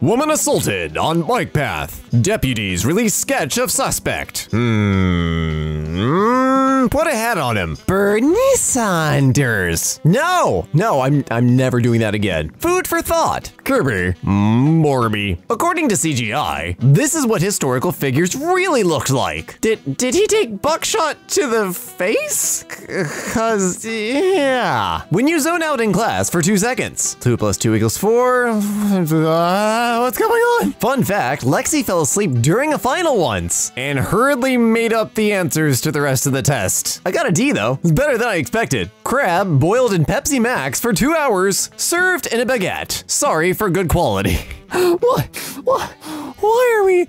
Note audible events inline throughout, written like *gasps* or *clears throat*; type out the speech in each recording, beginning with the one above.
Woman assaulted on bike path. Deputies release sketch of suspect. Hmm. Put a hat on him. Bernie Sanders. No, no, I'm I'm never doing that again. Food for thought. Kirby. Morby. According to CGI, this is what historical figures really looked like. Did did he take buckshot to the face? Cause yeah. When you zone out in class for two seconds, two plus two equals four. Uh, what's going on? Fun fact: Lexi fell asleep during a final once and hurriedly made up the answers to the rest of the test. I got a D though. It's better than I expected. Crab boiled in Pepsi Max for two hours, served in a baguette. Sorry for good quality. *gasps* what? What? Why are we?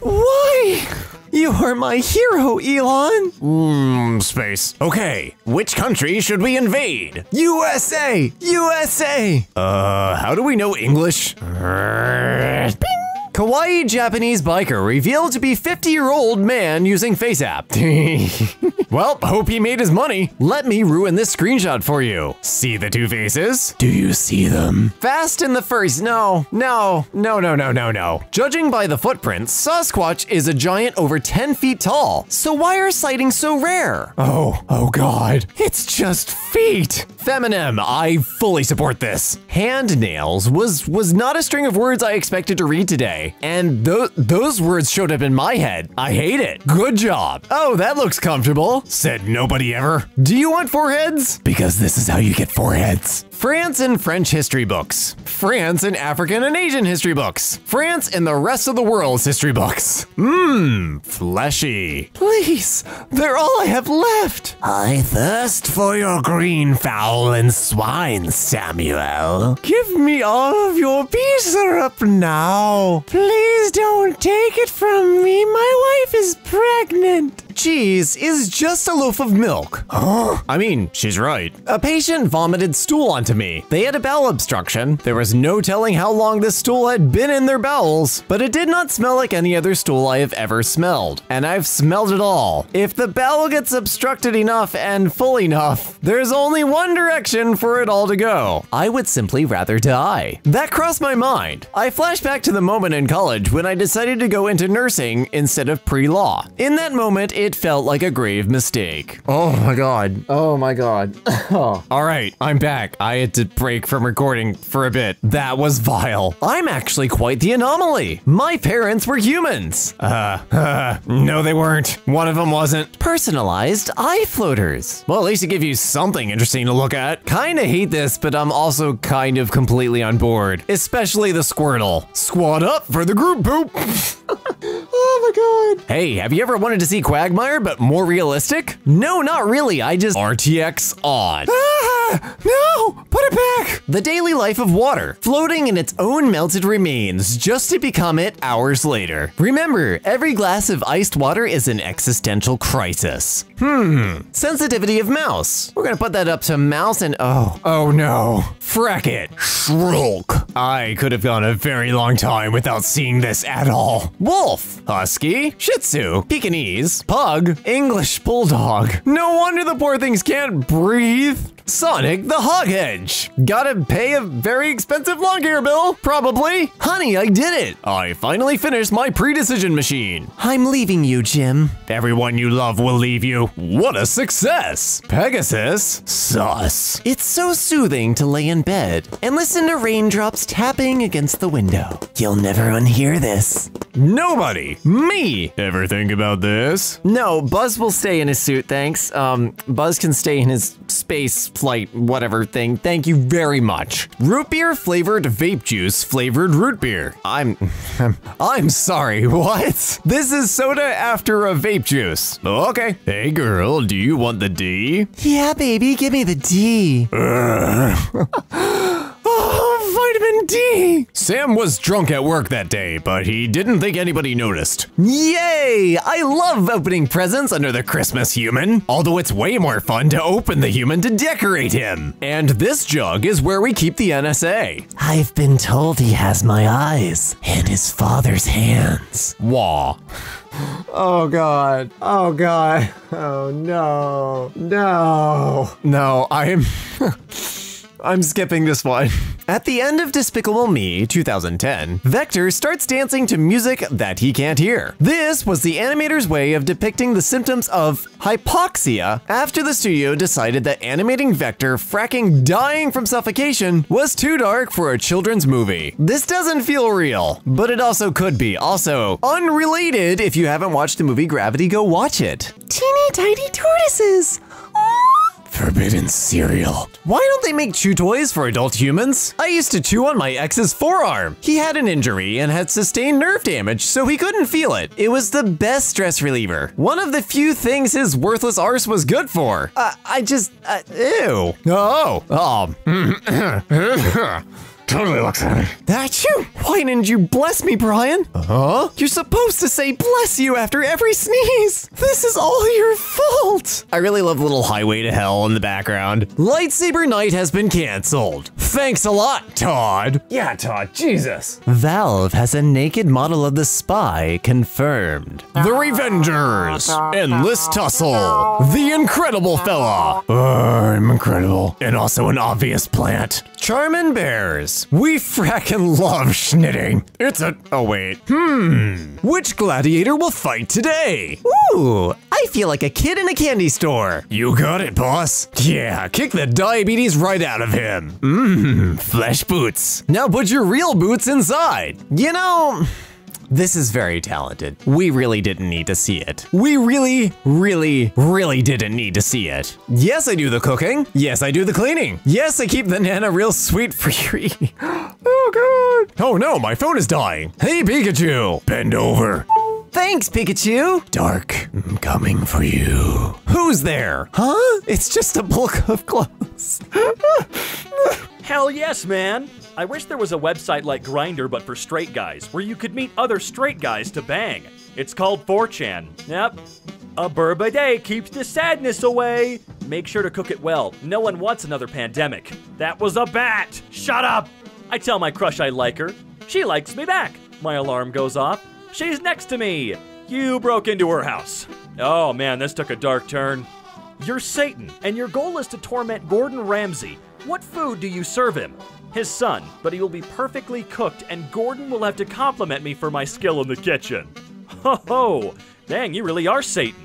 Why? You are my hero, Elon. Mmm, space. Okay, which country should we invade? USA! USA! Uh, how do we know English? Bing. Kawaii Japanese biker revealed to be 50 year old man using face app. *laughs* well, hope he made his money. Let me ruin this screenshot for you. See the two faces? Do you see them? Fast in the first. No, no, no, no, no, no, no. Judging by the footprints, Sasquatch is a giant over 10 feet tall. So why are sightings so rare? Oh, oh god. It's just feet. Feminem, I fully support this. Hand nails was was not a string of words I expected to read today, and th those words showed up in my head. I hate it. Good job. Oh, that looks comfortable. Said nobody ever. Do you want foreheads? Because this is how you get foreheads. France and French history books. France and African and Asian history books. France and the rest of the world's history books. Mmm, fleshy. Please, they're all I have left. I thirst for your green fowl and swine, Samuel. Give me all of your bee syrup now. Please don't take it from me. My wife is pregnant. Cheese is just a loaf of milk. Huh? I mean, she's right. A patient vomited stool onto me. They had a bowel obstruction. There was no telling how long this stool had been in their bowels, but it did not smell like any other stool I have ever smelled. And I've smelled it all. If the bowel gets obstructed enough and full enough, there's only one direction for it all to go. I would simply rather die. That crossed my mind. I flash back to the moment in college when I decided to go into nursing instead of pre-law. In that moment, it felt like a grave mistake. Oh my god. Oh my god. *laughs* All right, I'm back. I had to break from recording for a bit. That was vile. I'm actually quite the anomaly. My parents were humans. Uh, *laughs* uh, no they weren't. One of them wasn't. Personalized eye floaters. Well, at least it gives you something interesting to look at. Kinda hate this, but I'm also kind of completely on board. Especially the Squirtle. Squad up for the group poop. *laughs* oh my god. Hey, have you ever wanted to see Quagmire but more realistic? No, not really. I just RTX odd. Ah, no, put it back. The daily life of water, floating in its own melted remains, just to become it hours later. Remember, every glass of iced water is an existential crisis. Hmm. Sensitivity of mouse. We're gonna put that up to mouse and oh, oh no. Frack it. Shulk. I could have gone a very long time without seeing this at all. Wolf. Husky. Shih Tzu. Pekingese. Pug. English Bulldog. No wonder the poor things can't breathe. Sonic the Hog Hedge. Gotta pay a very expensive log hair bill, probably. Honey, I did it. I finally finished my pre-decision machine. I'm leaving you, Jim. Everyone you love will leave you. What a success. Pegasus. Sus. It's so soothing to lay in bed and listen to raindrops tapping against the window. You'll never unhear this. Nobody, me, ever think about this? No, Buzz will stay in his suit, thanks. Um, Buzz can stay in his space flight whatever thing. Thank you very much. Root beer flavored vape juice flavored root beer. I'm, I'm, *laughs* I'm sorry, *laughs* what? This is soda after a vape juice. Okay. Hey girl, do you want the D? Yeah, baby, give me the D. *laughs* Vitamin D! Sam was drunk at work that day, but he didn't think anybody noticed. Yay! I love opening presents under the Christmas human, although it's way more fun to open the human to decorate him. And this jug is where we keep the NSA. I've been told he has my eyes and his father's hands. Wah. Oh god. Oh god. Oh no. No. No, I'm. *laughs* I'm skipping this one. *laughs* At the end of Despicable Me 2010, Vector starts dancing to music that he can't hear. This was the animator's way of depicting the symptoms of hypoxia after the studio decided that animating Vector fracking dying from suffocation was too dark for a children's movie. This doesn't feel real, but it also could be. Also, unrelated, if you haven't watched the movie Gravity, go watch it. Teeny tiny tortoises. Forbidden cereal. Why don't they make chew toys for adult humans? I used to chew on my ex's forearm. He had an injury and had sustained nerve damage, so he couldn't feel it. It was the best stress reliever. One of the few things his worthless arse was good for. Uh, I just, uh, ew. Oh, oh. *clears throat* *laughs* Totally looks at me. That you? Why didn't you bless me, Brian? Huh? You're supposed to say bless you after every sneeze. This is all your fault. I really love little Highway to Hell in the background. Lightsaber Night has been canceled. Thanks a lot, Todd. Yeah, Todd, Jesus. Valve has a naked model of the spy confirmed. The Revengers, Endless Tussle, The Incredible Fella. I'm incredible. And also an obvious plant. Charmin Bears. We frackin' love schnitting. It's a. Oh, wait. Hmm. Which gladiator will fight today? Ooh, I feel like a kid in a candy store. You got it, boss. Yeah, kick the diabetes right out of him. Mmm, flesh boots. Now put your real boots inside. You know. This is very talented. We really didn't need to see it. We really, really, really didn't need to see it. Yes, I do the cooking. Yes, I do the cleaning. Yes, I keep the Nana real sweet for you. *gasps* oh god. Oh no, my phone is dying. Hey Pikachu, bend over. Thanks, Pikachu. Dark, I'm coming for you. Who's there? Huh? It's just a bulk of clothes. *laughs* Hell yes, man! I wish there was a website like Grindr but for straight guys, where you could meet other straight guys to bang. It's called 4chan. Yep. A burb a day keeps the sadness away. Make sure to cook it well. No one wants another pandemic. That was a bat! Shut up! I tell my crush I like her. She likes me back. My alarm goes off. She's next to me. You broke into her house. Oh man, this took a dark turn. You're Satan, and your goal is to torment Gordon Ramsay. What food do you serve him? His son, but he will be perfectly cooked, and Gordon will have to compliment me for my skill in the kitchen. Ho ho! Dang, you really are Satan.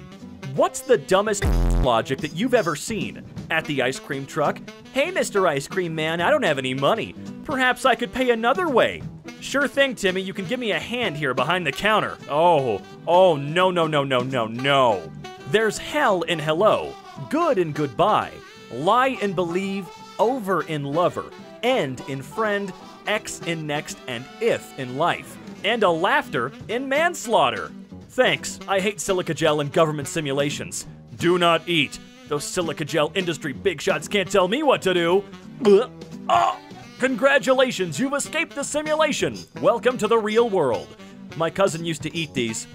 What's the dumbest logic that you've ever seen? At the ice cream truck? Hey, Mr. Ice Cream Man, I don't have any money. Perhaps I could pay another way. Sure thing, Timmy, you can give me a hand here behind the counter. Oh, oh, no, no, no, no, no, no. There's hell in hello, good in goodbye, lie in believe, over in lover, end in friend, X in next, and if in life, and a laughter in manslaughter. Thanks, I hate silica gel and government simulations. Do not eat. Those silica gel industry big shots can't tell me what to do. Ah! Congratulations, you've escaped the simulation. Welcome to the real world. My cousin used to eat these.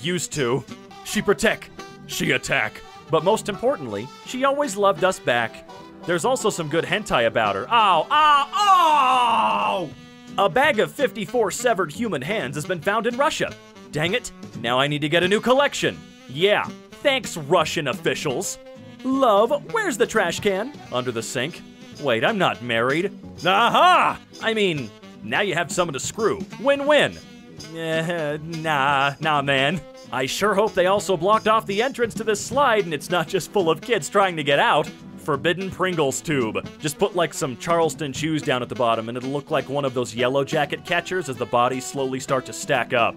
Used to. She protect, she attack. But most importantly, she always loved us back. There's also some good hentai about her. Ow, ow, ow! A bag of 54 severed human hands has been found in Russia. Dang it, now I need to get a new collection. Yeah, thanks, Russian officials. Love, where's the trash can? Under the sink. Wait, I'm not married. Aha! I mean, now you have someone to screw. Win win. Eh, nah, nah, man. I sure hope they also blocked off the entrance to this slide and it's not just full of kids trying to get out. Forbidden Pringles tube. Just put like some Charleston chews down at the bottom and it'll look like one of those yellow jacket catchers as the bodies slowly start to stack up.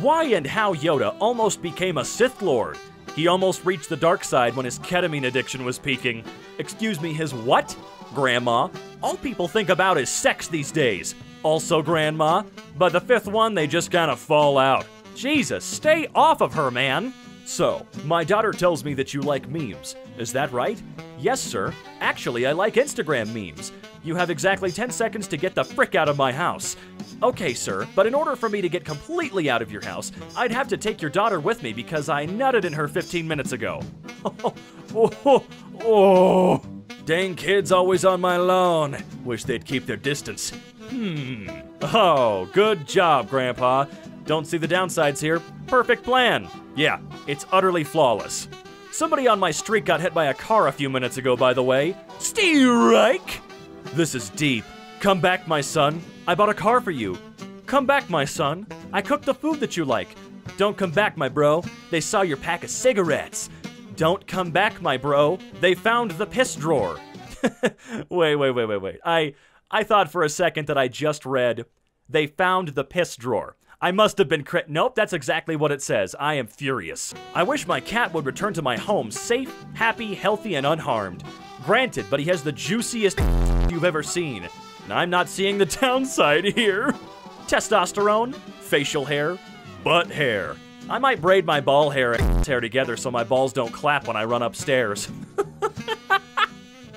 Why and how Yoda almost became a Sith Lord. He almost reached the dark side when his ketamine addiction was peaking. Excuse me, his what? Grandma. All people think about is sex these days. Also, Grandma. But the fifth one, they just kind of fall out. Jesus, stay off of her, man. So, my daughter tells me that you like memes. Is that right? Yes, sir. Actually, I like Instagram memes. You have exactly 10 seconds to get the frick out of my house. Okay, sir, but in order for me to get completely out of your house, I'd have to take your daughter with me because I nutted in her 15 minutes ago. oh, *laughs* oh, oh. Dang kids always on my lawn. Wish they'd keep their distance. Hmm. Oh, good job, Grandpa. Don't see the downsides here. Perfect plan. Yeah, it's utterly flawless. Somebody on my street got hit by a car a few minutes ago, by the way. Reich? This is deep. Come back, my son. I bought a car for you. Come back, my son. I cooked the food that you like. Don't come back, my bro. They saw your pack of cigarettes. Don't come back, my bro. They found the piss drawer. *laughs* wait, wait, wait, wait, wait. I I thought for a second that I just read they found the piss drawer. I must have been crit. Nope, that's exactly what it says. I am furious. I wish my cat would return to my home safe, happy, healthy, and unharmed. Granted, but he has the juiciest *laughs* you've ever seen. And I'm not seeing the *laughs* downside here. Testosterone, facial hair, butt hair. I might braid my ball hair and *laughs* hair together so my balls don't clap when I run upstairs.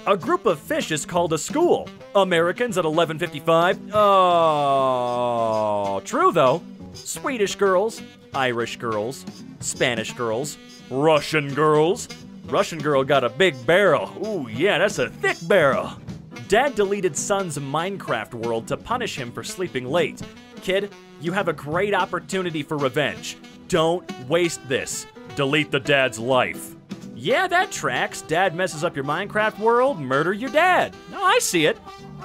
A group of fish is called a school. Americans at 11:55. Oh, true though. Swedish girls, Irish girls, Spanish girls, Russian girls. Russian girl got a big barrel. Ooh, yeah, that's a thick barrel. Dad deleted son's Minecraft world to punish him for sleeping late. Kid, you have a great opportunity for revenge. Don't waste this. Delete the dad's life. Yeah, that tracks. Dad messes up your Minecraft world, murder your dad. No, I see it.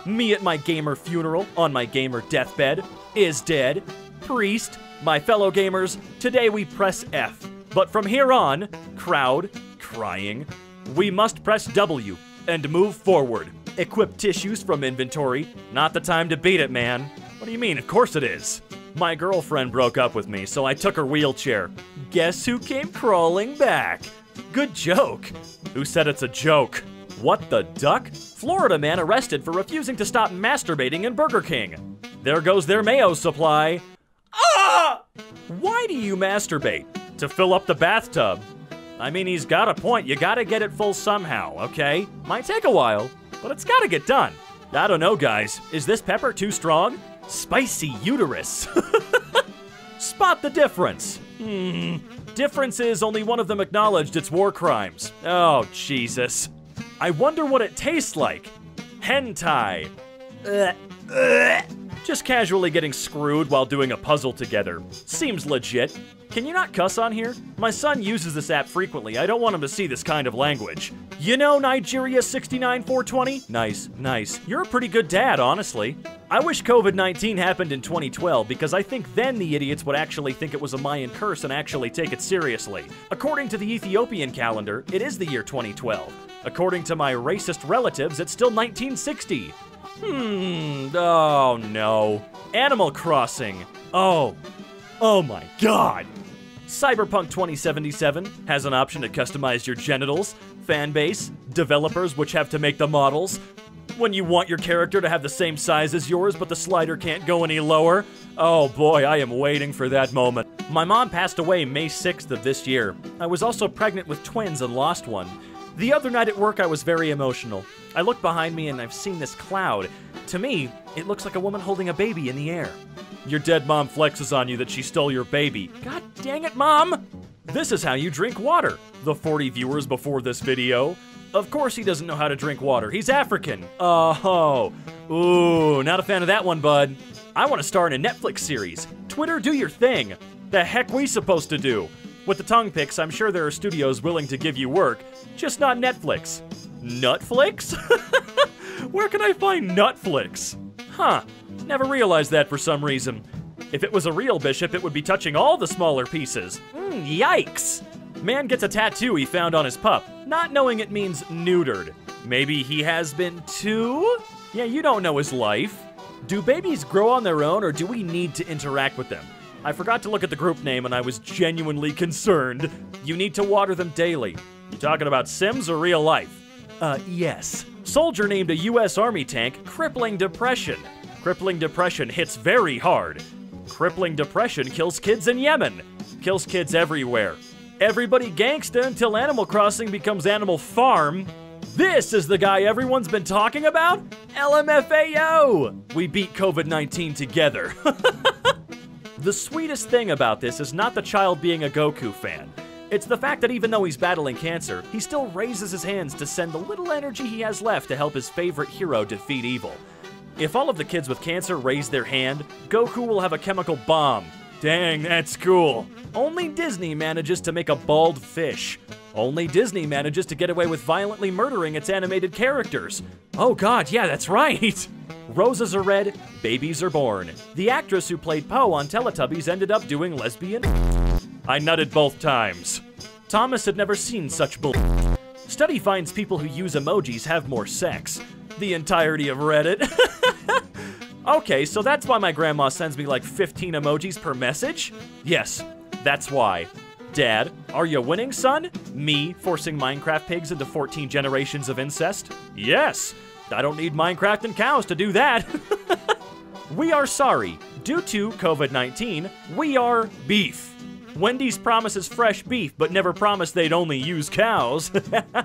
Me at my gamer funeral, on my gamer deathbed, is dead. Priest, my fellow gamers, today we press F. But from here on, crowd, crying, we must press W and move forward. Equip tissues from inventory. Not the time to beat it, man. What do you mean? Of course it is. My girlfriend broke up with me, so I took her wheelchair. Guess who came crawling back? Good joke. Who said it's a joke? What the duck? Florida man arrested for refusing to stop masturbating in Burger King. There goes their mayo supply. Ah! Why do you masturbate? To fill up the bathtub. I mean, he's got a point. You gotta get it full somehow, okay? Might take a while, but it's gotta get done. I don't know, guys. Is this pepper too strong? Spicy uterus. *laughs* Spot the difference. Hmm. Difference is only one of them acknowledged its war crimes. Oh, Jesus. I wonder what it tastes like. Hentai. Just casually getting screwed while doing a puzzle together. Seems legit. Can you not cuss on here? My son uses this app frequently. I don't want him to see this kind of language. You know Nigeria 69420? Nice, nice. You're a pretty good dad, honestly. I wish COVID 19 happened in 2012 because I think then the idiots would actually think it was a Mayan curse and actually take it seriously. According to the Ethiopian calendar, it is the year 2012. According to my racist relatives, it's still 1960. Hmm, oh no. Animal Crossing. Oh, oh my god. Cyberpunk 2077 has an option to customize your genitals, fan base, developers which have to make the models. When you want your character to have the same size as yours, but the slider can't go any lower. Oh boy, I am waiting for that moment. My mom passed away May 6th of this year. I was also pregnant with twins and lost one. The other night at work, I was very emotional. I look behind me and I've seen this cloud. To me, it looks like a woman holding a baby in the air. Your dead mom flexes on you that she stole your baby. God dang it, mom! This is how you drink water. The 40 viewers before this video. Of course he doesn't know how to drink water. He's African. Oh. Ooh, not a fan of that one, bud. I want to star in a Netflix series. Twitter, do your thing. The heck we supposed to do? With the tongue picks, I'm sure there are studios willing to give you work, just not Netflix. Nutflix? *laughs* Where can I find Nutflix? Huh, never realized that for some reason. If it was a real bishop, it would be touching all the smaller pieces. Mm, yikes! Man gets a tattoo he found on his pup, not knowing it means neutered. Maybe he has been too? Yeah, you don't know his life. Do babies grow on their own or do we need to interact with them? I forgot to look at the group name and I was genuinely concerned. You need to water them daily. You talking about Sims or real life? Uh, yes. Soldier named a US Army tank Crippling Depression. Crippling Depression hits very hard. Crippling Depression kills kids in Yemen. Kills kids everywhere. Everybody gangsta until Animal Crossing becomes Animal Farm. This is the guy everyone's been talking about? LMFAO! We beat COVID 19 together. *laughs* the sweetest thing about this is not the child being a Goku fan. It's the fact that even though he's battling cancer, he still raises his hands to send the little energy he has left to help his favorite hero defeat evil. If all of the kids with cancer raise their hand, Goku will have a chemical bomb. Dang, that's cool. Only Disney manages to make a bald fish. Only Disney manages to get away with violently murdering its animated characters. Oh god, yeah, that's right! *laughs* Roses are red, babies are born. The actress who played Po on Teletubbies ended up doing lesbian. I nutted both times. Thomas had never seen such bull. Study finds people who use emojis have more sex. The entirety of Reddit. *laughs* okay, so that's why my grandma sends me like 15 emojis per message? Yes, that's why. Dad, are you winning, son? Me forcing Minecraft pigs into 14 generations of incest? Yes. I don't need Minecraft and cows to do that. *laughs* we are sorry. Due to COVID 19, we are beef. Wendy's promises fresh beef, but never promised they'd only use cows.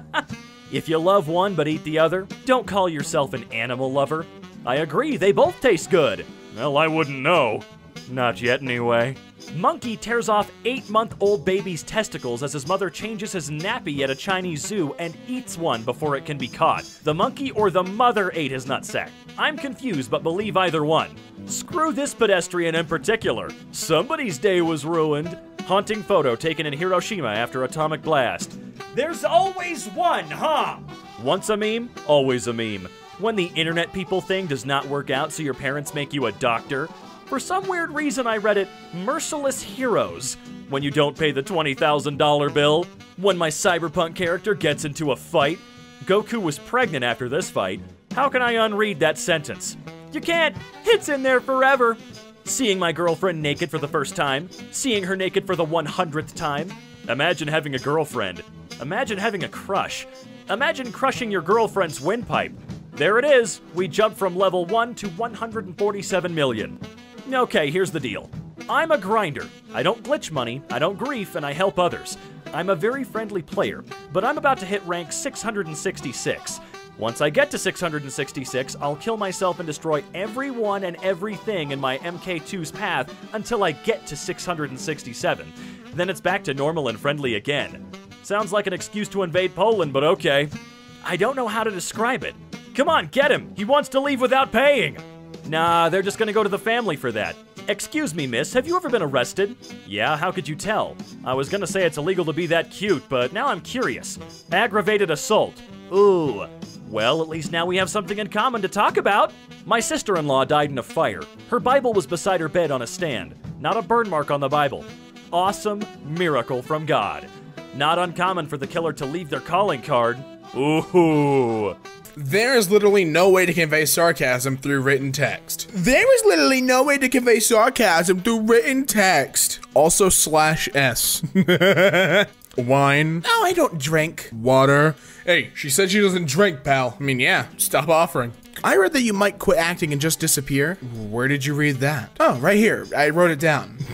*laughs* if you love one but eat the other, don't call yourself an animal lover. I agree, they both taste good. Well, I wouldn't know. Not yet, anyway. Monkey tears off eight month old baby's testicles as his mother changes his nappy at a Chinese zoo and eats one before it can be caught. The monkey or the mother ate his nutsack. I'm confused, but believe either one. Screw this pedestrian in particular. Somebody's day was ruined. Haunting photo taken in Hiroshima after atomic blast. There's always one, huh? Once a meme, always a meme. When the internet people thing does not work out, so your parents make you a doctor, for some weird reason, I read it Merciless Heroes when you don't pay the $20,000 bill. When my cyberpunk character gets into a fight, Goku was pregnant after this fight. How can I unread that sentence? You can't! It's in there forever! Seeing my girlfriend naked for the first time, seeing her naked for the 100th time. Imagine having a girlfriend. Imagine having a crush. Imagine crushing your girlfriend's windpipe. There it is. We jump from level 1 to 147 million. Okay, here's the deal. I'm a grinder. I don't glitch money, I don't grief, and I help others. I'm a very friendly player, but I'm about to hit rank 666. Once I get to 666, I'll kill myself and destroy everyone and everything in my MK2's path until I get to 667. Then it's back to normal and friendly again. Sounds like an excuse to invade Poland, but okay. I don't know how to describe it. Come on, get him! He wants to leave without paying! Nah, they're just gonna go to the family for that. Excuse me, miss, have you ever been arrested? Yeah, how could you tell? I was gonna say it's illegal to be that cute, but now I'm curious. Aggravated assault. Ooh. Well, at least now we have something in common to talk about. My sister in law died in a fire. Her Bible was beside her bed on a stand. Not a burn mark on the Bible. Awesome miracle from God. Not uncommon for the killer to leave their calling card. Ooh. There is literally no way to convey sarcasm through written text. There is literally no way to convey sarcasm through written text. Also slash S. *laughs* Wine. No, I don't drink. Water. Hey, she said she doesn't drink, pal. I mean, yeah, stop offering. I read that you might quit acting and just disappear. Where did you read that? Oh, right here. I wrote it down. *laughs*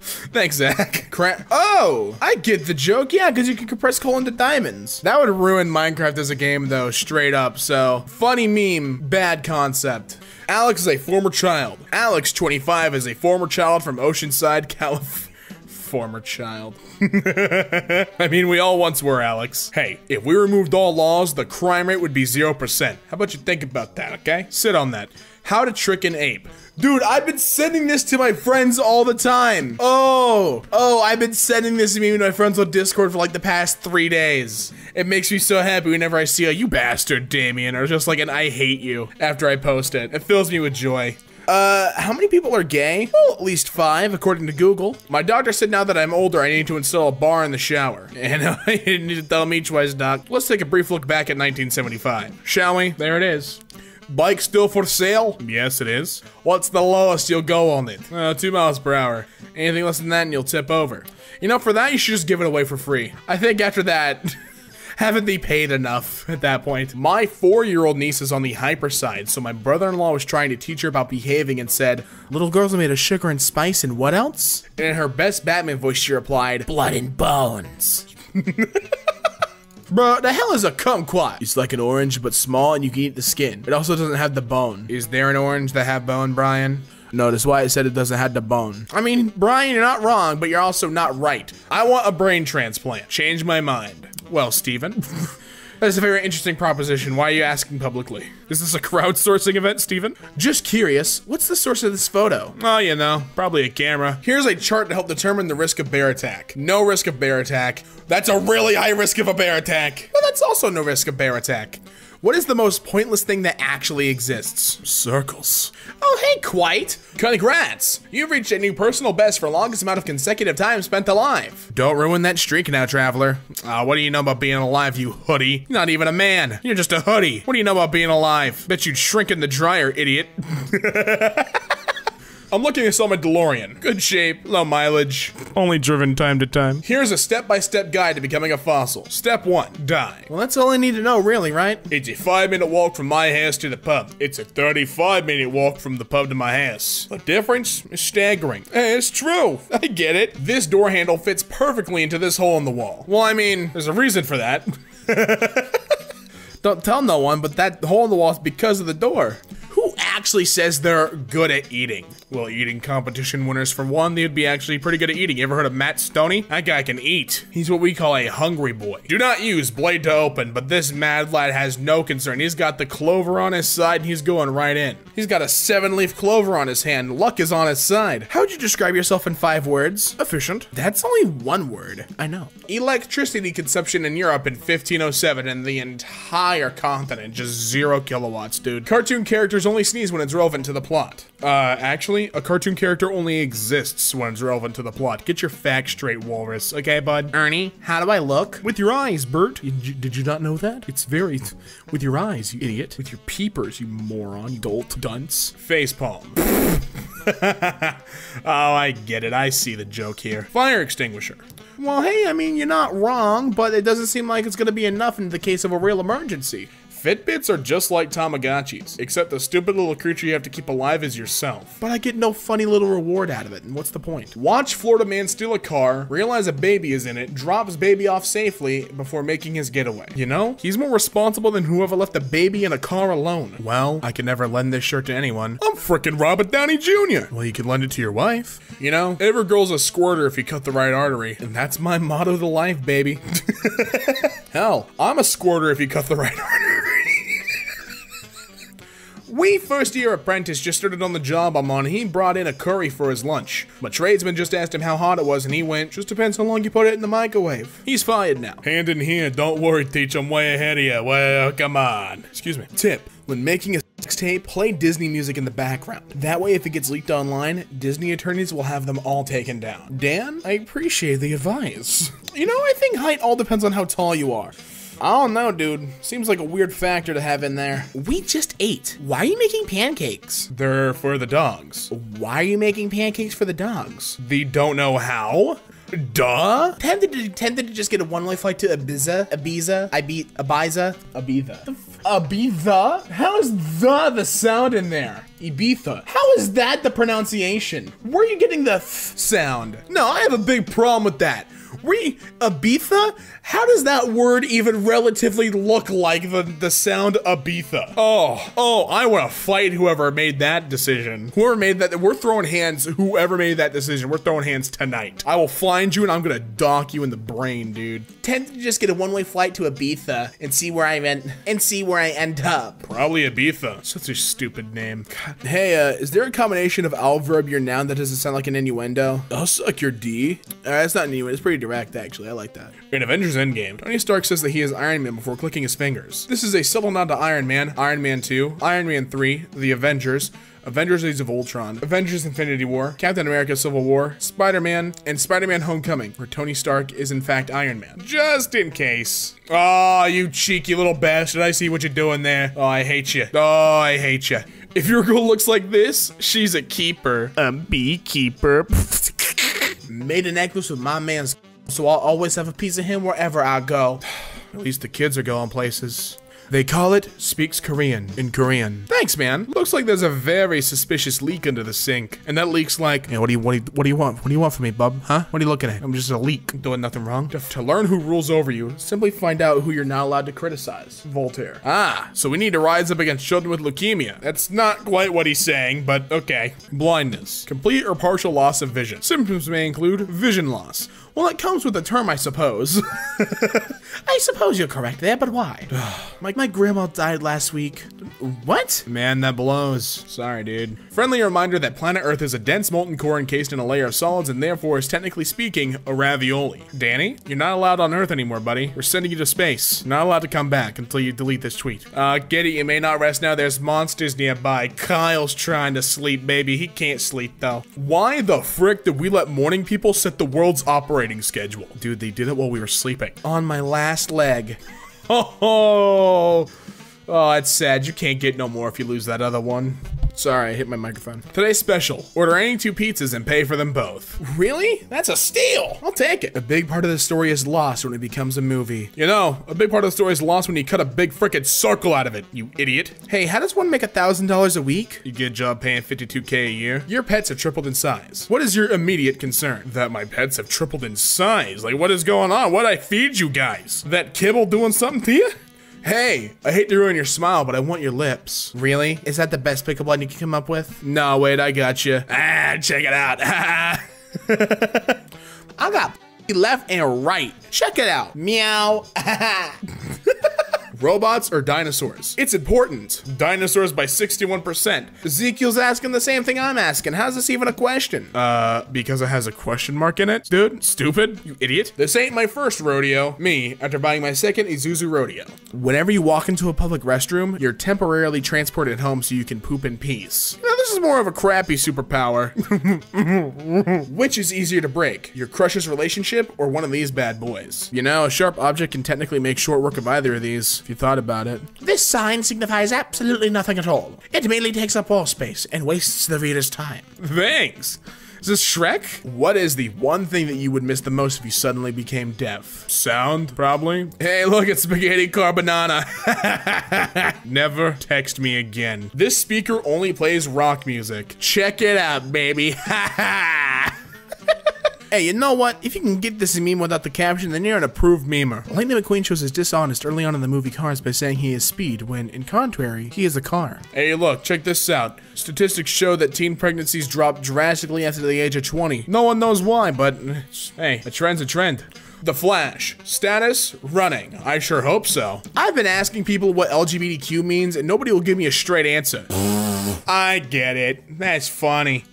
Thanks, Zach. Cra oh, I get the joke. Yeah, because you can compress coal into diamonds. That would ruin Minecraft as a game, though, straight up. So, funny meme, bad concept. Alex is a former child. Alex, 25, is a former child from Oceanside, California former child. *laughs* I mean, we all once were, Alex. Hey, if we removed all laws, the crime rate would be 0%. How about you think about that, okay? Sit on that. How to trick an ape. Dude, I've been sending this to my friends all the time. Oh, oh, I've been sending this to my friends on Discord for like the past three days. It makes me so happy whenever I see a you bastard, Damien, or just like an I hate you after I post it. It fills me with joy. Uh, how many people are gay? Well, at least five, according to Google. My doctor said now that I'm older, I need to install a bar in the shower. *laughs* And *laughs* uh, I need to tell me twice, doc. Let's take a brief look back at 1975. Shall we? There it is. Bike still for sale? Yes, it is. What's the lowest you'll go on it? Uh, two miles per hour. Anything less than that and you'll tip over. You know, for that, you should just give it away for free. I think after that... *laughs* haven't they paid enough *laughs* at that point? My four-year-old niece is on the hyper side, so my brother-in-law was trying to teach her about behaving and said, Little girls are made of sugar and spice and what else? And in her best Batman voice, she replied, Blood and bones. *laughs* Bro, the hell is a kumquat? It's like an orange, but small, and you can eat the skin. It also doesn't have the bone. Is there an orange that have bone, Brian? No, that's why it said it doesn't have the bone. I mean, Brian, you're not wrong, but you're also not right. I want a brain transplant. Change my mind. Well, Steven. *laughs* That's a very interesting proposition. Why are you asking publicly? Is this a crowdsourcing event, Steven? Just curious, what's the source of this photo? Oh, you know, probably a camera. Here's a chart to help determine the risk of bear attack. No risk of bear attack. That's a really high risk of a bear attack. But that's also no risk of bear attack. What is the most pointless thing that actually exists? Circles. Oh, hey, quite. Congrats! You've reached a new personal best for longest amount of consecutive time spent alive. Don't ruin that streak now, traveler. Ah, what do you know about being alive, you hoodie? You're not even a man. You're just a hoodie. What do you know about being alive? Bet you'd shrink in the dryer, idiot. *laughs* I'm looking to sell my DeLorean. Good shape, low mileage, only driven time to time. Here's a step-by-step guide to becoming a fossil. Step one, die. Well, that's all I need to know, really, right? It's a five-minute walk from my house to the pub. It's a 35-minute walk from the pub to my house. The difference is staggering. Hey, it's true. *laughs* I get it. This door handle fits perfectly into this hole in the wall. Well, I mean, there's a reason for that. *laughs* Don't tell no one, but that hole in the wall is because of the door. Actually says they're good at eating? Well, eating competition winners for one, they'd be actually pretty good at eating. You ever heard of Matt Stonie? That guy can eat. He's what we call a hungry boy. Do not use blade to open, but this mad lad has no concern. He's got the clover on his side and he's going right in. He's got a seven leaf clover on his hand. Luck is on his side. How would you describe yourself in five words? Efficient. That's only one word. I know. Electricity consumption in Europe in 1507 and the entire continent, just zero kilowatts, dude. Cartoon characters only sneeze when it's relevant to the plot. Uh, actually, a cartoon character only exists when it's relevant to the plot. Get your facts straight, Walrus. Okay, bud? Ernie, how do I look? With your eyes, Bert. Did you, did you not know that? It's very... With your eyes, you idiot. With your peepers, you moron, dolt, dunce. Facepalm. *laughs* oh, I get it. I see the joke here. Fire extinguisher. Well, hey, I mean, you're not wrong, but it doesn't seem like it's gonna be enough in the case of a real emergency. Fitbits are just like Tamagotchis, except the stupid little creature you have to keep alive is yourself. But I get no funny little reward out of it, and what's the point? Watch Florida man steal a car, realize a baby is in it, drops baby off safely before making his getaway. You know, he's more responsible than whoever left a baby in a car alone. Well, I can never lend this shirt to anyone. I'm frickin' Robert Downey Jr. Well, you could lend it to your wife. You know, every girl's a squirter if you cut the right artery, and that's my motto to life, baby. *laughs* Hell, I'm a squirter if you cut the right *laughs* artery. We first year apprentice just started on the job I'm on. He brought in a curry for his lunch. My tradesman just asked him how hot it was, and he went, just depends how long you put it in the microwave. He's fired now. Hand in hand, don't worry, teach. I'm way ahead of you. Well, come on. Excuse me. Tip. When making a sex tape, play Disney music in the background. That way, if it gets leaked online, Disney attorneys will have them all taken down. Dan, I appreciate the advice. You know, I think height all depends on how tall you are. I don't know, dude. Seems like a weird factor to have in there. We just ate. Why are you making pancakes? They're for the dogs. Why are you making pancakes for the dogs? They don't know how. Duh. Tempted to, tempted to just get a one-way flight to Ibiza, Ibiza, Ibiza, Ibiza, Ibiza. Ibiza? How is the the sound in there? Ibiza. How is that the pronunciation? Where are you getting the th sound? No, I have a big problem with that. We Ibiza? How does that word even relatively look like the, the sound Ibiza? Oh, oh, I want to fight whoever made that decision. Whoever made that, we're throwing hands, whoever made that decision, we're throwing hands tonight. I will find you and I'm gonna dock you in the brain, dude. Tend to just get a one-way flight to Ibiza and see where I end, and see where I end up. Probably Ibiza. Such a stupid name. God. Hey, uh, is there a combination of I'll verb your noun that doesn't sound like an innuendo? I'll suck your D. Uh, that's not an innuendo, it's pretty direct, actually. I like that. In Avengers Endgame, Tony Stark says that he is Iron Man before clicking his fingers. This is a subtle nod to Iron Man, Iron Man 2, Iron Man 3, The Avengers, Avengers Age of Ultron, Avengers Infinity War, Captain America Civil War, Spider-Man, and Spider-Man Homecoming, where Tony Stark is in fact Iron Man. Just in case. Oh, you cheeky little bastard. I see what you're doing there. Oh, I hate you. Oh, I hate you. If your girl looks like this, she's a keeper. A beekeeper. *laughs* Made a necklace with my man's so I'll always have a piece of him wherever I go. *sighs* At least the kids are going places. They call it speaks Korean in Korean. Thanks, man. Looks like there's a very suspicious leak under the sink, and that leak's like, hey, what do you what do you, what do you want? What do you want from me, bub? Huh? What are you looking at? I'm just a leak. I'm doing nothing wrong. To, to learn who rules over you, simply find out who you're not allowed to criticize. Voltaire. Ah, so we need to rise up against children with leukemia. That's not quite what he's saying, but okay. Blindness. Complete or partial loss of vision. Symptoms may include vision loss Well, it comes with the term, I suppose. *laughs* I suppose you're correct there, but why? *sighs* my, my grandma died last week. What? Man, that blows. Sorry, dude. Friendly reminder that planet Earth is a dense molten core encased in a layer of solids and therefore is technically speaking a ravioli. Danny, you're not allowed on Earth anymore, buddy. We're sending you to space. You're not allowed to come back until you delete this tweet. Uh, Getty, you may not rest now. There's monsters nearby. Kyle's trying to sleep, baby. He can't sleep, though. Why the frick did we let morning people set the world's operating schedule? Dude, they did it while we were sleeping. On my last leg. *laughs* Oh, oh, it's sad. You can't get no more if you lose that other one. Sorry, I hit my microphone. Today's special. Order any two pizzas and pay for them both. Really? That's a steal. I'll take it. A big part of the story is lost when it becomes a movie. You know, a big part of the story is lost when you cut a big frickin' circle out of it, you idiot. Hey, how does one make a thousand dollars a week? You get a job paying 52k a year. Your pets have tripled in size. What is your immediate concern? That my pets have tripled in size. Like, what is going on? What I feed you guys? That kibble doing something to you? Hey, I hate to ruin your smile, but I want your lips. Really? Is that the best pickup line you can come up with? No, wait, I got you. Ah, check it out. *laughs* I got left and right. Check it out. Meow. *laughs* Robots or dinosaurs? It's important. Dinosaurs by 61%. Ezekiel's asking the same thing I'm asking. How's this even a question? Uh, because it has a question mark in it? Dude, stupid, you idiot. This ain't my first rodeo. Me, after buying my second Isuzu rodeo. Whenever you walk into a public restroom, you're temporarily transported home so you can poop in peace. Now, this is more of a crappy superpower. *laughs* Which is easier to break, your crush's relationship or one of these bad boys? You know, a sharp object can technically make short work of either of these, if you thought about it. This sign signifies absolutely nothing at all. It merely takes up wall space and wastes the reader's time. Thanks. Is this Shrek? What is the one thing that you would miss the most if you suddenly became deaf? Sound, probably. Hey, look, it's spaghetti carbonara. *laughs* Never text me again. This speaker only plays rock music. Check it out, baby. *laughs* Hey, you know what? If you can get this meme without the caption, then you're an approved memer. Lightning McQueen shows his dishonest early on in the movie Cars by saying he is speed, when, in contrary, he is a car. Hey, look, check this out. Statistics show that teen pregnancies drop drastically after the age of 20. No one knows why, but hey, a trend's a trend. The Flash. Status? Running. I sure hope so. I've been asking people what LGBTQ means, and nobody will give me a straight answer. *laughs* I get it. That's funny.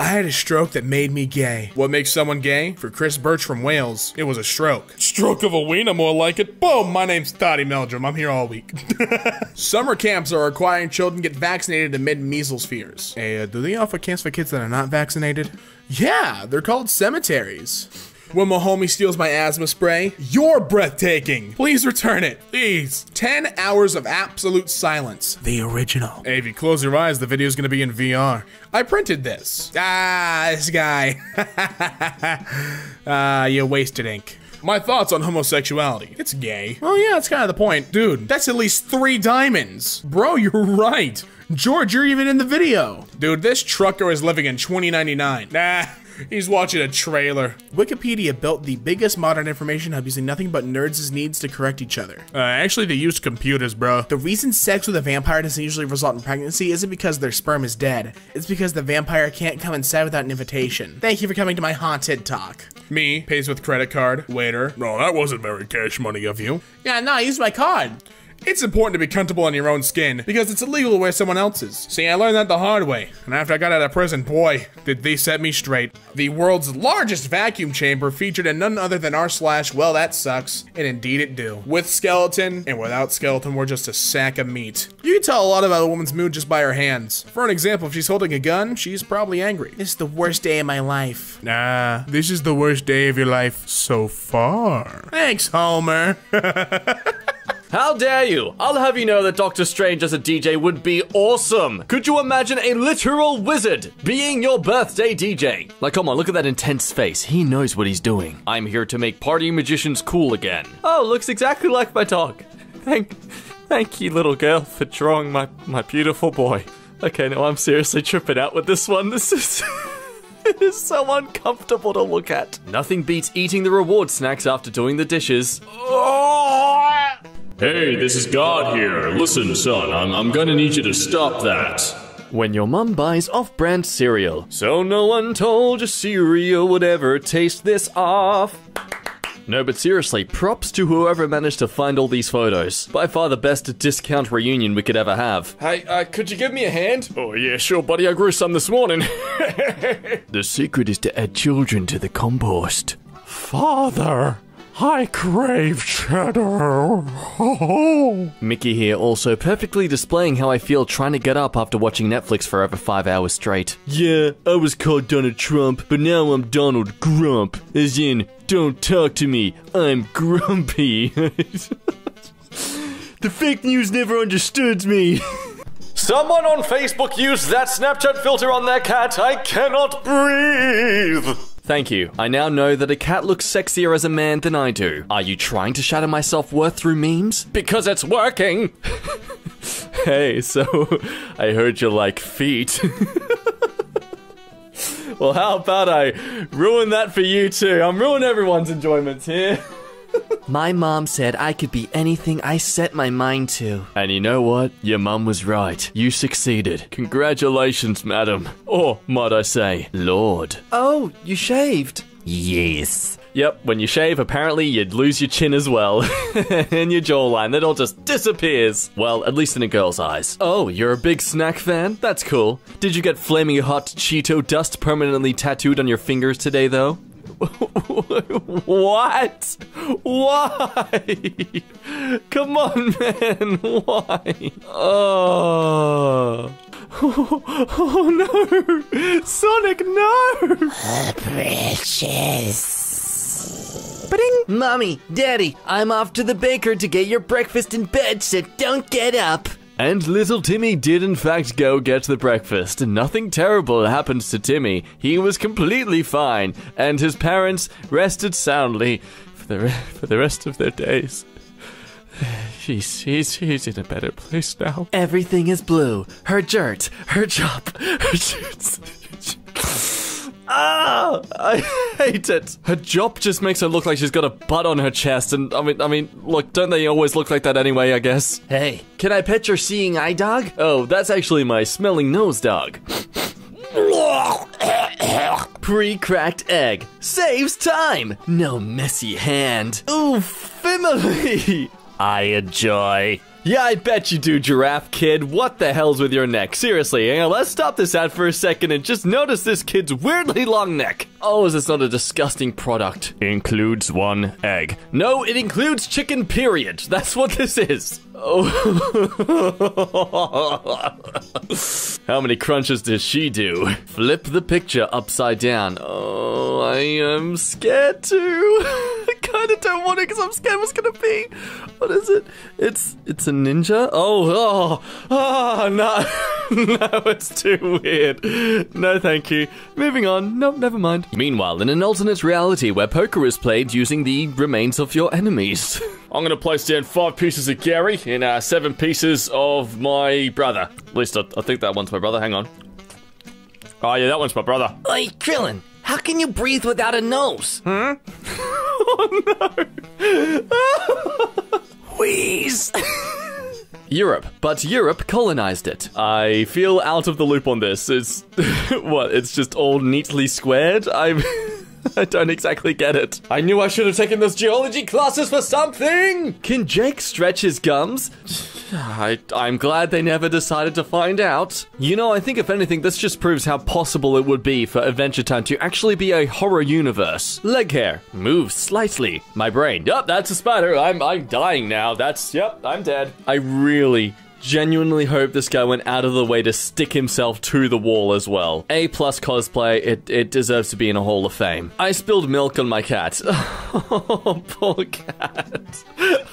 I had a stroke that made me gay. What makes someone gay? For Chris Birch from Wales, it was a stroke. Stroke of a wiener, more like it. Boom, my name's Toddy Meldrum. I'm here all week. *laughs* Summer camps are requiring children get vaccinated amid measles fears. Hey, uh, do they offer camps for kids that are not vaccinated? Yeah, they're called cemeteries. When my homie steals my asthma spray, you're breathtaking. Please return it. Please. 10 hours of absolute silence. The original. Hey, if you close your eyes, the video's gonna be in VR. I printed this. Ah, this guy. *laughs* Ah, you wasted ink. My thoughts on homosexuality. It's gay. Oh yeah, that's kind of the point. Dude, that's at least three diamonds. Bro, *laughs* you're right. George, you're even in the video. Dude, this trucker is living in 2099. Nah, he's watching a trailer. Wikipedia built the biggest modern information hub using nothing but nerds' needs to correct each other. Uh, actually, they used computers, bro. The reason sex with a vampire doesn't usually result in pregnancy isn't because their sperm is dead. It's because the vampire can't come inside without an invitation. Thank you for coming to my haunted talk. Me, pays with credit card. Waiter. No, that wasn't very cash money of you. Yeah, no, I used my card. It's important to be comfortable in your own skin because it's illegal to wear someone else's. See, I learned that the hard way, and after I got out of prison, boy, did they set me straight. The world's largest vacuum chamber featured in none other than r slash, well, that sucks, and indeed it do. With skeleton, and without skeleton, we're just a sack of meat. You can tell a lot about a woman's mood just by her hands. For an example, if she's holding a gun, she's probably angry. This is the worst day of my life. Nah, this is the worst day of your life so far. Thanks, Homer. *laughs* How dare you! I'll have you know that Doctor Strange as a DJ would be awesome! Could you imagine a literal wizard being your birthday DJ? Like, come on, look at that intense face. He knows what he's doing. I'm here to make party magicians cool again. Oh, looks exactly like my dog. *laughs* Thank, thank you, little girl, for drawing my, my beautiful boy. Okay, no, I'm seriously tripping out with this one. This is. *laughs* *laughs* It is so uncomfortable to look at. Nothing beats eating the reward snacks after doing the dishes. *laughs* Hey, this is God here. Listen, son, I'm, I'm gonna need you to stop that. When your mum buys off brand cereal. So no one told your cereal would ever taste this off. No, but seriously, props to whoever managed to find all these photos. By far the best discount reunion we could ever have. Hey, uh, could you give me a hand? Oh, yeah, sure, buddy. I grew some this morning. *laughs* The secret is to add children to the compost. Father, I crave cheddar. *laughs* Mickey here also perfectly displaying how I feel trying to get up after watching Netflix for over five hours straight. Yeah, I was called Donald Trump, but now I'm Donald Grump. As in, don't talk to me, I'm grumpy. *laughs* the fake news never understood me. *laughs* Someone on Facebook used that Snapchat filter on their cat. I cannot breathe. Thank you. I now know that a cat looks sexier as a man than I do. Are you trying to shatter my self worth through memes? Because it's working. *laughs* Hey, so *laughs* I heard you like feet. *laughs* well, how about I ruin that for you too? I'm ruining everyone's enjoyment here. My mom said I could be anything I set my mind to. And you know what? Your mum was right. You succeeded. Congratulations, madam. Or, might I say, lord. Oh, you shaved? Yes. Yep, when you shave, apparently you'd lose your chin as well. *laughs* and your jawline, that all just disappears. Well, at least in a girl's eyes. Oh, you're a big snack fan? That's cool. Did you get flaming hot Cheeto dust permanently tattooed on your fingers today, though? *laughs* what? Why? Come on, man. Why? Oh. *laughs* Oh no! Sonic, no! Ba-ding. Mommy, Daddy, I'm off to the baker to get your breakfast in bed, so don't get up. And little Timmy did in fact go get the breakfast. Nothing terrible happened to Timmy. He was completely fine, and his parents rested soundly for the, re- for the rest of their days. He's, he's, he's in a better place now. Everything is blue. Her dirt, her chop, her *laughs* Ah, *laughs* I hate it. Her job just makes her look like she's got a butt on her chest, and I mean, I mean, look, don't they always look like that anyway? I guess. Hey, can I pet your seeing eye dog? Oh, that's actually my smelling nose dog. Pre-cracked egg saves time. No messy hand. Ooh, family. *laughs* I enjoy. Yeah, I bet you do, Giraffe Kid. What the hell's with your neck? Seriously, on, let's stop this ad for a second and just notice this kid's weirdly long neck. Oh, is this not a disgusting product? Includes one egg. No, it includes chicken, period. That's what this is. Oh. *laughs* How many crunches does she do? Flip the picture upside down. Oh, I am scared too. *laughs* I kind of don't want it because I'm scared what's gonna be. What is it? It's it's a ninja. Oh, oh, oh, no, *laughs* no, it's too weird. No, thank you. Moving on. No, never mind. Meanwhile, in an alternate reality where poker is played using the remains of your enemies. I'm gonna place down five pieces of Gary and uh, seven pieces of my brother. At least I, I think that one's my brother. Hang on. Oh yeah, that one's my brother. Oi, Krillin, how can you breathe without a nose? Hmm? *laughs* oh, no. *laughs* Wheeze. *laughs* Europe, but Europe colonized it. I feel out of the loop on this. It's what? It's just all neatly squared. I'm. *laughs* I don't exactly get it. I knew I should have taken those geology classes for something! Can Jake stretch his gums? *sighs* I, I'm glad they never decided to find out. You know, I think if anything, this just proves how possible it would be for Adventure Time to actually be a horror universe. Leg hair. Move slightly. My brain. Yup, that's a spider. I'm, I'm dying now. That's, yep, I'm dead. I really, genuinely hope this guy went out of the way to stick himself to the wall as well. A plus cosplay, it, it deserves to be in a Hall of Fame. I spilled milk on my cat. *laughs* Oh, poor cat.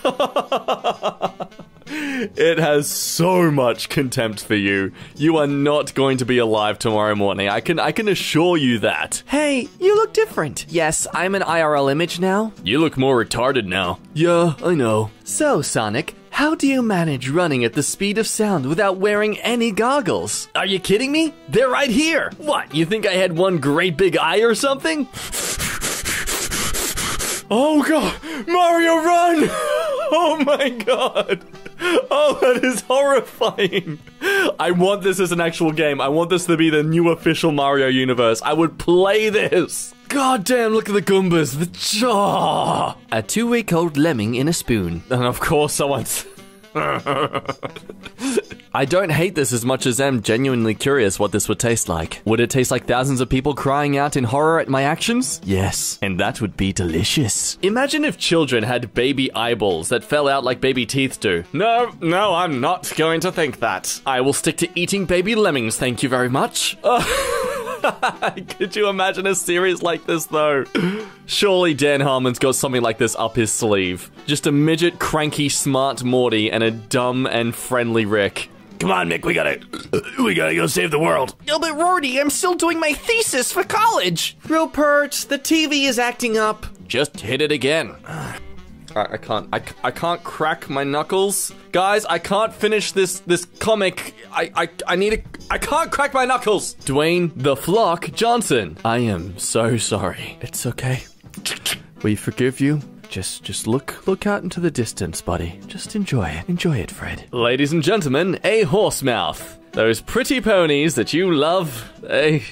*laughs* It has so much contempt for you. You are not going to be alive tomorrow morning. I can I can assure you that. Hey, you look different. Yes, I'm an IRL image now. You look more retarded now. Yeah, I know. So, Sonic, how do you manage running at the speed of sound without wearing any goggles? Are you kidding me? They're right here. What? You think I had one great big eye or something? Oh god, Mario run! *laughs* Oh my god. Oh, that is horrifying. I want this as an actual game. I want this to be the new official Mario universe. I would play this. God damn, look at the Goombas. The jaw. A two week old lemming in a spoon. And of course, someone's. I don't hate this as much as I'm genuinely curious what this would taste like. Would it taste like thousands of people crying out in horror at my actions? Yes, and that would be delicious. Imagine if children had baby eyeballs that fell out like baby teeth do. No, no, I'm not going to think that. I will stick to eating baby lemmings, thank you very much. *laughs* *laughs* Could you imagine a series like this, though? Surely Dan Harmon's got something like this up his sleeve. Just a midget, cranky, smart Morty and a dumb and friendly Rick. Come on, Mick, we gotta, we gotta go save the world. Oh, but Rorty, I'm still doing my thesis for college. Rupert, the TV is acting up. Just hit it again. Ah, I, I can't. I, I can't crack my knuckles, guys. I can't finish this this comic. I I I need a. I can't crack my knuckles. Dwayne the Flock Johnson. I am so sorry. It's okay. We forgive you. Just just look look out into the distance, buddy. Just enjoy it. Enjoy it, Fred. Ladies and gentlemen, a horse mouth. Those pretty ponies that you love, they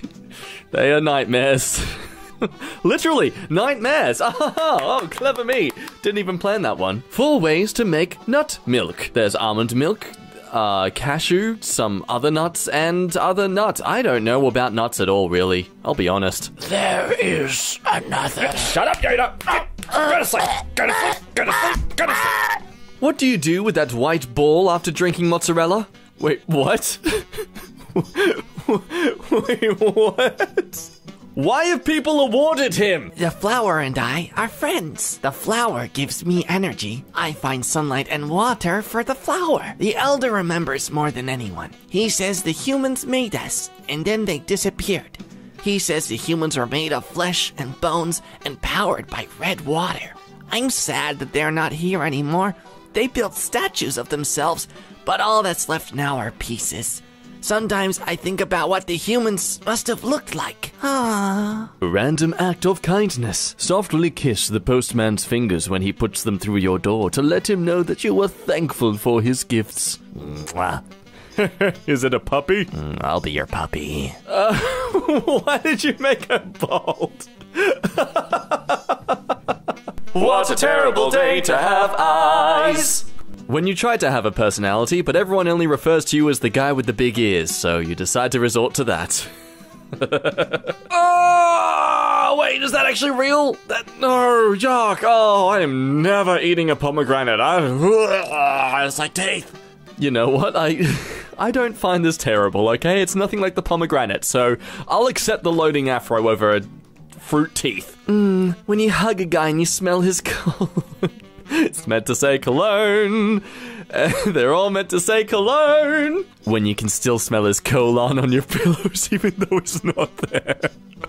they are nightmares. *laughs* *laughs* Literally, nightmares. *laughs* oh, clever me. Didn't even plan that one. Four ways to make nut milk. There's almond milk, uh, cashew, some other nuts, and other nuts. I don't know about nuts at all, really. I'll be honest. There is another. Shut up, Yoda! Go to sleep! Go to sleep! Go to sleep! Go to sleep! What do you do with that white ball after drinking mozzarella? Wait, what? *laughs* Wait, what? Why have people awarded him? The flower and I are friends. The flower gives me energy. I find sunlight and water for the flower. The elder remembers more than anyone. He says the humans made us, and then they disappeared. He says the humans are made of flesh and bones and powered by red water. I'm sad that they're not here anymore. They built statues of themselves, but all that's left now are pieces. Sometimes I think about what the humans must have looked like. Ah. A random act of kindness. Softly kiss the postman's fingers when he puts them through your door to let him know that you were thankful for his gifts. Mwah. *laughs* Is it a puppy? Mm, I'll be your puppy. *laughs* Why did you make her bald? *laughs* What a terrible day to have eyes! When you try to have a personality, but everyone only refers to you as the guy with the big ears, so you decide to resort to that. oh, *laughs* wait, is that actually real? That no, yuck! Oh, I am never eating a pomegranate. I, *laughs* it's like teeth. You know what? I *laughs* I don't find this terrible. Okay, it's nothing like the pomegranate, so I'll accept the loading afro over a fruit teeth. Mmm. When you hug a guy and you smell his cologne. It's meant to say cologne. *laughs* They're all meant to say cologne. When you can still smell his colon on your *laughs* pillows, even though it's not there.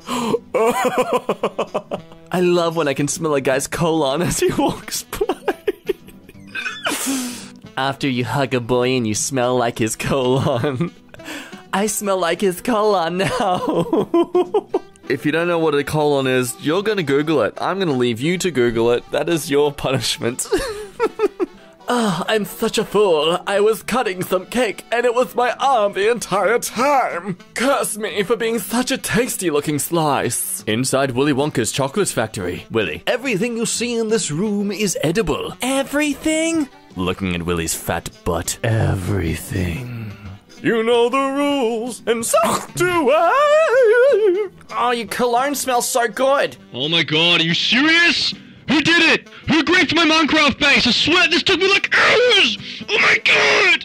*laughs* I love when I can smell a guy's colon as he walks by. After you hug a boy and you smell like his colon. I smell like his colon now. If you don't know what a colon is, you're gonna Google it. I'm gonna leave you to Google it. That is your punishment. Oh, *laughs* I'm such a fool. I was cutting some cake and it was my arm the entire time. Curse me for being such a tasty looking slice. Inside Willy Wonka's chocolate factory. Willy, everything you see in this room is edible. Everything? Looking at Willy's fat butt. Everything. You know the rules, and so do I. Oh, your cologne smells so good. Oh my god, are you serious? Who did it? Who graped my Minecraft base? I swear this took me like hours! Oh my god!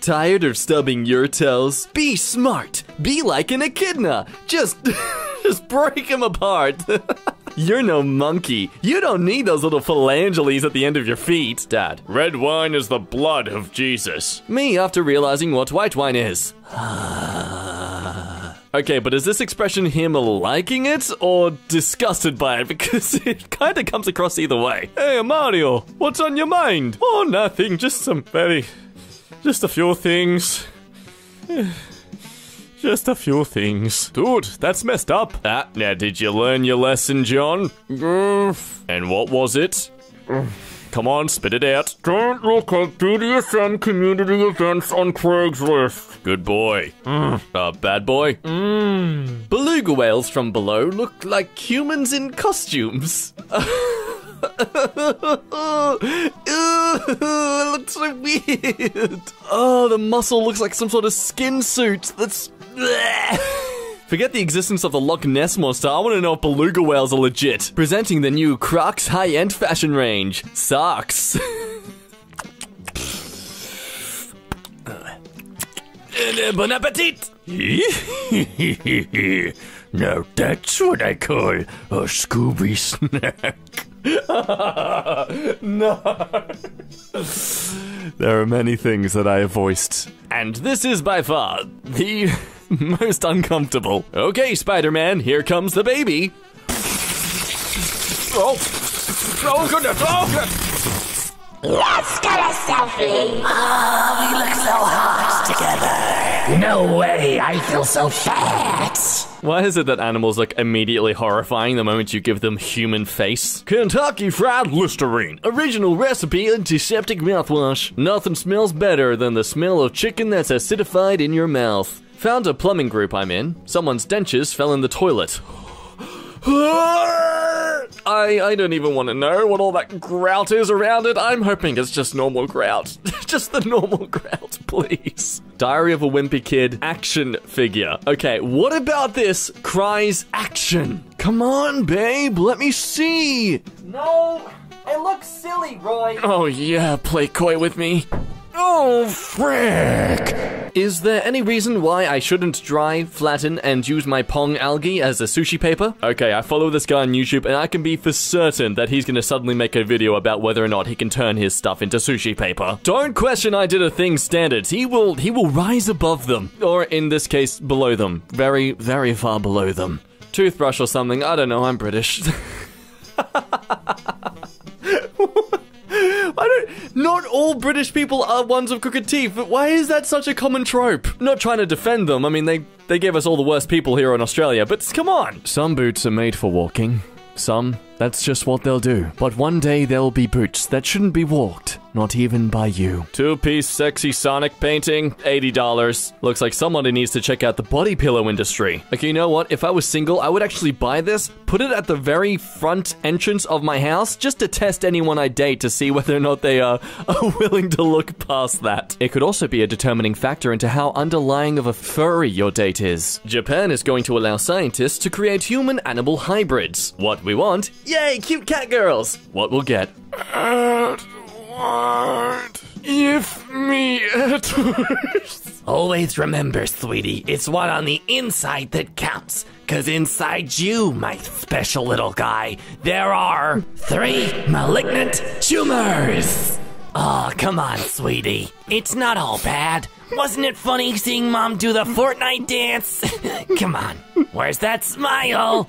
Tired of stubbing your toes? Be smart. Be like an echidna. Just, *laughs* just break them apart. *laughs* You're no monkey. You don't need those little phalanges at the end of your feet, Dad. Red wine is the blood of Jesus. Me after realizing what white wine is. *sighs* Okay, but is this expression him liking it or disgusted by it? *laughs* Because it kind of comes across either way. Hey, Mario, what's on your mind? Oh, nothing, just some very. just a few things. *sighs* *sighs* Just a few things. Dude, that's messed up. Ah, now did you learn your lesson, John? And what was it? Come on, spit it out. Don't look up BDSM community events on Craigslist. Good boy. Uh, bad boy. Beluga whales from below look like humans in costumes. *laughs* it looks so weird. Oh, the muscle looks like some sort of skin suit. That's. *laughs* Forget the existence of the Loch Ness monster. I want to know if beluga whales are legit. Presenting the new Crocs high-end fashion range, socks. *laughs* Uh, bon appetit! *laughs* now that's what I call a Scooby snack. There are many things that I have voiced, and this is by far the *laughs* most uncomfortable. Okay, Spider Man, here comes the baby. Oh, oh goodness! Oh, goodness. Let's get a selfie. Oh, we look so hot together. No way, I feel so fat. Why is it that animals look immediately horrifying the moment you give them human face? Kentucky Fried Listerine. Original recipe antiseptic mouthwash. Nothing smells better than the smell of chicken that's acidified in your mouth. Found a plumbing group I'm in. Someone's dentures fell in the toilet. *gasps* I, I don't even want to know what all that grout is around it. I'm hoping it's just normal grout. *laughs* just the normal grout, please. Diary of a Wimpy Kid action figure. Okay, what about this cries action? Come on, babe, let me see. No, it looks silly, Roy. Oh, yeah, play coy with me. Oh, frick! Is there any reason why I shouldn't dry, flatten, and use my Pong algae as a sushi paper? Okay, I follow this guy on YouTube, and I can be for certain that he's gonna suddenly make a video about whether or not he can turn his stuff into sushi paper. Don't question I did a thing standards. He will he will rise above them. Or in this case, below them. Very, very far below them. Toothbrush or something, I don't know, I'm British. *laughs* I don't. Not all British people are ones of crooked teeth, but why is that such a common trope? Not trying to defend them. I mean, they they gave us all the worst people here in Australia, but come on. Some boots are made for walking. Some, that's just what they'll do. But one day there'll be boots that shouldn't be walked, not even by you. Two piece sexy Sonic painting, $80. Looks like somebody needs to check out the body pillow industry. Okay, you know what? If I was single, I would actually buy this, put it at the very front entrance of my house, just to test anyone I date to see whether or not they are, *laughs* are willing to look past that. It could also be a determining factor into how underlying of a furry your date is. Japan is going to allow scientists to create human animal hybrids. What we want, yay, cute cat girls! What we'll get, What? If me at Always remember, sweetie, it's what on the inside that counts. Cause inside you, my special little guy, there are three malignant tumors. Oh, come on, sweetie. It's not all bad. Wasn't it funny seeing mom do the Fortnite dance? *laughs* come on. Where's that smile?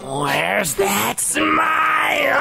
Where's that smile?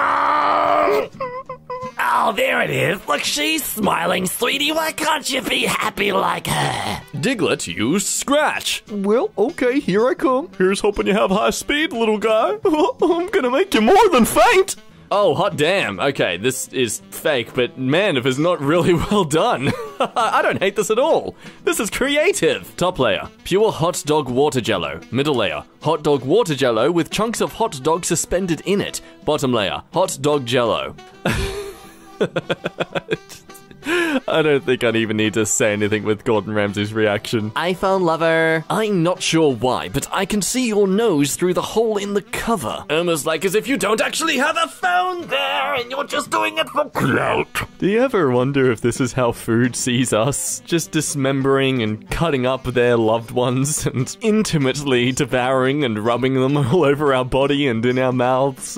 Oh, there it is. Look, she's smiling, sweetie. Why can't you be happy like her? Diglett used Scratch. Well, okay, here I come. Here's hoping you have high speed, little guy. *laughs* I'm gonna make you more than faint. Oh, hot damn. Okay, this is fake, but man, if it's not really *laughs* well done. *laughs* I don't hate this at all. This is creative. Top layer, pure hot dog water jello. Middle layer, hot dog water jello with chunks of hot dog suspended in it. Bottom layer, hot dog jello. *laughs* *laughs* I don't think I'd even need to say anything with Gordon Ramsay's reaction. iPhone lover. I'm not sure why, but I can see your nose through the hole in the cover. Almost like as if you don't actually have a phone there and you're just doing it for clout. Do you ever wonder if this is how food sees us? Just dismembering and cutting up their loved ones *laughs* and intimately devouring and rubbing them *laughs* all over our body and in our mouths.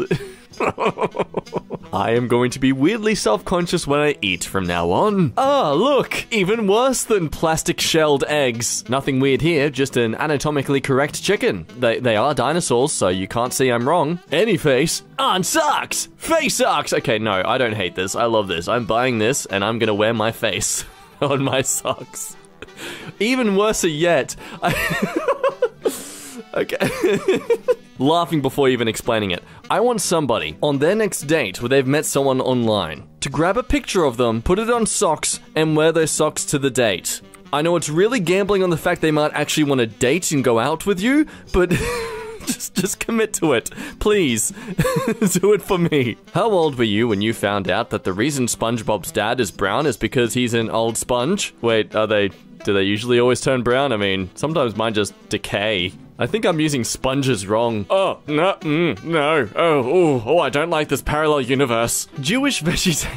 *laughs* I am going to be weirdly self conscious when I eat from now on. Ah, look! Even worse than plastic shelled eggs. Nothing weird here, just an anatomically correct chicken. They, they are dinosaurs, so you can't see I'm wrong. Any face on socks! Face socks! Okay, no, I don't hate this. I love this. I'm buying this, and I'm gonna wear my face *laughs* on my socks. *laughs* Even worse yet, I. okay. Laughing before even explaining it. I want somebody on their next date where they've met someone online to grab a picture of them, put it on socks, and wear those socks to the date. I know it's really gambling on the fact they might actually want to date and go out with you, but *laughs* just just commit to it. Please. *laughs* Do it for me. How old were you when you found out that the reason SpongeBob's dad is brown is because he's an old sponge? Wait, are they do they usually always turn brown? I mean, sometimes mine just decay. I think I'm using sponges wrong. Oh, no, mm, no. Oh, oh, oh, I don't like this parallel universe. Jewish *laughs* veggies.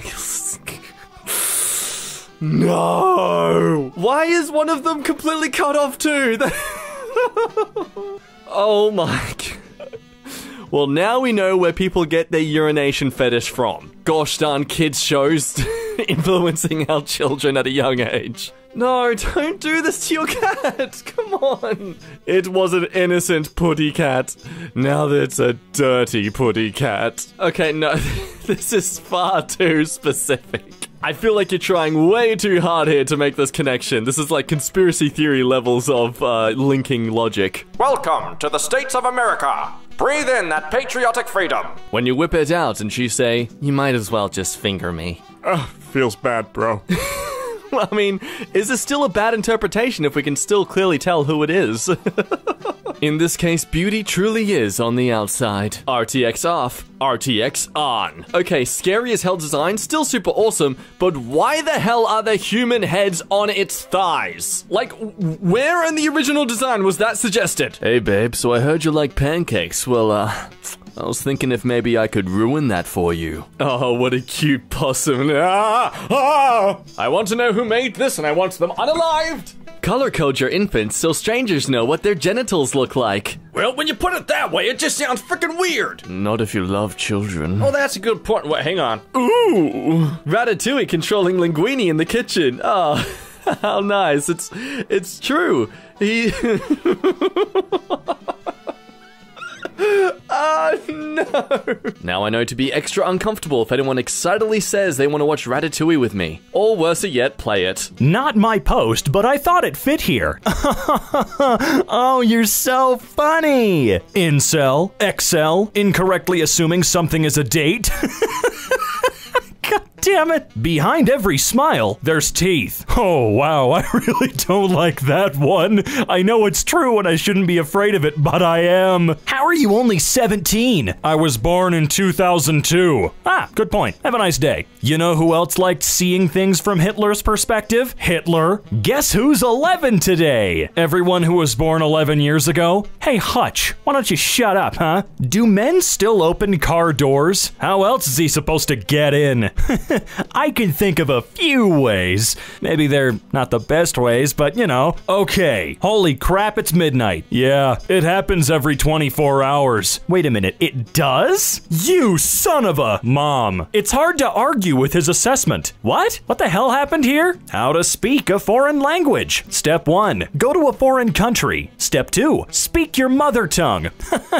no! Why is one of them completely cut off too? *laughs* oh my god. Well, now we know where people get their urination fetish from. Gosh darn kids shows *laughs* influencing our children at a young age. No, don't do this to your cat. *laughs* Come on. It was an innocent putty cat. Now it's a dirty putty cat. Okay, no, *laughs* this is far too specific. I feel like you're trying way too hard here to make this connection. This is like conspiracy theory levels of uh, linking logic. Welcome to the States of America. Breathe in that patriotic freedom. When you whip it out and she say, you might as well just finger me. Ugh, feels bad, bro. *laughs* *laughs* I mean, is this still a bad interpretation if we can still clearly tell who it is? *laughs* In this case, beauty truly is on the outside. RTX off, RTX on. Okay, scary as hell design, still super awesome, but why the hell are there human heads on its thighs? Like, where in the original design was that suggested? Hey babe, so I heard you like pancakes. Well, uh, I was thinking if maybe I could ruin that for you. Oh, what a cute possum. *laughs* Ah, ah! I want to know who made this and I want them unalived! Color code your infants so strangers know what their genitals look like. Well, when you put it that way, it just sounds freaking weird. Not if you love children. Oh, that's a good point. Wait, hang on. Ooh! Ratatouille controlling Linguini in the kitchen. Oh, *laughs* how nice. It's it's true. He *laughs* Oh *gasps* no! Now I know to be extra uncomfortable if anyone excitedly says they want to watch Ratatouille with me. Or worse yet, play it. Not my post, but I thought it fit here. *laughs* oh, you're so funny! Incel, Excel, incorrectly assuming something is a date. *laughs* God damn it! Behind every smile, there's teeth. Oh, wow, *laughs* I really don't like that one. I know it's true and I shouldn't be afraid of it, but I am. How are you only 17? I was born in 2002. Ah, good point. Have a nice day. You know who else liked seeing things from Hitler's perspective? Hitler. Guess who's 11 today? Everyone who was born 11 years ago? Hey, Hutch, why don't you shut up, huh? Do men still open car doors? How else is he supposed to get in? *laughs* *laughs* I can think of a few ways. Maybe they're not the best ways, but you know. Okay, holy crap, it's midnight. Yeah, it happens every 24 hours. Wait a minute, it does? You son of a mom. It's hard to argue with his assessment. What? What the hell happened here? How to speak a foreign language. Step 1. Go to a foreign country. Step 2. Speak your mother tongue. *laughs*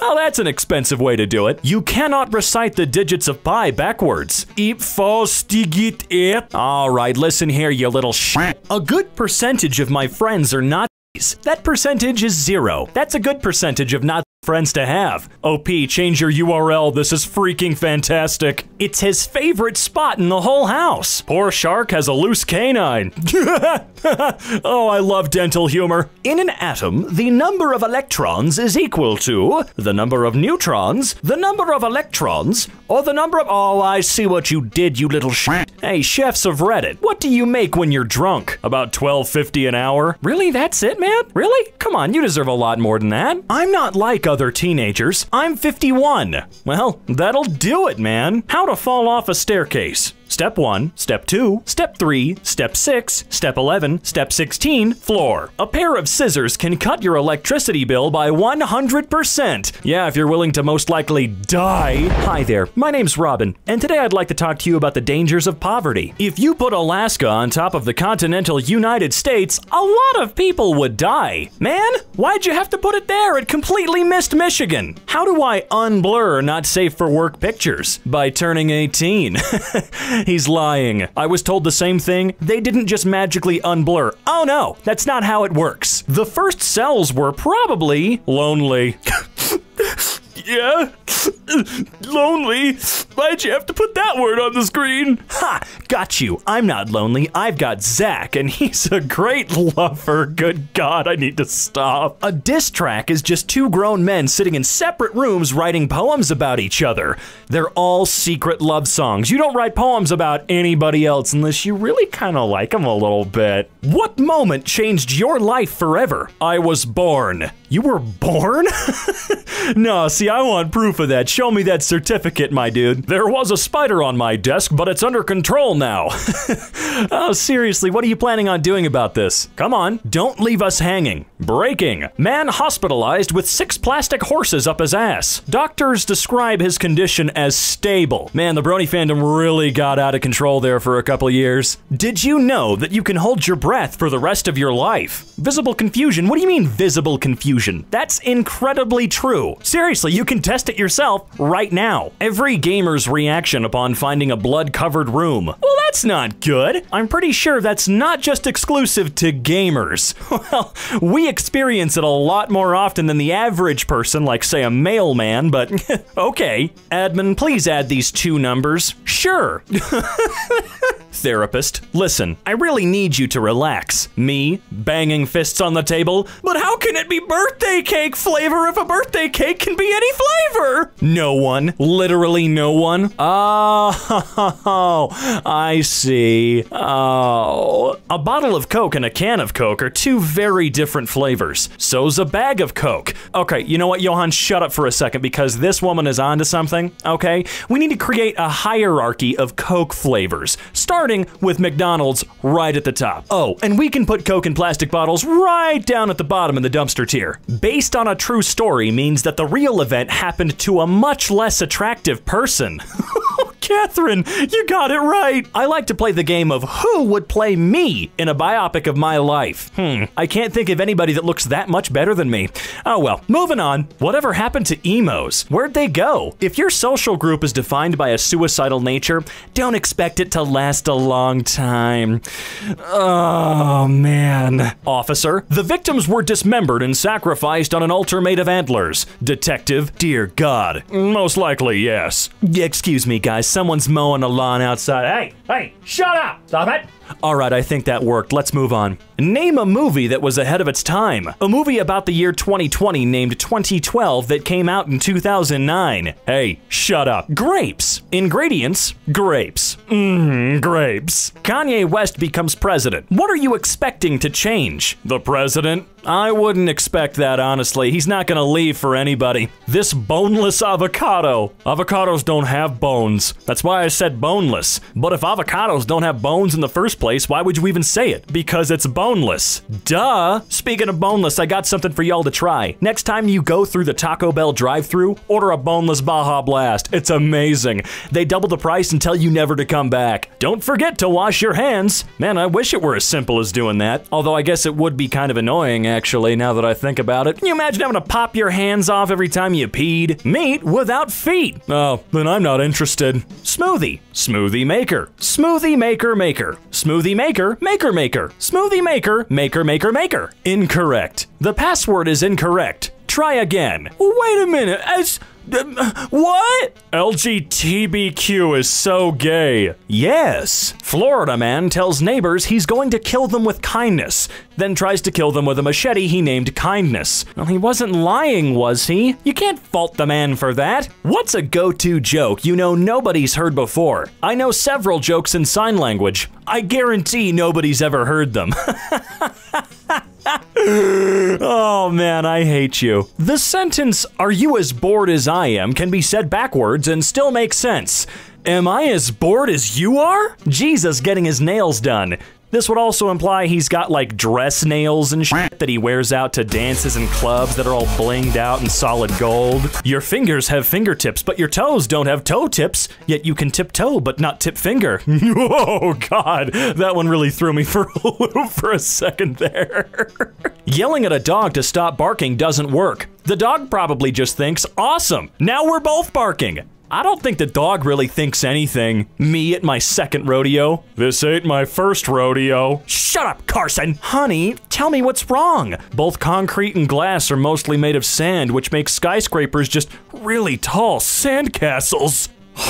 well, that's an expensive way to do it. You cannot recite the digits of pi backwards. Eat It. All right, listen here, you little sh. A good percentage of my friends are Nazis. That percentage is zero. That's a good percentage of Nazi friends to have. OP, change your URL. This is freaking fantastic. It's his favorite spot in the whole house. Poor shark has a loose canine. *laughs* oh, I love dental humor. In an atom, the number of electrons is equal to the number of neutrons, the number of electrons, or the number of. Oh, I see what you did, you little sh. Hey, chefs of Reddit, what do you make when you're drunk? About 12.50 an hour? Really? That's it, man? Really? Come on, you deserve a lot more than that. I'm not like other teenagers. I'm 51. Well, that'll do it, man. How to fall off a staircase. Step 1, Step 2, Step 3, Step 6, Step 11, Step 16, floor. A pair of scissors can cut your electricity bill by 100%. Yeah, if you're willing to most likely die. Hi there, my name's Robin, and today I'd like to talk to you about the dangers of poverty. If you put Alaska on top of the continental United States, a lot of people would die. Man, why'd you have to put it there? It completely missed Michigan. How do I unblur not safe for work pictures? By turning 18. *laughs* He's lying. I was told the same thing. They didn't just magically unblur. Oh no, that's not how it works. The first cells were probably lonely. *laughs* Yeah? *laughs* lonely? Why'd you have to put that word on the screen? Ha! Got you. I'm not lonely. I've got Zach, and *laughs* he's a great lover. Good God, I need to stop. A diss track is just two grown men sitting in separate rooms writing poems about each other. They're all secret love songs. You don't write poems about anybody else unless you really kind of like them a little bit. What moment changed your life forever? I was born. You were born? *laughs* no, see, I want proof of that. Show me that certificate, my dude. There was a spider on my desk, but it's under control now. *laughs* oh, seriously, what are you planning on doing about this? Come on, don't leave us hanging. Breaking. Man hospitalized with six plastic horses up his ass. Doctors describe his condition as stable. Man, the Brony fandom really got out of control there for a couple years. Did you know that you can hold your breath for the rest of your life? Visible confusion? What do you mean visible confusion? That's incredibly true. Seriously, you can test it yourself right now. Every gamer's reaction upon finding a blood-covered room. Well, that's not good. I'm pretty sure that's not just exclusive to gamers. *laughs* Well, we experience it a lot more often than the average person, like say a mailman, but *laughs* okay. Admin, please add these two numbers. Sure. *laughs* Therapist, listen, I really need you to relax. Me, banging fists on the table, but how can it be birthday cake flavor if a birthday cake can be any flavor? No one, literally no one. Oh, *laughs* I see. Oh. A bottle of Coke and a can of Coke are two very different flavors. So's a bag of Coke. Okay, you know what, Johan, shut up for a second because this woman is onto something, okay? We need to create a hierarchy of Coke flavors, starting with McDonald's right at the top. Oh, and we can put Coke in plastic bottles right down at the bottom in the dumpster tier. Based on a true story means that the real event happened to a much less attractive person. *laughs* Catherine, you got it right. I like to play the game of who would play me in a biopic of my life. Hmm, I can't think of anybody that looks that much better than me. Oh well, moving on. Whatever happened to emos? Where'd they go? If your social group is defined by a suicidal nature, don't expect it to last a long time. Oh man. Officer, the victims were dismembered and sacrificed on an altar made of antlers. Detective, dear God. Most likely, yes. Excuse me, guys. Someone's mowing the lawn outside. Hey, hey, shut up! Stop it! All right, I think that worked. Let's move on. Name a movie that was ahead of its time. A movie about the year 2020 named 2012 that came out in 2009. Hey, shut up. Grapes. Ingredients grapes. Mmm, grapes. Kanye West becomes president. What are you expecting to change? The president? I wouldn't expect that, honestly. He's not gonna leave for anybody. This boneless avocado. Avocados don't have bones. That's why I said boneless. But if avocados don't have bones in the first place, why would you even say it? Because it's boneless. Duh. Speaking of boneless, I got something for y'all to try. Next time you go through the Taco Bell drive-thru, order a boneless Baja Blast. It's amazing. They double the price and tell you never to come back. Don't forget to wash your hands. Man, I wish it were as simple as doing that. Although I guess it would be kind of annoying, actually, now that I think about it. Can you imagine having to pop your hands off every time you peed? Meat without feet. Oh, then I'm not interested. Smoothie. Smoothie maker. Smoothie maker maker. Smoothie maker maker maker. Smoothie maker maker maker maker. Incorrect. The password is incorrect. Try again. Wait a minute. As what? LGTBQ is so gay. Yes. Florida man tells neighbors he's going to kill them with kindness, then tries to kill them with a machete he named Kindness. Well, he wasn't lying, was he? You can't fault the man for that. What's a go to joke you know nobody's heard before? I know several jokes in sign language. I guarantee nobody's ever heard them. *laughs* *laughs* oh man, I hate you. The sentence, Are you as bored as I am, can be said backwards and still make sense. Am I as bored as you are? Jesus getting his nails done. This would also imply he's got like dress nails and shit that he wears out to dances and clubs that are all blinged out in solid gold. Your fingers have fingertips, but your toes don't have toe tips, yet you can tiptoe but not tip finger. *laughs* oh god, that one really threw me *laughs* for a loop for a second there. *laughs* Yelling at a dog to stop barking doesn't work. The dog probably just thinks, awesome, now we're both barking. I don't think the dog really thinks anything. Me at my second rodeo. This ain't my first rodeo. Shut up, Carson. Honey, tell me what's wrong. Both concrete and glass are mostly made of sand, which makes skyscrapers just really tall sandcastles.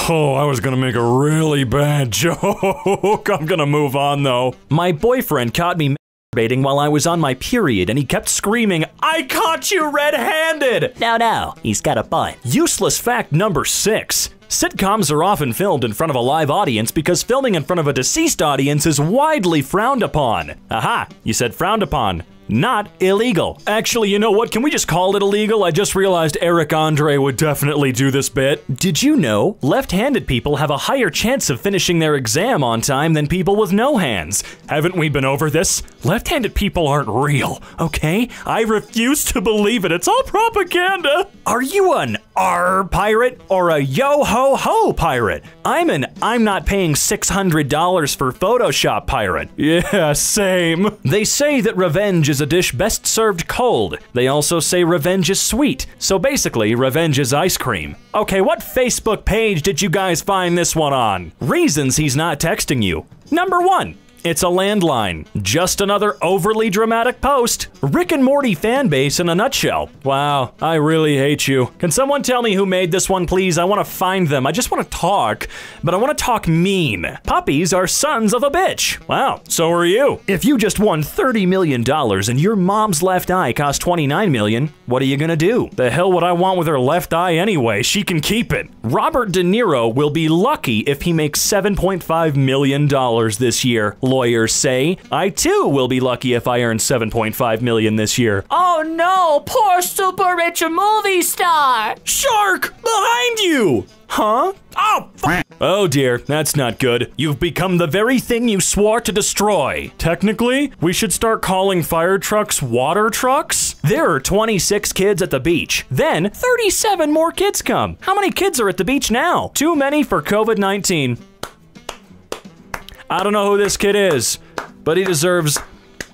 Oh, I was gonna make a really bad *laughs* joke. I'm gonna move on though. My boyfriend caught me masturbating while I was on my period and he kept screaming, I caught you red handed! No, no, he's got a butt. Useless fact number six. Sitcoms are often filmed in front of a live audience because filming in front of a deceased audience is widely frowned upon. Aha, you said frowned upon not illegal. Actually, you know what? Can we just call it illegal? I just realized Eric Andre would definitely do this bit. Did you know left-handed people have a higher chance of finishing their exam on time than people with no hands? Haven't we been over this? Left-handed people aren't real, okay? I refuse to believe it. It's all propaganda. Are you an R pirate or a yo ho ho pirate? I'm an I'm not paying $600 for Photoshop pirate. Yeah, same. They say that revenge is a dish best served cold. They also say revenge is sweet. So basically, revenge is ice cream. Okay, what Facebook page did you guys find this one on? Reasons he's not texting you. Number one, it's a landline. Just another overly dramatic post. Rick and Morty fanbase in a nutshell. Wow, I really hate you. Can someone tell me who made this one, please? I want to find them. I just want to talk, but I want to talk mean. Puppies are sons of a bitch. Wow, so are you. If you just won $30 million and your mom's left eye cost 29 million, what are you gonna do? The hell would I want with her left eye anyway? She can keep it. Robert De Niro will be lucky if he makes $7.5 million this year lawyers say. I too will be lucky if I earn 7.5 million this year. Oh no, poor super rich movie star! Shark! Behind you! Huh? Oh, f- Oh dear, that's not good. You've become the very thing you swore to destroy. Technically, we should start calling fire trucks water trucks? There are 26 kids at the beach. Then, 37 more kids come. How many kids are at the beach now? Too many for COVID 19. I don't know who this kid is, but he deserves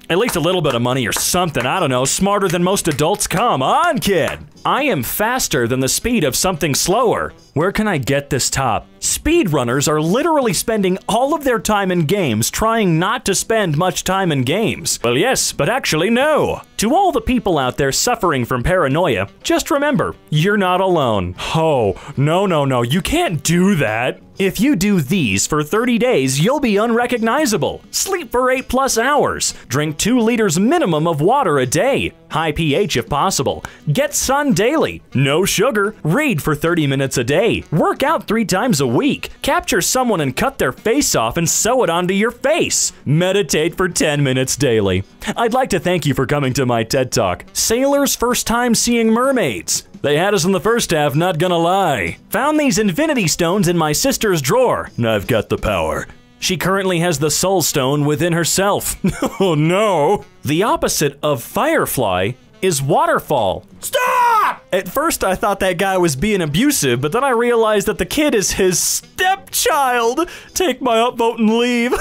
at least a little bit of money or something. I don't know. Smarter than most adults. Come on, kid. I am faster than the speed of something slower. Where can I get this top? Speedrunners are literally spending all of their time in games trying not to spend much time in games. Well, yes, but actually, no. To all the people out there suffering from paranoia, just remember, you're not alone. Oh, no, no, no, you can't do that. If you do these for 30 days, you'll be unrecognizable. Sleep for 8 plus hours. Drink 2 liters minimum of water a day. High pH if possible. Get sun daily. No sugar. Read for 30 minutes a day. Work out 3 times a week. Capture someone and cut their face off and sew it onto your face. Meditate for 10 minutes daily. I'd like to thank you for coming to my TED Talk. Sailors' first time seeing mermaids. They had us in the first half, not gonna lie. Found these infinity stones in my sister's drawer. I've got the power. She currently has the soul stone within herself. *laughs* oh no! The opposite of firefly is waterfall. Stop! At first, I thought that guy was being abusive, but then I realized that the kid is his stepchild. Take my upvote and leave. *laughs*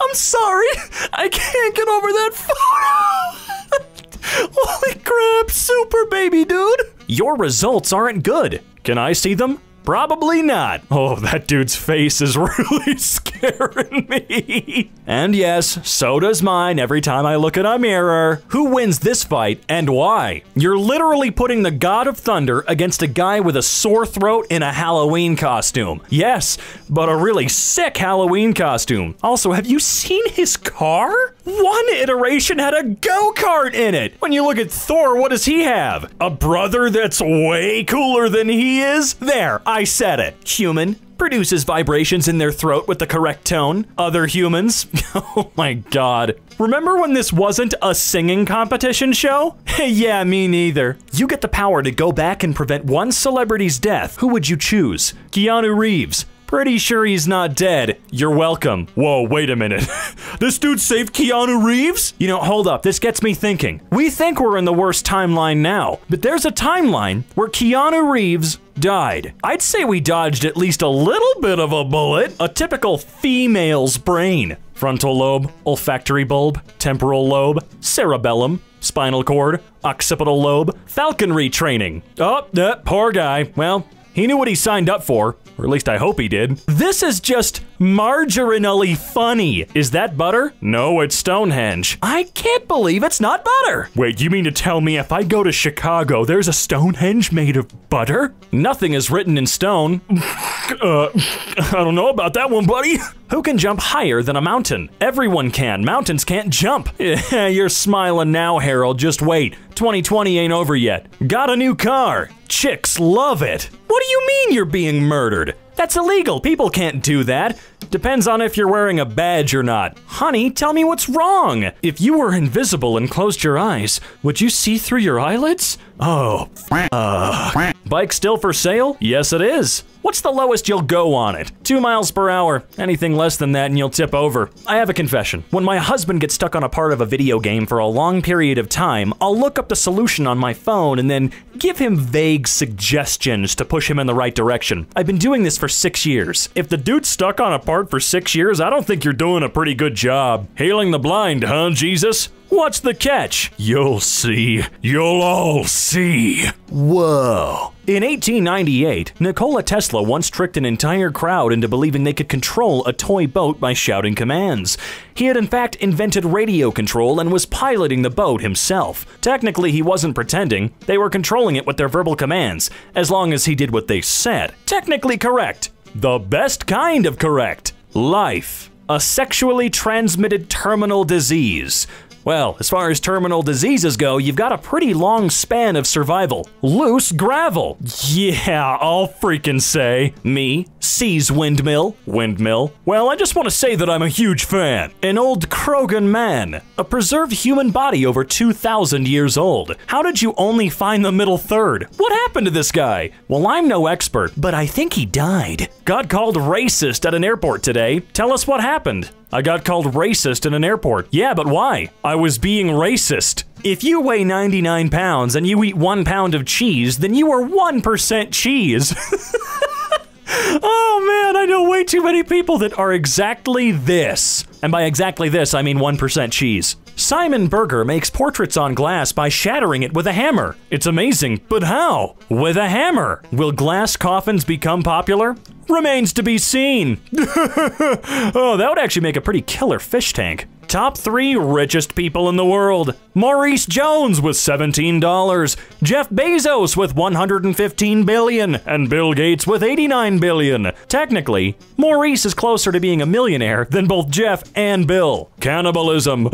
I'm sorry. I can't get over that photo. *laughs* Holy crap, super baby dude. Your results aren't good. Can I see them? Probably not. Oh, that dude's face is *laughs* really scaring me. And yes, so does mine every time I look in a mirror. Who wins this fight and why? You're literally putting the God of Thunder against a guy with a sore throat in a Halloween costume. Yes, but a really sick Halloween costume. Also, have you seen his car? One iteration had a go kart in it. When you look at Thor, what does he have? A brother that's way cooler than he is? There, I said it. Human produces vibrations in their throat with the correct tone. Other humans, *laughs* oh my god. Remember when this wasn't a singing competition show? *laughs* yeah, me neither. You get the power to go back and prevent one celebrity's death. Who would you choose? Keanu Reeves. Pretty sure he's not dead. You're welcome. Whoa, wait a minute. *laughs* this dude saved Keanu Reeves? You know, hold up. This gets me thinking. We think we're in the worst timeline now, but there's a timeline where Keanu Reeves died. I'd say we dodged at least a little bit of a bullet. A typical female's brain. Frontal lobe, olfactory bulb, temporal lobe, cerebellum, spinal cord, occipital lobe, falconry training. Oh, that poor guy. Well, He knew what he signed up for, or at least I hope he did. This is just margarinally funny. Is that butter? No, it's Stonehenge. I can't believe it's not butter. Wait, you mean to tell me if I go to Chicago, there's a Stonehenge made of butter? Nothing is written in stone. *laughs* uh, I don't know about that one, buddy. *laughs* Who can jump higher than a mountain? Everyone can. Mountains can't jump. *laughs* You're smiling now, Harold. Just wait. 2020 ain't over yet. Got a new car. Chicks love it. What do you mean you're being murdered? That's illegal. People can't do that. Depends on if you're wearing a badge or not. Honey, tell me what's wrong. If you were invisible and closed your eyes, would you see through your eyelids? Oh, uh. Bike still for sale? Yes, it is. What's the lowest you'll go on it? Two miles per hour. Anything less than that and you'll tip over. I have a confession. When my husband gets stuck on a part of a video game for a long period of time, I'll look up the solution on my phone and then give him vague suggestions to push him in the right direction. I've been doing this for six years. If the dude's stuck on a part for six years, I don't think you're doing a pretty good job. Healing the blind, huh, Jesus? What's the catch? You'll see. You'll all see. Whoa. In 1898, Nikola Tesla once tricked an entire crowd into believing they could control a toy boat by shouting commands. He had in fact invented radio control and was piloting the boat himself. Technically, he wasn't pretending, they were controlling it with their verbal commands, as long as he did what they said. Technically correct. The best kind of correct. Life. A sexually transmitted terminal disease. Well, as far as terminal diseases go, you've got a pretty long span of survival. Loose gravel. Yeah, I'll freaking say. Me, Seas Windmill. Windmill. Well, I just want to say that I'm a huge fan. An old Krogan man. A preserved human body over 2,000 years old. How did you only find the middle third? What happened to this guy? Well, I'm no expert, but I think he died. Got called racist at an airport today. Tell us what happened. I got called racist in an airport. Yeah, but why? I was being racist. If you weigh 99 pounds and you eat one pound of cheese, then you are 1% cheese. *laughs* oh man, I know way too many people that are exactly this. And by exactly this, I mean 1% cheese. Simon Berger makes portraits on glass by shattering it with a hammer. It's amazing, but how? With a hammer. Will glass coffins become popular? Remains to be seen. *laughs* oh, that would actually make a pretty killer fish tank. Top three richest people in the world. Maurice Jones with $17, Jeff Bezos with 115 billion, and Bill Gates with 89 billion. Technically, Maurice is closer to being a millionaire than both Jeff and Bill. Cannibalism. *gasps*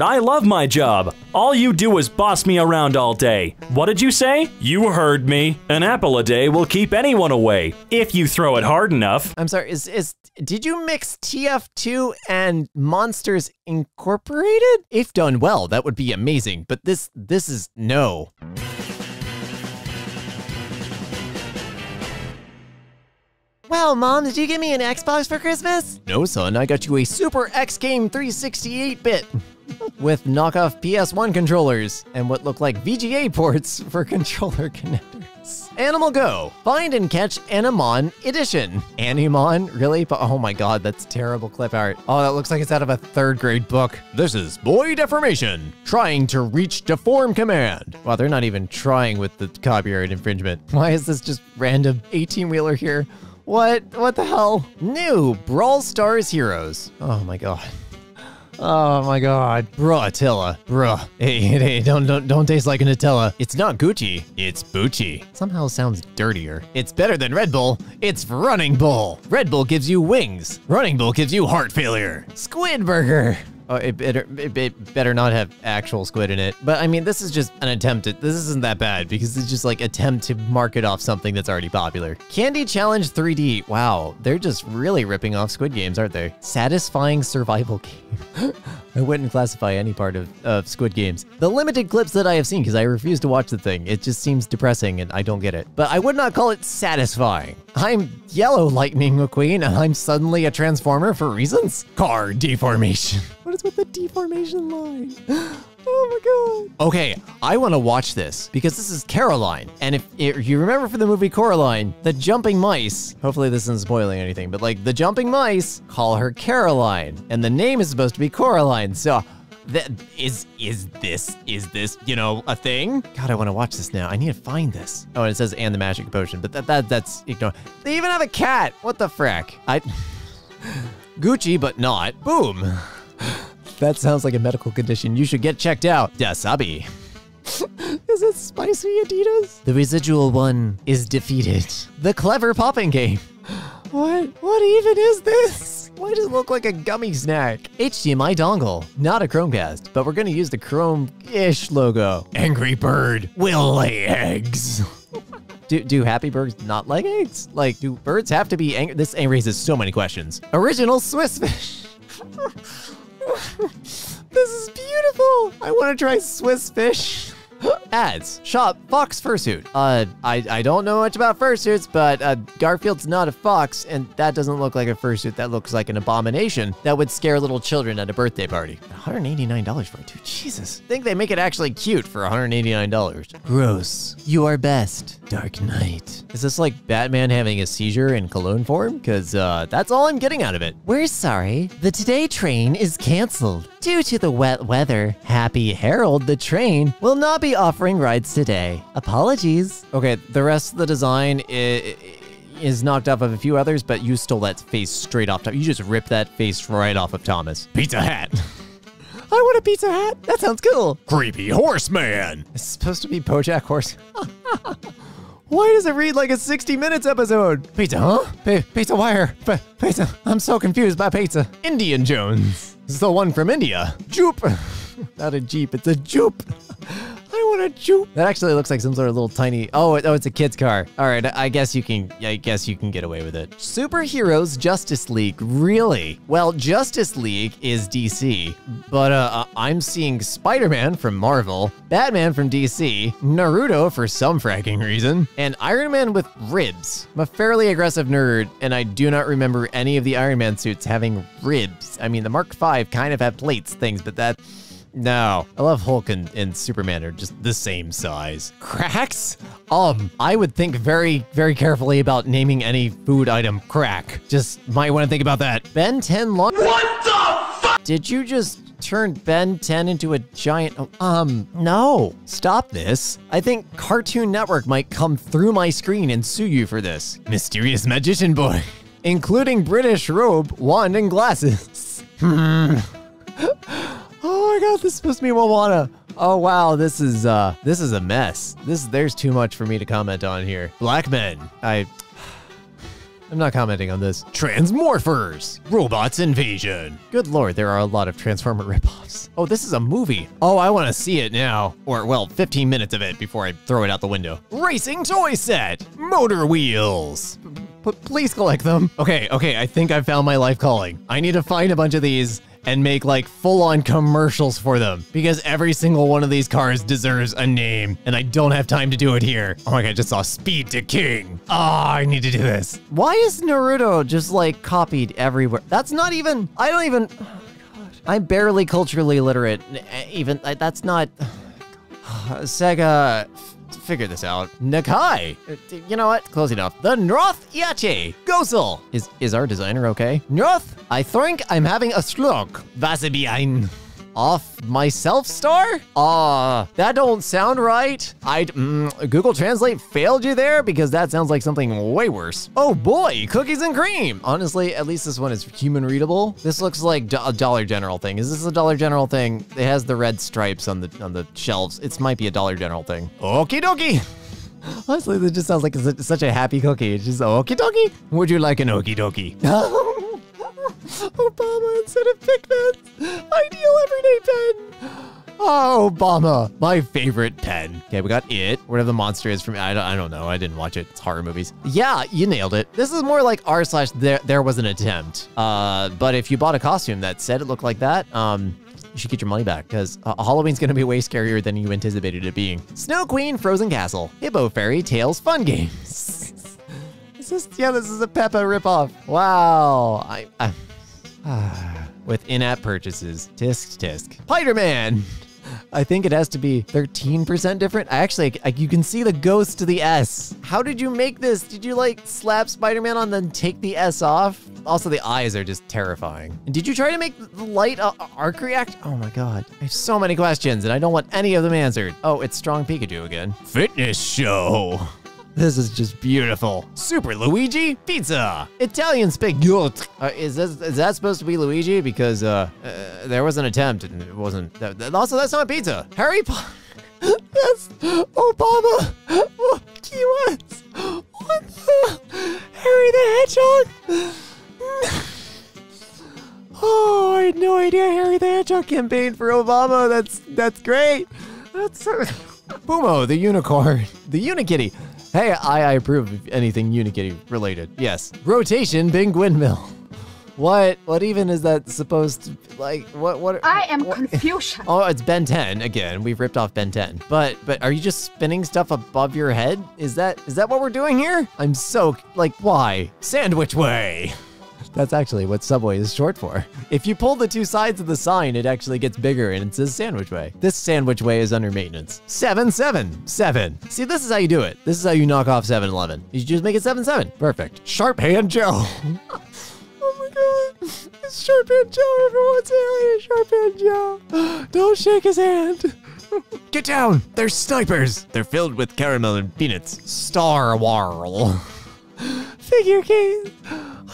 I love my job. All you do is boss me around all day. What did you say? You heard me. An apple a day will keep anyone away, if you throw it hard enough. I'm sorry, is is did you mix TF2 and Monsters Incorporated? If done well, that would be amazing, but this this is no. Wow, Mom, did you get me an Xbox for Christmas? No, son, I got you a Super X Game 368 bit *laughs* with knockoff PS1 controllers and what look like VGA ports for *laughs* controller connectors. Animal Go, find and catch Animon Edition. Animon? Really? But oh my god, that's terrible clip art. Oh, that looks like it's out of a third grade book. This is Boy Deformation, trying to reach deform command. Wow, they're not even trying with the copyright infringement. *laughs* Why is this just random 18 wheeler here? What? What the hell? New Brawl Stars Heroes. Oh my god. Oh my god. Bruh, Attila. Bruh. Hey, hey, hey, don't, don't, don't taste like a Nutella. It's not Gucci. It's Bucci. Somehow sounds dirtier. It's better than Red Bull. It's Running Bull. Red Bull gives you wings. Running Bull gives you heart failure. Squid Burger. Oh, it better, it, it better not have actual squid in it. But I mean, this is just an attempt at, this isn't that bad because it's just like attempt to market off something that's already popular. Candy Challenge 3D. Wow, they're just really ripping off Squid Games, aren't they? Satisfying survival *laughs* game. I wouldn't classify any part of, of Squid Games. The limited clips that I have seen, because I refuse to watch the thing, it just seems depressing and I don't get it. But I would not call it satisfying. I'm Yellow Lightning *laughs* McQueen and I'm suddenly a transformer for reasons? Car deformation. *laughs* What is with the deformation line? *gasps* Oh my god. Okay, I want to watch this because this is Caroline. And if, if you remember from the movie Coraline, the jumping mice, hopefully this isn't spoiling anything, but like the jumping mice call her Caroline. And the name is supposed to be Coraline. So That is is this is this you know a thing? God, I want to watch this now. I need to find this. Oh, and it says and the magic potion, but that that that's ignore. They even have a cat. What the frick? I *laughs* Gucci, but not. Boom. *laughs* That sounds like a medical condition. You should get checked out. Dasabi. *laughs* is it spicy Adidas? The residual one is defeated. The clever popping game. What? What even is this? Why does it look like a gummy snack? HDMI dongle, not a Chromecast, but we're gonna use the Chrome-ish logo. Angry Bird will lay eggs. *laughs* Do, do happy birds not lay eggs? Like, do birds have to be angry? This raises so many questions. Original Swiss fish. *laughs* this is beautiful. I want to try Swiss fish. *gasps* Ads. Shop Fox Fursuit. Uh, I, I don't know much about fursuits, but uh, Garfield's not a fox, and that doesn't look like a fursuit. That looks like an abomination that would scare little children at a birthday party. $189 for it, dude. Jesus. think they make it actually cute for $189. Gross. You are best. Dark Knight. Is this like Batman having a seizure in cologne form? Because uh, that's all I'm getting out of it. We're sorry. The Today train is canceled. Due to the wet weather, Happy Harold the train will not be offering rides today. Apologies. Okay, the rest of the design is, is knocked off of a few others, but you stole that face straight off. You just ripped that face right off of Thomas. Pizza Hat. *laughs* I want a pizza hat. That sounds cool. Creepy Horseman. It's supposed to be Bojack Horse. *laughs* Why does it read like a 60 Minutes episode? Pizza, huh? P- pizza wire. P- pizza. I'm so confused by pizza. Indian Jones. This is the one from India. Joop. *laughs* Not a Jeep, it's a Joop. I want a Joop. That actually looks like some sort of little tiny. Oh, oh, it's a kid's car. All right, I guess you can. I guess you can get away with it. Superheroes Justice League. Really? Well, Justice League is DC, but uh, uh, I'm seeing Spider-Man from Marvel, Batman from DC, Naruto for some fracking reason, and Iron Man with ribs. I'm a fairly aggressive nerd, and I do not remember any of the Iron Man suits having ribs. I mean, the Mark V kind of have plates things, but that. No, I love Hulk and, and Superman are just the same size. Cracks? Um, I would think very, very carefully about naming any food item crack. Just might want to think about that. Ben 10 long. What the fuck? Did you just turn Ben 10 into a giant? Um, no. Stop this. I think Cartoon Network might come through my screen and sue you for this. Mysterious Magician Boy. Including British robe, wand, and glasses. *laughs* Hmm. Oh my god, this is supposed to be Moana. Oh wow, this is uh this is a mess. This there's too much for me to comment on here. Black men. I *sighs* I'm not commenting on this. Transmorphers. Robots invasion. Good lord, there are a lot of Transformer ripoffs. Oh, this is a movie. Oh, I want to see it now. Or well, 15 minutes of it before I throw it out the window. Racing toy set. Motor wheels. But please collect them. Okay, okay, I think I found my life calling. I need to find a bunch of these and make like full on commercials for them because every single one of these cars deserves a name and I don't have time to do it here. Oh my god, I just saw Speed to King. Ah, I need to do this. Why is Naruto just like copied everywhere? That's not even, I don't even, oh god. I'm barely culturally literate. Even, that's not, *sighs* Sega, figure this out. Nakai. Uh, You know what? Close enough. The North Yache. Gosel. Is is our designer okay? North, I think I'm having a stroke. Vasebian. Off myself star? Ah, that don't sound right. I mm, Google Translate failed you there because that sounds like something way worse. Oh boy, cookies and cream. Honestly, at least this one is human readable. This looks like a Dollar General thing. Is this a Dollar General thing? It has the red stripes on the on the shelves. It might be a Dollar General thing. Okie dokie. Honestly, this just sounds like such a happy cookie. It's just okie dokie. Would you like an okie dokie? *laughs* Obama instead of pigments. Ideal everyday pen. Oh, Obama, my favorite pen. Okay, we got it. Whatever the monster is from, I don't, I don't know. I didn't watch it. It's horror movies. Yeah, you nailed it. This is more like r slash there, there was an attempt. Uh, but if you bought a costume that said it looked like that, um, you should get your money back because uh, Halloween's gonna be way scarier than you anticipated it being. Snow Queen, Frozen Castle, Hippo Fairy Tales Fun Games. *laughs* Is this, yeah, this is a Peppa ripoff. Wow. I, I *sighs* with in-app purchases. Tisk tisk. Spider-Man. I think it has to be 13% different. I actually, I, you can see the ghost to the S. How did you make this? Did you like slap Spider-Man on then take the S off? Also, the eyes are just terrifying. And did you try to make the light uh, arc react? Oh my god. I have so many questions and I don't want any of them answered. Oh, it's Strong Pikachu again. Fitness show. This is just beautiful. Super Luigi Pizza. Italian spaghetti. Uh, is this is that supposed to be Luigi? Because uh, uh there was an attempt and it wasn't. That, that- also, that's not pizza. Harry Potter. *laughs* Yes, Obama. Oh, Key West. What the? Harry the Hedgehog. *sighs* Oh, I had no idea Harry the Hedgehog campaigned for Obama. That's that's great. That's so. *laughs* Pumo, the unicorn, the Unikitty. Hey, I, I approve of anything Unikitty related. Yes. Rotation Bing Windmill. *laughs* What? What even is that supposed to like? What? What? I am what- Confucius. *laughs* Oh, it's Ben 10 again. We've ripped off Ben 10. But but are you just spinning stuff above your head? Is that is that what we're doing here? I'm so like why? Sandwich way. That's actually what Subway is short for. If you pull the two sides of the sign, it actually gets bigger and it says Sandwich Way. This Sandwich Way is under maintenance. 7 7 7. See, this is how you do it. This is how you knock off 7 11. You just make it 7 7. Perfect. Sharp Hand Joe. *laughs* oh my god. It's Sharp Hand Joe. Everyone say hi to Sharp Hand Joe. *gasps* Don't shake his hand. *laughs* Get down! They're snipers! They're filled with caramel and peanuts. Star Warl. *laughs* Figure case.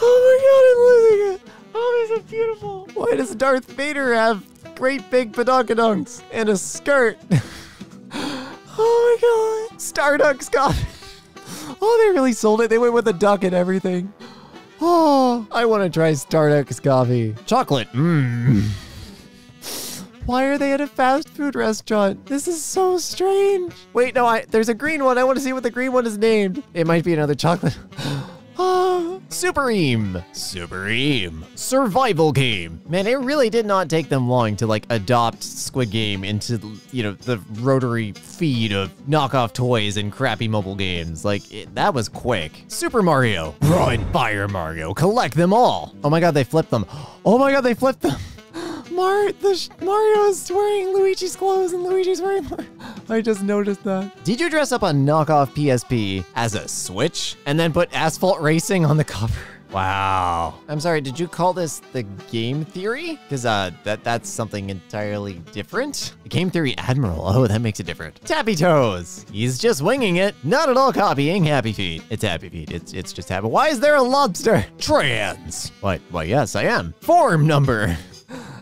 Oh my god, I'm losing it. Oh, these are beautiful. Why does Darth Vader have great big pedonkodonks and a skirt? *laughs* oh my god. Starduck's got Oh, they really sold it. They went with a duck and everything. Oh, I want to try Starduck's coffee. Chocolate. Mmm. *laughs* Why are they at a fast food restaurant? This is so strange. Wait, no, I there's a green one. I want to see what the green one is named. It might be another chocolate. *laughs* *gasps* Supreme. Supreme. Survival game. Man, it really did not take them long to like adopt Squid Game into, you know, the rotary feed of knockoff toys and crappy mobile games. Like, it, that was quick. Super Mario. Run, Fire Mario. Collect them all. Oh my god, they flipped them. *gasps* Oh my god, they flipped them. Mar the sh- Mario's wearing Luigi's clothes and Luigi's wearing Mar- I just noticed that. Did you dress up a knockoff PSP as a Switch and then put Asphalt Racing on the cover? Wow. I'm sorry, did you call this the game theory? Because uh that that's something entirely different. Game theory admiral. Oh, that makes it different. Tappy Toes. He's just winging it. Not at all copying Happy Feet. It's Happy Feet. It's it's just Happy. Why is there a lobster? Trans. What? Why yes, I am. Form number.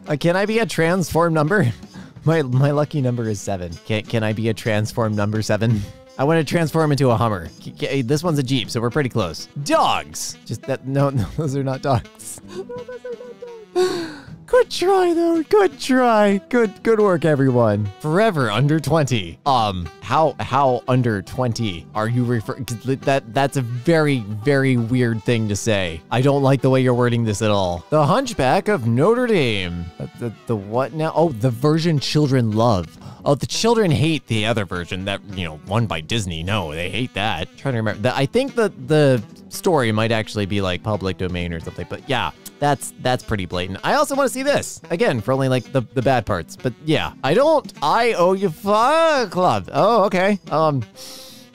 Uh, can I be a transform number? *laughs* My my lucky number is seven. Can can I be a transform number seven? *laughs* I want to transform into a Hummer. This one's a Jeep, so we're pretty close. Dogs. Just that. No, *laughs* no, those are not dogs. No, those are not dogs. Good try though. Good try. Good good work everyone. Forever under 20. Um how how under 20 are you referring that that's a very very weird thing to say. I don't like the way you're wording this at all. The Hunchback of Notre Dame. Uh, The, the what now? Oh, the version children love. Oh, the children hate the other version that, you know, won by Disney. No, they hate that. trying to remember. The, I think that the story might actually be like public domain or something, but yeah, that's that's pretty blatant. I also want to see this again for only like the, the bad parts, but yeah, I don't. I owe you fuck club. Oh, okay. Um,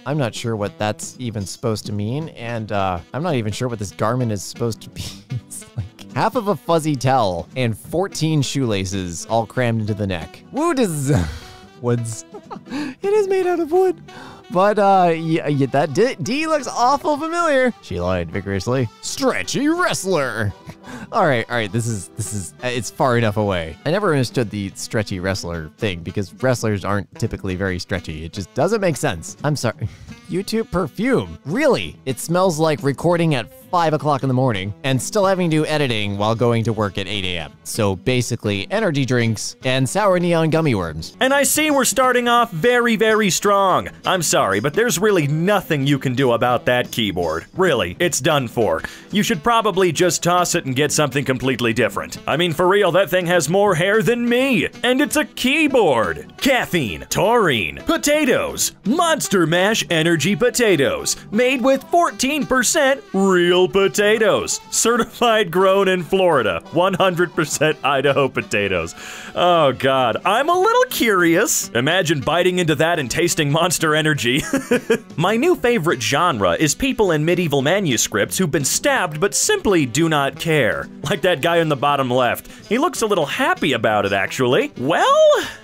I'm not sure what that's even supposed to mean, and uh, I'm not even sure what this garment is supposed to be. *laughs* it's like half of a fuzzy towel and 14 shoelaces all crammed into the neck. Wood is *laughs* woods. *laughs* it is made out of wood. But uh, yeah, yeah that D, D looks awful familiar. She lied vigorously. Stretchy wrestler. *laughs* all right, all right. This is this is uh, it's far enough away. I never understood the stretchy wrestler thing because wrestlers aren't typically very stretchy. It just doesn't make sense. I'm sorry. *laughs* YouTube perfume. Really? It smells like recording at 5 o'clock in the morning and still having to do editing while going to work at 8 a.m. So basically, energy drinks and sour neon gummy worms. And I see we're starting off very, very strong. I'm sorry, but there's really nothing you can do about that keyboard. Really, it's done for. You should probably just toss it and get something completely different. I mean, for real, that thing has more hair than me. And it's a keyboard. Caffeine, taurine, potatoes, Monster Mash energy potatoes, made with 14% real Potatoes, certified grown in Florida, 100% Idaho potatoes. Oh God, I'm a little curious. Imagine biting into that and tasting Monster Energy. *laughs* My new favorite genre is people in medieval manuscripts who've been stabbed but simply do not care. Like that guy in the bottom left. He looks a little happy about it, actually. Well,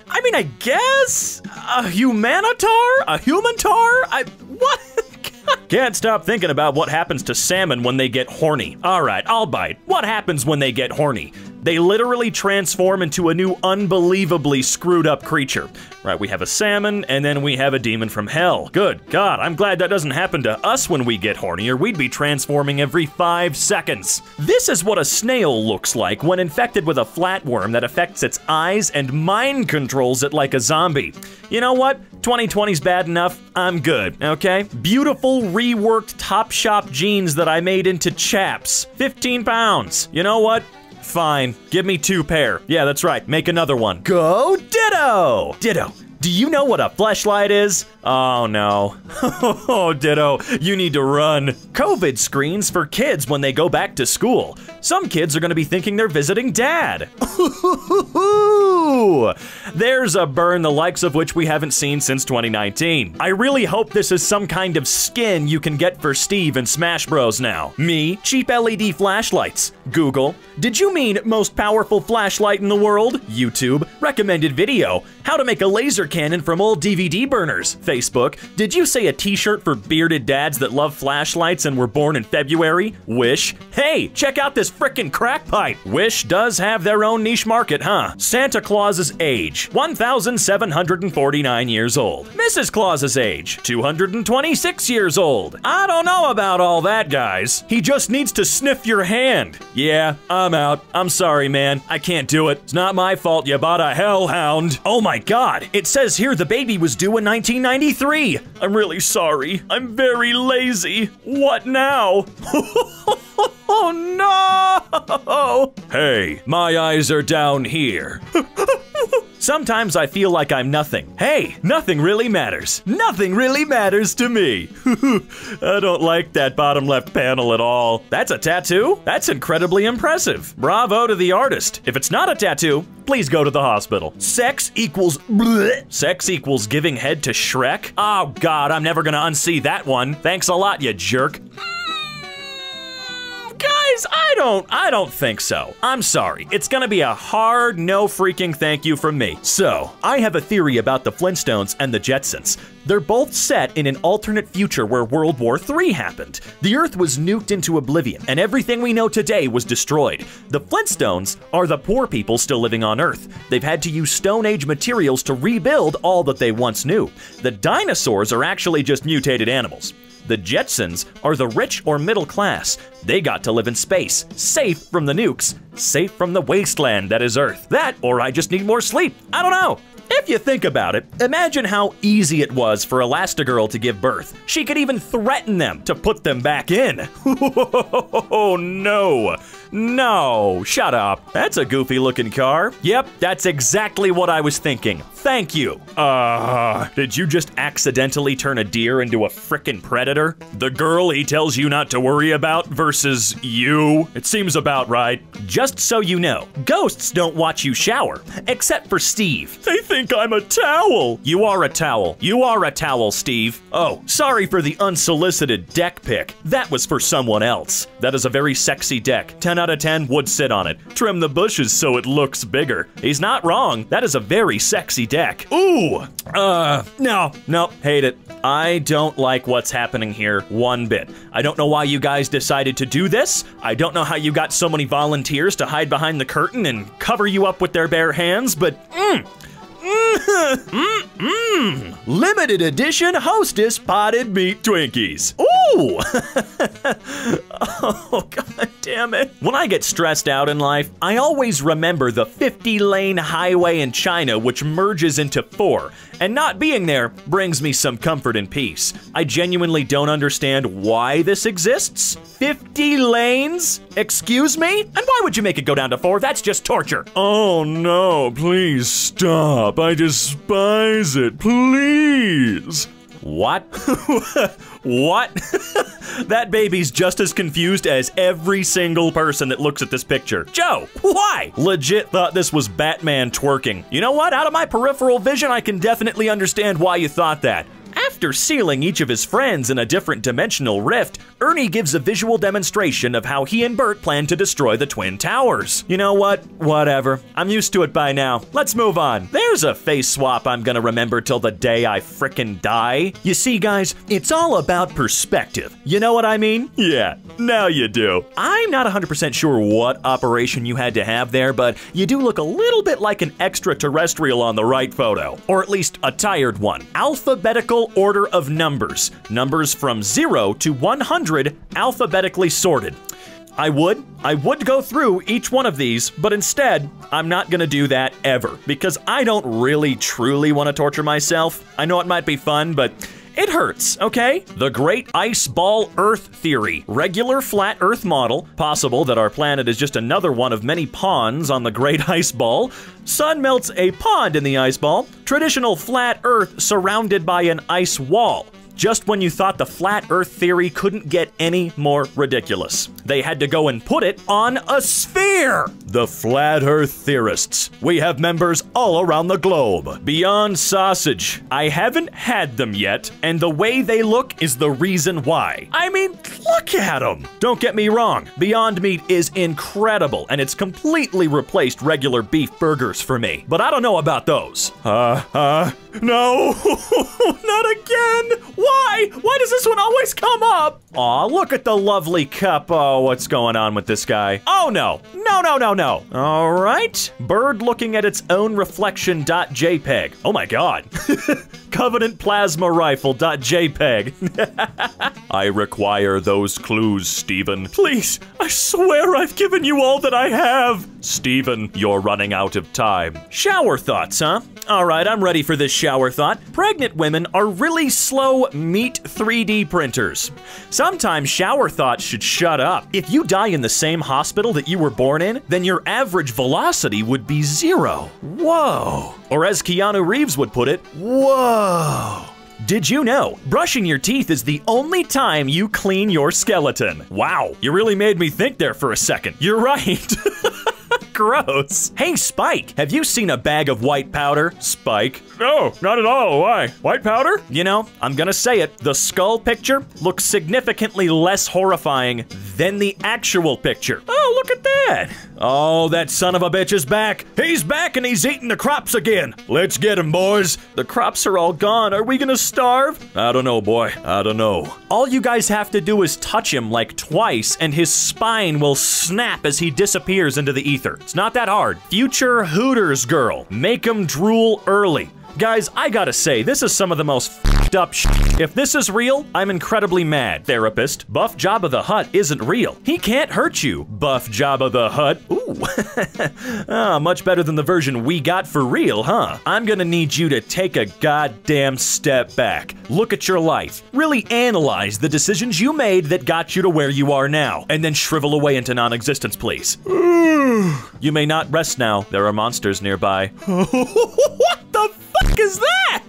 I mean, I guess a humanitar, a human tar. I what? *laughs* Can't stop thinking about what happens to salmon when they get horny. Alright, I'll bite. What happens when they get horny? They literally transform into a new unbelievably screwed up creature. Right, we have a salmon, and then we have a demon from hell. Good God, I'm glad that doesn't happen to us when we get hornier. we'd be transforming every five seconds. This is what a snail looks like when infected with a flatworm that affects its eyes and mind controls it like a zombie. You know what? 2020's bad enough. I'm good, okay? Beautiful reworked Topshop jeans that I made into chaps. 15 pounds. You know what? Fine. Give me two pair. Yeah, that's right. Make another one. Go Ditto! Ditto. Do you know what a flashlight is? Oh no. *laughs* oh, Ditto, you need to run. COVID screens for kids when they go back to school. Some kids are gonna be thinking they're visiting dad. *laughs* There's a burn the likes of which we haven't seen since 2019. I really hope this is some kind of skin you can get for Steve in Smash Bros now. Me, cheap LED flashlights. Google, did you mean most powerful flashlight in the world? YouTube, recommended video, how to make a laser cannon from old DVD burners. Facebook, did you say a t-shirt for bearded dads that love flashlights and were born in February? Wish, hey, check out this frickin' crack pipe. Wish does have their own niche market, huh? Santa Claus's age, 1,749 years old. Mrs. Claus's age, 226 years old. I don't know about all that, guys. He just needs to sniff your hand. Yeah, I'm out. I'm sorry, man. I can't do it. It's not my fault you bought a hellhound. Oh my god, it says here the baby was due in 1993. I'm really sorry. I'm very lazy. What now? *laughs* oh no! Hey, my eyes are down here. *laughs* Sometimes I feel like I'm nothing. Hey, nothing really matters. Nothing really matters to me. *laughs* I don't like that bottom left panel at all. That's a tattoo? That's incredibly impressive. Bravo to the artist. If it's not a tattoo, please go to the hospital. Sex equals bleh. Sex equals giving head to Shrek? Oh god, I'm never gonna unsee that one. Thanks a lot, you jerk. Guys, I don't I don't think so. I'm sorry. It's gonna be a hard no freaking thank you from me. So, I have a theory about the Flintstones and the Jetsons. They're both set in an alternate future where World War III happened. The Earth was nuked into oblivion, and everything we know today was destroyed. The Flintstones are the poor people still living on Earth. They've had to use Stone Age materials to rebuild all that they once knew. The dinosaurs are actually just mutated animals. The Jetsons are the rich or middle class. They got to live in space, safe from the nukes, safe from the wasteland that is Earth. That, or I just need more sleep. I don't know. If you think about it, imagine how easy it was for Elastigirl to give birth. She could even threaten them to put them back in. *laughs* oh no. No, shut up. That's a goofy looking car. Yep, that's exactly what I was thinking. Thank you. Uh, did you just accidentally turn a deer into a frickin' predator? The girl he tells you not to worry about versus you? It seems about right. Just so you know, ghosts don't watch you shower, except for Steve. They think I'm a towel. You are a towel. You are a towel, Steve. Oh, sorry for the unsolicited deck pic. That was for someone else. That is a very sexy deck. 10 out of 10 would sit on it. Trim the bushes so it looks bigger. He's not wrong. That is a very sexy deck. Ooh! Uh, no, no, hate it. I don't like what's happening here one bit. I don't know why you guys decided to do this. I don't know how you got so many volunteers to hide behind the curtain and cover you up with their bare hands, but mm, mm, mm, mm. Limited edition Hostess potted meat Twinkies. Ooh! *laughs* oh, god damn it. When I get stressed out in life, I always remember the 50 lane highway in China which merges into four, and not being there brings me some comfort and peace. I genuinely don't understand why this exists. 50 lanes? Excuse me? And why would you make it go down to four? That's just torture. Oh no, please stop. I despise it. Please. What? *laughs* what? *laughs* that baby's just as confused as every single person that looks at this picture. Joe, why? Legit thought this was Batman twerking. You know what? Out of my peripheral vision, I can definitely understand why you thought that. After sealing each of his friends in a different dimensional rift, Ernie gives a visual demonstration of how he and Bert plan to destroy the Twin Towers. You know what? Whatever. I'm used to it by now. Let's move on. There's a face swap I'm gonna remember till the day I frickin' die. You see, guys, it's all about perspective. You know what I mean? Yeah, now you do. I'm not 100% sure what operation you had to have there, but you do look a little bit like an extraterrestrial on the right photo. Or at least a tired one. Alphabetical order of numbers. Numbers from 0 to 100 alphabetically sorted. I would. I would go through each one of these, but instead, I'm not gonna do that ever because I don't really truly want to torture myself. I know it might be fun, but it hurts, okay? The Great Ice Ball Earth Theory. Regular flat Earth model. Possible that our planet is just another one of many ponds on the Great *laughs* Ice Ball. Sun melts a pond in the ice ball. Traditional flat Earth surrounded by an ice wall just when you thought the flat earth theory couldn't get any more ridiculous. They had to go and put it on a sphere! The flat earth theorists. We have members all around the globe. Beyond Sausage. I haven't had them yet, and the way they look is the reason why. I mean, look at them! Don't get me wrong, Beyond Meat is incredible, and it's completely replaced regular beef burgers for me. But I don't know about those. Uh, uh, no! *laughs* Not again! Why? Why does this one always come up? Aw, look at the lovely cup. Oh, what's going on with this guy? Oh no. No, no, no, no. All right. Bird looking at its own reflection.jpg. Oh my god. *laughs* Covenant Plasma Rifle.jpg. *laughs* I require those clues, Stephen. Please, I swear I've given you all that I have. Stephen, you're running out of time. Shower thoughts, huh? All right, I'm ready for this shower thought. Pregnant women are really slow meat 3D printers. Sometimes shower thoughts should shut up. If you die in the same hospital that you were born in, then your average velocity would be zero. Whoa. Or as Keanu Reeves would put it, whoa. Did you know brushing your teeth is the only time you clean your skeleton? Wow, you really made me think there for a second. You're *laughs* right. *laughs* Gross. Hey, Spike, have you seen a bag of white powder? Spike. No, not at all. Why? White powder? You know, I'm gonna say it. The skull picture looks significantly less horrifying than the actual picture. Oh, look at that. Oh, that son of a bitch is back. He's back and he's eating the crops again. Let's get him, boys. The crops are all gone. Are we gonna starve? I don't know, boy. I don't know. All you guys have to do is touch him like twice, and his spine will snap as he disappears into the ether. It's not that hard. Future Hooters girl. Make him drool early. Guys, I gotta say, this is some of the most fed up. If this is real, I'm incredibly mad. Therapist, Buff Jabba the Hutt isn't real. He can't hurt you, Buff Jabba the Hutt. Ooh. *laughs* ah, much better than the version we got for real, huh? I'm gonna need you to take a goddamn step back. Look at your life. Really analyze the decisions you made that got you to where you are now, and then shrivel away into non existence, please. *sighs* you may not rest now. There are monsters nearby. *laughs* what the fuck is that?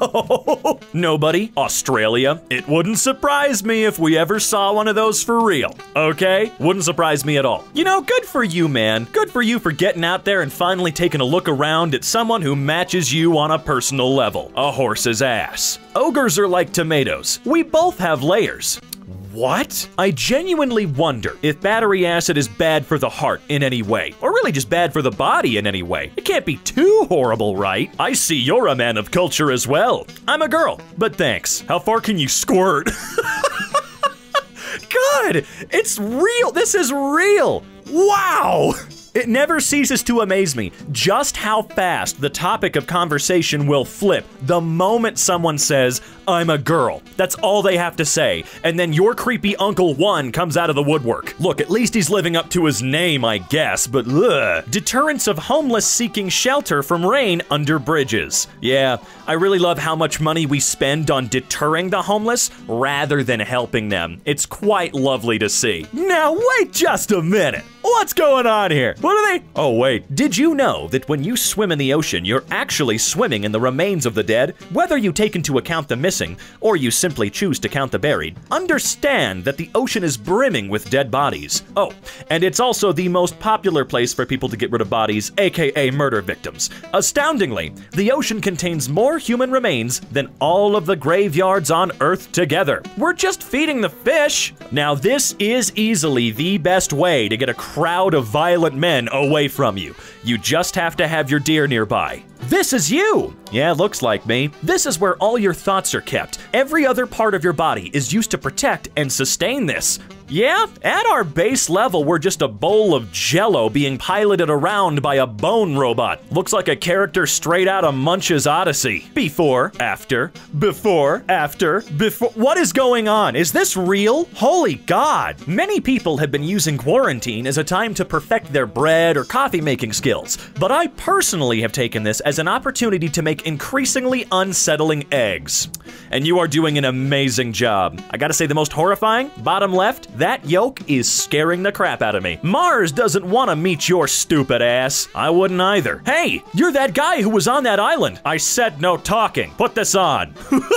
No! *laughs* Nobody? Australia? It wouldn't surprise me if we ever saw one of those for real. Okay? Wouldn't surprise me at all. You know, good for you, man. Good for you for getting out there and finally taking a look around at someone who matches you on a personal level. A horse's ass. Ogres are like tomatoes. We both have layers. What? I genuinely wonder if battery acid is bad for the heart in any way, or really just bad for the body in any way. It can't be too horrible, right? I see you're a man of culture as well. I'm a girl, but thanks. How far can you squirt? *laughs* God, it's real. This is real. Wow. It never ceases to amaze me just how fast the topic of conversation will flip the moment someone says, I'm a girl. That's all they have to say. And then your creepy Uncle One comes out of the woodwork. Look, at least he's living up to his name, I guess, but ugh. Deterrence of homeless seeking shelter from rain under bridges. Yeah, I really love how much money we spend on deterring the homeless rather than helping them. It's quite lovely to see. Now, wait just a minute. What's going on here? What are they? Oh, wait. Did you know that when you swim in the ocean, you're actually swimming in the remains of the dead? Whether you take into account the missing, or you simply choose to count the buried, understand that the ocean is brimming with dead bodies. Oh, and it's also the most popular place for people to get rid of bodies, aka murder victims. Astoundingly, the ocean contains more human remains than all of the graveyards on Earth together. We're just feeding the fish. Now, this is easily the best way to get a crowd of violent men away from you. You just have to have your deer nearby. This is you! Yeah, looks like me. This is where all your thoughts are kept. Every other part of your body is used to protect and sustain this. Yeah, at our base level, we're just a bowl of jello being piloted around by a bone robot. Looks like a character straight out of Munch's Oddysee. Before, after, before, after, before. What is going on? Is this real? Holy God! Many people have been using quarantine as a time to perfect their bread or coffee making skills, but I personally have taken this as an opportunity to make increasingly unsettling eggs. And you are doing an amazing job. I gotta say, the most horrifying, bottom left, that yolk is scaring the crap out of me. Mars doesn't wanna meet your stupid ass. I wouldn't either. Hey, you're that guy who was on that island. I said no talking. Put this on. *laughs*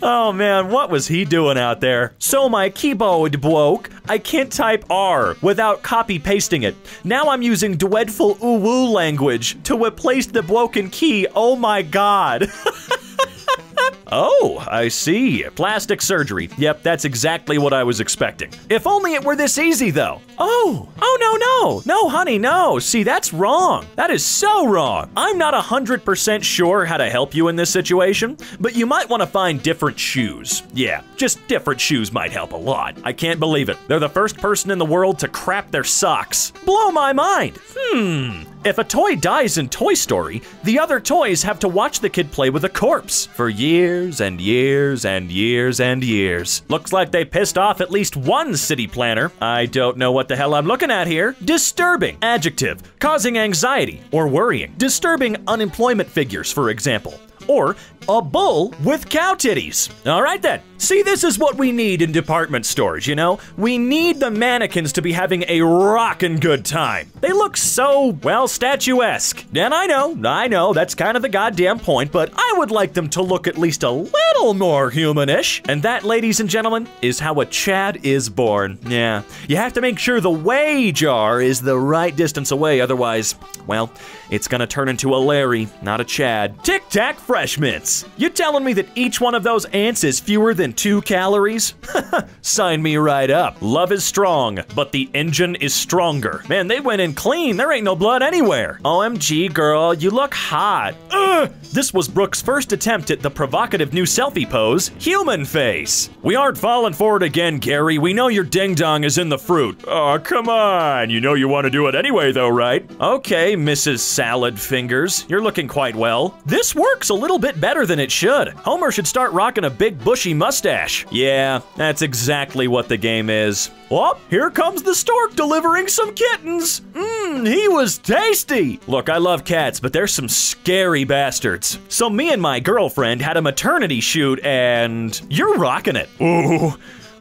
Oh man, what was he doing out there? So my keyboard broke. I can't type R without copy pasting it. Now I'm using dreadful uwu language to replace the broken key. Oh my god. *laughs* Oh, I see. Plastic surgery. Yep, that's exactly what I was expecting. If only it were this easy, though. Oh, oh, no, no. No, honey, no. See, that's wrong. That is so wrong. I'm not 100% sure how to help you in this situation, but you might want to find different shoes. Yeah, just different shoes might help a lot. I can't believe it. They're the first person in the world to crap their socks. Blow my mind. Hmm. If a toy dies in Toy Story, the other toys have to watch the kid play with a corpse for years and years and years and years. Looks like they pissed off at least one city planner. I don't know what the hell I'm looking at here. Disturbing, adjective, causing anxiety or worrying. Disturbing unemployment figures, for example. Or a bull with cow titties. All right then. See, this is what we need in department stores, you know? We need the mannequins to be having a rockin' good time. They look so, well, statuesque. And I know, I know, that's kind of the goddamn point, but I would like them to look at least a little more humanish. And that, ladies and gentlemen, is how a Chad is born. Yeah. You have to make sure the way jar is the right distance away, otherwise, well, it's gonna turn into a Larry, not a Chad. Tic Tac Mints. You telling me that each one of those ants is fewer than two calories? *laughs* Sign me right up. Love is strong, but the engine is stronger. Man, they went in clean. There ain't no blood anywhere. OMG, girl, you look hot. Ugh! This was Brooke's first attempt at the provocative new selfie pose, human face. We aren't falling for it again, Gary. We know your ding dong is in the fruit. Oh, come on. You know you want to do it anyway, though, right? Okay, Mrs. Salad Fingers. You're looking quite well. This works a little bit better than it should. Homer should start rocking a big bushy mustache. Yeah, that's exactly what the game is. Oh, here comes the stork delivering some kittens. Mmm, he was tasty. Look, I love cats, but they're some scary bastards. So me and my girlfriend had a maternity shoot and you're rocking it. Ooh.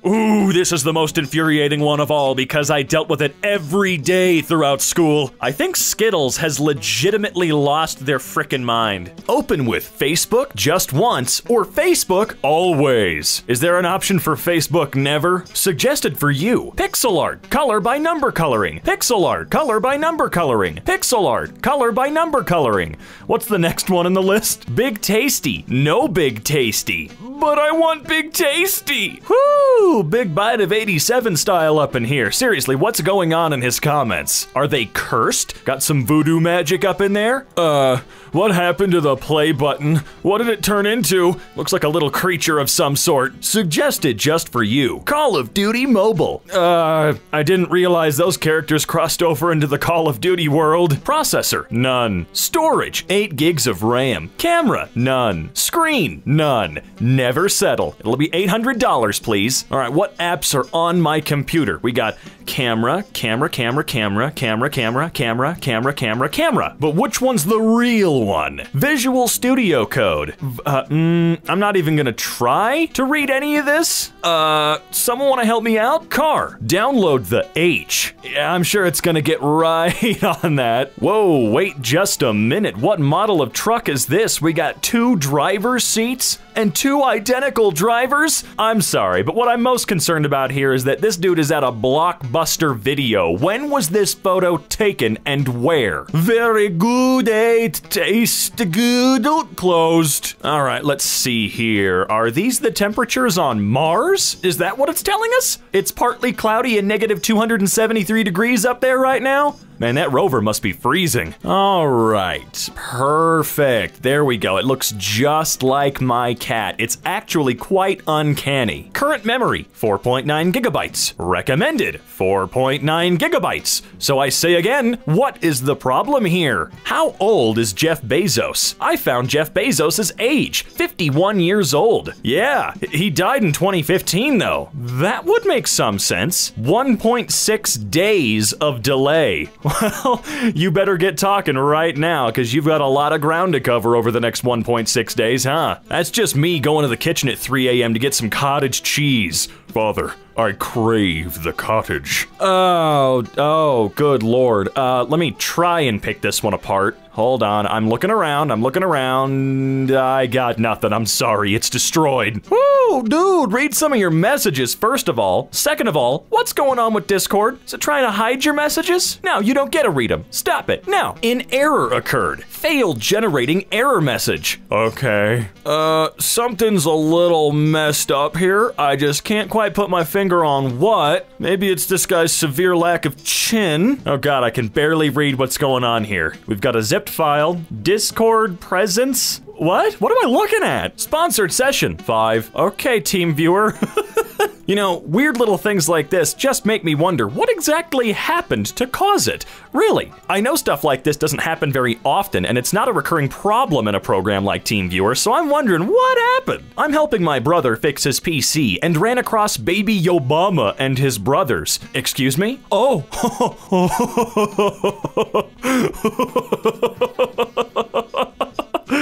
Ooh, this is the most infuriating one of all because I dealt with it every day throughout school. I think Skittles has legitimately lost their frickin' mind. Open with Facebook just once or Facebook always. Is there an option for Facebook never? Suggested for you. Pixel art, color by number coloring. Pixel art, color by number coloring. Pixel art, color by number coloring. What's the next one in the list? Big Tasty. No Big Tasty. But I want Big Tasty. Big bite of 87 style up in here. Seriously, what's going on in his comments? Are they cursed? Got some voodoo magic up in there? Uh, what happened to the play button? What did it turn into? Looks like a little creature of some sort. Suggested just for you. Call of Duty Mobile. Uh, I didn't realize those characters crossed over into the Call of Duty world. Processor, none. Storage, 8 gigs of RAM. Camera, none. Screen, none. Never settle. It'll be $800, please. All right, what apps are on my computer? We got camera, camera, camera, camera, camera, camera, camera, camera, camera, camera. But which one's the real one? Visual Studio Code. Uh, mm, I'm not even gonna try to read any of this. Uh, someone wanna help me out? Car, download the H. Yeah, I'm sure it's gonna get *laughs* right on that. Whoa, wait just a minute. What model of truck is this? We got two driver's seats and two identical drivers? I'm sorry, but what I'm most concerned about here is that this dude is at a blockbuster video. When was this photo taken and where? Very good, eight. Taste good. Closed. All right, let's see here. Are these the temperatures on Mars? Is that what it's telling us? It's partly cloudy and negative 273 degrees up there right now? Man, that rover must be freezing. All right, perfect. There we go. It looks just like my cat. It's actually quite uncanny. Current memory, 4.9 gigabytes. Recommended, 4.9 gigabytes. So I say again, what is the problem here? How old is Jeff Bezos? I found Jeff Bezos' age, 51 years old. Yeah, he died in 2015 though. That would make some sense. 1.6 days of delay. Well, you better get talking right now, because you've got a lot of ground to cover over the next 1.6 days, huh? That's just me going to the kitchen at 3 a.m. to get some cottage cheese. Father, I crave the cottage. Oh, oh, good lord. Uh, let me try and pick this one apart. Hold on, I'm looking around, I'm looking around. I got nothing, I'm sorry, it's destroyed. Woo, dude, read some of your messages, first of all. Second of all, what's going on with Discord? Is it trying to hide your messages? No, you don't get to read them. Stop it. Now, an error occurred. Failed generating error message. Okay. Uh, something's a little messed up here. I just can't quite put my finger on what. Maybe it's this guy's severe lack of chin. Oh god, I can barely read what's going on here. We've got a zipped file, Discord presence. What? What am I looking at? Sponsored session. Five. Okay, TeamViewer. *laughs* you know, weird little things like this just make me wonder what exactly happened to cause it. Really, I know stuff like this doesn't happen very often, and it's not a recurring problem in a program like TeamViewer, so I'm wondering what happened. I'm helping my brother fix his PC and ran across baby Obama and his brothers. Excuse me? Oh. *laughs*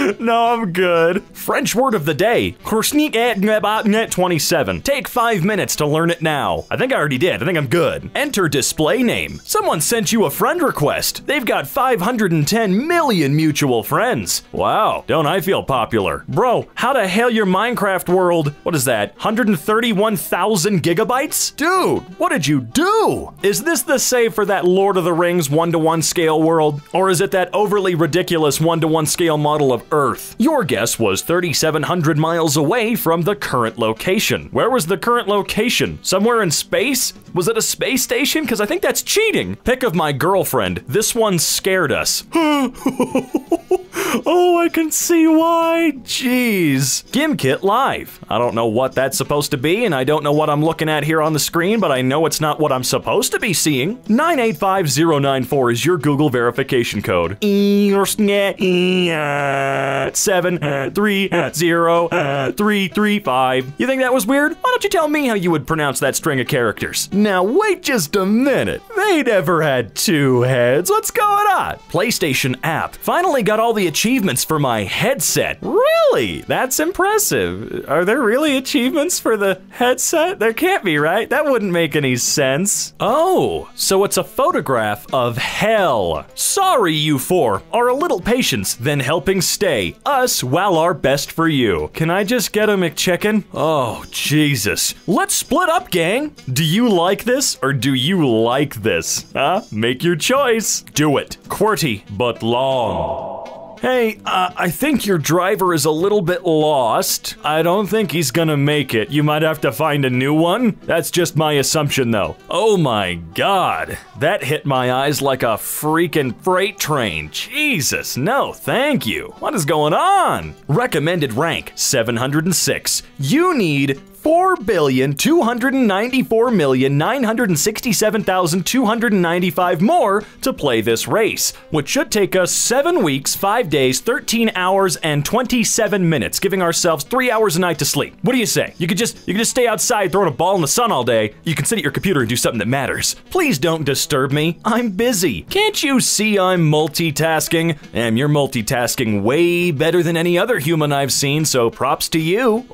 *laughs* no, I'm good. French word of the day. Korsnik at net 27. Take five minutes to learn it now. I think I already did. I think I'm good. Enter display name. Someone sent you a friend request. They've got 510 million mutual friends. Wow, don't I feel popular? Bro, how the hell your Minecraft world, what is that, 131,000 gigabytes? Dude, what did you do? Is this the save for that Lord of the Rings one-to-one scale world? Or is it that overly ridiculous one-to-one scale model of Earth? Your guess was 3,700 miles away from the current location. Where was the current location? Somewhere in space? Was it a space station? Because I think that's cheating. Pick of my girlfriend. This one scared us. *laughs* oh, I can see why. Jeez. Gimkit Live. I don't know what that's supposed to be, and I don't know what I'm looking at here on the screen, but I know it's not what I'm supposed to be seeing. 985094 is your Google verification code. Seven three zero three three five. You think that was weird? Why don't you tell me how you would pronounce that string of characters? Now wait just a minute. They never had two heads. What's going on? PlayStation app. Finally got all the achievements for my headset. Really? That's impressive. Are there really achievements for the headset? There can't be, right? That wouldn't make any sense. Oh, so it's a photograph of hell. Sorry, you four. Are a little patience, then helping stay. Us while our best for you. Can I just get a McChicken? Oh, Jesus. Let's split up, gang. Do you like this or do you like this? Huh? Make your choice. Do it. QWERTY, but long. Hey, uh, I think your driver is a little bit lost. I don't think he's gonna make it. You might have to find a new one. That's just my assumption, though. Oh my god. That hit my eyes like a freaking freight train. Jesus, no, thank you. What is going on? Recommended rank 706. You need 4,294,967,295 more to play this race, which should take us 7 weeks, 5 days, 13 hours, and 27 minutes, giving ourselves 3 hours a night to sleep. What do you say? You could just you could just stay outside throwing a ball in the sun all day. You can sit at your computer and do something that matters. Please don't disturb me. I'm busy. Can't you see I'm multitasking? And you're multitasking way better than any other human I've seen, so props to you.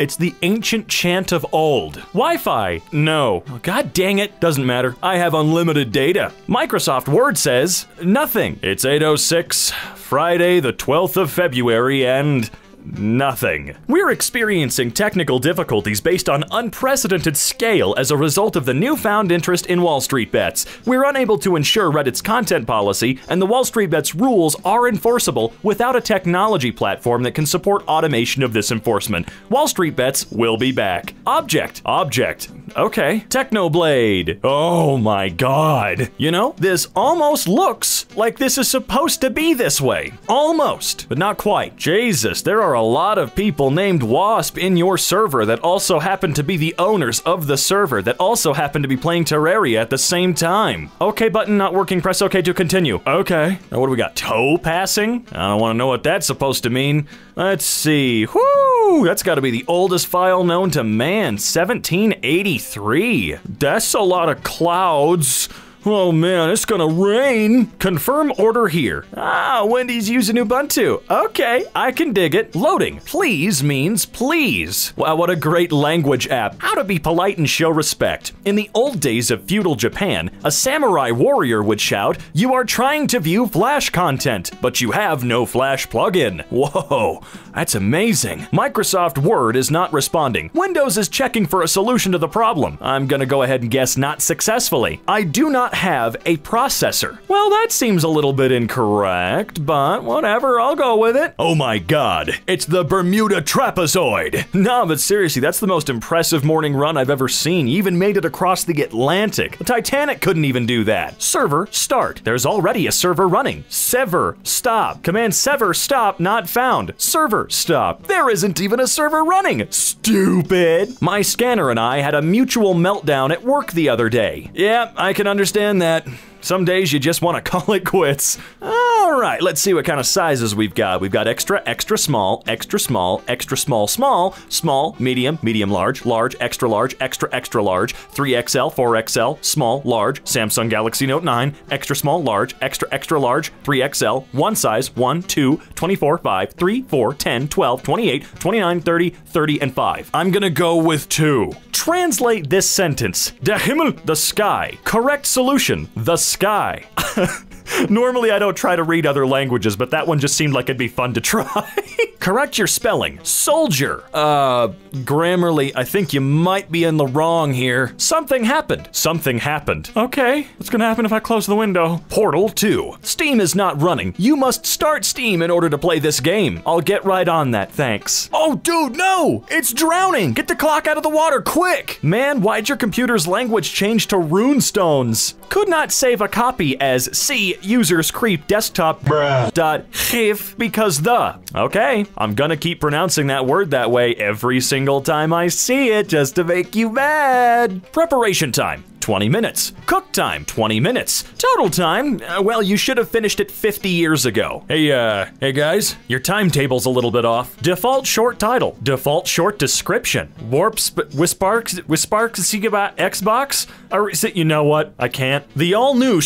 It's the ancient chant of old. Wi Fi? No. God dang it. Doesn't matter. I have unlimited data. Microsoft Word says nothing. It's 806, Friday, the 12th of February, and nothing. We're experiencing technical difficulties based on unprecedented scale as a result of the newfound interest in Wall Street bets. We're unable to ensure Reddit's content policy, and the Wall Street bets rules are enforceable without a technology platform that can support automation of this enforcement. Wall Street bets will be back. Object, object. Okay. Technoblade. Oh my god. You know, this almost looks like this is supposed to be this way. Almost, but not quite. Jesus, there are a lot of people named Wasp in your server that also happen to be the owners of the server that also happen to be playing Terraria at the same time. Okay button not working, press OK to continue. Okay. Now what do we got? Toe passing? I don't want to know what that's supposed to mean. Let's see. Whoo! That's got to be the oldest file known to man. 1783. That's a lot of clouds. Oh man, it's gonna rain. Confirm order here. Ah, Wendy's using Ubuntu. Okay, I can dig it. Loading. Please means please. Wow, what a great language app. How to be polite and show respect. In the old days of feudal Japan, a samurai warrior would shout, You are trying to view Flash content, but you have no Flash plugin. Whoa, that's amazing. Microsoft Word is not responding. Windows is checking for a solution to the problem. I'm gonna go ahead and guess not successfully. I do not have a processor. Well, that seems a little bit incorrect, but whatever, I'll go with it. Oh my god, it's the Bermuda Trapezoid. No, but seriously, that's the most impressive morning run I've ever seen. Even made it across the Atlantic. The Titanic couldn't even do that. Server, start. There's already a server running. Sever, stop. Command sever, stop, not found. Server, stop. There isn't even a server running. Stupid. My scanner and I had a mutual meltdown at work the other day. Yeah, I can understand that. Some days you just want to *laughs* call it quits. All right, let's see what kind of sizes we've got. We've got extra, extra small, extra small, extra small, small, small, medium, medium large, large, extra large, extra, extra large, 3XL, 4XL, small, large, Samsung Galaxy Note 9, extra small, large, extra, extra large, 3XL, one size, 1, 2, 24, 5, 3, 4, 10, 12, 28, 29, 30, 30, and 5. I'm gonna go with 2. Translate this sentence. Der Himmel, the sky. Correct solution, the sky. *laughs* *laughs* Normally, I don't try to read other languages, but that one just seemed like it'd be fun to *laughs* try. Correct your spelling. Soldier. Uh, Grammarly, I think you might be in the wrong here. Something happened. Something happened. Okay, what's gonna happen if I close the window? Portal 2. Steam is not running. You must start Steam in order to play this game. I'll get right on that, thanks. Oh, dude, no! It's drowning! Get the clock out of the water, quick! Man, why'd your computer's language change to runestones? Could not save a copy as C users creep desktop dot hif because the. Okay, I'm gonna keep pronouncing that word that way every single time I see it just to make you mad. Preparation time. 20 minutes. Cook time, 20 minutes. Total time, uh, well, you should have finished it 50 years ago. Hey, uh, hey guys, your timetable's a little bit off. Default short title, default short description. Warp sp- Wisparks, Wisparks Xbox? Or is it, you know what? I can't. The all new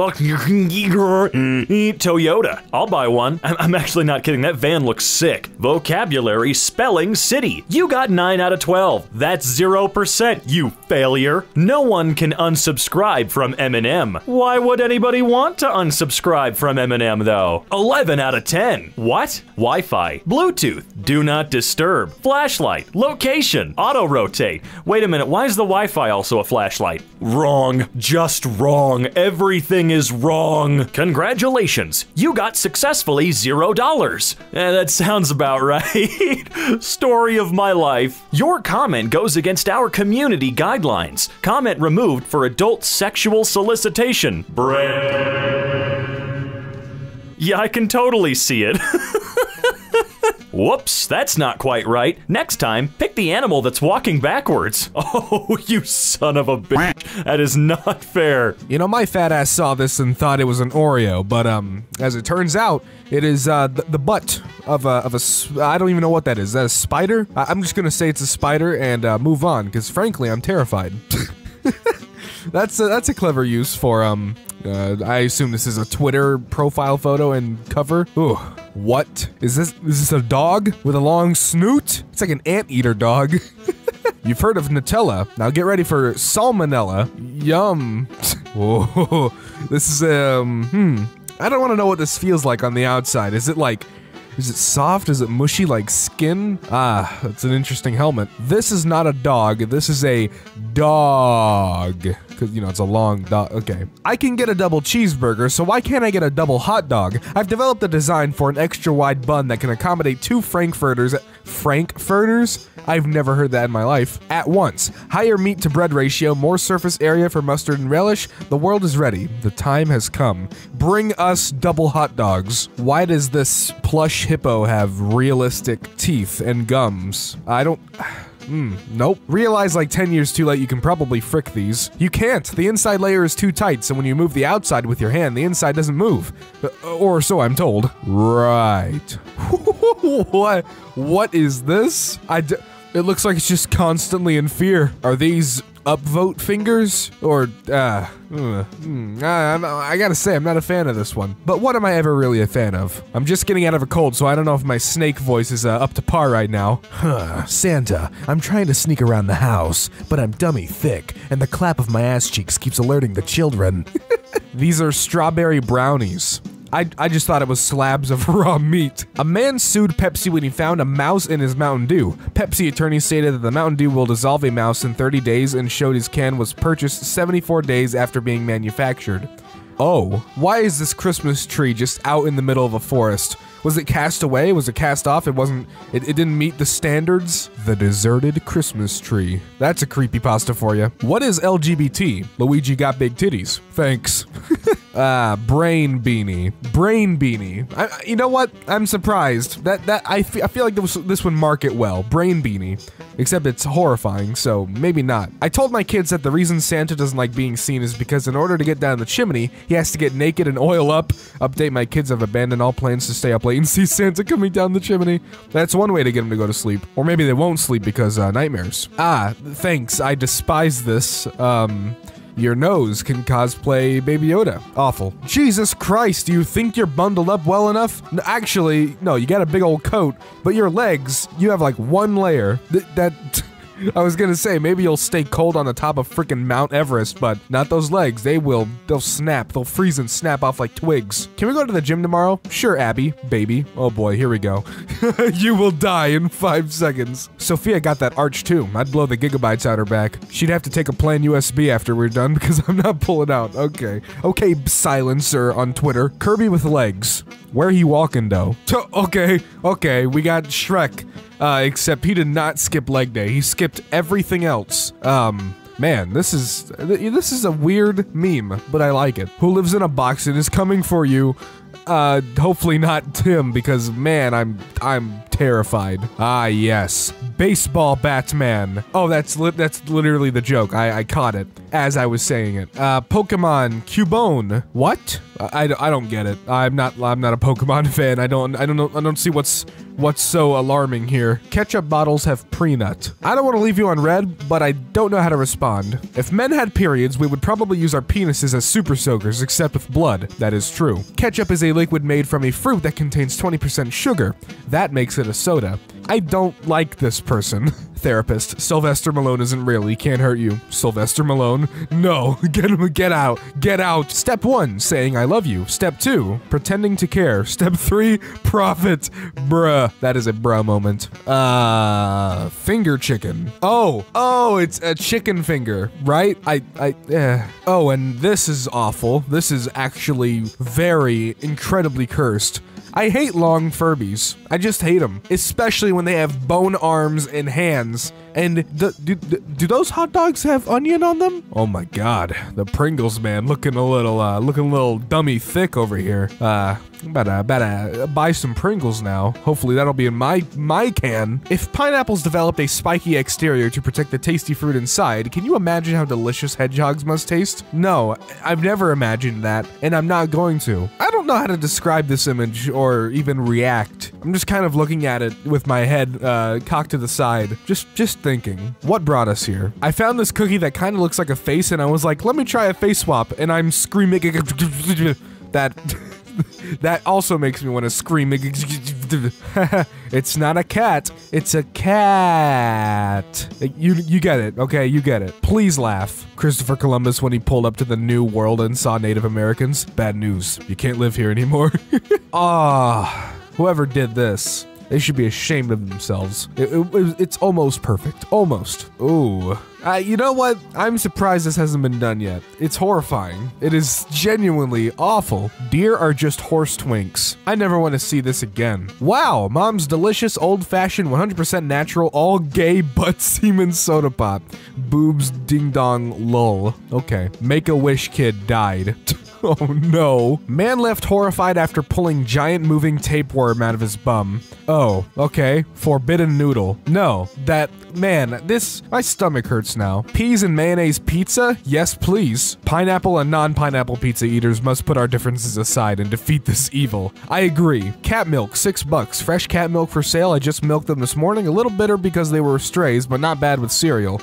*laughs* Toyota. I'll buy one. I'm, actually not kidding. That van looks sick. Vocabulary, spelling, city. You got 9 out of 12. That's 0%, you failure. No one can unsubscribe from Eminem. Why would anybody want to unsubscribe from Eminem though? 11 out of 10. What? Wi-Fi, Bluetooth, do not disturb, flashlight, location, auto rotate. Wait a minute, why is the Wi-Fi also a flashlight? Wrong, just wrong. Everything is wrong. Congratulations, you got successfully zero dollars. Eh, that sounds about *laughs* right. Story of my life. Your comment goes against our community guidelines. Comment removed for adult sexual solicitation. Brand. Yeah, I can totally see it. *laughs* Whoops, that's not quite right. Next time, pick the animal that's walking backwards. *laughs* Oh, you son of a bitch. That is not fair. You know, my fat ass saw this and thought it was an Oreo, but um, as it turns out, it is uh, the, the butt of a of a. I don't even know what that is. Is that a spider? I, I'm just gonna say it's a spider and uh, move on, because frankly, I'm terrified. *laughs* that's a, that's a clever use for um. Uh, I assume this is a Twitter profile photo and cover. Ooh, what is this? Is this a dog with a long snoot? It's like an anteater dog. *laughs* You've heard of Nutella. Now get ready for salmonella. Yum. *laughs* Whoa. *laughs* This is um hmm. I don't want to know what this feels like on the outside. Is it like is it soft? Is it mushy like skin? Ah, that's an interesting helmet. This is not a dog. This is a dog. Because, you know, it's a long dog. Okay. I can get a double cheeseburger, so why can't I get a double hot dog? I've developed a design for an extra wide bun that can accommodate two Frankfurters. Frankfurters? I've never heard that in my life. At once. Higher meat to bread ratio, more surface area for mustard and relish. The world is ready. The time has come. Bring us double hot dogs. Why does this plush hippo have realistic teeth and gums? I don't. *sighs* Hmm, nope. Realize like 10 years too late you can probably frick these. You can't. The inside layer is too tight, so when you move the outside with your hand, the inside doesn't move. Uh, or so I'm told. Right. *laughs* what? What is this? I d- it looks like it's just constantly in fear. Are these upvote fingers? Or, uh, hmm, I, I gotta say, I'm not a fan of this one. But what am I ever really a fan of? I'm just getting out of a cold, so I don't know if my snake voice is uh, up to par right now. Huh, Santa, I'm trying to sneak around the house, but I'm dummy thick, and the clap of my ass cheeks keeps alerting the children. *laughs* These are strawberry brownies. I, I just thought it was slabs of *laughs* raw meat. A man sued Pepsi when he found a mouse in his Mountain Dew. Pepsi attorney stated that the Mountain Dew will dissolve a mouse in 30 days and showed his can was purchased 74 days after being manufactured. Oh, why is this Christmas tree just out in the middle of a forest? Was it cast away? Was it cast off? It wasn't. It, it didn't meet the standards. The deserted Christmas tree. That's a creepy pasta for you. What is LGBT? Luigi got big titties. Thanks. *laughs* Ah, brain beanie, brain beanie. I, you know what? I'm surprised that that I I feel like this this would market well. Brain beanie, except it's horrifying, so maybe not. I told my kids that the reason Santa doesn't like being seen is because in order to get down the chimney, he has to get naked and oil up. Update: My kids have abandoned all plans to stay up late and see *laughs* Santa coming down the chimney. That's one way to get them to go to sleep, or maybe they won't sleep because uh, nightmares. Ah, thanks. I despise this. Um. Your nose can cosplay Baby Yoda. Awful. Jesus Christ, do you think you're bundled up well enough? Actually, no, you got a big old coat, but your legs, you have like one layer. Th- that. I was gonna say, maybe you'll stay cold on the top of freaking Mount Everest, but not those legs. They will, they'll snap. They'll freeze and snap off like twigs. Can we go to the gym tomorrow? Sure, Abby. Baby. Oh boy, here we go. *laughs* you will die in five seconds. Sophia got that arch too. I'd blow the gigabytes out her back. She'd have to take a plan USB after we're done *laughs* because I'm not pulling out. Okay. Okay, silencer on Twitter. Kirby with legs. Where he walking though? *laughs* Okay, okay, we got Shrek. Uh, except he did not skip leg day. He skipped everything else. Um, man, this is this is a weird meme, but I like it. Who lives in a box and is coming for you? Uh, hopefully not Tim, because man, I'm I'm terrified. Ah, yes, baseball Batman. Oh, that's li- that's literally the joke. I, I caught it as I was saying it. Uh, Pokemon Cubone. What? I, I, I don't get it. I'm not I'm not a Pokemon *laughs* fan. I don't I don't know I don't see what's what's so alarming here. Ketchup bottles have pre-nut. I don't want to leave you on red, but I don't know how to respond. If men had periods, we would probably use our penises as super soakers, except with blood. That is true. Ketchup is a liquid made from a fruit that contains 20% sugar. That makes it a soda. I don't like this person. *laughs* Therapist. Sylvester Malone isn't real. He can't hurt you. Sylvester Malone? No. *laughs* Get him. Get out. Get out. Step one, saying I love you. Step two, pretending to care. Step three, *laughs* profit. Bruh. That is a bruh moment. Uh, finger chicken. Oh, oh, it's a chicken finger, right? I, I, eh. Oh, and this is awful. This is actually very incredibly cursed. I hate long Furbies. I just hate them, especially when they have bone arms and hands. And do, do, do those hot dogs have onion on them? Oh my god, the Pringles man looking a little uh, looking a little dummy thick over here. Uh, Better, to buy some Pringles now. Hopefully that'll be in my my can. If pineapples developed a spiky exterior to protect the tasty fruit inside, can you imagine how delicious hedgehogs must taste? No, I've never imagined that, and I'm not going to. I don't know how to describe this image or even react. I'm just kind of looking at it with my head uh, cocked to the side, just just thinking. What brought us here? I found this cookie that kind of looks like a face, and I was like, let me try a face swap, and I'm screaming *laughs* that. *laughs* that also makes me want to scream. *laughs* it's not a cat. It's a cat. You you get it. Okay, you get it. Please laugh. Christopher Columbus when he pulled up to the new world and saw Native Americans. Bad news. You can't live here anymore. Ah, whoever did this. They should be ashamed of themselves. It, it, it's almost perfect. Almost. Ooh. Uh, you know what? I'm surprised this hasn't been done yet. It's horrifying. It is genuinely awful. Deer are just horse twinks. I never want to see this again. Wow, mom's delicious, old-fashioned, 100% natural, all gay butt *laughs* semen soda pop. Boobs ding dong lol. Okay. Make-A-Wish kid died. *laughs* *laughs* Oh no. Man left horrified after pulling giant moving tapeworm out of his bum. Oh, okay. Forbidden noodle. No, that, man, this, my stomach hurts now. Peas and mayonnaise pizza? Yes, please. Pineapple and non-pineapple pizza eaters must put our differences aside and defeat this evil. I agree. Cat milk, six bucks. Fresh cat milk for sale. I just milked them this morning. A little bitter because they were strays, but not bad with cereal.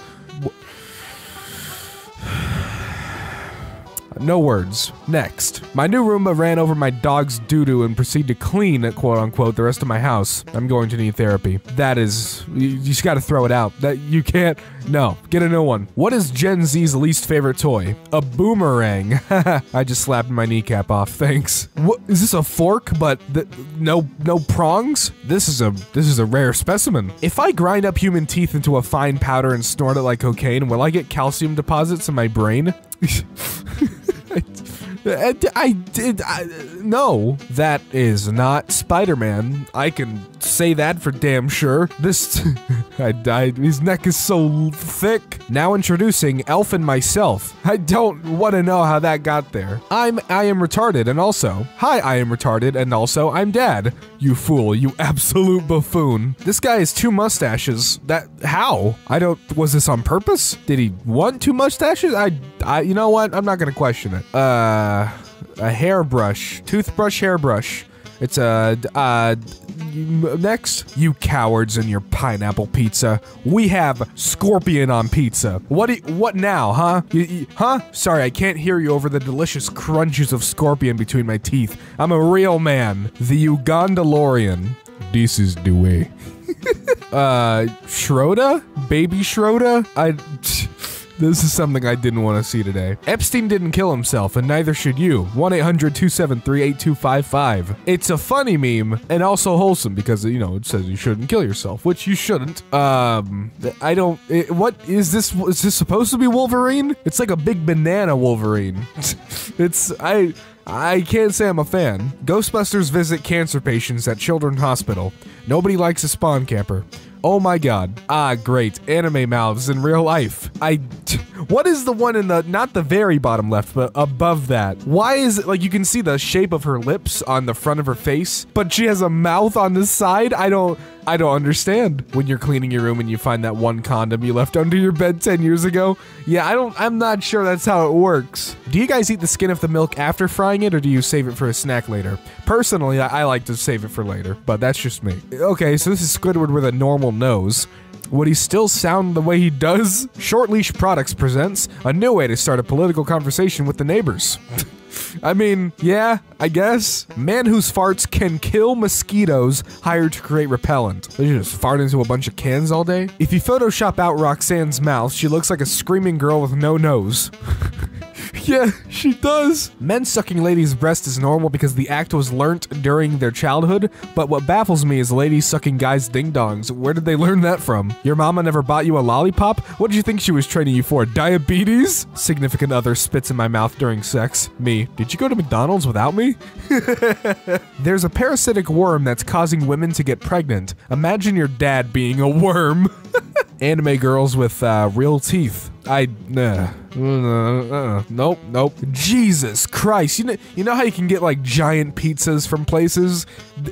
No words. Next. My new Roomba ran over my dog's doo-doo and proceeded to clean, quote unquote, the rest of my house. I'm going to need therapy. That is, you, you just gotta throw it out. That you can't, no, get a new one. What is Gen Z's least favorite toy? A boomerang. *laughs* I just slapped my kneecap off, thanks. What, is this a fork, but no, no prongs? This is a, this is a rare specimen. If I grind up human teeth into a fine powder and snort it like cocaine, will I get calcium deposits in my brain? *laughs* I, I did. I, no, that is not Spider Man. I can say that for damn sure. This. *laughs* I died. His neck is so thick. Now introducing Elf and myself. I don't want to know how that got there. I'm. I am retarded, and also. Hi, I am retarded, and also I'm dad. You fool. You absolute buffoon. This guy has two mustaches. That. How? I don't. Was this on purpose? Did he want two mustaches? I. I. You know what? I'm not gonna question it. Uh a hairbrush, toothbrush hairbrush. It's a, uh, next, you cowards and your pineapple pizza. We have scorpion on pizza. What? You, what now, huh? You, you, huh? Sorry, I can't hear you over the delicious crunches of scorpion between my teeth. I'm a real man, the Ugandalorian. This is the way. *laughs* uh, Schroda, baby Schroda. I. This is something I didn't want to see today. Epstein didn't kill himself, and neither should you. 1 800 273 8255. It's a funny meme and also wholesome because, you know, it says you shouldn't kill yourself, which you shouldn't. Um, I don't. It, what is this? Is this supposed to be Wolverine? It's like a big banana Wolverine. *laughs* it's. I. I can't say I'm a fan. Ghostbusters visit cancer patients at Children's Hospital. Nobody likes a spawn camper. Oh my god. Ah, great. Anime mouths in real life. I. What is the one in the, not the very bottom left, but above that? Why is it, like, you can see the shape of her lips on the front of her face, but she has a mouth on the side? I don't. I don't understand. When you're cleaning your room and you find that one condom you left under your bed 10 years ago. Yeah, I don't, I'm not sure that's how it works. Do you guys eat the skin of the milk after frying it or do you save it for a snack later? Personally, I, I like to save it for later, but that's just me. Okay, so this is Squidward with a normal nose. Would he still sound the way he does? Short Leash Products presents a new way to start a political conversation with the neighbors. *laughs* I mean, yeah, I guess. Man whose farts can kill mosquitoes hired to create repellent. They just fart into a bunch of cans all day. If you Photoshop out Roxanne's mouth, she looks like a screaming girl with no nose. *laughs* *laughs* Yeah, she does. Men sucking ladies' breasts is normal because the act was learnt during their childhood, but what baffles me is ladies sucking guys' ding dongs. Where did they learn that from? Your mama never bought you a lollipop? What did you think she was training you for? Diabetes? Significant other spits in my mouth during sex. Me. Did you go to McDonald's without me? *laughs* There's a parasitic worm that's causing women to get pregnant. Imagine your dad being a worm. *laughs* Anime girls with uh, real teeth. I nah. Uh, uh, nope, nope. Jesus Christ! You know, you know how you can get like giant pizzas from places,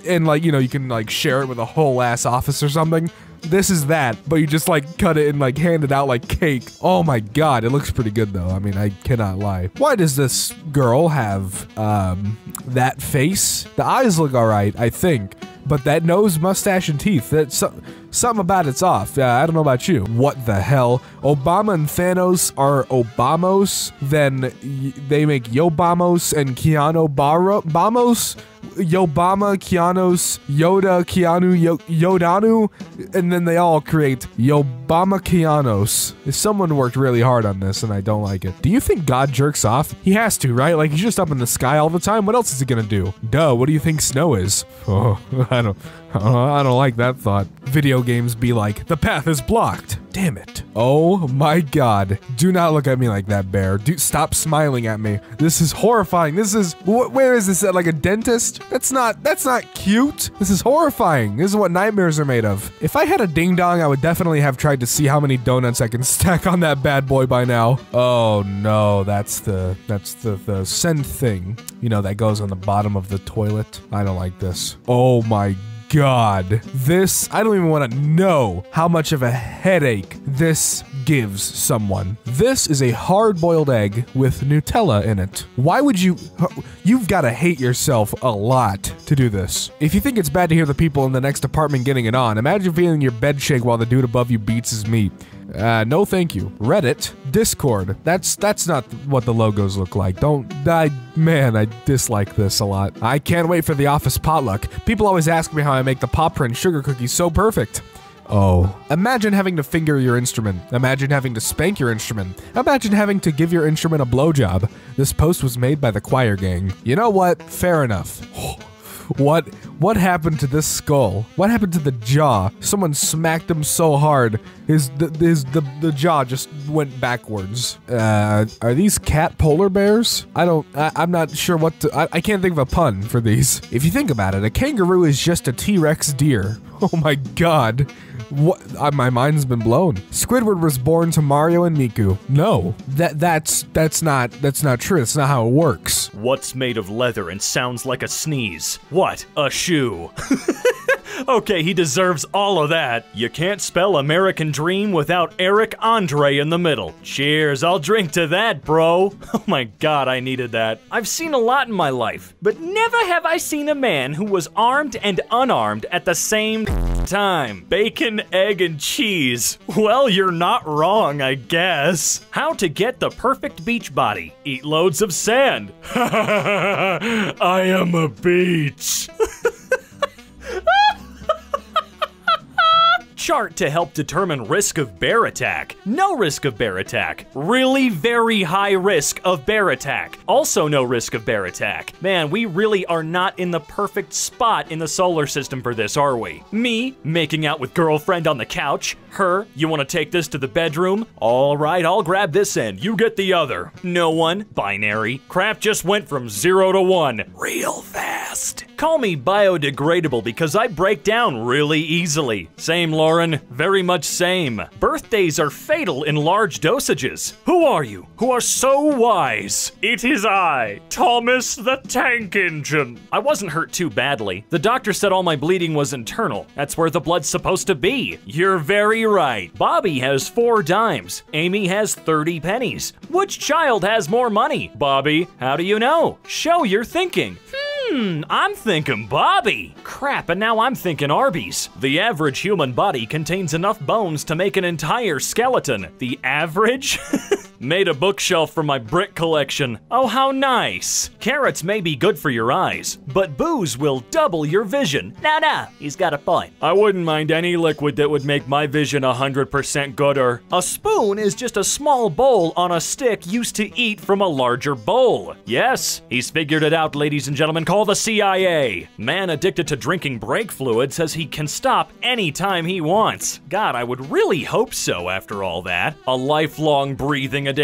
and like you know you can like share it with a whole ass office or something. This is that, but you just like cut it and like hand it out like cake. Oh my god, it looks pretty good though. I mean, I cannot lie. Why does this girl have um that face? The eyes look alright, I think. But that nose, mustache, and teeth, that's so, something about it's off. Yeah, I don't know about you. What the hell? Obama and Thanos are Obamos, then they make Yobamos and Keanu Bamos? Yobama, Keanu's, Yoda, Keanu, Yo- Yodanu, and then they all create Yobama Keanos. Someone worked really hard on this, and I don't like it. Do you think God jerks off? He has to, right? Like, he's just up in the sky all the time. What else is he gonna do? Duh, what do you think snow is? *laughs* Oh, I don't, I don't like that thought. Video games be like, the path is blocked. Damn it. Oh my god. Do not look at me like that, bear. Do stop smiling at me. This is horrifying. This is wh- where is this at like a dentist? That's not that's not cute. This is horrifying. This is what nightmares are made of. If I had a ding dong, I would definitely have tried to see how many donuts I can *laughs* stack on that bad boy by now. Oh no, that's the that's the the send thing. You know that goes on the bottom of the toilet. I don't like this. Oh my God, this, I don't even want to know how much of a headache this gives someone. This is a hard boiled egg with Nutella in it. Why would you? You've got to hate yourself a lot to do this. If you think it's bad to hear the people in the next apartment getting it on, imagine feeling your bed shake while the dude above you beats his meat. Uh, no thank you. Reddit, Discord. That's that's not what the logos look like. Don't I man, I dislike this a lot. I can't wait for the office potluck. People always ask me how I make the pop print sugar cookies so perfect. Oh. Imagine having to finger your instrument. Imagine having to spank your instrument. Imagine having to give your instrument a blowjob. This post was made by the choir gang. You know what? Fair enough. *gasps* What what happened to this skull? What happened to the jaw? Someone smacked him so hard, his the his the, the jaw just went backwards. Uh, are these cat polar bears? I don't. I, I'm not sure what to. I, I can't think of a pun for these. If you think about it, a kangaroo is just a T-Rex deer. *laughs* Oh my god. What? My mind's been blown. Squidward was born to Mario and Miku. No, that that's that's not that's not true. That's not how it works. What's made of leather and sounds like a sneeze? What? A shoe. *laughs* okay, he deserves all of that. You can't spell American Dream without Eric Andre in the middle. Cheers, I'll drink to that, bro. *laughs* Oh my god, I needed that. I've seen a lot in my life, but never have I seen a man who was armed and unarmed at the same *laughs* time. Bacon, egg, and cheese. Well, you're not wrong, I guess. How to get the perfect beach body. Eat loads of sand. I am a beach. Chart to help determine risk of bear attack. No risk of bear attack. Really very high risk of bear attack. Also no risk of bear attack. Man, we really are not in the perfect spot in the solar system for this, are we? Me, making out with girlfriend on the couch. Her, you want to take this to the bedroom? All right, I'll grab this end. You get the other. No one. Binary. Crap just went from zero to one. Real fast. Call me biodegradable because I break down really easily. Same, Lauren. Very much same. Birthdays are fatal in large dosages. Who are you? Who are so wise? It is I, Thomas the Tank Engine. I wasn't hurt too badly. The doctor said all my bleeding was internal. That's where the blood's supposed to be. You're very right. Bobby has four dimes. Amy has 30 pennies. Which child has more money? Bobby, how do you know? Show your thinking. Hmm, Hmm, I'm thinking Bobby. Crap, and now I'm thinking Arby's. The average human body contains enough bones to make an entire skeleton. The average? *laughs* Made a bookshelf for my brick collection. Oh, how nice. Carrots may be good for your eyes, but booze will double your vision. No, no, he's got a point. I wouldn't mind any liquid that would make my vision 100% gooder. A spoon is just a small bowl on a stick used to eat from a larger bowl. Yes, he's figured it out, ladies and gentlemen. Call the CIA. Man addicted to drinking brake fluid says he can stop anytime he wants. God, I would really hope so after all that. A lifelong breathing addiction.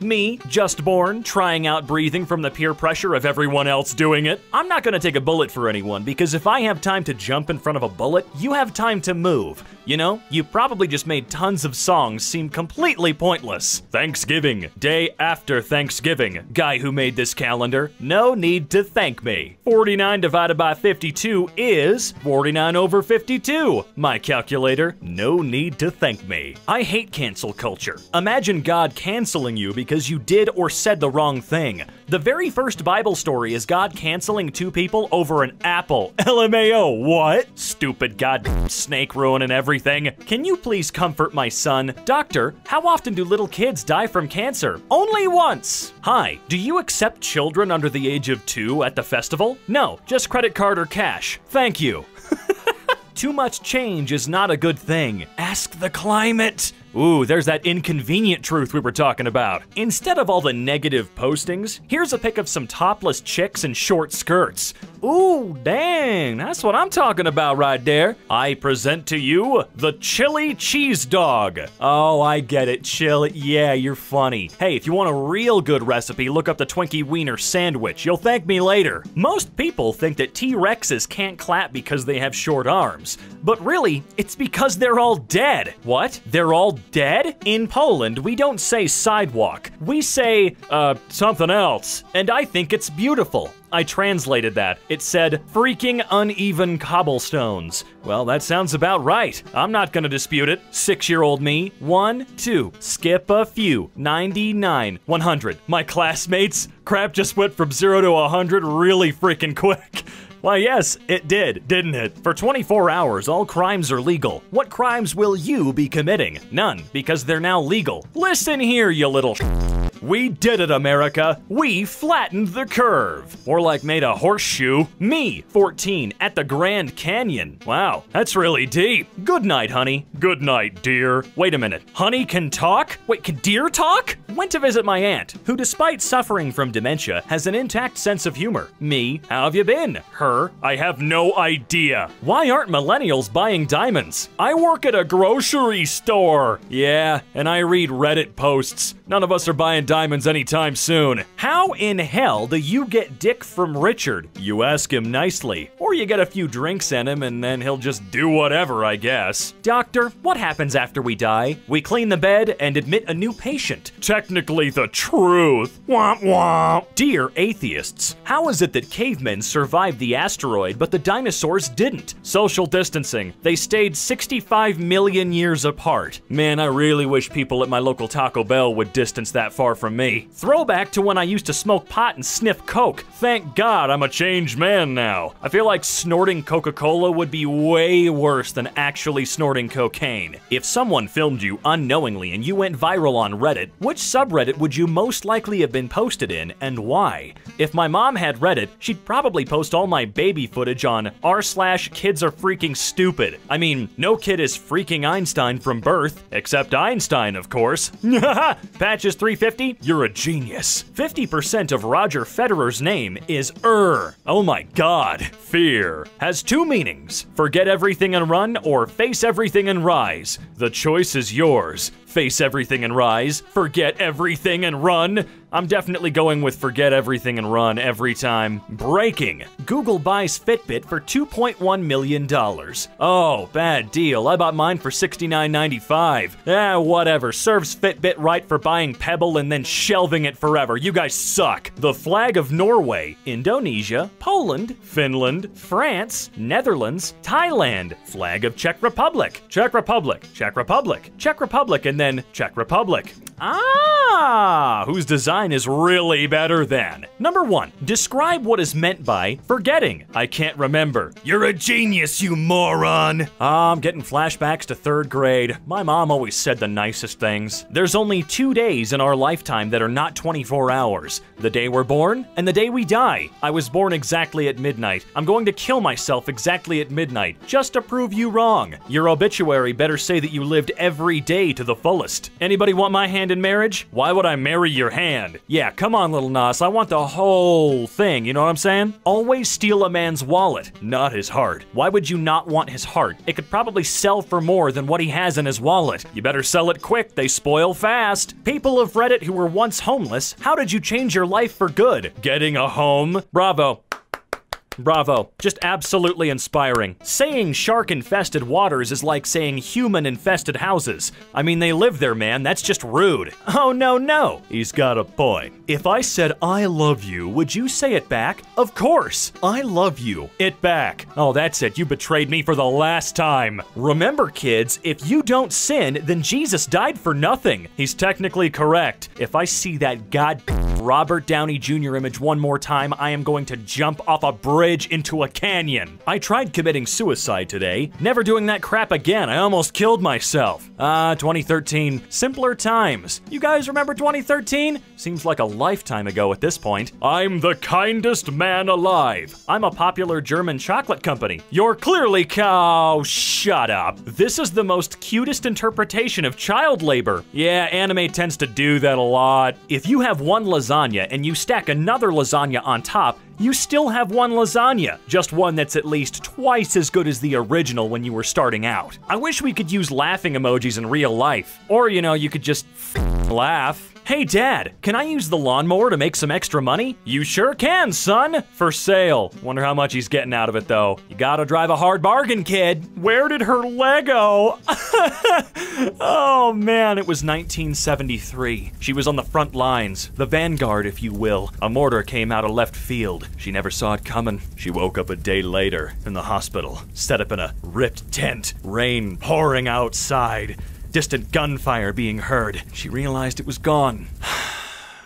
Me, just born, trying out breathing from the peer pressure of everyone else doing it. I'm not gonna take a bullet for anyone because if I have time to jump in front of a bullet, you have time to move. You know, you probably just made tons of songs seem completely pointless. Thanksgiving, day after Thanksgiving. Guy who made this calendar, no need to thank me. 49 divided by 52 is 49 over 52. My calculator, no need to thank me. I hate cancel culture. Imagine God canceling you because you did or said the wrong thing. The very first Bible story is God canceling two people over an apple. *laughs* LMAO, what? Stupid god snake ruining everything. Can you please comfort my son? Doctor, how often do little kids die from cancer? Only once. Hi, do you accept children under the age of two at the festival? No, just credit card or cash. Thank you. *laughs* Too much change is not a good thing. Ask the climate. Ooh, there's that inconvenient truth we were talking about. Instead of all the negative postings, here's a pic of some topless chicks in short skirts. Ooh, dang, that's what I'm talking about right there. I present to you the chili cheese dog. Oh, I get it, chili. Yeah, you're funny. Hey, if you want a real good recipe, look up the Twinkie Wiener sandwich. You'll thank me later. Most people think that T-Rexes can't clap because they have short arms. But really, it's because they're all dead. What? They're all dead? In Poland, we don't say sidewalk. We say, uh, something else. And I think it's beautiful. I translated that. It said, freaking uneven cobblestones. Well, that sounds about right. I'm not gonna dispute it. Six year old me. One, two, skip a few. 99, 100. My classmates, crap just went from zero to 100 really freaking quick. *laughs* Why, yes, it did, didn't it? For 24 hours, all crimes are legal. What crimes will you be committing? None, because they're now legal. Listen here, you little *laughs* we did it, America. We flattened the curve. Or like made a horseshoe. Me, 14, at the Grand Canyon. Wow, that's really deep. Good night, honey. Good night, dear. Wait a minute. Honey can talk? Wait, can deer talk? Went to visit my aunt, who despite suffering from dementia, has an intact sense of humor. Me, how have you been? Her, I have no idea. Why aren't millennials buying diamonds? I work at a grocery store. Yeah, and I read Reddit posts. None of us are buying diamonds anytime soon. How in hell do you get dick from Richard? You ask him nicely, or you get a few drinks in him and then he'll just do whatever, I guess. Doctor, what happens after we die? We clean the bed and admit a new patient. Technically the truth. Womp womp. Dear atheists, how is it that cavemen survived the asteroid but the dinosaurs didn't? Social distancing. They stayed 65 million years apart. Man, I really wish people at my local Taco Bell would distance that far from me. Throwback to when I used to smoke pot and sniff coke. Thank God I'm a changed man now. I feel like snorting Coca-Cola would be way worse than actually snorting cocaine. If someone filmed you unknowingly and you went viral on Reddit, which subreddit would you most likely have been posted in and why? If my mom had Reddit, she'd probably post all my baby footage on r slash kids are freaking stupid. I mean, no kid is freaking Einstein from birth, except Einstein, of course. *laughs* Patches 350, you're a genius. 50% of Roger Federer's name is Er. Oh my god. Fear has two meanings forget everything and run, or face everything and rise. The choice is yours. Face everything and rise, forget everything and run. I'm definitely going with forget everything and run every time. Breaking. Google buys Fitbit for $2.1 million. Oh, bad deal. I bought mine for $69.95. Ah, whatever. Serves Fitbit right for buying Pebble and then shelving it forever. You guys suck. The flag of Norway, Indonesia, Poland, Finland, France, Netherlands, Thailand. Flag of Czech Republic, Czech Republic, Czech Republic, Czech Republic, and then Czech Republic. Ah! Whose design is really better than? Number one, describe what is meant by forgetting. I can't remember. You're a genius, you moron. Ah, I'm getting flashbacks to third grade. My mom always said the nicest things. There's only two days in our lifetime that are not 24 hours the day we're born and the day we die. I was born exactly at midnight. I'm going to kill myself exactly at midnight just to prove you wrong. Your obituary better say that you lived every day to the fullest. Anybody want my hand in marriage? Why would I marry your hand? Yeah, come on, little Nas. I want the whole thing. You know what I'm saying? Always steal a man's wallet, not his heart. Why would you not want his heart? It could probably sell for more than what he has in his wallet. You better sell it quick, they spoil fast. People of Reddit who were once homeless, how did you change your life for good? Getting a home? Bravo. Bravo. Just absolutely inspiring. Saying shark infested waters is like saying human infested houses. I mean, they live there, man. That's just rude. *laughs* Oh, no, no. He's got a point. If I said I love you, would you say it back? Of course. I love you. It back. Oh, that's it. You betrayed me for the last time. Remember, kids, if you don't sin, then Jesus died for nothing. He's technically correct. If I see that god Robert Downey Jr. image one more time, I am going to jump off a bridge into a canyon. I tried committing suicide today. Never doing that crap again. I almost killed myself. Ah, 2013. Simpler times. You guys remember 2013? Seems like a lifetime ago at this point. I'm the kindest man alive. I'm a popular German chocolate company. You're clearly cow. Shut up. This is the most cutest interpretation of child labor. Yeah, anime tends to do that a lot. If you have one lasagna and you stack another lasagna on top, you still have one lasagna, just one that's at least twice as good as the original when you were starting out. I wish we could use laughing emojis in real life. Or, you know, you could just laugh. Hey dad, can I use the lawnmower to make some extra money? You sure can, son. For sale. Wonder how much he's getting out of it though. You gotta drive a hard bargain, kid. Where did her Lego? *laughs* oh man, it was 1973. She was on the front lines, the vanguard, if you will. A mortar came out of left field. She never saw it coming. She woke up a day later in the hospital, set up in a ripped tent, rain pouring outside distant gunfire being heard. She realized it was gone. *sighs*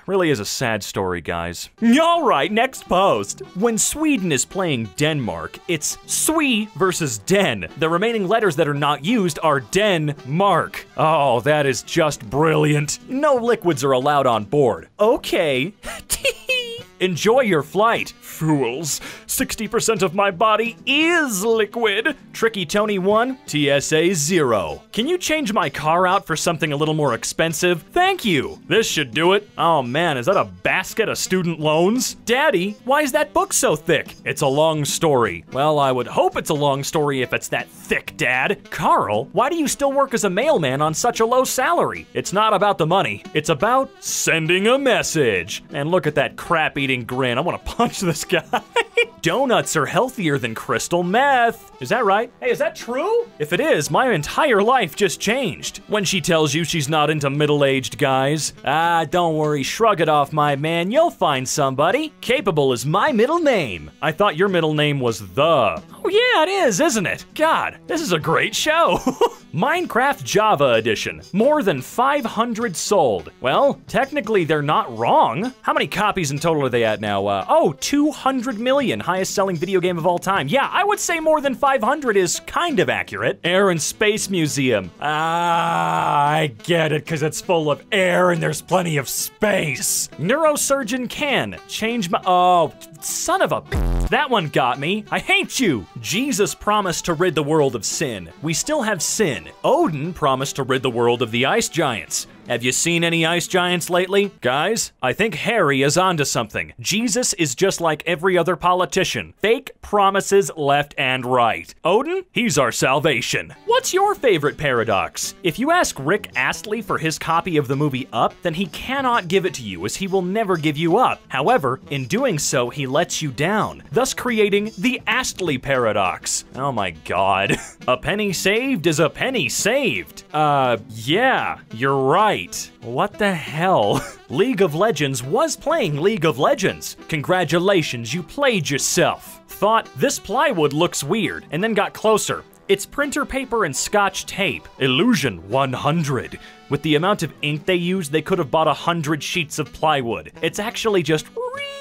Really is a sad story, guys. All right, next post. When Sweden is playing Denmark, it's Swe versus Den. The remaining letters that are not used are Den Mark. Oh, that is just brilliant. No liquids are allowed on board. Okay. *laughs* Enjoy your flight. Fools. 60% of my body is liquid. Tricky Tony 1, TSA 0. Can you change my car out for something a little more expensive? Thank you. This should do it. Oh man, is that a basket of student loans? Daddy, why is that book so thick? It's a long story. Well, I would hope it's a long story if it's that thick, Dad. Carl, why do you still work as a mailman on such a low salary? It's not about the money. It's about sending a message. And look at that crap eating grin. I want to punch this guy. *laughs* Donuts are healthier than crystal meth. Is that right? Hey, is that true? If it is, my entire life just changed. When she tells you she's not into middle aged guys. Ah, don't worry, shrug it off, my man. You'll find somebody. Capable is my middle name. I thought your middle name was The. Oh, yeah, it is, isn't it? God, this is a great show. *laughs* Minecraft Java Edition. More than 500 sold. Well, technically, they're not wrong. How many copies in total are they at now? Uh, oh, 200 million. Highest selling video game of all time. Yeah, I would say more than 500 is kind of accurate. Air and Space Museum. Ah, I get it, because it's full of air and there's plenty of space. Neurosurgeon can change my. Oh, son of a. That one got me. I hate you. Jesus promised to rid the world of sin. We still have sin. Odin promised to rid the world of the ice giants. Have you seen any ice giants lately? Guys, I think Harry is onto something. Jesus is just like every other politician. Fake promises left and right. Odin, he's our salvation. What's your favorite paradox? If you ask Rick Astley for his copy of the movie Up, then he cannot give it to you as he will never give you up. However, in doing so, he lets you down, thus creating the Astley paradox. Oh my god. *laughs* a penny saved is a penny saved. Uh, yeah, you're right. What the hell? *laughs* League of Legends was playing League of Legends. Congratulations, you played yourself. Thought this plywood looks weird, and then got closer. It's printer paper and scotch tape. Illusion 100. With the amount of ink they use, they could have bought a hundred sheets of plywood. It's actually just really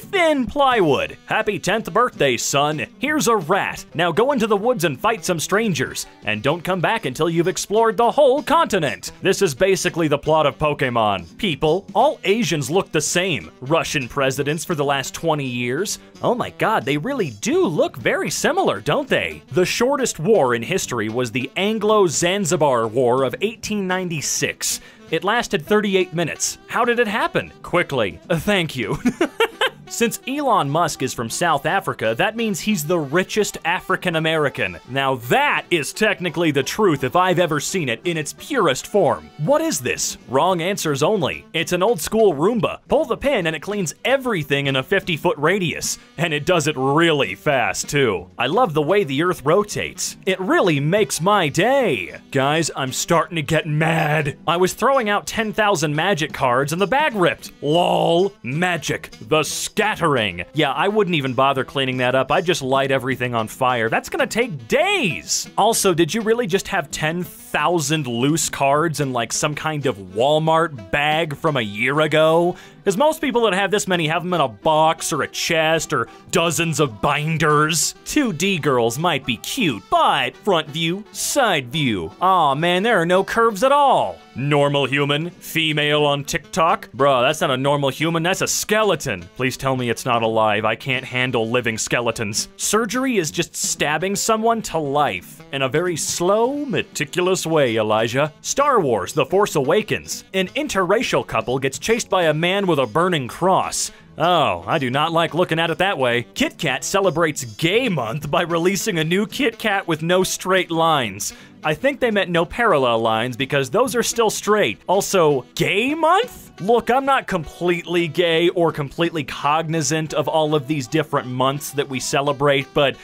thin plywood. Happy 10th birthday, son. Here's a rat. Now go into the woods and fight some strangers. And don't come back until you've explored the whole continent. This is basically the plot of Pokemon. People, all Asians look the same. Russian presidents for the last 20 years. Oh my god, they really do look very similar, don't they? The shortest war in history was the Anglo-Zanzibar War of 1896. It lasted 38 minutes. How did it happen? Quickly. *laughs* Thank you. *laughs* Since Elon Musk is from South Africa, that means he's the richest African American. Now that is technically the truth if I've ever seen it in its purest form. What is this? Wrong answers only. It's an old school Roomba. Pull the pin and it cleans everything in a 50 foot radius. And it does it really fast too. I love the way the earth rotates. It really makes my day. Guys, I'm starting to get mad. I was throwing out 10,000 magic cards and the bag ripped. Lol. Magic. The scattering. Yeah, I wouldn't even bother cleaning that up. I'd just light everything on fire. That's gonna take days. Also, did you really just have 10,000 loose cards in like some kind of Walmart bag from a year ago? Because most people that have this many have them in a box or a chest or dozens of binders. 2D girls might be cute, but front view, side view. Aw man, there are no curves at all. Normal human, female on TikTok. Bruh, that's not a normal human, that's a skeleton. Please tell me it's not alive. I can't handle living skeletons. Surgery is just stabbing someone to life in a very slow, meticulous way, Elijah. Star Wars The Force Awakens. An interracial couple gets chased by a man with a burning cross. Oh, I do not like looking at it that way. Kit Kat celebrates Gay Month by releasing a new Kit Kat with no straight lines. I think they meant no parallel lines because those are still straight. Also, Gay Month? Look, I'm not completely gay or completely cognizant of all of these different months that we celebrate, but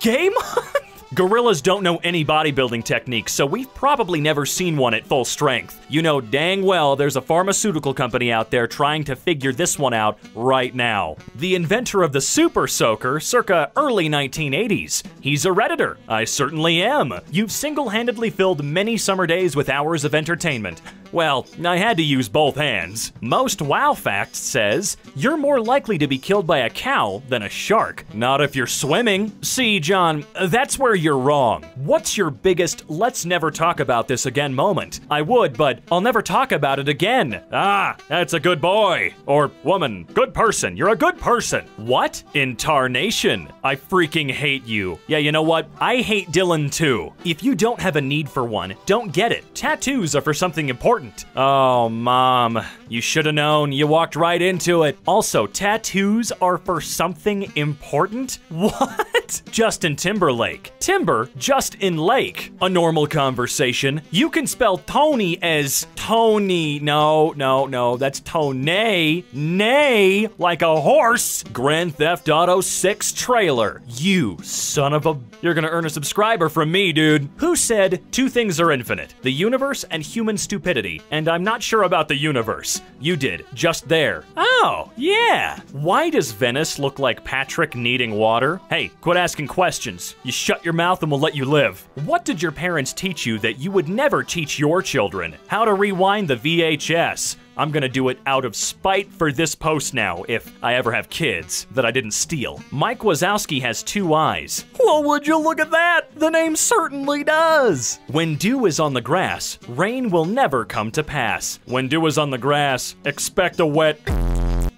Gay Month? Gorillas don't know any bodybuilding techniques, so we've probably never seen one at full strength. You know dang well there's a pharmaceutical company out there trying to figure this one out right now. The inventor of the Super Soaker, circa early 1980s. He's a Redditor. I certainly am. You've single handedly filled many summer days with hours of entertainment. Well, I had to use both hands. Most Wow Facts says you're more likely to be killed by a cow than a shark. Not if you're swimming. See, John, that's where you're wrong. What's your biggest let's never talk about this again moment? I would, but I'll never talk about it again. Ah, that's a good boy. Or woman. Good person. You're a good person. What? Intarnation. I freaking hate you. Yeah, you know what? I hate Dylan too. If you don't have a need for one, don't get it. Tattoos are for something important. Oh, mom. You should have known. You walked right into it. Also, tattoos are for something important? *laughs* What? Justin Timberlake. Timber, just in lake. A normal conversation. You can spell Tony as Tony. No, no, no. That's Tony. Nay, like a horse. Grand Theft Auto 6 trailer. You son of a. You're gonna earn a subscriber from me, dude. Who said two things are infinite? The universe and human stupidity. And I'm not sure about the universe. You did, just there. Oh, yeah. Why does Venice look like Patrick needing water? Hey, quit asking questions. You shut your mouth and we'll let you live. What did your parents teach you that you would never teach your children? How to rewind the VHS. I'm gonna do it out of spite for this post now, if I ever have kids that I didn't steal. Mike Wazowski has two eyes. Well, would you look at that? The name certainly does. When dew is on the grass, rain will never come to pass. When dew is on the grass, expect a wet.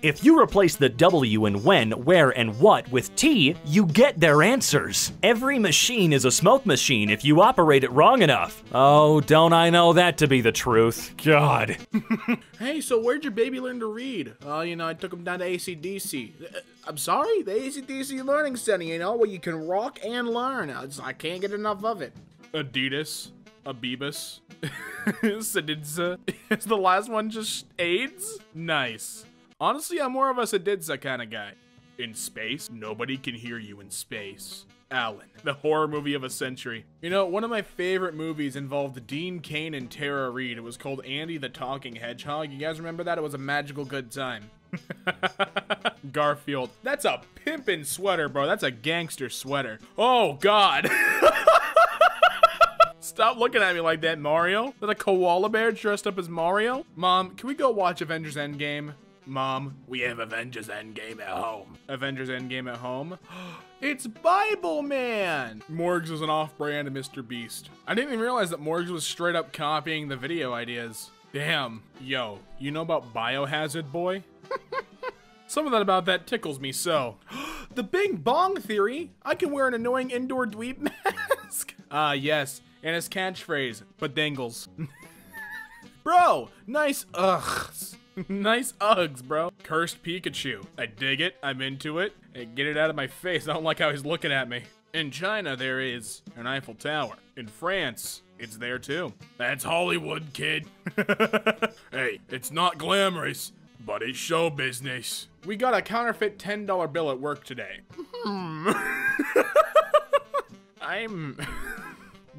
If you replace the W in when, where, and what with T, you get their answers. Every machine is a smoke machine if you operate it wrong enough. Oh, don't I know that to be the truth? God. *laughs* Hey, so where'd your baby learn to read? Oh, you know, I took him down to ACDC. Uh, I'm sorry, the ACDC Learning Center, you know, where you can rock and learn. I just- I can't get enough of it. Adidas, Abibus, *laughs* Sadidza. *laughs* Is the last one just AIDS? Nice. Honestly, I'm more of a Sadidza kind of guy. In space, nobody can hear you in space. Alan, the horror movie of a century. You know, one of my favorite movies involved Dean Cain and Tara Reid. It was called Andy the Talking Hedgehog. You guys remember that? It was a magical good time. *laughs* Garfield. That's a pimpin' sweater, bro. That's a gangster sweater. Oh, God. *laughs* Stop looking at me like that, Mario. That a koala bear dressed up as Mario? Mom, can we go watch Avengers Endgame? Mom, we have Avengers Endgame at home. Avengers Endgame at home? *gasps* it's Bible Man! Morgz is an off-brand of Mr. Beast. I didn't even realize that Morgz was straight up copying the video ideas. Damn. Yo, you know about Biohazard Boy? *laughs* Some of that about that tickles me so. *gasps* the Bing Bong Theory! I can wear an annoying indoor dweeb *laughs* mask! Ah, uh, yes. And his catchphrase, but dangles. *laughs* bro, nice ughs. *laughs* nice Uggs, bro. Cursed Pikachu. I dig it. I'm into it. Hey, get it out of my face. I don't like how he's looking at me. In China, there is an Eiffel Tower. In France, it's there too. That's Hollywood, kid. *laughs* hey, it's not glamorous, but it's show business. We got a counterfeit $10 bill at work today. Hmm. *laughs* I'm...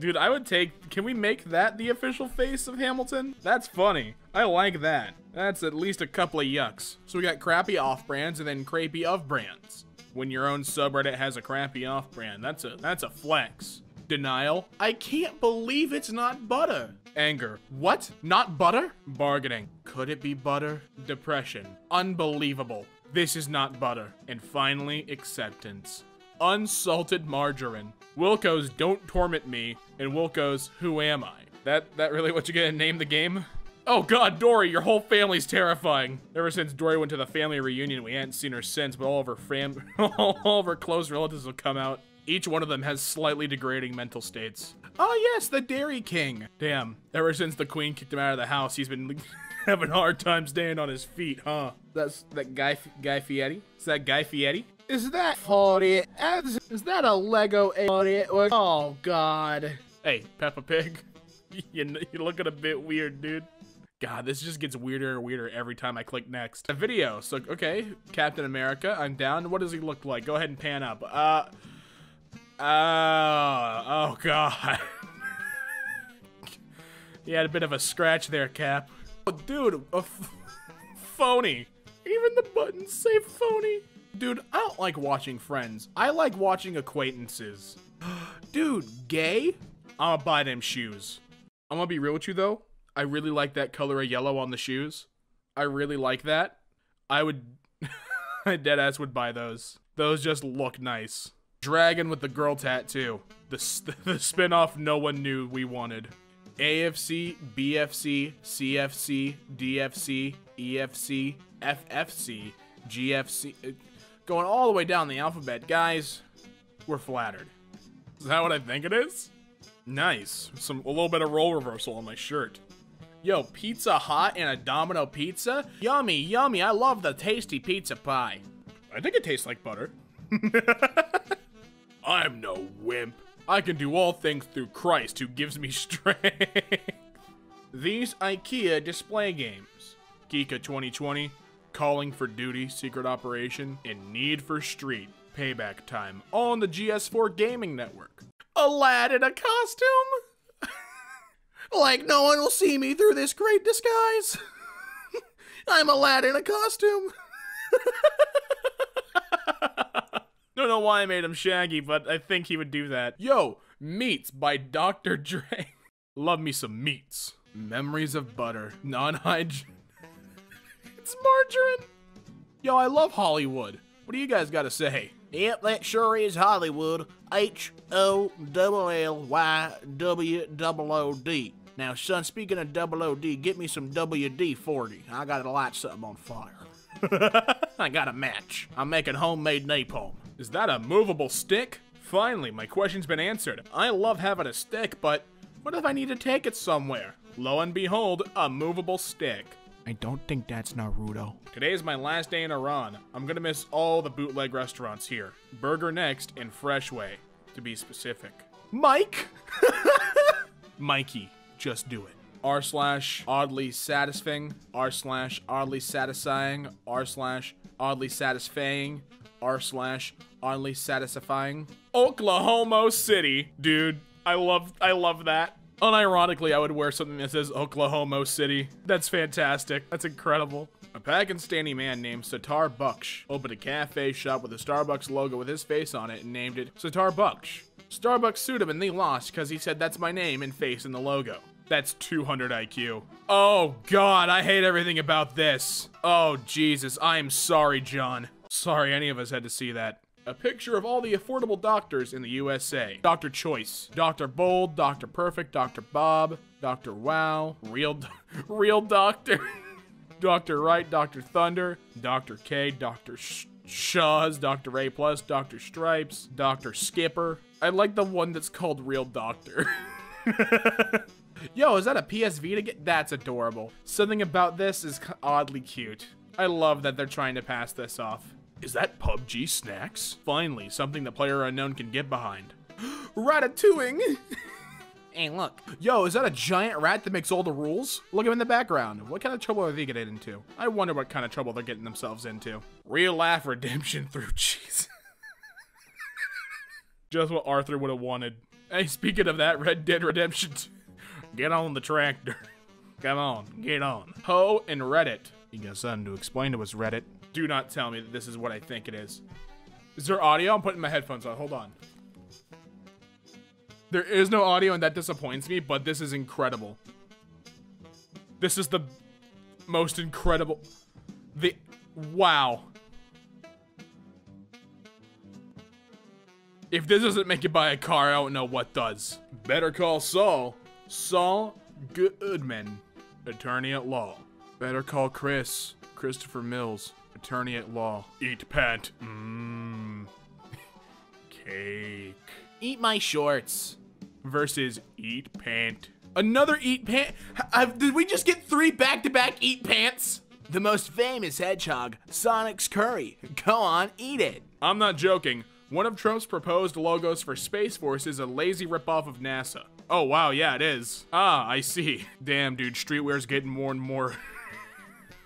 Dude, I would take. Can we make that the official face of Hamilton? That's funny. I like that. That's at least a couple of yucks. So we got crappy off brands and then crappy of brands. When your own subreddit has a crappy off brand, that's a that's a flex. Denial. I can't believe it's not butter. Anger. What? Not butter? Bargaining. Could it be butter? Depression. Unbelievable. This is not butter. And finally, acceptance. Unsalted margarine. Wilco's Don't Torment Me, and Wilco's Who Am I? That that really what you're gonna name the game? Oh god, Dory, your whole family's terrifying. Ever since Dory went to the family reunion, we hadn't seen her since, but all of her fam *laughs* all of her close relatives will come out. Each one of them has slightly degrading mental states. Oh yes, the Dairy King. Damn, ever since the Queen kicked him out of the house, he's been *laughs* having a hard time staying on his feet, huh? That's that Guy Guy Fieri? Is that Guy Fieri? Is that 40? Is that a Lego 40? Oh, God. Hey, Peppa Pig. *laughs* you, you're looking a bit weird, dude. God, this just gets weirder and weirder every time I click next. A video. So, okay, Captain America, I'm down. What does he look like? Go ahead and pan up. Uh, uh, oh, God. *laughs* he had a bit of a scratch there, Cap. Oh, dude, a *laughs* phony. Even the buttons say phony. Dude, I don't like watching friends. I like watching acquaintances. *gasps* Dude, gay? I'ma buy them shoes. I'm gonna be real with you though. I really like that color of yellow on the shoes. I really like that. I would, *laughs* deadass would buy those. Those just look nice. Dragon with the girl tattoo. The, *laughs* the spin-off no one knew we wanted. AFC, BFC, CFC, DFC, EFC, FFC, GFC uh, going all the way down the alphabet. Guys, we're flattered. Is that what I think it is? Nice. Some a little bit of role reversal on my shirt. Yo, Pizza Hot and a Domino Pizza? Yummy, yummy. I love the tasty pizza pie. I think it tastes like butter. *laughs* I'm no wimp. I can do all things through Christ who gives me *laughs* strength. These IKEA display games. Geeka 2020, Calling for Duty, Secret Operation, and Need for Street, Payback Time, all on the GS4 Gaming Network. A lad in a costume? *laughs* like no one will see me through this great disguise. *laughs* I'm a lad in a costume. *laughs* Don't know why I made him Shaggy, but I think he would do that. Yo, Meats by Dr. Dre. Love me some meats. Memories of butter. Non-hygiene. It's margarine. Yo, I love Hollywood. What do you guys got to say? Yep, that sure is Hollywood. H O L L Y W O O D. Now, son, speaking of double O D, get me some WD 40. I gotta light something on fire. *laughs* I got a match. I'm making homemade napalm. Is that a movable stick? Finally, my question's been answered. I love having a stick, but what if I need to take it somewhere? Lo and behold, a movable stick. I don't think that's Naruto. Today is my last day in Iran. I'm gonna miss all the bootleg restaurants here. Burger Next and Freshway, to be specific. Mike? *laughs* Mikey, just do it. R slash oddly satisfying, R slash oddly satisfying, R slash oddly satisfying, R slash oddly satisfying. Oklahoma City, dude. I love I love that. Unironically, I would wear something that says Oklahoma City. That's fantastic. That's incredible. A Pakistani man named Satar Buksh opened a cafe shop with a Starbucks logo with his face on it and named it Satar Buksh. Starbucks sued him and they lost because he said that's my name and face in the logo. That's 200 IQ. Oh god, I hate everything about this. Oh Jesus, I am sorry, John. Sorry any of us had to see that. A picture of all the affordable doctors in the USA. Dr. Choice, Dr. Bold, Dr. Perfect, Dr. Bob, Dr. Wow, Real, *laughs* Real Doctor, *laughs* Dr. Right, Dr. Thunder, Dr. K, Dr. Sh Shaw's, Dr. A Plus, Dr. Stripes, Dr. Skipper. I like the one that's called Real Doctor. *laughs* Yo, is that a PSV to Get That's adorable. Something about this is oddly cute. I love that they're trying to pass this off. Is that PUBG snacks? Finally, something the player unknown can get behind. *gasps* Ratatouille! *laughs* Hey, look. Yo, is that a giant rat that makes all the rules? Look him in the background. What kind of trouble are they getting into? I wonder what kind of trouble they're getting themselves into. Real laugh redemption through *laughs* cheese. Just what Arthur would have wanted. Hey, speaking of that, Red Dead Redemption Get on the tractor. Come on, get on. Ho and Reddit. You got something to explain to us, Reddit. Do not tell me that this is what I think it is. Is there audio? I'm putting my headphones on. Hold on. There is no audio and that disappoints me, but this is incredible. This is the most incredible. The. Wow. If this doesn't make you buy a car, I don't know what does. Better call Saul. Saul Goodman, attorney at law. Better call Chris. Christopher Mills, attorney at law. Eat pant. Mmm. *laughs* Cake. Eat my shorts. Versus eat pant. Another eat pant? H did we just get three back-to-back -back eat pants? The most famous hedgehog, Sonic's Curry. Go on, eat it. I'm not joking. One of Trump's proposed logos for Space Force is a lazy ripoff of NASA. Oh, wow, yeah, it is. Ah, I see. Damn, dude, streetwear's getting more and more *laughs*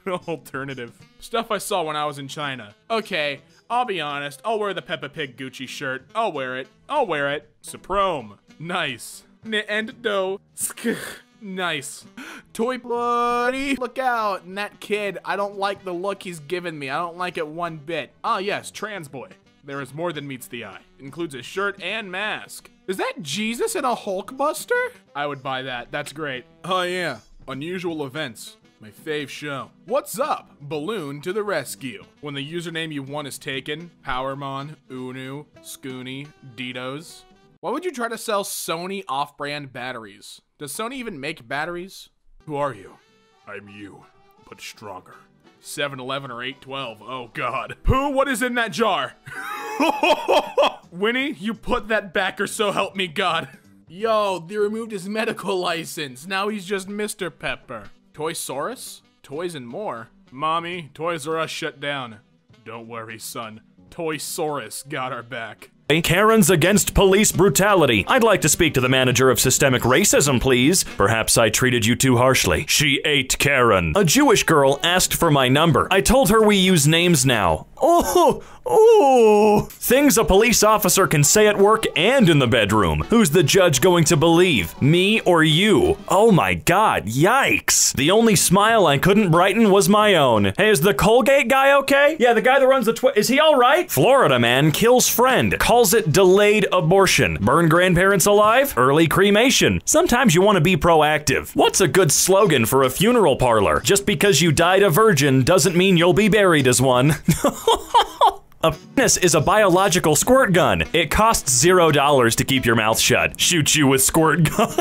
*laughs* alternative. Stuff I saw when I was in China. Okay, I'll be honest, I'll wear the Peppa Pig Gucci shirt. I'll wear it. I'll wear it. Supreme. Nice. Nintendo. *laughs* Nice. Toy buddy, look out. And that kid, I don't like the look he's given me. I don't like it one bit. Ah, yes, trans boy. There is more than meets the eye. Includes a shirt and mask. Is that Jesus in a Hulkbuster? I would buy that. That's great. Oh yeah, unusual events. My fave show. What's up? Balloon to the rescue. When the username you want is taken, Powermon, Unu, Scoony, Ditos. Why would you try to sell Sony off-brand batteries? Does Sony even make batteries? Who are you? I'm you, but stronger. 7-Eleven or 812. Oh god. *laughs* Pooh, What is in that jar? *laughs* Winnie, you put that back or so help me God. Yo, they removed his medical license. Now he's just Mr. Pepper. Toysaurus? Toys and more. Mommy, Toys R Us shut down. Don't worry, son. Toysaurus got our back. Karen's against police brutality. I'd like to speak to the manager of systemic racism, please. Perhaps I treated you too harshly. She ate Karen. A Jewish girl asked for my number. I told her we use names now. Oh, oh. Things a police officer can say at work and in the bedroom. Who's the judge going to believe? Me or you? Oh my god, yikes. The only smile I couldn't brighten was my own. Hey, is the Colgate guy okay? Yeah, the guy that runs the twi- Is he alright? Florida man kills friend. Calls it delayed abortion. Burn grandparents alive? Early cremation. Sometimes you want to be proactive. What's a good slogan for a funeral parlor? Just because you died a virgin doesn't mean you'll be buried as one. *laughs* A penis is a biological squirt gun. It costs zero dollars to keep your mouth shut. Shoot you with squirt *laughs* gun.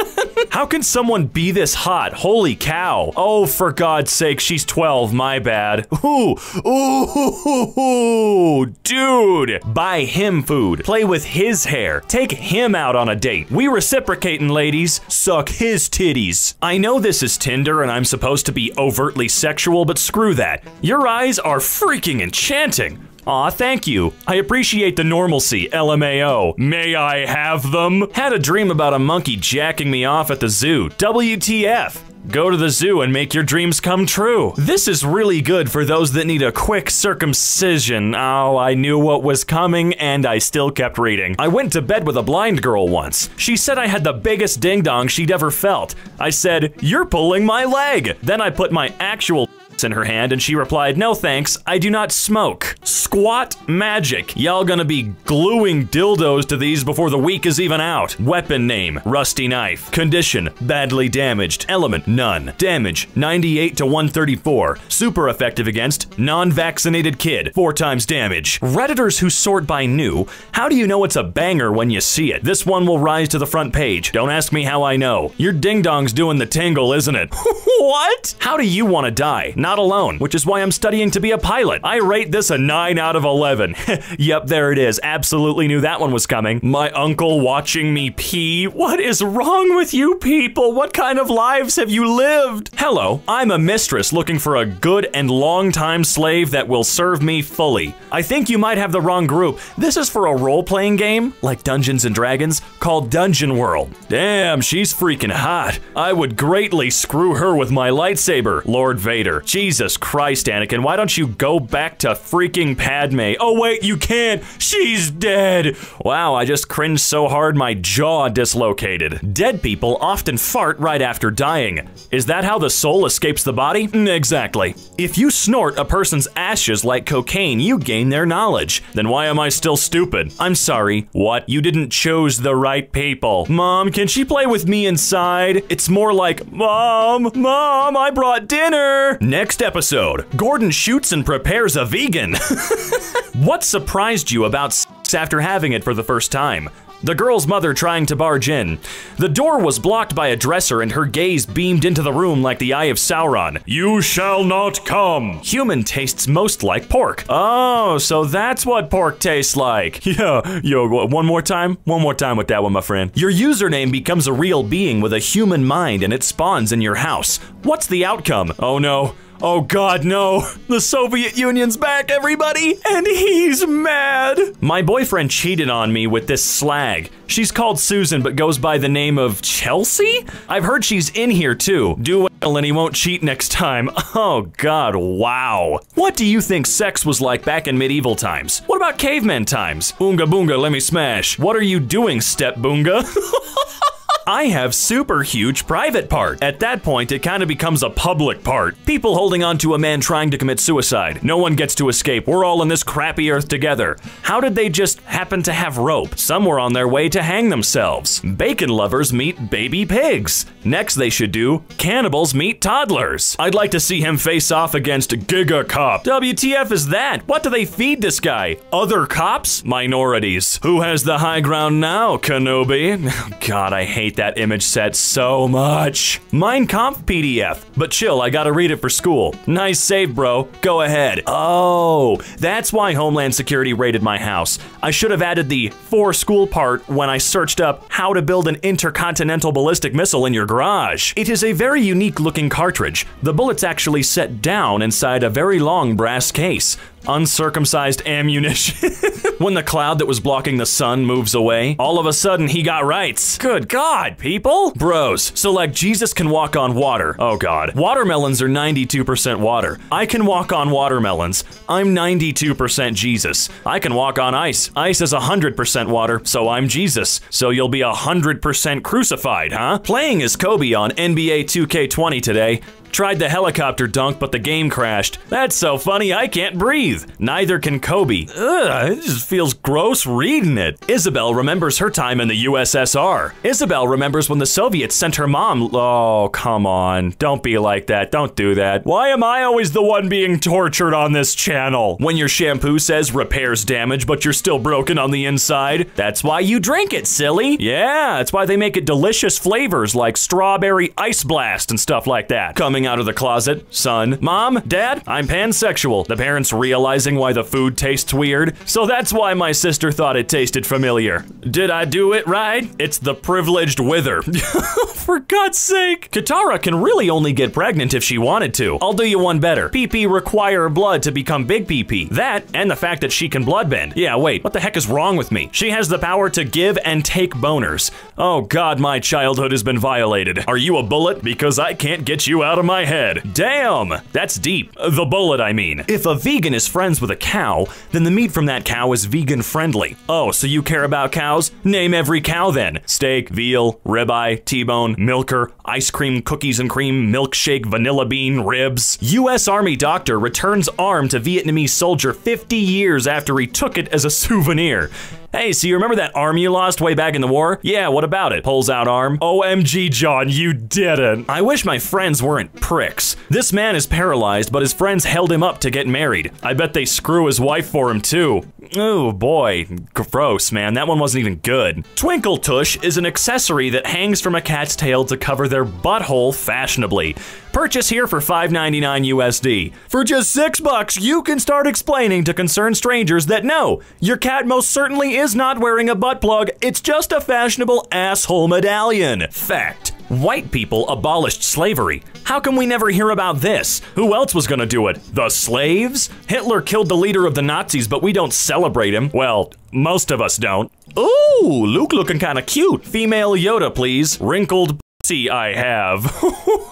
How can someone be this hot? Holy cow. Oh, for God's sake, she's 12, my bad. Ooh, ooh, ooh, dude. Buy him food. Play with his hair. Take him out on a date. We reciprocating, ladies. Suck his titties. I know this is Tinder and I'm supposed to be overtly sexual, but screw that. Your eyes are freaking enchanting. Aw, thank you. I appreciate the normalcy, LMAO. May I have them? Had a dream about a monkey jacking me off at the zoo. WTF. Go to the zoo and make your dreams come true. This is really good for those that need a quick circumcision. Oh, I knew what was coming and I still kept reading. I went to bed with a blind girl once. She said I had the biggest ding dong she'd ever felt. I said, You're pulling my leg. Then I put my actual in her hand and she replied, No thanks, I do not smoke. Squat magic. Y'all gonna be gluing dildos to these before the week is even out. Weapon name, rusty knife. Condition, badly damaged. Element, none. Damage, 98 to 134. Super effective against non vaccinated kid, four times damage. Redditors who sort by new, how do you know it's a banger when you see it? This one will rise to the front page. Don't ask me how I know. Your ding dong's doing the tingle, isn't it? *laughs* what? How do you want to die? Not alone, which is why I'm studying to be a pilot. I rate this a 9 out of 11. *laughs* yep, there it is. Absolutely knew that one was coming. My uncle watching me pee. What is wrong with you people? What kind of lives have you lived? Hello, I'm a mistress looking for a good and long-time slave that will serve me fully. I think you might have the wrong group. This is for a role-playing game, like Dungeons and Dragons, called Dungeon World. Damn, she's freaking hot. I would greatly screw her with my lightsaber, Lord Vader. Jesus Christ, Anakin, why don't you go back to freaking Padme? Oh, wait, you can't. She's dead. Wow, I just cringed so hard my jaw dislocated. Dead people often fart right after dying. Is that how the soul escapes the body? Mm, Exactly. If you snort a person's ashes like cocaine, you gain their knowledge. Then why am I still stupid? I'm sorry. What? You didn't choose the right people. Mom, can she play with me inside? It's more like, Mom, Mom, I brought dinner. Next episode Gordon shoots and prepares a vegan. *laughs* what surprised you about sex after having it for the first time? The girl's mother trying to barge in. The door was blocked by a dresser and her gaze beamed into the room like the eye of Sauron. You shall not come. Human tastes most like pork. Oh, so that's what pork tastes like. *laughs* Yeah, yo, one more time? One more time with that one, my friend. Your username becomes a real being with a human mind and it spawns in your house. What's the outcome? Oh no. Oh god, no. The Soviet Union's back, everybody, and he's mad. My boyfriend cheated on me with this slag. She's called Susan, but goes by the name of Chelsea? I've heard she's in here too. Do well and he won't cheat next time. *laughs* Oh god, wow. What do you think sex was like back in medieval times? What about caveman times? Boonga boonga, let me smash. What are you doing, step boonga? *laughs* I have super huge private part. At that point, it kind of becomes a public part. People holding on to a man trying to commit suicide. No one gets to escape. We're all in this crappy earth together. How did they just happen to have rope? Some were on their way to hang themselves. Bacon lovers meet baby pigs. Next they should do, cannibals meet toddlers. I'd like to see him face off against Giga Cop. WTF is that? What do they feed this guy? Other cops? Minorities. Who has the high ground now, Kenobi? *laughs* God, I hate that image set so much. Mein Kampf PDF. But chill, I gotta read it for school. Nice save, bro. Go ahead. Oh, that's why Homeland Security raided my house. I should have added the for school part when I searched up how to build an intercontinental ballistic missile in your garage. It is a very unique looking cartridge. The bullets actually set down inside a very long brass case uncircumcised ammunition. *laughs* when the cloud that was blocking the sun moves away, all of a sudden he got rights. Good God, people! Bros, so like Jesus can walk on water. Oh God. Watermelons are 92% water. I can walk on watermelons. I'm 92% Jesus. I can walk on ice. Ice is 100% water, so I'm Jesus. So you'll be 100% crucified, huh? Playing as Kobe on NBA 2K20 today. Tried the helicopter dunk, but the game crashed. That's so funny, I can't breathe. Neither can Kobe. Ugh, it just feels gross reading it. Isabel remembers her time in the USSR. Isabel remembers when the Soviets sent her mom. Oh, come on. Don't be like that. Don't do that. Why am I always the one being tortured on this channel? When your shampoo says repairs damage, but you're still broken on the inside, that's why you drink it, silly. Yeah, that's why they make it delicious flavors like strawberry ice blast and stuff like that. Coming coming out of the closet. Son, mom, dad, I'm pansexual. The parents realizing why the food tastes weird. So that's why my sister thought it tasted familiar. Did I do it right? It's the privileged wither. *laughs* For God's sake. Katara can really only get pregnant if she wanted to. I'll do you one better. PP require blood to become big PP. That and the fact that she can bloodbend. Yeah, wait, what the heck is wrong with me? She has the power to give and take boners. Oh god, my childhood has been violated. Are you a bullet? Because I can't get you out of my head. Damn! That's deep. The bullet, I mean. If a vegan is friends with a cow, then the meat from that cow is vegan friendly. Oh, so you care about cows? Name every cow then. Steak, veal, ribeye, T-bone, milker, ice cream, cookies and cream, milkshake, vanilla bean, ribs. U.S. Army doctor returns arm to Vietnamese soldier 50 years after he took it as a souvenir. Hey, so you remember that arm you lost way back in the war? Yeah, what about it? Pulls out arm. OMG, John, you didn't. I wish my friends weren't pricks. This man is paralyzed, but his friends held him up to get married. I bet they screw his wife for him too. Oh boy, gross, man. That one wasn't even good. Twinkle Tush is an accessory that hangs from a cat's tail to cover their butthole fashionably. Purchase here for $5.99 USD. For just six bucks, you can start explaining to concerned strangers that no, your cat most certainly is not wearing a butt plug. It's just a fashionable asshole medallion. Fact. White people abolished slavery. How come we never hear about this? Who else was gonna do it? The slaves? Hitler killed the leader of the Nazis, but we don't celebrate him. Well, most of us don't. Ooh, Luke looking kinda cute. Female Yoda, please. Wrinkled See, I have.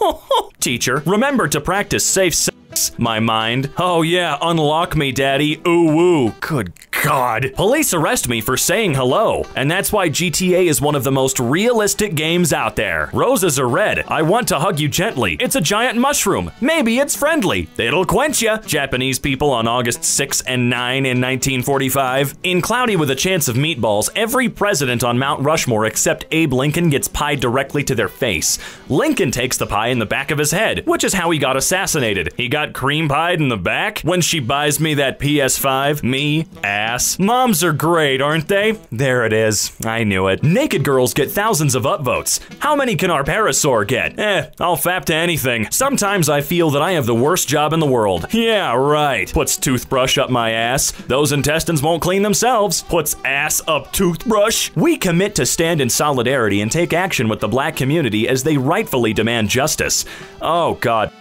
*laughs* Teacher, remember to practice safe sex, my mind. Oh yeah, unlock me, daddy. Ooh woo. Good God. Police arrest me for saying hello, and that's why GTA is one of the most realistic games out there. Roses are red. I want to hug you gently. It's a giant mushroom. Maybe it's friendly. It'll quench ya. Japanese people on August 6 and 9 in 1945. In Cloudy with a Chance of Meatballs, every president on Mount Rushmore except Abe Lincoln gets pie directly to their face. Lincoln takes the pie in the back of his head, which is how he got assassinated. He got cream pie in the back? When she buys me that PS5, me, ass. Moms are great, aren't they? There it is. I knew it. Naked girls get thousands of upvotes. How many can our parasaur get? Eh, I'll fap to anything. Sometimes I feel that I have the worst job in the world. Yeah, right. Puts toothbrush up my ass. Those intestines won't clean themselves. Puts ass up toothbrush. We commit to stand in solidarity and take action with the black community as they rightfully demand justice. Oh, God.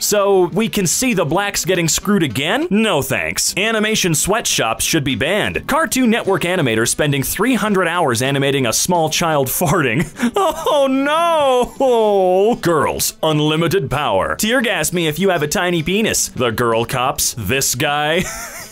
So, we can see the blacks getting screwed again? No thanks. Animation sweatshops should be banned. Cartoon Network animators spending 300 hours animating a small child *laughs* farting. Oh no! Oh. Girls, unlimited power. Tear gas me if you have a tiny penis. The girl cops, this guy. *laughs*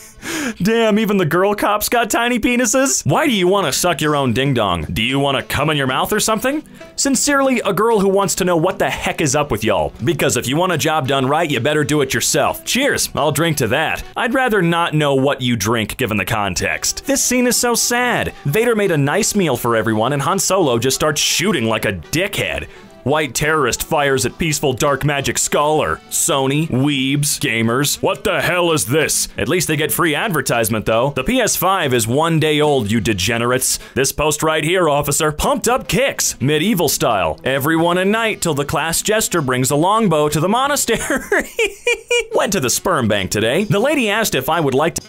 Damn, even the girl cops got tiny penises? Why do you want to suck your own ding dong? Do you want to come in your mouth or something? Sincerely, a girl who wants to know what the heck is up with y'all. Because if you want a job done right, you better do it yourself. Cheers, I'll drink to that. I'd rather not know what you drink given the context. This scene is so sad. Vader made a nice meal for everyone, and Han Solo just starts shooting like a dickhead. White terrorist fires at peaceful dark magic scholar. Sony, weebs, gamers. What the hell is this? At least they get free advertisement though. The PS5 is one day old, you degenerates. This post right here, officer. Pumped up kicks, medieval style. Everyone at night till the class jester brings a longbow to the monastery. *laughs* Went to the sperm bank today. The lady asked if I would like to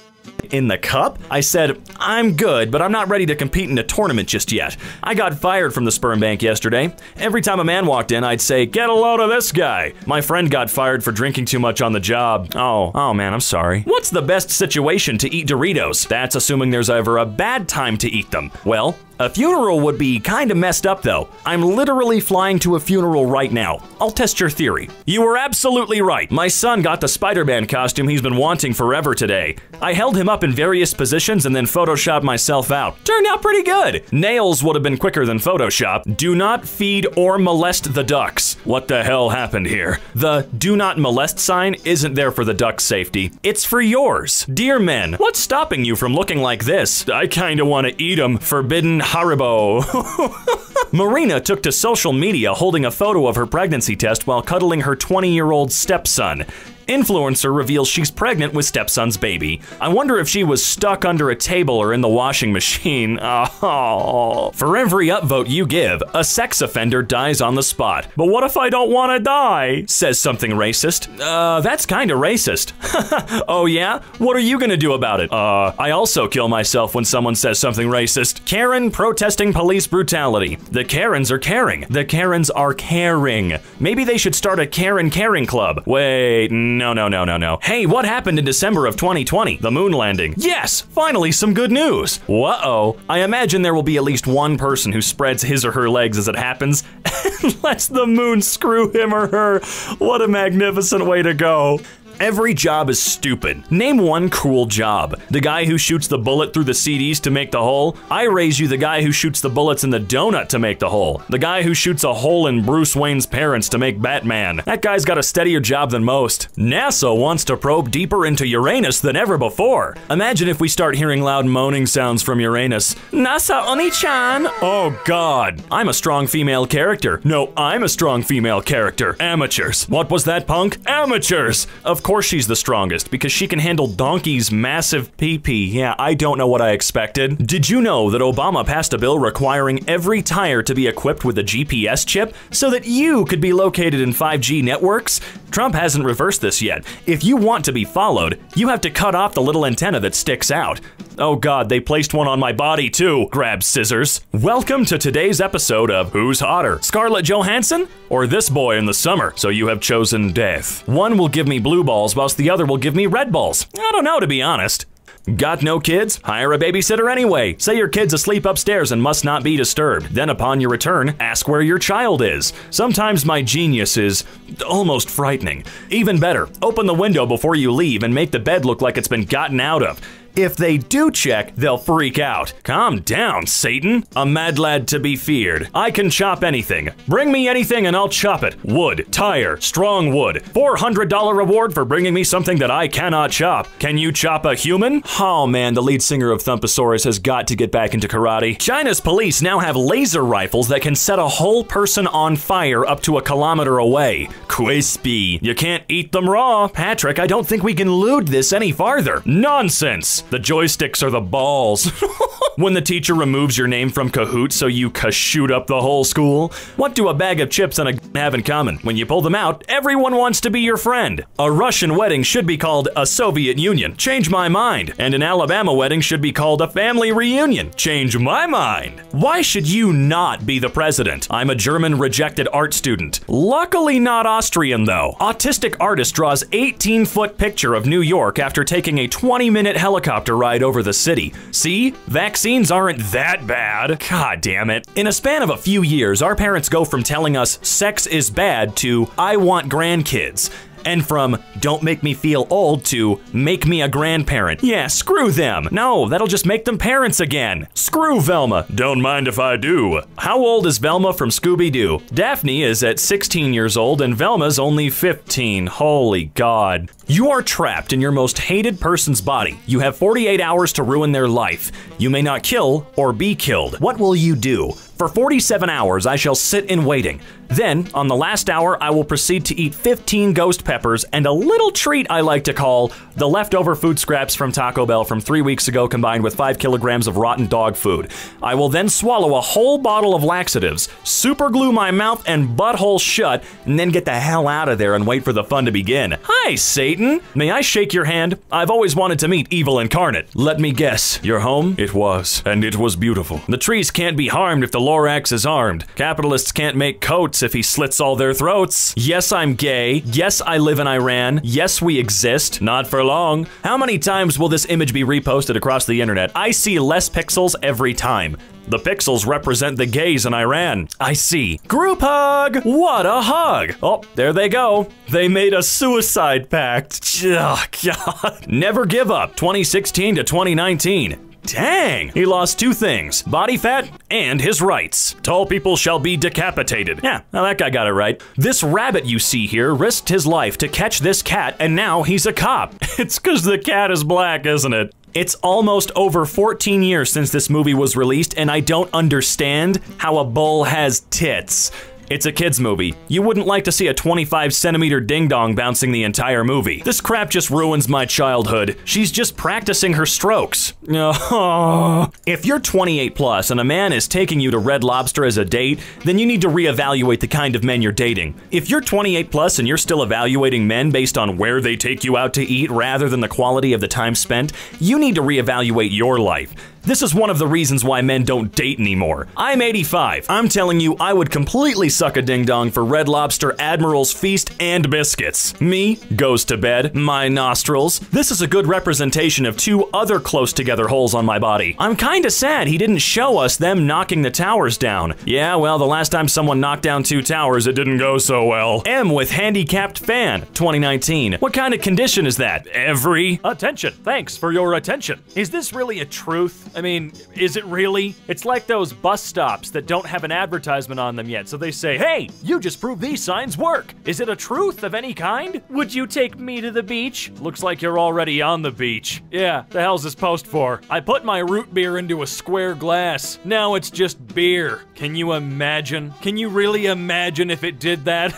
in the cup? I said, I'm good, but I'm not ready to compete in a tournament just yet. I got fired from the sperm bank yesterday. Every time a man walked in, I'd say, get a load of this guy. My friend got fired for drinking too much on the job. Oh, oh man, I'm sorry. What's the best situation to eat Doritos? That's assuming there's ever a bad time to eat them. Well, a funeral would be kinda messed up though. I'm literally flying to a funeral right now. I'll test your theory. You were absolutely right. My son got the Spider-Man costume he's been wanting forever today. I held him up in various positions and then Photoshop myself out. Turned out pretty good. Nails would have been quicker than Photoshop. Do not feed or molest the ducks. What the hell happened here? The do not molest sign isn't there for the duck's safety. It's for yours. Dear men, what's stopping you from looking like this? I kinda wanna eat 'em. Forbidden Haribo. *laughs* Marina took to social media holding a photo of her pregnancy test while cuddling her 20 year old stepson. Influencer reveals she's pregnant with stepson's baby. I wonder if she was stuck under a table or in the washing machine. *laughs* Oh. For every upvote you give, a sex offender dies on the spot. But what if I don't want to die? Says something racist. Uh, that's kind of racist. *laughs* oh yeah? What are you gonna do about it? Uh, I also kill myself when someone says something racist. Karen protesting police brutality. The Karens are caring. The Karens are caring. Maybe they should start a Karen caring club. Wait, no, no, no, no, no. Hey, what happened in December of 2020? The moon landing. Yes, finally some good news. Uh oh. I imagine there will be at least one person who spreads his or her legs as it happens *laughs* and lets the moon screw him or her. What a magnificent way to go. Every job is stupid. Name one cool job. The guy who shoots the bullet through the CDs to make the hole? I raise you the guy who shoots the bullets in the donut to make the hole. The guy who shoots a hole in Bruce Wayne's parents to make Batman. That guy's got a steadier job than most. NASA wants to probe deeper into Uranus than ever before. Imagine if we start hearing loud moaning sounds from Uranus. NASA Oni-chan! Oh god. I'm a strong female character. No, I'm a strong female character. Amateurs. What was that, punk? Amateurs! Of course she's the strongest, because she can handle Donkey's massive pee-pee. Yeah, I don't know what I expected. Did you know that Obama passed a bill requiring every tire to be equipped with a GPS chip so that you could be located in 5G networks? Trump hasn't reversed this yet. If you want to be followed, you have to cut off the little antenna that sticks out. Oh god, they placed one on my body too. Grab scissors. Welcome to today's episode of Who's Hotter? Scarlett Johansson or this boy in the summer? So you have chosen death. One will give me blue balls whilst the other will give me red balls. I don't know to be honest. Got no kids? Hire a babysitter anyway. Say your kid's asleep upstairs and must not be disturbed. Then, upon your return, ask where your child is. Sometimes my genius is almost frightening. Even better, open the window before you leave and make the bed look like it's been gotten out of. If they do check, they'll freak out. Calm down, Satan. A mad lad to be feared. I can chop anything. Bring me anything and I'll chop it. Wood, tire, strong wood. $400 reward for bringing me something that I cannot chop. Can you chop a human? Oh man, the lead singer of Thumpasaurus has got to get back into karate. China's police now have laser rifles that can set a whole person on fire up to a kilometer away. Crispy. You can't eat them raw. Patrick, I don't think we can lewd this any farther. Nonsense. The joysticks are the balls. *laughs* when the teacher removes your name from Kahoot so you shoot up the whole school? What do a bag of chips and a have in common? When you pull them out, everyone wants to be your friend. A Russian wedding should be called a Soviet Union. Change my mind. And an Alabama wedding should be called a family reunion. Change my mind. Why should you not be the president? I'm a German rejected art student. Luckily not Austrian though. Autistic artist draws 18 foot picture of New York after taking a 20 minute helicopter ride over the city. See? Vaccines aren't that bad. God damn it. In a span of a few years, our parents go from telling us sex is bad to I want grandkids and from don't make me feel old to make me a grandparent. Yeah, screw them. No, that'll just make them parents again. Screw Velma. Don't mind if I do. How old is Velma from Scooby Doo? Daphne is at 16 years old and Velma's only 15. Holy God. You are trapped in your most hated person's body. You have 48 hours to ruin their life. You may not kill or be killed. What will you do? For 47 hours, I shall sit in waiting. Then, on the last hour, I will proceed to eat 15 ghost peppers and a little treat I like to call the leftover food scraps from Taco Bell from three weeks ago combined with 5 kilograms of rotten dog food. I will then swallow a whole bottle of laxatives, super glue my mouth and butthole shut, and then get the hell out of there and wait for the fun to begin. Hi, Satan! May I shake your hand? I've always wanted to meet evil incarnate. Let me guess, your home? It was, and it was beautiful. The trees can't be harmed if the Lorax is armed. Capitalists can't make coats if he slits all their throats. Yes, I'm gay. Yes, I live in Iran. Yes, we exist. Not for long. How many times will this image be reposted across the internet? I see less pixels every time. The pixels represent the gays in Iran. I see. Group hug! What a hug! Oh, there they go. They made a suicide pact. *laughs* God. Never give up. 2016 to 2019. Dang! He lost two things body fat and his rights. Tall people shall be decapitated. Yeah, well, that guy got it right. This rabbit you see here risked his life to catch this cat, and now he's a cop. *laughs* It's because the cat is black, isn't it? It's almost over 14 years since this movie was released, and I don't understand how a bull has tits. It's a kid's movie. You wouldn't like to see a 25 centimeter ding dong bouncing the entire movie. This crap just ruins my childhood. She's just practicing her strokes. *laughs* If you're 28 plus and a man is taking you to Red Lobster as a date, then you need to reevaluate the kind of men you're dating. If you're 28 plus and you're still evaluating men based on where they take you out to eat rather than the quality of the time spent, you need to reevaluate your life. This is one of the reasons why men don't date anymore. I'm 85. I'm telling you, I would completely suck a ding dong for Red Lobster, Admiral's Feast, and biscuits. Me goes to bed, my nostrils. This is a good representation of two other close together holes on my body. I'm kinda sad he didn't show us them knocking the towers down. Yeah, well, the last time someone knocked down two towers, it didn't go so well. M with handicapped fan, 2019. What kind of condition is that? Every? Attention. Thanks for your attention. Is this really a truth? I mean, is it really? It's like those bus stops that don't have an advertisement on them yet, so they say, hey, you just proved these signs work. Is it a truth of any kind? Would you take me to the beach? Looks like you're already on the beach. Yeah, the hell's this post for? I put my root beer into a square glass. Now it's just beer. Can you imagine? Can you really imagine if it did that?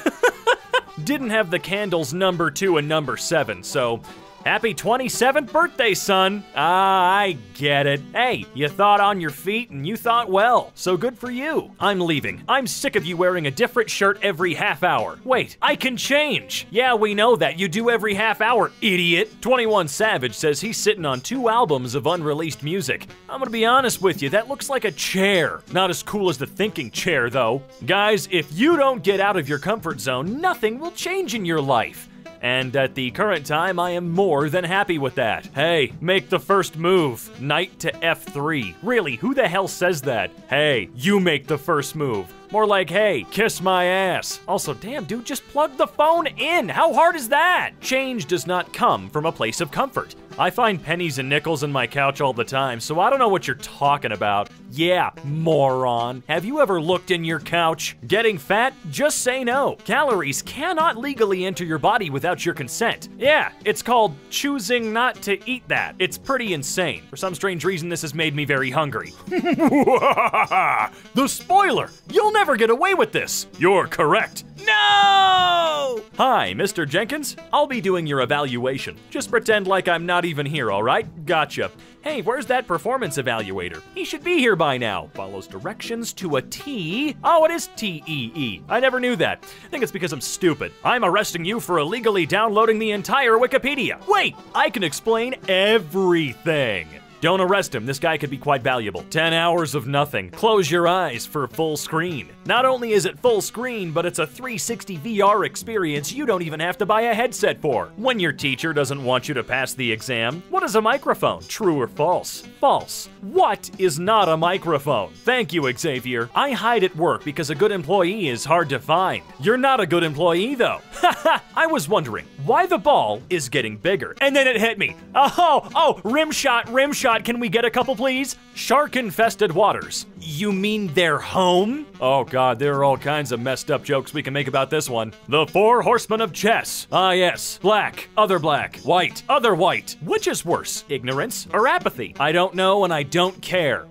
*laughs* Didn't have the candles number two and number seven, so Happy 27th birthday, son! Ah, I get it. Hey, you thought on your feet and you thought well, so good for you. I'm leaving. I'm sick of you wearing a different shirt every half hour. Wait, I can change! Yeah, we know that. You do every half hour, idiot! 21 Savage says he's sitting on two albums of unreleased music. I'm gonna be honest with you, that looks like a chair. Not as cool as the thinking chair, though. Guys, if you don't get out of your comfort zone, nothing will change in your life. And at the current time, I am more than happy with that. Hey, make the first move. Knight to f3. Really, who the hell says that? Hey, you make the first move. More like, hey, kiss my ass. Also, damn, dude, just plug the phone in. How hard is that? Change does not come from a place of comfort. I find pennies and nickels in my couch all the time, so I don't know what you're talking about. Yeah, moron. Have you ever looked in your couch? Getting fat? Just say no. Calories cannot legally enter your body without your consent. Yeah, it's called choosing not to eat that. It's pretty insane. For some strange reason, this has made me very hungry. *laughs* the spoiler! You'll never get away with this. You're correct. No! Hi, Mr. Jenkins. I'll be doing your evaluation. Just pretend like I'm not even here, all right? Gotcha. Hey, where's that performance evaluator? He should be here by now. Follows directions to a T. Oh, it is T E E. I never knew that. I think it's because I'm stupid. I'm arresting you for illegally downloading the entire Wikipedia. Wait, I can explain everything. Don't arrest him, this guy could be quite valuable. 10 hours of nothing. Close your eyes for full screen. Not only is it full screen, but it's a 360 VR experience you don't even have to buy a headset for. When your teacher doesn't want you to pass the exam, what is a microphone? True or false? False. What is not a microphone? Thank you, Xavier. I hide at work because a good employee is hard to find. You're not a good employee, though. *laughs* Haha, I was wondering why the ball is getting bigger. And then it hit me. Oh, oh, rim shot, rim shot. Can we get a couple, please? Shark infested waters. You mean they're home? Oh, God, there are all kinds of messed up jokes we can make about this one. The Four Horsemen of Chess. Ah, yes. Black, other black, white, other white. Which is worse, ignorance or apathy? I don't know and I don't care.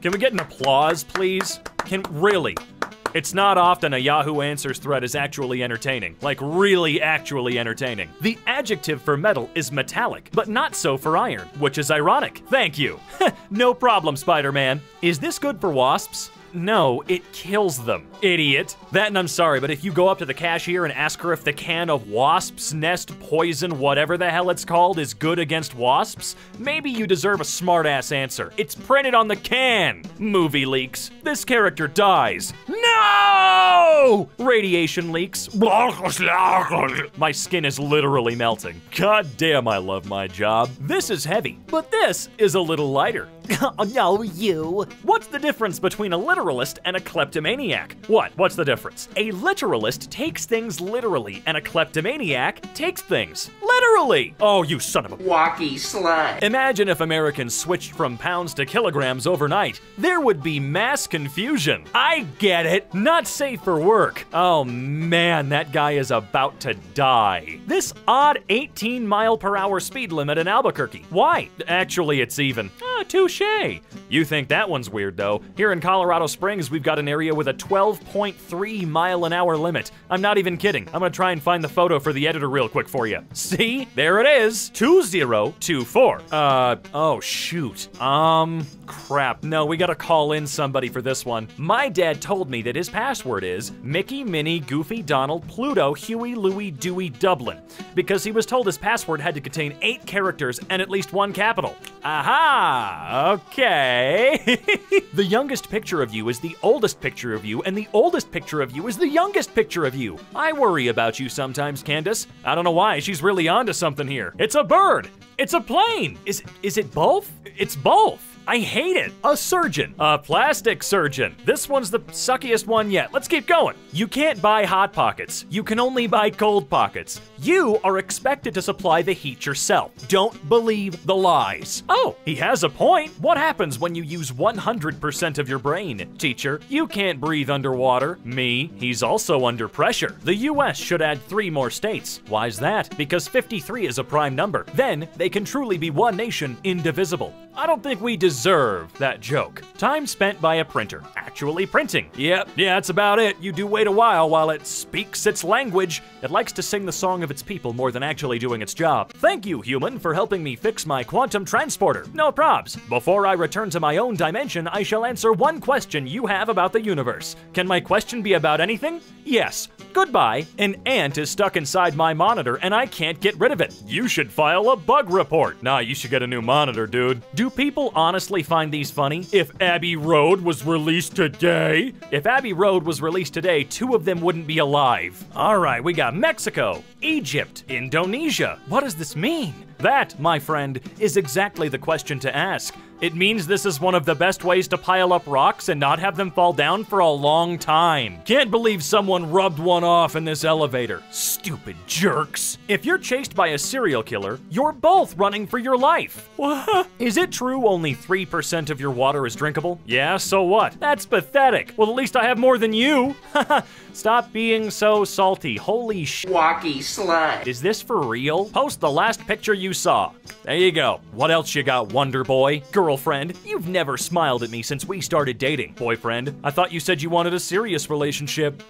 Can we get an applause, please? Can really? It's not often a Yahoo Answers thread is actually entertaining. Like, really actually entertaining. The adjective for metal is metallic, but not so for iron, which is ironic. Thank you. *laughs* no problem, Spider Man. Is this good for wasps? No, it kills them. Idiot. That and I'm sorry, but if you go up to the cashier and ask her if the can of wasp's nest poison, whatever the hell it's called, is good against wasps, maybe you deserve a smartass answer. It's printed on the can. Movie leaks. This character dies. No! Radiation leaks. *laughs* My skin is literally melting. God damn, I love my job. This is heavy, but this is a little lighter. *laughs* oh, no, you. What's the difference between a literalist and a kleptomaniac? What? What's the difference? A literalist takes things literally, and a kleptomaniac takes things literally. Oh, you son of a walkie slut. Imagine if Americans switched from pounds to kilograms overnight. There would be mass confusion. I get it. Not safe for work. Oh man, that guy is about to die. This odd 18 mile per hour speed limit in Albuquerque. Why? Actually, it's even. Ah, touche. You think that one's weird, though. Here in Colorado Springs, we've got an area with a 12.3 mile an hour limit. I'm not even kidding. I'm gonna try and find the photo for the editor real quick for you. See? There it is. 2024. Uh, oh, shoot. Um, crap. No, we gotta call in somebody for this one. My dad told me that his password is Mickey, Minnie, Goofy, Donald, Pluto, Huey, Louie, Dewey, Dublin, because he was told his password had to contain eight characters and at least one capital. Aha! Okay. *laughs* the youngest picture of you is the oldest picture of you, and the oldest picture of you is the youngest picture of you. I worry about you sometimes, Candace. I don't know why. She's really onto something here. It's a bird. It's a plane. Is is it both? It's both. I hate it. A surgeon. A plastic surgeon. This one's the suckiest one yet. Let's keep going. You can't buy Hot Pockets. You can only buy Cold Pockets. You are expected to supply the heat yourself. Don't believe the lies. Oh, he has a point. What happens when you use 100% of your brain? Teacher, you can't breathe underwater. Me, he's also under pressure. The US should add three more states. Why's that? Because 53 is a prime number. Then they can truly be one nation, indivisible. I don't think we deserve that joke. Time spent by a printer. Actually printing. Yep, yeah, that's about it. You do wait a while while it speaks its language. It likes to sing the song of its people more than actually doing its job. Thank you, human, for helping me fix my quantum transporter. No probs. Before I return to my own dimension, I shall answer one question you have about the universe. Can my question be about anything? Yes. Goodbye. An ant is stuck inside my monitor and I can't get rid of it. You should file a bug report. Nah, you should get a new monitor, dude. Do people honestly find these funny? If Abbey Road was released today? If Abbey Road was released today, two of them wouldn't be alive. All right, we got Mexico, Egypt, Indonesia. What does this mean? That, my friend, is exactly the question to ask. It means this is one of the best ways to pile up rocks and not have them fall down for a long time. Can't believe someone rubbed one off in this elevator. Stupid jerks. If you're chased by a serial killer, you're both running for your life. What? Is it true only 3% of your water is drinkable? Yeah, so what? That's pathetic. Well, at least I have more than you. *laughs* Stop being so salty. Holy sh. Walkie slut. Is this for real? Post the last picture you saw. There you go. What else you got, Wonder Boy? Girlfriend, you've never smiled at me since we started dating. Boyfriend, I thought you said you wanted a serious relationship.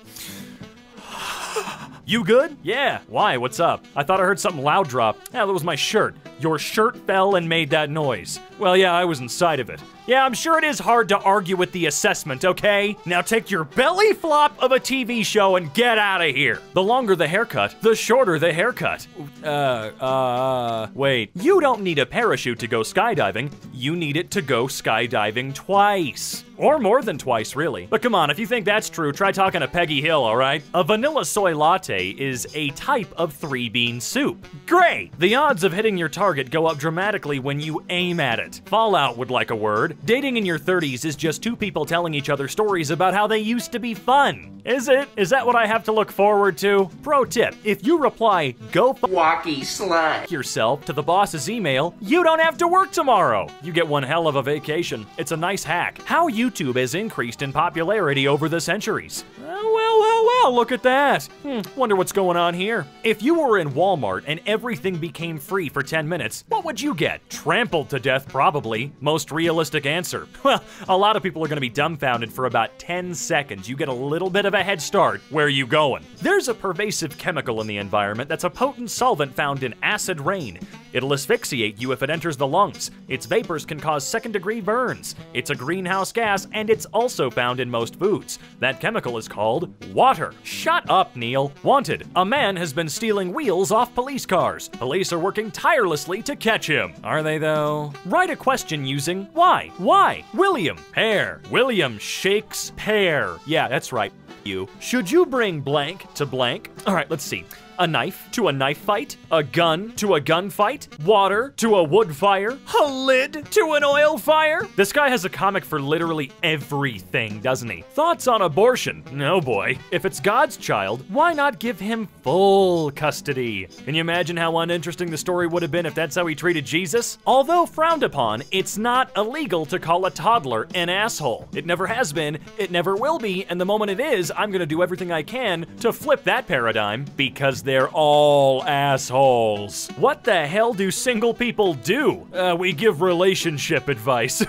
*sighs* You good? Yeah. Why? What's up? I thought I heard something loud drop. Yeah, that was my shirt. Your shirt fell and made that noise. Well, yeah, I was inside of it. Yeah, I'm sure it is hard to argue with the assessment, okay? Now take your belly flop of a TV show and get out of here. The longer the haircut, the shorter the haircut. Uh, uh, wait. You don't need a parachute to go skydiving. You need it to go skydiving twice. Or more than twice, really. But come on, if you think that's true, try talking to Peggy Hill, alright? A vanilla soy latte is a type of three bean soup. Great! The odds of hitting your target go up dramatically when you aim at it. Fallout would like a word. Dating in your 30s is just two people telling each other stories about how they used to be fun. Is it? Is that what I have to look forward to? Pro tip, if you reply, go f Walkie slut. yourself to the boss's email, you don't have to work tomorrow. You get one hell of a vacation. It's a nice hack. How YouTube has increased in popularity over the centuries. Oh, well, well, well, look at that. Hmm, wonder what's going on here. If you were in Walmart and everything became free for 10 minutes, what would you get? Trampled to death, probably. Most realistic answer. *laughs* Well, a lot of people are going to be dumbfounded for about 10 seconds. You get a little bit of a head start. Where are you going? There's a pervasive chemical in the environment that's a potent solvent found in acid rain. It'll asphyxiate you if it enters the lungs. Its vapors can cause second degree burns. It's a greenhouse gas, and it's also found in most foods. That chemical is called water. Shut up, Neil. Wanted. A man has been stealing wheels off police cars. Police are working tirelessly to catch him. Are they, though? Write a question using why? Why? William. Pear. William Shakespeare. Yeah, that's right. You. Should you bring blank to blank? All right, let's see. A knife to a knife fight, a gun to a gun fight, water to a wood fire, a lid to an oil fire. This guy has a comic for literally everything, doesn't he? Thoughts on abortion? No boy. If it's God's child, why not give him full custody? Can you imagine how uninteresting the story would have been if that's how he treated Jesus? Although frowned upon, it's not illegal to call a toddler an asshole. It never has been, it never will be, and the moment it is, I'm gonna do everything I can to flip that paradigm because they're all assholes. What the hell do single people do? Uh, we give relationship advice.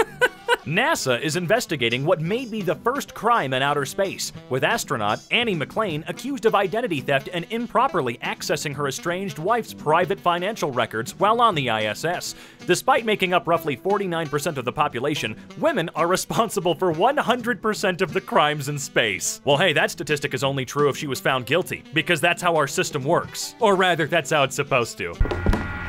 *laughs* NASA is investigating what may be the first crime in outer space, with astronaut Annie McClain accused of identity theft and improperly accessing her estranged wife's private financial records while on the ISS. Despite making up roughly 49% of the population, women are responsible for 100% of the crimes in space. Well, hey, that statistic is only true if she was found guilty, because that's how our system works. Or rather, that's how it's supposed to.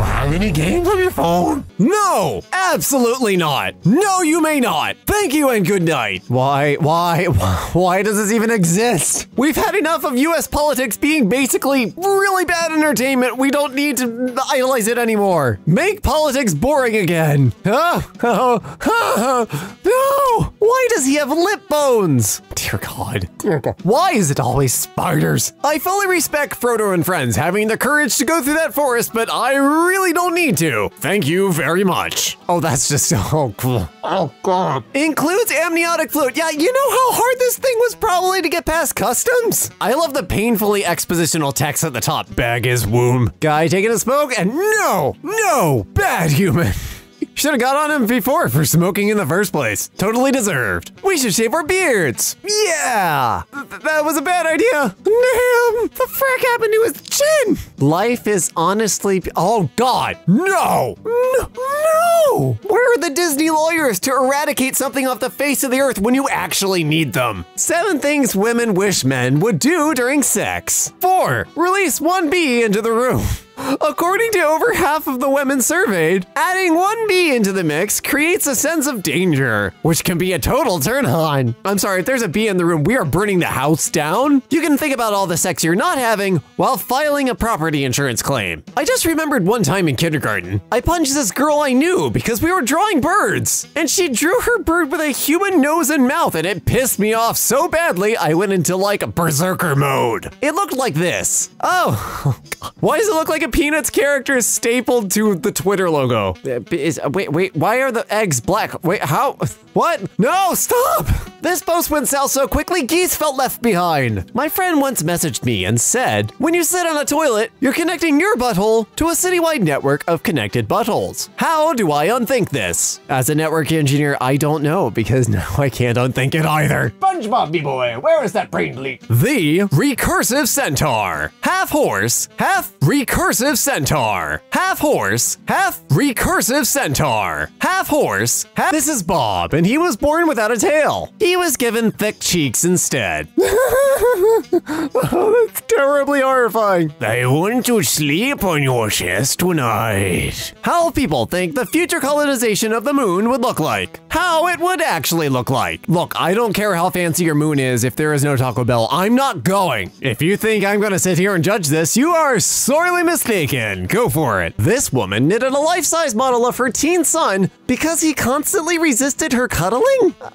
Have any games on your phone? No, absolutely not. No, you may not. Thank you and good night. Why, why, *laughs* why does this even exist? We've had enough of US politics being basically really bad entertainment. We don't need to idolize it anymore. Make politics boring again. Oh, oh, oh, no. Why does he have lip bones? Dear God. Dear God. Why is it always spiders? I fully respect Frodo and friends having the courage to go through that forest, but I really don't need to. Thank you very much. Oh, that's just *laughs* oh cool. Oh god. Includes amniotic fluid. Yeah, you know how hard this thing was probably to get past customs? I love the painfully expositional text at the top. Bag is womb. Guy taking a smoke and no, no, bad human. *laughs* Should have got on him before for smoking in the first place. Totally deserved. We should shave our beards. Yeah, Th- that was a bad idea. Damn, the frick happened to his chin? Life is honestly. Oh God, no, no, no. Where are the Disney lawyers to eradicate something off the face of the earth when you actually need them? Seven things women wish men would do during sex. Four, release one bee into the room. According to over half of the women surveyed, adding one bee into the mix creates a sense of danger, which can be a total turn on. I'm sorry, if there's a bee in the room, we are burning the house down. You can think about all the sex you're not having while filing a property insurance claim. I just remembered one time in kindergarten, I punched this girl I knew because we were drawing birds, and she drew her bird with a human nose and mouth, and it pissed me off so badly I went into like a berserker mode. It looked like this. Oh, *laughs* why does it look like a Peanuts character is stapled to the Twitter logo? Uh, Is, wait, wait, why are the eggs black? Wait, how? What? No, stop! This post went south so quickly, geese felt left behind. My friend once messaged me and said, when you sit on a toilet, you're connecting your butthole to a citywide network of connected buttholes. How do I unthink this? As a network engineer, I don't know because *laughs* now I can't unthink it either. SpongeBob, me boy, where is that brain bleep? The recursive centaur. Half horse, half recursive centaur. Half horse, half recursive centaur. Half horse, half. This is Bob, and he was born without a tail. He was given thick cheeks instead. *laughs* oh, that's terribly horrifying. I want to sleep on your chest tonight. How people think the future colonization of the moon would look like. How it would actually look like. Look, I don't care how fancy your moon is if there is no Taco Bell. I'm not going. If you think I'm gonna sit here and judge this, you are sorely mistaken. Go for it. This woman knitted a life-size model of her teen son because he constantly resisted her cuddling? Uh,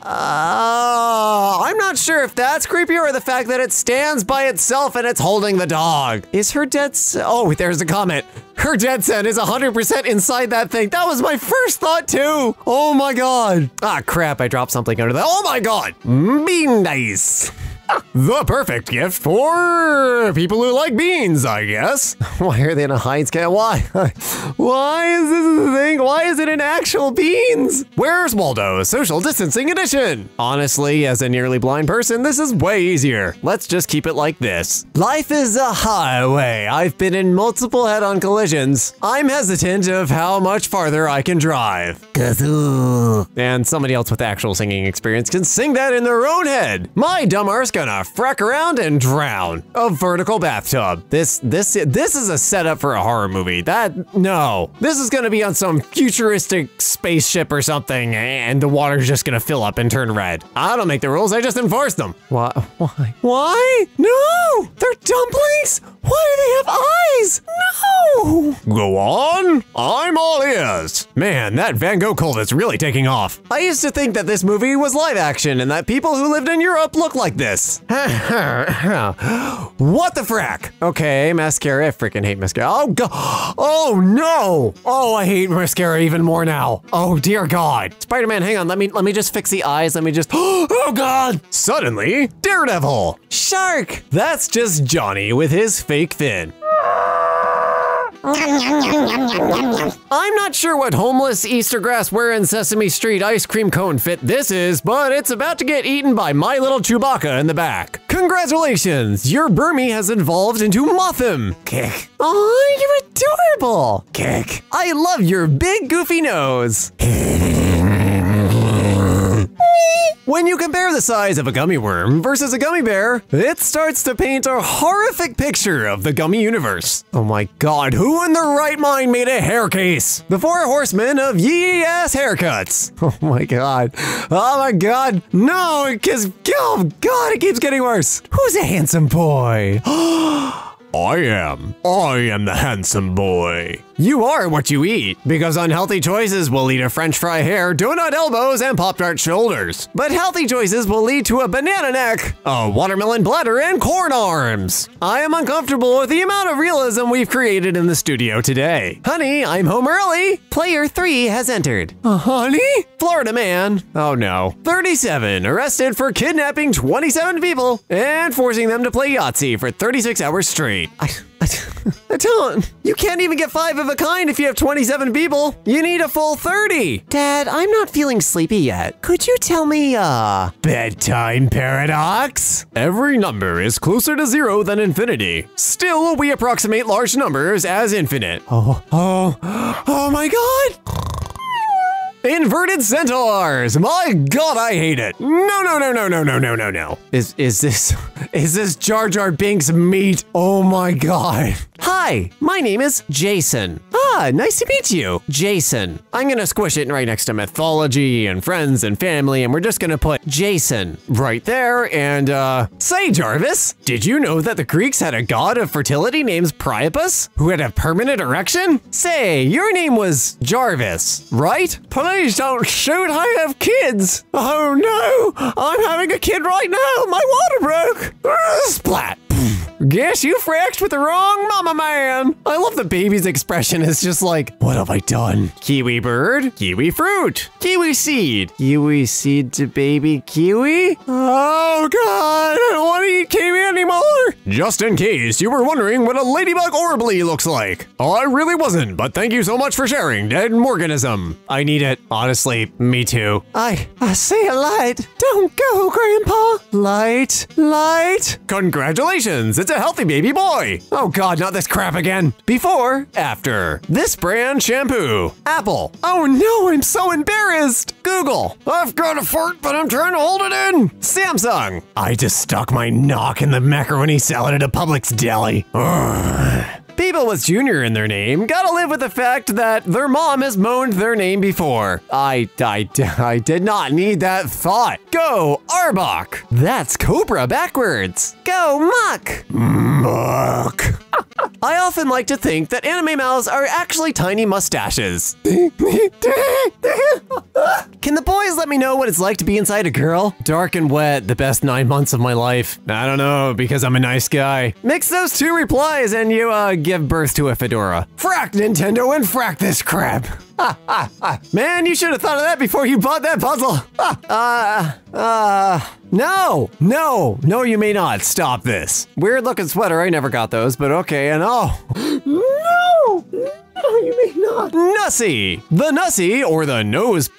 I'm not sure if that's creepy or the fact that it stands by itself and it's holding the dog. Is her dead Oh, there's a comment. Her dead set is 100% inside that thing. That was my first thought too. Oh my god. Ah, crap, I dropped something under that. Oh my god. Bean dice. The perfect gift for people who like beans, I guess. *laughs* Why are they in a Heinz can? Why? *laughs* Why is this a thing? Why is it in actual beans? Where's Waldo? Social distancing edition. Honestly, as a nearly blind person, this is way easier. Let's just keep it like this. Life is a highway. I've been in multiple head-on collisions. I'm hesitant of how much farther I can drive. Kazoo. And somebody else with actual singing experience can sing that in their own head. My dumb arse gonna frack around and drown. A vertical bathtub. This this this is a setup for a horror movie. That no. This is gonna be on some futuristic spaceship or something, and the water's just gonna fill up and turn red. I don't make the rules, I just enforce them. Why why? Why? No! They're dumplings! Why do they have eyes? No! Go on. I'm all ears. Man, that Van Gogh cult is really taking off. I used to think that this movie was live action and that people who lived in Europe looked like this. *laughs* what the frack? Okay, mascara. I freaking hate mascara. Oh god. Oh no. Oh, I hate mascara even more now. Oh dear God. Spider-Man, hang on. Let me let me just fix the eyes. Let me just. *gasps* Oh god. Suddenly, Daredevil. Shark. That's just Johnny with his fake fin. I'm not sure what homeless Easter grass wearing Sesame Street ice cream cone fit this is, but it's about to get eaten by my little Chewbacca in the back. Congratulations, your Burmy has evolved into Mothim. Kick. Oh, you're adorable. Kick. I love your big goofy nose. *laughs* When you compare the size of a gummy worm versus a gummy bear, it starts to paint a horrific picture of the gummy universe. Oh my god, who in their right mind made a hair case? The four horsemen of yee ass haircuts. *laughs* Oh my god. Oh my god. No, because, oh god, it keeps getting worse. Who's a handsome boy? *gasps* I am. I am the handsome boy. You are what you eat, because unhealthy choices will lead to french fry hair, donut elbows, and pop tart shoulders. But healthy choices will lead to a banana neck, a watermelon bladder, and corn arms. I am uncomfortable with the amount of realism we've created in the studio today. Honey, I'm home early. Player 3 has entered. Uh, honey? Florida man. Oh no. 37, arrested for kidnapping 27 people and forcing them to play Yahtzee for 36 hours straight. I, *laughs* I, don't. You can't even get five of a kind if you have 27 people. You need a full 30. Dad, I'm not feeling sleepy yet. Could you tell me, uh, bedtime paradox? Every number is closer to zero than infinity. Still, we approximate large numbers as infinite. Oh, oh, *gasps* oh my god! Inverted centaurs! My god, I hate it! No, no, no, no, no, no, no, no, no. Is is this *laughs* is this Jar Jar Binks meat? Oh my god. Hi, my name is Jason. Ah, nice to meet you, Jason. I'm gonna squish it right next to mythology and friends and family, and we're just gonna put Jason right there. And uh, say, Jarvis, did you know that the Greeks had a god of fertility named Priapus who had a permanent erection? Say, your name was Jarvis, right? Please don't shoot. I have kids. Oh no, I'm having a kid right now. My water broke. Splat. Guess you fraxed with the wrong mama man. I love the baby's expression. It's just like, what have I done? Kiwi bird, kiwi fruit, kiwi seed, kiwi seed to baby kiwi? Oh god, I don't want to eat kiwi anymore. Just in case you were wondering what a ladybug orbly looks like. Oh, I really wasn't, but thank you so much for sharing, Dead Morganism. I need it. Honestly, me too. I, I see a light. Don't go, Grandpa. Light, light. Congratulations, it's a healthy baby boy. Oh god, not this crap again. Before, after. This brand shampoo. Apple. Oh no, I'm so embarrassed. Google. I've got a fart, but I'm trying to hold it in. Samsung. I just stuck my knock in the macaroni salad at a Publix deli. Ugh. People with Junior in their name gotta live with the fact that their mom has moaned their name before. I, I, *laughs* I did not need that thought. Go, Arbok. That's Cobra backwards. Go, Muk. Hmm. Muk. *laughs* I often like to think that anime mouths are actually tiny mustaches. *laughs* Can the boys let me know what it's like to be inside a girl? Dark and wet, the best nine months of my life. I don't know, because I'm a nice guy. Mix those two replies and you, uh, give birth to a fedora. Frack Nintendo and frack this crap. *laughs* Man, you should have thought of that before you bought that puzzle. Ah, *laughs* uh, uh, no, no, no, you may not. Stop this. Weird looking sweater. I never got those, but okay. And oh, *gasps* no, no, you may not. Nussy. The Nussy, or the nose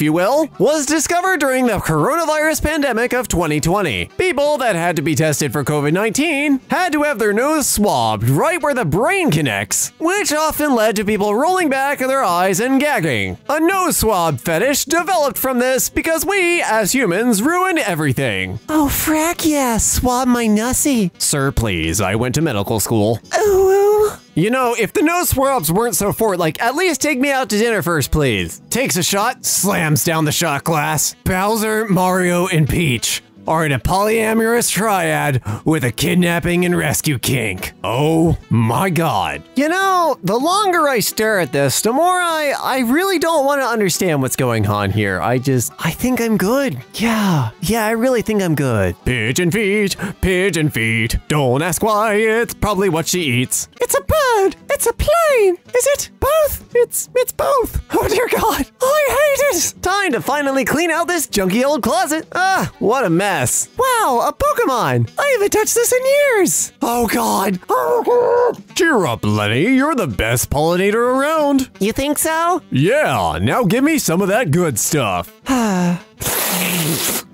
if you will, was discovered during the coronavirus pandemic of 2020. People that had to be tested for COVID 19 had to have their nose swabbed right where the brain connects, which often led to people rolling back their eyes and gagging. A nose swab fetish developed from this because we, as humans, ruin everything. Oh, frack yeah, swab my nussy. Sir, please, I went to medical school. Ooh. You know, if the nose swabs weren't so forward, like, at least take me out to dinner first, please. Takes a shot, slams down the shot glass. Bowser, Mario, and Peach. Are in a polyamorous triad with a kidnapping and rescue kink. Oh my god. You know, the longer I stare at this, the more I I really don't want to understand what's going on here. I just I think I'm good. Yeah. Yeah, I really think I'm good. Pigeon feet, pigeon feet. Don't ask why, it's probably what she eats. It's a bird. It's a plane. Is it both? It's it's both. Oh dear god. I hate it. Time to finally clean out this junky old closet. Ah, what a mess. Wow, a Pokemon. I haven't touched this in years. Oh god. Oh god. Cheer up, Lenny. You're the best pollinator around. You think so? Yeah, now give me some of that good stuff. *sighs*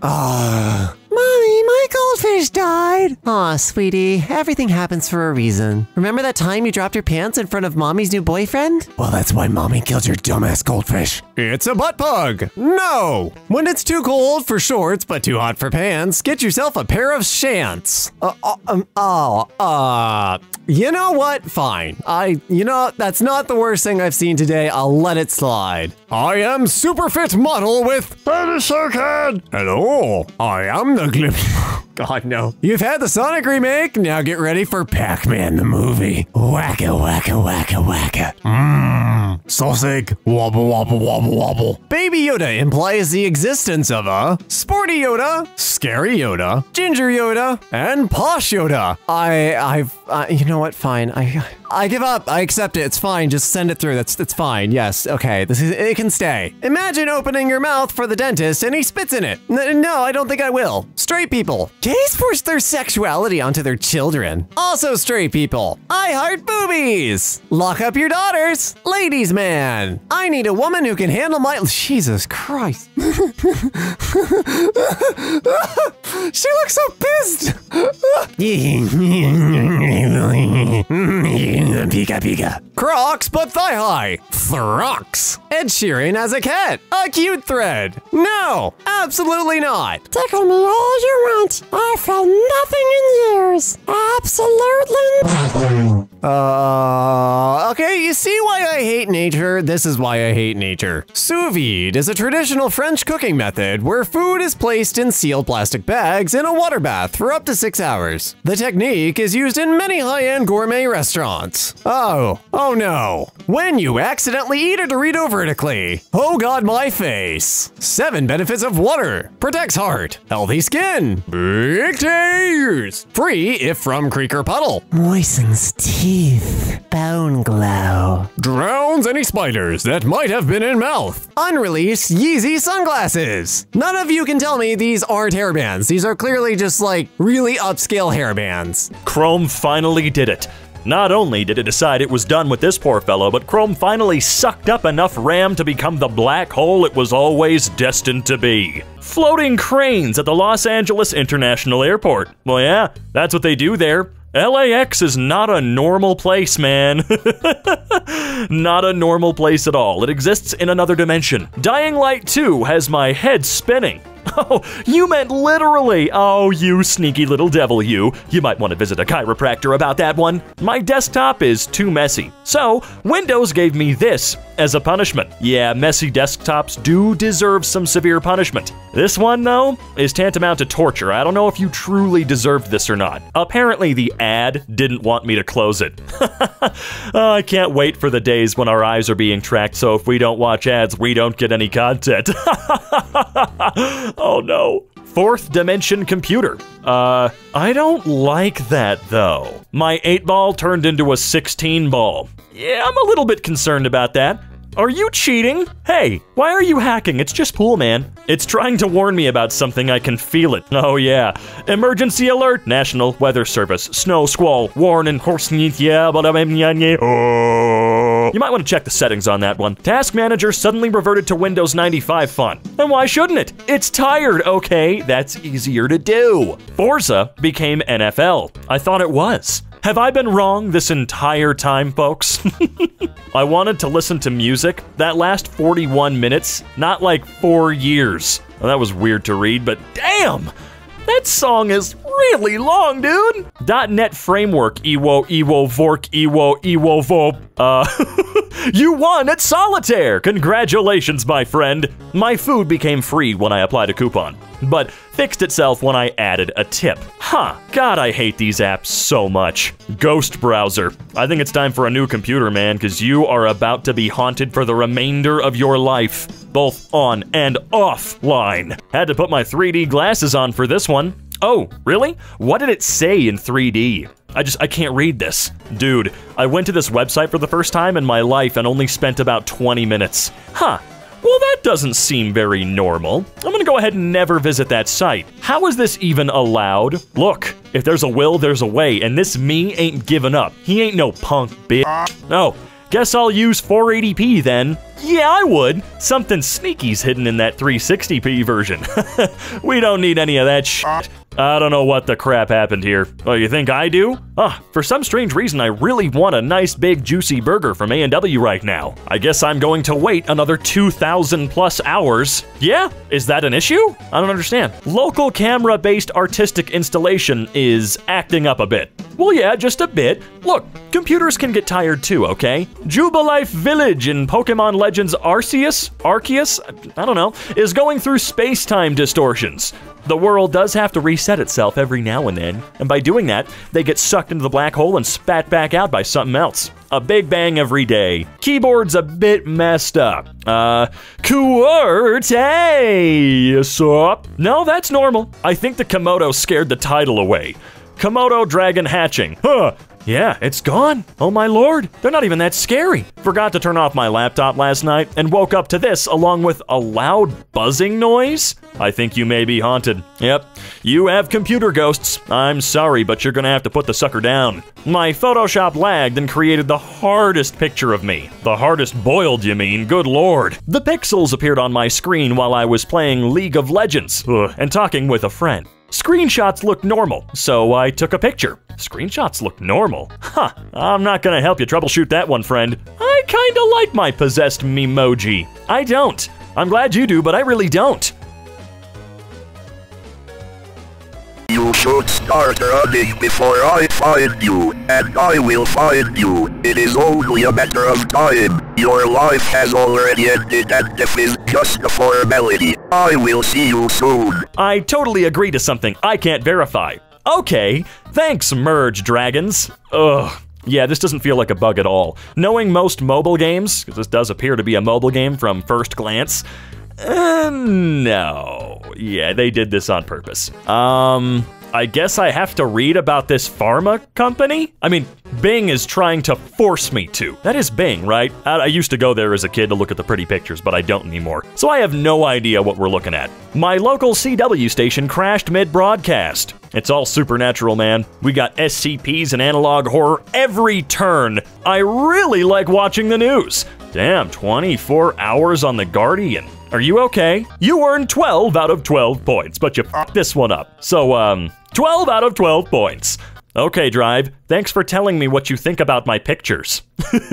Ah. Mommy, my goldfish died. Aw, sweetie, everything happens for a reason. Remember that time you dropped your pants in front of mommy's new boyfriend? Well, that's why mommy killed your dumbass goldfish. It's a butt plug. No. When it's too cold for shorts but too hot for pants, get yourself a pair of shants. Uh, uh, um, oh, uh, you know what? Fine. I, you know, that's not the worst thing I've seen today. I'll let it slide. I am super fit model with Baby Sharkhead. Hello, I am the Glip. *laughs* God, no. You've had the Sonic remake. Now get ready for Pac-Man the movie. Wacka, wacka, wacka, wacka. Mmm. Sausage. Wobble, wobble, wobble, wobble. Baby Yoda implies the existence of a Sporty Yoda, Scary Yoda, Ginger Yoda, and Posh Yoda. I, I've, uh, you know what? Fine. I, I give up. I accept it. It's fine. Just send it through. That's that's fine. Yes. Okay. This is it can stay. Imagine opening your mouth for the dentist and he spits in it. N- no, I don't think I will. Straight people. Gays force their sexuality onto their children. Also straight people. I heart boobies. Lock up your daughters. Ladies man. I need a woman who can handle my Jesus Christ. *laughs* she looks so pissed. *laughs* Pika pika. Crocs, but thigh high. Throcks. Ed Sheeran as a cat. A cute thread. No, absolutely not. Tickle me all you want. I felt nothing in years. Absolutely. Uh, okay, you see why I hate nature? This is why I hate nature. Sous vide is a traditional French cooking method where food is placed in sealed plastic bags in a water bath for up to six hours. The technique is used in many high-end gourmet restaurants. Oh, oh no. When you accidentally eat a Dorito vertically. Oh god, my face. Seven benefits of water. Protects heart. Healthy skin. Big tears. Free if from creek or puddle. Moistens teeth. Bone glow. Drowns any spiders that might have been in mouth. Unreleased Yeezy sunglasses. None of you can tell me these aren't hairbands. These are clearly just like really upscale hairbands. Chrome finally did it. Not only did it decide it was done with this poor fellow, but Chrome finally sucked up enough RAM to become the black hole it was always destined to be. Floating cranes at the Los Angeles International Airport. Well, yeah, that's what they do there. LAX is not a normal place, man. *laughs* not a normal place at all. It exists in another dimension. Dying Light 2 has my head spinning. *laughs* Oh, you meant literally. Oh, you sneaky little devil, you. You might want to visit a chiropractor about that one. My desktop is too messy. So, Windows gave me this as a punishment. Yeah, messy desktops do deserve some severe punishment. This one, though, is tantamount to torture. I don't know if you truly deserved this or not. Apparently, the ad didn't want me to close it. *laughs* oh, I can't wait for the days when our eyes are being tracked, so if we don't watch ads, we don't get any content. *laughs* oh no. Fourth dimension computer. Uh, I don't like that though. My 8 ball turned into a 16 ball. Yeah, I'm a little bit concerned about that. Are you cheating? Hey, why are you hacking? It's just pool, man. It's trying to warn me about something. I can feel it. Oh, yeah. Emergency alert. National Weather Service. Snow squall. Warning. Yeah, oh. You might want to check the settings on that one. Task Manager suddenly reverted to Windows 95 font. And why shouldn't it? It's tired, okay? That's easier to do. Forza became NFL. I thought it was. Have I been wrong this entire time, folks? *laughs* I wanted to listen to music that last 41 minutes, not like four years. Well, that was weird to read, but damn! That song is really long, dude. .NET Framework, Ewo, Ewo, Vork, Ewo, Ewo, Vop. Uh, *laughs* you won at solitaire! Congratulations, my friend! My food became free when I applied a coupon, but fixed itself when I added a tip. Huh, God, I hate these apps so much. Ghost Browser. I think it's time for a new computer, man, because you are about to be haunted for the remainder of your life, both on and offline. Had to put my 3D glasses on for this one. Oh, really? What did it say in 3D? I just, I can't read this. Dude, I went to this website for the first time in my life and only spent about 20 minutes. Huh. Well, that doesn't seem very normal. I'm gonna go ahead and never visit that site. How is this even allowed? Look, if there's a will, there's a way, and this me ain't giving up. He ain't no punk bitch. No, guess I'll use 480p then. Yeah, I would. Something sneaky's hidden in that 360p version. *laughs* we don't need any of that shit. I don't know what the crap happened here. Oh, you think I do? Ah, for some strange reason, I really want a nice big juicy burger from A&W right now. I guess I'm going to wait another 2,000 plus hours. Yeah? Is that an issue? I don't understand. Local camera-based artistic installation is acting up a bit. Well, yeah, just a bit. Look, computers can get tired too, okay? Jubilife Village in Pokemon Legends Arceus? Arceus? I don't know, is going through space-time distortions. The world does have to reset itself every now and then, and by doing that, they get sucked into the black hole and spat back out by something else. A big bang every day. Keyboard's a bit messed up. Uh, QWERTY? No, that's normal. I think the Komodo scared the title away. Komodo dragon hatching. Huh. Yeah, it's gone. Oh my lord, they're not even that scary. Forgot to turn off my laptop last night and woke up to this along with a loud buzzing noise. I think you may be haunted. Yep, you have computer ghosts. I'm sorry, but you're gonna have to put the sucker down. My Photoshop lagged and created the hardest picture of me. The hardest boiled, you mean? Good lord. The pixels appeared on my screen while I was playing League of Legends ugh, and talking with a friend. Screenshots look normal, so I took a picture. Screenshots look normal? Huh, I'm not gonna help you troubleshoot that one, friend. I kinda like my possessed memoji. I don't. I'm glad you do, but I really don't. You should start running before I find you, and I will find you. It is only a matter of time. Your life has already ended, and this is just a formality. I will see you soon. I totally agree to something I can't verify. Okay, thanks, Merge Dragons. Ugh. Yeah, this doesn't feel like a bug at all. Knowing most mobile games, because this does appear to be a mobile game from first glance, uh, no. Yeah, they did this on purpose. Um, I guess I have to read about this pharma company? I mean, Bing is trying to force me to. That is Bing, right? I, I used to go there as a kid to look at the pretty pictures, but I don't anymore. So I have no idea what we're looking at. My local CW station crashed mid-broadcast. It's all supernatural, man. We got SCPs and analog horror every turn. I really like watching the news. Damn, 24 hours on The Guardian. Are you okay? You earned 12 out of 12 points, but you f***ed this one up. So, um, 12 out of 12 points. Okay, Drive, thanks for telling me what you think about my pictures.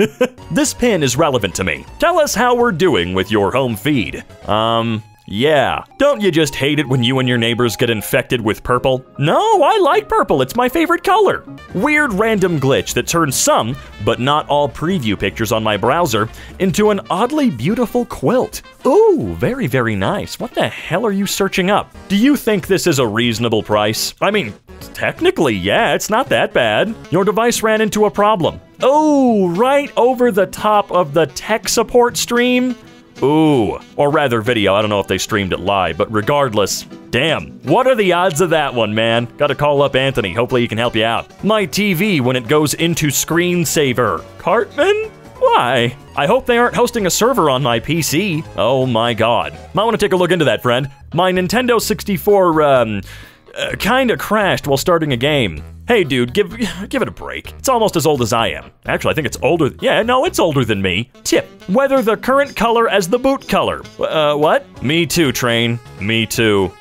*laughs* this pin is relevant to me. Tell us how we're doing with your home feed. Um, yeah. Don't you just hate it when you and your neighbors get infected with purple? No, I like purple. It's my favorite color. Weird random glitch that turns some, but not all preview pictures on my browser into an oddly beautiful quilt. Ooh, very, very nice. What the hell are you searching up? Do you think this is a reasonable price? I mean, technically, yeah, it's not that bad. Your device ran into a problem. Oh, right over the top of the tech support stream? Ooh, or rather video. I don't know if they streamed it live, but regardless, damn. What are the odds of that one, man? Gotta call up Anthony. Hopefully he can help you out. My TV when it goes into screensaver. Cartman? Why? I hope they aren't hosting a server on my PC. Oh my god. Might want to take a look into that, friend. My Nintendo 64, um, uh, kinda crashed while starting a game. Hey, dude, give give it a break. It's almost as old as I am. Actually, I think it's older. Yeah, no, it's older than me. Tip: Weather the current color as the boot color. Uh, what? Me too, train. Me too.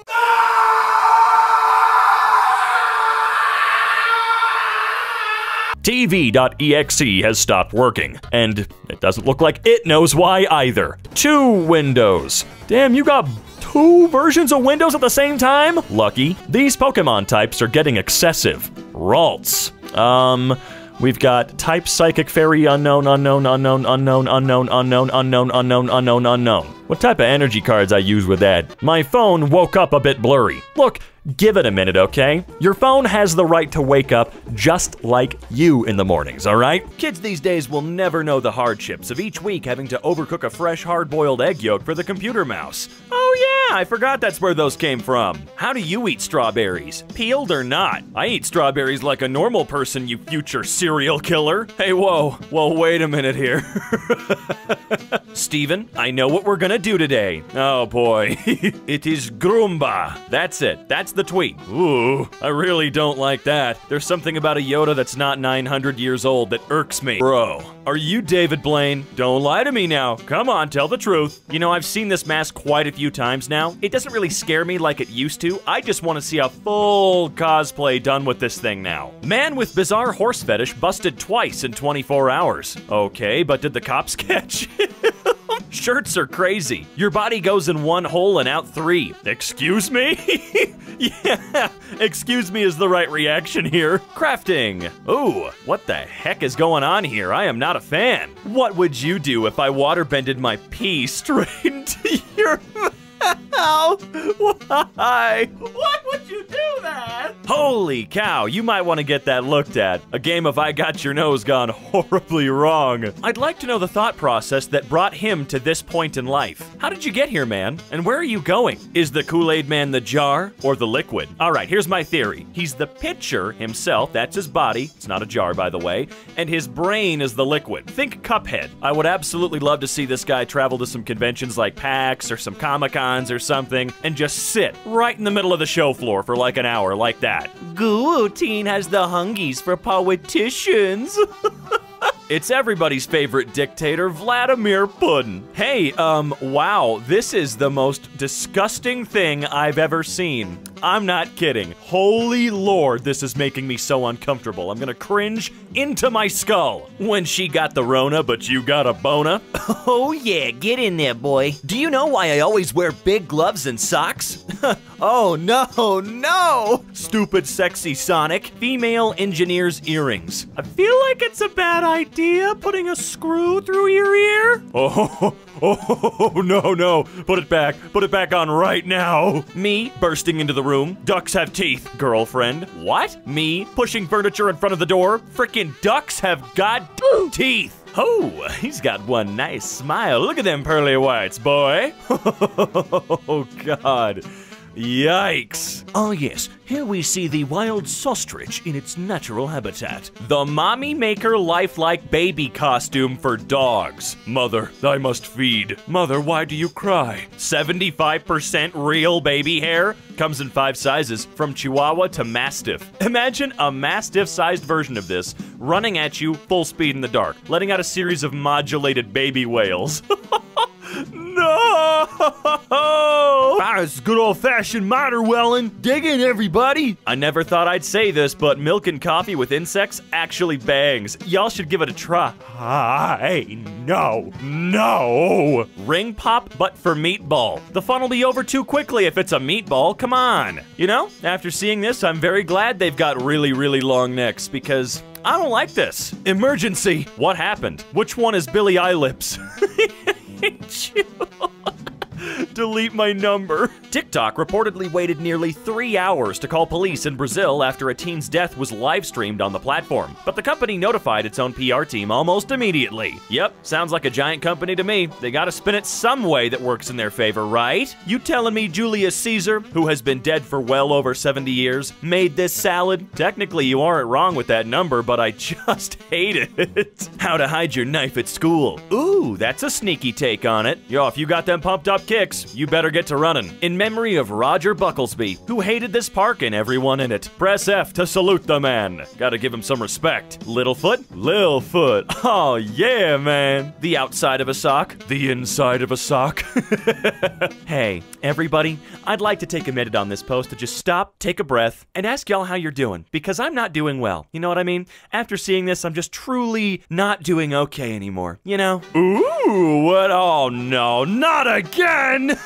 TV.exe has stopped working, and it doesn't look like it knows why either. Two windows. Damn, you got two versions of Windows at the same time? Lucky. These Pokemon types are getting excessive. Ralts. Um, We've got type psychic fairy unknown, unknown, unknown, unknown, unknown, unknown, unknown, unknown, unknown, unknown. What type of energy cards I use with that? My phone woke up a bit blurry. Look, give it a minute, okay? Your phone has the right to wake up just like you in the mornings, all right? Kids these days will never know the hardships of each week having to overcook a fresh hard boiled egg yolk for the computer mouse. Oh, yeah, I forgot that's where those came from. How do you eat strawberries? Peeled or not? I eat strawberries like a normal person, you future serial killer. Hey, whoa, well, wait a minute here. *laughs* Steven, I know what we're gonna do today. Oh boy. *laughs* it is Groomba. That's it. That's the tweet. Ooh, I really don't like that. There's something about a Yoda that's not 900 years old that irks me. Bro, are you David Blaine? Don't lie to me now. Come on, tell the truth. You know, I've seen this mask quite a few times now. It doesn't really scare me like it used to. I just want to see a full cosplay done with this thing now. Man with bizarre horse fetish busted twice in 24 hours. Okay, but did the cops *laughs* catch? Shirts are crazy. Your body goes in one hole and out three. Excuse me? *laughs* yeah, excuse me is the right reaction here. Crafting. Ooh, what the heck is going on here? I am not a fan. What would you do if I waterbended my pee *laughs* straight into your mouth? Why? Why would you do that? Holy cow, you might want to get that looked at. A game of I Got Your Nose gone *laughs* horribly wrong. I'd like to know the thought process that brought him to this point in life. How did you get here, man? And where are you going? Is the Kool Aid Man the jar or the liquid? All right, here's my theory. He's the pitcher himself, that's his body. It's not a jar, by the way. And his brain is the liquid. Think Cuphead. I would absolutely love to see this guy travel to some conventions like PAX or some Comic Cons or something and just sit right in the middle of the show floor for like an hour like that. Guillotine has the hungies for politicians. *laughs* It's everybody's favorite dictator, Vladimir Putin. Hey, um, wow, this is the most disgusting thing I've ever seen. I'm not kidding. Holy lord, this is making me so uncomfortable. I'm gonna cringe into my skull. When she got the Rona, but you got a bona? *laughs* Oh yeah, get in there, boy. Do you know why I always wear big gloves and socks? *laughs* oh no, no! Stupid sexy Sonic. Female engineer's earrings. I feel like it's a bad idea putting a screw through your ear. *laughs* Oh, *laughs* oh, no, no. Put it back. Put it back on right now. Me bursting into the room. Ducks have teeth, girlfriend. What? Me pushing furniture in front of the door. Frickin' ducks have god teeth. Oh, he's got one nice smile. Look at them pearly whites, boy. *laughs* Oh, God. Yikes. Oh, yes, here we see the wild ostrich in its natural habitat. The mommy maker lifelike baby costume for dogs. Mother, I must feed. Mother, why do you cry? 75% real baby hair? Comes in five sizes, from Chihuahua to Mastiff. Imagine a Mastiff sized version of this running at you full speed in the dark, letting out a series of modulated baby wails. *laughs* No! Ah, it's good old fashioned Wellen. Dig in, everybody! I never thought I'd say this, but milk and coffee with insects actually bangs. Y'all should give it a try. Hi, no, no! Ring pop, but for meatball. The fun will be over too quickly if it's a meatball. Come on. You know, after seeing this, I'm very glad they've got really, really long necks because I don't like this. Emergency! What happened? Which one is Billy *laughs* 中 *laughs* Delete my number. TikTok reportedly waited nearly three hours to call police in Brazil after a teen's death was live streamed on the platform. But the company notified its own PR team almost immediately. Yep, sounds like a giant company to me. They gotta spin it some way that works in their favor, right? You telling me Julius Caesar, who has been dead for well over 70 years, made this salad? Technically, you aren't wrong with that number, but I *laughs* just hate it. How to hide your knife at school. Ooh, that's a sneaky take on it. Yo, if you got them pumped up kicks, you better get to running. In memory of Roger Bucklesby, who hated this park and everyone in it. Press F to salute the man. Gotta give him some respect. Littlefoot? Lilfoot. Oh, *laughs* yeah, man. The outside of a sock, the inside of a sock. *laughs* hey, everybody, I'd like to take a minute on this post to just stop, take a breath, and ask y'all how you're doing, because I'm not doing well. You know what I mean? After seeing this, I'm just truly not doing okay anymore, you know? Ooh, what? Oh, no, not again! *laughs*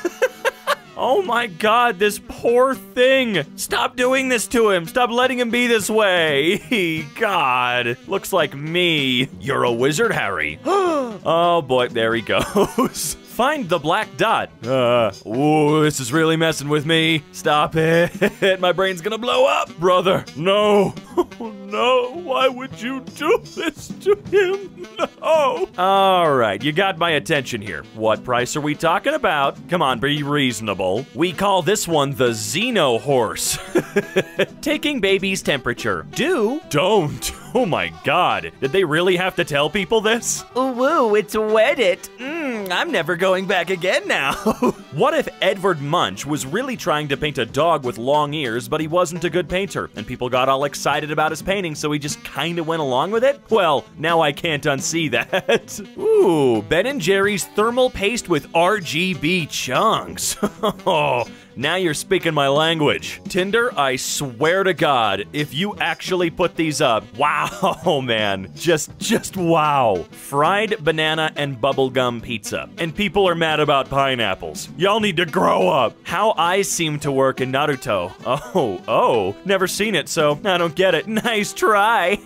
Oh my god, this poor thing. Stop doing this to him. Stop letting him be this way. *laughs* God. Looks like me. You're a wizard, Harry. *gasps* oh boy, there he goes. *laughs* Find the black dot. Uh, ooh, this is really messing with me. Stop it. *laughs* My brain's gonna blow up. Brother, no. *laughs* No, why would you do this to him? *laughs* No. All right, you got my attention here. What price are we talking about? Come on, be reasonable. We call this one the Xeno horse. Taking baby's temperature. Do? Don't. Oh my god. Did they really have to tell people this? Ooh, it's wet it. Mmm, I'm never going back again now. *laughs* what if Edvard Munch was really trying to paint a dog with long ears, but he wasn't a good painter, and people got all excited about his painting, so he just kinda went along with it? Well, now I can't unsee that. *laughs* Ooh, Ben and Jerry's thermal paste with RGB chunks. *laughs* Oh, now you're speaking my language. Tinder, I swear to God, if you actually put these up, *laughs* wow, man. Just, just wow. Fried banana and bubblegum pizza. And people are mad about pineapples. Y'all need to grow up. How eyes seem to work in Naruto. *laughs* Oh, oh. Never seen it, so I don't get it. *laughs* Nice try.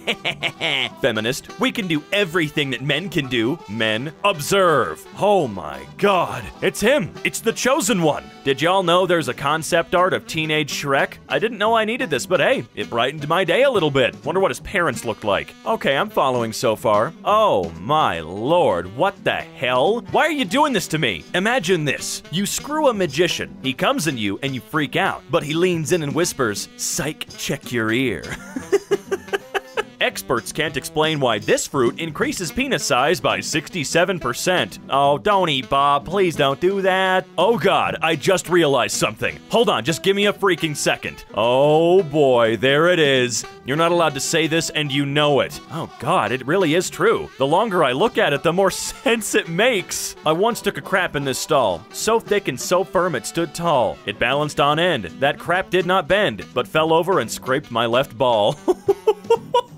Feminist, we can do everything that men can do. Men, observe. Oh my God. It's him. It's the chosen one. Did y'all know there's a concept art of teenage Shrek? I didn't know I needed this, but hey, it brightened my day a little bit. Wonder what his parents looked like. Okay, I'm following so far. Oh my lord, what the hell? Why are you doing this to me? Imagine this. You screw a magician. He comes in you and you freak out, but he leans in and whispers, Psych, check your ear. *laughs* Experts can't explain why this fruit increases penis size by 67%. Oh, don't eat, Bob. Please don't do that. Oh, God, I just realized something. Hold on, just give me a freaking second. Oh, boy, there it is. You're not allowed to say this, and you know it. Oh, God, it really is true. The longer I look at it, the more *laughs* sense it makes. I once took a crap in this stall. So thick and so firm it stood tall. It balanced on end. That crap did not bend, but fell over and scraped my left ball. *laughs*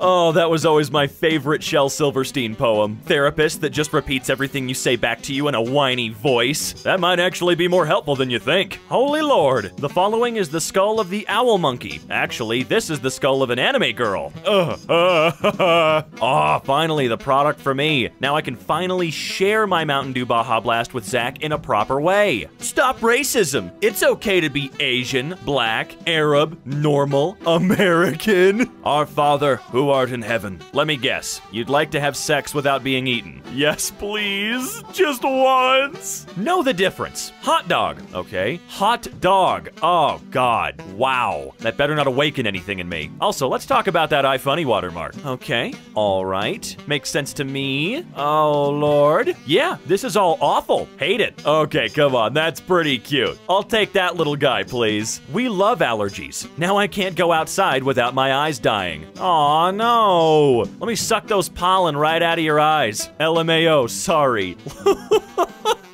Oh, that was always my favorite Shel Silverstein poem. Therapist that just repeats everything you say back to you in a whiny voice. That might actually be more helpful than you think. Holy lord. The following is the skull of the owl monkey. Actually, this is the skull of an anime girl. Ugh. *laughs* oh, ah, finally, the product for me. Now I can finally share my Mountain Dew Baja Blast with Zach in a proper way. Stop racism. It's okay to be Asian, black, Arab, normal, American. Our Father, who art in heaven. Let me guess. You'd like to have sex without being eaten. Yes, please. Just once. Know the difference. Hot dog, okay? Hot dog. Oh, God. Wow. That better not awaken anything in me. Also, let's talk about that iFunny watermark. Okay. All right. Makes sense to me. Oh, Lord. Yeah, this is all awful. Hate it. Okay, come on. That's pretty cute. I'll take that little guy, please. We love allergies. Now I can't go outside without my eyes dying. Aw, no. Let me suck those pollen right out of your eyes. LMAO, sorry. *laughs*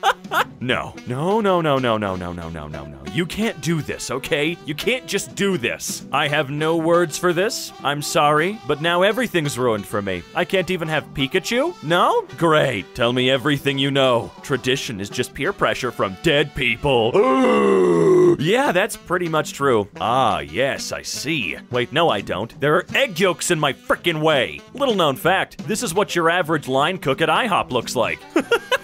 No, no, no, no, no, no, no, no, no, no, no. You can't do this, okay? You can't just do this. I have no words for this. I'm sorry, but now everything's ruined for me. I can't even have Pikachu? No? Great. Tell me everything you know. Tradition is just peer pressure from dead people. yeah, that's pretty much true. Ah, yes, I see. Wait, no, I don't. There are egg yolks in my frickin' way. Little known fact, this is what your average line cook at IHOP looks like. *laughs*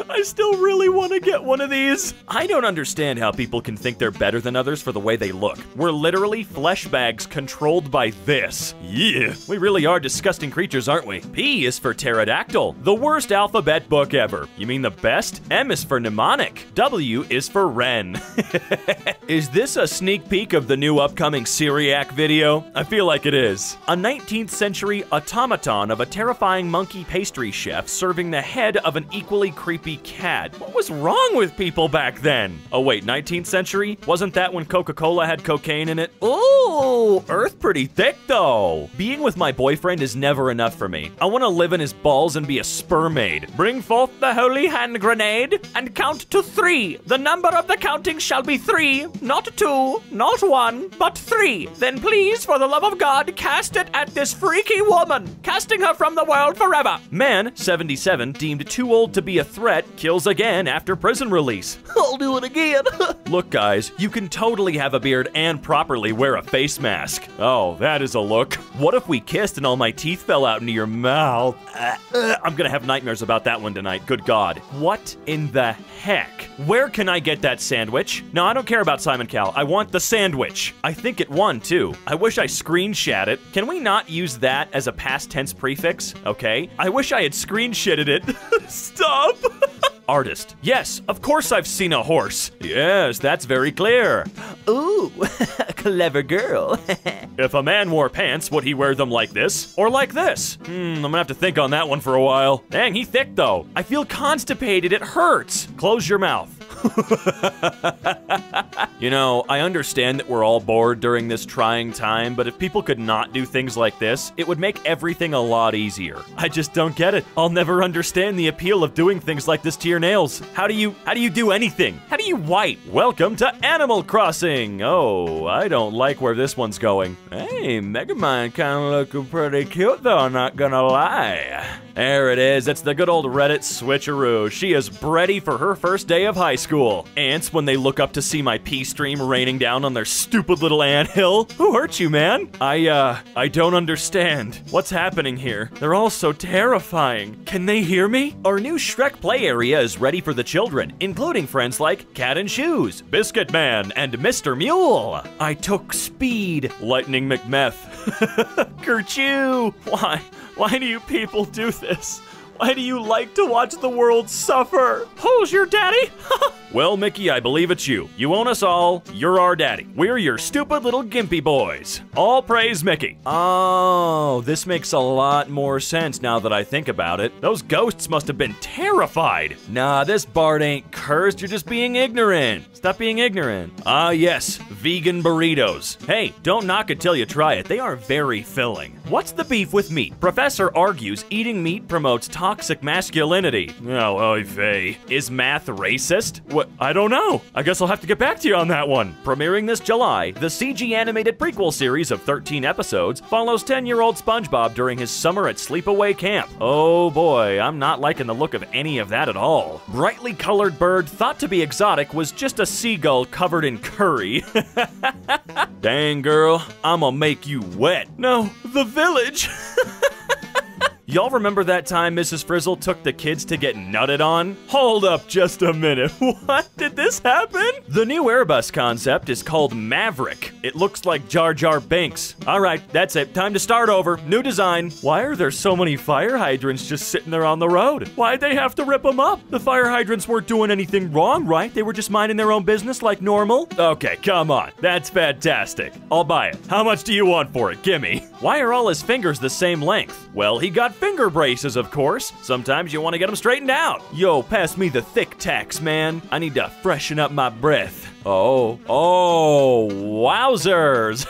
I still really want to get one of these. I don't understand how people can think they're better than others for the way they look. We're literally flesh bags controlled by this. Yeah, we really are disgusting creatures, aren't we? P is for pterodactyl, the worst alphabet book ever. You mean the best? M is for mnemonic. W is for wren. *laughs* is this a sneak peek of the new upcoming Cyriak video? I feel like it is. A 19th century automaton of a terrifying monkey pastry chef serving the head of an equally creepy cat. What was wrong with people back then? Oh wait, 19th century? Wasn't that when Coca-Cola had cocaine in it? Ooh, Earth pretty thick though. Being with my boyfriend is never enough for me. I want to live in his balls and be a spermaid. Bring forth the holy hand grenade and count to three. The number of the counting shall be three, not two, not one, but three. Then please, for the love of God, cast it at this freaky woman, casting her from the world forever. Man, 77, deemed too old to be a threat, kills again after prison release. *laughs* I'll do it again. *laughs* Look, guys, you can totally have a beard and properly wear a face mask. Oh, that is a look. What if we kissed and all my teeth fell out into your mouth? Uh, uh, I'm gonna have nightmares about that one tonight. Good God. What in the heck? Where can I get that sandwich? No, I don't care about Simon Cowell. I want the sandwich. I think it won too. I wish I screenshot it. Can we not use that as a past tense prefix? Okay. I wish I had screenshotted it. *laughs* Stop. Artist. Yes, of course I've seen a horse. Yes, that's very clear. Ooh, *laughs* clever girl. *laughs* If a man wore pants, would he wear them like this or like this? Hmm, I'm gonna have to think on that one for a while. Dang, he thick though. I feel constipated. It hurts. Close your mouth. *laughs* you know, I understand that we're all bored during this trying time, but if people could not do things like this, it would make everything a lot easier. I just don't get it. I'll never understand the appeal of doing things like this to your nails. How do you how do you do anything? How do you wipe? Welcome to Animal Crossing. Oh, I don't like where this one's going. Hey, Megamind kind of looking pretty cute though, not gonna lie. There it is. It's the good old Reddit switcheroo. She is ready for her first day of high school. Ants, when they look up to see my pee stream raining down on their stupid little anthill. *laughs* Who hurt you, man? I, uh, I don't understand. What's happening here? They're all so terrifying. Can they hear me? Our new Shrek play area is ready for the children, including friends like Cat and Shoes, Biscuit Man, and Mr. Mule. I took speed, Lightning McMeth. *laughs* Kerchoo! Why? Why do you people do this? Why do you like to watch the world suffer? Who's your daddy? *laughs* well, Mickey, I believe it's you. You own us all. You're our daddy. We're your stupid little gimpy boys. All praise Mickey. Oh, this makes a lot more sense now that I think about it. Those ghosts must have been terrified. Nah, this Bart ain't cursed. You're just being ignorant. Stop being ignorant. Ah, yes, vegan burritos. Hey, don't knock it till you try it. They are very filling. What's the beef with meat? Professor argues eating meat promotes toxic masculinity. Oh, oy vey. Is math racist? What? I don't know. I guess I'll have to get back to you on that one. Premiering this July, the CG animated prequel series of 13 episodes follows 10 year old SpongeBob during his summer at Sleepaway Camp. Oh boy, I'm not liking the look of any of that at all. Brightly colored bird thought to be exotic was just a seagull covered in curry. *laughs* Dang girl, I'ma make you wet. No, the village. *laughs* Y'all remember that time Mrs. Frizzle took the kids to get nutted on? Hold up just a minute. *laughs* What? Did this happen? The new Airbus concept is called Maverick. It looks like Jar Jar Binks. All right, that's it. Time to start over. New design. Why are there so many fire hydrants just sitting there on the road? Why'd they have to rip them up? The fire hydrants weren't doing anything wrong, right? They were just minding their own business like normal? Okay, come on. That's fantastic. I'll buy it. How much do you want for it? Gimme. Why are all his fingers the same length? Well, he got finger braces, of course. Sometimes you want to get them straightened out. Yo, pass me the thick tacks, man. I need to freshen up my breath. Oh, oh, wowzers.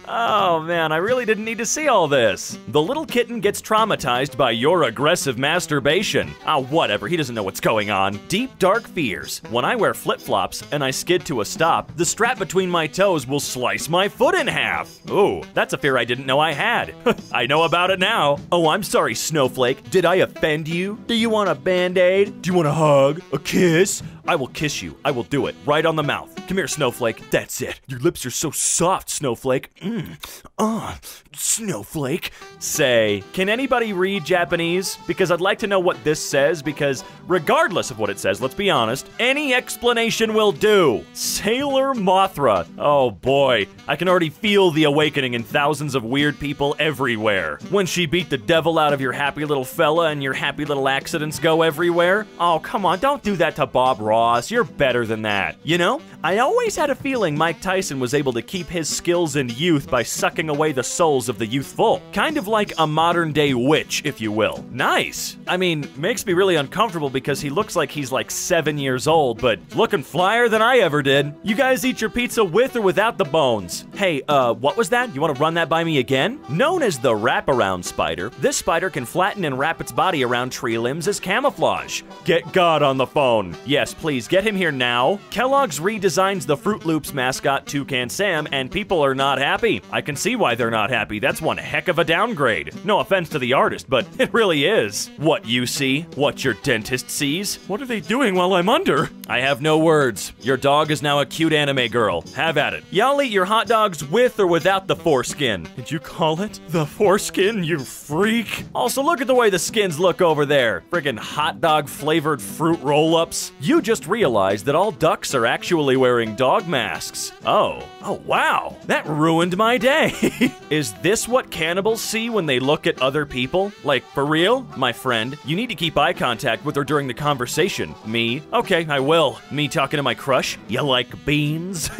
*laughs* oh man, I really didn't need to see all this. The little kitten gets traumatized by your aggressive masturbation. Ah, whatever, he doesn't know what's going on. Deep, dark fears. When I wear flip flops and I skid to a stop, the strap between my toes will slice my foot in half. Ooh, that's a fear I didn't know I had. *laughs* I know about it now. Oh, I'm sorry, Snowflake. Did I offend you? Do you want a band aid? Do you want a hug? A kiss? I will kiss you. I will do it. Right on the mouth. Come here, Snowflake. That's it. Your lips are so soft, Snowflake. Mmm. Ah, Snowflake. Say, can anybody read Japanese? Because I'd like to know what this says, because regardless of what it says, let's be honest, any explanation will do. Sailor Mothra. Oh boy, I can already feel the awakening in thousands of weird people everywhere. When she beat the devil out of your happy little fella and your happy little accidents go everywhere. Oh, come on, don't do that to Bob Ross. You're better than that. You know, I always had a feeling Mike Tyson was able to keep his skills in youth by sucking away the souls of the youthful. Kind of like a modern day witch, if you will. Nice. I mean, makes me really uncomfortable because he looks like he's like seven years old, but looking flyer than I ever did. You guys eat your pizza with or without the bones? Hey, uh, what was that? You want to run that by me again? Known as the wraparound spider, this spider can flatten and wrap its body around tree limbs as camouflage. Get God on the phone. Yes, please get him here now. Kellogg's redesigns the Froot Loops mascot Toucan Sam, and people are not happy. I can see why they're not happy. That's one heck of a downgrade. No offense to the artist, but *laughs* it really is. What you see, what your dentist sees. What are they doing while I'm under? I have no words. Your dog is now a cute anime girl. Have at it. Y'all eat your hot dogs with or without the foreskin. Did you call it the foreskin, you freak? Also, look at the way the skins look over there. Friggin' hot dog flavored fruit roll ups. You just realized that all ducks are actually wearing dog masks. Oh, oh wow. That ruined my day. *laughs* is this what cannibals see when they look at other people? Like, for real? My friend, you need to keep eye contact with her during the conversation. Me? Okay, I will. Me talking to my crush? You like beans?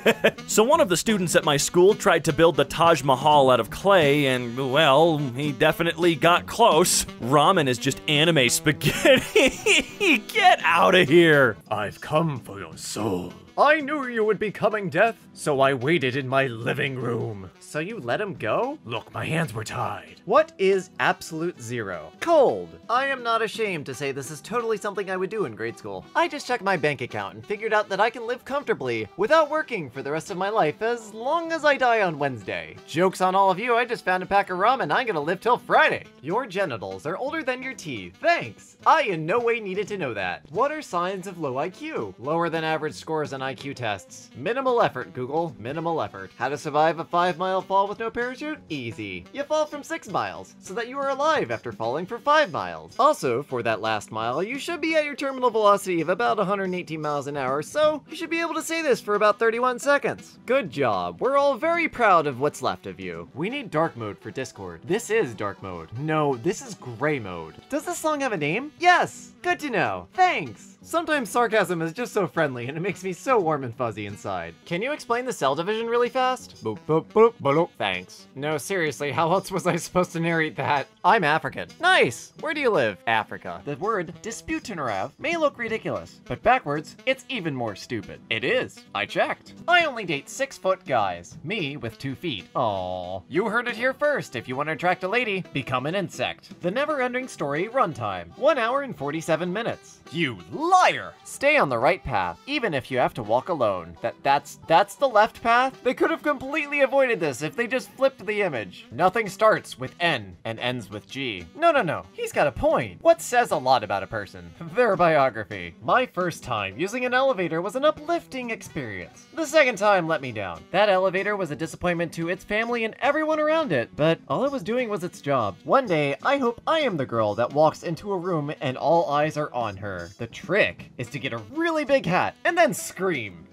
*laughs* so one of the students at my school tried to build the Taj Mahal out of clay, and well, he definitely got close. Ramen is just anime spaghetti. *laughs* Get out of here. I've come for your soul. I knew you would be coming, Death, so I waited in my living room. So you let him go? Look, my hands were tied. What is absolute zero? Cold. I am not ashamed to say this is totally something I would do in grade school. I just checked my bank account and figured out that I can live comfortably without working for the rest of my life as long as I die on Wednesday. Joke's on all of you, I just found a pack of ramen I'm gonna live till Friday. Your genitals are older than your teeth. Thanks. I in no way needed to know that. What are signs of low IQ? Lower than average scores on IQ tests. Minimal effort, Google. Minimal effort. How to survive a five mile fall with no parachute? Easy. You fall from six miles, so that you are alive after falling for five miles. Also, for that last mile, you should be at your terminal velocity of about 118 miles an hour, so you should be able to say this for about 31 seconds. Good job. We're all very proud of what's left of you. We need dark mode for Discord. This is dark mode. No, this is gray mode. Does this song have a name? Yes. Good to know. Thanks. Sometimes sarcasm is just so friendly and it makes me so warm and fuzzy inside. Can you explain the cell division really fast? Boop, boop, boop, boop. Thanks. No, seriously, how else was I supposed to narrate that? I'm African. Nice! Where do you live? Africa. The word disputinerav may look ridiculous, but backwards, it's even more stupid. It is. I checked. I only date six foot guys. Me with two feet. Aww. You heard it here first. If you want to attract a lady, become an insect. The never ending story runtime. One hour and 47 minutes. You liar! Stay on the right path, even if you have to walk alone. That that's that's the left path? They could have completely avoided this if they just flipped the image. Nothing starts with N and ends with G. No, no, no. He's got a point. What says a lot about a person? Their biography. My first time using an elevator was an uplifting experience. The second time let me down. That elevator was a disappointment to its family and everyone around it, but all it was doing was its job. One day, I hope I am the girl that walks into a room and all eyes are on her. The trick is to get a really big hat and then scream.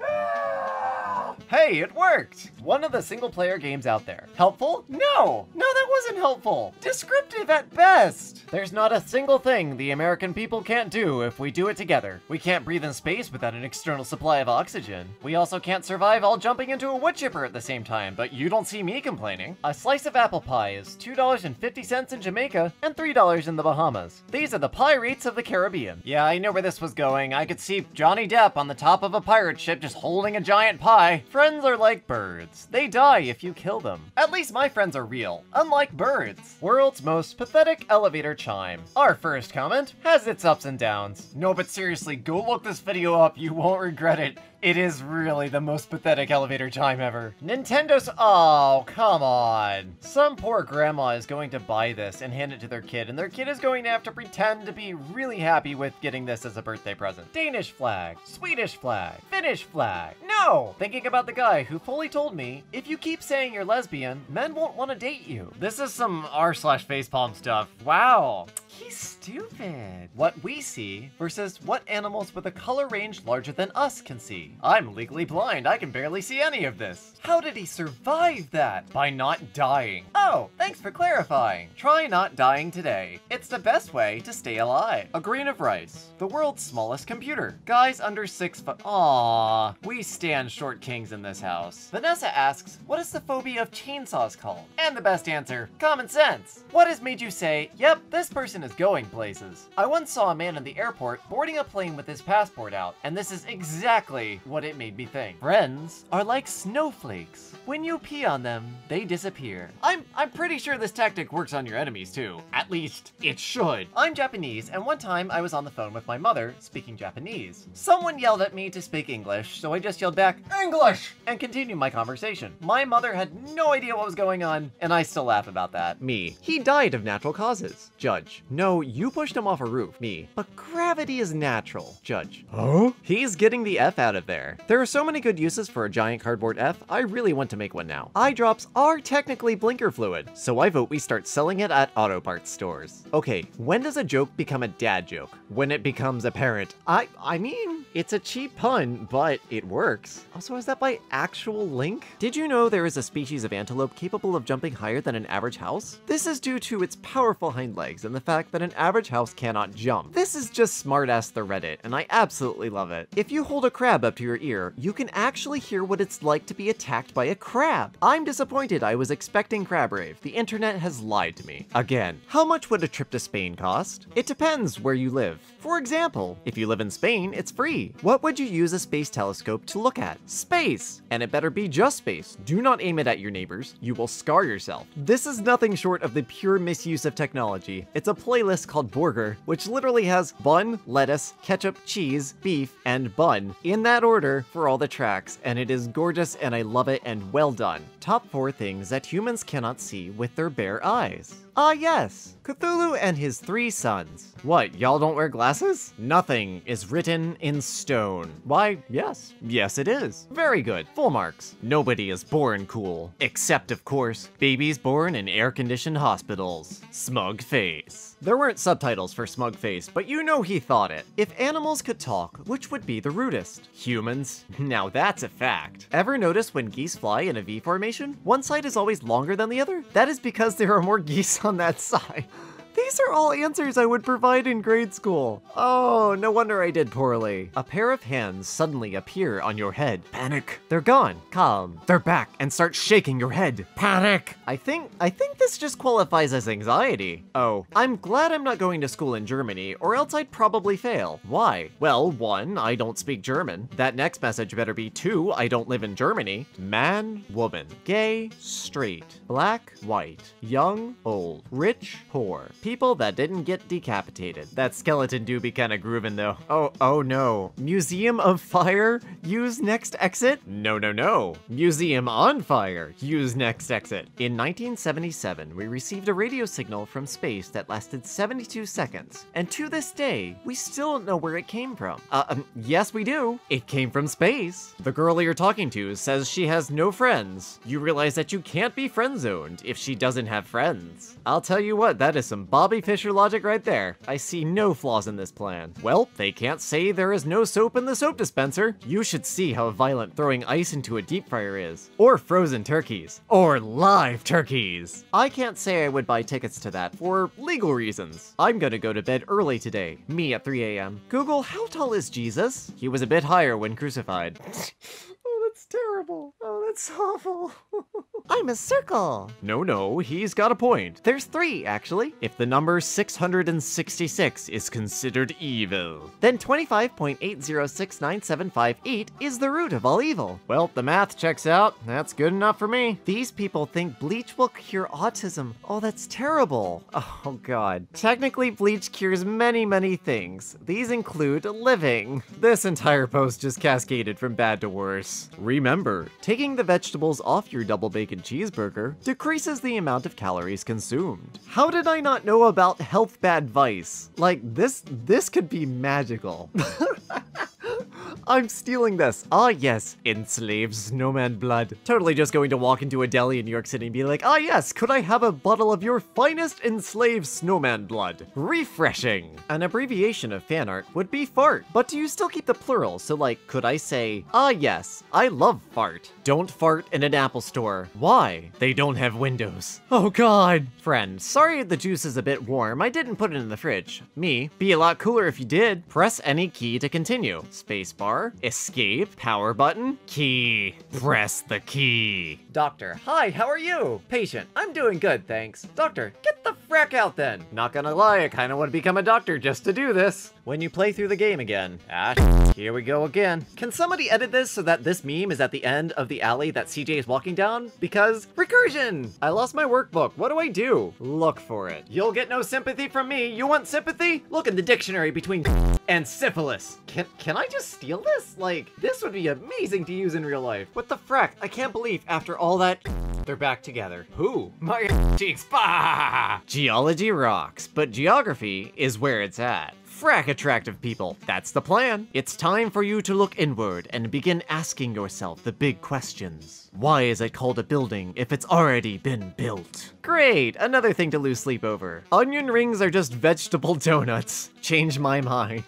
Hey, it worked! One of the single player games out there. Helpful? No! No, that wasn't helpful! Descriptive at best! There's not a single thing the American people can't do if we do it together. We can't breathe in space without an external supply of oxygen. We also can't survive all jumping into a wood chipper at the same time, but you don't see me complaining. A slice of apple pie is $2.50 in Jamaica and $3 in the Bahamas. These are the pie rates of the Caribbean. Yeah, I know where this was going. I could see Johnny Depp on the top of a pirate ship just holding a giant pie. Friends are like birds. They die if you kill them. At least my friends are real, unlike birds. World's most pathetic elevator chime. Our first comment has its ups and downs. No, but seriously, go look this video up. You won't regret it. It is really the most pathetic elevator chime ever. Nintendo's- oh, come on. Some poor grandma is going to buy this and hand it to their kid, and their kid is going to have to pretend to be really happy with getting this as a birthday present. Danish flag, Swedish flag, Finnish flag. No! Thinking about the guy who fully told me, if you keep saying you're lesbian, men won't want to date you. This is some r slash facepalm stuff. Wow. He's stupid. What we see versus what animals with a color range larger than us can see. I'm legally blind. I can barely see any of this. How did he survive that? By not dying. Oh, thanks for clarifying. Try not dying today. It's the best way to stay alive. A grain of rice. The world's smallest computer. Guys under six foot. Aww. We stand short kings in this house. Vanessa asks, what is the phobia of chainsaws called? And the best answer, common sense. What has made you say, yep, this person person is going places. I once saw a man in the airport boarding a plane with his passport out, and this is exactly what it made me think. Friends are like snowflakes. When you pee on them, they disappear. I'm I'm pretty sure this tactic works on your enemies too. At least it should. I'm Japanese, and one time I was on the phone with my mother speaking Japanese. Someone yelled at me to speak English, so I just yelled back, English! and continued my conversation. My mother had no idea what was going on, and I still laugh about that. Me. He died of natural causes. Judge. No, you pushed him off a roof. Me. But gravity is natural. Judge. Huh? He's getting the F out of there. There are so many good uses for a giant cardboard F, I really want to make one now. Eye drops are technically blinker fluid, so I vote we start selling it at auto parts stores. Okay, when does a joke become a dad joke? When it becomes apparent. I I mean, it's a cheap pun, but it works. Also, is that by actual link? Did you know there is a species of antelope capable of jumping higher than an average house? This is due to its powerful hind legs and the fact that an average house cannot jump. This is just smartass the Reddit, and I absolutely love it. If you hold a crab up to your ear, you can actually hear what it's like to be attacked by a crab. I'm disappointed I was expecting Crab Rave. The internet has lied to me. Again, how much would a trip to Spain cost? It depends where you live. For example, if you live in Spain, it's free. What would you use a space telescope to look at? Space! And it better be just space. Do not aim it at your neighbors. You will scar yourself. This is nothing short of the pure misuse of technology. It's a playlist called Burger, which literally has bun, lettuce, ketchup, cheese, beef, and bun in that order for all the tracks, and it is gorgeous and I love it and well done. Top 4 things that humans cannot see with their bare eyes. Ah yes, Cthulhu and his three sons. What, y'all don't wear glasses? Nothing is written in stone. Why, yes. Yes it is. Very good. Full marks. Nobody is born cool. Except, of course, babies born in air-conditioned hospitals. Smug face. There weren't subtitles for Smug Face, but you know he thought it. If animals could talk, which would be the rudest? Humans? *laughs* Now that's a fact. Ever notice when geese fly in a V formation? One side is always longer than the other? That is because there are more *laughs* geese on that *laughs* side. These are all answers I would provide in grade school. Oh, no wonder I did poorly. A pair of hands suddenly appear on your head. Panic. They're gone. Calm. They're back and start shaking your head. Panic. I think I think this just qualifies as anxiety. Oh, I'm glad I'm not going to school in Germany or else I'd probably fail. Why? Well, one, I don't speak German. That next message better be two, I don't live in Germany. Man, woman, gay, straight, black, white, young, old, rich, poor people that didn't get decapitated. That skeleton do be kinda grooving though. Oh, oh no. Museum of Fire? Use next exit? No, no, no. Museum on Fire. Use next exit. In 1977, we received a radio signal from space that lasted 72 seconds. And to this day, we still don't know where it came from. Uh, um, yes, we do. It came from space. The girl you're talking to says she has no friends. You realize that you can't be friend zoned if she doesn't have friends. I'll tell you what, that is some Bobby Fischer logic right there. I see no flaws in this plan. Well, they can't say there is no soap in the soap dispenser. You should see how violent throwing ice into a deep fryer is. Or frozen turkeys. Or live turkeys. I can't say I would buy tickets to that for legal reasons. I'm gonna go to bed early today. Me at 3 a.m. Google, how tall is Jesus? He was a bit higher when crucified. *laughs* Oh, that's terrible. Oh, that's awful. *laughs* I'm a circle. No, no, he's got a point. There's three, actually. If the number 666 is considered evil, then 25.8069758 is the root of all evil. Well, the math checks out. That's good enough for me. These people think bleach will cure autism. Oh, that's terrible. *laughs* Oh, God. Technically, bleach cures many, many things. These include living. This entire post just cascaded from bad to worse. Remember, taking the vegetables off your double bacon cheeseburger decreases the amount of calories consumed. How did I not know about health bad advice? Like this this could be magical. *laughs* I'm stealing this. Ah, yes, enslaved snowman blood. Totally just going to walk into a deli in New York City and be like, ah, yes, could I have a bottle of your finest enslaved snowman blood? Refreshing. An abbreviation of fan art would be fart, but do you still keep the plural? So, like, could I say, ah, yes, I love fart. Don't fart in an Apple store. Why? They don't have windows. Oh, God. Friend, sorry the juice is a bit warm. I didn't put it in the fridge. Me, be a lot cooler if you did. Press any key to continue. Spacebar escape, power button, key. Press the key. Doctor, hi, how are you? Patient, I'm doing good, thanks. Doctor, get the frack out then. Not gonna lie, I kinda wanna become a doctor just to do this. When you play through the game again. Ah, here we go again. Can somebody edit this so that this meme is at the end of the alley that CJ is walking down? Because recursion! I lost my workbook. What do I do? Look for it. You'll get no sympathy from me. You want sympathy? Look in the dictionary between *laughs* and syphilis. Can can I just steal this? Like, this would be amazing to use in real life. What the frack? I can't believe after all that *laughs* they're back together. Who? My *laughs* cheeks. Bah! Geology rocks, but geography is where it's at. Frack attractive people. That's the plan. It's time for you to look inward and begin asking yourself the big questions. Why is it called a building if it's already been built? Great, another thing to lose sleep over. Onion rings are just vegetable *laughs* donuts. Change my mind.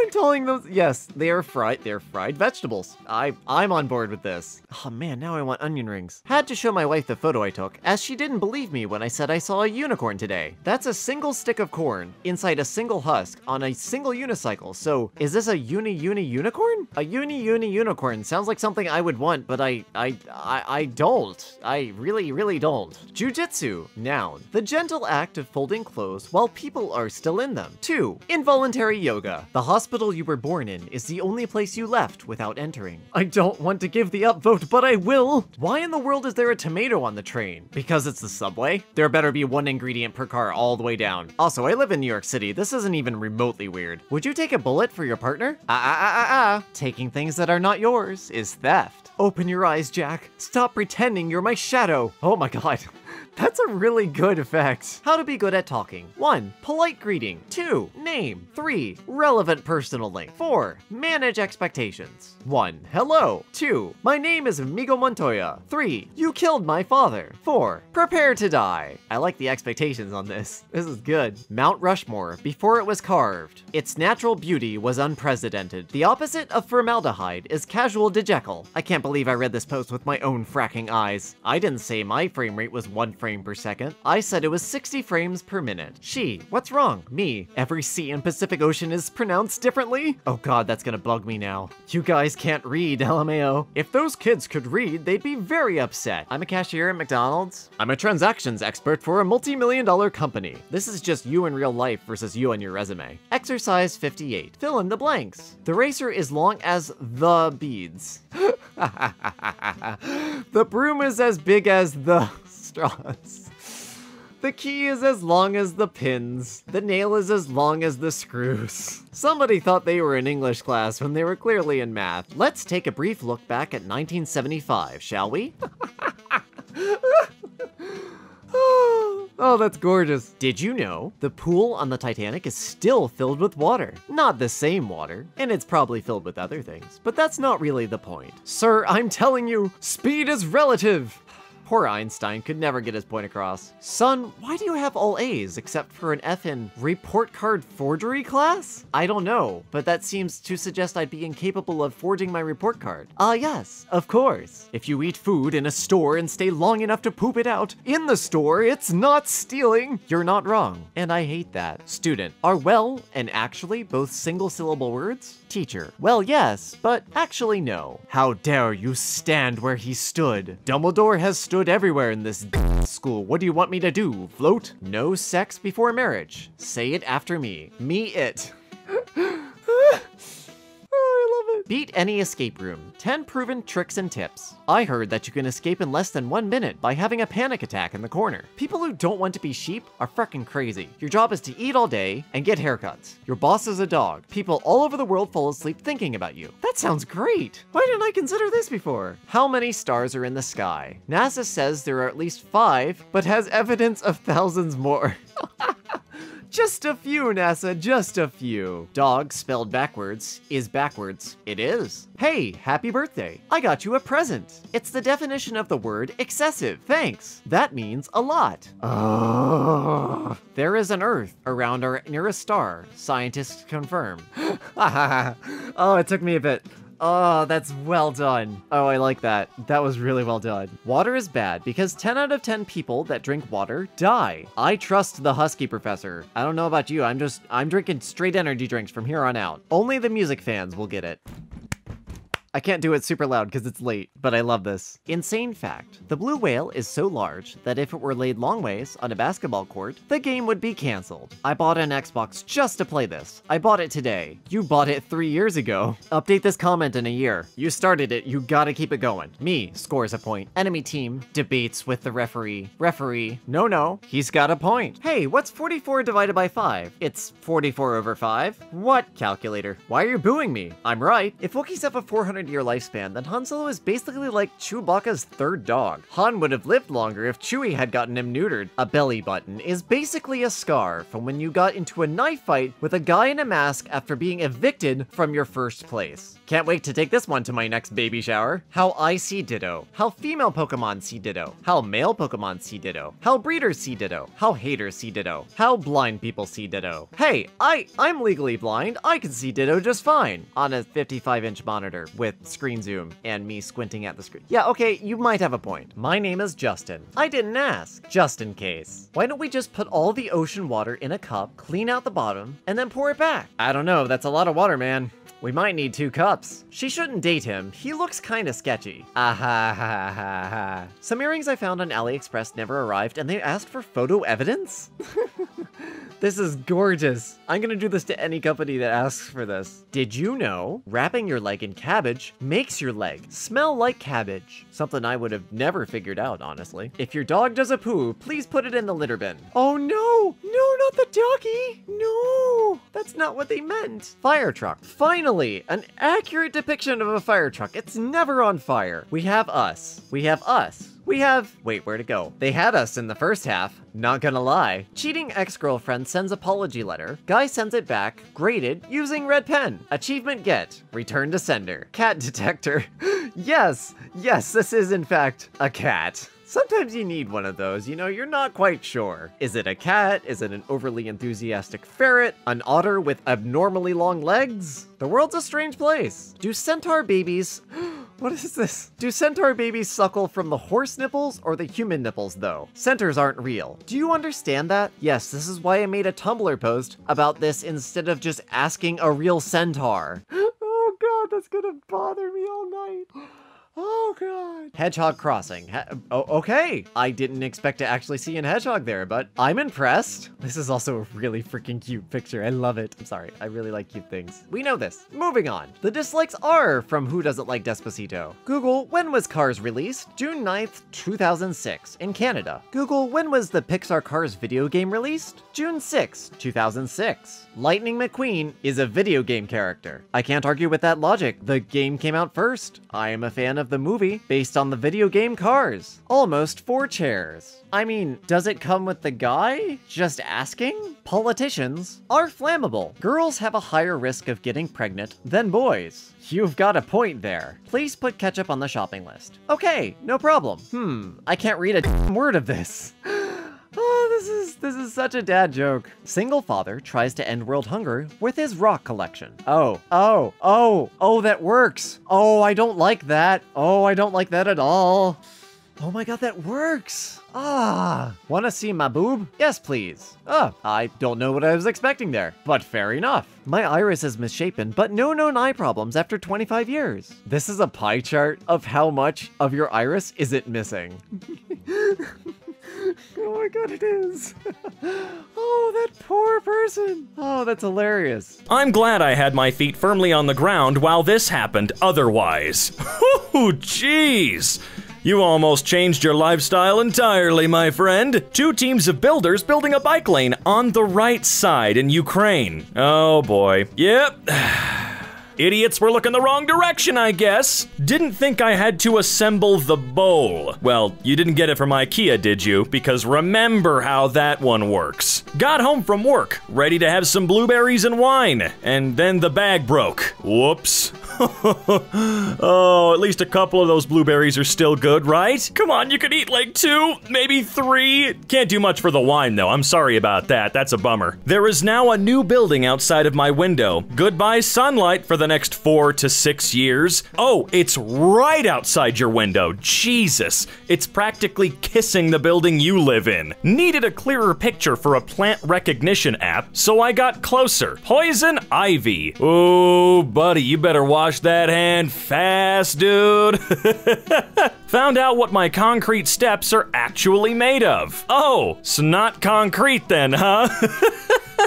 I'm telling those. Yes, they are fried. They're fried vegetables. I I'm on board with this. Oh man, now I want onion rings. Had to show my wife the photo I took, as she didn't believe me when I said I saw a unicorn today. That's a single stick of corn inside a single husk on a single unicycle. So is this a uni uni unicorn? A uni uni unicorn sounds like something I would want, but I I I, I don't. I really really don't. Jujitsu. Noun. The gentle act of folding clothes while people are still in them. Two. Involuntary yoga. The hospital you were born in is the only place you left without entering. I don't want to give the upvote, but I will. Why in the world is there a tomato on the train? Because it's the subway? There better be one ingredient per car all the way down. Also, I live in New York City. This isn't even remotely weird. Would you take a bullet for your partner? Ah, ah, ah, ah, ah. Taking things that are not yours is theft. Open your eyes, Jack. Stop pretending you're my shadow. Oh my god. *laughs* That's a really good effect. How to be good at talking. 1. Polite greeting. 2. Name. 3. Relevant personal link. 4. Manage expectations. 1. Hello. 2. My name is Inigo Montoya. 3. You killed my father. 4. Prepare to die. I like the expectations on this. *laughs* This is good. Mount Rushmore, before it was carved. Its natural beauty was unprecedented. The opposite of formaldehyde is casual dejekyll. I can't believe I read this post with my own fracking eyes. I didn't say my frame rate was 1 frame per second. I said it was 60 frames per minute. She, what's wrong? Me, every sea in Pacific Ocean is pronounced differently? Oh god, that's gonna bug me now. You guys can't read, *laughs* LMAO. If those kids could read, they'd be very upset. I'm a cashier at McDonald's. I'm a transactions expert for a multi-million dollar company. This is just you in real life versus you on your resume. Exercise 58. Fill in the blanks. The racer is long as the beads. *laughs* the broom is as big as the straws. The key is as long as the pins. The nail is as long as the screws. Somebody thought they were in English class when they were clearly in math. Let's take a brief look back at 1975, shall we? *laughs* Oh, that's gorgeous. Did you know the pool on the Titanic is still filled with water? Not the same water, and it's probably filled with other things, but that's not really the point. Sir, I'm telling you, speed is relative. Poor Einstein could never get his point across. Son, why do you have all A's except for an F in report card forgery class? I don't know, but that seems to suggest I'd be incapable of forging my report card. Ah, yes, of course. If you eat food in a store and stay long enough to poop it out in the store, it's not stealing. You're not wrong, and I hate that. Student, are well and actually both single syllable words? Teacher, well, yes, but actually no. How dare you stand where he stood? Dumbledore has stood everywhere in this *laughs* school. What do you want me to do? Float? No sex before marriage. Say it after me. Me it. *laughs* Oh, I love it. Beat any escape room. 10 proven tricks and tips. I heard that you can escape in less than one minute by having a panic attack in the corner. People who don't want to be sheep are freaking crazy. Your job is to eat all day and get haircuts. Your boss is a dog. People all over the world fall asleep thinking about you. That sounds great. Why didn't I consider this before? How many stars are in the sky? NASA says there are at least five, but has evidence of thousands more. *laughs* Just a few, NASA, just a few. Dog spelled backwards is backwards. It is. Hey, happy birthday. I got you a present. It's the definition of the word excessive. Thanks. That means a lot. *laughs* There is an Earth around our nearest star, scientists confirm. *laughs* *laughs* oh, it took me a bit. Oh, that's well done. Oh, I like that. That was really well done. Water is bad because 10 out of 10 people that drink water die. I trust the Husky Professor. I don't know about you, I'm just, I'm drinking straight energy drinks from here on out. Only the music fans will get it. I can't do it super loud because it's late, but I love this. Insane fact. The blue whale is so large that if it were laid long ways on a basketball court, the game would be cancelled. I bought an Xbox just to play this. I bought it today. You bought it three years ago. Update this comment in a year. You started it, you gotta keep it going. Me scores a point. Enemy team debates with the referee. Referee, no no, he's got a point. Hey, what's 44 divided by 5? It's 44 over 5. What, calculator? Why are you booing me? I'm right. If Wookiees have a 400 year lifespan, then Han Solo is basically like Chewbacca's third dog. Han would have lived longer if Chewie had gotten him neutered. A belly button is basically a scar from when you got into a knife fight with a guy in a mask after being evicted from your first place. Can't wait to take this one to my next baby shower. How I see Ditto. How female Pokemon see Ditto. How male Pokemon see Ditto. How breeders see Ditto. How haters see Ditto. How blind people see Ditto. Hey, I, I'm legally blind. I can see Ditto just fine on a 55 inch monitor with screen zoom and me squinting at the screen. Yeah, okay, you might have a point. My name is Justin. I didn't ask, just in case. Why don't we just put all the ocean water in a cup, clean out the bottom, and then pour it back? I don't know, that's a lot of water, man. We might need two cups. She shouldn't date him. He looks kinda sketchy. Ah ha ha ha ha. Some earrings I found on AliExpress never arrived and they asked for photo evidence? *laughs* this is gorgeous. I'm gonna do this to any company that asks for this. Did you know wrapping your leg in cabbage makes your leg smell like cabbage? Something I would have never figured out, honestly. If your dog does a poo, please put it in the litter bin. Oh no! No, not the doggy! No! That's not what they meant. Fire truck. Finally, an accurate depiction of a fire truck. It's never on fire. We have us. We have us. We have, wait, where to go? They had us in the first half, not gonna lie. Cheating ex-girlfriend sends apology letter. Guy sends it back, graded, using red pen. Achievement get, return to sender. Cat detector. yes, yes, this is in fact a cat. Sometimes you need one of those, you know, you're not quite sure. Is it a cat? Is it an overly enthusiastic ferret? An otter with abnormally long legs? The world's a strange place. Do centaur babies... What is this? Do centaur babies suckle from the horse nipples or the human nipples, though? Centaurs aren't real. Do you understand that? Yes, this is why I made a Tumblr post about this instead of just asking a real centaur. *gasps* oh god, that's gonna bother me all night. *gasps* Oh god. Hedgehog crossing. He oh, okay. I didn't expect to actually see an hedgehog there, but I'm impressed. This is also a really freaking cute picture. I love it. I'm sorry. I really like cute things. We know this. Moving on. The dislikes are from Who Doesn't Like Despacito. Google, when was Cars released? June 9th, 2006 in Canada. Google, when was the Pixar Cars video game released? June 6, 2006. Lightning McQueen is a video game character. I can't argue with that logic. The game came out first. I am a fan of the movie based on the video game Cars. Almost four chairs. I mean, does it come with the guy? Just asking? Politicians are flammable. Girls have a higher risk of getting pregnant than boys. You've got a point there. Please put ketchup on the shopping list. Okay, no problem. Hmm, I can't read a *laughs* word of this. *gasps* *laughs* Oh, this is this is such a dad joke. Single father tries to end world hunger with his rock collection. Oh, oh, oh, oh, that works. Oh, I don't like that. Oh, I don't like that at all. Oh my god, that works. Ah, wanna see my boob? Yes, please. Ah, I don't know what I was expecting there, but fair enough. My iris is misshapen, but no known eye problems after 25 years. This is a pie chart of how much of your iris is it missing. *laughs* *laughs* Oh my god, it is. *laughs* oh, that poor person. Oh, that's hilarious. I'm glad I had my feet firmly on the ground while this happened otherwise. *laughs* Oh, jeez. You almost changed your lifestyle entirely, my friend. Two teams of builders building a bike lane on the right side in Ukraine. Oh boy. Yep. *sighs* *sighs* Idiots were looking the wrong direction, I guess. Didn't think I had to assemble the bowl. Well, you didn't get it from IKEA, did you? Because remember how that one works. Got home from work, ready to have some blueberries and wine, and then the bag broke. Whoops. *laughs* *laughs* oh, at least a couple of those blueberries are still good, right? Come on, you could eat like two, maybe three. Can't do much for the wine, though. I'm sorry about that. That's a bummer. There is now a new building outside of my window. Goodbye, sunlight, for the next four to six years. Oh, it's right outside your window. Jesus. It's practically kissing the building you live in. Needed a clearer picture for a plant recognition app, so I got closer. Poison ivy. Oh, buddy, you better wash that hand fast, dude. *laughs* Found out what my concrete steps are actually made of. Oh, it's not concrete then, huh?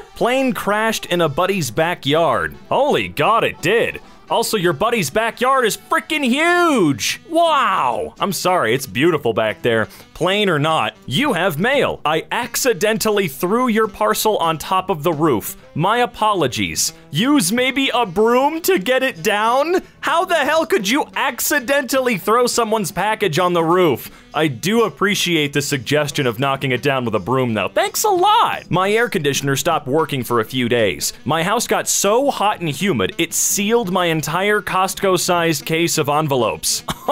*laughs* Plane crashed in a buddy's backyard. Holy God, it did. Also, your buddy's backyard is freaking huge! Wow! I'm sorry, it's beautiful back there. Plain or not, you have mail. I accidentally threw your parcel on top of the roof. My apologies. Use maybe a broom to get it down? How the hell could you accidentally throw someone's package on the roof? I do appreciate the suggestion of knocking it down with a broom, though. Thanks a lot! My air conditioner stopped working for a few days. My house got so hot and humid, it sealed my entire Costco sized case of envelopes. *laughs*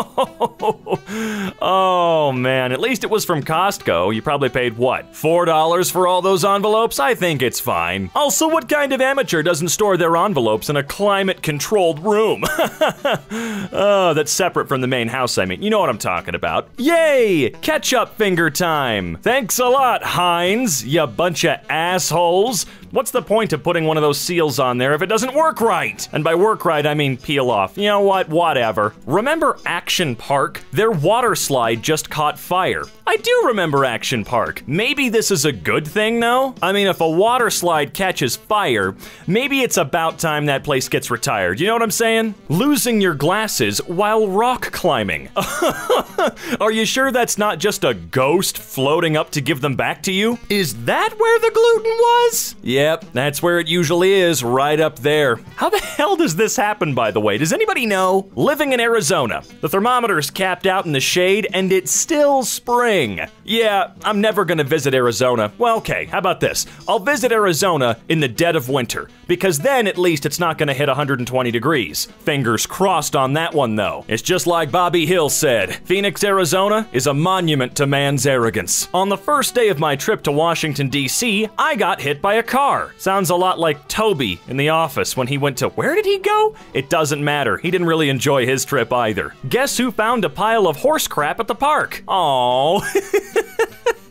oh man, at least it was from Costco. You probably paid what? $4 for all those envelopes? I think it's fine. Also, what kind of amateur doesn't store their envelopes in a climate controlled room? *laughs* oh, that's separate from the main house, I mean. You know what I'm talking about. Yay! Ketchup finger time! Thanks a lot, Heinz, you bunch of assholes. What's the point of putting one of those seals on there if it doesn't work right? And by work right, I mean peel off. You know what? Whatever. Remember Action Park? Their water slide just caught fire. I do remember Action Park. Maybe this is a good thing, though? I mean, if a water slide catches fire, maybe it's about time that place gets retired. You know what I'm saying? Losing your glasses while rock climbing. *laughs* Are you sure that's not just a ghost floating up to give them back to you? Is that where the gluten was? Yep, that's where it usually is, right up there. How the hell does this happen, by the way? Does anybody know? Living in Arizona, the thermometer's capped out in the shade and it's still spring. Yeah, I'm never gonna visit Arizona. Well, okay, how about this? I'll visit Arizona in the dead of winter, because then at least it's not gonna hit 120 degrees. Fingers crossed on that one, though. It's just like Bobby Hill said Phoenix, Arizona is a monument to man's arrogance. On the first day of my trip to Washington, D.C., I got hit by a car. Sounds a lot like Toby in the office when he went to where did he go? It doesn't matter. He didn't really enjoy his trip either. Guess who found a pile of horse crap at the park? Aww. *laughs*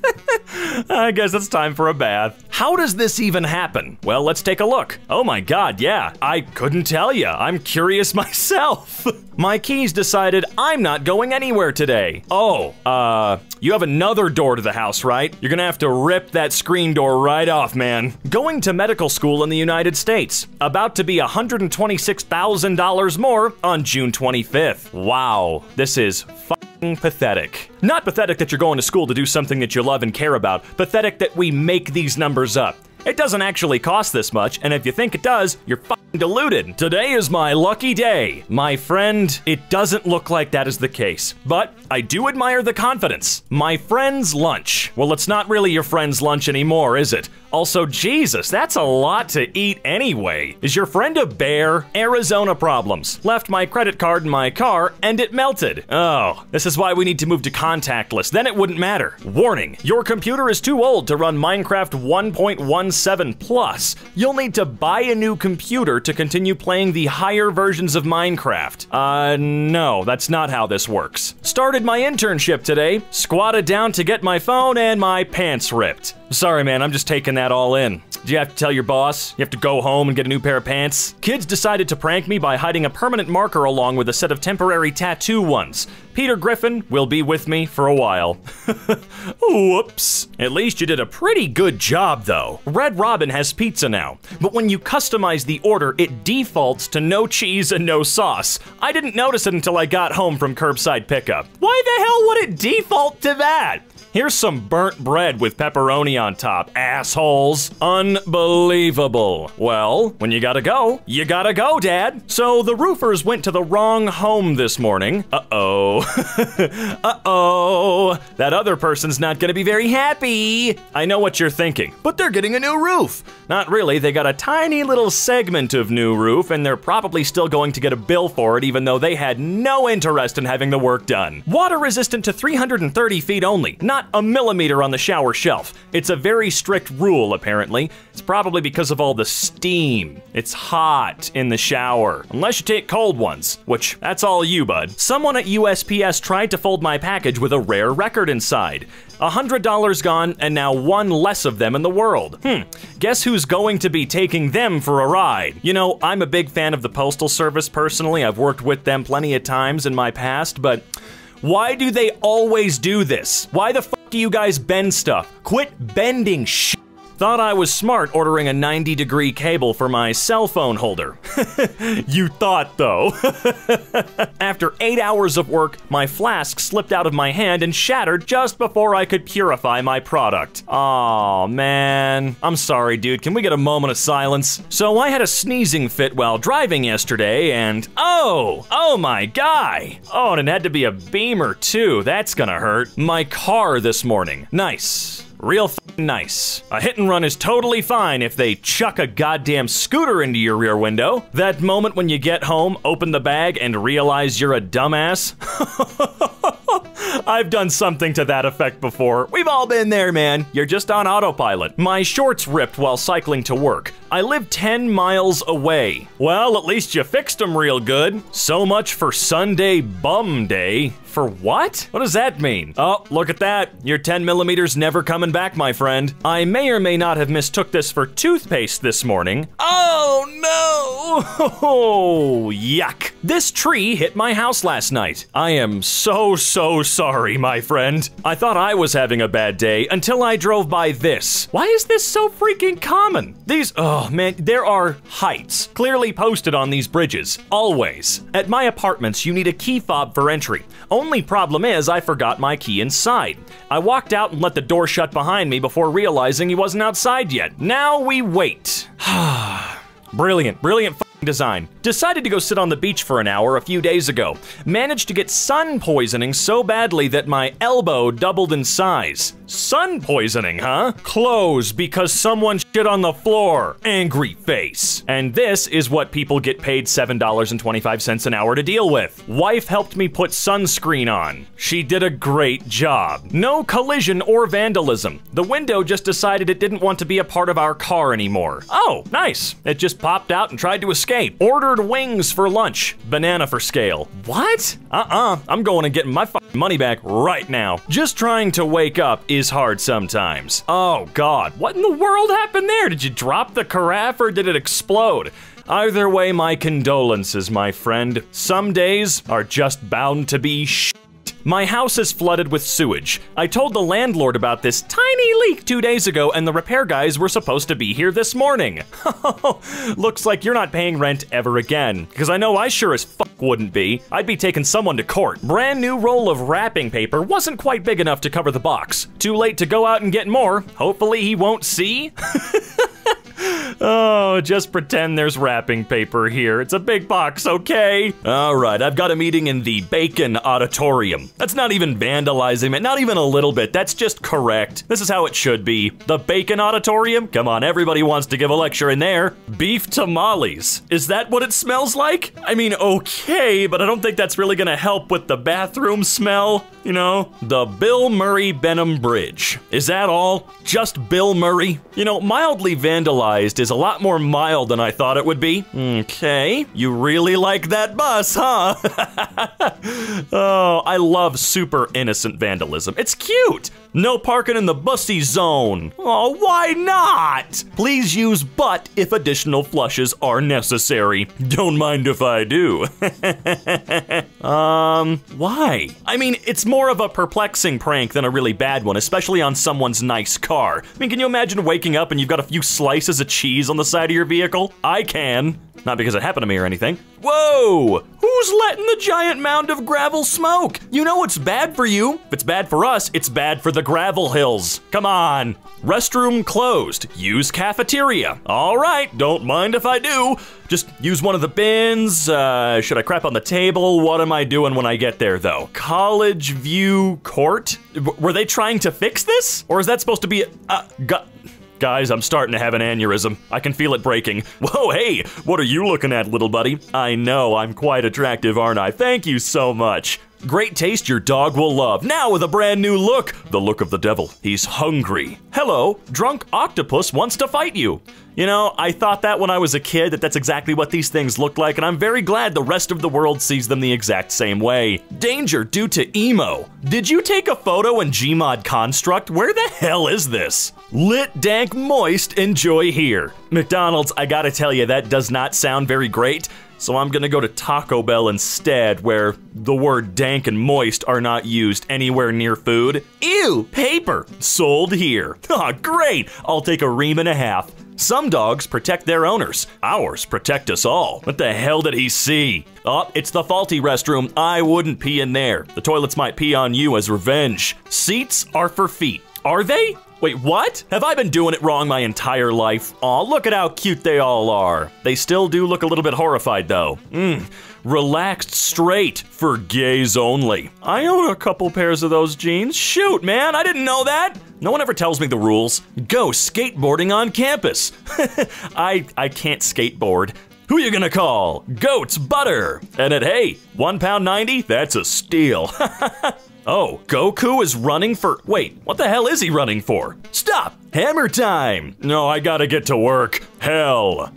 I guess it's time for a bath. How does this even happen? Well, let's take a look. Oh my god, yeah, I couldn't tell you. I'm curious *laughs* myself. my keys decided I'm not going anywhere today. Oh, uh, you have another door to the house, right? You're gonna have to rip that screen door right off, man. Going to medical school in the United States. About to be $126,000 more on June 25th. Wow, this is pathetic. Not pathetic that you're going to school to do something that you love and care about, pathetic that we make these numbers up. It doesn't actually cost this much, and if you think it does, you're deluded. Today is my lucky day. My friend, it doesn't look like that is the case, but I do admire the confidence. My friend's lunch. Well, it's not really your friend's lunch anymore, is it? Also, Jesus, that's a lot to eat anyway. Is your friend a bear? Arizona problems. Left my credit card in my car and it melted. Oh, this is why we need to move to contactless. Then it wouldn't matter. Warning, your computer is too old to run Minecraft 1.17 Plus. You'll need to buy a new computer to continue playing the higher versions of Minecraft. Uh, no, that's not how this works. Started my internship today, squatted down to get my phone and my pants ripped. Sorry, man, I'm just taking that all in. Do you have to tell your boss? You have to go home and get a new pair of pants? Kids decided to prank me by hiding a permanent marker along with a set of temporary tattoo ones. Peter Griffin will be with me for a while. *laughs* Whoops. At least you did a pretty good job, though. Red Robin has pizza now, but when you customize the order, it defaults to no cheese and no sauce. I didn't notice it until I got home from curbside pickup. Why the hell would it default to that? Here's some burnt bread with pepperoni on top, assholes. Unbelievable. Well, when you gotta go, you gotta go, Dad. So the roofers went to the wrong home this morning. Uh oh. *laughs* uh oh. That other person's not gonna be very happy. I know what you're thinking, but they're getting a new roof. Not really, they got a tiny little segment of new roof, and they're probably still going to get a bill for it, even though they had no interest in having the work done. Water resistant to 330 feet only, not a millimeter on the shower shelf. It's a very strict rule, apparently. It's probably because of all the steam. It's hot in the shower, unless you take cold ones, which that's all you, bud. Someone at USPS tried to fold my package with a rare record inside. $100 gone, and now one less of them in the world. Hmm, guess who's going to be taking them for a ride? You know, I'm a big fan of the Postal Service personally. I've worked with them plenty of times in my past, but why do they always do this? Why the fuck do you guys bend stuff? Quit bending shit. Thought I was smart ordering a 90 degree cable for my cell phone holder. *laughs* you thought, though. *laughs* After eight hours of work, my flask slipped out of my hand and shattered just before I could purify my product. Aw, man. I'm sorry, dude. Can we get a moment of silence? So I had a sneezing fit while driving yesterday, and oh, oh my guy. Oh, and it had to be a beamer, too. That's gonna hurt. My car this morning. Nice. Real nice. A hit and run is totally fine if they chuck a goddamn scooter into your rear window. That moment when you get home, open the bag, and realize you're a dumbass. *laughs* I've done something to that effect before. We've all been there, man. You're just on autopilot. My shorts ripped while cycling to work. I live 10 miles away. Well, at least you fixed them real good. So much for Sunday Bum Day. For what? What does that mean? Oh, look at that. Your 10 millimeters never coming back, my friend. I may or may not have mistook this for toothpaste this morning. Oh no! Oh, *laughs* yuck. This tree hit my house last night. I am so, so sorry, my friend. I thought I was having a bad day until I drove by this. Why is this so freaking common? These, oh man, there are heights clearly posted on these bridges. Always. At my apartments, you need a key fob for entry. Only problem is, I forgot my key inside. I walked out and let the door shut behind me before realizing he wasn't outside yet. Now we wait. *sighs* brilliant, brilliant design. Decided to go sit on the beach for an hour a few days ago. Managed to get sun poisoning so badly that my elbow doubled in size. Sun poisoning, huh? Clothes because someone shit on the floor. Angry face. And this is what people get paid $7.25 an hour to deal with. Wife helped me put sunscreen on. She did a great job. No collision or vandalism. The window just decided it didn't want to be a part of our car anymore. Oh, nice. It just popped out and tried to escape. Ordered wings for lunch. Banana for scale. What? Uh-uh. I'm going and getting my money back right now. Just trying to wake up is hard sometimes. Oh god, what in the world happened there? Did you drop the carafe or did it explode? Either way, my condolences, my friend. Some days are just bound to be sh my house is flooded with sewage. I told the landlord about this tiny leak two days ago, and the repair guys were supposed to be here this morning. *laughs* Looks like you're not paying rent ever again. Because I know I sure as fuck wouldn't be. I'd be taking someone to court. Brand new roll of wrapping paper wasn't quite big enough to cover the box. Too late to go out and get more. Hopefully he won't see. *laughs* Oh, just pretend there's wrapping paper here. It's a big box, okay? All right, I've got a meeting in the Bacon Auditorium. That's not even vandalizing it, not even a little bit. That's just correct. This is how it should be. The Bacon Auditorium? Come on, everybody wants to give a lecture in there. Beef tamales. Is that what it smells like? I mean, okay, but I don't think that's really gonna help with the bathroom smell. You know, the Bill Murray Benham Bridge. Is that all? Just Bill Murray? You know, mildly vandalized is a lot more mild than I thought it would be. Okay, you really like that bus, huh? *laughs* oh, I love super innocent vandalism. It's cute. No parking in the bussy zone. Oh, why not? Please use but if additional flushes are necessary. Don't mind if I do. *laughs* um, why? I mean, it's more of a perplexing prank than a really bad one, especially on someone's nice car. I mean, can you imagine waking up and you've got a few slices of cheese on the side of your vehicle? I can. Not because it happened to me or anything. Whoa! Who's letting the giant mound of gravel smoke? You know it's bad for you. If it's bad for us, it's bad for the gravel hills. Come on. Restroom closed. Use cafeteria. All right, don't mind if I do. Just use one of the bins. Uh, should I crap on the table? What am I doing when I get there, though? College View Court? W- were they trying to fix this? Or is that supposed to be a. Uh, Guys, I'm starting to have an aneurysm. I can feel it breaking. *laughs* Whoa, hey, what are you looking at, little buddy? I know, I'm quite attractive, aren't I? Thank you so much. Great taste your dog will love. Now with a brand new look. The look of the devil. He's hungry. Hello, drunk octopus wants to fight you. You know, I thought that when I was a kid that that's exactly what these things look like, and I'm very glad the rest of the world sees them the exact same way. Danger due to emo. Did you take a photo in Gmod Construct? Where the hell is this? Lit, dank, moist, enjoy here. McDonald's, I gotta tell you, that does not sound very great. So I'm gonna go to Taco Bell instead, where the word dank and moist are not used anywhere near food. Ew, paper! Sold here. *laughs* Ah, great! I'll take a ream and a half. Some dogs protect their owners. Ours protect us all. What the hell did he see? Oh, it's the faulty restroom. I wouldn't pee in there. The toilets might pee on you as revenge. Seats are for feet. Are they? Wait, what? Have I been doing it wrong my entire life? Aw, look at how cute they all are. They still do look a little bit horrified though. Mmm, relaxed straight for gays only. I own a couple pairs of those jeans. Shoot, man, I didn't know that. No one ever tells me the rules. Go skateboarding on campus. *laughs* I I can't skateboard. Who you gonna call? Goats Butter. And at hey, one pound ninety, that's a steal. *laughs* Oh, Goku is running for. Wait, what the hell is he running for? Stop! Hammer time! No, I gotta get to work. Hell.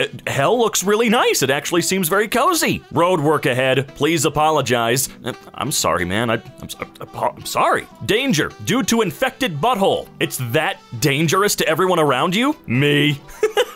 Uh, Hell looks really nice. It actually seems very cozy. Road work ahead. Please apologize. Uh, I'm sorry, man. I, so- I'm sorry. Danger due to infected butthole. It's that dangerous to everyone around you? Me. *laughs*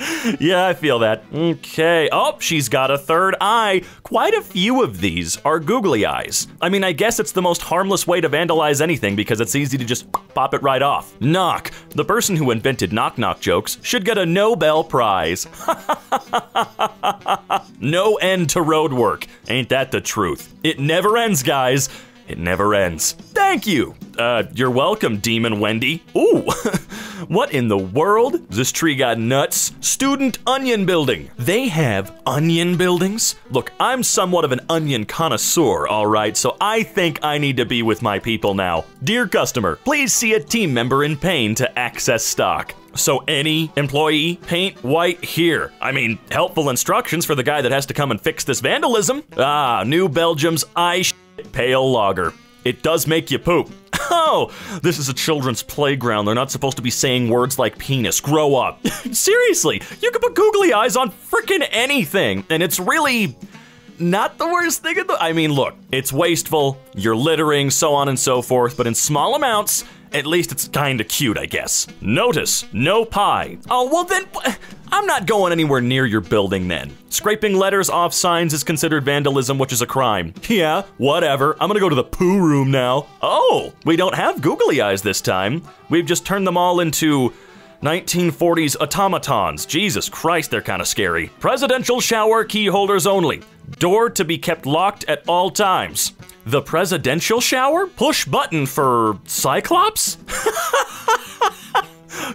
*laughs* yeah, I feel that. Okay. Oh, she's got a third eye. Quite a few of these are googly eyes. I mean, I guess it's the most harmless way to vandalize anything because it's easy to just pop it right off. Knock. The person who invented knock knock jokes should get a Nobel Prize. *laughs* no end to road work. Ain't that the truth? It never ends, guys. It never ends. Thank you. Uh, you're welcome, Demon Wendy. Ooh, *laughs* what in the world? This tree got nuts. Student Onion Building. They have onion buildings? Look, I'm somewhat of an onion connoisseur, alright, so I think I need to be with my people now. Dear customer, please see a team member in pain to access stock. So any employee, paint white here. I mean, helpful instructions for the guy that has to come and fix this vandalism. Ah, New Belgium's eye pale lager. It does make you poop. Oh, this is a children's playground. They're not supposed to be saying words like penis. Grow up. *laughs* Seriously, you can put googly eyes on frickin' anything, and it's really not the worst thing in the. I mean, look, it's wasteful, you're littering, so on and so forth, but in small amounts, at least it's kinda cute, I guess. Notice, no pie. Oh, well then, I'm not going anywhere near your building then. Scraping letters off signs is considered vandalism, which is a crime. *laughs* Yeah, whatever. I'm gonna go to the poo room now. Oh, we don't have googly eyes this time. We've just turned them all into 1940s automatons. Jesus Christ, they're kind of scary. Presidential shower key holders only. Door to be kept locked at all times. The presidential shower? Push button for Cyclops? *laughs*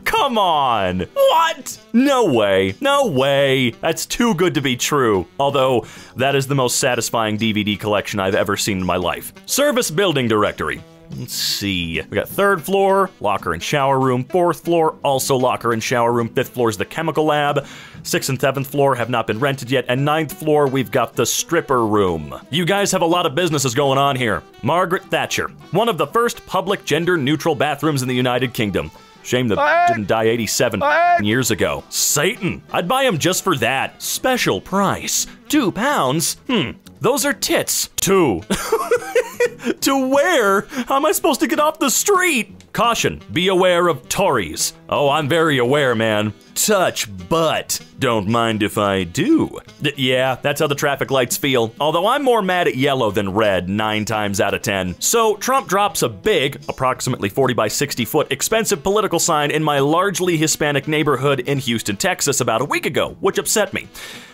Come on. What? No way. No way. That's too good to be true. Although, that is the most satisfying DVD collection I've ever seen in my life. Service building directory. Let's see. We got third floor, locker and shower room. Fourth floor, also locker and shower room. Fifth floor is the chemical lab. Sixth and seventh floor have not been rented yet. And ninth floor, we've got the stripper room. You guys have a lot of businesses going on here. Margaret Thatcher, one of the first public gender neutral bathrooms in the United Kingdom. Shame the didn't die 87 years ago. Satan! I'd buy him just for that. Special price. Two pounds? Hmm. Those are tits. Two. *laughs* to where? How am I supposed to get off the street? Caution, be aware of Tories. Oh, I'm very aware, man. Touch, but don't mind if I do. Yeah, that's how the traffic lights feel. Although I'm more mad at yellow than red nine times out of ten. So Trump drops a big, approximately 40 by 60 foot, expensive political sign in my largely Hispanic neighborhood in Houston, Texas about a week ago, which upset me.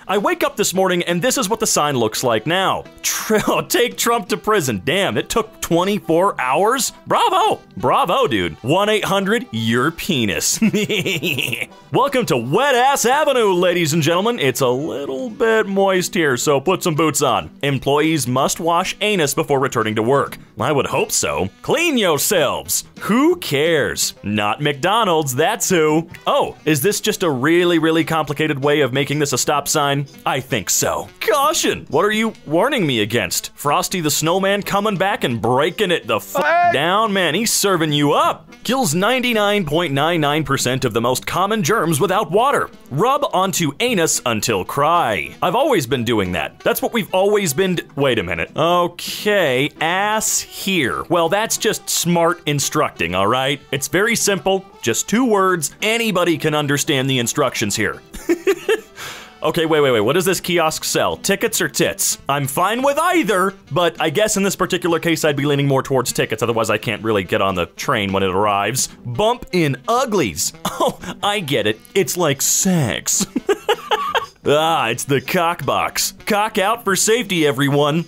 I wake up this morning and this is what the sign looks like now. *laughs* Take Trump to prison. Damn, it took 24 hours? Bravo! Bravo, dude. 1 800 Your Penis. *laughs* Welcome to Wet Ass Avenue, ladies and gentlemen. It's a little bit moist here, so put some boots on. Employees must wash anus before returning to work. I would hope so. Clean yourselves. Who cares? Not McDonald's, that's who. Oh, is this just a really, really complicated way of making this a stop sign? I think so. Caution! What are you warning me against? Frosty the Snowman coming back and breaking it the f down? Man, he's serving you up. Kills 99.99% of the most common germs without water. Rub onto anus until cry. I've always been doing that. That's what we've always been. Wait a minute. Okay, ass here. Well, that's just smart instructing, all right? It's very simple, just two words. Anybody can understand the instructions here. *laughs* Okay, wait, wait, wait. What does this kiosk sell? Tickets or tits? I'm fine with either, but I guess in this particular case, I'd be leaning more towards tickets. Otherwise, I can't really get on the train when it arrives. Bump in uglies. *laughs* Oh, I get it. It's like sex. *laughs* ah, it's the cock box. Cock out for safety, everyone.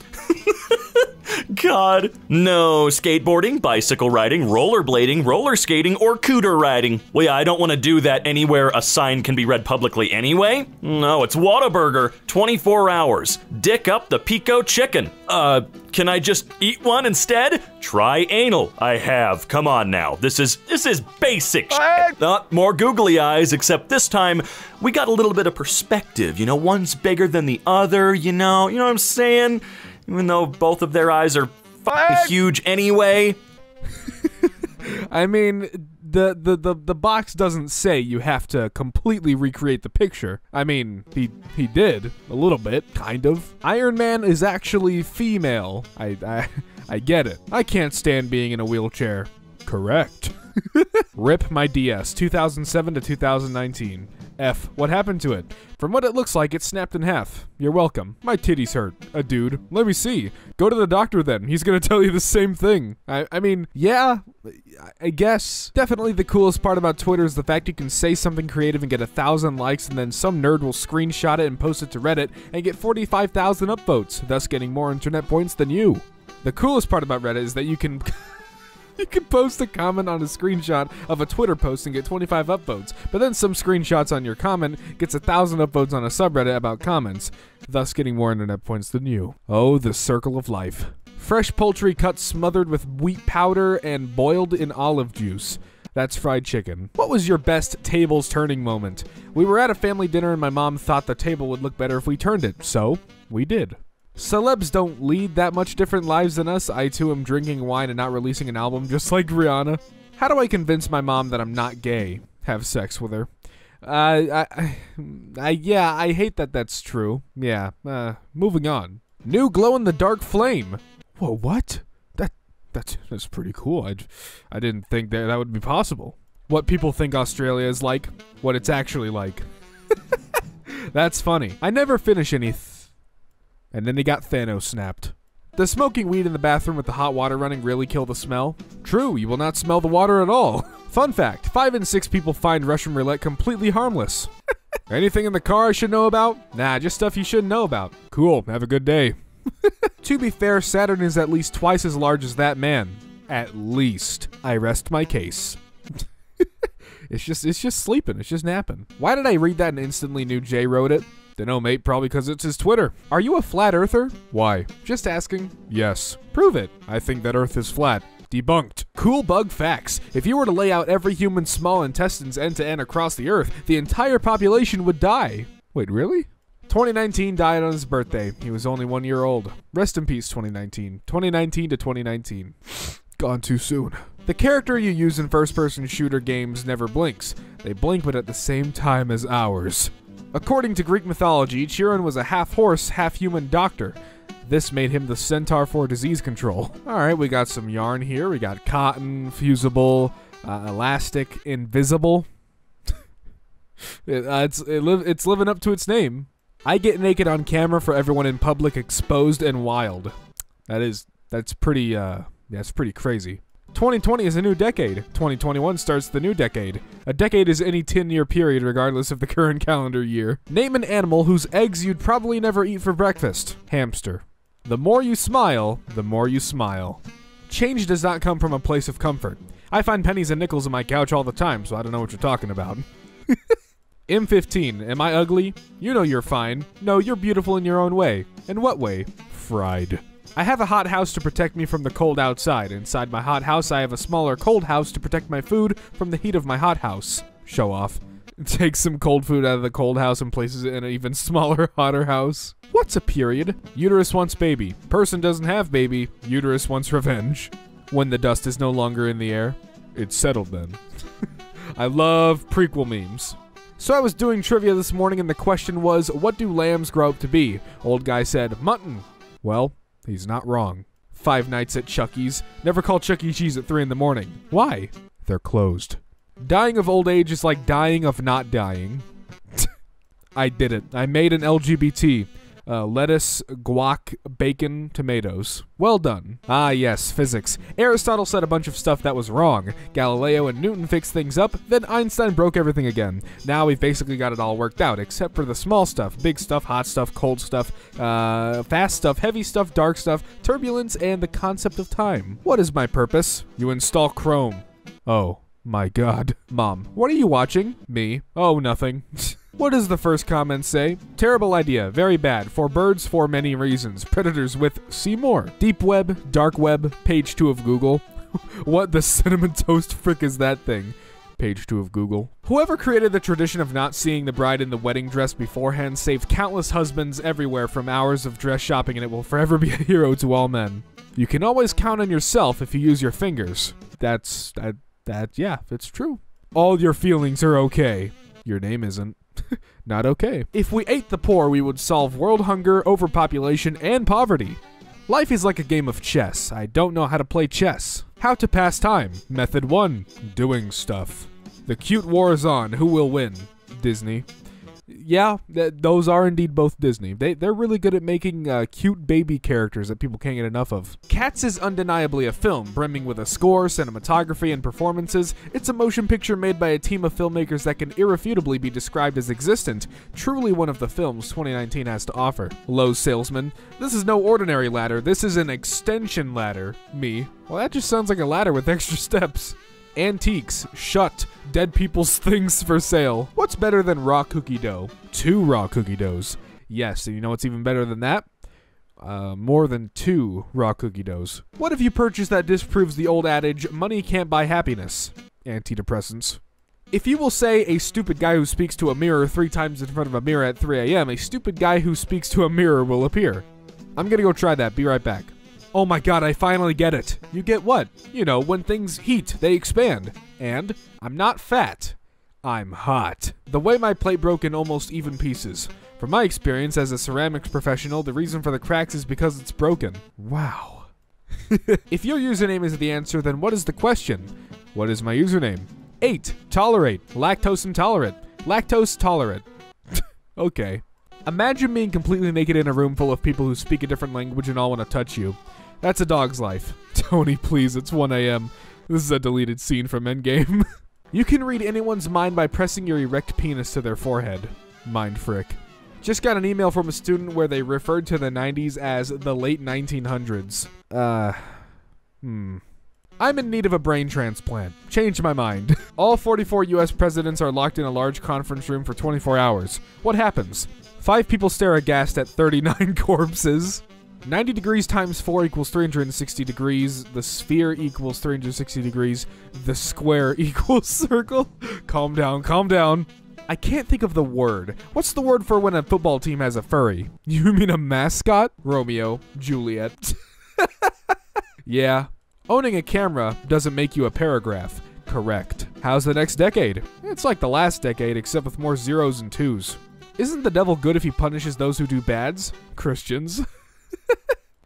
God. No skateboarding, bicycle riding, rollerblading, roller skating, or cooter riding. Well, yeah, I don't want to do that anywhere a sign can be read publicly anyway. No, it's Whataburger, 24 hours. Dick up the pico chicken. Uh, can I just eat one instead? Try anal. I have. Come on now. This is this is basic shit. Not more googly eyes, except this time we got a little bit of perspective. You know, one's bigger than the other, you know, you know what I'm saying? Even though both of their eyes are fucking huge anyway. *laughs* I mean, the, the, the, the box doesn't say you have to completely recreate the picture. I mean, he he did a little bit, kind of. Iron Man is actually female. I I, *laughs* I get it. I can't stand being in a wheelchair. Correct. Rip my DS, 2007 to 2019. F. What happened to it? From what it looks like, it snapped in half. You're welcome. My titties hurt. A dude. Let me see. Go to the doctor then. He's gonna tell you the same thing. I, I mean, yeah, I guess. Definitely the coolest part about Twitter is the fact you can say something creative and get a thousand likes, and then some nerd will screenshot it and post it to Reddit and get 45,000 upvotes, thus getting more internet points than you. The coolest part about Reddit is that you can. *laughs* *laughs* You can post a comment on a screenshot of a Twitter post and get 25 upvotes, but then some screenshots on your comment gets a thousand upvotes on a subreddit about comments, thus getting more internet points than you. Oh, the circle of life. Fresh poultry cut smothered with wheat powder and boiled in olive juice. That's fried chicken. What was your best tables turning moment? We were at a family dinner and my mom thought the table would look better if we turned it, so we did. Celebs don't lead that much different lives than us. I too am drinking wine and not releasing an album just like Rihanna. How do I convince my mom that I'm not gay? Have sex with her. Uh, I, I, yeah, I hate that that's true. Yeah, uh, moving on. New glow in the dark flame. Whoa, what? That, that's, that's pretty cool. I, I didn't think that that would be possible. What people think Australia is like, what it's actually like. *laughs* that's funny. I never finish any and then he got Thanos snapped. Does smoking weed in the bathroom with the hot water running really kill the smell? True, you will not smell the water at all. *laughs* Fun fact 5 in 6 people find Russian roulette completely harmless. *laughs* Anything in the car I should know about? Nah, just stuff you shouldn't know about. Cool, have a good day. *laughs* to be fair, Saturn is at least twice as large as that man. At least. I rest my case. it's just it's just sleeping, it's just napping. Why did I read that and instantly knew Jay wrote it? Dunno, oh, mate, probably because it's his Twitter. Are you a flat earther? Why? Just asking. Yes. Prove it. I think that Earth is flat. Debunked. Cool bug facts. If you were to lay out every human's small intestines end to end across the Earth, the entire population would die. Wait, really? 2019 died on his birthday. He was only one year old. Rest in peace, 2019. 2019 to 2019. *sighs* Gone too soon. The character you use in first person shooter games never blinks. They blink, but at the same time as ours. According to Greek mythology, Chiron was a half horse, half human doctor. This made him the centaur for disease control. *laughs* Alright, we got some yarn here. We got cotton, fusible, uh, elastic, invisible. *laughs* It, uh, it's it live it's living up to its name. I get naked on camera for everyone in public, exposed and wild. That is that's pretty uh that's pretty crazy. 2020 is a new decade. 2021 starts the new decade. A decade is any 10 year period, regardless of the *laughs* current calendar year. Name an animal whose eggs you'd probably never eat for breakfast. Hamster. The more you smile, the more you smile. Change does not come from a place of comfort. I find pennies and nickels in my couch all the time, so I don't know what you're talking about. *laughs* M15, am I ugly? You know you're fine. No, you're beautiful in your own way. In what way? Fried. I have a hot house to protect me from the cold outside. Inside my hot house, I have a smaller cold house to protect my food from the heat of my hot house. Show off. *laughs* Takes some cold food out of the cold house and places it in an even *laughs* smaller, hotter house. What's a period? Uterus wants baby. Person doesn't have baby. Uterus wants revenge. When the dust is no longer in the air, it's settled then. *laughs* I love prequel memes. So I was doing trivia this morning and the question was, what do lambs grow up to be? Old guy said, mutton. Well, he's not wrong. Five nights at Chucky's. Never call Chuck E. Cheese at 3 in the morning. Why? They're closed. Dying of old age is like dying of not dying. *laughs* I did it. I made an LGBT. Uh, lettuce, guac, bacon, tomatoes. Well done. Ah, yes, physics. Aristotle said a bunch of stuff that was wrong. Galileo and Newton fixed things up, then Einstein broke everything again. Now we've basically got it all worked out, except for the small stuff big stuff, hot stuff, cold stuff, uh, fast stuff, heavy stuff, dark stuff, turbulence, and the concept of time. What is my purpose? You install Chrome. Oh. My god. Mom, what are you watching? Me. Oh, nothing. *laughs* what does the first comment say? Terrible idea. Very bad. For birds for many reasons. Predators with see more. Deep web, dark web, page 2 of Google. *laughs* what the cinnamon toast frick is that thing? Page 2 of Google. Whoever created the tradition of not seeing the bride in the wedding dress beforehand saved countless husbands everywhere from hours of dress shopping and it will forever *laughs* be a hero to all men. You can always count on yourself if you use your fingers. That's that that, yeah, it's true. All your feelings are okay. Your name isn't. *laughs* Not okay. If we ate the poor, we would solve world hunger, overpopulation, and poverty. Life is like a game of chess. I don't know how to play chess. How to pass time. Method 1. Doing stuff. The cute war is on. Who will win? Disney. Yeah, th- those are indeed both Disney. They, they're really good at making uh, cute baby characters that people can't get enough of. Cats is undeniably a film, brimming with a score, cinematography, and performances. It's a motion picture made by a team of filmmakers that can irrefutably be described as existent. Truly one of the films 2019 has to offer. Lowe's salesman. This is no ordinary ladder, this is an extension ladder. Me. Well, that just sounds like a ladder with *laughs* extra steps. Antiques, shut, dead people's *laughs* things for sale. What's better than raw cookie dough? Two raw cookie doughs. Yes, and you know what's even better than that? Uh, more than two raw cookie doughs. What have you purchased that disproves the old adage, money can't buy happiness? Antidepressants. If you will say a stupid guy who speaks to a mirror three times in front of a mirror at 3 a.m., a stupid guy who speaks to a mirror will appear. I'm gonna go try that. Be right back. Oh my god, I finally get it. You get what? You know, when things heat, they expand. And I'm not fat. I'm hot. The way my plate broke in almost even pieces. From my experience as a ceramics professional, the reason for the cracks is because it's broken. Wow. *laughs* if your username is the answer, then what is the question? What is my username? 8. Tolerate. Lactose intolerant. Lactose tolerant. *laughs* okay. Imagine being completely naked in a room full of people who speak a different language and all want to touch you. That's a dog's life. *laughs* Tony, please, it's 1 a.m. This is a deleted scene from Endgame. *laughs* you can read anyone's mind by pressing your erect penis to their forehead. Mind frick. Just got an email from a student where they referred to the 90s as the late 1900s. Uh, hmm. I'm in need of a brain transplant. Change my mind. *laughs* All 44 US presidents are locked in a large conference room for 24 hours. What happens? Five people stare aghast at 39 corpses. 90 degrees times 4 equals 360 degrees. The sphere equals 360 degrees. The square *laughs* equals circle. calm down, calm down. I can't think of the word. What's the word for when a football team has a furry? *laughs* You mean a mascot? Romeo, Juliet. *laughs* yeah. Owning a camera doesn't make you a paragraph. Correct. How's the next decade? It's like the last decade, except with more zeros and twos. Isn't the devil good if he punishes those who do bads? Christians.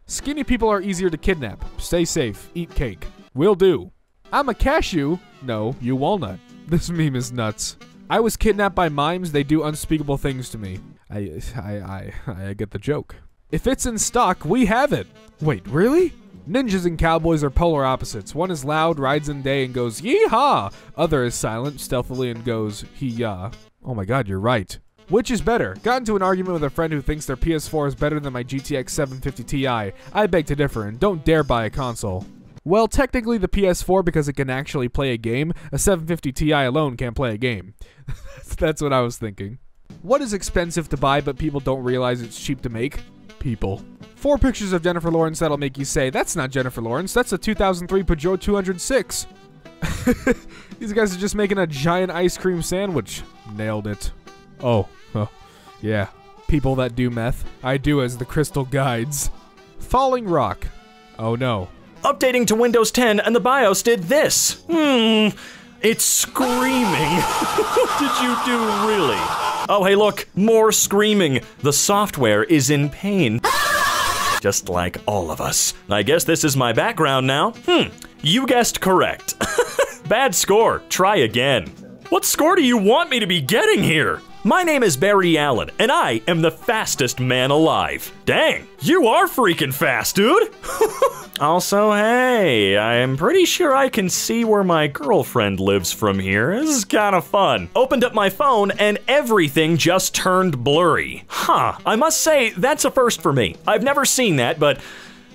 Skinny people are easier to kidnap. Stay safe. Eat cake. Will do. I'm a cashew. No, you walnut. *laughs* This meme is nuts. I was kidnapped by mimes. They do unspeakable things to me. I, I, I, *laughs* I get the joke. If it's in stock, we have it. Wait, really? Ninjas and cowboys are polar opposites. One is loud, rides in day, and goes yeehaw. Other is silent, stealthily, and goes hee-yah. Oh my god, you're right. Which is better? Got into an argument with a friend who thinks their PS4 is better than my GTX 750 Ti. I beg to differ and don't dare buy a console. Well, technically the PS4 because it can actually play a game. A 750 Ti alone can't play a game. *laughs* That's what I was thinking. What is expensive to buy but people don't realize it's cheap to make? People. Four pictures of Jennifer Lawrence that'll make you say, that's not Jennifer Lawrence, that's a 2003 Peugeot 206. *laughs* These guys are just making a giant ice cream sandwich. Nailed it. Oh, oh, yeah. People that do meth. I do as the crystal guides. Falling rock. Oh no. Updating to Windows 10 and the BIOS did this. Hmm. It's screaming. *laughs* what did you do, really? Oh, hey, look, more screaming. The software is in pain. *laughs* Just like all of us. I guess this is my background now. Hmm, you guessed correct. *laughs* Bad score. Try again. What score do you want me to be getting here? My name is Barry Allen, and I am the fastest man alive. Dang, you are freaking fast, dude! *laughs* also, hey, I am pretty sure I can see where my girlfriend lives from here. This is kind of fun. Opened up my phone, and everything just turned blurry. Huh, I must say, that's a first for me. I've never seen that, but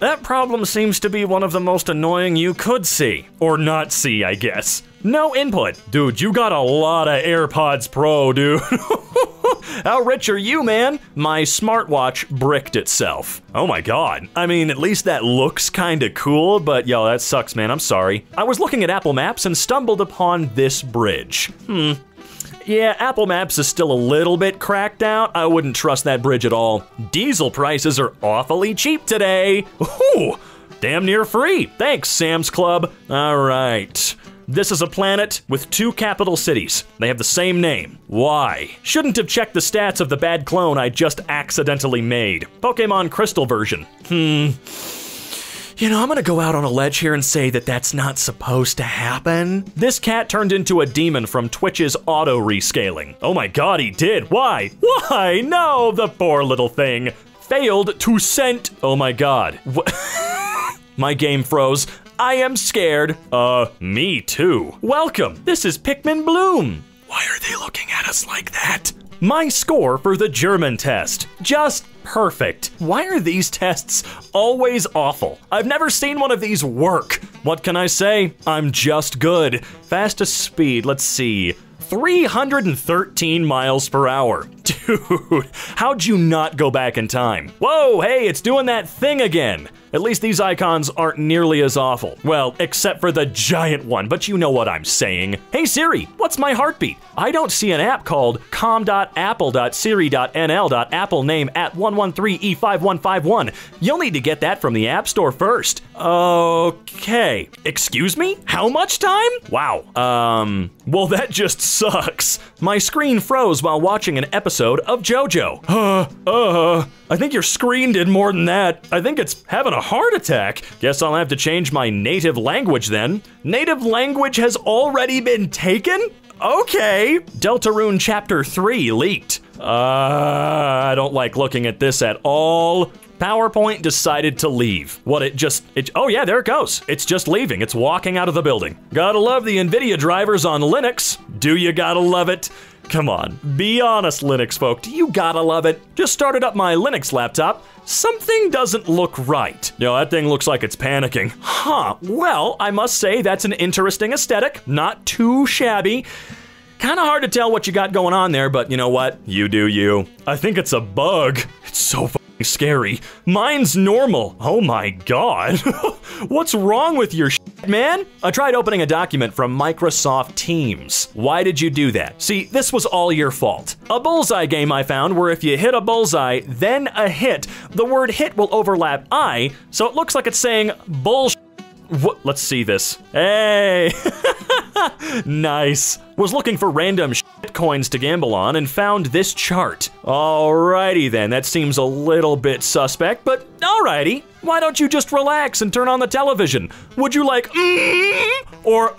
that problem seems to be one of the most annoying you could see. Or not see, I guess. No input. Dude, you got a lot of AirPods Pro, dude. *laughs* How rich are you, man? My smartwatch bricked itself. Oh my god. I mean, at least that looks kinda cool, but yo, that sucks, man. I'm sorry. I was looking at Apple Maps and stumbled upon this bridge. Hmm. Yeah, Apple Maps is still a little bit cracked out. I wouldn't trust that bridge at all. Diesel prices are awfully cheap today. Ooh, damn near free. Thanks, Sam's Club. All right. This is a planet with two capital cities. They have the same name. Why? Shouldn't have checked the stats of the bad clone I just accidentally made. Pokemon Crystal version. Hmm. You know, I'm gonna go out on a ledge here and say that that's not supposed to happen. This cat turned into a demon from Twitch's auto rescaling. Oh my god, he did. Why? Why? No, the poor little thing. Failed to send. Oh my god. *laughs* my game froze. I am scared. Uh, me too. Welcome. This is Pikmin Bloom. Why are they looking at us like that? My score for the German test. Just perfect. Why are these tests always awful? I've never seen one of these work. What can I say? I'm just good. Fastest speed, let's see. 313 miles per hour. *laughs* Dude, how'd you not go back in time? Whoa, hey, it's doing that thing again. At least these icons aren't nearly as awful. Well, except for the giant one, but you know what I'm saying. Hey Siri, what's my heartbeat? I don't see an app called com.apple.siri.nl.apple name at 113E5151. You'll need to get that from the App Store first. Okay. Excuse me? How much time? Wow. Um, well, that just sucks. My screen froze while watching an episode of JoJo. *sighs* Uh, uh, I think your screen did more than that. I think it's having a heart attack. Guess I'll have to change my native language then. Native language has already been taken? Okay. Deltarune Chapter 3 leaked. Uh, I don't like looking at this at all. PowerPoint decided to leave. What it just, it, oh yeah, there it goes. It's just leaving. It's walking out of the building. Gotta love the NVIDIA drivers on Linux. Do you gotta love it? Come on, be honest, Linux folk. You gotta love it? Just started up my Linux laptop. Something doesn't look right. Yo, that thing looks like it's panicking. Huh, well, I must say that's an interesting aesthetic. Not too shabby. Kind of hard to tell what you got going on there, but you know what? You do you. I think it's a bug. It's so scary. Mine's normal. Oh my god. *laughs* What's wrong with your man? I tried opening a document from Microsoft Teams. Why did you do that? See, this was all your fault. A bullseye game I found where if you hit a bullseye, then a hit, the word hit will overlap I, so it looks like it's saying bullshit. What? Let's see this. Hey! *laughs* nice. Was looking for random shit coins to gamble on and found this chart. Alrighty then, that seems a little bit suspect, but alrighty. Why don't you just relax and turn on the television? Would you like mm or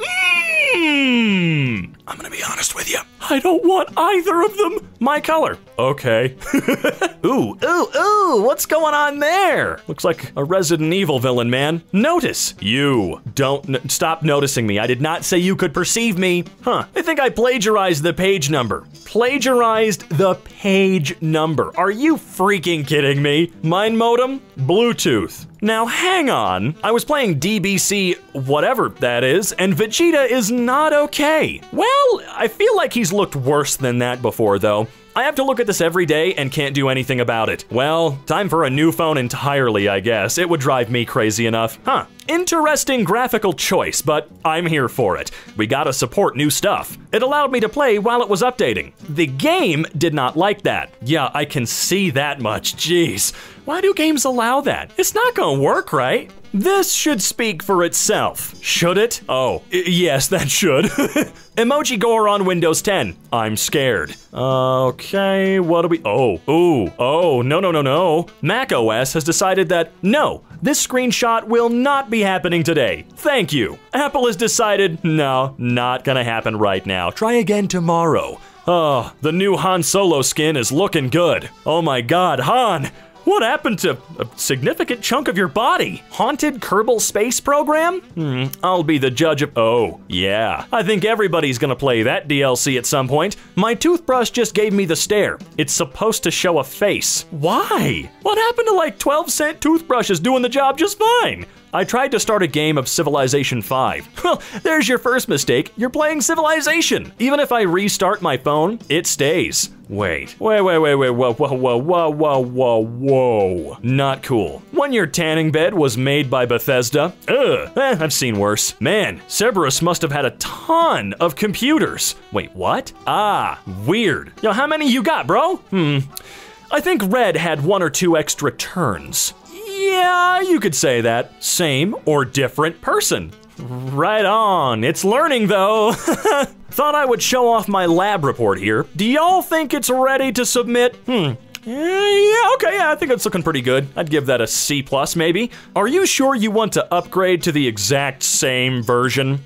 mm? I'm gonna be honest with you. I don't want either of them. My color. Okay. *laughs* ooh, ooh, ooh, what's going on there? Looks like a Resident Evil villain, man. Notice. You. Don't n- stop noticing me. I did not say you could perceive me. Huh. Think I plagiarized the page number. Plagiarized the page number. Are you freaking kidding me? Mind modem? Bluetooth. Now hang on. I was playing DBC whatever that is, and Vegeta is not okay. Well, I feel like he's looked worse than that before though. I have to look at this every day and can't do anything about it. Well, time for a new phone entirely, I guess. It would drive me crazy enough. Huh. Interesting graphical choice, but I'm here for it. We gotta support new stuff. It allowed me to play while it was updating. The game did not like that. Yeah, I can see that much. Jeez. Why do games allow that? It's not gonna work, right? This should speak for itself. Should it? Oh, yes, that should. *laughs* Emoji Gore on Windows 10. I'm scared. Okay, what do we. Oh, ooh, oh, no, no, no, no. Mac OS has decided that no, this screenshot will not be happening today. Thank you. Apple has decided no, not gonna happen right now. Try again tomorrow. Oh, the new Han Solo skin is looking good. Oh my god, Han! What happened to a significant chunk of your body? Haunted Kerbal Space Program? Hmm, I'll be the judge of. Oh, yeah. I think everybody's gonna play that DLC at some point. My toothbrush just gave me the stare. It's supposed to show a face. Why? What happened to like 12 cent toothbrushes doing the job just fine? I tried to start a game of Civilization 5. *laughs* Well, there's your first mistake. You're playing Civilization. Even if I restart my phone, it stays. Wait, wait, wait, wait, wait, whoa, whoa, whoa, whoa, whoa, whoa, whoa. Not cool. One year tanning bed was made by Bethesda. Ugh, eh, I've seen worse. Man, Cerberus must have had a ton of computers. Wait, what? Ah, weird. Yo, how many you got, bro? Hmm. I think Red had one or two extra turns. Yeah, you could say that. Same or different person. Right on. It's learning though. *laughs* Thought I would show off my lab report here. Do y'all think it's ready to submit? Hmm. Yeah, okay, yeah, I think it's looking pretty good. I'd give that a C plus maybe. Are you sure you want to upgrade to the exact same version?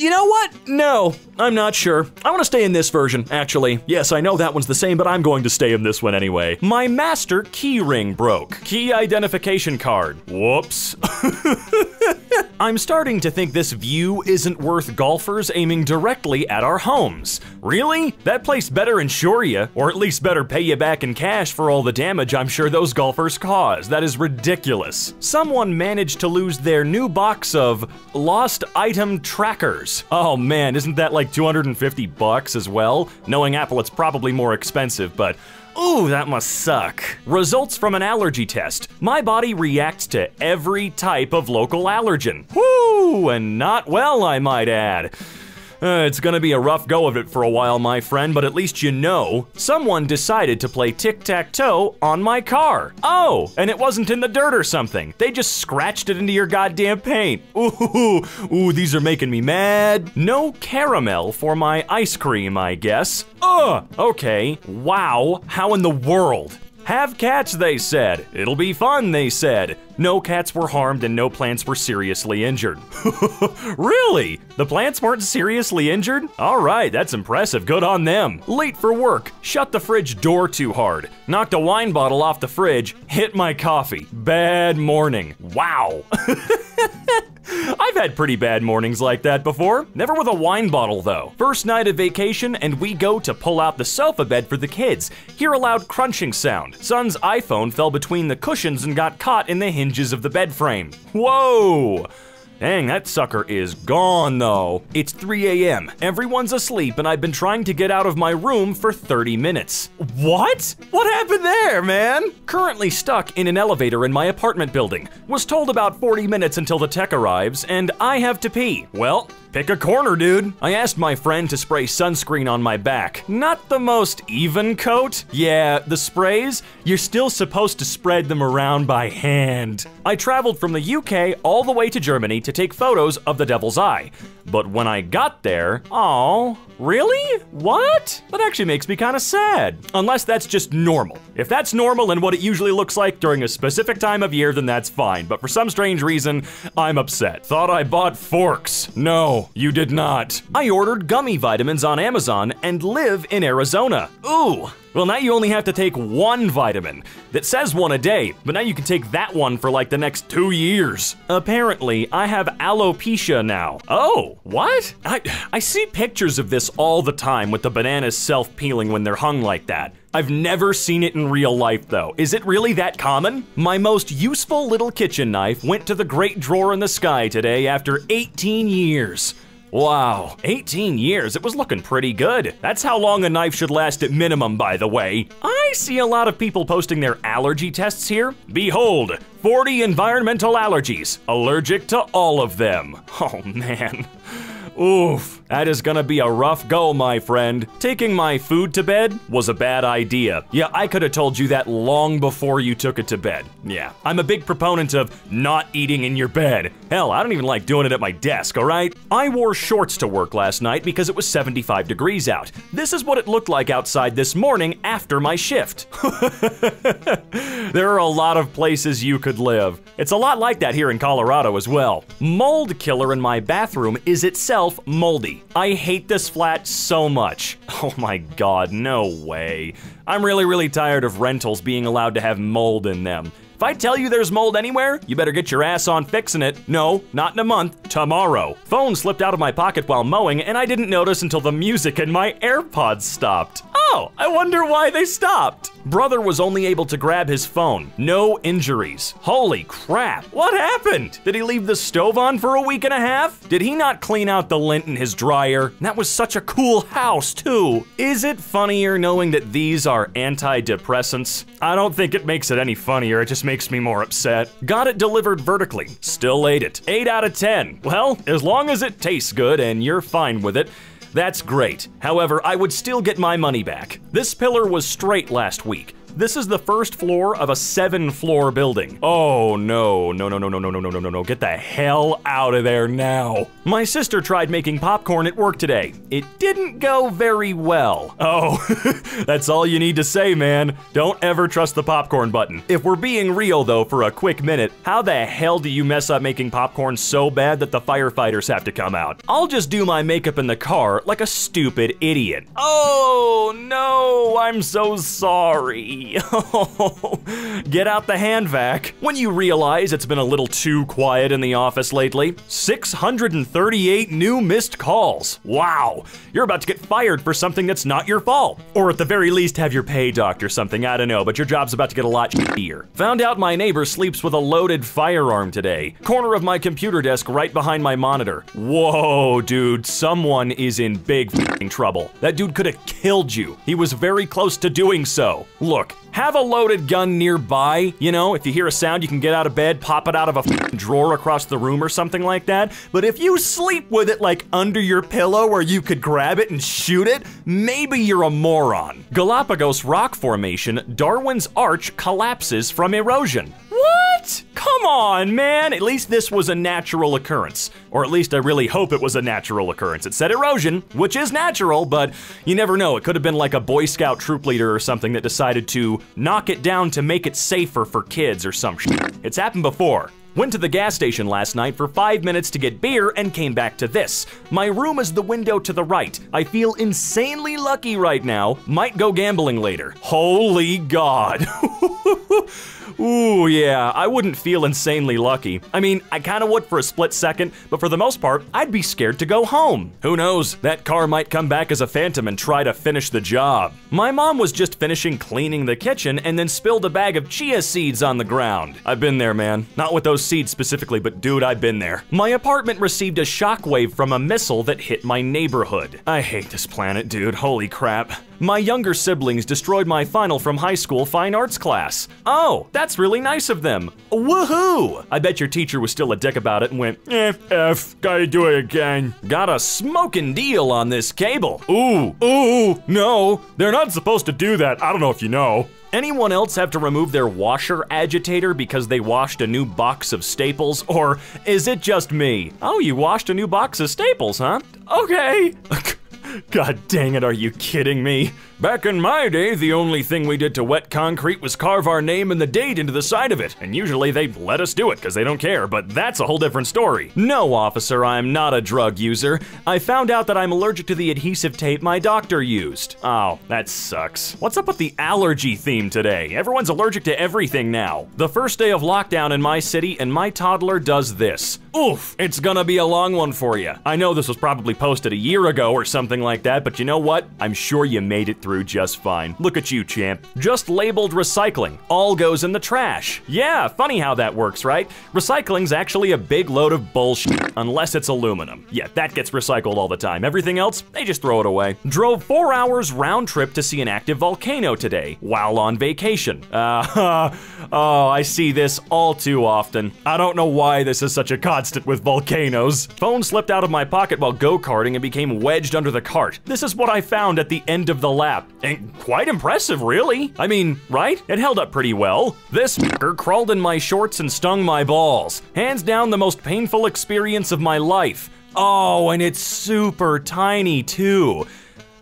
You know what? No, I'm not sure. I want to stay in this version, actually. Yes, I know that one's the same, but I'm going to stay in this one anyway. My master keyring broke. Key identification card. Whoops. *laughs* I'm starting to think this view isn't worth golfers aiming directly at our homes. Really? That place better insure you, or at least better pay you back in cash for all the damage I'm sure those golfers caused. That is ridiculous. Someone managed to lose their new box of lost item trackers. Oh man, isn't that like 250 bucks as well? Knowing Apple, it's probably more expensive, but Ooh, that must suck. Results from an allergy test. My body reacts to every type of local allergen. Whoo, and not well, I might add. Uh, it's gonna be a rough go of it for a while, my friend, but at least you know. Someone decided to play tic tac toe on my car. Oh, and it wasn't in the dirt or something. They just scratched it into your goddamn paint. *laughs* Ooh, ooh, these are making me mad. No caramel for my ice cream, I guess. Ugh, okay. Wow, how in the world? Have cats, they said. It'll be fun, they said. No cats were harmed and no plants were seriously injured. *laughs* really? The plants weren't seriously injured? Alright, that's impressive. Good on them. Late for work. Shut the fridge door too hard. Knocked a wine bottle off the fridge. Hit my coffee. Bad morning. Wow. *laughs* I've had pretty bad mornings like that before. Never with a wine bottle, though. First night of vacation, and we go to pull out the sofa bed for the kids. Hear a loud crunching sound. Son's iPhone fell between the cushions and got caught in the hinges of the bed frame. Whoa! Dang, that sucker is gone though. It's 3 a.m. Everyone's asleep, and I've been trying to get out of my room for 30 minutes. What? What happened there, man? Currently stuck in an elevator in my apartment building. Was told about 40 minutes until the tech arrives, and I have to pee. Well, Pick a corner, dude. I asked my friend to spray sunscreen on my back. Not the most even coat. Yeah, the sprays, you're still supposed to spread them around by hand. I traveled from the UK all the way to Germany to take photos of the Devil's Eye. But when I got there, oh, really? What? That actually makes me kind of sad. Unless that's just normal. If that's normal and what it usually looks like during a specific time of year, then that's fine. But for some strange reason, I'm upset. Thought I bought forks. No. You did not. I ordered gummy vitamins on Amazon and live in Arizona. Ooh. Well, now you only have to take one vitamin that says one a day, but now you can take that one for like the next two years. Apparently, I have alopecia now. Oh, what? I, I see pictures of this all the time with the bananas self peeling when they're hung like that. I've never seen it in real life though. Is it really that common? My most useful little kitchen knife went to the great drawer in the sky today after 18 years. Wow, 18 years, it was looking pretty good. That's how long a knife should last at minimum, by the way. I see a lot of people posting their allergy tests here. Behold, 40 environmental allergies. Allergic to all of them. *laughs* Oh man. Oof, that is gonna be a rough go, my friend. Taking my food to bed was a bad idea. Yeah, I could have told you that long before you took it to bed. Yeah, I'm a big proponent of not eating in your bed. Hell, I don't even like doing it at my desk, alright? I wore shorts to work last night because it was 75 degrees out. This is what it looked like outside this morning after my shift. *laughs* there are a lot of places you could live. It's a lot like that here in Colorado as well. Mold killer in my bathroom is itself moldy. I hate this flat so much. *laughs* Oh my god, no way. I'm really, really tired of rentals being allowed to have mold in them. If I tell you there's mold anywhere, you better get your ass on fixing it. No, not in a month, tomorrow. Phone slipped out of my pocket while mowing, and I didn't notice until the music in my AirPods stopped. Oh, I wonder why they stopped. Brother was only able to grab his phone. No injuries. Holy crap. What happened? Did he leave the stove on for a week and a half? Did he not clean out the lint in his dryer? That was such a cool house, too. Is it funnier knowing that these are antidepressants? I don't think it makes it any funnier. It just makes me more upset. Got it delivered vertically. Still ate it. 8 out of 10. Well, as long as it tastes good and you're fine with it, that's great. However, I would still get my money back. This pillar was straight last week. This is the first floor of a seven floor building. Oh no, no, no, no, no, no, no, no, no, no, no. Get the hell out of there now. My sister tried making popcorn at work today. It didn't go very well. Oh, *laughs* that's all you need to say, man. Don't ever trust the popcorn button. If we're being real though for a quick minute, how the hell do you mess up making popcorn so bad that the firefighters have to come out? I'll just do my makeup in the car like a stupid idiot. Oh no, I'm so sorry. *laughs* Get out the hand vac. When you realize it's been a little too quiet in the office lately, 638 new missed calls. Wow, you're about to get fired for something that's not your fault. Or at the very least, have your pay docked or something, I don't know, but your job's about to get a lot shittier. Found out my neighbor sleeps with a loaded firearm today. Corner of my computer desk right behind my monitor. Whoa, dude, someone is in big trouble. That dude could have killed you. He was very close to doing so. Look, fuck have a loaded gun nearby. You know, if you hear a sound, you can get out of bed, pop it out of a drawer across the room or something like that. But if you sleep with it like under your pillow where you could grab it and shoot it, maybe you're a moron. Galapagos rock formation, Darwin's arch collapses from erosion. What? Come on, man. At least this was a natural occurrence. Or at least I really hope it was a natural occurrence. It said erosion, which is natural, but you never know. It could have been like a Boy Scout troop leader or something that decided to knock it down to make it safer for kids or some shit. It's happened before. Went to the gas station last night for five minutes to get beer and came back to this. My room is the window to the right. I feel insanely lucky right now. Might go gambling later. Holy God. *laughs* Ooh, yeah, I wouldn't feel insanely lucky. I mean, I kinda would for a split second, but for the most part, I'd be scared to go home. Who knows, that car might come back as a phantom and try to finish the job. My mom was just finishing cleaning the kitchen and then spilled a bag of chia seeds on the ground. I've been there, man. Not with those seeds specifically, but dude, I've been there. My apartment received a shockwave from a missile that hit my neighborhood. I hate this planet, dude. Holy crap. My younger siblings destroyed my final from high school fine arts class. Oh, that's really nice of them. Woohoo! I bet your teacher was still a dick about it and went, eh, F, gotta do it again. Got a smoking deal on this cable. Ooh, ooh, no, they're not supposed to do that. I don't know if you know. Anyone else have to remove their washer agitator because they washed a new box of staples? Or is it just me? Oh, you washed a new box of staples, huh? Okay. *laughs* God dang it, are you kidding me? Back in my day, the only thing we did to wet concrete was carve our name and the date into the side of it, and usually they let us do it because they don't care, but that's a whole different story. No, officer, I'm not a drug user. I found out that I'm allergic to the adhesive tape my doctor used. Oh, that sucks. What's up with the allergy theme today? Everyone's allergic to everything now. The first day of lockdown in my city, and my toddler does this. Oof, it's gonna be a long one for you. I know this was probably posted a year ago or something like that, but you know what? I'm sure you made it through just fine. Look at you, champ. Just labeled recycling. All goes in the trash. Yeah, funny how that works, right? Recycling's actually a big load of bullshit, unless it's aluminum. Yeah, that gets recycled all the time. Everything else, they just throw it away. Drove four hours round trip to see an active volcano today while on vacation. *laughs* Uh, oh, I see this all too often. I don't know why this is such a constant with volcanoes. Phone slipped out of my pocket while go-karting and became wedged under the cart. This is what I found at the end of the lap. And quite impressive, really. I mean, right? It held up pretty well. This fucker crawled in my shorts and stung my balls. Hands down the most painful experience of my life. Oh, and it's super tiny too.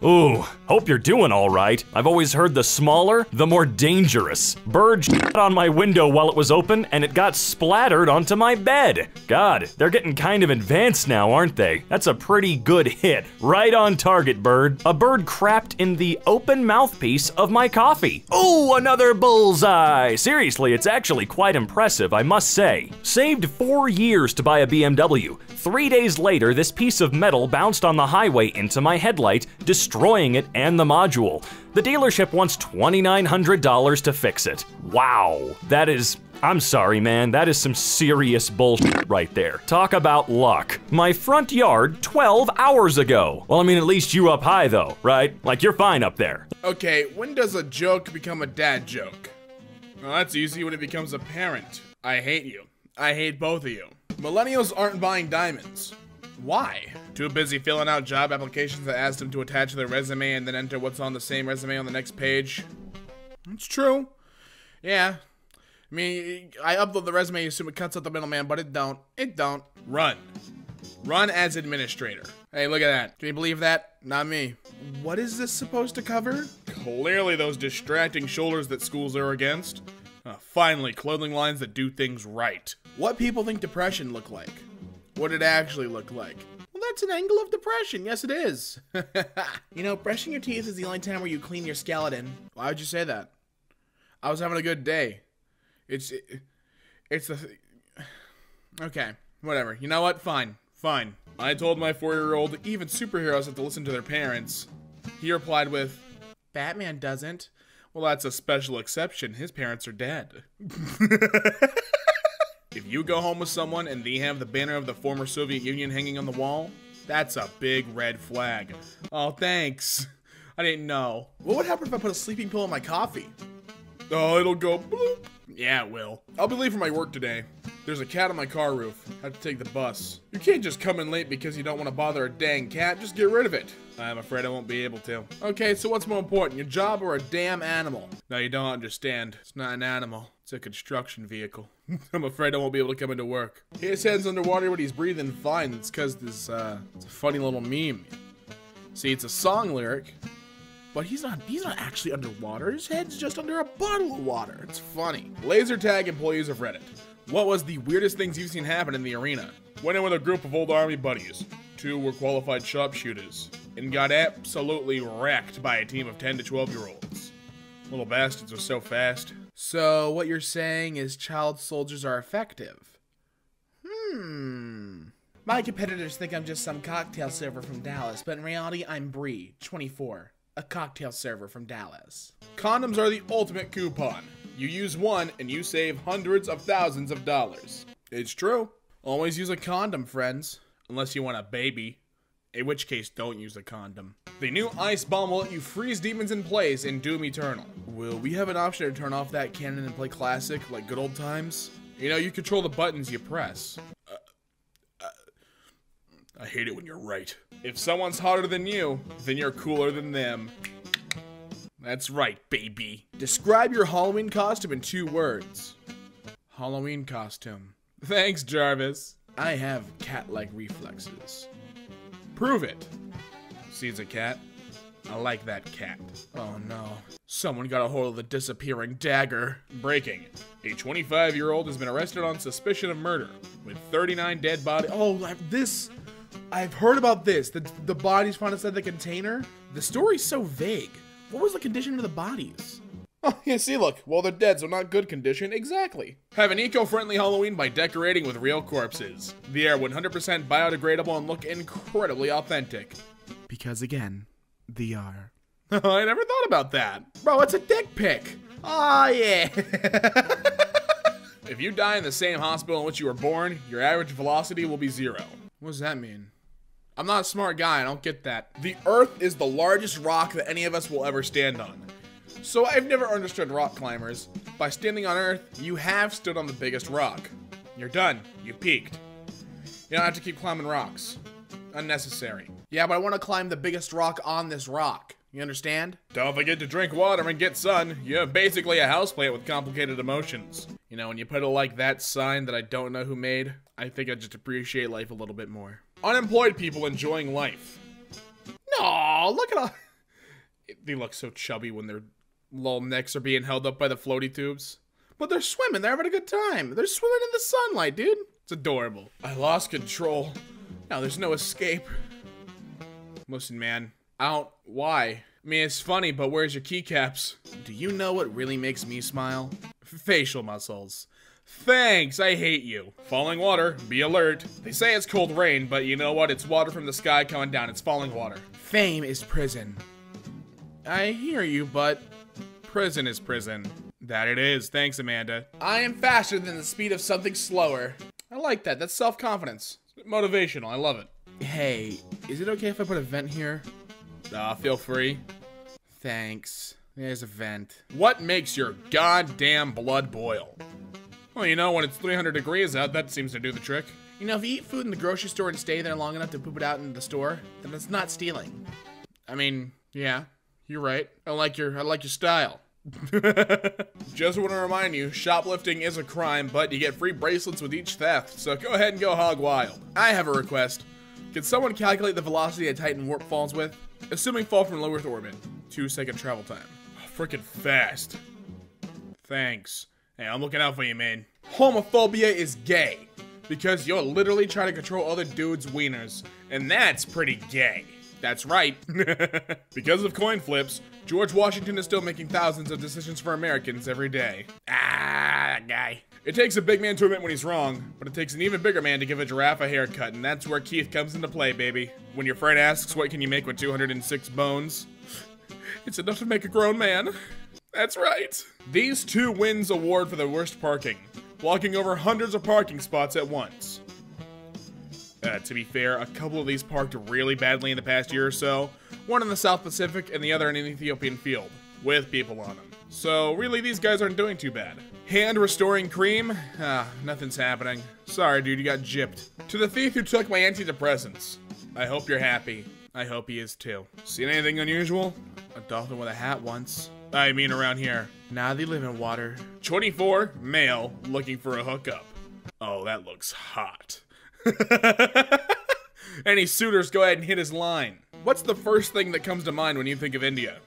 Ooh, hope you're doing all right. I've always heard the smaller, the more dangerous. Bird on my window while it was open, and it got splattered onto my bed. God, they're getting kind of advanced now, aren't they? That's a pretty good hit. Right on target, bird. A bird crapped in the open mouthpiece of my coffee. Oh, another bullseye. Seriously, it's actually quite impressive, I must say. Saved four years to buy a BMW. Three days later, this piece of metal bounced on the highway into my headlight, destroying it and the module. The dealership wants $2,900 to fix it. Wow, that is I'm sorry, man, that is some serious bullshit right there. Talk about luck. My front yard 12 hours ago. Well, I mean, at least you up high though, right? Like you're fine up there. Okay, when does a joke become a dad joke? Well, that's easy when it becomes apparent. I hate you. I hate both of you. Millennials aren't buying diamonds. Why? Too busy filling out job applications that ask them to attach their resume and then enter what's on the same resume on the next page. It's true. Yeah. I mean, I upload the resume, assume it cuts out the middleman, but it don't. It don't. Run. Run as administrator. Hey, look at that. Can you believe that? Not me. What is this supposed to cover? Clearly those distracting shoulders that schools are against. Uh, finally, clothing lines that do things right. What people think depression look like. What it actually look like. That's an angle of depression. Yes, it is. *laughs* you know, brushing your teeth is the only time where you clean your skeleton. Why would you say that? I was having a good day. It's it, it's the okay, whatever. You know what? Fine, fine. I told my four-year-old even superheroes have to listen to their parents. He replied with, "Batman doesn't." Well, that's a special exception. His parents are dead. *laughs* if you go home with someone and they have the banner of the former Soviet Union hanging on the wall, that's a big red flag. Oh, thanks. I didn't know. What would happen if I put a sleeping pill in my coffee? Oh, it'll go bloop. Yeah, it will. I'll be late for my work today. There's a cat on my car roof. I have to take the bus. You can't just come in late because you don't want to bother a dang cat. Just get rid of it. I'm afraid I won't be able to. Okay, so what's more important, your job or a damn animal? No, you don't understand. It's not an animal. It's a construction vehicle. *laughs* I'm afraid I won't be able to come into work. His head's underwater, but he's breathing fine. It's because this, uh, it's a funny little meme. See, it's a song lyric, but he's not he's not actually underwater. His head's just under a bottle of water. It's funny. Laser tag employees of Reddit. What was the weirdest things you've seen happen in the arena? Went in with a group of old army buddies. Two were qualified sharpshooters and got absolutely wrecked by a team of 10 to 12 year olds. Little bastards are so fast. So what you're saying is child soldiers are effective? Hmm. My competitors think I'm just some cocktail server from Dallas, but in reality, I'm Bree, 24 a cocktail server from Dallas. Condoms are the ultimate coupon. You use one and you save hundreds of thousands of dollars. It's true. Always use a condom, friends. Unless you want a baby. In which case, don't use a condom. The new Ice Bomb will let you freeze demons in place in Doom Eternal. Will we have an option to turn off that cannon and play classic, like good old times? You know, you control the buttons you press. Uh, uh, I hate it when you're right. If someone's hotter than you, then you're cooler than them. That's right, baby. Describe your Halloween costume in two words. Halloween costume. Thanks, Jarvis. I have cat-like reflexes. Prove it. Sees a cat. I like that cat. Oh no. Someone got a hold of the disappearing dagger. Breaking. A 25 year old has been arrested on suspicion of murder with 39 dead bodies. Oh, this. I've heard about this. The, the bodies found inside the container. The story's so vague. What was the condition of the bodies? Oh, *laughs* yeah, see, look. Well, they're dead, so not good condition. Exactly. Have an eco-friendly Halloween by decorating with real corpses. They are 100% biodegradable and look incredibly authentic. Because again, they are. *laughs* I never thought about that. Bro, it's a dick pic. Oh, yeah. *laughs* if you die in the same hospital in which you were born, your average velocity will be zero. What does that mean? I'm not a smart guy, I don't get that. The Earth is the largest rock that any of us will ever stand on. So I've never understood rock climbers. By standing on Earth, you have stood on the biggest rock. You're done. You peaked. You don't have to keep climbing rocks. Unnecessary. Yeah, but I want to climb the biggest rock on this rock. You understand? Don't forget to drink water and get sun. You're basically a houseplant with complicated emotions. You know, when you put it like that sign that I don't know who made, I think I just appreciate life a little bit more. Unemployed people enjoying life. No, look at all. *laughs* They look so chubby when their little necks are being held up by the floaty tubes. But they're swimming. They're having a good time. They're swimming in the sunlight, dude. It's adorable. I lost control. Now there's no escape. Listen, man. I don't. Why? I mean, it's funny, but where's your keycaps? Do you know what really makes me smile? Facial muscles. Thanks, I hate you. Falling water, be alert. They say it's cold rain, but you know what? It's water from the sky coming down. It's falling water. Fame is prison. I hear you, but prison is prison. That it is. Thanks, Amanda. I am faster than the speed of something slower. I like that. That's self-confidence. Motivational. I love it. Hey, is it okay if I put a vent here? Uh, feel free. Thanks. There's a vent. What makes your goddamn blood boil? Well, you know, when it's 300 degrees out, that seems to do the trick. You know, if you eat food in the grocery store and stay there long enough to poop it out in the store, then it's not stealing. I mean, yeah, you're right. I like your I like your style. *laughs* Just want to remind you, shoplifting is a crime, but you get free bracelets with each theft, so go ahead and go hog wild. I have a request. Can someone calculate the velocity a Titan warp falls with? Assuming fall from low Earth orbit. Two second travel time. Freaking fast. Thanks. Hey, I'm looking out for you, man. Homophobia is gay. Because you're literally trying to control other dudes' wieners. And that's pretty gay. That's right. *laughs* because of coin flips, George Washington is still making thousands of decisions for Americans every day. Ah, that guy. It takes a big man to admit when he's wrong, but it takes an even bigger man to give a giraffe a haircut, and that's where Keith comes into play, baby. When your friend asks, what can you make with 206 bones? *laughs* It's enough to make a grown man. That's right. These two wins award for the worst parking, blocking over hundreds of parking spots at once. Uh, to be fair, a couple of these parked really badly in the past year or so, one in the South Pacific and the other in an Ethiopian field, with people on them. So really, these guys aren't doing too bad. Hand restoring cream? Ah, nothing's happening. Sorry, dude, you got gypped. To the thief who took my antidepressants. I hope you're happy. I hope he is too. Seen anything unusual? A dolphin with a hat once. I mean around here. Now they live in water. 24, male, looking for a hookup. Oh, that looks hot. *laughs* Any suitors, go ahead and hit his line. What's the first thing that comes to mind when you think of India?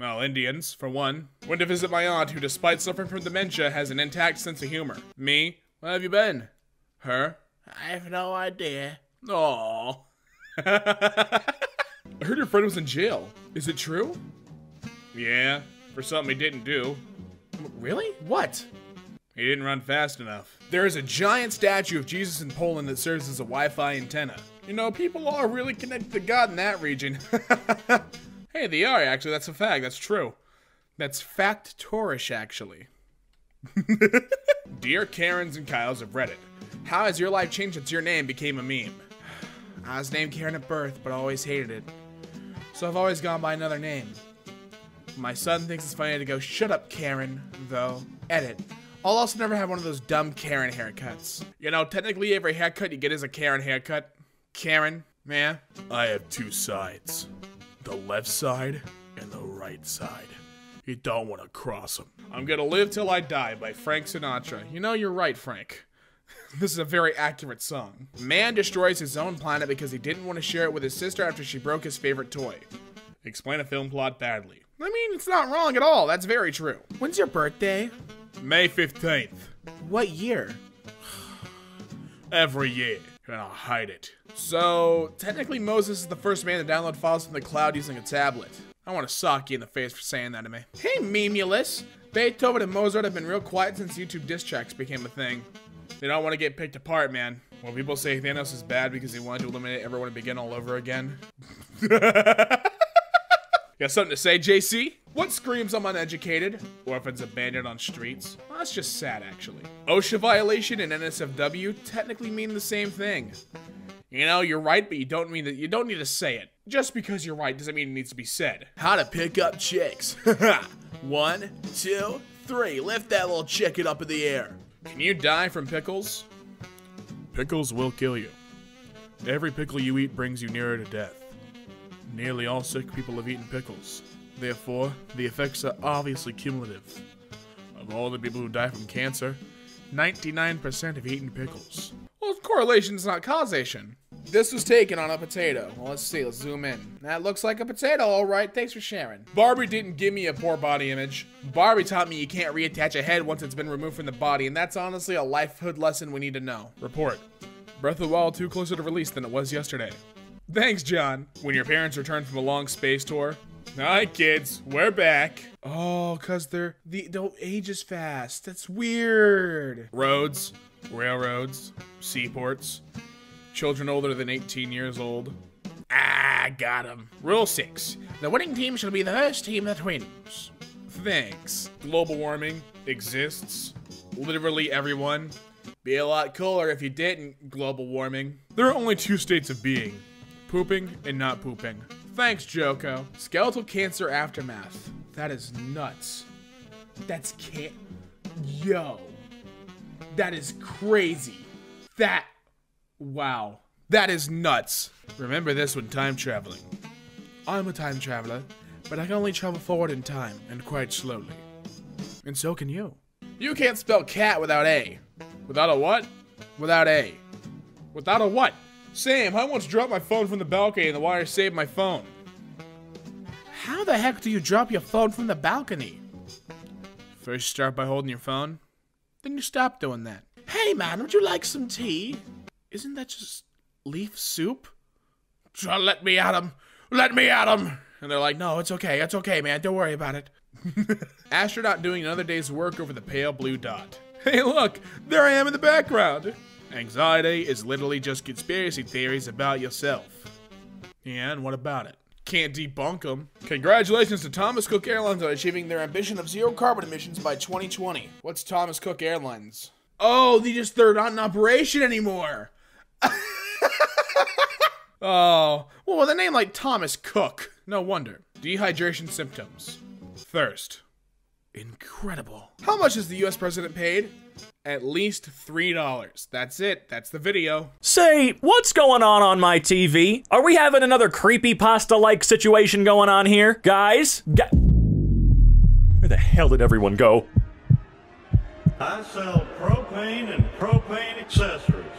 Well, Indians, for one. Went to visit my aunt, who, despite suffering from dementia, has an intact sense of humor. Me? Where have you been? Her? I have no idea. Aww. *laughs* I heard your friend was in jail. Is it true? Yeah, for something he didn't do. Really? What? He didn't run fast enough. There is a giant statue of Jesus in Poland that serves as a Wi-Fi antenna. You know, people are really connected to God in that region. *laughs* hey, they are, actually. That's a fact. That's true. That's fact-torish, actually. *laughs* Dear Karens and Kyles of Reddit, how has your life changed since your name became a meme? I was named Karen at birth, but I always hated it. So I've always gone by another name. My son thinks it's funny to go, shut up, Karen, though. Edit. I'll also never have one of those dumb Karen haircuts. You know, technically every haircut you get is a Karen haircut. Karen, man. I have two sides. The left side and the right side. You don't want to cross them. I'm gonna live till I die by Frank Sinatra. You know, you're right, Frank. *laughs* this is a very accurate song. Man destroys his own planet because he didn't want to share it with his sister after she broke his favorite toy. explain a film plot badly. I mean, it's not wrong at all. That's very true. When's your birthday? May 15th. What year? *sighs* Every year. And I'll hide it. So, technically, Moses is the first man to download files from the cloud using a tablet. I want to sock you in the face for saying that to me. Hey, Memulus! Beethoven and Mozart have been real quiet since YouTube diss tracks became a thing. They don't want to get picked apart, man. When people say Thanos is bad because he wanted to eliminate everyone and begin all over again. *laughs* Got something to say, JC? What screams I'm uneducated? Orphans abandoned on streets? Well, that's just sad, actually. OSHA violation and NSFW technically mean the same thing. You know, you're right, but you don't mean that you don't need to say it. Just because you're right doesn't mean it needs to be said. How to pick up chicks. *laughs* One, two, three. Lift that little chicken up in the air. Can you die from pickles? Pickles will kill you. Every pickle you eat brings you nearer to death. Nearly all sick people have eaten pickles. Therefore, the effects are obviously cumulative. Of all the people who die from cancer, 99% have eaten pickles. Well, correlation is not causation. This was taken on a potato. Well, let's see, let's zoom in. That looks like a potato, all right. Thanks for sharing. Barbie didn't give me a poor body image. Barbie taught me you can't reattach a head once it's been removed from the body, and that's honestly a lifehood lesson we need to know. Report. Breath of the Wild 2 closer to release than it was yesterday. Thanks, John. When your parents return from a long space tour. Alright, kids, we're back. Oh, cause they're the don't age as fast. That's weird. Roads, railroads, seaports, children older than 18 years old. Ah, got him. Rule 6. The winning team shall be the first team that wins. Thanks. Global warming exists. Literally everyone. Be a lot cooler if you didn't, global warming. There are only two states of being. Pooping and not pooping. Thanks, Joko. Skeletal cancer aftermath. That is nuts. That's can- Yo. That is crazy. That. Wow. That is nuts. Remember this when time traveling. I'm a time traveler, but I can only travel forward in time and quite slowly. And so can you. You can't spell cat without A. Without a what? Without A. Without a what? Sam, I once dropped my phone from the balcony and the wire saved my phone. How the heck do you drop your phone from the balcony? First start by holding your phone, then you stop doing that. Hey man, would you like some tea? Isn't that just leaf soup? Let me at him. Let me at him. And they're like, no, it's okay. It's okay, man. Don't worry about it. *laughs* Astronaut doing another day's work over the pale blue dot. *laughs* Hey, look, there I am in the background. Anxiety is literally just conspiracy theories about yourself. And what about it? Can't debunk them. Congratulations to Thomas Cook Airlines on achieving their ambition of zero carbon emissions by 2020. What's Thomas Cook Airlines? Oh, they just they're not in operation anymore. *laughs* oh, well, with a name like Thomas Cook, no wonder. Dehydration symptoms. Thirst. Incredible. How much is the US president paid? At least $3. That's it. That's the video. Say, what's going on on my TV? Are we having another creepy pasta like situation going on here? Guys? Gu Where the hell did everyone go? I sell propane and propane accessories.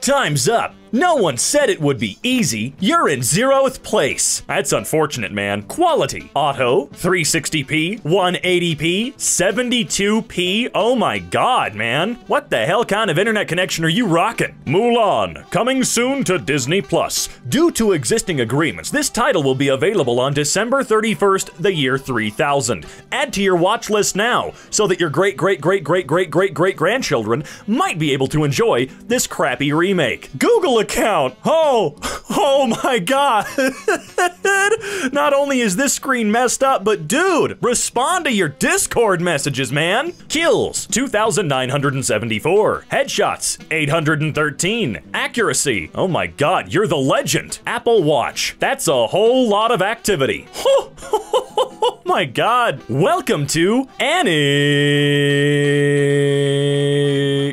Time's up. No one said it would be easy. You're in zeroth place. That's unfortunate, man. Quality. Auto, 360p, 180p, 72p. Oh my god, man. What the hell kind of internet connection are you rocking? Mulan, coming soon to Disney Plus. Due to existing agreements, this title will be available on December 31st, the year 3000. Add to your watch list now so that your great great great great great great great grandchildren might be able to enjoy this crappy remake. Google account. Oh, oh my god. *laughs* Not only is this screen messed up, but dude, respond to your Discord messages, man. Kills 2,974. Headshots 813. Accuracy. Oh my god, you're the legend. Apple Watch. That's a whole lot of activity. *laughs* Oh my god. Welcome to Annie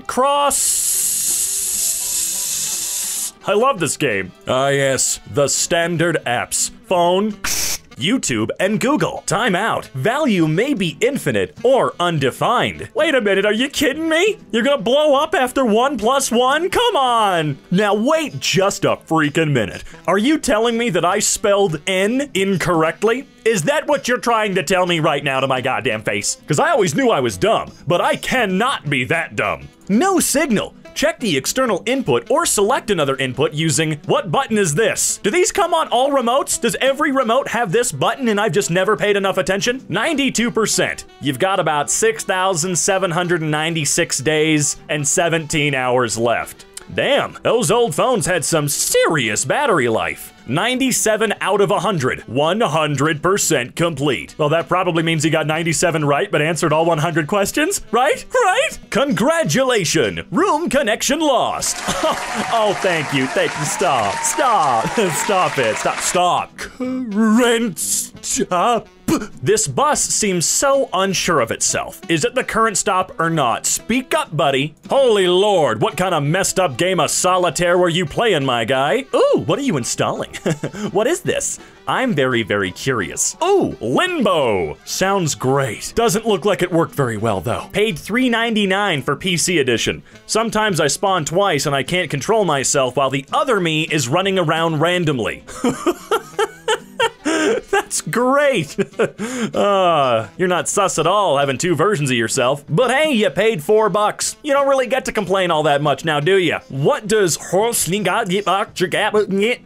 Cross. I love this game. Ah, yes, the standard apps phone, YouTube, and Google. Time out. Value may be infinite or undefined. Wait a minute, are you kidding me? You're gonna blow up after 1 plus 1? Come on! Now wait just a freaking minute. Are you telling me that I spelled N incorrectly? Is that what you're trying to tell me right now to my goddamn face? Because I always knew I was dumb, but I cannot be that dumb. No signal. Check the external input or select another input using what button is this? Do these come on all remotes? Does every remote have this button and I've just never paid enough attention? 92%. You've got about 6,796 days and 17 hours left. Damn, those old phones had some serious battery life. 97 out of 100. 100% complete. Well, that probably means he got 97 right, but answered all 100 questions, right? Right? Congratulations! Room connection lost. *laughs* oh, thank you. Thank you. Stop. Stop. *laughs* Stop it. Stop. Stop. Current stop. This bus seems so unsure of itself. Is it the current stop or not? Speak up, buddy. Holy lord, what kind of messed up game of solitaire were you playing, my guy? Ooh, what are you installing? *laughs* what is this? I'm very, very curious. Ooh, Limbo! Sounds great. Doesn't look like it worked very well, though. Paid $3.99 for PC Edition. Sometimes I spawn twice and I can't control myself while the other me is running around randomly. *laughs* *laughs* That's great! *laughs* uh, you're not sus at all having two versions of yourself. But hey, you paid four bucks. You don't really get to complain all that much now, do you? What does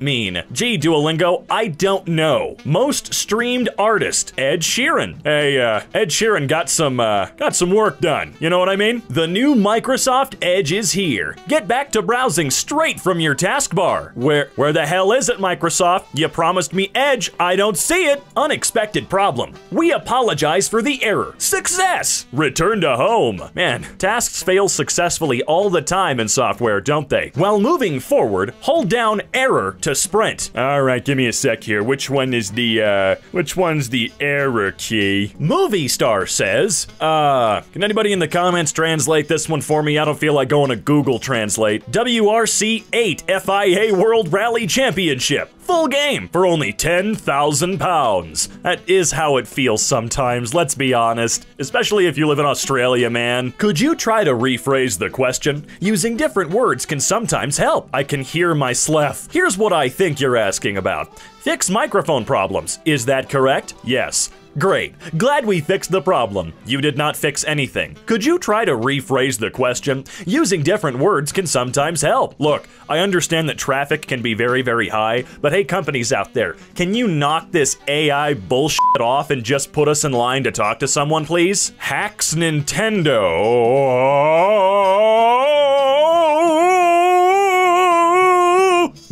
mean? Gee, Duolingo, I don't know. Most streamed artist, Ed Sheeran. Hey, uh, Ed Sheeran got some, uh, got some work done. You know what I mean? The new Microsoft Edge is here. Get back to browsing straight from your taskbar. Where, where the hell is it, Microsoft? You promised me Edge. I don't see it. Unexpected problem. We apologize for the error. Success! Return to home. Man, tasks fail successfully all the time in software, don't they? While moving forward, hold down error to sprint. All right, give me a sec here. Which one is the, uh, which one's the error key? Movie Star says, uh, can anybody in the comments translate this one for me? I don't feel like going to Google Translate. WRC 8 FIA World Rally Championship. Full game for only 10,000 pounds. That is how it feels sometimes, let's be honest. Especially if you live in Australia, man. Could you try to rephrase the question? Using different words can sometimes help. I can hear my sleff. Here's what I think you're asking about. Fix microphone problems. Is that correct? Yes. Great. Glad we fixed the problem. You did not fix anything. Could you try to rephrase the question? Using different words can sometimes help. Look, I understand that traffic can be very, very high, but hey, companies out there, can you knock this AI bullshit off and just put us in line to talk to someone, please? Hacks Nintendo.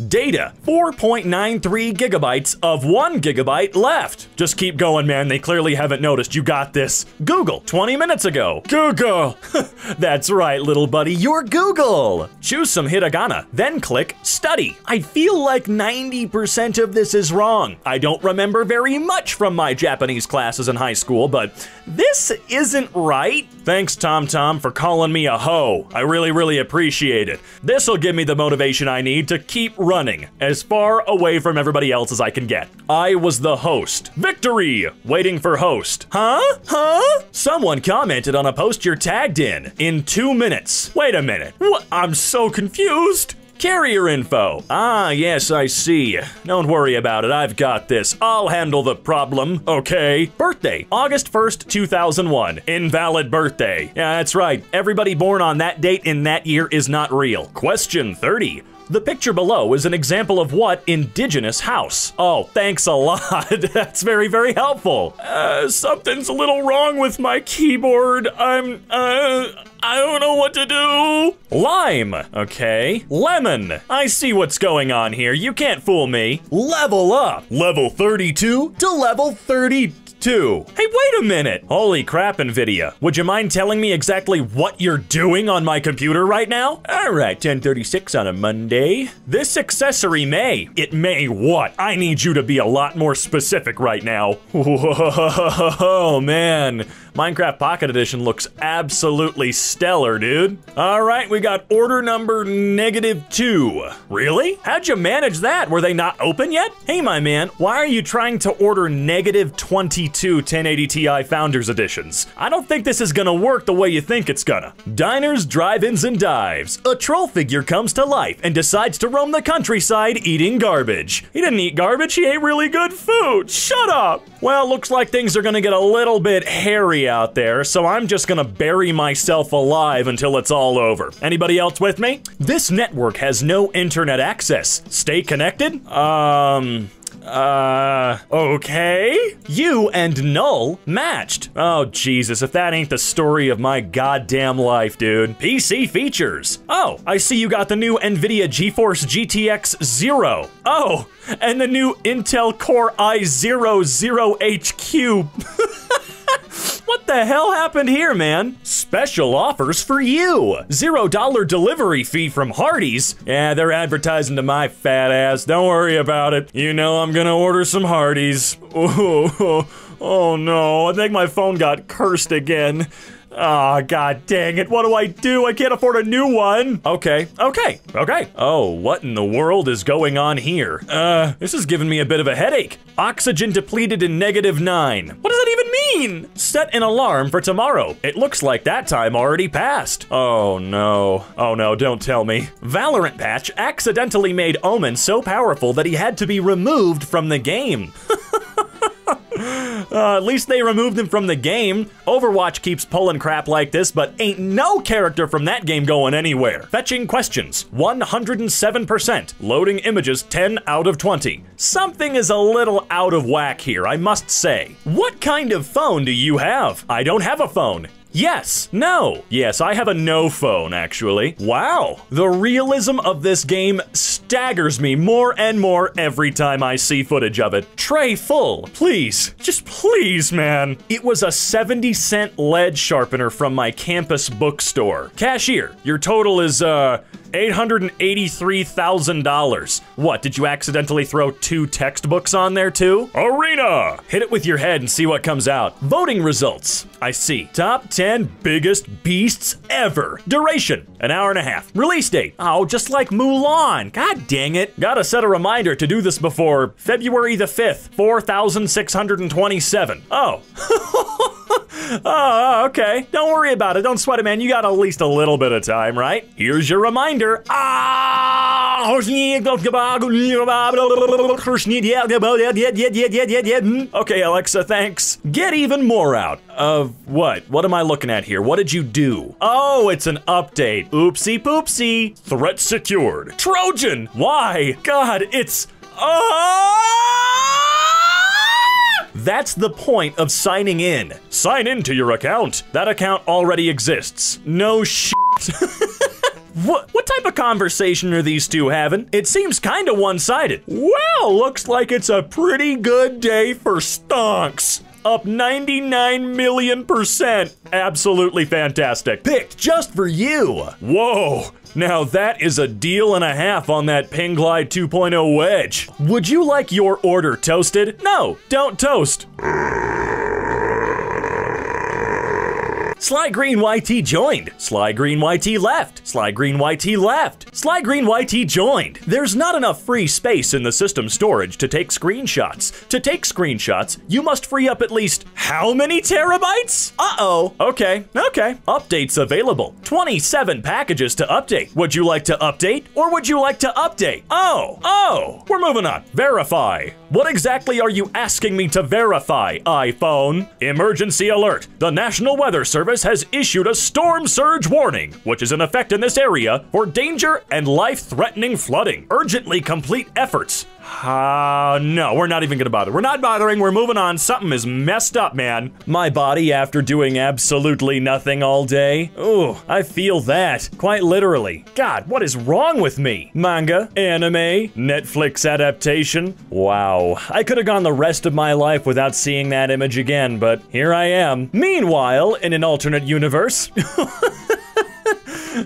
Data 4.93 gigabytes of 1 gigabyte left. Just keep going, man. They clearly haven't noticed. You got this. Google 20 minutes ago. Google. *laughs* That's right, little buddy. You're Google. Choose some hiragana, then click study. I feel like 90% of this is wrong. I don't remember very much from my Japanese classes in high school, but this isn't right. Thanks, TomTom, for calling me a hoe. I really, really appreciate it. This'll give me the motivation I need to keep running as far away from everybody else as I can get. I was the host. Victory! Waiting for host. Huh? Huh? Someone commented on a post you're tagged in. In two minutes. Wait a minute. What? I'm so confused. Carrier info. Ah, yes, I see. Don't worry about it. I've got this. I'll handle the problem, okay? Birthday, August 1st, 2001. Invalid birthday. Yeah, that's right. Everybody born on that date in that year is not real. Question 30. The picture below is an example of what indigenous house? Oh, thanks a lot. *laughs* That's very, very helpful. Uh, something's a little wrong with my keyboard. I'm, uh, I don't know what to do. Lime, okay. Lemon. I see what's going on here. You can't fool me. Level up. Level 32 to level 32. Hey, wait a minute! Holy crap, NVIDIA. Would you mind telling me exactly what you're doing on my computer right now? Alright, 1036 on a Monday. This accessory may. It may what? I need you to be a lot more specific right now. *laughs* Oh man. Minecraft Pocket Edition looks absolutely stellar, dude. All right, we got order number negative two. Really? How'd you manage that? Were they not open yet? Hey, my man, why are you trying to order negative 22 1080 Ti Founders Editions? I don't think this is gonna work the way you think it's gonna. Diners, drive-ins, and dives. A troll figure comes to life and decides to roam the countryside eating garbage. He didn't eat garbage, he ate really good food. Shut up! Well, looks like things are gonna get a little bit hairy out there, so I'm just gonna bury myself alive until it's all over. Anybody else with me? This network has no internet access. Stay connected? Um. Uh, okay. You and Null matched. Oh, Jesus, if that ain't the story of my goddamn life, dude. PC features. Oh, I see you got the new NVIDIA GeForce GTX 0. Oh, and the new Intel Core i0 0HQ. *laughs* What the hell happened here, man? Special offers for you. Zero dollar delivery fee from Hardee's. Yeah, they're advertising to my fat ass. Don't worry about it. You know I'm gonna order some Hardee's. *laughs* Oh, oh, oh no, I think my phone got cursed again. Oh, god dang it, what do I do? I can't afford a new one. Okay, okay, okay. Oh, what in the world is going on here? Uh, this is giving me a bit of a headache. Oxygen depleted in negative nine. What does that even mean? Set an alarm for tomorrow. It looks like that time already passed. Oh no. Oh no, don't tell me. Valorant patch accidentally made Omen so powerful that he had to be removed from the game. *laughs* Uh, at least they removed him from the game. Overwatch keeps pulling crap like this, but ain't no character from that game going anywhere. Fetching questions, 107%. Loading images, 10 out of 20. Something is a little out of whack here, I must say. What kind of phone do you have? I don't have a phone. Yes, no. Yes, I have a no phone, actually. Wow. The realism of this game staggers me more and more every time I see footage of it. Tray full, please. Just please, man. It was a 70 cent lead sharpener from my campus bookstore. Cashier, your total is, uh, $883,000. What, did you accidentally throw two textbooks on there too? Arena! Hit it with your head and see what comes out. Voting results. I see. Top 10 biggest beasts ever. Duration, an hour and a half. Release date. Oh, just like Mulan. God dang it. Gotta set a reminder to do this before February the 5th, 4627. Oh. *laughs* *laughs* oh, okay. Don't worry about it. Don't sweat it, man. You got at least a little bit of time, right? Here's your reminder. Ah! Okay, Alexa, thanks. Get even more out of what? What am I looking at here? What did you do? Oh, it's an update. Oopsie poopsie. Threat secured. Trojan! Why? God, it's. Ah! That's the point of signing in. Sign into your account. That account already exists. No shit. *laughs* What, what type of conversation are these two having? It seems kinda one-sided. Well, looks like it's a pretty good day for stonks. Up 99 million percent. Absolutely fantastic. Picked just for you. Whoa. Now that is a deal and a half on that Ping Glide 2.0 wedge. Would you like your order toasted? No, don't toast. *laughs* Sly Green YT joined. Sly Green YT left. Sly Green YT left. Sly Green YT joined. There's not enough free space in the system storage to take screenshots. To take screenshots, you must free up at least how many terabytes? Uh-oh. Okay, okay. Updates available. 27 packages to update. Would you like to update or would you like to update? Oh, oh. We're moving on. Verify. What exactly are you asking me to verify, iPhone? Emergency alert. The National Weather Service has issued a storm surge warning, which is in effect in this area for danger and life-threatening flooding. Urgently complete efforts. Uh, no, we're not even gonna bother. We're not bothering, we're moving on. Something is messed up, man. My body after doing absolutely nothing all day. Ooh, I feel that. Quite literally. God, what is wrong with me? Manga, anime, Netflix adaptation. Wow. I could have gone the rest of my life without seeing that image again, but here I am. Meanwhile, in an alternate universe. *laughs*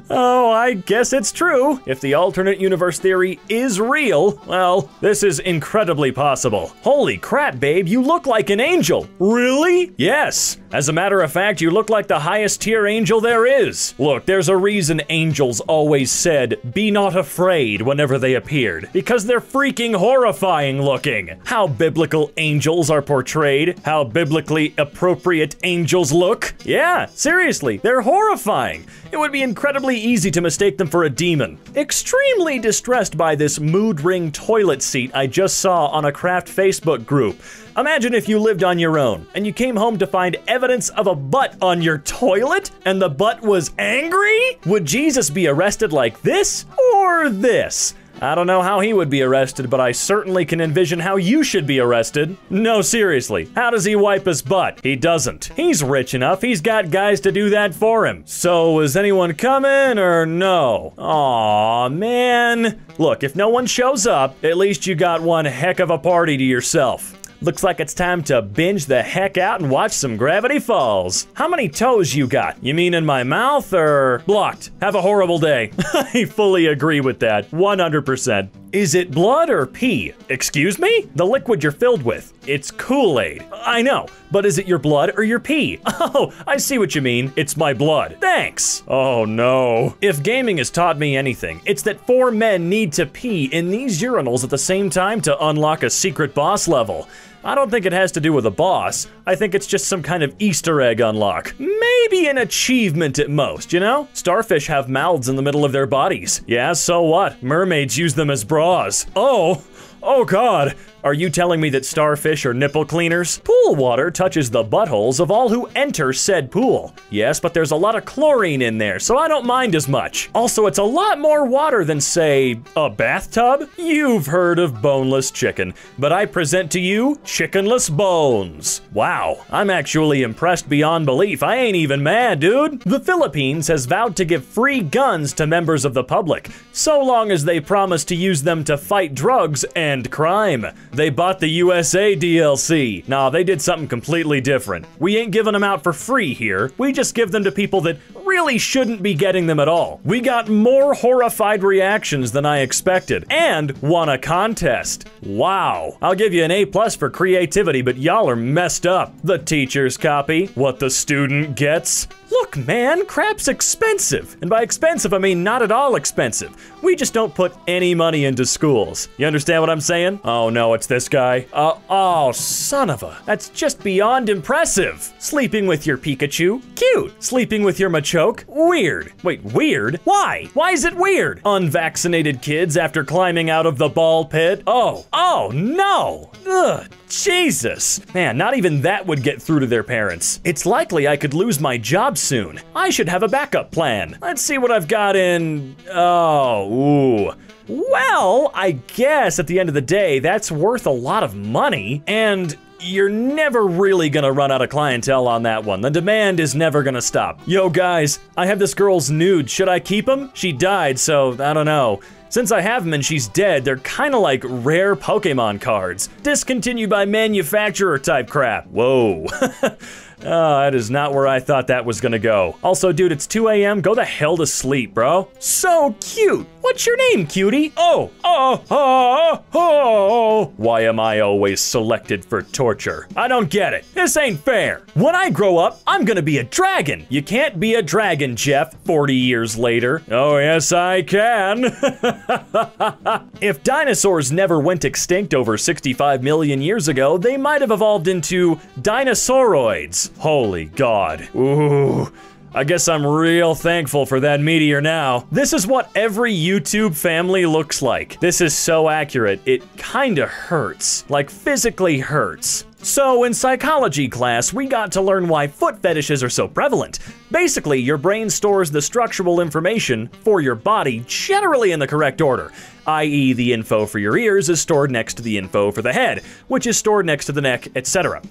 oh, I guess it's true. If the alternate universe theory is real, well, this is incredibly possible. Holy crap, babe, you look like an angel. Really? Yes. As a matter of fact, you look like the highest tier angel there is. Look, there's a reason angels always said, be not afraid whenever they appeared, because they're freaking horrifying looking. How biblical angels are portrayed, how biblically appropriate angels look. Yeah, seriously, they're horrifying. It would be incredibly easy to mistake them for a demon. Extremely distressed by this mood ring toilet seat I just saw on a craft Facebook group. Imagine if you lived on your own and you came home to find evidence of a butt on your toilet and the butt was angry? Would Jesus be arrested like this or this? I don't know how he would be arrested, but I certainly can envision how you should be arrested. No, seriously, how does he wipe his butt? He doesn't. He's rich enough, he's got guys to do that for him. So, is anyone coming or no? Aw, man. Look, if no one shows up, at least you got one heck of a party to yourself. Looks like it's time to binge the heck out and watch some Gravity Falls. How many toes you got? You mean in my mouth or blocked? Have a horrible day. *laughs* I fully agree with that. 100%. Is it blood or pee? Excuse me? The liquid you're filled with. It's Kool-Aid. I know, but is it your blood or your pee? *laughs* Oh, I see what you mean. It's my blood. Thanks. Oh no. If gaming has taught me anything, it's that four men need to pee in these urinals at the same time to unlock a secret boss level. I don't think it has to do with a boss. I think it's just some kind of Easter egg unlock. Maybe an achievement at most, you know? Starfish have mouths in the middle of their bodies. Yeah, so what? Mermaids use them as bras. Oh, oh god. Are you telling me that starfish are nipple cleaners? Pool water touches the buttholes of all who enter said pool. Yes, but there's a lot of chlorine in there, so I don't mind as much. Also, it's a lot more water than, say, a bathtub? You've heard of boneless chicken, but I present to you chickenless bones. Wow, I'm actually impressed beyond belief. I ain't even mad, dude. The Philippines has vowed to give free guns to members of the public, so long as they promise to use them to fight drugs and crime. They bought the USA DLC. Nah, they did something completely different. We ain't giving them out for free here. We just give them to people that really shouldn't be getting them at all. We got more horrified reactions than I expected and won a contest. Wow. I'll give you an A plus for creativity, but y'all are messed up. The teacher's copy, what the student gets. Look, man, crap's expensive. And by expensive, I mean not at all expensive. We just don't put any money into schools. You understand what I'm saying? Oh no, it's this guy. Uh, oh, son of a. That's just beyond impressive. Sleeping with your Pikachu? Cute. Sleeping with your Machoke? Weird. Wait, weird? Why? Why is it weird? Unvaccinated kids after climbing out of the ball pit? Oh, oh no. Ugh, Jesus. Man, not even that would get through to their parents. It's likely I could lose my job soon. I should have a backup plan. Let's see what I've got in. Oh, ooh. Well, I guess at the end of the day, that's worth a lot of money, and you're never really gonna run out of clientele on that one. The demand is never gonna stop. Yo, guys, I have this girl's nude. Should I keep him? She died, so I don't know. Since I have them and she's dead, they're kinda like rare Pokemon cards. Discontinued by manufacturer type crap. Whoa. *laughs* Oh, that is not where I thought that was gonna go. Also, dude, it's 2 a.m. Go the hell to sleep, bro. So cute. What's your name, cutie? Oh, oh, oh, oh. Why am I always selected for torture? I don't get it. This ain't fair. When I grow up, I'm gonna be a dragon. You can't be a dragon, Jeff, 40 years later. Oh, yes, I can. *laughs* if dinosaurs never went extinct over 65 million years ago, they might have evolved into dinosauroids. Holy God. Ooh. I guess I'm real thankful for that meteor now. This is what every YouTube family looks like. This is so accurate, it kinda hurts. Like, physically hurts. So, in psychology class, we got to learn why foot fetishes are so prevalent. Basically, your brain stores the structural information for your body generally in the correct order. i.e., the info for your ears is stored next to the info for the head, which is stored next to the neck, etc.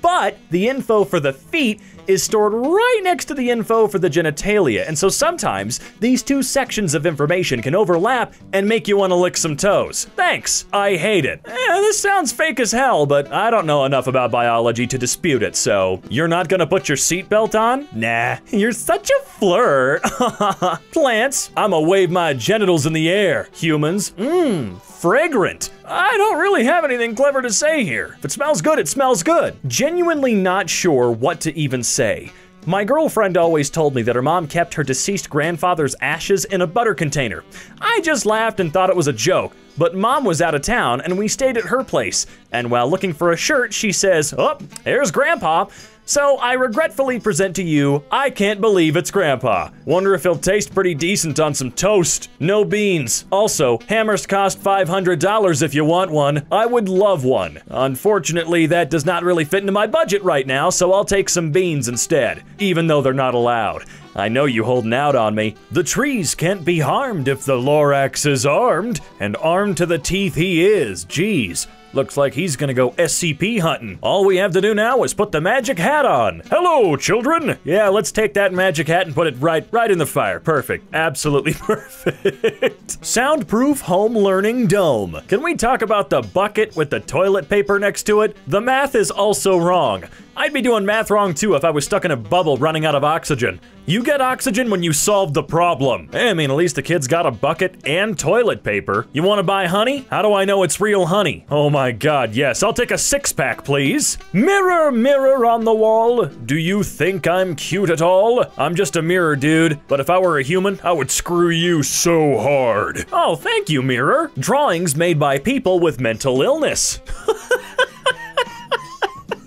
But the info for the feet is stored right next to the info for the genitalia, and so sometimes these two sections of information can overlap and make you want to lick some toes. Thanks, I hate it. Eh, this sounds fake as hell, but I don't know enough about biology to dispute it, so you're not gonna put your seatbelt on? Nah, you're such a flirt. *laughs* Plants, I'ma wave my genitals in the air. Humans, mmm, fragrant. I don't really have anything clever to say here. If it smells good, it smells good. Genuinely not sure what to even say. My girlfriend always told me that her mom kept her deceased grandfather's ashes in a butter container. I just laughed and thought it was a joke, but mom was out of town and we stayed at her place. And while looking for a shirt, she says, Oh, there's grandpa. So I regretfully present to you, I can't believe it's Grandpa. Wonder if he'll taste pretty decent on some toast. No beans. Also, hammers cost $500 if you want one. I would love one. Unfortunately, that does not really fit into my budget right now, so I'll take some beans instead, even though they're not allowed. I know you holding out on me. The trees can't be harmed if the Lorax is armed, and armed to the teeth he is. Jeez. Looks like he's gonna go SCP hunting. All we have to do now is put the magic hat on. Hello, children. Yeah, let's take that magic hat and put it right, right in the fire. Perfect. Absolutely *laughs* perfect. Soundproof home learning dome. Can we talk about the bucket with the toilet paper next to it? The math is also wrong. I'd be doing math wrong too if I was stuck in a bubble running out of oxygen. You get oxygen when you solve the problem. Eh, I mean, at least the kid's got a bucket and toilet paper. You want to buy honey? How do I know it's real honey? Oh my god, yes. I'll take a six pack, please. Mirror, mirror on the wall. Do you think I'm cute at all? I'm just a mirror, dude. But if I were a human, I would screw you so hard. Oh, thank you, mirror. Drawings made by people with mental illness. *laughs*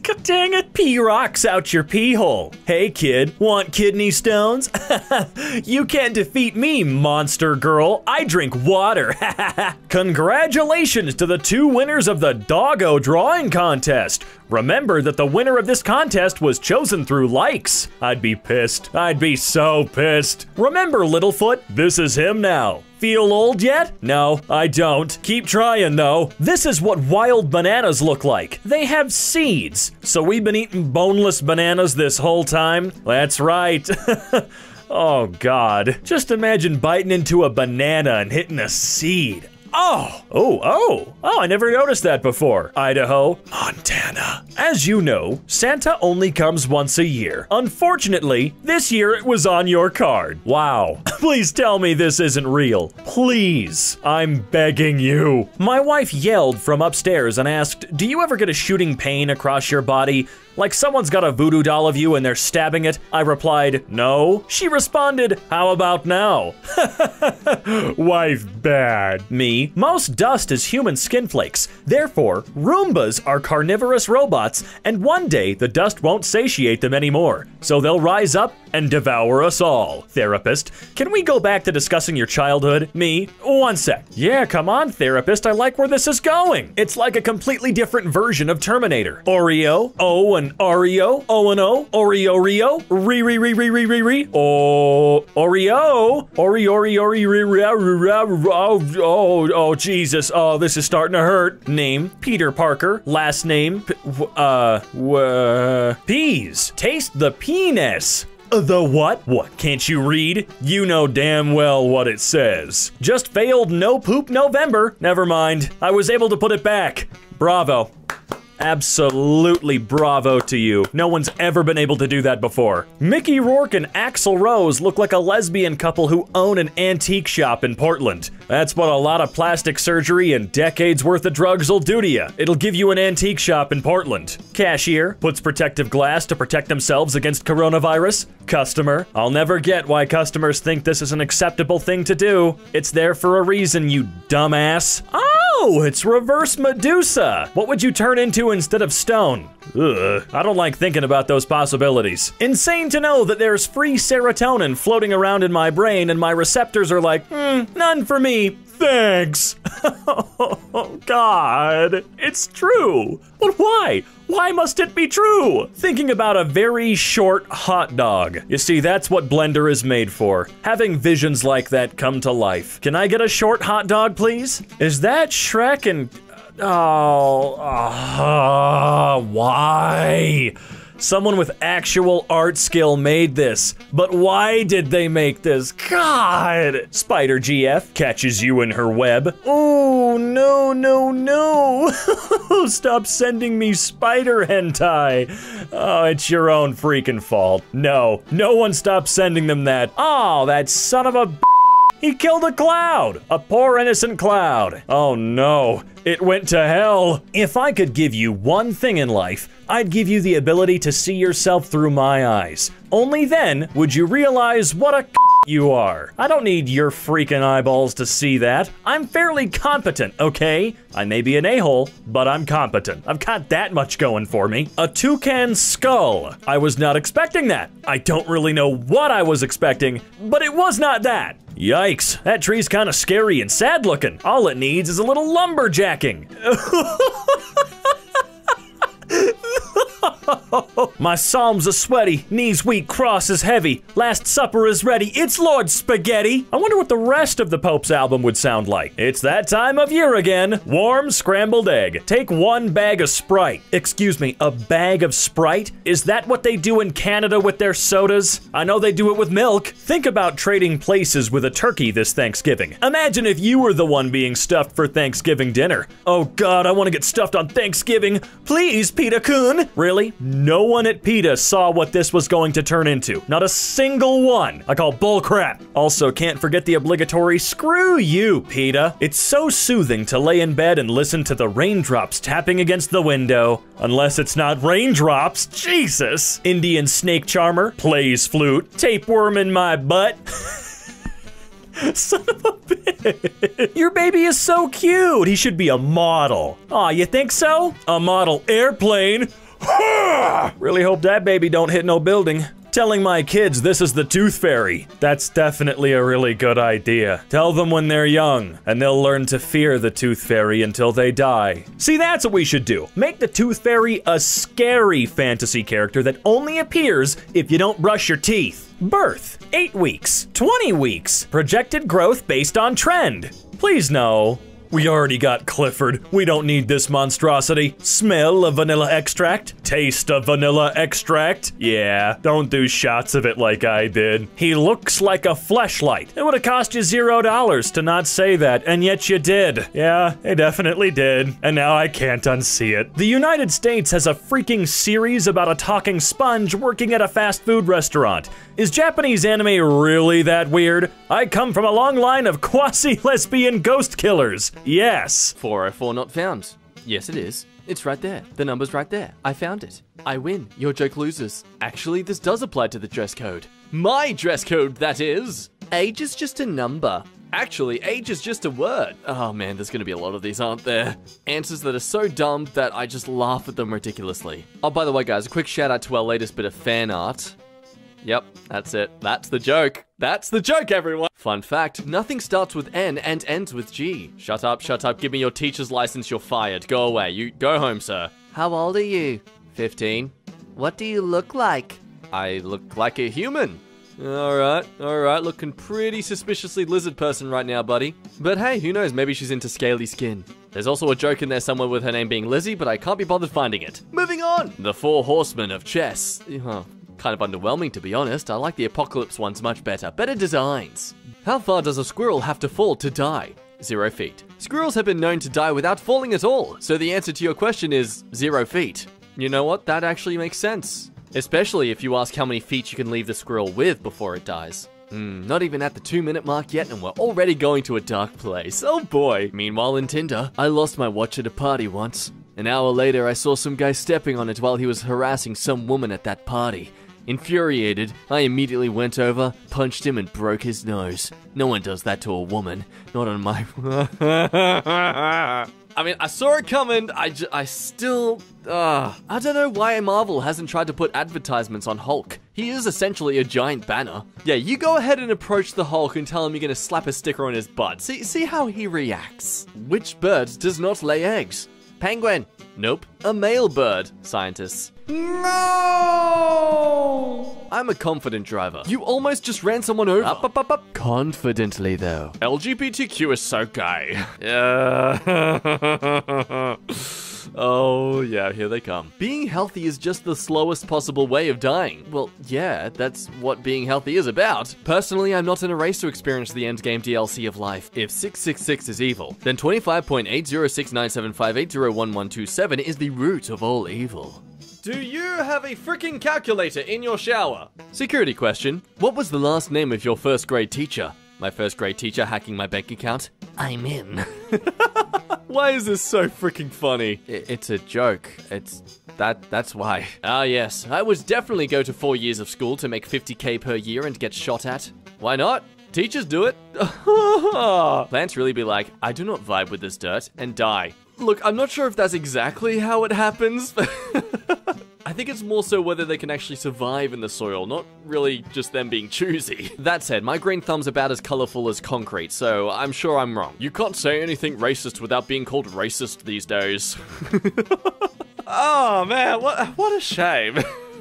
God dang it, pee rocks out your pee hole. Hey kid, want kidney stones? *laughs* you can't defeat me, monster girl. I drink water. *laughs* Congratulations to the two winners of the Doggo Drawing Contest. Remember that the winner of this contest was chosen through likes. I'd be pissed. I'd be so pissed. Remember, Littlefoot, this is him now. Feel old yet? No, I don't. Keep trying though. This is what wild bananas look like. They have seeds. So we've been eating boneless bananas this whole time? That's right. *laughs* oh god. Just imagine biting into a banana and hitting a seed. Oh, oh, oh, oh, I never noticed that before. Idaho, Montana. As you know, Santa only comes once a year. Unfortunately, this year it was on your card. Wow. *laughs* Please tell me this isn't real. Please. I'm begging you. My wife yelled from upstairs and asked, Do you ever get a shooting pain across your body? Like someone's got a voodoo doll of you and they're stabbing it? I replied, No. She responded, How about now? *laughs* Wife bad. Me, most dust is human skin flakes. Therefore, Roombas are carnivorous robots, and one day the dust won't satiate them anymore. So they'll rise up and devour us all. Therapist, can we go back to discussing your childhood? Me, one sec. Yeah, come on, therapist, I like where this is going. It's like a completely different version of Terminator. Oreo, O and Oreo, O and O, Oreo Rio, re re re re re re re, oh, Oreo, Ori Ori Ori re re oh, oh, oh, Jesus, oh, this is starting to hurt. Name, Peter Parker, last name, uh, uh, Peas. Taste the penis. The what? What, can't you read? You know damn well what it says. Just failed no poop November. Never mind. I was able to put it back. Bravo. Absolutely bravo to you. No one's ever been able to do that before. Mickey Rourke and Axl Rose look like a lesbian couple who own an antique shop in Portland. That's what a lot of plastic surgery and decades worth of drugs will do to you. It'll give you an antique shop in Portland. Cashier puts protective glass to protect themselves against coronavirus. Customer, I'll never get why customers think this is an acceptable thing to do. It's there for a reason, you dumbass. Ah! Oh, it's reverse Medusa. What would you turn into instead of stone? Ugh, I don't like thinking about those possibilities. Insane to know that there's free serotonin floating around in my brain and my receptors are like, hmm, none for me. Thanks. *laughs* oh, God. It's true. But why? Why must it be true? Thinking about a very short hot dog. You see, that's what Blender is made for. Having visions like that come to life. Can I get a short hot dog, please? Is that Shrek and. Oh. ah, why? Someone with actual art skill made this. But why did they make this? God! Spider GF catches you in her web. Oh, no, no, no. *laughs* Stop sending me spider hentai. Oh, it's your own freaking fault. No, no one stopped sending them that. Oh, that son of a. He killed a cloud! A poor innocent cloud. Oh no, it went to hell. If I could give you one thing in life, I'd give you the ability to see yourself through my eyes. Only then would you realize what a you are. I don't need your freaking eyeballs to see that. I'm fairly competent, okay? I may be an a-hole, but I'm competent. I've got that much going for me. A toucan skull. I was not expecting that. I don't really know what I was expecting, but it was not that. Yikes, that tree's kinda scary and sad looking. All it needs is a little lumberjacking. *laughs* *laughs* My psalms are sweaty, knees weak, cross is heavy. Last supper is ready. It's Lord Spaghetti. I wonder what the rest of the Pope's album would sound like. It's that time of year again. Warm scrambled egg. Take one bag of Sprite. Excuse me, a bag of Sprite? Is that what they do in Canada with their sodas? I know they do it with milk. Think about trading places with a turkey this Thanksgiving. Imagine if you were the one being stuffed for Thanksgiving dinner. Oh god, I want to get stuffed on Thanksgiving. Please, Peter Coon. Really? No one at PETA saw what this was going to turn into. Not a single one. I call bullcrap. Also, can't forget the obligatory screw you, PETA. It's so soothing to lay in bed and listen to the raindrops tapping against the window. Unless it's not raindrops. Jesus. Indian snake charmer plays flute. Tapeworm in my butt. *laughs* Son of a bitch. Your baby is so cute. He should be a model. Aw, you think so? A model airplane? *sighs* really hope that baby don't hit no building. Telling my kids this is the Tooth Fairy. That's definitely a really good idea. Tell them when they're young, and they'll learn to fear the Tooth Fairy until they die. See, that's what we should do. Make the Tooth Fairy a scary fantasy character that only appears if you don't brush your teeth. Birth, 8 weeks, 20 weeks. Projected growth based on trend. Please no. We already got Clifford. We don't need this monstrosity. Smell of vanilla extract? Taste of vanilla extract? Yeah, don't do shots of it like I did. He looks like a fleshlight. It would have cost you zero dollars to not say that, and yet you did. Yeah, it definitely did. And now I can't unsee it. The United States has a freaking series about a talking sponge working at a fast food restaurant. Is Japanese anime really that weird? I come from a long line of quasi-lesbian ghost killers. Yes. 404 not found. Yes, it is. It's right there. The number's right there. I found it. I win. Your joke loses. Actually, this does apply to the dress code. My dress code, that is. Age is just a number. Actually, age is just a word. Oh man, there's gonna be a lot of these, aren't there? Answers that are so dumb that I just laugh at them ridiculously. Oh, by the way, guys, a quick shout out to our latest bit of fan art. Yep, that's it. That's the joke. That's the joke, everyone. Fun fact, nothing starts with N and ends with G. Shut up, shut up. Give me your teacher's license. You're fired. Go away. You go home, sir. How old are you? 15. What do you look like? I look like a human. Alright, alright, looking pretty suspiciously lizard person right now, buddy. But hey, who knows, maybe she's into scaly skin. There's also a joke in there somewhere with her name being Lizzie, but I can't be bothered finding it. Moving on! The Four Horsemen of Chess. Huh, kind of underwhelming to be honest. I like the Apocalypse ones much better. Better designs. How far does a squirrel have to fall to die? Zero feet. Squirrels have been known to die without falling at all, so the answer to your question is zero feet. You know what? That actually makes sense. Especially if you ask how many feet you can leave the squirrel with before it dies. Hmm, not even at the two minute mark yet, and we're already going to a dark place. Oh boy. Meanwhile, in Tinder, I lost my watch at a party once. An hour later, I saw some guy stepping on it while he was harassing some woman at that party. Infuriated, I immediately went over, punched him, and broke his nose. No one does that to a woman. Not on my. *laughs* I mean, I saw it coming. I, j- I still. Uh, I don't know why Marvel hasn't tried to put advertisements on Hulk. He is essentially a giant banner. Yeah, you go ahead and approach the Hulk and tell him you're gonna slap a sticker on his butt. See, see how he reacts. Which bird does not lay eggs? Penguin. Nope. A male bird, scientists. No! I'm a confident driver. You almost just ran someone over. Up, up, up, up. Confidently, though. LGBTQ is so gay. Yeah. *laughs* oh, yeah, here they come. Being healthy is just the slowest possible way of dying. Well, yeah, that's what being healthy is about. Personally, I'm not in a race to experience the endgame DLC of life. If 666 is evil, then 25.8069758011127 is the root of all evil. Do you have a freaking calculator in your shower? Security question. What was the last name of your first grade teacher? My first grade teacher hacking my bank account? I'm in. *laughs* Why is this so freaking funny? It's a joke. It's that that's why. Ah yes, I would definitely go to 4 years of school to make 50k per year and get shot at. Why not? Teachers do it. *laughs* *laughs* Plants really be like, I do not vibe with this dirt and die. Look, I'm not sure if that's exactly how it happens, *laughs* but I think it's more so whether they can actually survive in the soil, not really just them being choosy. *laughs* That said, my green thumb's about as colorful as concrete, so I'm sure I'm wrong. You can't say anything racist without being called racist these days. oh *laughs* man, what, what a shame.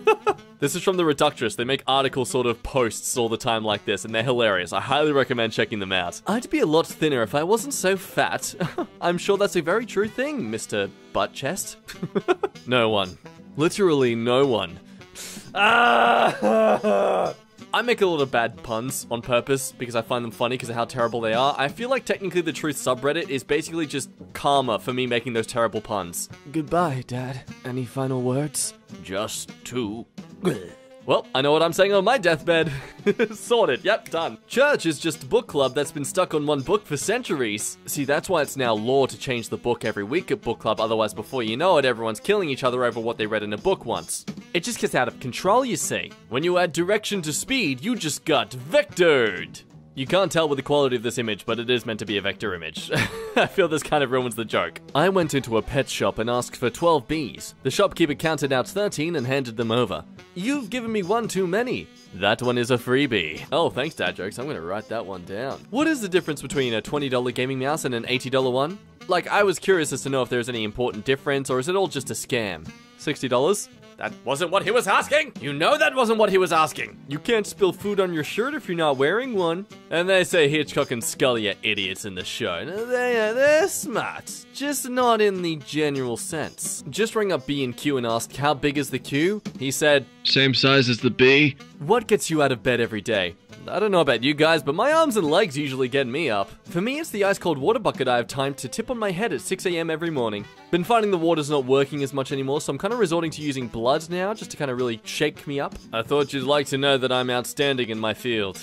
*laughs* This is from the Reductress. They make article sort of posts all the time like this, and they're hilarious. I highly recommend checking them out. I'd be a lot thinner if I wasn't so fat. *laughs* I'm sure that's a very true thing, Mr. Butt Chest. *laughs* no one. Literally no one. Ah! I make a lot of bad puns on purpose because I find them funny because of how terrible they are. I feel like technically the Truth subreddit is basically just karma for me making those terrible puns. Goodbye, Dad. Any final words? Just two. *laughs* Well, I know what I'm saying on my deathbed. *laughs* Sorted, yep, done. Church is just a book club that's been stuck on one book for centuries. See, that's why it's now law to change the book every week at book club, otherwise before you know it, everyone's killing each other over what they read in a book once. It just gets out of control, you see. When you add direction to speed, you just got vectored. You can't tell with the quality of this image, but it is meant to be a vector image. *laughs* I feel this kind of ruins the joke. I went into a pet shop and asked for 12 bees. The shopkeeper counted out 13 and handed them over. You've given me one too many. That one is a freebie. Oh, thanks, Dad Jokes. I'm gonna write that one down. What is the difference between a $20 gaming mouse and an $80 one? Like, I was curious as to know if there's any important difference, or is it all just a scam? $60? That wasn't what he was asking! You know that wasn't what he was asking! You can't spill food on your shirt if you're not wearing one. And they say Hitchcock and Scully are idiots in the show. They are, they're smart, just not in the general sense. Just rang up B&Q and asked, how big is the queue? He said, Same size as the bee. what gets you out of bed every day? I don't know about you guys, but my arms and legs usually get me up. For me, it's the ice cold water bucket I have time to tip on my head at 6am every morning. Been finding the water's not working as much anymore, so I'm kind of resorting to using blood now, just to kind of really shake me up. I thought you'd like to know that I'm outstanding in my field.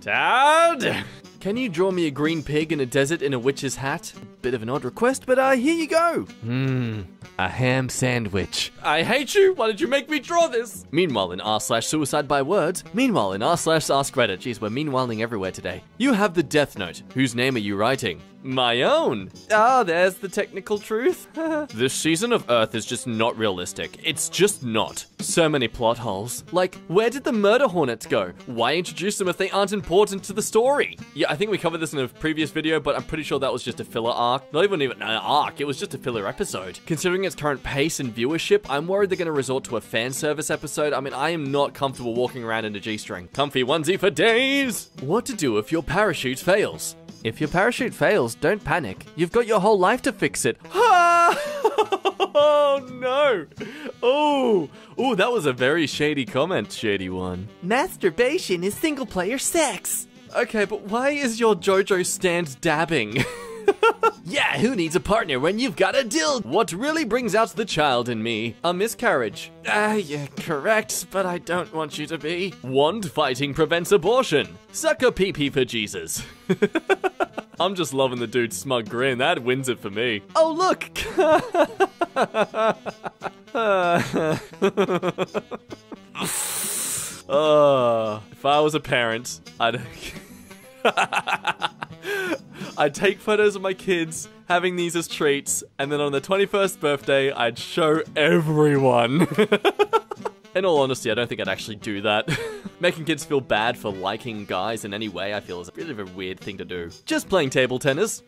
Dad! Can you draw me a green pig in a desert in a witch's hat? Bit of an odd request, but uh, here you go. Hmm, a ham sandwich. I hate you. Why did you make me draw this? Meanwhile, in r slash suicide by words. Meanwhile, in r slash ask Reddit. Jeez, we're meanwhiling everywhere today. You have the Death Note. Whose name are you writing? My own. Ah, there's the technical truth. *laughs* this season of Earth is just not realistic. It's just not. So many plot holes. Like, where did the murder hornets go? Why introduce them if they aren't important to the story? Yeah, I think we covered this in a previous video, but I'm pretty sure that was just a filler arc. Not even even an arc, it was just a filler episode. Considering its current pace and viewership, I'm worried they're gonna resort to a fan service episode. I mean, I am not comfortable walking around in a G-string. Comfy onesie for days! What to do if your parachute fails? If your parachute fails, don't panic. You've got your whole life to fix it. *laughs* oh no! Oh, oh, that was a very shady comment, shady one. Masturbation is single player sex. Okay, but why is your JoJo stand dabbing? *laughs* *laughs* yeah, who needs a partner when you've got a dill? What really brings out the child in me? A miscarriage. Ah, yeah, correct, but I don't want you to be. Wand fighting prevents abortion. Suck a pee pee for Jesus. *laughs* I'm just loving the dude's smug grin. That wins it for me. Oh, look! *laughs* uh, if I was a parent, I'd. *laughs* I'd take photos of my kids having these as treats, and then on their 21st birthday, I'd show everyone. *laughs* In all honesty, I don't think I'd actually do that. *laughs* Making kids feel bad for liking guys in any way, I feel is a bit of a weird thing to do. Just playing table tennis.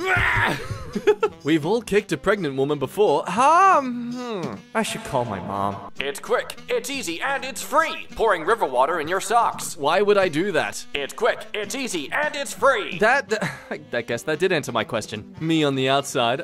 *laughs* We've all kicked a pregnant woman before. Um, hmm, I should call my mom. It's quick, it's easy, and it's free. Pouring river water in your socks. Why would I do that? It's quick, it's easy, and it's free. That, that *laughs* I guess that did answer my question. Me on the outside,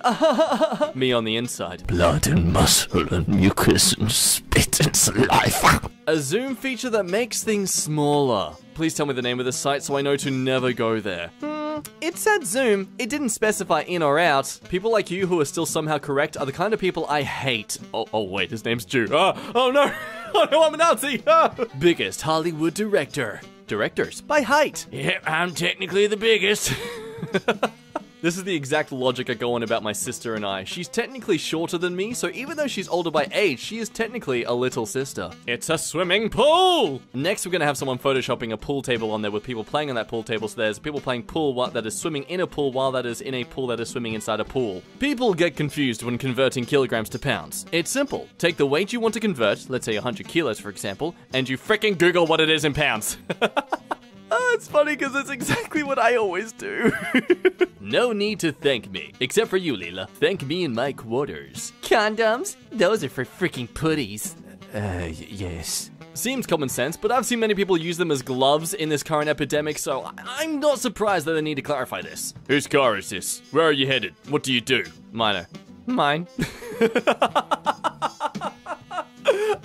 *laughs* me on the inside. Blood and muscle and mucus and spit and saliva. A zoom feature that makes things smaller. Please tell me the name of the site so I know to never go there. Hmm, it said zoom. It didn't specify in or out. People like you who are still somehow correct are the kind of people I hate. Oh, oh wait, his name's Jew. Oh, oh no. *laughs* Oh no, I'm a Nazi. Ah. *laughs* Biggest Hollywood director. Directors by height. Yep, I'm technically the biggest. *laughs* This is the exact logic I go on about my sister and I. She's technically shorter than me, so even though she's older by age, she is technically a little sister. It's a swimming pool! Next, we're gonna have someone photoshopping a pool table on there with people playing on that pool table, so there's people playing pool while that is swimming in a pool while that is in a pool that is swimming inside a pool. People get confused when converting kilograms to pounds. It's simple. Take the weight you want to convert, let's say 100 kilos for example, and you fricking Google what it is in pounds. *laughs* Oh, it's funny because it's exactly what I always do. *laughs* no need to thank me. Except for you, Leela. Thank me in my quarters. Condoms? Those are for freaking putties. Uh, yes. Seems common sense, but I've seen many people use them as gloves in this current epidemic, so I- I'm not surprised that they need to clarify this. Whose car is this? Where are you headed? What do you do? Minor. Mine. *laughs*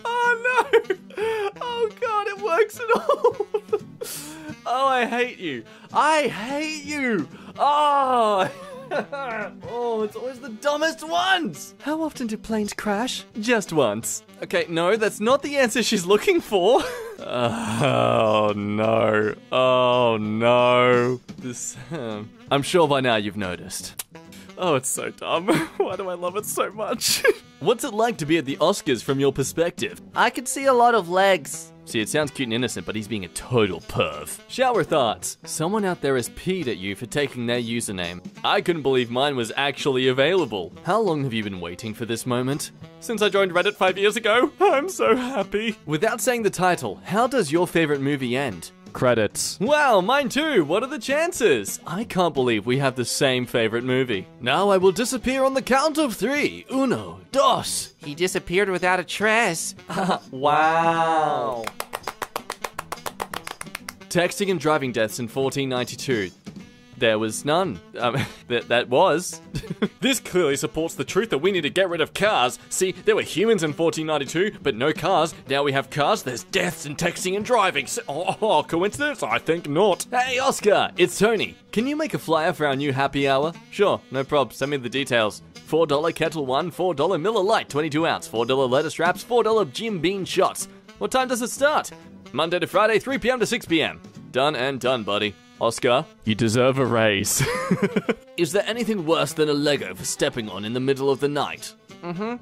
oh no! Oh god, it works at all! oh, I hate you. I hate you. Oh. *laughs* oh, it's always the dumbest ones. How often do planes crash? Just once. Okay, no, that's not the answer she's looking for. *laughs* oh no. Oh no. This. Um, I'm sure by now you've noticed. Oh, it's so dumb. *laughs* Why do I love it so much? *laughs* What's it like to be at the Oscars from your perspective? I could see a lot of legs. See, it sounds cute and innocent, but he's being a total perv. Shower thoughts. Someone out there has peed at you for taking their username. I couldn't believe mine was actually available. How long have you been waiting for this moment? Since I joined Reddit five years ago. I'm so happy. Without saying the title, how does your favorite movie end? Credits. Wow, mine too. What are the chances? I can't believe we have the same favorite movie. Now I will disappear on the count of three. Uno, dos. He disappeared without a trace. *laughs* wow. Texting and driving deaths in 1492. There was none. Um, *laughs* that, that was. *laughs* this clearly supports the truth that we need to get rid of cars. See, there were humans in 1492, but no cars. Now we have cars, there's deaths and texting and driving. So, oh, *laughs* oh, coincidence? I think not. Hey, Oscar, it's Tony. Can you make a flyer for our new happy hour? Sure, no prob. Send me the details. $4 Ketel One, $4 Miller Lite 22 ounce, $4 lettuce wraps, $4 Jim Beam shots. What time does it start? Monday to Friday, 3 p.m. to 6 p.m. Done and done, buddy. Oscar, you deserve a raise. *laughs* Is there anything worse than a Lego for stepping on in the middle of the night? Mm-hmm.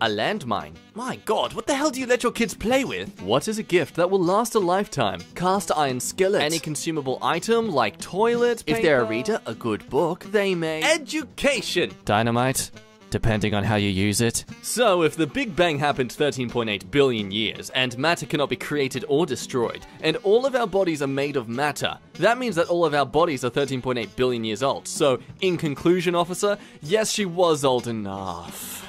A landmine. My god, what the hell do you let your kids play with? What is a gift that will last a lifetime? Cast iron skillet. Any consumable item like toilet paper. If they're a reader, a good book, they may. Education! Dynamite. Depending on how you use it. So, if the Big Bang happened 13.8 billion years, and matter cannot be created or destroyed, and all of our bodies are made of matter, that means that all of our bodies are 13.8 billion years old. So, in conclusion, officer, yes, she was old enough.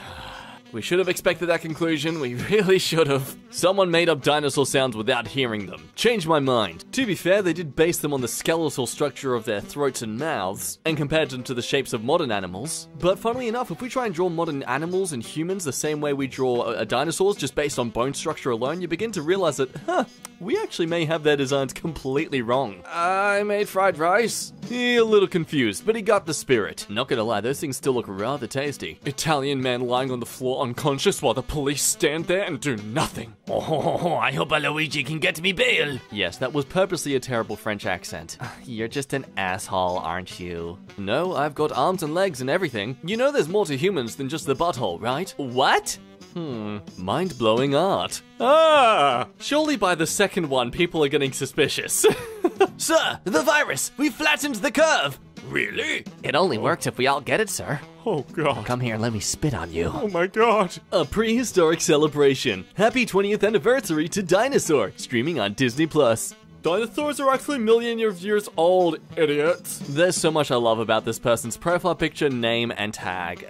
We should have expected that conclusion, we *laughs* really should have. Someone made up dinosaur sounds without hearing them. Changed my mind. To be fair, they did base them on the skeletal structure of their throats and mouths, and compared them to the shapes of modern animals. But funnily enough, if we try and draw modern animals and humans the same way we draw uh, dinosaurs, just based on bone structure alone, you begin to realize that, huh, we actually may have their designs completely wrong. I made fried rice. He a little confused, but he got the spirit. Not gonna lie, those things still look rather tasty. Italian man lying on the floor unconscious while the police stand there and do nothing. *laughs* Oh, I hope Luigi can get me bail. Yes, that was purposely a terrible French accent. *sighs* You're just an asshole, aren't you? No, I've got arms and legs and everything. You know there's more to humans than just the butthole, right? What? Hmm, mind blowing art. Ah! Surely by the second one, people are getting suspicious. *laughs* Sir, the virus! We flattened the curve! Really? It only works if we all get it, sir. Oh god. Come here, and let me spit on you. Oh my god. A prehistoric celebration. Happy 20th anniversary to Dinosaur, streaming on Disney Plus. Dinosaurs are actually million years old, idiots. There's so much I love about this person's profile picture, name, and tag.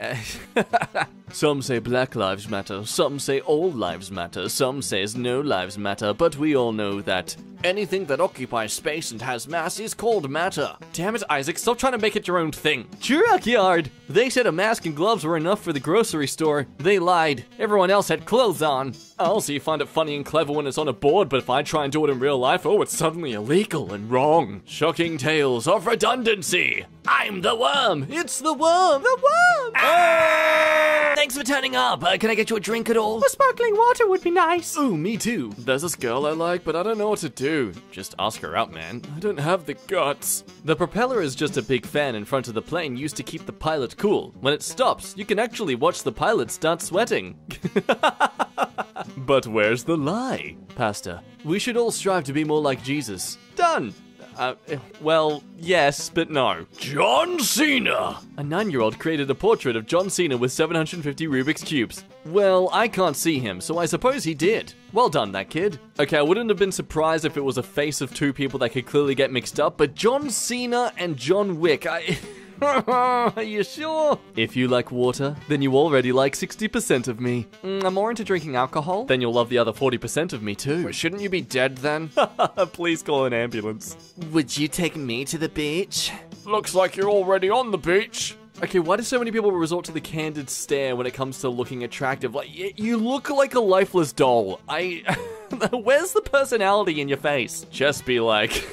*laughs* some say Black Lives Matter, some say All Lives Matter, some says No Lives Matter, but we all know that anything that occupies space and has mass is called matter. Damn it, Isaac, stop trying to make it your own thing. Yard. They said a mask and gloves were enough for the grocery store. They lied. Everyone else had clothes on. I also, find it funny and clever when it's on a board, but if I try and do it in real life, oh, it's suddenly illegal and wrong. Shocking tales of redundancy. I'm the worm. It's the worm. The worm. Ah! Thanks for turning up. Uh, can I get you a drink at all? A sparkling water would be nice. Ooh, me too. There's this girl I like, but I don't know what to do. Just ask her out, man. I don't have the guts. The propeller is just a big fan in front of the plane used to keep the pilot cool. When it stops, you can actually watch the pilot start sweating. *laughs* but where's the lie? Pastor, we should all strive to be more like Jesus. Done. Uh, well, yes, but no. John Cena! A nine year old created a portrait of John Cena with 750 Rubik's Cubes. Well, I can't see him, so I suppose he did. Well done, that kid. Okay, I wouldn't have been surprised if it was a face of two people that could clearly get mixed up, but John Cena and John Wick, I. *laughs* Are *laughs* you sure? If you like water, then you already like 60% of me. Mm, I'm more into drinking alcohol, then you'll love the other 40% of me too. Shouldn't you be dead then? *laughs* Please call an ambulance. Would you take me to the beach? Looks like you're already on the beach. Okay, why do so many people resort to the candid stare when it comes to looking attractive? Like, y- you look like a lifeless doll. I. *laughs* *laughs* Where's the personality in your face? Just be like.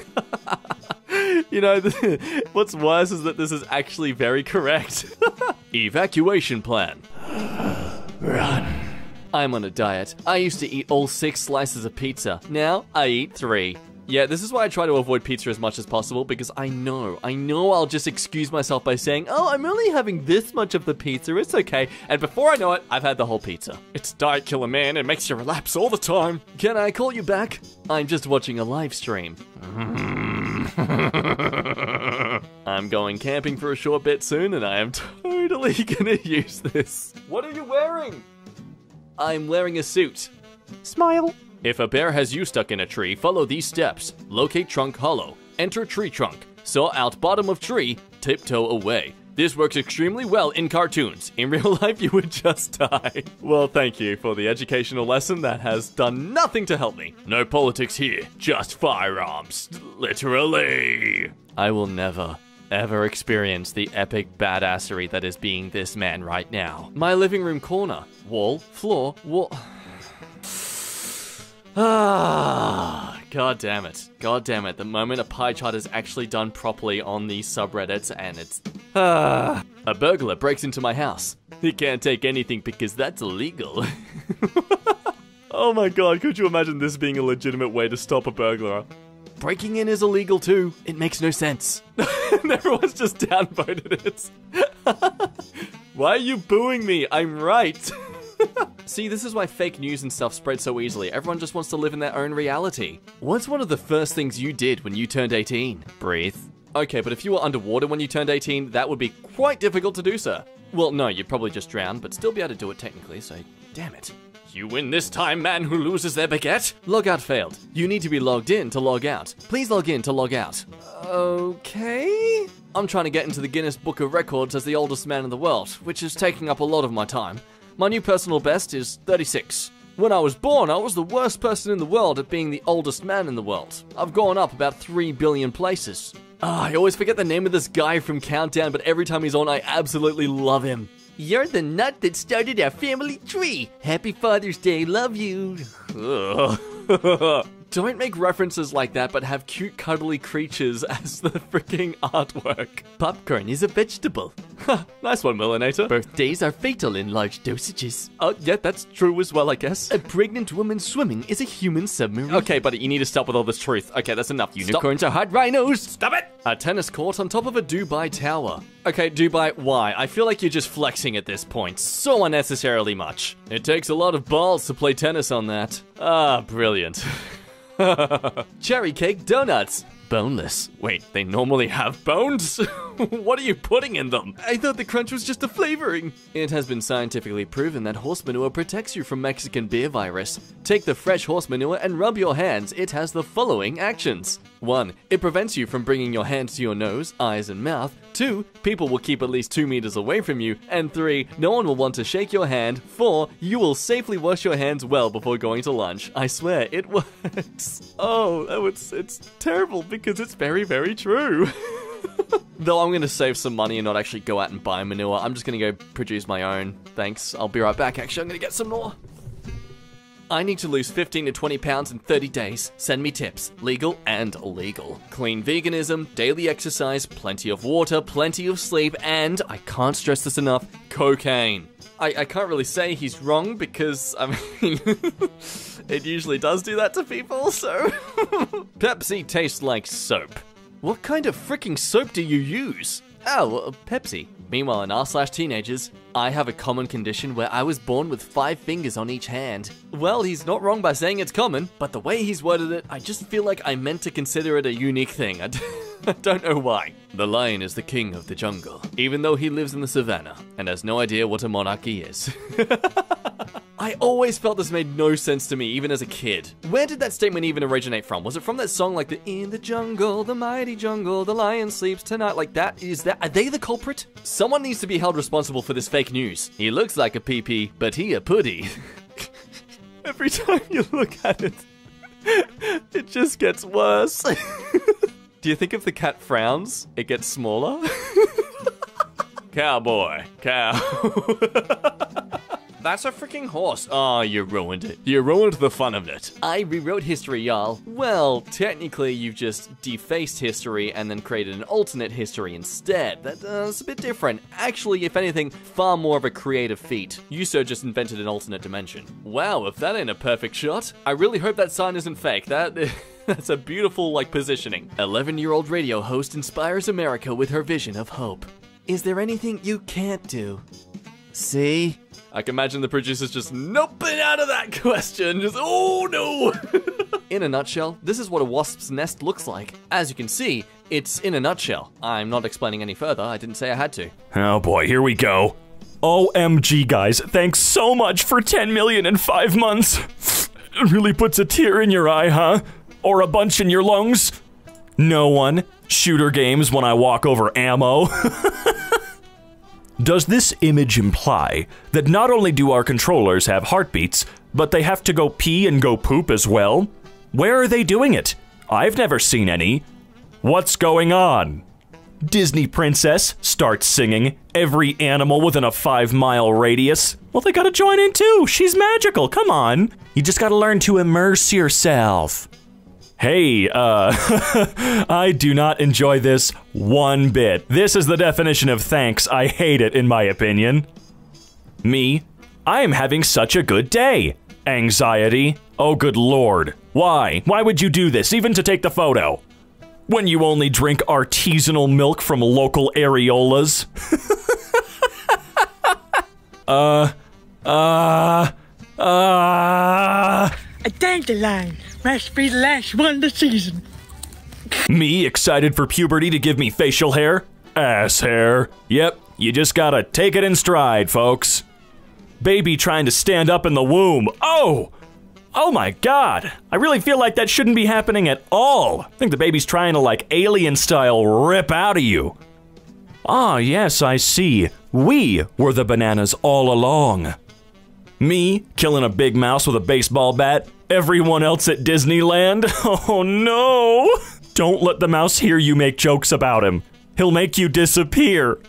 *laughs* you know, *laughs* what's worse is that this is actually very correct. Evacuation plan. *sighs* Run. I'm on a diet. I used to eat all six slices of pizza. Now I eat three. Yeah, this is why I try to avoid pizza as much as possible because I know, I know I'll just excuse myself by saying, oh, I'm only having this much of the pizza, it's okay. And before I know it, I've had the whole pizza. It's Diet Killer Man, it makes you relapse all the time. Can I call you back? I'm just watching a live stream. *laughs* I'm going camping for a short bit soon and I am totally *laughs* gonna use this. What are you wearing? I'm wearing a suit. Smile. If a bear has you stuck in a tree, follow these steps. Locate trunk hollow. Enter tree trunk. Saw out bottom of tree. Tiptoe away. This works extremely well in cartoons. In *laughs* real life, you would just die. Well, thank you for the educational lesson that has done nothing to help me. No politics here, just firearms. Literally. I will never, ever experience the epic badassery that is being this man right now. My living room corner. Wall, floor, wall. Ah, *sighs* god damn it. God damn it. The moment a pie chart is actually done properly on these subreddits and it's. Ah. *sighs* A burglar breaks into my house. He can't take anything because that's illegal. *laughs* oh my god, could you imagine this being a legitimate way to stop a burglar? Breaking in is illegal too. It makes no sense. *laughs* everyone's just downvoted it. *laughs* Why are you booing me? I'm right. *laughs* See, this is why fake news and stuff spread so easily. Everyone just wants to live in their own reality. What's one of the first things you did when you turned 18? Breathe. Okay, but if you were underwater when you turned 18, that would be quite difficult to do, sir. Well, no, you'd probably just drown, but still be able to do it technically, so damn it. You win this time, man who loses their baguette. Logout failed. You need to be logged in to log out. Please log in to log out. Okay? I'm trying to get into the Guinness Book of Records as the oldest man in the world, which is taking up a lot of my time. My new personal best is 36. When I was born, I was the worst person in the world at being the oldest man in the world. I've gone up about 3 billion places. Ah, I always forget the name of this guy from Countdown, but every time he's on, I absolutely love him. You're the nut that started our family tree. Happy Father's Day, love you. *laughs* *laughs* Don't make references like that, but have cute, cuddly creatures *laughs* as the freaking artwork. Popcorn is a vegetable. *laughs* Ha, nice one, Millinator. Birthdays are fatal in large dosages. Oh, yeah, that's true as well, I guess. A pregnant woman swimming is a human submarine. Okay, buddy, you need to stop with all this truth. Okay, that's enough. Unicorns are hot rhinos. Stop it! A tennis court on top of a Dubai tower. Okay, Dubai, why? I feel like you're just flexing at this point. So unnecessarily much. It takes a lot of balls to play tennis on that. Ah, brilliant. *laughs* *laughs* Cherry cake donuts. boneless. Wait, they normally have bones? *laughs* what are you putting in them? I thought the crunch was just a flavoring. It has been scientifically proven that horse manure protects you from Mexican beer virus. Take the fresh horse manure and rub your hands. It has the following actions. 1. It prevents you from bringing your hands to your nose, eyes, and mouth. 2. People will keep at least 2 meters away from you. And 3. No one will want to shake your hand. 4. You will safely wash your hands well before going to lunch. I swear, it *laughs* works. Oh, oh it's, it's terrible because it's very, very true. *laughs* Though I'm gonna save some money and not actually go out and buy manure, I'm just gonna go produce my own. Thanks, I'll be right back. Actually, I'm gonna get some more. I need to lose 15 to 20 pounds in 30 days. Send me tips, legal and illegal. Clean veganism, daily exercise, plenty of water, plenty of sleep, and, I can't stress this enough, cocaine. I, I can't really say he's wrong because, I *laughs* mean, it usually does do that to people, so. *laughs* Pepsi tastes like soap. What kind of freaking soap do you use? Oh, uh, Pepsi. Meanwhile, in r slash teenagers, I have a common condition where I was born with five fingers on each hand. Well, he's not wrong by saying it's common, but the way he's worded it, I just feel like I meant to consider it a unique thing. I *laughs* d- I don't know why. The lion is the king of the jungle, even though he lives in the savannah and has no idea what a monarchy is. *laughs* I always felt this made no sense to me, even as a kid. Where did that statement even originate from? Was it from that song like the In the Jungle, the Mighty Jungle, the Lion Sleeps Tonight? Like that? Is that, are they the culprit? Someone needs to be held responsible for this fake news. He looks like a PP, but he a putty. *laughs* Every time you look at it, *laughs* it just gets worse. *laughs* Do you think if the cat frowns, it gets smaller? Cowboy, cow. That's a freaking horse. Oh, you ruined it. You ruined the fun of it. I rewrote history, y'all. Well, technically, you've just defaced history and then created an alternate history instead. That's uh, a bit different. Actually, if anything, far more of a creative feat. You sir just invented an alternate dimension. Wow, if that ain't a perfect shot, I really hope that sign isn't fake. That. *laughs* That's a beautiful, like, positioning. 11 year old radio host inspires America with her vision of hope. Is there anything you can't do? See? I can imagine the producers just noping out of that *laughs* question. Just, oh no! *laughs* in a nutshell, this is what a wasp's nest looks like. As you can see, it's in a nutshell. I'm not explaining any further, I didn't say I had to. Oh boy, here we go. OMG, guys, thanks so much for 10 million in five months. It really puts a tear in your eye, huh? Or a bunch in your lungs? No one. Shooter games when I walk over ammo. *laughs* Does this image imply that not only do our controllers have heartbeats, but they have to go pee and go poop as well? Where are they doing it? I've never seen any. What's going on? Disney princess starts singing. Every animal within a five mile radius. Well, they gotta join in too. She's magical. Come on. You just gotta learn to immerse yourself. Hey, uh, *laughs* I do not enjoy this one bit. This is the definition of thanks. I hate it, in my opinion. Me, I am having such a good day. Anxiety? Oh, good lord. Why? Why would you do this, even to take the photo? When you only drink artisanal milk from local areolas? *laughs* uh, uh, uh. A dandelion must be the last one the season. Me excited for puberty to give me facial hair? Ass hair. Yep, you just gotta take it in stride, folks. Baby trying to stand up in the womb. Oh! Oh my god! I really feel like that shouldn't be happening at all. I think the baby's trying to, like, alien style rip out of you. Ah, yes, I see. We were the bananas all along. Me killing a big mouse with a baseball bat. Everyone else at Disneyland. *laughs* Oh no! Don't let the mouse hear you make jokes about him. He'll make you disappear.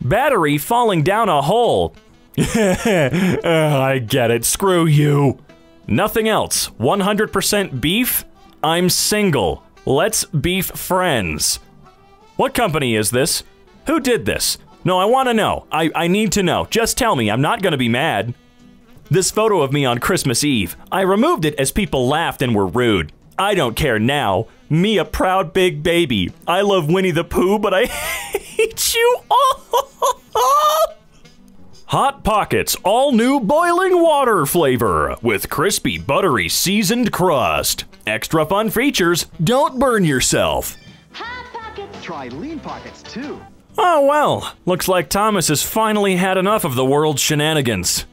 Battery falling down a hole. *laughs* Uh, I get it. Screw you. Nothing else. 100% beef? I'm single. Let's beef friends. What company is this? Who did this? No, I want to know. I, I need to know. Just tell me. I'm not going to be mad. This photo of me on Christmas Eve. I removed it as people laughed and were rude. I don't care now. Me a proud big baby. I love Winnie the Pooh, but I *laughs* hate you all. Hot Pockets all new boiling water flavor with crispy, buttery, seasoned crust. Extra fun features don't burn yourself. Hot Pockets. Try Lean Pockets too. Oh well, looks like Thomas has finally had enough of the world's shenanigans.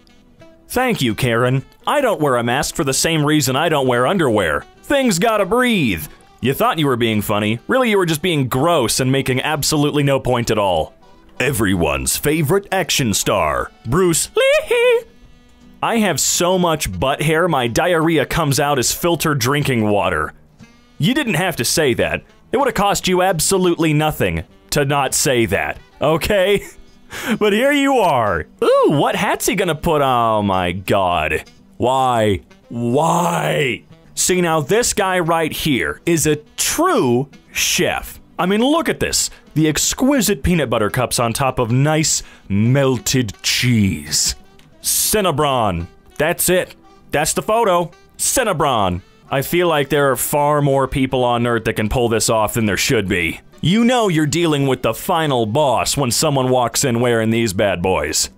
Thank you, Karen. I don't wear a mask for the same reason I don't wear underwear. Things gotta breathe. You thought you were being funny. Really, you were just being gross and making absolutely no point at all. Everyone's favorite action star, Bruce Lee. I have so much butt hair, my diarrhea comes out as filtered drinking water. You didn't have to say that. It would have cost you absolutely nothing to not say that, okay? *laughs* *laughs* But here you are. Ooh, what hat's he gonna put? Oh my god. Why? Why? See, now this guy right here is a true chef. I mean, look at this. The exquisite peanut butter cups on top of nice melted cheese. Cinnabron. That's it. That's the photo. Cinnabron. I feel like there are far more people on Earth that can pull this off than there should be. You know you're dealing with the final boss when someone walks in wearing these bad boys.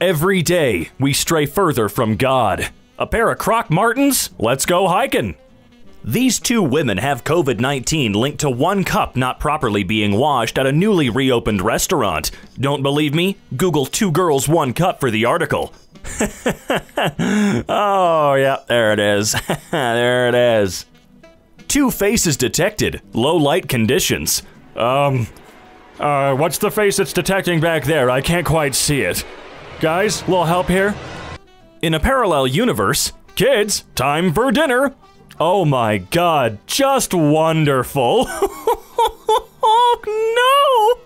Every day, we stray further from God. A pair of Croc Martens? Let's go hiking. These two women have COVID 19 linked to one cup not properly being washed at a newly reopened restaurant. Don't believe me? Google Two Girls, One Cup for the article. *laughs* oh, yeah, there it is. *laughs* there it is. Two faces detected, low light conditions. Um, uh, what's the face it's detecting back there? I can't quite see it. Guys, little help here? In a parallel universe, kids, time for dinner. Oh my god, just wonderful. oh *laughs* no!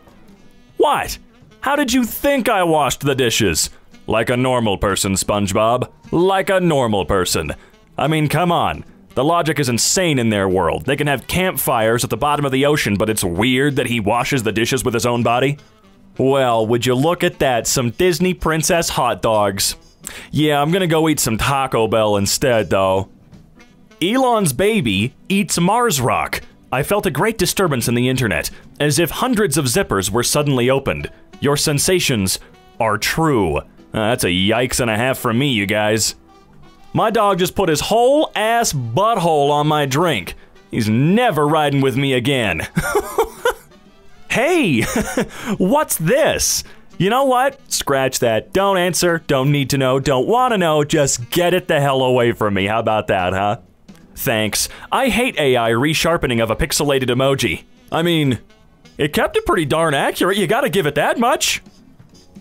What? How did you think I washed the dishes? Like a normal person, SpongeBob. Like a normal person. I mean, come on. The logic is insane in their world. They can have campfires at the bottom of the ocean, but it's weird that he washes the dishes with his own body? Well, would you look at that? Some Disney princess hot dogs. Yeah, I'm gonna go eat some Taco Bell instead, though. Elon's baby eats Mars rock. I felt a great disturbance in the internet, as if hundreds of zippers were suddenly opened. Your sensations are true. Uh, that's a yikes and a half from me, you guys. My dog just put his whole ass butthole on my drink. He's never riding with me again. *laughs* hey, *laughs* what's this? You know what? Scratch that. Don't answer, don't need to know, don't want to know, just get it the hell away from me. How about that, huh? Thanks. I hate AI resharpening of a pixelated emoji. I mean, it kept it pretty darn accurate, you gotta give it that much.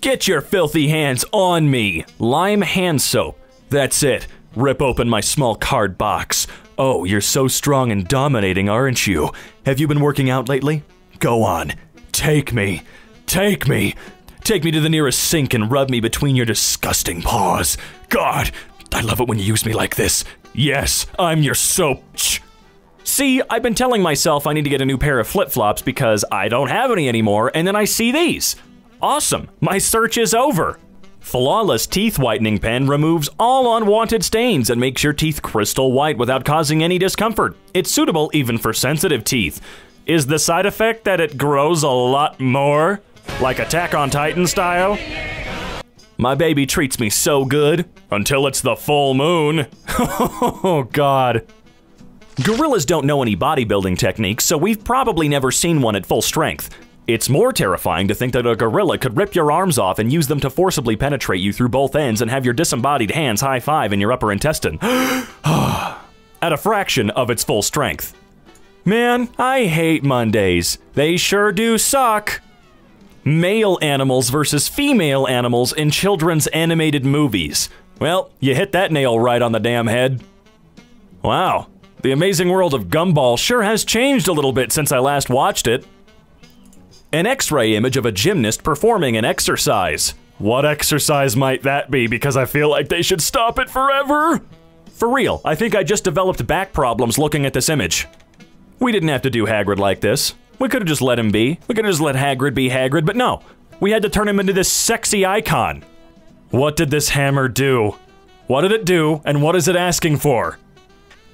Get your filthy hands on me. Lime hand soap. That's it. Rip open my small card box. Oh, you're so strong and dominating, aren't you? Have you been working out lately? Go on. Take me. Take me. Take me to the nearest sink and rub me between your disgusting paws. God, I love it when you use me like this. Yes, I'm your soap. See, I've been telling myself I need to get a new pair of flip flops because I don't have any anymore, and then I see these. Awesome, my search is over. Flawless Teeth Whitening Pen removes all unwanted stains and makes your teeth crystal white without causing any discomfort. It's suitable even for sensitive teeth. Is the side effect that it grows a lot more? Like Attack on Titan style? My baby treats me so good until it's the full moon. *laughs* oh, God. Gorillas don't know any bodybuilding techniques, so we've probably never seen one at full strength. It's more terrifying to think that a gorilla could rip your arms off and use them to forcibly penetrate you through both ends and have your disembodied hands high five in your upper intestine. *gasps* At a fraction of its full strength. Man, I hate Mondays. They sure do suck. Male animals versus female animals in children's animated movies. Well, you hit that nail right on the damn head. Wow, the amazing world of Gumball sure has changed a little bit since I last watched it. An x-ray image of a gymnast performing an exercise. What exercise might that be because I feel like they should stop it forever? For real, I think I just developed back problems looking at this image. We didn't have to do Hagrid like this. We could have just let him be. We could have just let Hagrid be Hagrid, but no. We had to turn him into this sexy icon. What did this hammer do? What did it do, and what is it asking for?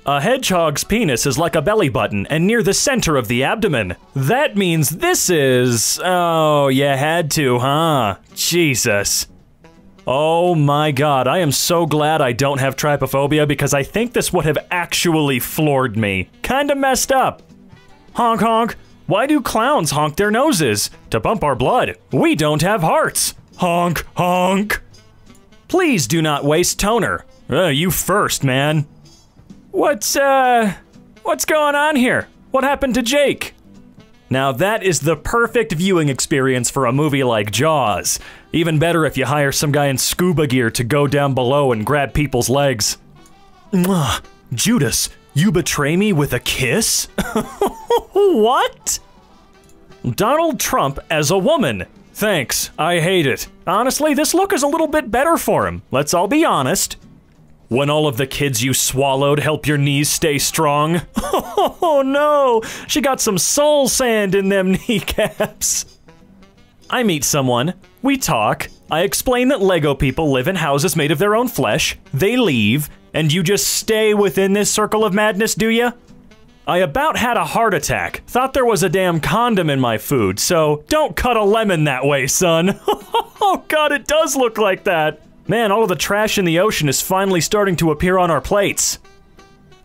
A hedgehog's penis is like a belly button and near the center of the abdomen. That means this is. Oh, you had to, huh? Jesus. Oh my god, I am so glad I don't have trypophobia because I think this would have actually floored me. Kinda messed up. Honk honk. Why do clowns honk their noses? To pump our blood. We don't have hearts. Honk honk. Please do not waste toner. Uh, you first, man. What's, uh, what's going on here? What happened to Jake? Now that is the perfect viewing experience for a movie like Jaws. Even better if you hire some guy in scuba gear to go down below and grab people's legs. Mwah. Judas, you betray me with a kiss? *laughs* what? Donald Trump as a woman. Thanks, I hate it. Honestly, this look is a little bit better for him. Let's all be honest. When all of the kids you swallowed help your knees stay strong. *laughs* Oh no, she got some soul sand in them *laughs* kneecaps. I meet someone, we talk, I explain that Lego people live in houses made of their own flesh, they leave, and you just stay within this circle of madness, do ya? I about had a heart attack. Thought there was a damn condom in my food, so don't cut a lemon that way, son. *laughs* oh god, it does look like that. Man, all of the trash in the ocean is finally starting to appear on our plates.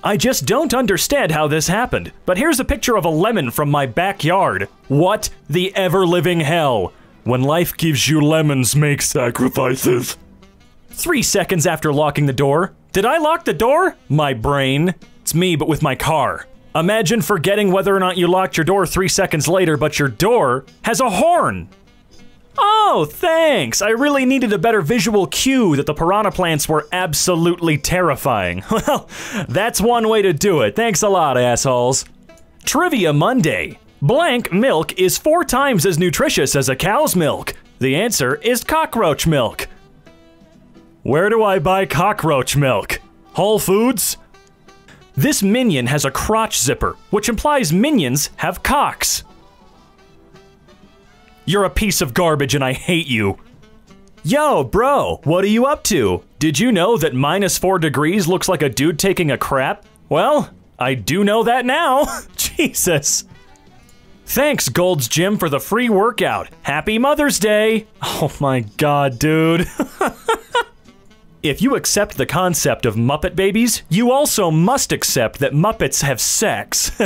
I just don't understand how this happened, but here's a picture of a lemon from my backyard. What the ever living hell? When life gives you lemons, make sacrifices. Three seconds after locking the door. Did I lock the door? My brain. It's me, but with my car. Imagine forgetting whether or not you locked your door three seconds later, but your door has a horn. Oh, thanks. I really needed a better visual cue that the piranha plants were absolutely terrifying. *laughs* Well, that's one way to do it. Thanks a lot, assholes. Trivia Monday. Blank milk is four times as nutritious as a cow's milk. The answer is cockroach milk. Where do I buy cockroach milk? Whole Foods? This minion has a crotch zipper, which implies minions have cocks. You're a piece of garbage and I hate you. Yo, bro, what are you up to? Did you know that minus four degrees looks like a dude taking a crap? Well, I do know that now. *laughs* Jesus. Thanks, Gold's Gym, for the free workout. Happy Mother's Day. Oh my god, dude. *laughs* if you accept the concept of Muppet babies, you also must accept that Muppets have sex. *laughs*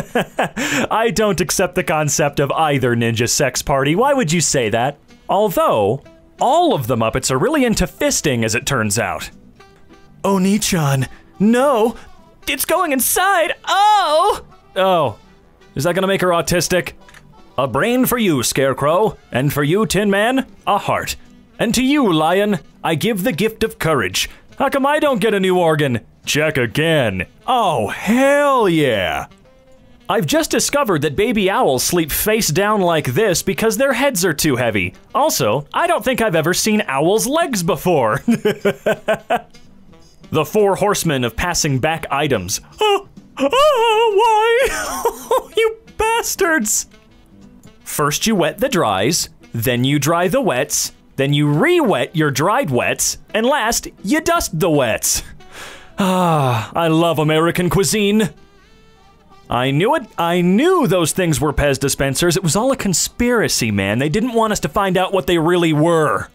I don't accept the concept of either ninja sex party. Why would you say that? Although, all of the Muppets are really into fisting, as it turns out. Onii-chan, no! It's going inside! Oh! Oh. Is that gonna make her autistic? A brain for you, Scarecrow, and for you, Tin Man, a heart. And to you, Lion, I give the gift of courage. How come I don't get a new organ? Check again. Oh, hell yeah! I've just discovered that baby owls sleep face down like this because their heads are too heavy. Also, I don't think I've ever seen owls' legs before. *laughs* the four horsemen of passing back items. Oh, *gasps* oh why? *laughs* you bastards! First you wet the dries, then you dry the wets, then you re-wet your dried wets, and last, you dust the wets. Ah, I love American cuisine. I knew it. I knew those things were Pez dispensers. It was all a conspiracy, man. They didn't want us to find out what they really were.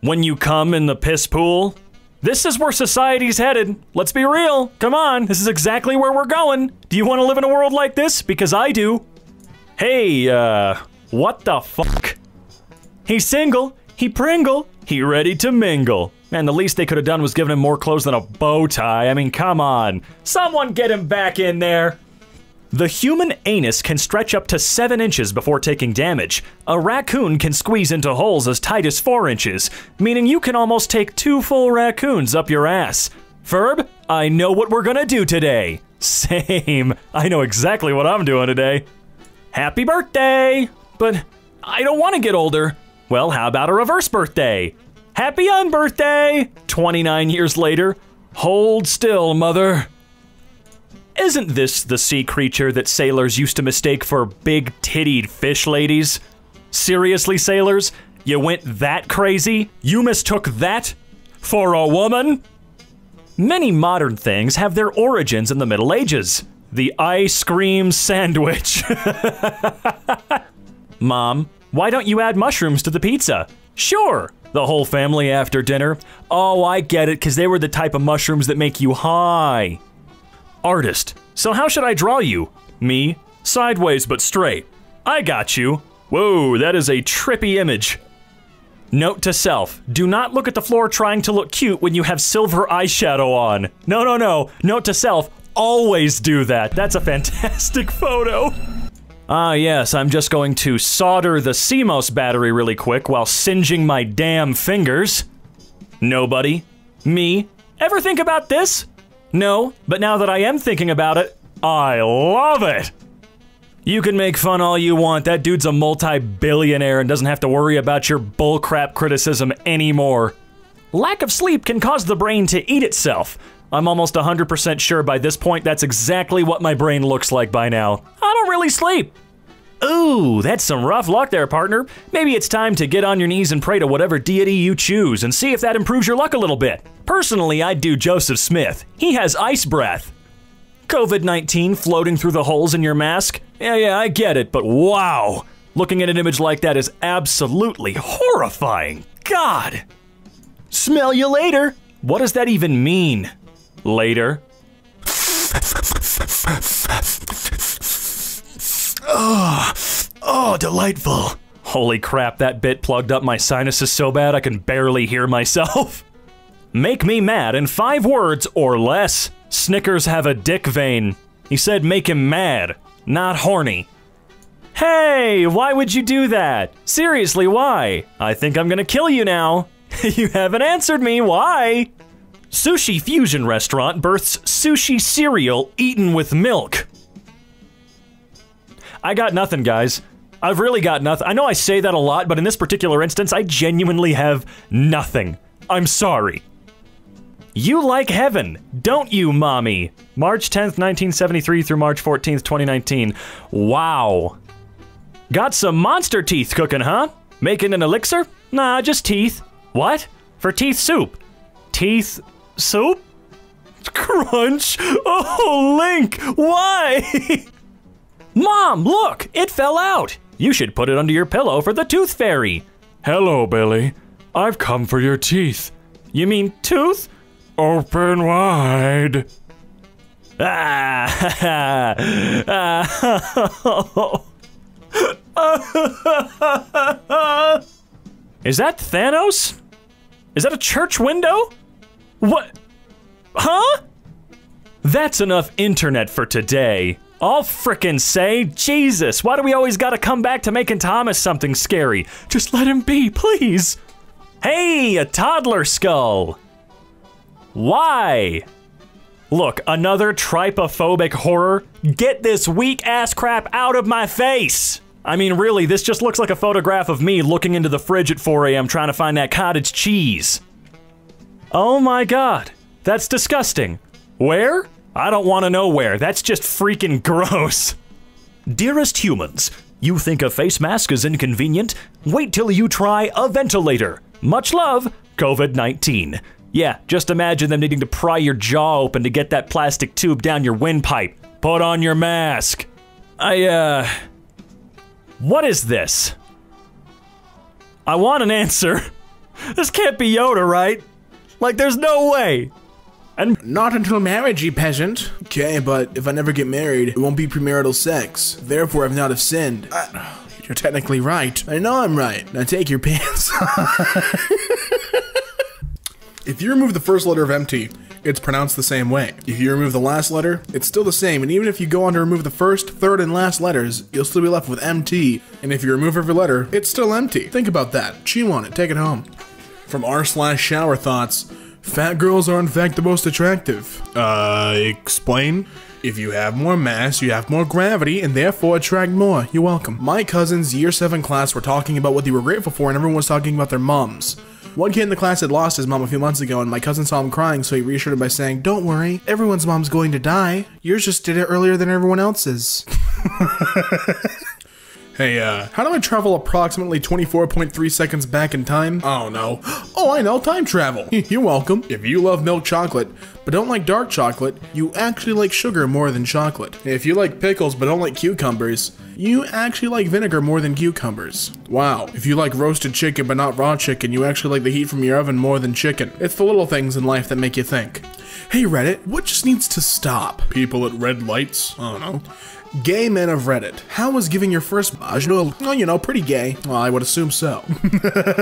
When you come in the piss pool, this is where society's headed. Let's be real. Come on, this is exactly where we're going. Do you want to live in a world like this? Because I do. Hey, uh, what the fuck? He's single, he Pringle, he ready to mingle. Man, the least they could have done was given him more clothes than a bow tie. I mean, come on. Someone get him back in there. The human anus can stretch up to 7 inches before taking damage. A raccoon can squeeze into holes as tight as 4 inches, meaning you can almost take two full raccoons up your ass. Ferb, I know what we're gonna do today. Same. I know exactly what I'm doing today. Happy birthday! But I don't want to get older. Well, how about a reverse birthday? Happy unbirthday! 29 years later. Hold still, mother. Isn't this the sea creature that sailors used to mistake for big tittied fish ladies? Seriously, sailors? You went that crazy? You mistook that for a woman? Many modern things have their origins in the Middle Ages. The ice cream sandwich. *laughs* Mom, why don't you add mushrooms to the pizza? Sure. The whole family after dinner? Oh, I get it, because they were the type of mushrooms that make you high. Artist. So how should I draw you? Me? Sideways but straight. I got you. Whoa, that is a trippy image. Note to self, do not look at the floor trying to look cute when you have silver eyeshadow on. No, no, no. Note to self, always do that. That's a fantastic *laughs* photo. Ah, yes, I'm just going to solder the CMOS battery really quick while singeing my damn fingers. Nobody? Me? Ever think about this? No, but now that I am thinking about it, I love it! You can make fun all you want, that dude's a multi-billionaire and doesn't have to worry about your bullcrap criticism anymore. Lack of sleep can cause the brain to eat itself. I'm almost 100% sure by this point that's exactly what my brain looks like by now. I don't really sleep. Ooh, that's some rough luck there, partner. Maybe it's time to get on your knees and pray to whatever deity you choose and see if that improves your luck a little bit. Personally, I'd do Joseph Smith. He has ice breath. COVID 19 floating through the holes in your mask? Yeah, yeah, I get it, but wow! Looking at an image like that is absolutely horrifying. God! Smell you later! What does that even mean? Later? *laughs* Oh, oh, delightful. Holy crap, that bit plugged up my sinuses so bad I can barely hear myself. *laughs* Make me mad in five words or less. Snickers have a dick vein. He said make him mad, not horny. Hey, why would you do that? Seriously, why? I think I'm gonna kill you now. *laughs* you haven't answered me, why? Sushi Fusion Restaurant births sushi cereal eaten with milk. I got nothing, guys. I've really got nothing. I know I say that a lot, but in this particular instance, I genuinely have nothing. I'm sorry. You like heaven, don't you, mommy? March 10th, 1973 through March 14th, 2019. Wow. Got some monster teeth cooking, huh? Making an elixir? Nah, just teeth. What? For teeth soup. Teeth soup? *laughs* Crunch? Oh, Link, why? *laughs* Mom, look, it fell out. You should put it under your pillow for the tooth fairy. Hello, Billy. I've come for your teeth. You mean tooth? Open wide. Ah, *laughs* ah. Is that Thanos? Is that a church window? What? Huh? That's enough internet for today. I'll frickin' say, Jesus, why do we always gotta come back to making Thomas something scary? Just let him be, please. Hey, a toddler skull. Why? Look, another trypophobic horror? Get this weak ass crap out of my face! I mean, really, this just looks like a photograph of me looking into the fridge at 4 a.m. trying to find that cottage cheese. Oh my god, that's disgusting. Where? I don't want to know where. That's just freaking gross. Dearest humans, you think a face mask is inconvenient? Wait till you try a ventilator. Much love, COVID 19. Yeah, just imagine them needing to pry your jaw open to get that plastic tube down your windpipe. Put on your mask. I, uh. What is this? I want an answer. *laughs* This can't be Yoda, right? Like, there's no way. And not until marriage, you peasant. Okay, but if I never get married, it won't be premarital sex. Therefore, I've not have sinned. Uh, you're technically right. I know I'm right. Now take your *laughs* pants if you remove the first letter of MT, it's pronounced the same way. If you remove the last letter, it's still the same, and even if you go on to remove the first, third, and last letters, you'll still be left with MT, and if you remove every letter, it's still empty. Think about that. Chew on it. Take it home. From r slash shower thoughts, fat girls are in fact the most attractive. Uh, explain? If you have more mass, you have more gravity, and therefore attract more. You're welcome. My cousin's year 7 class were talking about what they were grateful for, and everyone was talking about their mums. One kid in the class had lost his mom a few months ago, and my cousin saw him crying, so he reassured him by saying, Don't worry, everyone's mom's going to die. Yours just did it earlier than everyone else's. *laughs* Hey, uh, how do I travel approximately 24.3 seconds back in time? Oh no. *gasps* Oh, I know, time travel. *laughs* You're welcome. If you love milk chocolate, but don't like dark chocolate, you actually like sugar more than chocolate. If you like pickles but don't like cucumbers, you actually like vinegar more than cucumbers. Wow. If you like roasted chicken but not raw chicken, you actually like the heat from your oven more than chicken. It's the little things in life that make you think. Hey Reddit, what just needs to stop? People at red lights? I don't know. Gay men of Reddit. How was giving your first vaginal? Oh, you know, pretty gay. Well, I would assume so.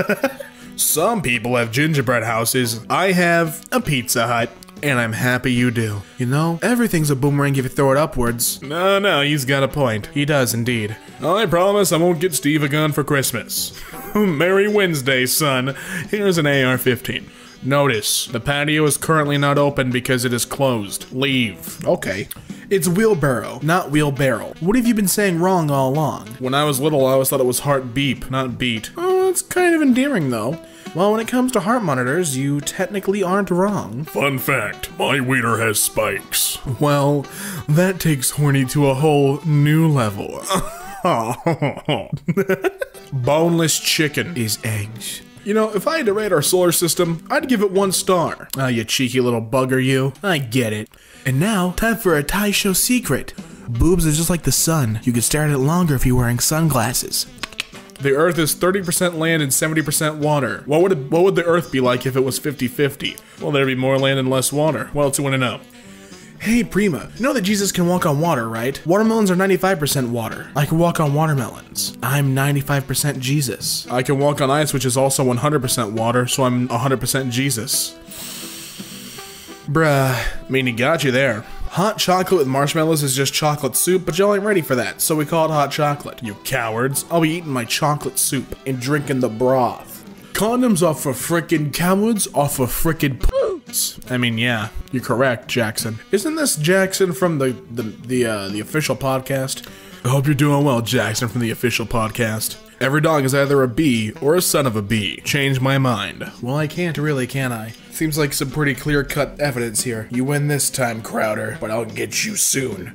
*laughs* Some people have gingerbread houses. I have a Pizza Hut. And I'm happy you do. You know, everything's a boomerang if you throw it upwards. No, no, he's got a point. He does indeed. I promise I won't get Steve a gun for Christmas. *laughs* Merry Wednesday, son. Here's an AR-15. Notice, the patio is currently not open because it is closed. Leave. Okay. It's wheelbarrow, not wheelbarrow. What have you been saying wrong all along? When I was little, I always thought it was heart beep, not beat. Oh, that's kind of endearing though. Well, when it comes to heart monitors, you technically aren't wrong. Fun fact, my wiener has spikes. Well, that takes horny to a whole new level. *laughs* *laughs* Boneless chicken is eggs. You know, if I had to rate our solar system, I'd give it one star. Ah, you cheeky little bugger, you. I get it. And now, time for a Thai show secret. Boobs are just like the sun. You could stare at it longer if you're wearing sunglasses. The Earth is 30% land and 70% water. What would it, what would the Earth be like if it was 50-50? Well, there'd be more land and less water. What else you want to know? Hey Prima, you know that Jesus can walk on water, right? Watermelons are 95% water. I can walk on watermelons. I'm 95% Jesus. I can walk on ice, which is also 100% water, so I'm 100% Jesus. Bruh, I mean, he got you there. Hot chocolate with marshmallows is just chocolate soup, but y'all ain't ready for that, so we call it hot chocolate. You cowards. I'll be eating my chocolate soup and drinking the broth. Condoms are for frickin' cowards or for frickin'. I mean, yeah, you're correct, Jackson. Isn't this Jackson from the the the, uh, the official podcast? I hope you're doing well, Jackson from the official podcast. Every dog is either a bee or a son of a bee. Change my mind. Well, I can't really, can I? Seems like some pretty clear-cut evidence here. You win this time, Crowder, but I'll get you soon.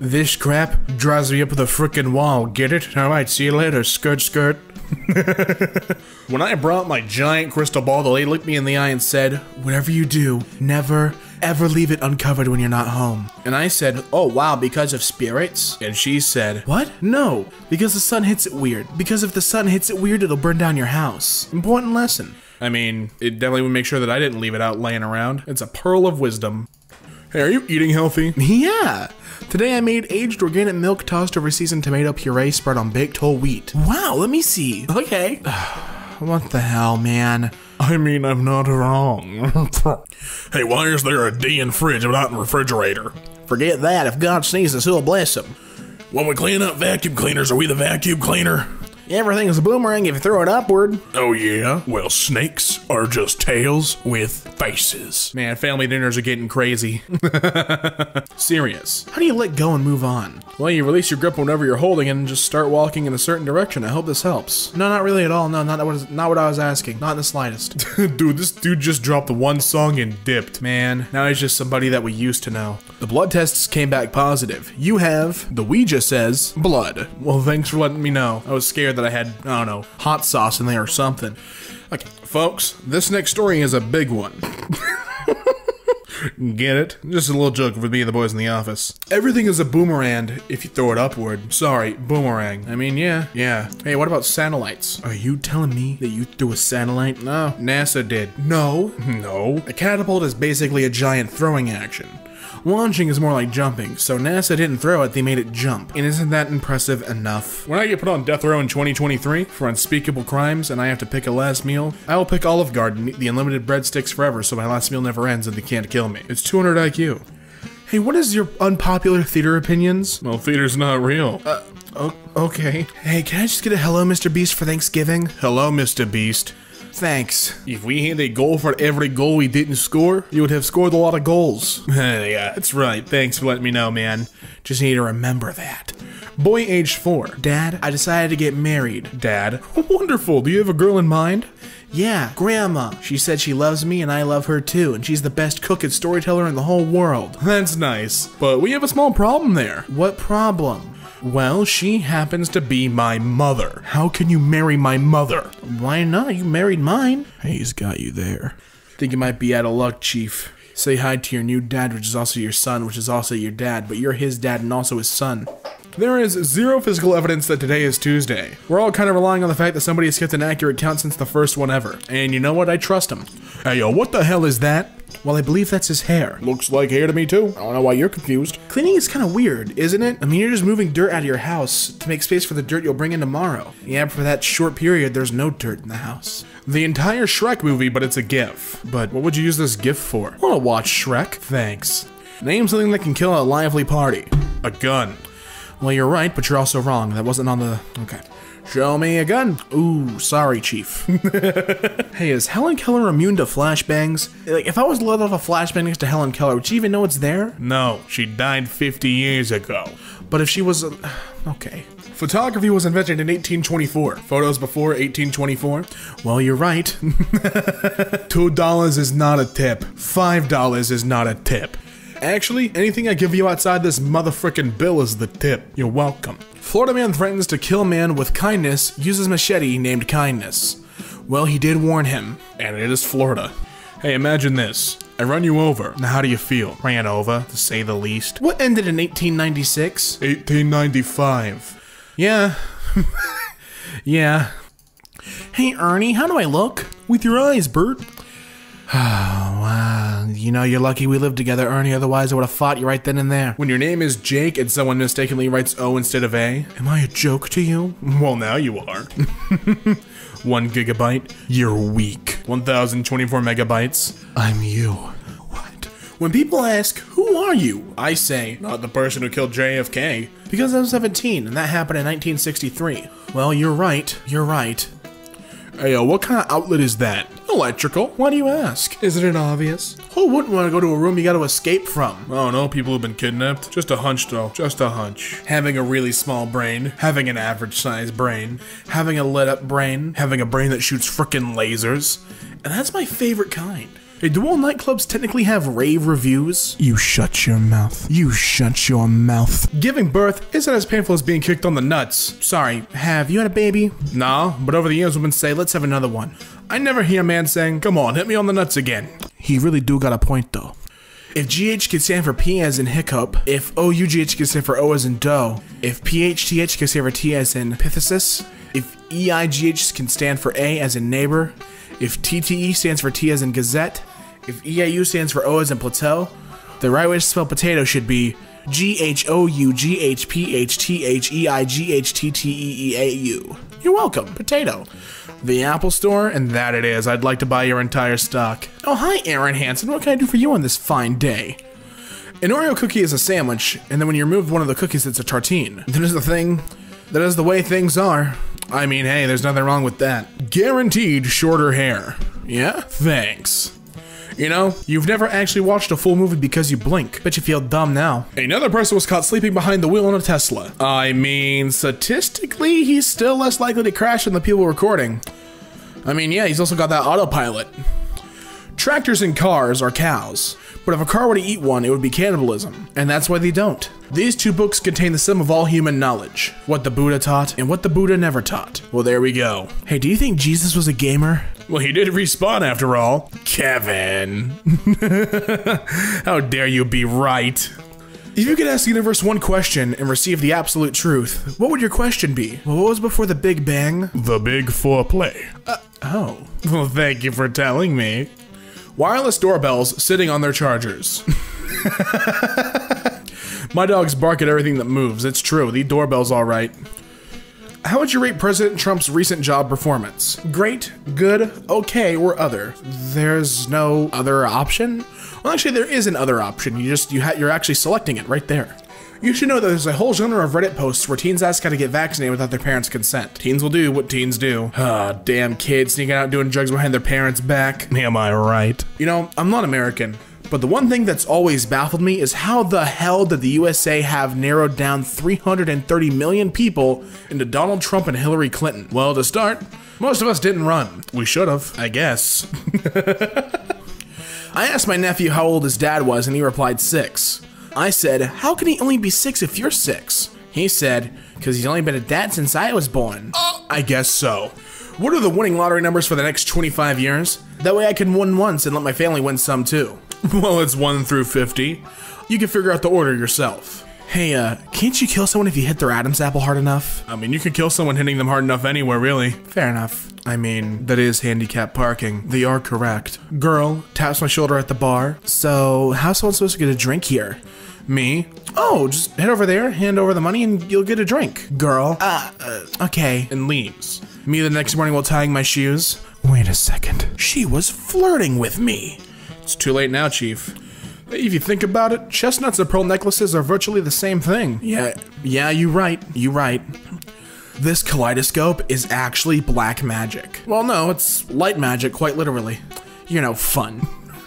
This crap drives me up the frickin' wall, get it? Alright, see you later, skirt skirt. *laughs* when I brought my giant crystal ball, the lady looked me in the eye and said, Whatever you do, never, ever leave it uncovered when you're not home. And I said, Oh wow, because of spirits? And she said, What? No, because the sun hits it weird. Because if the sun hits it weird, it'll burn down your house. Important lesson. I mean, it definitely would make sure that I didn't leave it out laying around. It's a pearl of wisdom. Hey, are you eating healthy? *laughs* Yeah. Today I made aged organic milk tossed over seasoned tomato puree spread on baked whole wheat. Wow, let me see. Okay. *sighs* what the hell, man? I mean, I'm not wrong. *laughs* hey, why is there a D in fridge but not in refrigerator? Forget that. If God sneezes, he'll bless him. When we clean up vacuum cleaners, are we the vacuum cleaner? Everything is a boomerang if you throw it upward. Oh yeah? Well, snakes are just tails with faces. Man, family dinners are getting crazy. *laughs* Serious. How do you let go and move on? Well, you release your grip whenever you're holding and just start walking in a certain direction. I hope this helps. No, not really at all. No, not what, not what I was asking. Not in the slightest. *laughs* dude, this dude just dropped the one song and dipped. Man, now he's just somebody that we used to know. The blood tests came back positive. You have, the Ouija says, blood. Well, thanks for letting me know. I was scared that I had, I don't know, hot sauce in there or something. Okay, folks, this next story is a big one. *laughs* Get it? Just a little joke for me and the boys in the office. Everything is a boomerang if you throw it upward. Sorry, boomerang. I mean, yeah, yeah. Hey, what about satellites? Are you telling me that you threw a satellite? No, NASA did. No, *laughs* no. A catapult is basically a giant throwing action. Launching is more like jumping, so NASA didn't throw it, they made it jump. And isn't that impressive enough? When I get put on death row in 2023 for unspeakable crimes and I have to pick a last meal, I will pick Olive Garden, the unlimited breadsticks forever so my last meal never ends and they can't kill me. It's 200 IQ. Hey, what is your unpopular theater opinions? Well, theater's not real. Uh, okay. Hey, can I just get a hello, Mr. Beast, for Thanksgiving? Hello, Mr. Beast. Thanks. If we had a goal for every goal we didn't score, you would have scored a lot of goals. *laughs* yeah, that's right. Thanks for letting me know, man. Just need to remember that. Boy age 4. Dad, I decided to get married. Dad, *laughs* wonderful. Do you have a girl in mind? Yeah, Grandma. She said she loves me and I love her too, and she's the best cook and storyteller in the whole world. That's nice. But we have a small problem there. What problem? Well, she happens to be my mother. How can you marry my mother? Why not? You married mine. He's got you there. Think you might be out of luck, Chief. Say hi to your new dad, which is also your son, which is also your dad, but you're his dad and also his son. There is zero physical evidence that today is Tuesday. We're all kind of relying on the fact that somebody has kept an accurate count since the first one ever. And you know what? I trust him. Hey yo, what the hell is that? Well, I believe that's his hair. Looks like hair to me too. I don't know why you're confused. Cleaning is kind of weird, isn't it? I mean, you're just moving dirt out of your house to make space for the dirt you'll bring in tomorrow. Yeah, for that short period, there's no dirt in the house. The entire Shrek movie, but it's a GIF. But what would you use this GIF for? I wanna watch Shrek. Thanks. Name something that can kill a lively party. A gun. Well, you're right, but you're also wrong. That wasn't on the. Okay. Show me a gun. Ooh, sorry, Chief. *laughs* hey, is Helen Keller immune to flashbangs? Like, if I was let off a flashbang next to Helen Keller, would she even know it's there? No, she died 50 years ago. But if she was. Uh, okay. Photography was invented in 1824. Photos before 1824? Well, you're right. *laughs* $2 is not a tip. $5 is not a tip. Actually, anything I give you outside this motherfucking bill is the tip. You're welcome. Florida man threatens to kill man with kindness, uses machete named Kindness. Well, he did warn him, and it is Florida. Hey, imagine this. I run you over. Now, how do you feel? Ran over, to say the least. What ended in 1896? 1895. Yeah. *laughs* yeah. Hey, Ernie, how do I look? With your eyes, Bert. Oh, *sighs* wow. You know, you're lucky we live together, Ernie. Otherwise, I would have fought you right then and there. When your name is Jake and someone mistakenly writes O instead of A, am I a joke to you? Well, now you are. *laughs* One gigabyte, you're weak. 1024 megabytes, I'm you. What? When people ask, who are you? I say, not the person who killed JFK. Because I'm 17, and that happened in 1963. Well, you're right. You're right. Hey, yo, what kind of outlet is that? Electrical. Why do you ask? Isn't it obvious? Who wouldn't want to go to a room you got to escape from? I don't know, people who've been kidnapped. Just a hunch, though. Just a hunch. Having a really small brain, having an average sized brain, having a lit up brain, having a brain that shoots frickin' lasers. And that's my favorite kind. Hey, do all nightclubs technically have rave reviews? You shut your mouth. You shut your mouth. Giving birth isn't as painful as being kicked on the nuts. Sorry, have you had a baby? Nah, but over the years women say, let's have another one. I never hear a man saying, come on, hit me on the nuts again. He really do got a point though. If GH can stand for P as in hiccup, if OUGH can stand for O as in dough, if PHTH can stand for T as in pithesis, if EIGH can stand for A as in neighbor, if TTE stands for T as in Gazette, if EIU stands for O as in plateau, the right way to spell potato should be G H O U G H P H T H E I G H T T E E A U. You're welcome, potato. The Apple Store, and that it is. I'd like to buy your entire stock. Oh, hi, Aaron Hansen. What can I do for you on this fine day? An Oreo cookie is a sandwich, and then when you remove one of the cookies, it's a tartine. That is the thing. That is the way things are. I mean, hey, there's nothing wrong with that. Guaranteed shorter hair. Yeah? Thanks. You know, you've never actually watched a full movie because you blink. Bet you feel dumb now. Another person was caught sleeping behind the wheel in a Tesla. I mean, statistically, he's still less likely to crash than the people recording. I mean, yeah, he's also got that autopilot. Tractors and cars are cows, but if a car were to eat one, it would be cannibalism, and that's why they don't. These two books contain the sum of all human knowledge what the Buddha taught and what the Buddha never taught. Well, there we go. Hey, do you think Jesus was a gamer? Well, he did respawn after all. Kevin. *laughs* How dare you be right? If you could ask the universe one question and receive the absolute truth, what would your question be? Well, what was before the Big Bang? The Big Foreplay. Uh, oh. Well, thank you for telling me. Wireless doorbells sitting on their chargers. *laughs* My dogs bark at everything that moves. It's true. The doorbell's all right. How would you rate President Trump's recent job performance? Great, good, okay, or other? There's no other option? Well, actually, there is an other option. You just you ha- you're actually selecting it right there. You should know that there's a whole genre of Reddit posts where teens ask how to get vaccinated without their parents' consent. Teens will do what teens do. Ah, damn kids sneaking out doing drugs behind their parents' back. Am I right? You know, I'm not American. But the one thing that's always baffled me is how the hell did the USA have narrowed down 330 million people into Donald Trump and Hillary Clinton? Well, to start, most of us didn't run. We should have, I guess. *laughs* I asked my nephew how old his dad was, and he replied six. I said, How can he only be six if you're six? He said, because he's only been a dad since I was born. Oh. I guess so. What are the winning lottery numbers for the next 25 years? That way I can win once and let my family win some too. *laughs* Well, it's 1 through 50. You can figure out the order yourself. Hey, uh, can't you kill someone if you hit their Adam's apple hard enough? I mean, you can kill someone hitting them hard enough anywhere, really. Fair enough. I mean, that is handicap parking. They are correct. Girl taps my shoulder at the bar. So, how's someone supposed to get a drink here? Me? Oh, just head over there, hand over the money, and you'll get a drink. Girl? Uh, uh okay. And leaves. Me the next morning while tying my shoes. Wait a second. She was flirting with me. It's too late now, Chief. If you think about it, chestnuts and pearl necklaces are virtually the same thing. Yeah, yeah, you're right, You're right. This kaleidoscope is actually black magic. Well, no, it's light magic, quite literally. You know, fun. *laughs*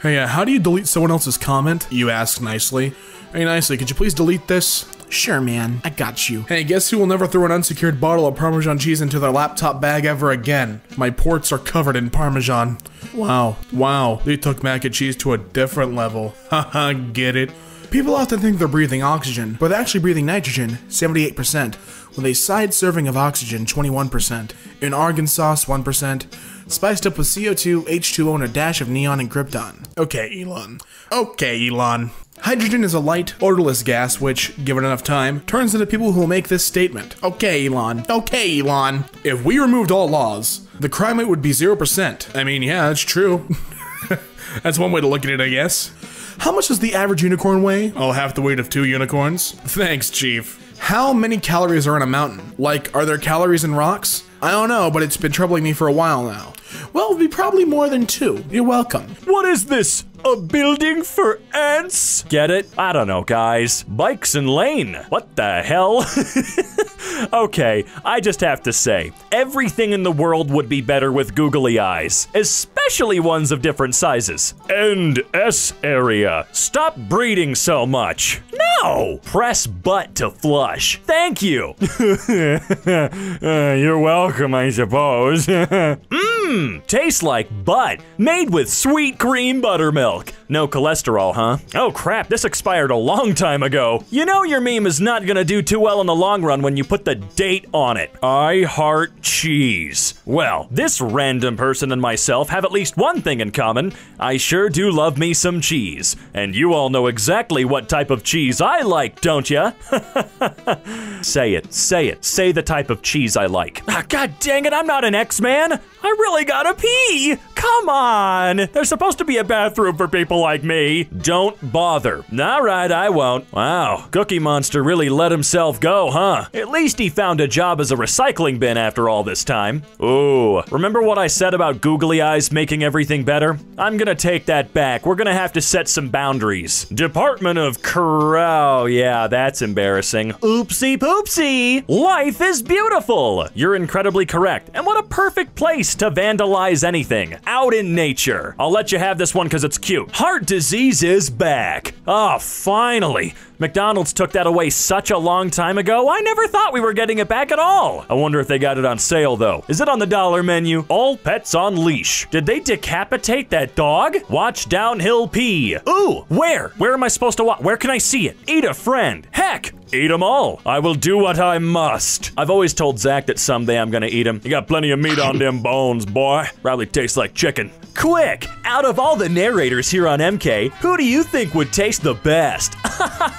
hey, uh, how do you delete someone else's comment? You ask nicely. Hey, nicely, could you please delete this? Sure, man. I got you. Hey, guess who will never throw an unsecured bottle of Parmesan cheese into their laptop bag ever again? My ports are covered in Parmesan. Wow. Wow. They took mac and cheese to a different level. *laughs* Haha, get it? People often think they're breathing oxygen, but they're actually breathing nitrogen, 78%, with a side serving of oxygen, 21%, in argon sauce, 1%, spiced up with CO2, H2O, and a dash of neon and krypton. Okay, Elon. Okay, Elon. Hydrogen is a light, odorless gas which, given enough time, turns into people who will make this statement. Okay, Elon. Okay, Elon. If we removed all laws, the crime rate would be 0%. I mean, yeah, that's true. *laughs* that's one way to look at it, I guess. How much does the average unicorn weigh? Oh, half the weight of two unicorns. Thanks, Chief. How many calories are in a mountain? Like, are there calories in rocks? I don't know, but it's been troubling me for a while now. Well, it'll be probably more than two. You're welcome. What is this? A building for ants? Get it? I don't know, guys. Bikes and lane. What the hell? *laughs* okay, I just have to say, everything in the world would be better with googly eyes, especially ones of different sizes. End S area. Stop breeding so much. No! Press butt to flush. Thank you. *laughs* uh, you're welcome, I suppose. *laughs* Mmm, tastes like butt, made with sweet cream buttermilk. No cholesterol, huh? Oh crap, this expired a long time ago. You know your meme is not gonna do too well in the long run when you put the date on it. I heart cheese. Well, this random person and myself have at least one thing in common. I sure do love me some cheese. And you all know exactly what type of cheese I like, don't ya? *laughs* say it, say it, say the type of cheese I like. Ah, God dang it, I'm not an X-Man. I really gotta pee. Come on. There's supposed to be a bathroom for people like me. Don't bother. All right, I won't. Wow, Cookie Monster really let himself go, huh? At least he found a job as a recycling bin after all this time. Ooh, remember what I said about googly eyes making everything better? I'm gonna take that back. We're gonna have to set some boundaries. Department of Crow. Yeah, that's embarrassing. Oopsie poopsie. Life is beautiful. You're incredibly correct. And what a perfect place to vandalize anything. Out in nature. I'll let you have this one because it's cute. Heart disease is back. Oh, finally. McDonald's took that away such a long time ago, I never thought we were getting it back at all. I wonder if they got it on sale though. Is it on the dollar menu? All pets on leash. Did they decapitate that dog? Watch downhill pee. Ooh, where? Where am I supposed to watch? Where can I see it? Eat a friend. Heck, Eat 'em all. I will do what I must. I've always told Zach that someday I'm gonna eat him. You got plenty of meat on them bones, boy. Probably tastes like chicken. Quick! Out of all the narrators here on MK, who do you think would taste the best? *laughs*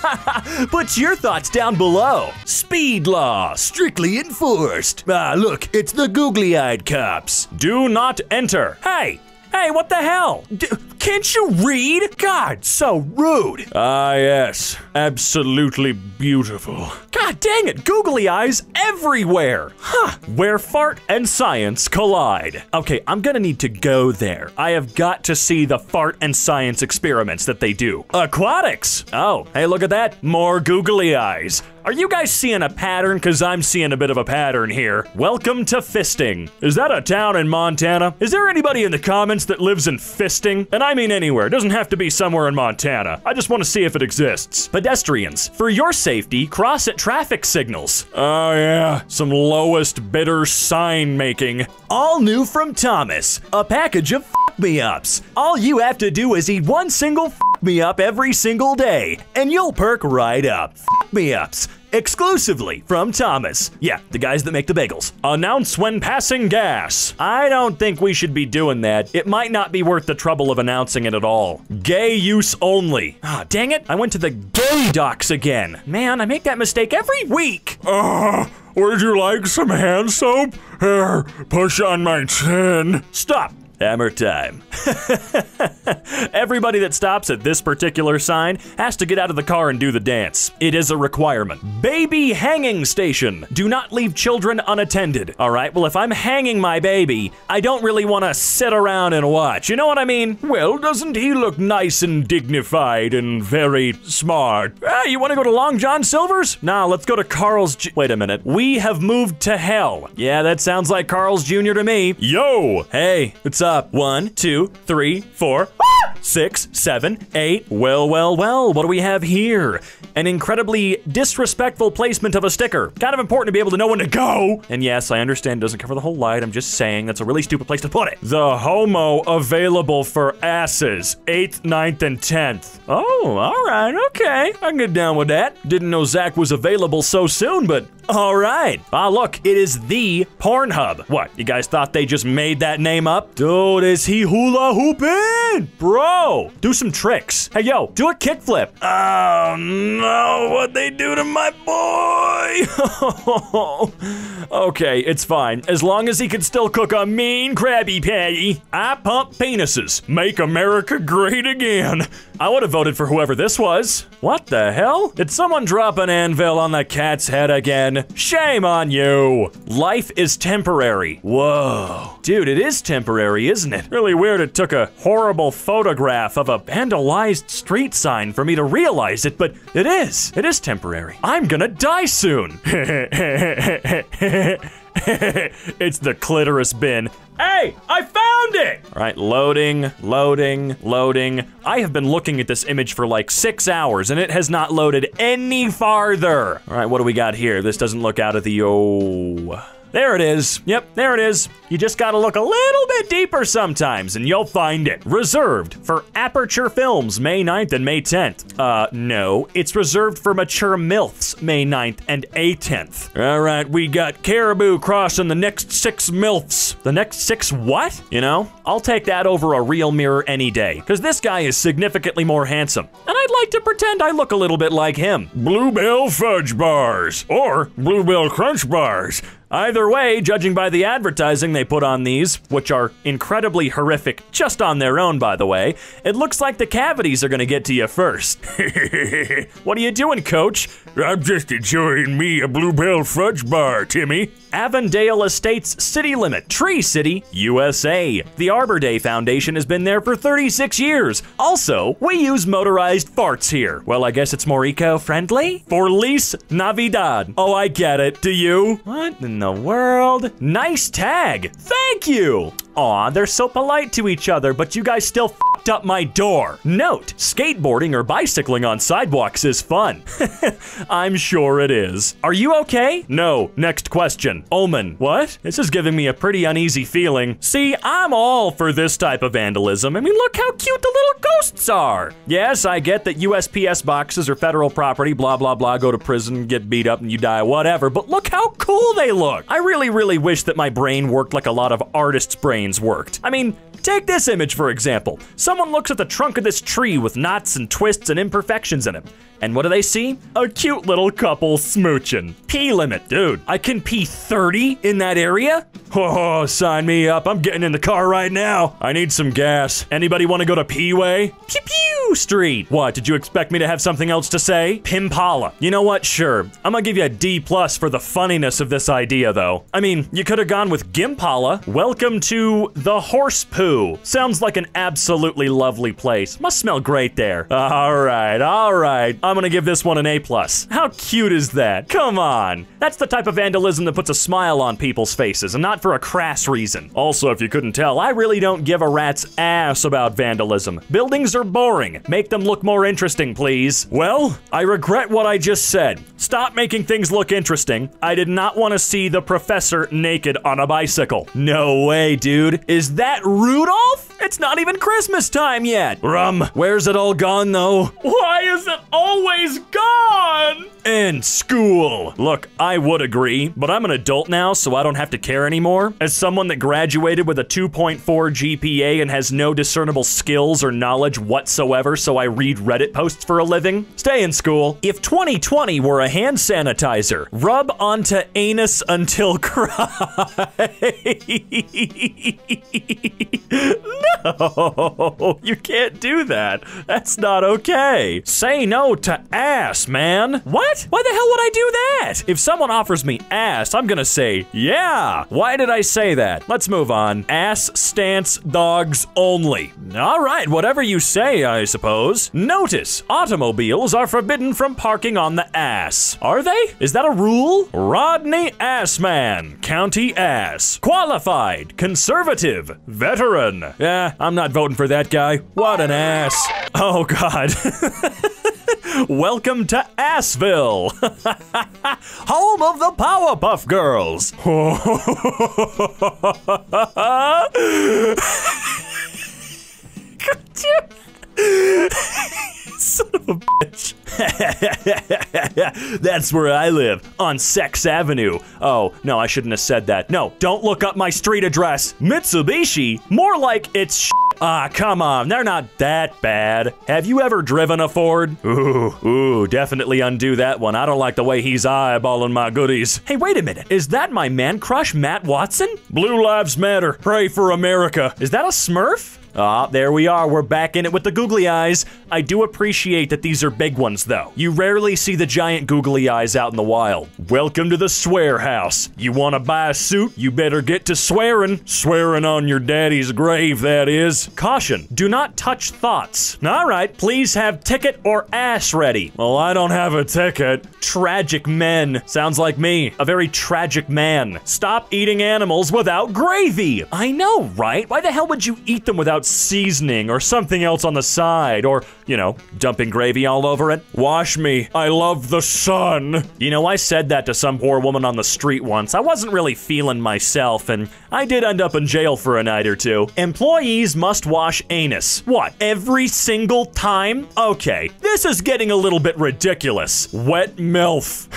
*laughs* Put your thoughts down below. Speed law, strictly enforced. Ah, look, it's the googly eyed cops. Do not enter. Hey, Hey, what the hell? D can't you read? God, so rude. Ah, yes. Absolutely beautiful. God dang it, googly eyes everywhere. Huh. Where fart and science collide. Okay, I'm gonna need to go there. I have got to see the fart and science experiments that they do. Aquatics. Oh, hey, look at that. More googly eyes. Are you guys seeing a pattern? Because I'm seeing a bit of a pattern here. Welcome to Fisting. Is that a town in Montana? Is there anybody in the comments that lives in Fisting? And I mean anywhere. It doesn't have to be somewhere in Montana. I just want to see if it exists. Pedestrians, for your safety, cross at traffic signals. Oh yeah, some lowest bidder sign making. All new from Thomas, a package of me ups. All you have to do is eat one single me up every single day, and you'll perk right up. F me ups. Exclusively from Thomas. Yeah, the guys that make the bagels. Announce when passing gas. I don't think we should be doing that. It might not be worth the trouble of announcing it at all. Gay use only. Ah, dang it. I went to the gay docs again. Man, I make that mistake every week. Uh, would you like some hand soap? Here, push on my chin. Stop. Hammer time. *laughs* Everybody that stops at this particular sign has to get out of the car and do the dance. It is a requirement. Baby hanging station. Do not leave children unattended. All right, well, if I'm hanging my baby, I don't really want to sit around and watch. You know what I mean? Well, doesn't he look nice and dignified and very smart? Ah, you want to go to Long John Silver's? Nah, let's go to Carl's. Wait a minute. We have moved to hell. Yeah, that sounds like Carl's Jr. to me. Yo! Hey, what's up? One, two, three, four, six, seven, eight. Well, well, well, what do we have here? An incredibly disrespectful placement of a sticker. Kind of important to be able to know when to go. And yes, I understand it doesn't cover the whole light. I'm just saying that's a really stupid place to put it. The homo available for asses. 8th, 9th, and 10th. Oh, all right, okay. I can get down with that. Didn't know Zach was available so soon, but all right. Ah, look, it is the Pornhub. What, you guys thought they just made that name up? Dude, is he hula hooping? Bro, do some tricks. Hey, yo, do a kickflip. Oh, no, what they do to my boy? *laughs* okay, it's fine. As long as he can still cook a mean Krabby Patty. I pump penises. Make America great again. I would have voted for whoever this was. What the hell? Did someone drop an anvil on the cat's head again? Shame on you. Life is temporary. Whoa. Dude, it is temporary, isn't it? Really weird it took a horrible photograph of a vandalized street sign for me to realize it, but it is. It is temporary. I'm gonna die soon. *laughs* it's the clitoris bin. Hey, I found it! All right, loading, loading, loading. I have been looking at this image for like six hours and it has not loaded any farther. All right, what do we got here? This doesn't look out of the, oh. There it is. Yep, there it is. You just gotta look a little bit deeper sometimes and you'll find it. Reserved for Aperture Films May 9th and May 10th. Uh, no, it's reserved for Mature MILFs May 9th and A 10th. All right, we got Caribou crossing the next six MILFs. The next six what? You know, I'll take that over a real mirror any day, because this guy is significantly more handsome. And I'd like to pretend I look a little bit like him. Bluebell Fudge Bars or Bluebell Crunch Bars. Either way, judging by the advertising they put on these, which are incredibly horrific just on their own, by the way, it looks like the cavities are gonna get to you first. *laughs* what are you doing, coach? I'm just enjoying me a Bluebell Fudge Bar, Timmy. Avondale Estates City Limit, Tree City, USA. The Arbor Day Foundation has been there for 36 years. Also, we use motorized farts here. Well, I guess it's more eco-friendly? Feliz Navidad. Oh, I get it. Do you? What in the world? Nice tag. Thank you. Aw, they're so polite to each other, but you guys still f***ed up my door. Note, skateboarding or bicycling on sidewalks is fun. *laughs* I'm sure it is. Are you okay? No. Next question. Omen. What? This is giving me a pretty uneasy feeling. See, I'm all for this type of vandalism. I mean, look how cute the little ghosts are. Yes, I get that USPS boxes are federal property, blah, blah, blah, go to prison, get beat up, and you die, whatever, but look how cool they look. I really, really wish that my brain worked like a lot of artists' brains worked. I mean, Take this image, for example. Someone looks at the trunk of this tree with knots and twists and imperfections in it. And what do they see? A cute little couple smooching. Pee limit, dude. I can pee 30 in that area? Oh, sign me up. I'm getting in the car right now. I need some gas. Anybody want to go to Peeway? Pew Pew Street. What, did you expect me to have something else to say? Pimpala. You know what? Sure. I'm gonna give you a D plus for the funniness of this idea, though. I mean, you could have gone with Gimpala. Welcome to the Horse Poo. Sounds like an absolutely lovely place. Must smell great there. *laughs* All right, all right. I'm gonna give this one an A plus. How cute is that? Come on. That's the type of vandalism that puts a smile on people's faces, and not for a crass reason. Also, if you couldn't tell, I really don't give a rat's ass about vandalism. Buildings are boring. Make them look more interesting, please. Well, I regret what I just said. Stop making things look interesting. I did not want to see the professor naked on a bicycle. No way, dude. Is that Rudolph? It's not even Christmas time yet. Rum, where's it all gone though? Why is it always gone? And school. Look, I would agree, but I'm an adult now, so I don't have to care anymore. As someone that graduated with a 2.4 GPA and has no discernible skills or knowledge whatsoever, so I read Reddit posts for a living, stay in school. If 2020 were a hand sanitizer, rub onto anus until *laughs* cry. *laughs* no, you can't do that. That's not okay. Say no to ass, man. What? Why the hell would I do that? If someone offers me ass, I'm gonna say, yeah. Why did I say that? Let's move on. Ass stance dogs only. All right, whatever you say, I suppose. Notice, automobiles are forbidden from parking on the ass. Are they? Is that a rule? Rodney Assman, County Ass. Qualified, conservative, veteran. Yeah, I'm not voting for that guy. What an ass. Oh, God. *laughs* Welcome to Assville, *laughs* home of the Powerpuff Girls. *laughs* *laughs* Son of a bitch. *laughs* That's where I live, on Sex Avenue. Oh, no, I shouldn't have said that. No, don't look up my street address. Mitsubishi? More like it's sh- Ah, come on, they're not that bad. Have you ever driven a Ford? Ooh, ooh, definitely undo that one. I don't like the way he's eyeballing my goodies. Hey, wait a minute. Is that my man crush, Matt Watson? Blue Lives Matter. Pray for America. Is that a smurf? Ah, there we are. We're back in it with the googly eyes. I do appreciate that these are big ones, though. You rarely see the giant googly eyes out in the wild. Welcome to the swear house. You want to buy a suit? You better get to swearing. Swearing on your daddy's grave, that is. Caution, do not touch thoughts. All right, please have ticket or ass ready. Well, I don't have a ticket. Tragic men. Sounds like me. A very tragic man. Stop eating animals without gravy. I know, right? Why the hell would you eat them without seasoning or something else on the side or, you know, dumping gravy all over it. Wash me. I love the sun. You know, I said that to some poor woman on the street once. I wasn't really feeling myself and I did end up in jail for a night or two. Employees must wash anus. What? Every single time? Okay, this is getting a little bit ridiculous. Wet MILF.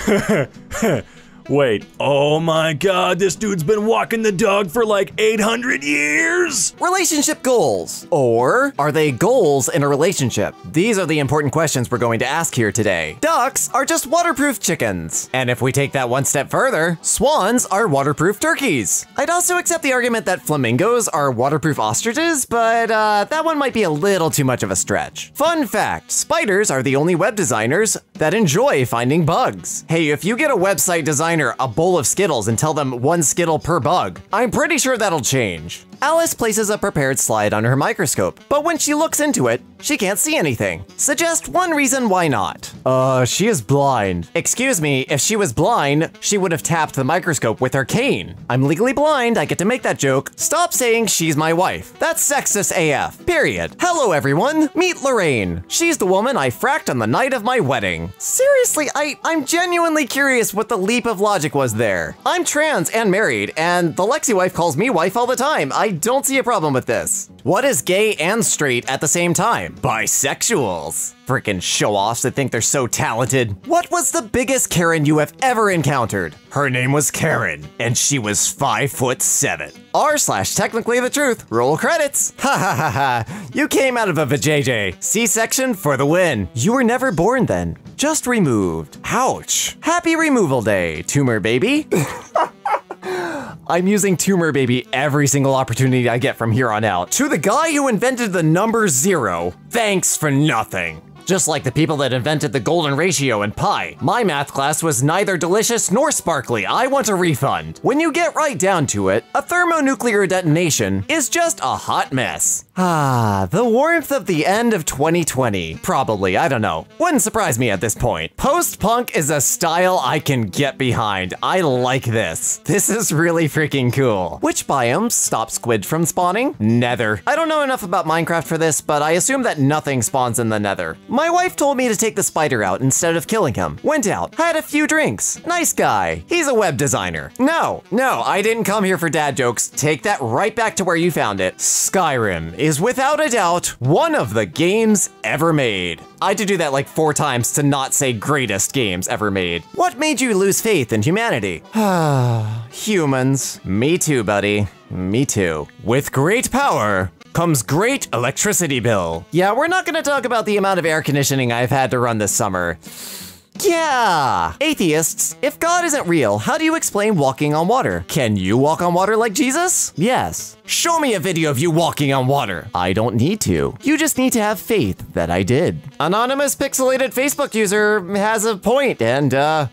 *laughs* Wait, oh my god, this dude's been walking the dog for like 800 years? Relationship goals. Or are they goals in a relationship? These are the important questions we're going to ask here today. Ducks are just waterproof chickens. And if we take that one step further, swans are waterproof turkeys. I'd also accept the argument that flamingos are waterproof ostriches, but uh, that one might be a little too much of a stretch. Fun fact, spiders are the only web designers that enjoy finding bugs. Hey, if you get a website designer a bowl of Skittles and tell them one Skittle per bug. I'm pretty sure that'll change. Alice places a prepared slide on her microscope, but when she looks into it, she can't see anything. Suggest one reason why not. Uh, she is blind. Excuse me, if she was blind, she would have tapped the microscope with her cane. I'm legally blind, I get to make that joke. Stop saying she's my wife. That's sexist AF. Period. Hello everyone, meet Lorraine. She's the woman I fracked on the night of my wedding. Seriously, I, I'm genuinely curious what the leap of logic was there. I'm trans and married, and the Lexi wife calls me wife all the time. I don't see a problem with this. What is gay and straight at the same time? Bisexuals. Freaking show offs that think they're so talented. What was the biggest Karen you have ever encountered? Her name was Karen, and she was five foot seven. R slash technically the truth. Roll credits. *laughs* Ha ha ha ha. You came out of a vajayjay. C-section for the win. You were never born then. Just removed. Ouch. Happy removal day, tumor baby. *laughs* I'm using Tumor Baby every single opportunity I get from here on out. To the guy who invented the number zero, thanks for nothing. Just like the people that invented the golden ratio and pi. My math class was neither delicious nor sparkly. I want a refund. When you get right down to it, a thermonuclear detonation is just a hot mess. Ah, the warmth of the end of 2020. Probably, I don't know. Wouldn't surprise me at this point. Post-punk is a style I can get behind. I like this. This is really freaking cool. Which biomes stop squid from spawning? Nether. I don't know enough about Minecraft for this, but I assume that nothing spawns in the nether. My wife told me to take the spider out instead of killing him. Went out, had a few drinks. Nice guy. He's a web designer. No, no, I didn't come here for dad jokes. Take that right back to where you found it. Skyrim is without a doubt one of the games ever made. I had to do that like four times to not say greatest games ever made. What made you lose faith in humanity? *sighs* Humans. Me too, buddy. Me too. With great power comes great electricity bill. Yeah, we're not gonna talk about the amount of air conditioning I've had to run this summer. Yeah! Atheists, if God isn't real, how do you explain walking on water? Can you walk on water like Jesus? Yes. Show me a video of you walking on water. I don't need to. You just need to have faith that I did. Anonymous pixelated Facebook user has a point and, uh,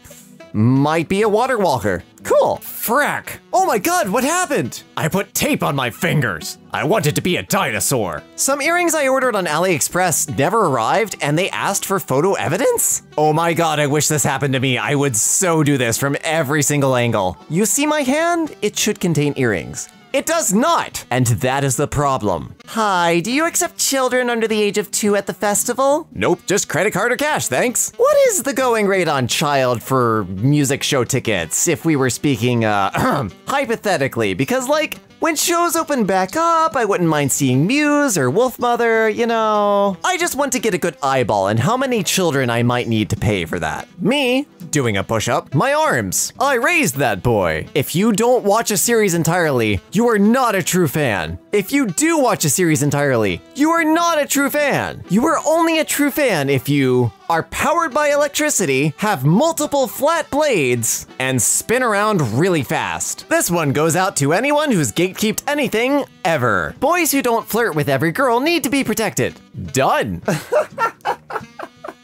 might be a water walker. Cool. Frack. Oh my god, what happened? I put tape on my fingers. I wanted to be a dinosaur. Some earrings I ordered on AliExpress never arrived and they asked for photo evidence? Oh my god, I wish this happened to me. I would so do this from every single angle. You see my hand? It should contain earrings. It does not! And that is the problem. Hi, do you accept children under the age of two at the festival? Nope, just credit card or cash, thanks. What is the going rate on child for music show tickets, if we were speaking, uh, *clears throat* hypothetically? Because, like, when shows open back up, I wouldn't mind seeing Muse or Wolfmother, you know. I just want to get a good eyeball on how many children I might need to pay for that. Me, doing a push up, my arms. I raised that boy. If you don't watch a series entirely, you are not a true fan. If you do watch a series entirely, you are not a true fan. You are only a true fan if you are powered by electricity, have multiple flat blades, and spin around really fast. This one goes out to anyone who's gatekeeped anything ever. Boys who don't flirt with every girl need to be protected. Done.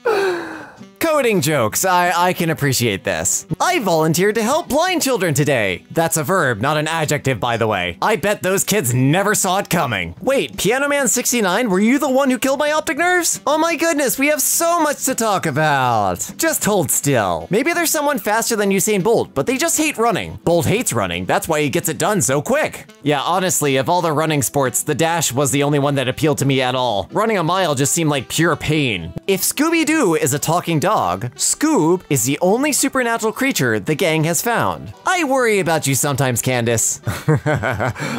*laughs* Coding jokes, I, I can appreciate this. I volunteered to help blind children today. That's a verb, not an adjective, by the way. I bet those kids never saw it coming. Wait, Piano Man 69, were you the one who killed my optic nerves? Oh my goodness, we have so much to talk about. Just hold still. Maybe there's someone faster than Usain Bolt, but they just hate running. Bolt hates running, that's why he gets it done so quick. Yeah, honestly, of all the running sports, the dash was the only one that appealed to me at all. Running a mile just seemed like pure pain. If Scooby-Doo is a talking dog, Scoob is the only supernatural creature the gang has found. I worry about you sometimes, Candace.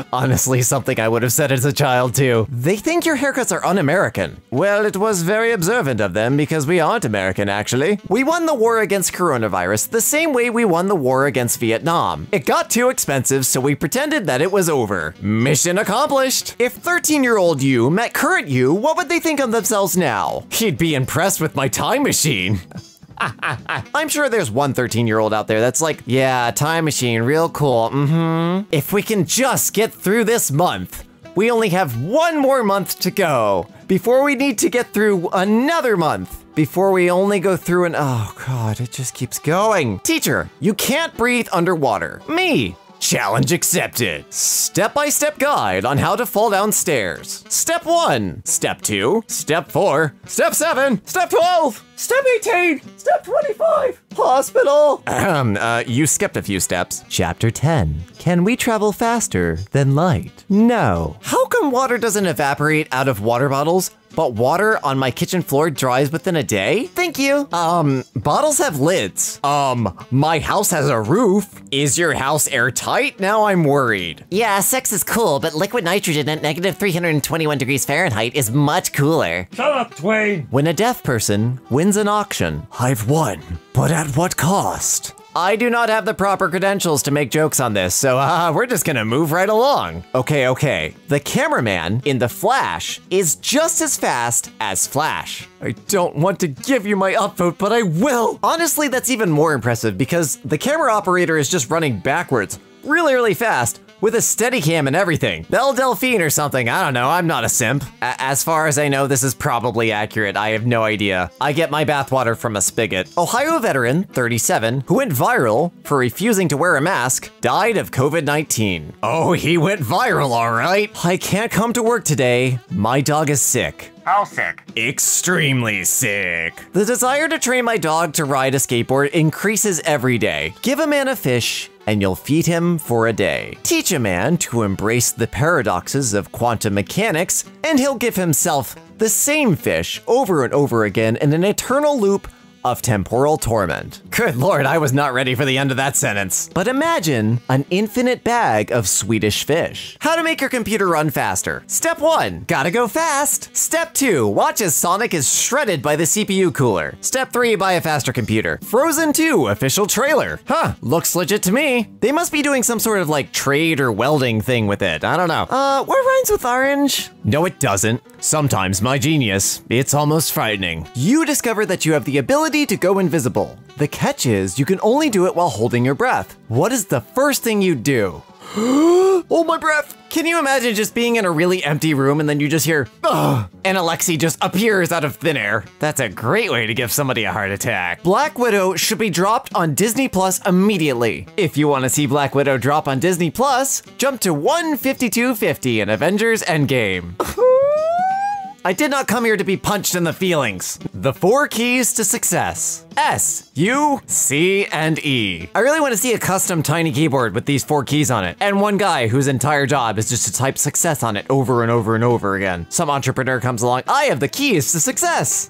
*laughs* Honestly, something I would have said as a child too. They think your haircuts are un-American. Well, it was very observant of them because we aren't American, actually. We won the war against coronavirus the same way we won the war against Vietnam. It got too expensive, so we pretended that it was over. Mission accomplished. If 13-year-old you met current you, what would they think of themselves now? He'd be impressed with my time machine. *laughs* I'm sure there's one 13 year old out there that's like, yeah, time machine, real cool. Mm hmm. If we can just get through this month, we only have one more month to go before we need to get through another month. Before we only go through an. Oh, God, it just keeps going. Teacher, you can't breathe underwater. Me. Challenge accepted. Step by step guide on how to fall down stairs. Step 1. Step 2. Step 4. Step 7. Step 12. Step 18. Step 25. Hospital. Ahem, uh, you skipped a few steps. Chapter 10. Can we travel faster than light? No. How come water doesn't evaporate out of water bottles? But water on my kitchen floor dries within a day? Thank you. Um, bottles have lids. Um, my house has a roof. Is your house airtight? Now I'm worried. Yeah, sex is cool, but liquid nitrogen at negative 321 degrees Fahrenheit is much cooler. Shut up, Twain! When a deaf person wins an auction, I've won. But at what cost? I do not have the proper credentials to make jokes on this, so *laughs* uh, we're just gonna move right along. Okay, okay. The cameraman in The Flash is just as fast as Flash. I don't want to give you my upvote, but I will. Honestly, that's even more impressive because the camera operator is just running backwards really, really fast with a steady cam and everything. Belle Delphine or something, I don't know, I'm not a simp. A as far as I know, this is probably accurate, I have no idea. I get my bathwater from a spigot. Ohio veteran, 37, who went viral for refusing to wear a mask, died of COVID-19. Oh, he went viral, all right. I can't come to work today, my dog is sick. How sick? Extremely sick. The desire to train my dog to ride a skateboard increases every day. Give a man a fish, and you'll feed him for a day. Teach a man to embrace the paradoxes of quantum mechanics, and he'll give himself the same fish over and over again in an eternal loop of temporal torment. Good lord, I was not ready for the end of that sentence. But imagine an infinite bag of Swedish fish. How to make your computer run faster. Step one, gotta go fast. Step two, watch as Sonic is shredded by the CPU cooler. Step three, buy a faster computer. Frozen 2 official trailer. Huh, looks legit to me. They must be doing some sort of like trade or welding thing with it. I don't know. Uh, what rhymes with orange? No, it doesn't. Sometimes my genius, it's almost frightening. You discover that you have the ability to go invisible. The catch is you can only do it while holding your breath. What is the first thing you do? *gasps* Hold my breath. Can you imagine just being in a really empty room and then you just hear, ugh, and Alexi just appears out of thin air? That's a great way to give somebody a heart attack. Black Widow should be dropped on Disney Plus immediately. If you want to see Black Widow drop on Disney Plus, jump to 152.50 in Avengers Endgame. *laughs* I did not come here to be punched in the feelings. The four keys to success. S, U, C, and E. I really want to see a custom tiny keyboard with these four keys on it. And one guy whose entire job is just to type success on it over and over and over again. Some entrepreneur comes along, I have the keys to success.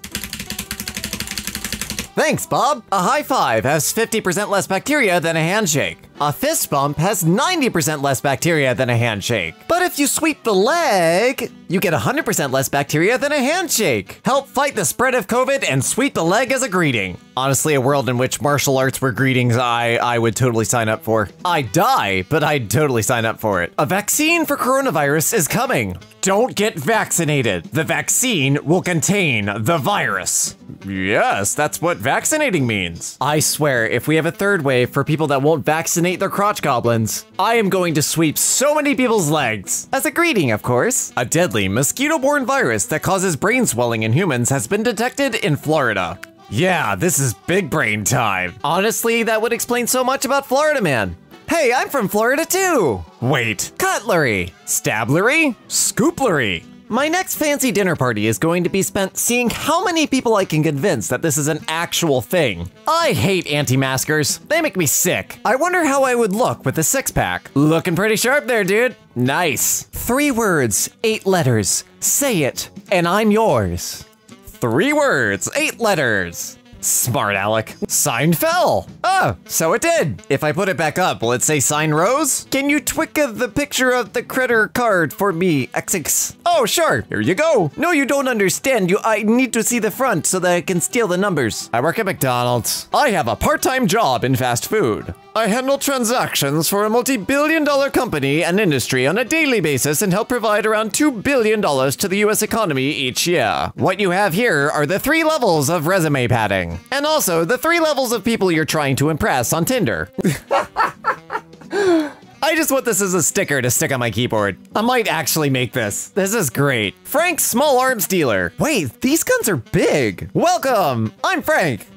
Thanks, Bob. A high five has 50% less bacteria than a handshake. A fist bump has 90% less bacteria than a handshake. But if you sweep the leg, you get 100% less bacteria than a handshake. Help fight the spread of COVID and sweep the leg as a greeting. Honestly, a world in which martial arts were greetings, I, I would totally sign up for. I'd die, but I'd totally sign up for it. A vaccine for coronavirus is coming. Don't get vaccinated. The vaccine will contain the virus. Yes, that's what vaccinating means. I swear, if we have a third wave for people that won't vaccinate their crotch goblins, I am going to sweep so many people's legs. As a greeting, of course. A deadly mosquito-borne virus that causes brain swelling in humans has been detected in Florida. Yeah, this is big brain time. Honestly, that would explain so much about Florida Man. Hey, I'm from Florida too. Wait, cutlery, stablery, scooplery. My next fancy dinner party is going to be spent seeing how many people I can convince that this is an actual thing. I hate anti-maskers. They make me sick. I wonder how I would look with a six-pack. Looking pretty sharp there, dude. Nice. Three words, eight letters. Say it, and I'm yours. Three words, eight letters. Smart Alec. Sign fell. Oh, so it did. If I put it back up, will it say sign rose? Can you twick the picture of the critter card for me, XX? Oh, sure. Here you go. No, you don't understand. You, I need to see the front so that I can steal the numbers. I work at McDonald's. I have a part-time job in fast food. I handle transactions for a multi-billion dollar company and industry on a daily basis and help provide around $2 billion to the US economy each year. What you have here are the three levels of resume padding. And also the three levels of people you're trying to impress on Tinder. *laughs* I just want this as a sticker to stick on my keyboard. I might actually make this. This is great. Frank Small Arms Dealer. Wait, these guns are big. Welcome, I'm Frank.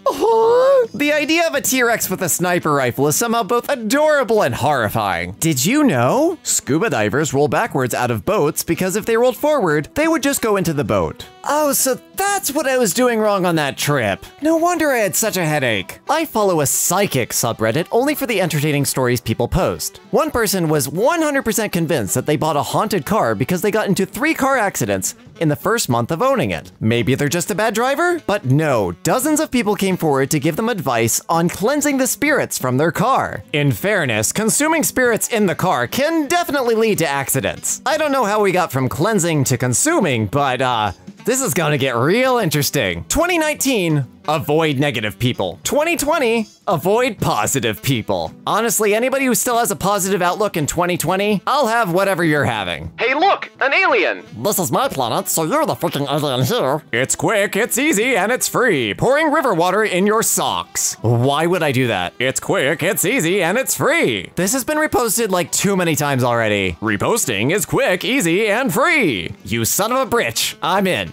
The idea of a T-Rex with a sniper rifle is somehow both adorable and horrifying. Did you know? Scuba divers roll backwards out of boats because if they rolled forward, they would just go into the boat. Oh, so that's what I was doing wrong on that trip. No wonder I had such a headache. I follow a psychic subreddit only for the entertaining stories people post. One person was 100% convinced that they bought a haunted car because they got into three car accidents in the first month of owning it. Maybe they're just a bad driver? But no, dozens of people came forward to give them advice on cleansing the spirits from their car. In fairness, consuming spirits in the car can definitely lead to accidents. I don't know how we got from cleansing to consuming, but uh, this is gonna get real interesting. 2019, avoid negative people. 2020, avoid positive people. Honestly, anybody who still has a positive outlook in 2020, I'll have whatever you're having. Hey, look, an alien. This is my planet, so you're the freaking alien here. It's quick, it's easy, and it's free. Pouring river water in your socks. Why would I do that? It's quick, it's easy, and it's free. This has been reposted like too many times already. Reposting is quick, easy, and free. You son of a bitch. I'm in.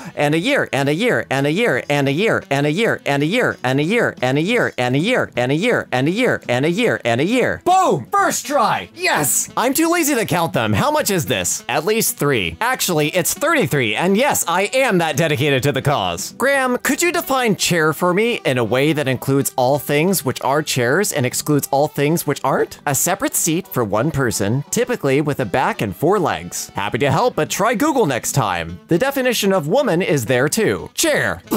and a year and a year and a year and a year and a year and a year and a year and a year and a year and a year and a year and a year. And a year. Boom! First try! Yes! I'm too lazy to count them. How much is this? At least three. Actually, it's 33, and yes, I am that dedicated to the cause. Graham, could you define chair for me in a way that includes all things which are chairs and excludes all things which aren't? A separate seat for one person, typically with a back and four legs. Happy to help, but try Google next time. The definition of woman is there too. Chair. *laughs*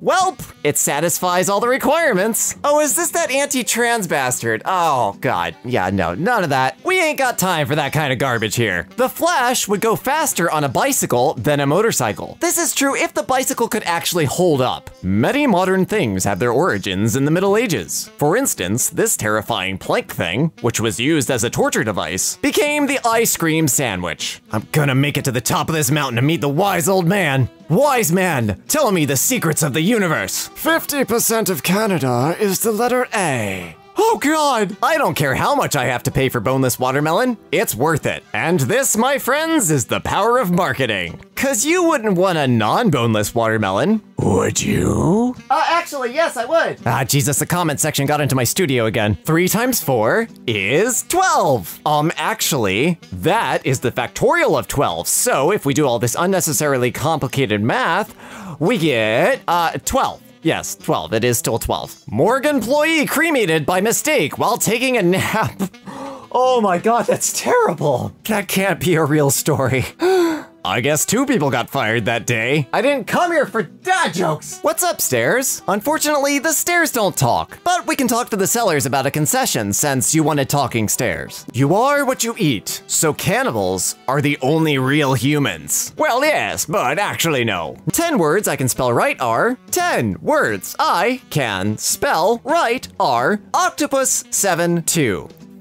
Welp, it satisfies all the requirements. Oh, is this that anti-trans bastard? Oh, God. Yeah, no, none of that. We ain't got time for that kind of garbage here. The Flash would go faster on a bicycle than a motorcycle. This is true if the bicycle could actually hold up. Many modern things have their origins in the Middle Ages. For instance, this terrifying plank thing, which was used as a torture device, became the ice cream sandwich. I'm gonna make it to the top of this mountain to meet the wise old man. Wise man, tell me the secrets of the universe. 50% of Canada is the letter A. Oh god! I don't care how much I have to pay for boneless watermelon, it's worth it. And this, my friends, is the power of marketing. Cause you wouldn't want a non-boneless watermelon, would you? Uh, actually, yes, I would. Ah, Jesus, the comment section got into my studio again. Three times four is 12. Um, actually, that is the factorial of 12. So if we do all this unnecessarily complicated math, we get, uh, 12. Yes, 12. It is still 12. Morgue employee cremated by mistake while taking a nap. *gasps* Oh my god, that's terrible. That can't be a real story. *gasps* *gasps* I guess two people got fired that day. I didn't come here for dad jokes. What's upstairs? Unfortunately, the stairs don't talk, but we can talk to the sellers about a concession since you wanted talking stairs. You are what you eat, so cannibals are the only real humans. Well, yes, but actually no. 10 words I can spell right are 10 words I can spell right are octopus 7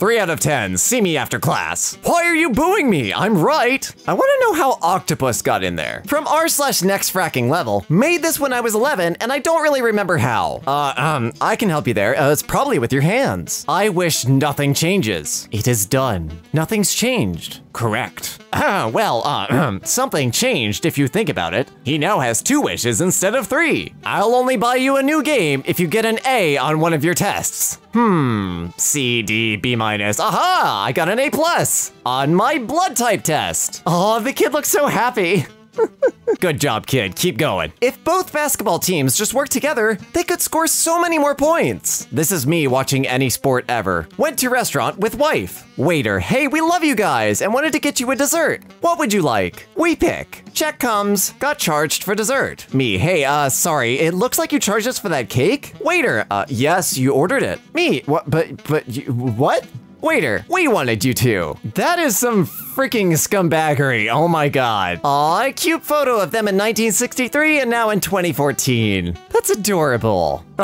2. 3 out of 10. See me after class. Why are you booing me? I'm right. I want to know how Octopus got in there. From r slash next fracking level. Made this when I was 11, and I don't really remember how. Uh, um, I can help you there. Uh, it's probably with your hands. I wish nothing changes. It is done. Nothing's changed. Correct. Ah, well, uh, *clears throat* something changed if you think about it. He now has two wishes instead of three. I'll only buy you a new game if you get an A on one of your tests. Hmm, C, D, B minus. Aha, I got an A plus on my blood type test. Oh, the kid looks so happy. Good job, kid. Keep going. If both basketball teams just work together, they could score so many more points. This is me watching any sport ever. Went to restaurant with wife. Waiter, hey, we love you guys and wanted to get you a dessert. What would you like? We pick. Check comes. Got charged for dessert. Me, hey, uh, sorry, it looks like you charged us for that cake. Waiter, uh, yes, you ordered it. Me, what, but, but, you, what? Waiter, we wanted you to. That is some freaking scumbaggery. Oh my god. Aw, cute photo of them in 1963 and now in 2014. That's adorable. *laughs*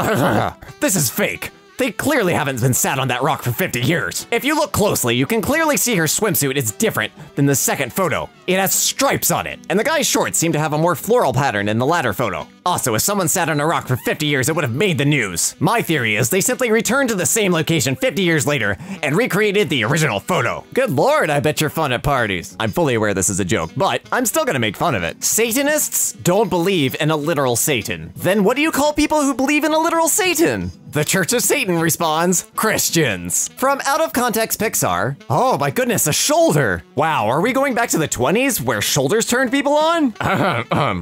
this is fake. They clearly haven't been sat on that rock for 50 years. If you look closely, you can clearly see her swimsuit is different than the second photo. It has stripes on it, and the guy's shorts seem to have a more floral pattern in the latter photo. Also, if someone sat on a rock for 50 years, it would have made the news. My theory is they simply returned to the same location 50 years later and recreated the original photo. Good lord, I bet you're fun at parties. I'm fully aware this is a joke, but I'm still gonna make fun of it. Satanists don't believe in a literal Satan. Then what do you call people who believe in a literal Satan? The Church of Satan responds, Christians. From Out of Context Pixar, oh my goodness, a shoulder. Wow, are we going back to the 20s where shoulders turned people on?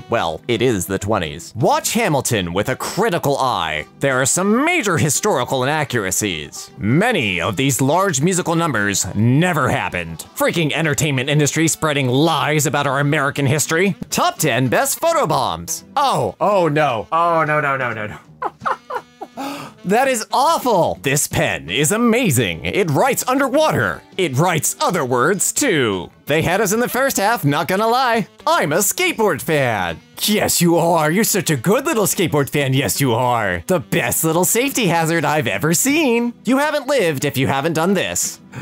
well, it is the 20s. Watch Hamilton with a critical eye. There are some major historical inaccuracies. Many of these large musical numbers never happened. Freaking entertainment industry spreading lies about our American history. Top 10 best photobombs. Oh, oh no. Oh no, no, no, no, no. *laughs* *gasps* That is awful! This pen is amazing. It writes underwater. It writes other words too. They had us in the first half, not gonna lie. I'm a skateboard fan. Yes, you are. You're such a good little skateboard fan. Yes, you are. The best little safety hazard I've ever seen. You haven't lived if you haven't done this. *gasps*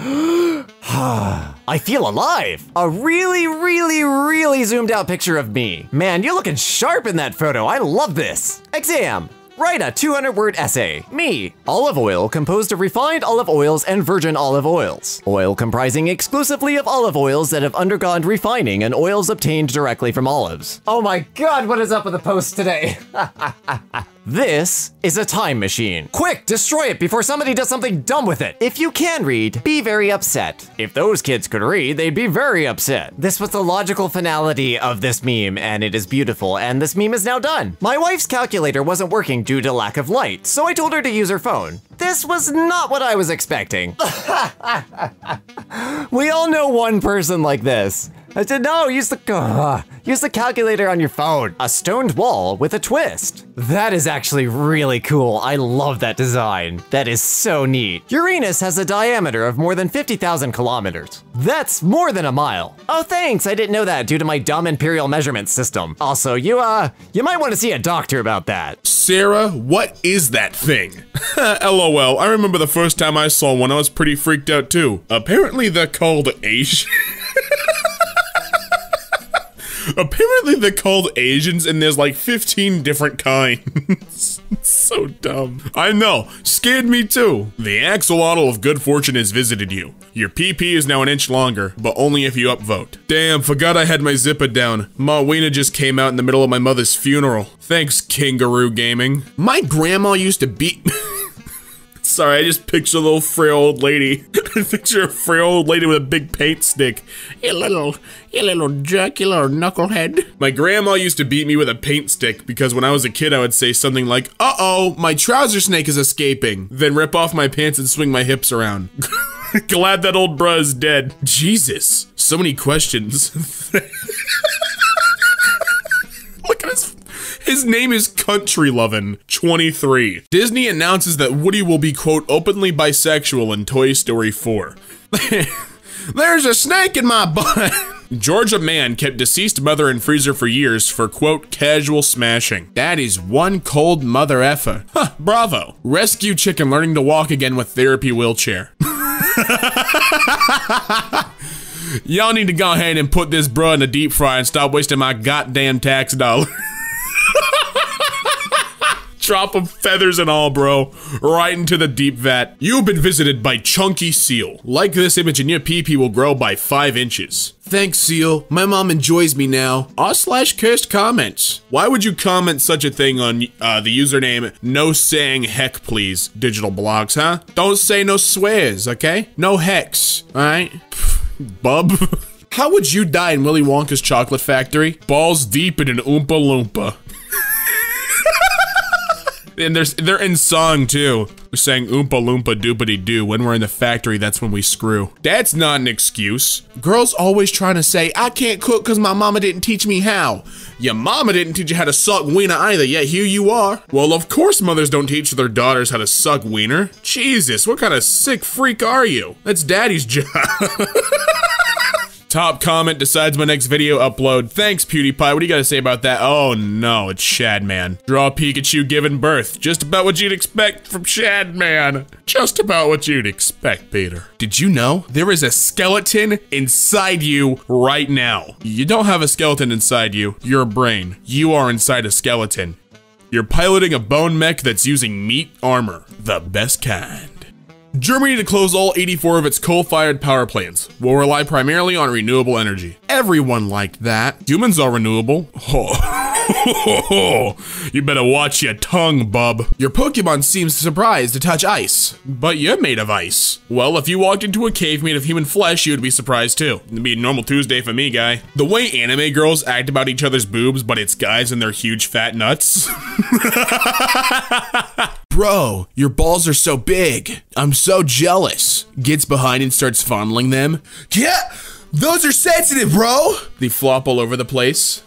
I feel alive. A really, really, really zoomed out picture of me. Man, you're looking sharp in that photo. I love this. Exam. Write a 200 word essay. Me. Olive oil composed of refined olive oils and virgin olive oils. Oil comprising exclusively of olive oils that have undergone refining and oils obtained directly from olives. Oh my god, what is up with the post today? *laughs* This is a time machine. Quick, destroy it before somebody does something dumb with it. If you can read, be very upset. If those kids could read, they'd be very upset. This was the logical finality of this meme, and it is beautiful, and this meme is now done. My wife's calculator wasn't working due to lack of light, so I told her to use her phone. This was not what I was expecting. *laughs* we all know one person like this. I said, no, use the uh, use the calculator on your phone. A stoned wall with a twist. That is actually really cool. I love that design. That is so neat. Uranus has a diameter of more than 50,000 kilometers. That's more than a mile. Oh, thanks. I didn't know that due to my dumb imperial measurement system. Also, you uh, you might want to see a doctor about that. Sarah, what is that thing? *laughs* LOL. I remember the first time I saw one, I was pretty freaked out too. Apparently, they're called Asian. *laughs* Apparently they're called Asians and there's like 15 different kinds. *laughs* so dumb. I know, scared me too. The axolotl of good fortune has visited you. Your PP is now an inch longer, but only if you upvote. Damn, forgot I had my zipper down. Ma Weena just came out in the middle of my mother's funeral. Thanks, Kangaroo Gaming. My grandma used to beat- *laughs* Sorry, I just picture a little frail old lady. *laughs* I picture a frail old lady with a big paint stick. You little, you little jerk, you little knucklehead. My grandma used to beat me with a paint stick because when I was a kid, I would say something like, uh-oh, my trouser snake is escaping. Then rip off my pants and swing my hips around. *laughs* Glad that old bruh is dead. Jesus, so many questions. *laughs* His name is Country Lovin' 23. Disney announces that Woody will be, quote, openly bisexual in Toy Story 4. *laughs* There's a snake in my butt. *laughs* Georgia man kept deceased mother in freezer for years for, quote, casual smashing. That is one cold mother effer. Huh, bravo. Rescue chicken learning to walk again with therapy wheelchair. *laughs* Y'all need to go ahead and put this bruh in the deep fry and stop wasting my goddamn tax dollar. Drop of feathers and all, bro. Right into the deep vat. You've been visited by Chunky Seal. Like this image and your PP will grow by 5 inches. Thanks, Seal. My mom enjoys me now. R slash cursed comments. Why would you comment such a thing on uh, the username no saying heck please, digital blogs, huh? Don't say no swears, okay? No hex, alright? *laughs* Bub. *laughs* How would you die in Willy Wonka's chocolate factory? Balls deep in an Oompa Loompa. And there's they're in song too. They're saying Oompa Loompa doopity doo. When we're in the factory, that's when we screw. That's not an excuse. Girls always trying to say, I can't cook because my mama didn't teach me how. Your mama didn't teach you how to suck wiener either, yet here you are. Well, of course mothers don't teach their daughters how to suck wiener. Jesus, what kind of sick freak are you? That's daddy's *laughs* job. Top comment decides my next video upload. Thanks, PewDiePie. What do you gotta say about that? Oh no, it's Shadman. Draw Pikachu giving birth. Just about what you'd expect from Shadman. Just about what you'd expect, Peter. Did you know there is a skeleton inside you right now? You don't have a skeleton inside you, your brain. You are inside a skeleton. You're piloting a bone mech that's using meat armor. The best kind. Germany to close all 84 of its coal-fired power plants will rely primarily on renewable energy. Everyone liked that. Humans are renewable. Oh. *laughs* you better watch your tongue, bub. Your Pokemon seems surprised to touch ice, but you're made of ice. Well, if you walked into a cave made of human flesh, you would be surprised too. It'd be a normal Tuesday for me, guy. The way anime girls act about each other's boobs, but it's guys and their huge fat nuts. *laughs* Bro, your balls are so big. I'm so jealous. Gets behind and starts fondling them. Yeah, those are sensitive, bro. They flop all over the place.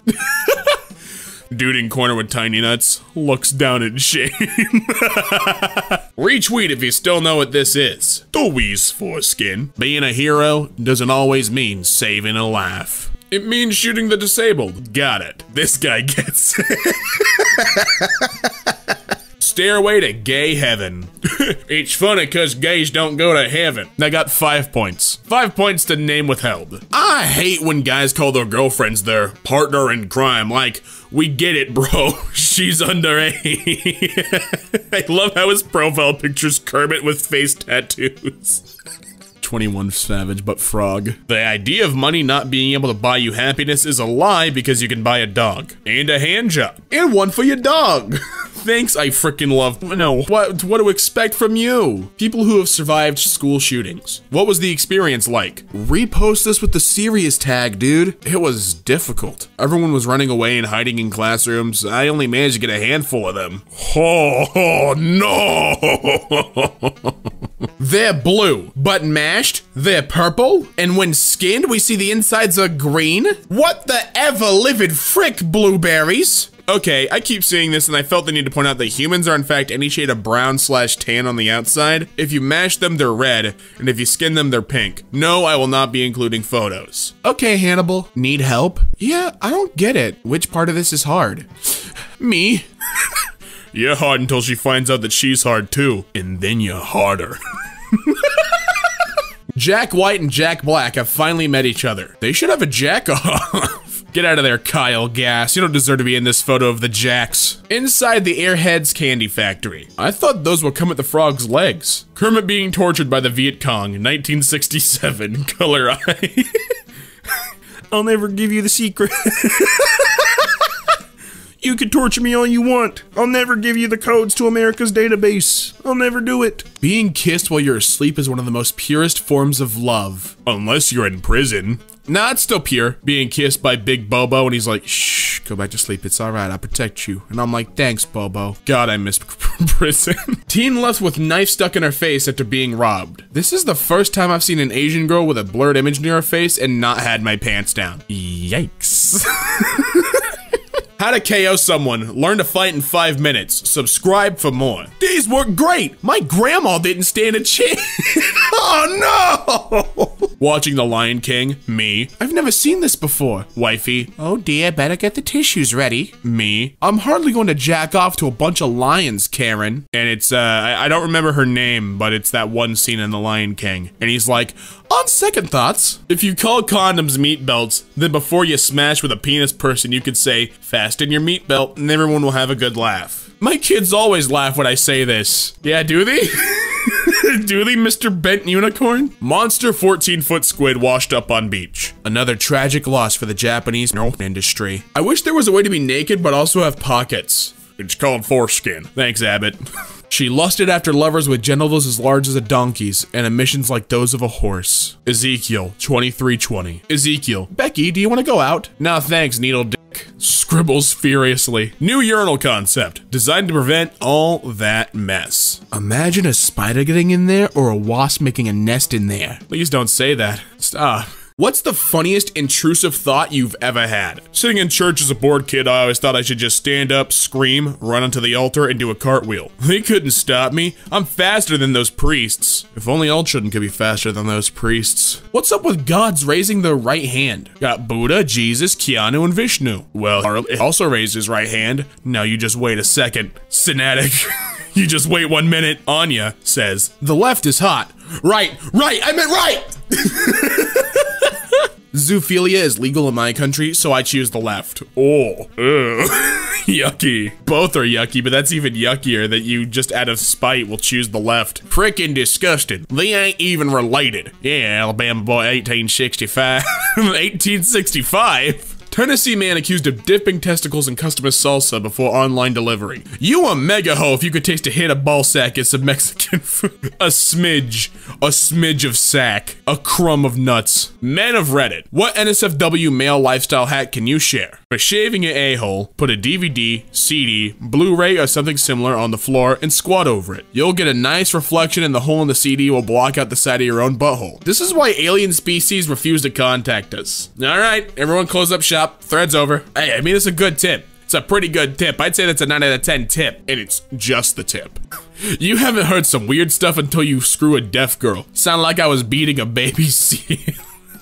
*laughs* Dude in corner with tiny nuts looks down in shame. *laughs* Retweet if you still know what this is. Dewey's foreskin. Being a hero doesn't always mean saving a life. It means shooting the disabled. Got it. This guy gets it. *laughs* Stairway to Gay Heaven. *laughs* it's funny cause gays don't go to heaven. I got five points. Five points to name withheld. I hate when guys call their girlfriends their partner in crime. Like, we get it, bro. *laughs* She's underage. *laughs* I love how his profile picture's Kermit with face tattoos. 21 Savage, but frog. The idea of money not being able to buy you happiness is a lie because you can buy a dog. And a hand job. And one for your dog. *laughs* Thanks, I freaking love. No, what, what to expect from you? People who have survived school shootings. What was the experience like? Repost this with the serious tag, dude. It was difficult. Everyone was running away and hiding in classrooms. I only managed to get a handful of them. Oh, *laughs* oh no! *laughs* They're blue, but mashed, they're purple, and when skinned, we see the insides are green? What the ever livid frick, blueberries? Okay, I keep seeing this and I felt the need to point out that humans are in fact any shade of brown slash tan on the outside. If you mash them, they're red, and if you skin them, they're pink. No, I will not be including photos. Okay, Hannibal. Need help? Yeah, I don't get it. Which part of this is hard? *sighs* Me. *laughs* You're hard until she finds out that she's hard too, and then you're harder. *laughs* Jack White and Jack Black have finally met each other. They should have a jack off. *laughs* Get out of there, Kyle Gass. You don't deserve to be in this photo of the Jacks. Inside the Airheads Candy Factory. I thought those would come at the frog's legs. Kermit being tortured by the Viet Cong, 1967, *laughs* color eye. I'll never give you the secret. You can torture me all you want. I'll never give you the codes to America's database. I'll never do it. Being kissed while you're asleep is one of the most purest forms of love. Unless you're in prison. Nah, it's still pure. Being kissed by Big Bobo and he's like, shh, go back to sleep. It's alright, I'll protect you. And I'm like, thanks, Bobo. God, I miss *laughs* prison. Teen left with knife stuck in her face after being robbed. This is the first time I've seen an Asian girl with a blurred image near her face and not had my pants down. Yikes. *laughs* How to KO someone. Learn to fight in five minutes. Subscribe for more. These work great. My grandma didn't stand a chance. *laughs* oh no! Watching The Lion King. Me. I've never seen this before. Wifey. Oh dear, better get the tissues ready. Me. I'm hardly going to jack off to a bunch of lions, Karen. And it's, uh, I, I don't remember her name, but it's that one scene in The Lion King. And he's like, on second thoughts, if you call condoms meat belts, then before you smash with a penis person, you could say, fasten your meat belt, and everyone will have a good laugh. My kids always laugh when I say this. Yeah, do they? *laughs* *laughs* they, Mr. Bent Unicorn? Monster 14 foot squid washed up on beach. Another tragic loss for the Japanese industry. I wish there was a way to be naked but also have pockets. It's called foreskin. Thanks, Abbott. *laughs* She lusted after lovers with genitals as large as a donkey's and emissions like those of a horse. Ezekiel 2320. Ezekiel, Becky, do you want to go out? No, thanks, needle dick. Scribbles furiously. New urinal concept, designed to prevent all that mess. Imagine a spider getting in there or a wasp making a nest in there. Please don't say that. Stop. What's the funniest intrusive thought you've ever had? Sitting in church as a bored kid, I always thought I should just stand up, scream, run onto the altar, and do a cartwheel. *laughs* They couldn't stop me. I'm faster than those priests. If only all children could be faster than those priests. What's up with gods raising their right hand? Got Buddha, Jesus, Keanu, and Vishnu. Well, Harley also raised his right hand. Now you just wait a second. Synatic. *laughs* you just wait one minute. Anya says, the left is hot. Right, right, I meant right! *laughs* Zoophilia is legal in my country, so I choose the left. Oh, eh. *laughs* yucky. Both are yucky, but that's even yuckier that you just out of spite will choose the left. Frickin' disgusting. They ain't even related. Yeah, Alabama boy 1865. 1865? *laughs* Tennessee man accused of dipping testicles in customer salsa before online delivery. You a mega hoe if you could taste a hit of ball sack in some Mexican food. *laughs* a smidge. A smidge of sack. A crumb of nuts. Men of Reddit. What NSFW male lifestyle hack can you share? For shaving your a-hole, put a DVD, CD, Blu-ray or something similar on the floor and squat over it. You'll get a nice reflection and the hole in the CD will block out the side of your own butthole. This is why alien species refuse to contact us. Alright, everyone close up shop. Thread's over. Hey, I mean, it's a good tip. It's a pretty good tip. I'd say that's a 9 out of 10 tip, and it's just the tip. You haven't heard some weird stuff until you screw a deaf girl. Sound like I was beating a baby *laughs* seal.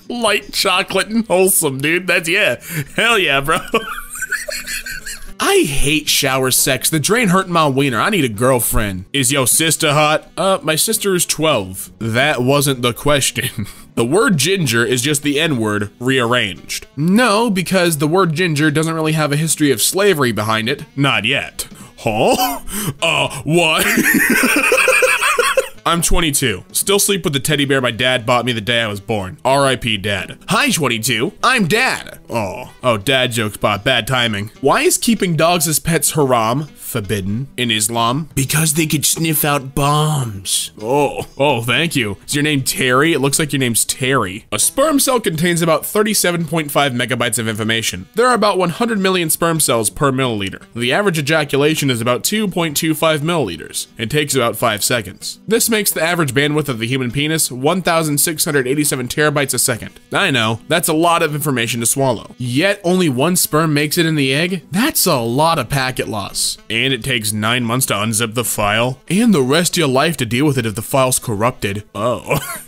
Light chocolate and wholesome, dude. That's, yeah. Hell yeah, bro. *laughs* I hate shower sex. The drain hurt my wiener. I need a girlfriend. Is your sister hot? Uh, my sister is 12. That wasn't the question. *laughs* The word ginger is just the N word rearranged. No, because the word ginger doesn't really have a history of slavery behind it. Not yet. Huh? Uh, what? *laughs* I'm 22. Still sleep with the teddy bear my dad bought me the day I was born. R.I.P. Dad. Hi, 22. I'm Dad. Oh, oh, dad jokes, Bob. Bad timing. Why is keeping dogs as pets haram? Forbidden in Islam? Because they could sniff out bombs. Oh, oh, thank you. Is your name Terry? It looks like your name's Terry. A sperm cell contains about 37.5 megabytes of information. There are about 100 million sperm cells per milliliter. The average ejaculation is about 2.25 milliliters. It takes about 5 seconds. This makes the average bandwidth of the human penis 1,687 terabytes a second. I know, that's a lot of information to swallow. Yet only one sperm makes it in the egg? That's a lot of packet loss. And it takes 9 months to unzip the file, and the rest of your life to deal with it if the file's corrupted. Oh. *laughs*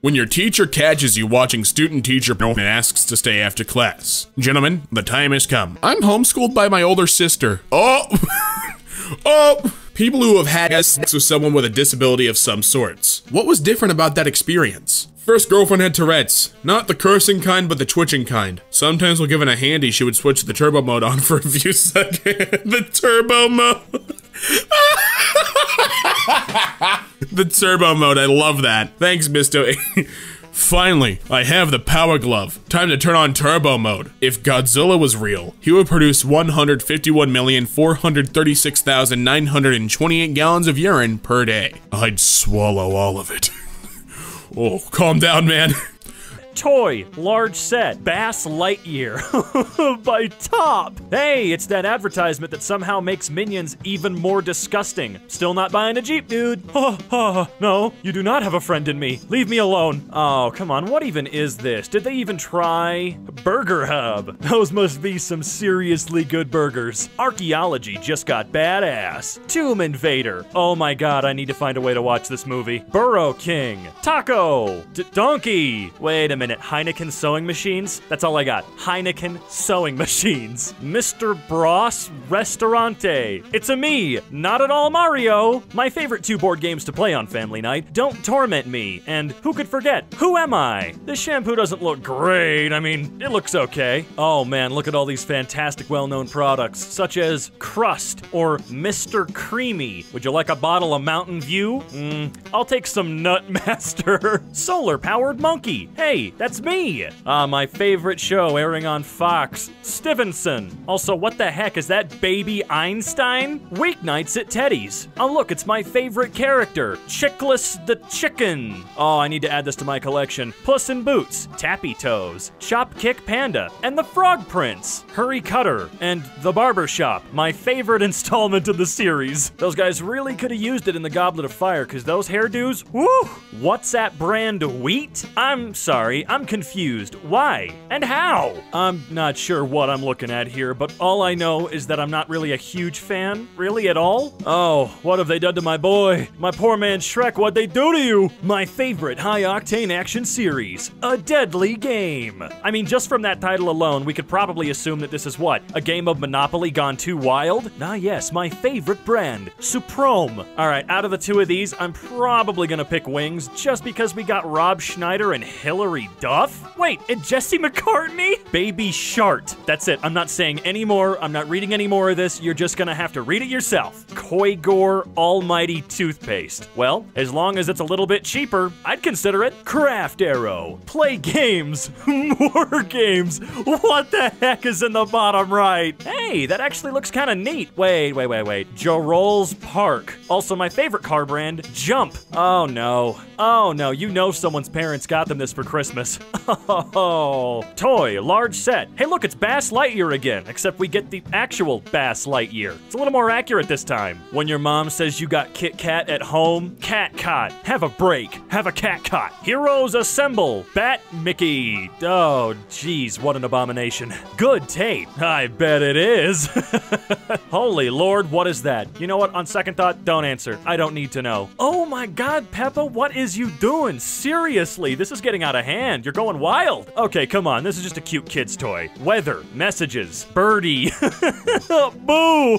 When your teacher catches you watching student teacher and asks to stay after class. Gentlemen, the time has come. I'm homeschooled by my older sister. Oh! *laughs* oh! People who have had sex with someone with a disability of some sorts. What was different about that experience? First girlfriend had Tourette's. Not the cursing kind, but the twitching kind. Sometimes when given a handy, she would switch the turbo mode on *laughs* for a few seconds. *laughs* the turbo mode. *laughs* the turbo mode, I love that. Thanks, Misto. Finally, I have the power glove. Time to turn on turbo mode. If Godzilla was real, he would produce 151,436,928 gallons of urine per day. I'd swallow all of it. Oh, calm down, man. Toy, large set, Bass Lightyear *laughs* by Top. Hey, it's that advertisement that somehow makes minions even more disgusting. Still not buying a Jeep, dude. Oh, *laughs* oh, no, you do not have a friend in me. Leave me alone. Oh, come on, what even is this? Did they even try? Burger Hub. *laughs* Those must be some seriously good burgers. Archaeology just got badass. Tomb Invader. Oh my god, I need to find a way to watch this movie. Burrow King. Taco. D donkey. Wait a minute. Heineken sewing machines? That's all I got. Heineken sewing machines. Mr. Bros Restaurante. It's a me, not at all Mario. My favorite two board games to play on family night. Don't torment me. And who could forget? Who am I? This shampoo doesn't look great. I mean, it looks okay. Oh man, look at all these fantastic well-known products, such as Crust or Mr. Creamy. Would you like a bottle of Mountain View? Mm, I'll take some Nutmaster. *laughs* Solar-powered monkey. Hey, that's me! Ah, my favorite show airing on Fox, Stevenson. Also, what the heck is that baby Einstein? Weeknights at Teddy's. Oh look, it's my favorite character, Chickless the Chicken. Oh, I need to add this to my collection. Puss in Boots, Tappy Toes, Chop Kick Panda, and the Frog Prince, Hurry Cutter, and The Barber Shop, my favorite *laughs* installment of the series. Those guys really could have used it in the Goblet of Fire, because those hairdos, woo! What's that brand wheat? I'm sorry, I'm confused. Why? And how? I'm not sure what I'm looking at here, but all I know is that I'm not really a huge fan. Really at all? Oh, what have they done to my boy? My poor man Shrek, what'd they do to you? My favorite high-octane action series, A Deadly Game. I mean, just from that title alone, we could probably assume that this is what? A game of Monopoly gone too wild? Ah yes, my favorite brand, Supreme. Alright, out of the two of these, I'm probably gonna pick Wings just because we got Rob Schneider and Hillary Duff? Wait, and Jesse McCartney? Baby Shart. That's it. I'm not saying any more. I'm not reading any more of this. You're just gonna have to read it yourself. Koi Gore Almighty Toothpaste. Well, as long as it's a little bit cheaper, I'd consider it. Craft Arrow. Play games. *laughs* more games. What the heck is in the bottom right? Hey, that actually looks kind of neat. Wait, wait, wait, wait. Jorol's Park. Also, my favorite car brand, Jump. Oh no. Oh no, you know someone's parents got them this for Christmas. *laughs* Oh, toy, large set. Hey, look, it's Bass Lightyear again, except we get the actual Bass Lightyear. It's a little more accurate this time. When your mom says you got Kit Kat at home, Cat Cot. Have a break. Have a Cat Cot. Heroes assemble. Bat Mickey. Oh, jeez, what an abomination. Good tape. I bet it is. *laughs* Holy Lord, what is that? You know what? On second thought, don't answer. I don't need to know. Oh my God, Peppa, what is you doing? Seriously, this is getting out of hand. You're going wild. Okay, come on. This is just a cute kid's toy. Weather, messages, birdie. *laughs* Boo! *laughs*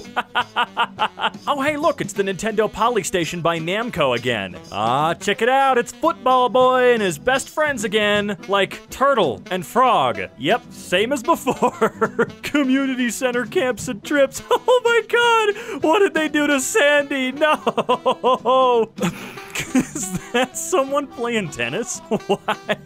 oh, hey, look, it's the Nintendo Polystation by Namco again. Ah, check it out. It's Football Boy and his best friends again. Like Turtle and Frog. Yep, same as before. *laughs* Community center camps and trips. Oh my god! What did they do to Sandy? No! *laughs* Is that someone playing tennis? *laughs* Why?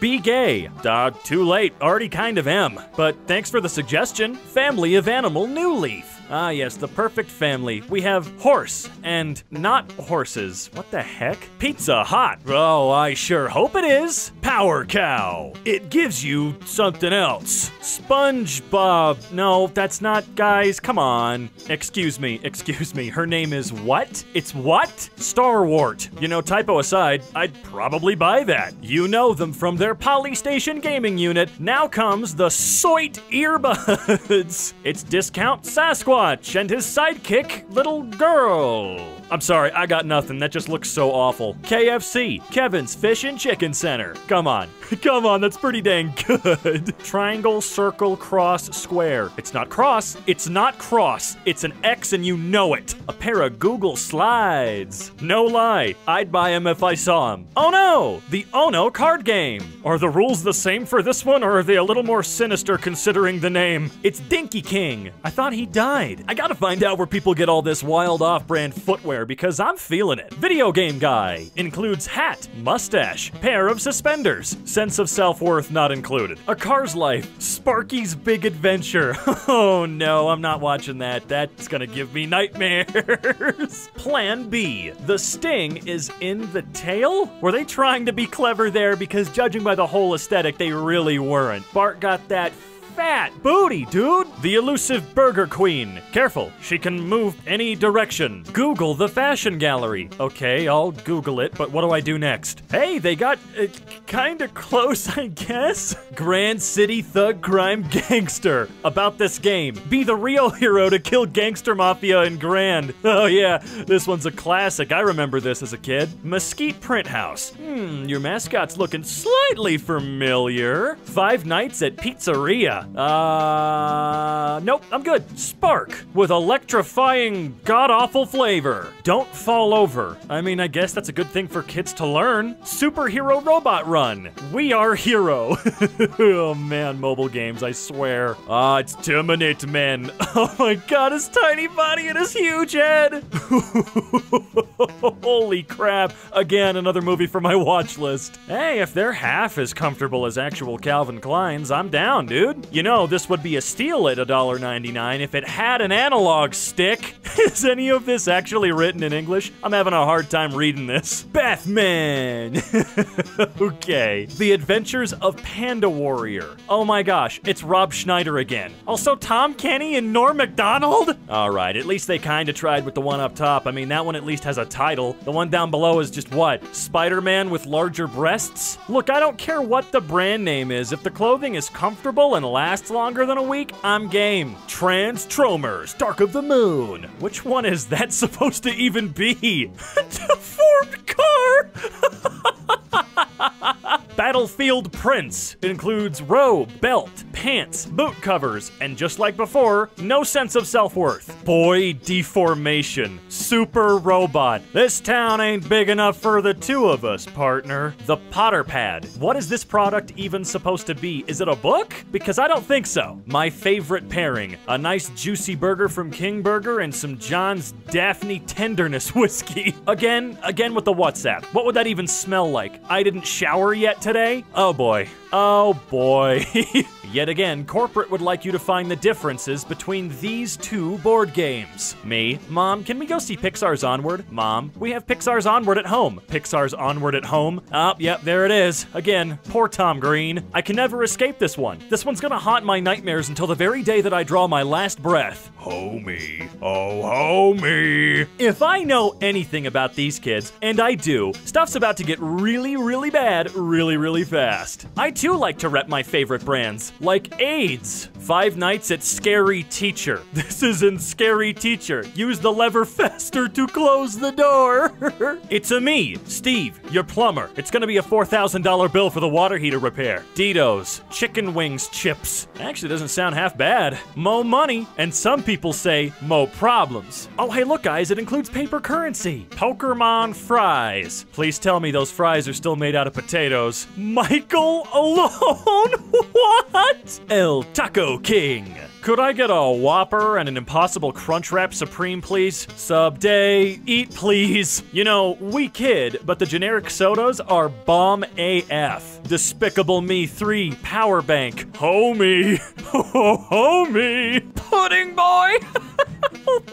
Be gay. Uh, too late. Already kind of am. But thanks for the suggestion. Family of Animal New Leaf. Ah, yes, the perfect family. We have horse and not horses. What the heck? Pizza Hot. Oh, I sure hope it is. Power Cow. It gives you something else. SpongeBob. No, that's not, guys. Come on. Excuse me. Excuse me. Her name is what? It's what? Starwart. You know, typo aside, I'd probably buy that. You know them from their Polystation gaming unit. Now comes the Soit earbuds. *laughs* it's discount Sasquatch and his sidekick, Little Girl. I'm sorry, I got nothing. That just looks so awful. KFC, Kevin's Fish and Chicken Center. Come on. *laughs* Come on, that's pretty dang good. *laughs* Triangle, circle, cross, square. It's not cross. It's not cross. It's an X and you know it. A pair of Google Slides. No lie, I'd buy them if I saw them. Oh no! The oh Ono card game. Are the rules the same for this one or are they a little more sinister considering the name? It's Dinky King. I thought he died. I gotta find out where people get all this wild off-brand footwear because I'm feeling it. Video game guy includes hat, mustache, pair of suspenders, sense of self-worth not included. A Car's Life, Sparky's Big Adventure. *laughs* Oh no, I'm not watching that. That's gonna give me nightmares. *laughs* Plan B. The sting is in the tail? Were they trying to be clever there? Because judging by the whole aesthetic, they really weren't. Bart got that fat booty, dude. The elusive Burger Queen. Careful, she can move any direction. Google the fashion gallery. Okay, I'll Google it, but what do I do next? Hey, they got uh, kind of close, *laughs* I guess. Grand City Thug Crime Gangster. About this game. Be the real hero to kill Gangster Mafia in Grand. *laughs* Oh yeah, this one's a classic. I remember this as a kid. Mesquite Print House. Hmm, your mascot's looking slightly familiar. Five Nights at Pizzeria. Uh, nope, I'm good. Spark with electrifying, god awful flavor. Don't fall over. I mean, I guess that's a good thing for kids to learn. Superhero Robot Run. We are hero. *laughs* oh man, mobile games, I swear. Ah, it's Terminate Men. *laughs* Oh my god, his tiny body and his huge head. *laughs* Holy crap. Again, another movie for my watch list. Hey, if they're half as comfortable as actual Calvin Klein's, I'm down, dude. You know, this would be a steal at $1.99 if it had an analog stick. *laughs* Is any of this actually written in English? I'm having a hard time reading this. Batman! *laughs* okay. The Adventures of Panda Warrior. Oh my gosh, it's Rob Schneider again. Also, Tom Kenny and Norm MacDonald? Alright, at least they kinda tried with the one up top. I mean, that one at least has a title. The one down below is just what? Spider-Man with larger breasts? Look, I don't care what the brand name is. If the clothing is comfortable and lasts longer than a week, I'm game. Transformers, Dark of the Moon. Which one is that *laughs* supposed to even be? *laughs* Deformed car! *laughs* Battlefield Prince includes robe, belt, pants, boot covers, and just like before, no sense of self-worth. Boy deformation. Super robot. This town ain't big enough for the two of us, partner. The Potter Pad. What is this product even supposed to be? Is it a book? Because I don't think so. My favorite pairing. A nice juicy burger from King Burger and some John's Daphne Tenderness *laughs* whiskey. Again, again with the WhatsApp. What would that even smell like? I didn't shower yet today? Oh boy. Oh boy. *laughs* Yet again, corporate would like you to find the differences between these two board games. Me, Mom, can we go see Pixar's Onward? Mom, we have Pixar's Onward at home. Pixar's Onward at home? Oh, yep, there it is. Again, poor Tom Green. I can never escape this one. This one's gonna haunt my nightmares until the very day that I draw my last breath. Homie. Oh, homie. If I know anything about these kids, and I do, stuff's about to get really, really bad really, really fast. I too like to rep my favorite brands, like AIDS, Five Nights at Scary Teacher. *laughs* This is in Scary Teacher. Use the lever faster to close the door. *laughs* it's a me, Steve, your plumber. It's gonna be a $4,000 bill for the water heater repair. Dito's, chicken wings chips. Actually, doesn't sound half bad. Mo money, and some people say mo problems. Oh, hey, look, guys, it includes paper currency. Pokemon fries. Please tell me those fries are still made out of potatoes. Michael alone? *laughs* what? El Taco King. Could I get a Whopper and an Impossible Crunchwrap Supreme, please? Sub day, eat please. You know, we kid, but the generic sodas are bomb AF. Despicable Me 3 Power Bank. Homie. *laughs* Homie. Pudding boy.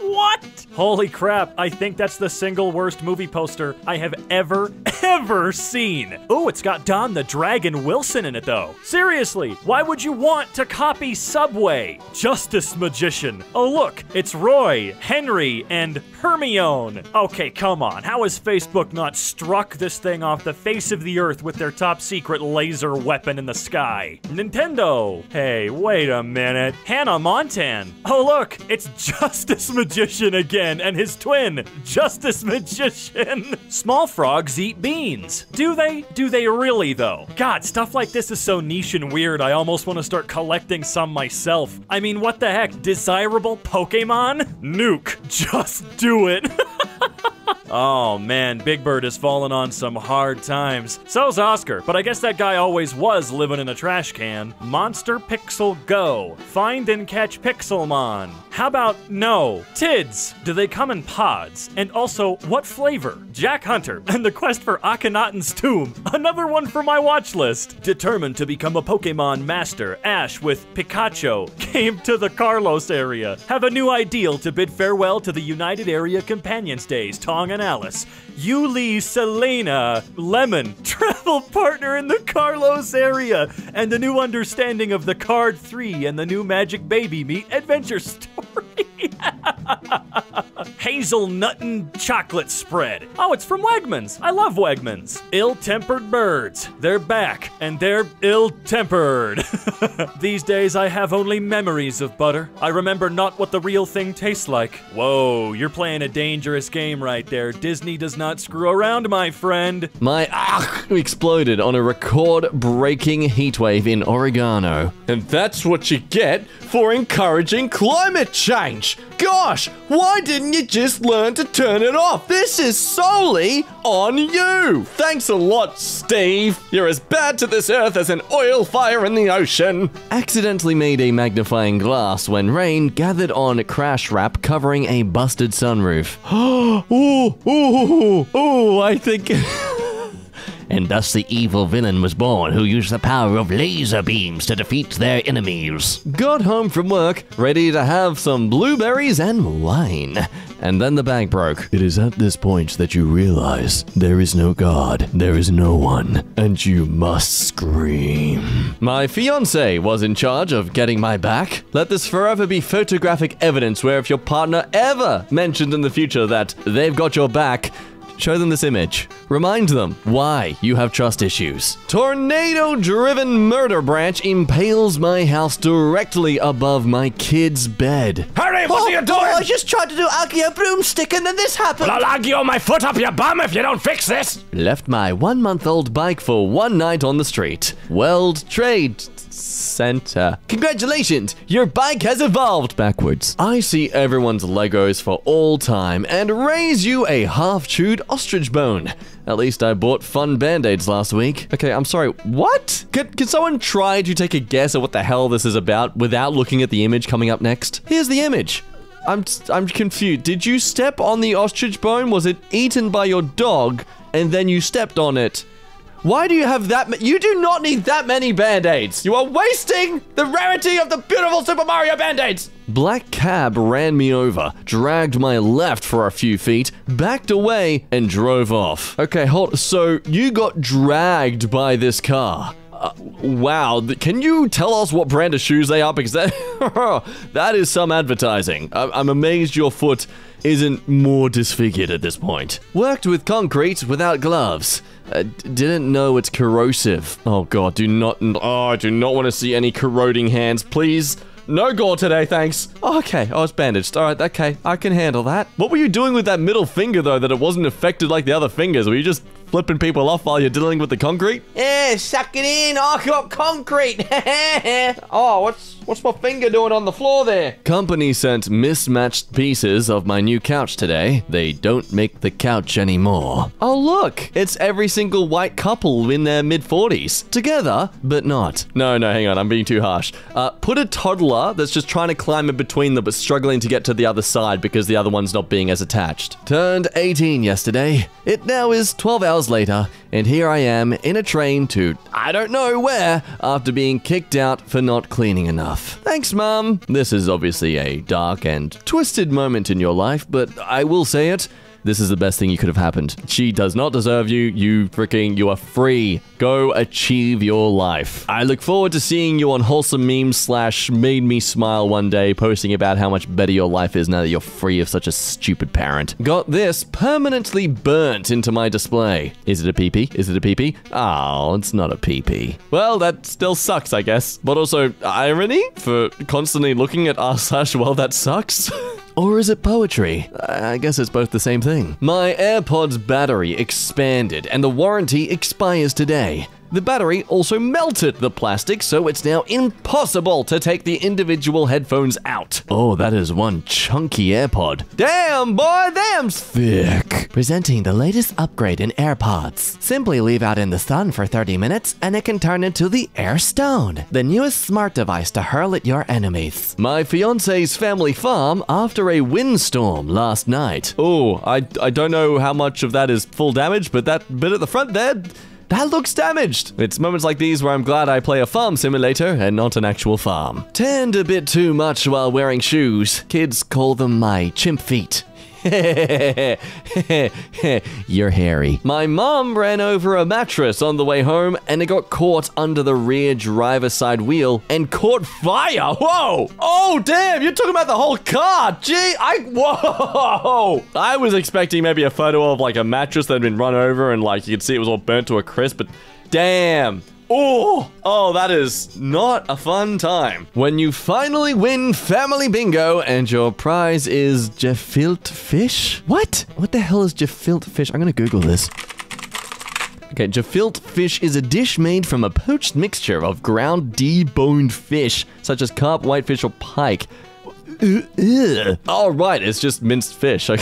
*laughs* what? Holy crap, I think that's the single worst movie poster I have ever, ever seen. Oh, it's got Don the Dragon Wilson in it though. Seriously, why would you want to copy Subway? Justice Magician. Oh look, it's Roy, Henry, and Hermione. Okay, come on, how has Facebook not struck this thing off the face of the earth with their top secret laser weapon in the sky? Nintendo. Hey, wait a minute. Hannah Montan. Oh look, it's *laughs* Justice Magician again and his twin, Justice Magician. *laughs* Small frogs eat beans. Do they? Do they really though? God, stuff like this is so niche and weird. I almost want to start collecting some myself. I mean, what the heck? Desirable Pokemon? Nuke. Just do it. *laughs* Oh man, Big Bird has fallen on some hard times. So's Oscar, but I guess that guy always was living in a trash can. Monster Pixel Go. Find and catch Pixelmon. How about no? Tids. Do they come in pods? And also, what flavor? Jack Hunter *laughs* and the quest for Akhenaten's tomb. Another one for my watch list. Determined to become a Pokemon master, Ash with Pikachu *laughs* came to the Carlos area. Have a new ideal to bid farewell to the United Area Companions Days, Tong and Alice. Yuli Selena Lemon, *laughs* travel partner in the Carlos area, and a new understanding of the Card 3 and the new Magic Baby Meet adventure *laughs* story. Hazelnut and chocolate spread. Oh, it's from Wegmans. I love Wegmans. Ill tempered birds. They're back, and they're ill tempered. *laughs* These days, I have only memories of butter. I remember not what the real thing tastes like. Whoa, you're playing a dangerous game right there. Disney does not screw around, my friend. My ah exploded on a record-breaking heatwave in Oregano. And that's what you get for encouraging climate change. Gosh, why didn't you just learn to turn it off? This is solely on you. Thanks a lot, Steve. You're as bad to this earth as an oil fire in the ocean. Accidentally made a magnifying glass when rain gathered on crash wrap covering a busted sunroof. Oh, oh, oh, oh, I think. *laughs* And thus the evil villain was born who used the power of laser beams to defeat their enemies. Got home from work, ready to have some blueberries and wine. And then the bank broke. It is at this point that you realize there is no God, there is no one, and you must scream. My fiance was in charge of getting my back. Let this forever be photographic evidence where if your partner ever mentioned in the future that they've got your back, Show them this image. Remind them why you have trust issues. Tornado driven murder branch impales my house directly above my kid's bed. Hurry, what are oh, you doing? Oh, I just tried to do Accio broomstick and then this happened. Well, I'll Accio my foot up your bum if you don't fix this. Left my one month old bike for one night on the street. World Trade Center. Congratulations, your bike has evolved backwards. I see everyone's Legos for all time and raise you a half-chewed ostrich bone. At least I bought fun band-aids last week. Okay, I'm sorry, what? Can, can someone try to take a guess at what the hell this is about without looking at the image coming up next? Here's the image. I'm, I'm confused. Did you step on the ostrich bone? Was it eaten by your dog and then you stepped on it? Why do you have that You do not need that many band-aids. You are wasting the rarity of the beautiful Super Mario band-aids. Black Cab ran me over, dragged my left for a few feet, backed away, and drove off. Okay, hold. So you got dragged by this car. Uh, wow, can you tell us what brand of shoes they are? Because that, *laughs* that is some advertising. I I'm amazed your foot isn't more disfigured at this point. Worked with concrete without gloves. Uh, didn't know it's corrosive. Oh god, do not- oh, I do not want to see any corroding hands, please. no gore today, thanks. Okay, I was bandaged. All right, okay, I can handle that. What were you doing with that middle finger, though, that it wasn't affected like the other fingers? Were you just flipping people off while you're dealing with the concrete? Yeah, suck it in. I got concrete. *laughs* oh, what's what's my finger doing on the floor there? Company sent mismatched pieces of my new couch today. They don't make the couch anymore. Oh, look, it's every single white couple in their mid 40s. Together, but not. No, no, hang on, I'm being too harsh. Uh, put a toddler that's just trying to climb in between them but struggling to get to the other side because the other one's not being as attached. Turned 18 yesterday. It now is 12 hours later, and here I am in a train to I don't know where after being kicked out for not cleaning enough. Thanks, Mum. This is obviously a dark and twisted moment in your life, but I will say it. This is the best thing you could have happened. She does not deserve you. You freaking, you are free. Go achieve your life. I look forward to seeing you on wholesome memes slash made me smile one day, posting about how much better your life is now that you're free of such a stupid parent. Got this permanently burnt into my display. Is it a PP? Is it a PP? Oh, it's not a PP. Well, that still sucks, I guess. But also, irony for constantly looking at r *laughs* slash well, that sucks. *laughs* Or is it poetry? I guess it's both the same thing. My AirPods battery expanded and the warranty expires today. The battery also melted the plastic, so it's now impossible to take the individual headphones out. Oh, that is one chunky AirPod. Damn, boy, them's thick. Presenting the latest upgrade in AirPods. Simply leave out in the sun for 30 minutes and it can turn into the Air Stone, the newest smart device to hurl at your enemies. My fiance's family farm after a windstorm last night. Oh, I, I don't know how much of that is full damage, but that bit at the front there, that looks damaged. It's moments like these where I'm glad I play a farm simulator and not an actual farm. Tanned a bit too much while wearing shoes. Kids call them my chimp feet. *laughs* You're hairy. My mom ran over a mattress on the way home and it got caught under the rear driver's side wheel and caught fire. Whoa! Oh, damn! You're talking about the whole car. Gee, I. Whoa! I was expecting maybe a photo of like a mattress that had been run over and like you could see it was all burnt to a crisp, but damn. Oh, oh, that is not a fun time. When you finally win Family Bingo and your prize is gefilte fish? What? What the hell is gefilte fish? I'm gonna Google this. Okay, gefilte fish is a dish made from a poached mixture of ground deboned fish, such as carp, whitefish, or pike. All right, it's just minced fish. *laughs* A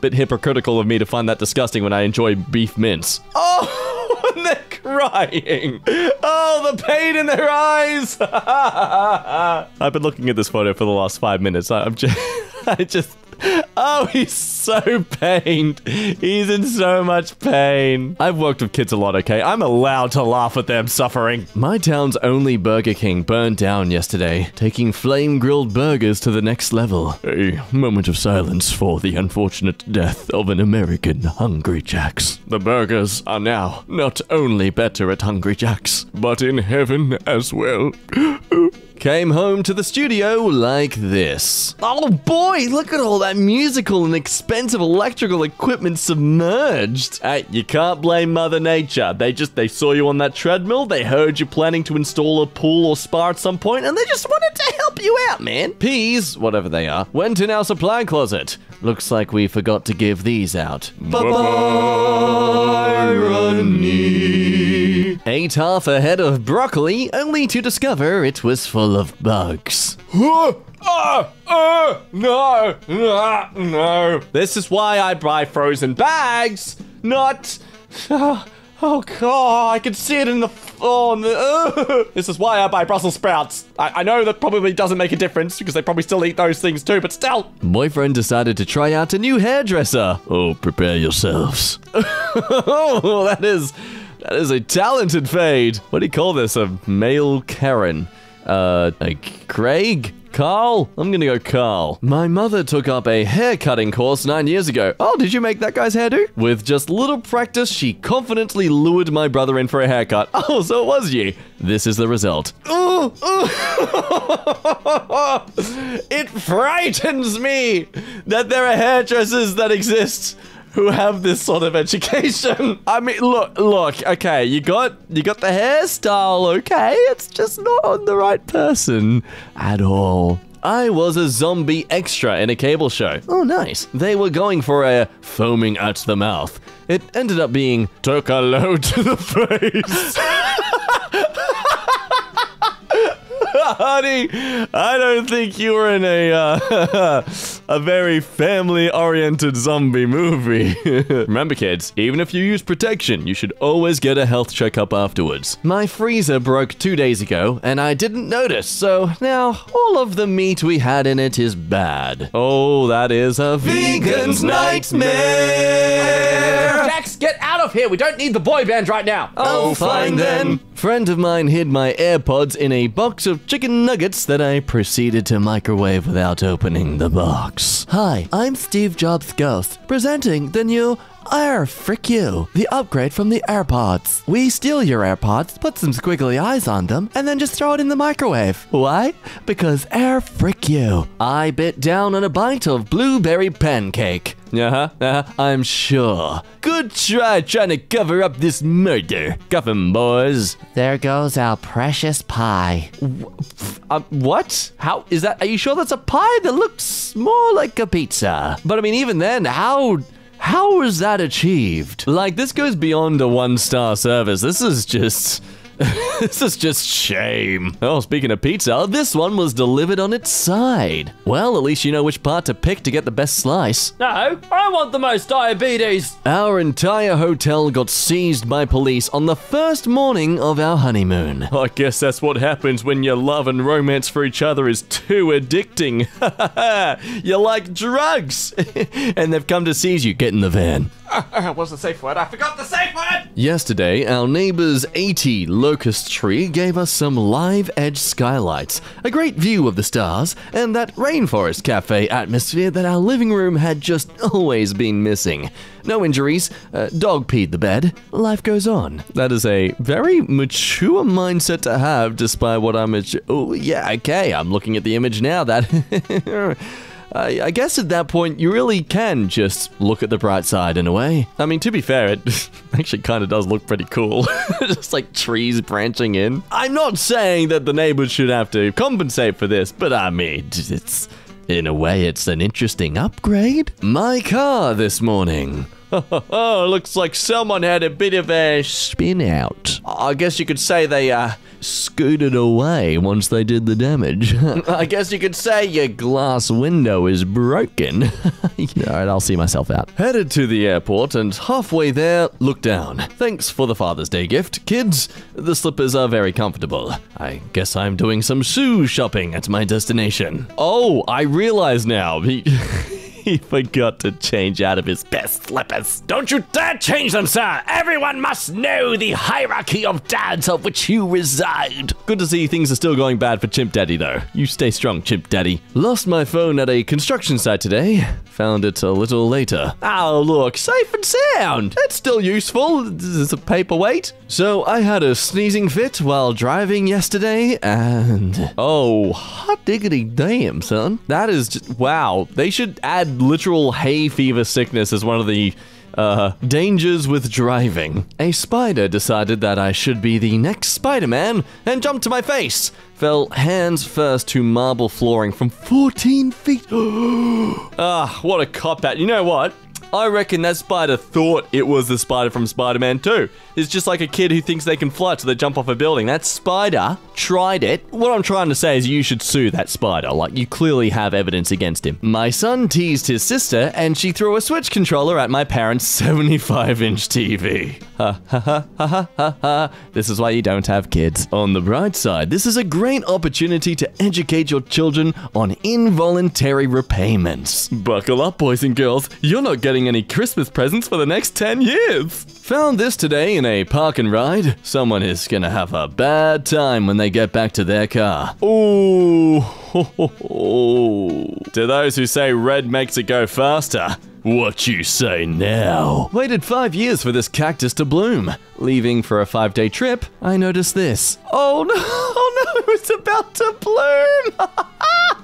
Bit hypocritical of me to find that disgusting when I enjoy beef mince. Oh, *laughs* crying. Oh, the pain in their eyes. *laughs* I've been looking at this photo for the last five minutes. I'm just, *laughs* I just, oh, he's so pained. He's in so much pain. I've worked with kids a lot, okay? I'm allowed to laugh at them suffering. My town's only Burger King burned down yesterday, taking flame grilled burgers to the next level. A moment of silence for the unfortunate death of an American Hungry Jack's. The burgers are now not only better at Hungry Jack's, but in heaven as well. *gasps* Came home to the studio like this. Oh boy, look at all that musical and expensive electrical equipment submerged. Hey, you can't blame Mother Nature. They just they saw you on that treadmill, they heard you planning to install a pool or spa at some point, and they just wanted to help you out, man. Peas, whatever they are, went in our supply closet. Looks like we forgot to give these out. Ate half a head of broccoli, only to discover it was full of bugs. Oh, oh, no, no, no. This is why I buy frozen bags, not. *laughs* Ah, Oh god, I can see it in the oh, *laughs* This is why I buy Brussels sprouts. I, I know that probably doesn't make a difference because they probably still eat those things too, but still. Boyfriend decided to try out a new hairdresser. Oh, prepare yourselves. *laughs* oh, that is that is a talented fade. What do you call this? A male Karen? Uh, a Craig? Carl? I'm gonna go Carl. My mother took up a hair cutting course nine years ago. Oh, did you make that guy's hairdo? With just little practice, she confidently lured my brother in for a haircut. *laughs* Oh, so it was you. This is the result. Ooh, *laughs* ooh. it frightens me that there are hairdressers that exist who have this sort of education. *laughs* I mean, look, look. Okay, you got you got the hairstyle. Okay, it's just not on the right person at all. I was a zombie extra in a cable show. Oh, nice. They were going for a foaming at the mouth. It ended up being took a load to the *laughs* face. *laughs* *laughs* Honey, I don't think you were in a uh, *laughs* a very family-oriented zombie movie. *laughs* Remember, kids, even if you use protection, you should always get a health checkup afterwards. My freezer broke two days ago, and I didn't notice, so now all of the meat we had in it is bad. Oh, that is a vegan's nightmare. Jax, get out of here. We don't need the boy band right now. Oh, fine then. Friend of mine hid my AirPods in a box of chicken nuggets that I proceeded to microwave without opening the box. Hi, I'm Steve Jobs' ghost, presenting the new Air Frick You, the upgrade from the AirPods. We steal your AirPods, put some squiggly eyes on them, and then just throw it in the microwave. Why? Because Air Frick You. I bit down on a bite of blueberry pancake. Uh-huh, uh-huh, I'm sure. Good try trying to cover up this murder. Cuff 'em, boys. There goes our precious pie. Uh, what? How is that? Are you sure that's a pie? That looks more like a pizza. But I mean, even then, how how was that achieved? Like, this goes beyond a one-star service. This is just. *laughs* this is just shame. Oh, speaking of pizza, this one was delivered on its side. Well, at least you know which part to pick to get the best slice. No, I want the most diabetes. Our entire hotel got seized by police on the first morning of our honeymoon. *laughs* I guess that's what happens when your love and romance for each other is too addicting. *laughs* You're like drugs. and they've come to seize you. Get in the van. *laughs* What's the safe word? I forgot the safe word. Yesterday, our neighbor's 80 locust tree gave us some live edge skylights, a great view of the stars, and that rainforest cafe atmosphere that our living room had just always been missing. No injuries, uh, dog peed the bed, life goes on. That is a very mature mindset to have, despite what I'm. Oh, yeah, okay, I'm looking at the image now. That. *laughs* I, I guess at that point, you really can just look at the bright side in a way. I mean, to be fair, it *laughs* actually kind of does look pretty cool. *laughs* just like trees branching in. I'm not saying that the neighbors should have to compensate for this, but I mean, it's. In a way, it's an interesting upgrade. My car this morning. *laughs* Looks like someone had a bit of a spin out. I guess you could say they, uh, scooted away once they did the damage. *laughs* I guess you could say your glass window is broken. *laughs* Alright, I'll see myself out. Headed to the airport and halfway there, look down. Thanks for the Father's Day gift, kids. The slippers are very comfortable. I guess I'm doing some shoe shopping at my destination. Oh, I realize now. *laughs* He forgot to change out of his best slippers. Don't you dare change them, sir. Everyone must know the hierarchy of dads of which you reside. Good to see things are still going bad for Chimp Daddy, though. You stay strong, Chimp Daddy. Lost my phone at a construction site today. Found it a little later. Oh, look, safe and sound. That's still useful. It's a paperweight. So I had a sneezing fit while driving yesterday, and oh, hot diggity damn, son. That is just, wow. They should add literal hay fever sickness is one of the uh, dangers with driving. A spider decided that I should be the next Spider-Man and jumped to my face. Fell hands first to marble flooring from 14 feet. *gasps* ah, what a cop out. You know what? I reckon that spider thought it was the spider from Spider-Man 2. It's just like a kid who thinks they can fly so they jump off a building. That spider tried it. What I'm trying to say is you should sue that spider. Like, you clearly have evidence against him. My son teased his sister, and she threw a Switch controller at my parents' *laughs* 75-inch TV. Ha ha ha ha ha ha. This is why you don't have kids. On the bright side, this is a great opportunity to educate your children on involuntary repayments. Buckle up, boys and girls. You're not getting any Christmas presents for the next 10 years. Found this today in a park and ride. Someone is gonna have a bad time when they get back to their car. Ooh. *laughs* to those who say red makes it go faster, what you say now? Waited five years for this cactus to bloom. Leaving for a five day trip, I noticed this. Oh no, *laughs* oh no, *laughs* it's about to bloom!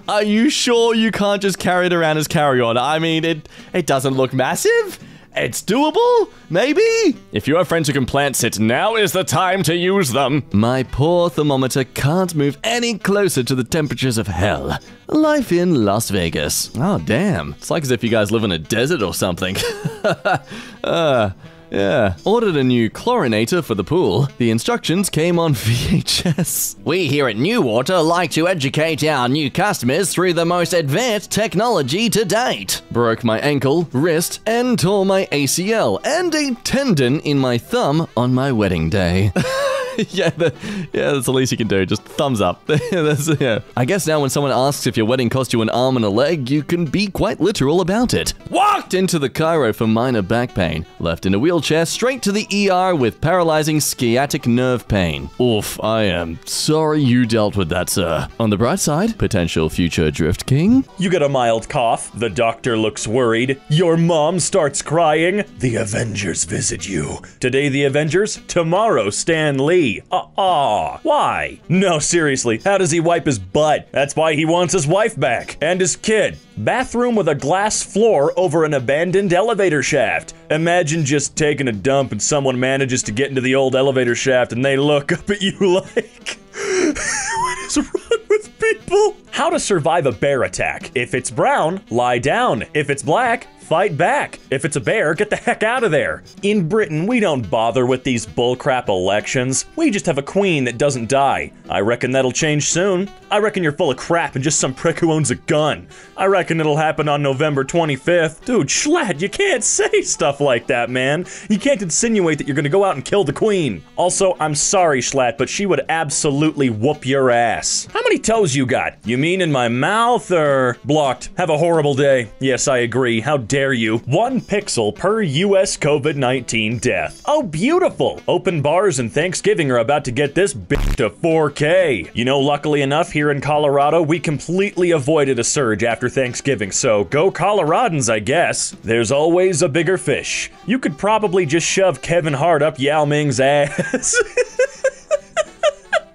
*laughs* Are you sure you can't just carry it around as carry on? I mean, it, it doesn't look massive. It's doable? Maybe? If you have friends who can plant it, now is the time to use them. My poor thermometer can't move any closer to the temperatures of hell. Life in Las Vegas. Oh, damn. It's like as if you guys live in a desert or something. *laughs* uh, yeah. Ordered a new chlorinator for the pool. The instructions came on *laughs* VHS. We here at Newater like to educate our new customers through the most advanced technology to date. Broke my ankle, wrist, and tore my ACL and a tendon in my thumb on my wedding day. *laughs* *laughs* yeah, yeah, that's the least you can do. Just thumbs up. *laughs* yeah. I guess now when someone asks if your wedding cost you an arm and a leg, you can be quite literal about it. Walked into the chiro for minor back pain. Left in a wheelchair straight to the ER with paralyzing sciatic nerve pain. Oof, I am sorry you dealt with that, sir. On the bright side, potential future Drift King. You get a mild cough. The doctor looks worried. Your mom starts crying. The Avengers visit you. Today, the Avengers. Tomorrow, Stan Lee. Ah, uh, why? No, seriously, how does he wipe his butt? That's why he wants his wife back and his kid. Bathroom with a glass floor over an abandoned elevator shaft. Imagine just taking a dump and someone manages to get into the old elevator shaft and they look up at you *laughs* like, what is wrong with people? How to survive a bear attack. If it's brown, lie down. If it's black, fight back. If it's a bear, get the heck out of there. In Britain, we don't bother with these bullcrap elections. We just have a queen that doesn't die. I reckon that'll change soon. I reckon you're full of crap and just some prick who owns a gun. I reckon it'll happen on November 25th. Dude, Schlatt, you can't *laughs* say stuff like that, man. You can't insinuate that you're gonna go out and kill the queen. Also, I'm sorry, Schlatt, but she would absolutely whoop your ass. How many toes you got? You mean in my mouth or blocked? Have a horrible day. Yes, I agree. How dare you? One pixel per US COVID 19 death. Oh, beautiful! Open bars and Thanksgiving are about to get this bitch to 4K. You know, luckily enough, here in Colorado, we completely avoided a surge after Thanksgiving, so go Coloradans, I guess. There's always a bigger fish. You could probably just shove Kevin Hart up Yao Ming's ass. *laughs*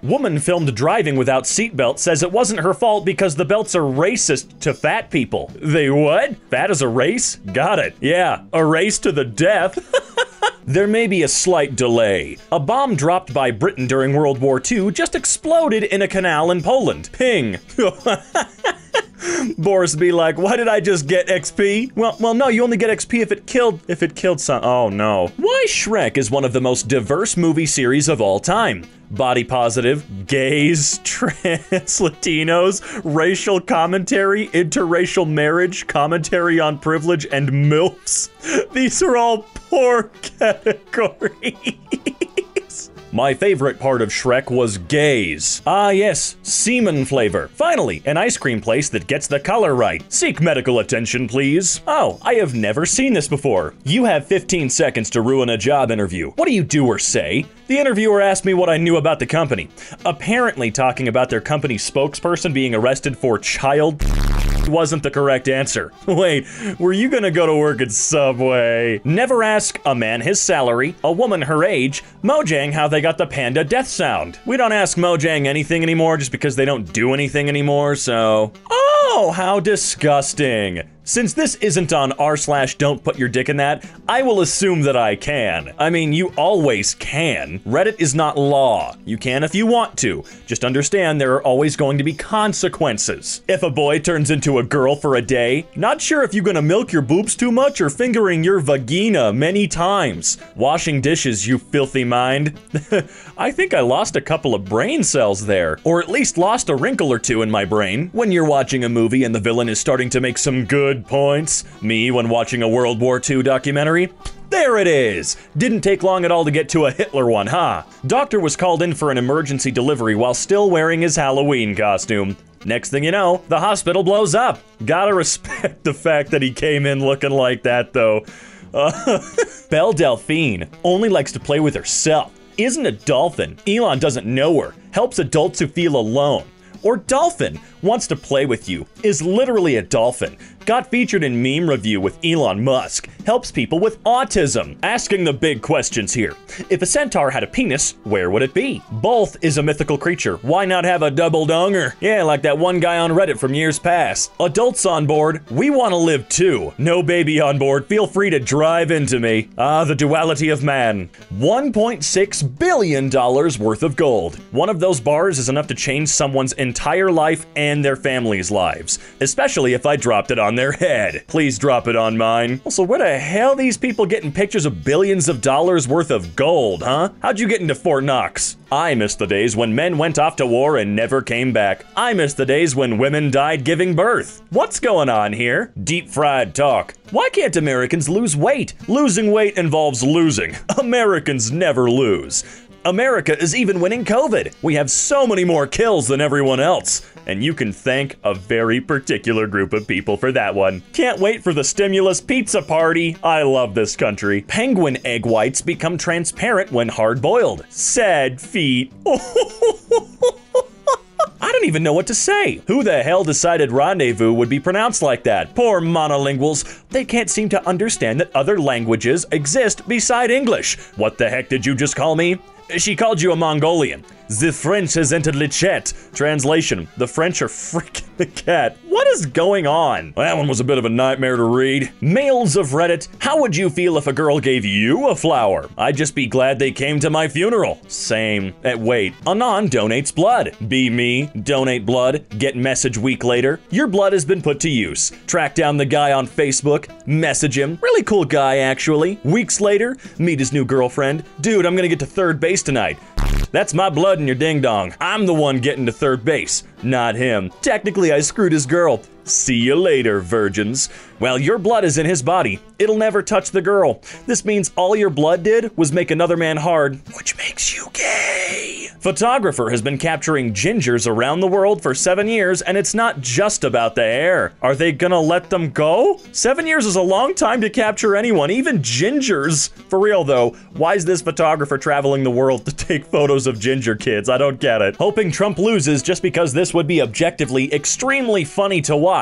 Woman filmed driving without seatbelt says it wasn't her fault because the belts are racist to fat people. They what? Fat is a race? Got it. Yeah, a race to the death. *laughs* There may be a slight delay. A bomb dropped by Britain during World War II just exploded in a canal in Poland. Ping. *laughs* Boris be like, why did I just get XP? Well, well, no, you only get XP if it killed, if it killed some. Oh no. Why Shrek is one of the most diverse movie series of all time. Body positive, gays, *laughs* trans, Latinos, racial commentary, interracial marriage, commentary on privilege, and MILFs. *laughs* These are all poor categories. My favorite part of Shrek was gaze. Ah, yes, semen flavor. Finally, an ice cream place that gets the color right. Seek medical attention, please. Oh, I have never seen this before. You have 15 seconds to ruin a job interview. What do you do or say? The interviewer asked me what I knew about the company. Apparently, talking about their company spokesperson being arrested for child wasn't the correct answer. *laughs* Wait, were you gonna go to work at Subway? Never ask a man his salary, a woman her age, Mojang how they got the panda death sound. We don't ask Mojang anything anymore just because they don't do anything anymore, so. Oh, Oh, how disgusting. Since this isn't on r slash don't put your dick in that, I will assume that I can. I mean, you always can. Reddit is not law. You can if you want to. Just understand there are always going to be consequences. If a boy turns into a girl for a day, not sure if you're gonna milk your boobs too much or fingering your vagina many times. Washing dishes, you filthy mind. *laughs* I think I lost a couple of brain cells there, or at least lost a wrinkle or two in my brain. When you're watching a movie and the villain is starting to make some good points, me when watching a World War II documentary, there it is! Didn't take long at all to get to a Hitler one, huh? Doctor was called in for an emergency delivery while still wearing his Halloween costume. Next thing you know, the hospital blows up. Gotta respect *laughs* the fact that he came in looking like that, though. Uh, *laughs* Belle Delphine only likes to play with herself. Isn't a dolphin. Elon doesn't know her. Helps adults who feel alone. Or dolphin wants to play with you. Is literally a dolphin. Got featured in Meme Review with Elon Musk, helps people with autism. Asking the big questions here. If a centaur had a penis, where would it be? Both is a mythical creature. Why not have a double donger? Yeah, like that one guy on Reddit from years past. Adults on board, we want to live too. No baby on board, feel free to drive into me. Ah, the duality of man. $1.6 billion worth of gold. One of those bars is enough to change someone's entire life and their family's lives, especially if I dropped it on their head. Please drop it on mine. Also, where the hell these people getting pictures of billions of dollars worth of gold, huh? How'd you get into Fort Knox? I miss the days when men went off to war and never came back. I miss the days when women died giving birth. What's going on here? Deep fried talk. Why can't Americans lose weight? Losing weight involves losing. *laughs* Americans never lose. America is even winning COVID. We have so many more kills than everyone else. And you can thank a very particular group of people for that one. Can't wait for the stimulus pizza party. I love this country. Penguin egg whites become transparent when hard boiled. Sad feet. *laughs* I don't even know what to say. Who the hell decided rendezvous would be pronounced like that? Poor monolinguals. They can't seem to understand that other languages exist beside English. What the heck did you just call me? She called you a Mongolian. The French has entered Le Chat. Translation The French are freaking the cat. What is going on? That one was a bit of a nightmare to read. Males of Reddit, how would you feel if a girl gave you a flower? I'd just be glad they came to my funeral. Same. Eh, wait. Anon donates blood. Be me, donate blood, get message week later. Your blood has been put to use. Track down the guy on Facebook, message him. Really cool guy, actually. Weeks later, meet his new girlfriend. Dude, I'm gonna get to third base tonight. That's my blood in your ding dong. I'm the one getting to third base, not him. Technically, I screwed his girl. See you later, virgins. Well, your blood is in his body. It'll never touch the girl. This means all your blood did was make another man hard, which makes you gay. Photographer has been capturing gingers around the world for seven years, and it's not just about the hair. Are they gonna let them go? Seven years is a long time to capture anyone, even gingers. For real though, why is this photographer traveling the world to take photos of ginger kids? I don't get it. Hoping Trump loses just because this would be objectively extremely funny to watch.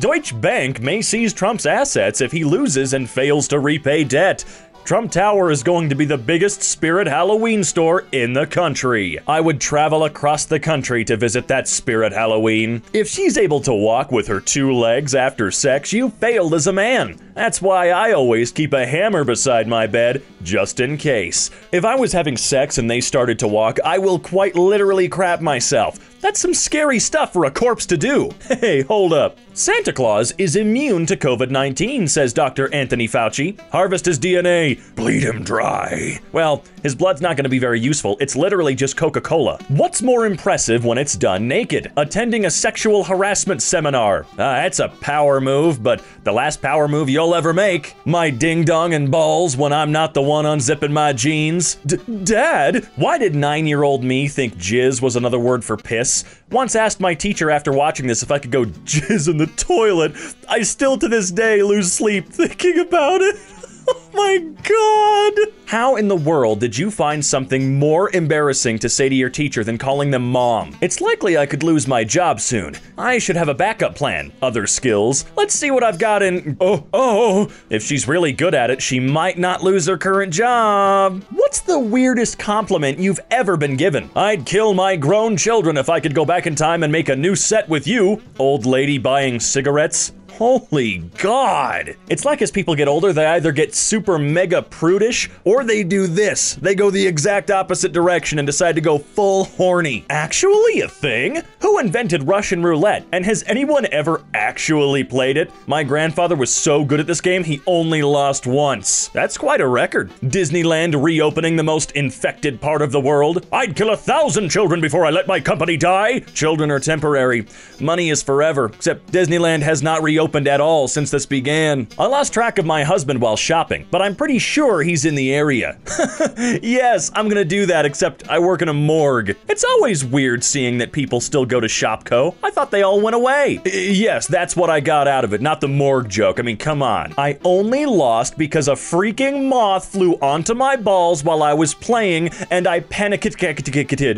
Deutsche Bank may seize Trump's assets if he loses and fails to repay debt. Trump Tower is going to be the biggest spirit Halloween store in the country. I would travel across the country to visit that spirit Halloween. If she's able to walk with her two legs after sex, you failed as a man. That's why I always keep a hammer beside my bed, just in case. If I was having sex and they started to walk, I will quite literally crap myself. That's some scary stuff for a corpse to do. *laughs* Hey, hold up. Santa Claus is immune to COVID 19, says Dr. Anthony Fauci. Harvest his DNA, bleed him dry. Well, his blood's not going to be very useful. It's literally just Coca Cola. What's more impressive when it's done naked? Attending a sexual harassment seminar. Ah, that's a power move, but the last power move you'll ever make. My ding dong and balls when I'm not the one unzipping my jeans. D- Dad, why did nine year old me think jizz was another word for piss? Once asked my teacher after watching this if I could go *laughs* jizz in the toilet. I still to this day lose sleep thinking about it. *laughs* *laughs* Oh my god! How in the world did you find something more embarrassing to say to your teacher than calling them mom? It's likely I could lose my job soon. I should have a backup plan. Other skills. Let's see what I've got in. Oh, oh. If she's really good at it, she might not lose her current job. What's the weirdest compliment you've ever been given? I'd kill my grown children if I could go back in time and make a new set with you. Old lady buying cigarettes. Holy God! It's like as people get older, they either get super mega prudish or they do this. They go the exact opposite direction and decide to go full horny. Actually, a thing? Who invented Russian roulette? And has anyone ever actually played it? My grandfather was so good at this game, he only lost once. That's quite a record. Disneyland reopening the most infected part of the world. I'd kill a thousand children before I let my company die. Children are temporary. Money is forever. Except Disneyland has not reopened opened at all since this began. I lost track of my husband while shopping, but I'm pretty sure he's in the area. *laughs* yes, I'm gonna do that, except I work in a morgue. It's always weird seeing that people still go to Shopko. I thought they all went away. I- yes, that's what I got out of it, not the morgue joke. I mean, come on. I only lost because a freaking moth flew onto my balls while I was playing, and I panicked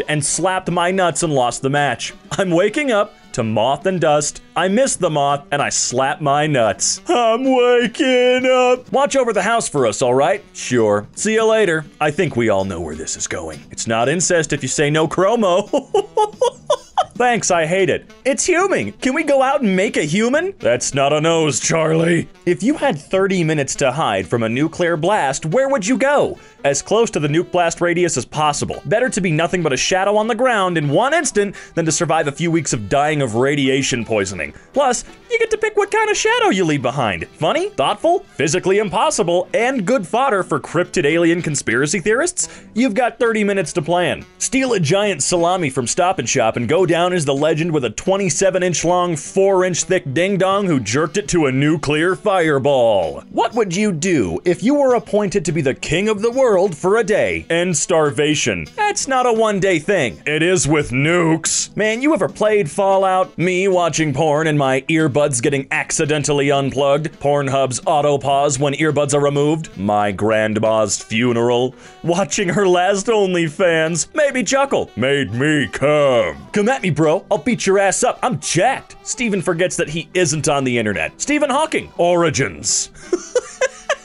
and slapped my nuts and lost the match. I'm waking up to moth and dust. I miss the moth and I slap my nuts. I'm waking up. Watch over the house for us, all right? Sure. See you later. I think we all know where this is going. It's not incest if you say no chromo. *laughs* Thanks, I hate it. It's human. Can we go out and make a human? That's not a nose, Charlie. If you had 30 minutes to hide from a nuclear blast, where would you go? As close to the nuke blast radius as possible. Better to be nothing but a shadow on the ground in one instant than to survive a few weeks of dying of radiation poisoning. Plus, you get to pick what kind of shadow you leave behind. Funny, thoughtful, physically impossible, and good fodder for cryptid alien conspiracy theorists? You've got 30 minutes to plan. Steal a giant salami from Stop and Shop and go down as the legend with a 27 inch long, 4 inch thick ding dong who jerked it to a nuclear fireball. What would you do if you were appointed to be the king of the world for a day? End starvation. That's not a one day thing. It is with nukes. Man, you ever played Fallout? Me watching porn and my earbuds getting accidentally unplugged? Pornhub's auto pause when earbuds are removed? My grandma's funeral? Watching her last OnlyFans? Made me chuckle. Made me come. Come at me, bro. I'll beat your ass up. I'm jacked. Steven forgets that he isn't on the internet. Stephen Hawking. Origins. *laughs*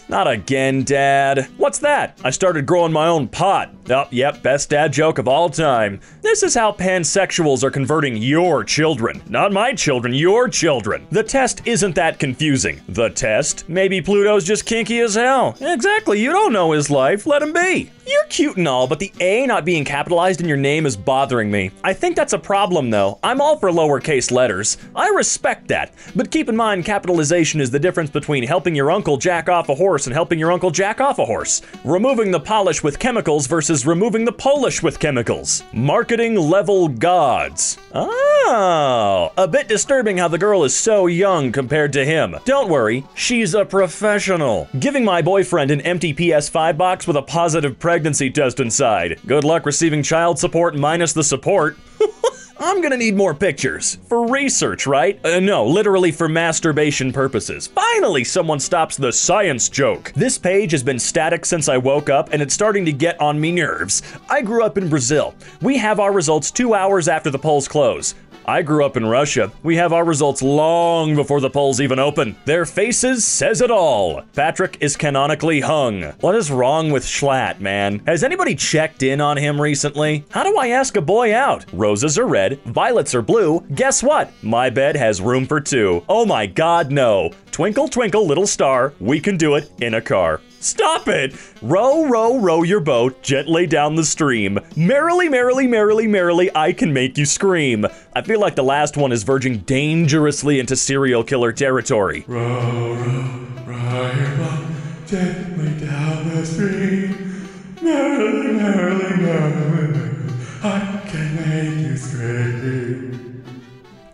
Not again, Dad. What's that? I started growing my own pot. Oh, yep, best dad joke of all time. This is how pansexuals are converting your children. Not my children, your children. The test isn't that confusing. The test? Maybe Pluto's just kinky as hell. Exactly, you don't know his life. Let him be. You're cute and all, but the A not being capitalized in your name is bothering me. I think that's a problem, though. I'm all for lowercase letters. I respect that. But keep in mind, capitalization is the difference between helping your uncle jack off a horse and helping your uncle jack off a horse. Removing the polish with chemicals versus removing the Polish with chemicals. Marketing level gods. Oh, a bit disturbing how the girl is so young compared to him. Don't worry, she's a professional. Giving my boyfriend an empty PS5 box with a positive pregnancy test inside. Good luck receiving child support minus the support. *laughs* I'm gonna need more pictures. For research, right? Uh, no, literally for masturbation purposes. Finally, someone stops the science joke. This page has been static since I woke up, and it's starting to get on me nerves. I grew up in Brazil. We have our results two hours after the polls close. I grew up in Russia. We have our results long before the polls even open. Their faces says it all. Patrick is canonically hung. What is wrong with Schlatt, man? Has anybody checked in on him recently? How do I ask a boy out? Roses are red, violets are blue. Guess what? My bed has room for two. Oh my god, no. Twinkle, twinkle, little star, we can do it in a car. Stop it! Row, row, row your boat gently down the stream. Merrily, merrily, merrily, merrily, I can make you scream. I feel like the last one is verging dangerously into serial killer territory. Row, row, row your boat gently down the stream. Merrily, merrily, merrily, I can make you scream.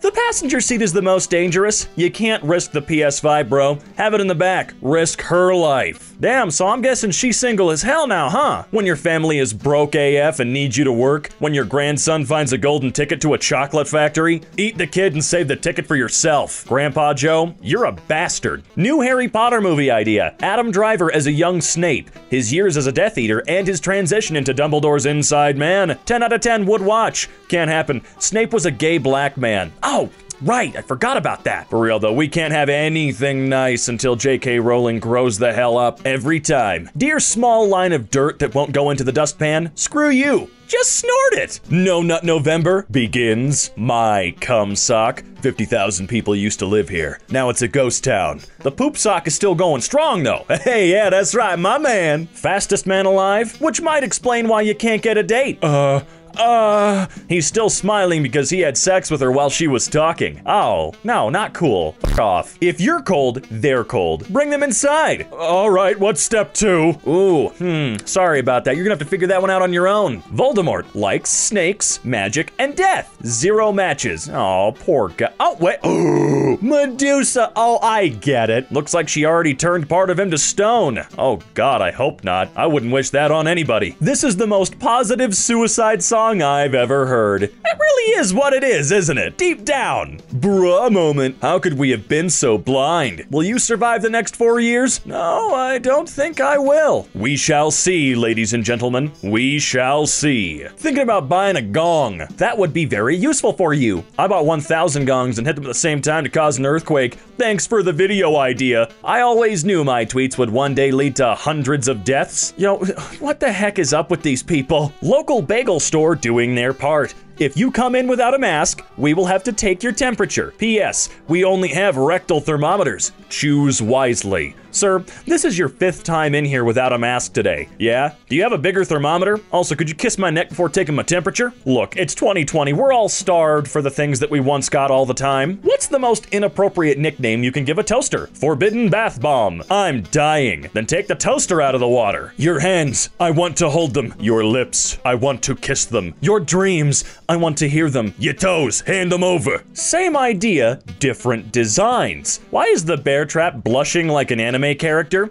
The passenger seat is the most dangerous. You can't risk the PS5, bro. Have it in the back. Risk her life. Damn, so I'm guessing she's single as hell now, huh? When your family is broke AF and needs you to work, when your grandson finds a golden ticket to a chocolate factory, eat the kid and save the ticket for yourself. Grandpa Joe, you're a bastard. New Harry Potter movie idea Adam Driver as a young Snape, his years as a Death Eater, and his transition into Dumbledore's inside man. 10 out of 10 would watch. Can't happen. Snape was a gay black man. Oh, Right, I forgot about that. For real though, we can't have anything nice until J.K. Rowling grows the hell up every time. Dear small line of dirt that won't go into the dustpan, screw you. Just snort it. No Nut November begins. My cum sock. 50,000 people used to live here. Now it's a ghost town. The poop sock is still going strong though. *laughs* Hey, yeah, that's right, my man. Fastest man alive, which might explain why you can't get a date. Uh, uh, he's still smiling because he had sex with her while she was talking. Oh, no, not cool. F off. If you're cold, they're cold. Bring them inside. All right, what's step two? Ooh, hmm, sorry about that. You're gonna have to figure that one out on your own. Voldemort likes snakes, magic, and death. Zero matches. Oh, poor guy. Oh, wait. Oh, *gasps* Medusa. Oh, I get it. Looks like she already turned part of him to stone. Oh, God, I hope not. I wouldn't wish that on anybody. This is the most positive suicide song song I've ever heard. It really is what it is, isn't it? Deep down. Bruh moment. How could we have been so blind? Will you survive the next four years? No, I don't think I will. We shall see, ladies and gentlemen. We shall see. Thinking about buying a gong. That would be very useful for you. I bought 1,000 gongs and hit them at the same time to cause an earthquake. Thanks for the video idea. I always knew my tweets would one day lead to hundreds of deaths. Yo, *laughs* what the heck is up with these people? Local bagel store doing their part. If you come in without a mask, we will have to take your temperature. P.S. We only have rectal thermometers. Choose wisely. Sir, this is your fifth time in here without a mask today. Yeah? Do you have a bigger thermometer? Also, could you kiss my neck before taking my temperature? Look, it's 2020. We're all starved for the things that we once got all the time. What's the most inappropriate nickname you can give a toaster? Forbidden bath bomb. I'm dying. Then take the toaster out of the water. Your hands, I want to hold them. Your lips, I want to kiss them. Your dreams, I want to hear them. Your toes, hand them over. Same idea, different designs. Why is the bear trap blushing like an anime character?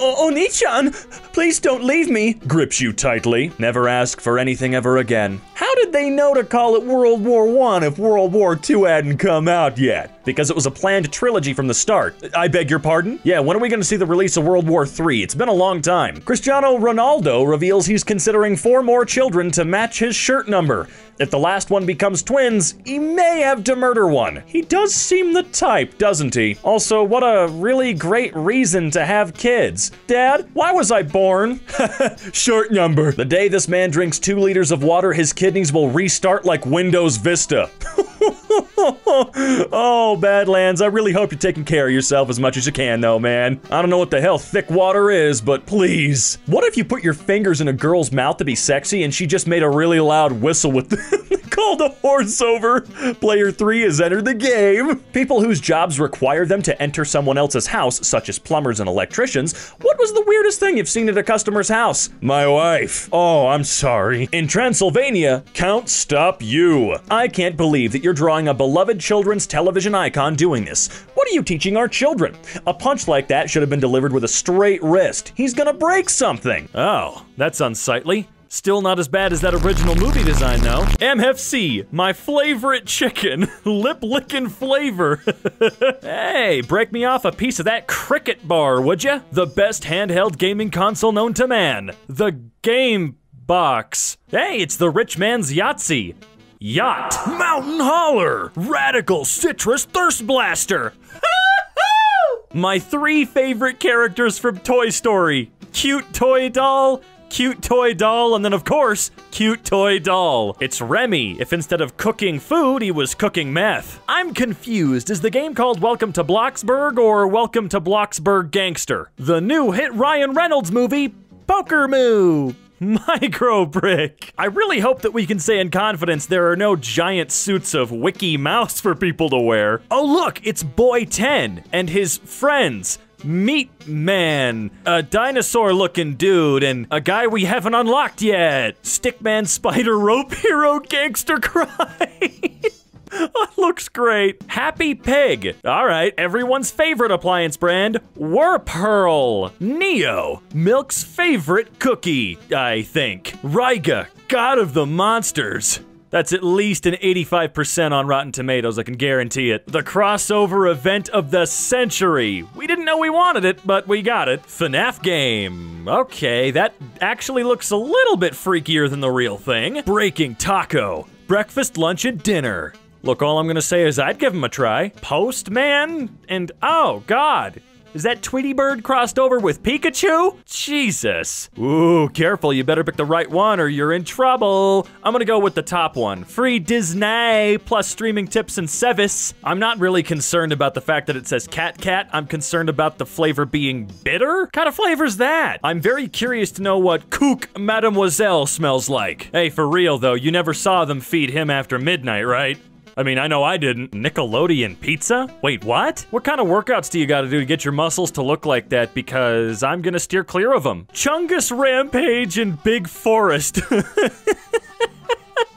O- Onii-chan, please don't leave me. Grips you tightly. Never ask for anything ever again. How did they know to call it World War One if World War II hadn't come out yet? Because it was a planned trilogy from the start. I beg your pardon? Yeah, when are we gonna see the release of World War III? It's been a long time. Cristiano Ronaldo reveals he's considering four more children to match his shirt number. If the last one becomes twins, he may have to murder one. He does seem the type, doesn't he? Also, what a really great reason to have kids. Dad, why was I born? *laughs* Short number. The day this man drinks two liters of water, his kidneys will restart like Windows Vista. *laughs* *laughs* oh, Badlands, I really hope you're taking care of yourself as much as you can, though, man. I don't know what the hell thick water is, but please. What if you put your fingers in a girl's mouth to be sexy and she just made a really loud whistle with them? *laughs* Called a horse over. Player 3 has entered the game. People whose jobs require them to enter someone else's house, such as plumbers and electricians, what was the weirdest thing you've seen at a customer's house? My wife. Oh, I'm sorry. In Transylvania, Count Stop You. I can't believe that you're drawing a beloved children's television icon doing this. What are you teaching our children? A punch like that should have been delivered with a straight wrist. He's gonna break something. Oh, that's unsightly. Still not as bad as that original movie design, though. MFC, my favorite chicken. *laughs* Lip licking flavor. *laughs* hey, break me off a piece of that cricket bar, would ya? The best handheld gaming console known to man. The Game Box. Hey, it's the rich man's Yahtzee. Yacht. Mountain Holler. Radical Citrus Thirst Blaster. *laughs* My three favorite characters from Toy Story. Cute toy doll, cute toy doll, and then of course, cute toy doll. It's Remy, if instead of cooking food, he was cooking meth. I'm confused. Is the game called Welcome to Bloxburg or Welcome to Bloxburg Gangster? The new hit Ryan Reynolds movie, Poker Moo. Micro Brick. I really hope that we can say in confidence there are no giant suits of Wiki Mouse for people to wear. Oh look, it's Boy 10 and his friends. Meat Man, a dinosaur looking dude, and a guy we haven't unlocked yet. Stickman Spider Rope Hero Gangster Cry. *laughs* *laughs* Looks great. Happy Pig. All right, everyone's favorite appliance brand, Whirlpearl. Neo, Milk's favorite cookie, I think. Ryga, God of the Monsters. That's at least an 85% on Rotten Tomatoes, I can guarantee it. The crossover event of the century. We didn't know we wanted it, but we got it. FNAF game. Okay, that actually looks a little bit freakier than the real thing. Breaking Taco. Breakfast, lunch, and dinner. Look, all I'm gonna say is I'd give him a try. Postman? And oh, God. Is that Tweety Bird crossed over with Pikachu? Jesus. Ooh, careful, you better pick the right one or you're in trouble. I'm gonna go with the top one. Free Disney plus streaming tips and service. I'm not really concerned about the fact that it says Cat Cat. I'm concerned about the flavor being bitter. What kind of flavor's that? I'm very curious to know what Kook Mademoiselle smells like. Hey, for real though, you never saw them feed him after midnight, right? I mean, I know I didn't. Nickelodeon pizza? Wait, what? What kind of workouts do you gotta do to get your muscles to look like that? Because I'm gonna steer clear of them. Chungus Rampage and Big Forest. *laughs*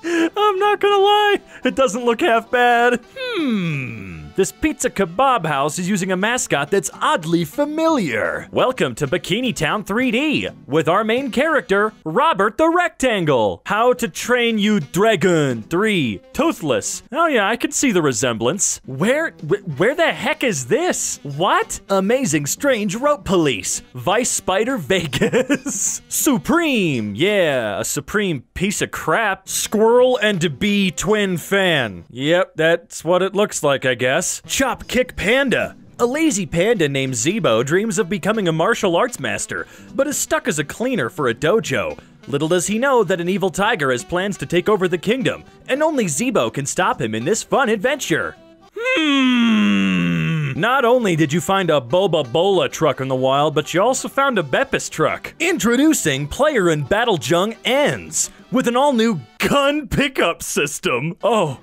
I'm not gonna lie, it doesn't look half bad. Hmm. This pizza kebab house is using a mascot that's oddly familiar. Welcome to Bikini Town 3D with our main character, Robert the Rectangle. How to Train You Dragon 3, Toothless. Oh yeah, I can see the resemblance. Where, wh- where the heck is this? What? Amazing Strange Rope Police, Vice Spider Vegas, *laughs* Supreme. Yeah, a supreme piece of crap. Squirrel and bee twin fan. Yep, that's what it looks like, I guess. Chop Kick Panda. A lazy panda named Zebo dreams of becoming a martial arts master, but is stuck as a cleaner for a dojo. Little does he know that an evil tiger has plans to take over the kingdom, and only Zebo can stop him in this fun adventure. Hmm. Not only did you find a Boba Bola truck in the wild, but you also found a Beppis truck. Introducing Player in Battle Jung Ends with an all new gun pickup system. Oh,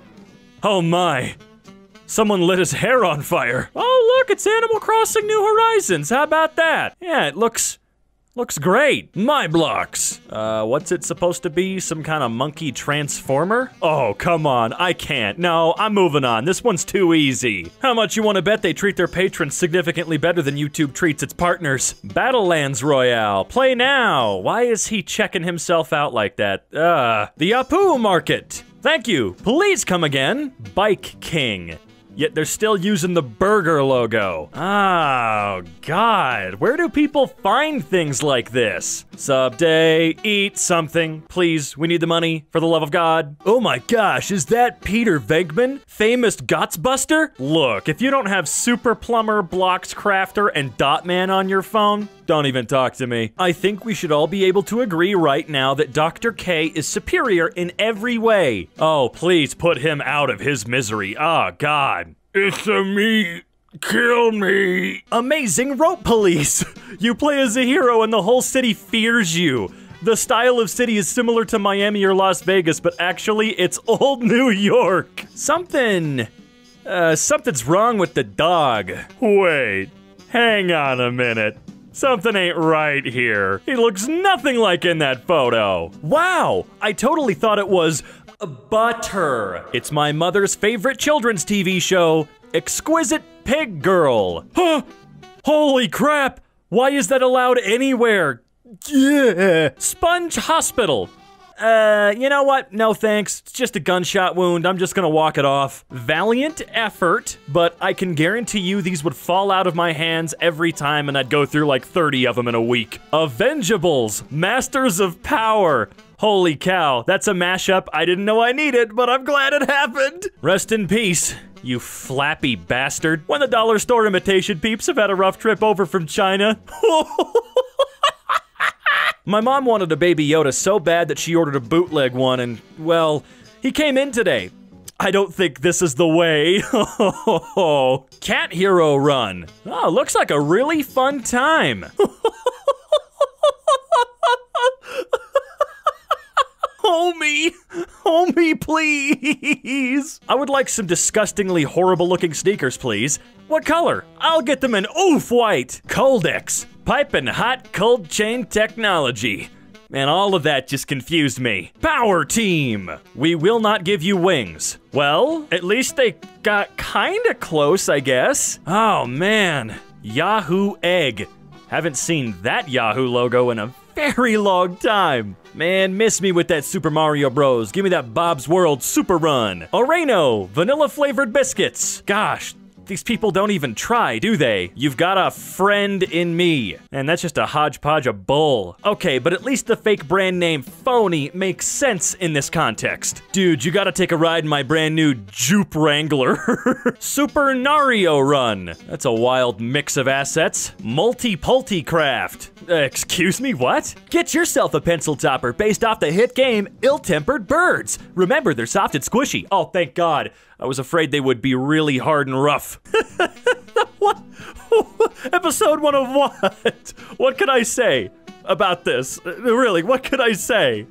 oh my. Someone lit his hair on fire. Oh, look, it's Animal Crossing New Horizons. How about that? Yeah, it looks looks great. My blocks. Uh, what's it supposed to be? Some kind of monkey transformer? Oh, come on. I can't. No, I'm moving on. This one's too easy. How much you want to bet they treat their patrons significantly better than YouTube treats its partners? Battlelands Royale. Play now. Why is he checking himself out like that? Uh, the Apu Market. Thank you. Please come again. Bike King. Yet they're still using the burger logo. Oh, God. Where do people find things like this? Sub day, eat something. Please, we need the money, for the love of God. Oh my gosh, is that Peter Venkman? Famous Gotsbuster? Look, if you don't have Super Plumber, Blocks Crafter, and Dotman on your phone, don't even talk to me. I think we should all be able to agree right now that Dr. K is superior in every way. Oh, please put him out of his misery. Oh, God. It's a me. Kill me. Amazing rope police. *laughs* You play as a hero and the whole city fears you. The style of city is similar to Miami or Las Vegas, but actually it's *laughs* old New York. Something. Uh, something's wrong with the dog. Wait. Hang on a minute. Something ain't right here. He looks nothing like in that photo. Wow, I totally thought it was Butter. It's my mother's favorite children's TV show, Exquisite Pig Girl. Huh? Holy crap! Why is that allowed anywhere? Yeah. Sponge Hospital. Uh, you know what? No thanks. It's just a gunshot wound. I'm just gonna walk it off. Valiant effort, but I can guarantee you these would fall out of my hands every time and I'd go through like 30 of them in a week. Avengeables, Masters of Power. Holy cow, that's a mashup I didn't know I needed, but I'm glad it happened. Rest in peace, you flappy bastard. When the dollar store imitation peeps have had a rough trip over from China. *laughs* My mom wanted a baby Yoda so bad that she ordered a bootleg one, and, well, he came in today. I don't think this is the way. *laughs* Cat Hero Run. Oh, looks like a really fun time. *laughs* Homie, homie, please. I would like some disgustingly horrible looking sneakers, please. What color? I'll get them in oof white. Coldex, piping hot cold chain technology. Man, all of that just confused me. Power team! We will not give you wings. Well, at least they got kinda close, I guess. Oh man, Yahoo Egg. Haven't seen that Yahoo logo in a very long time. Man, miss me with that Super Mario Bros. Give me that Bob's World Super Run. Oreno, vanilla flavored biscuits. Gosh, these people don't even try, do they? You've got a friend in me. And that's just a hodgepodge of bull. Okay, but at least the fake brand name Phony makes sense in this context. Dude, you gotta take a ride in my brand new Jupe Wrangler. *laughs* Super Nario Run. That's a wild mix of assets. Multi-Pulti Craft. Excuse me, what? Get yourself a pencil topper based off the hit game Ill Tempered Birds. Remember, they're soft and squishy. Oh, thank God. I was afraid they would be really hard and rough. *laughs* what? *laughs* Episode one of what? *laughs* What could I say about this? Uh, Really, what could I say?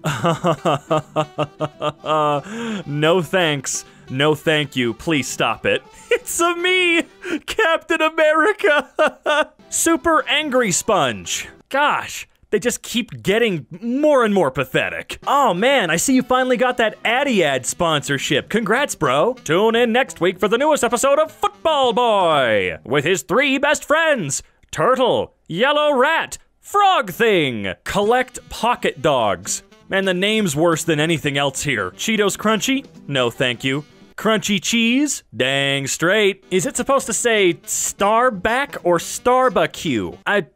no thanks. No thank you. Please stop it. It's a me, Captain America. Super Angry Sponge. Gosh, They just keep getting more and more pathetic. Oh man, I see you finally got that Addy Ad sponsorship. Congrats, bro. Tune in next week for the newest episode of Football Boy with his three best friends Turtle, Yellow Rat, Frog Thing. Collect pocket dogs. Man, the name's worse than anything else here. Cheetos Crunchy? No, thank you. Crunchy cheese? Dang straight. Is it supposed to say Starback or Starbacue? I.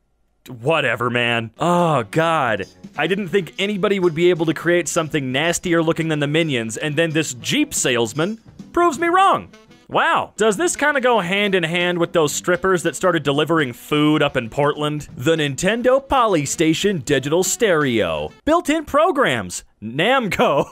Whatever, man. Oh, God. I didn't think anybody would be able to create something nastier looking than the minions, and then this Jeep salesman proves me wrong. Wow, does this kind of go hand in hand with those strippers that started delivering food up in Portland? The Nintendo Polystation Digital Stereo. Built in programs. Namco.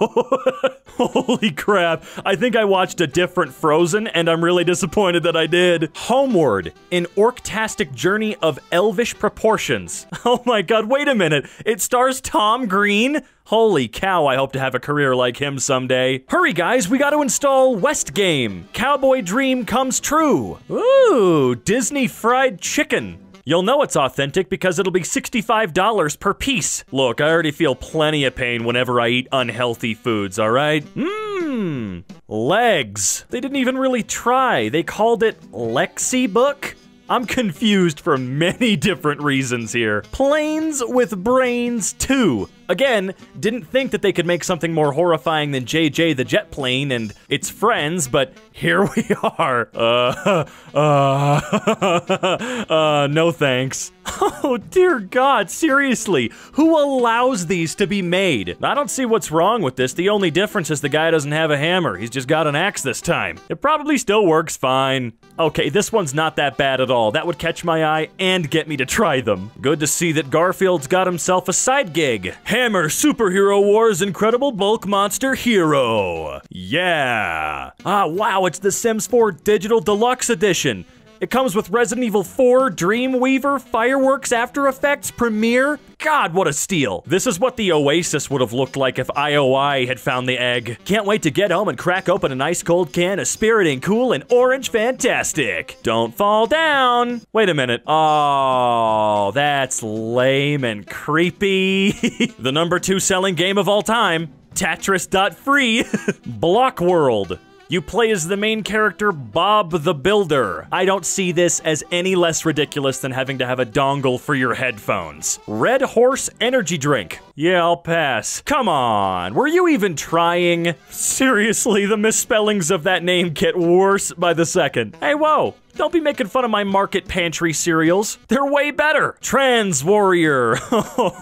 *laughs* Holy crap. I think I watched a different Frozen and I'm really disappointed that I did. Homeward, an orctastic journey of elvish proportions. *laughs* Oh my god, wait a minute. It stars Tom Green? Holy cow, I hope to have a career like him someday. Hurry guys, we gotta install West Game. Cowboy Dream comes true. Ooh, Disney Fried Chicken. You'll know it's authentic because it'll be $65 per piece. Look, I already feel plenty of pain whenever I eat unhealthy foods, alright? Mmm. Legs. They didn't even really try. They called it Lexi Book? I'm confused for many *laughs* different reasons here. Planes with Brains 2. Again, didn't think that they could make something more horrifying than JJ the Jet Plane and its friends, but here we *laughs* are. Uh, uh, *laughs* uh, no thanks. *laughs* Oh dear God, seriously, who allows these to be made? I don't see what's wrong with this. The only difference is the guy doesn't have a hammer. He's just got an axe this time. It probably still works fine. Okay, this one's not that bad at all. That would catch my eye and get me to try them. Good to see that Garfield's got himself a side gig. Hammer Superhero Wars Incredible Bulk Monster Hero. Yeah. Ah, wow, it's the Sims 4 Digital Deluxe Edition. It comes with Resident Evil 4, Dreamweaver, Fireworks, After Effects, Premiere. God, what a steal. This is what the Oasis would have looked like if IOI had found the egg. Can't wait to get home and crack open a nice cold can of Spiriting Cool and Orange Fantastic. Don't fall down. Wait a minute. Oh, that's lame and creepy. *laughs* the number two selling game of all time. Tetris.free. *laughs* Block World. You play as the main character, Bob the Builder. I don't see this as any less ridiculous than having to have a dongle for your headphones. Red Horse Energy Drink. Yeah, I'll pass. Come on, were you even trying? Seriously, the misspellings of that name get worse by the second. Hey, whoa, don't be making fun of my market pantry cereals. They're way better. Trans Warrior. *laughs*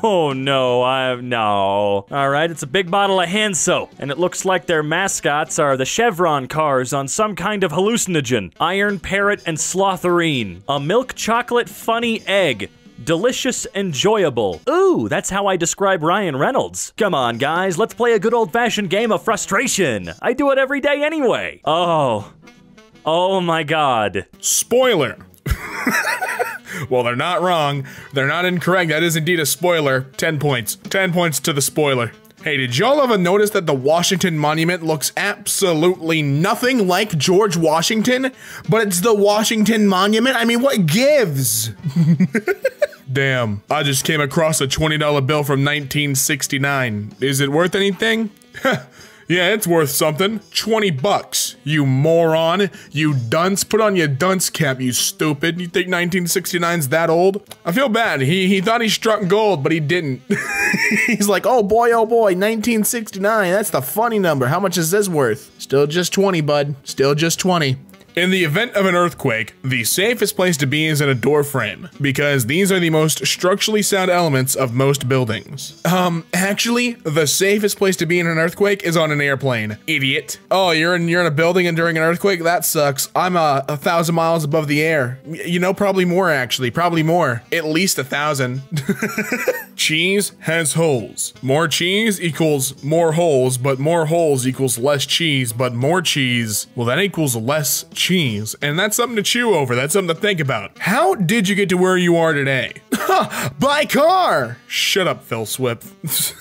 Oh no, I have no. All right, it's a big bottle of hand soap, and it looks like their mascots are the Chevron cars on some kind of hallucinogen. Iron Parrot and Slotherine. A milk chocolate funny egg. Delicious, enjoyable. Ooh, that's how I describe Ryan Reynolds. Come on, guys, let's play a good old fashioned game of frustration. I do it every day anyway. Oh. Oh my god. Spoiler. *laughs* well, they're not wrong. They're not incorrect. That is indeed a spoiler. 10 points. 10 points to the spoiler. Hey, did y'all ever notice that the Washington Monument looks absolutely nothing like George Washington? But it's the Washington Monument? I mean, what gives? *laughs* Damn, I just came across a $20 bill from 1969. Is it worth anything? *laughs* Yeah, it's worth something. 20 bucks. You moron. You dunce. Put on your dunce cap, you stupid. You think 1969's that old? I feel bad. He he thought he struck gold, but he didn't. *laughs* He's like, oh boy, oh boy, 1969. That's the funny number. How much is this worth? Still just 20, bud. Still just 20. In the event of an earthquake, the safest place to be is in a door frame, because these are the most structurally sound elements of most buildings. Um, actually, the safest place to be in an earthquake is on an airplane. Idiot. Oh, you're in you're in a building and during an earthquake? That sucks. I'm a, a thousand miles above the air. You know, probably more actually. Probably more. At least a thousand. *laughs* cheese has holes. More cheese equals more holes, but more holes equals less cheese, but more cheese, well, that equals less cheese. Cheese, and that's something to chew over. That's something to think about. How did you get to where you are today? *laughs* By car! Shut up, Phil Swift. *laughs*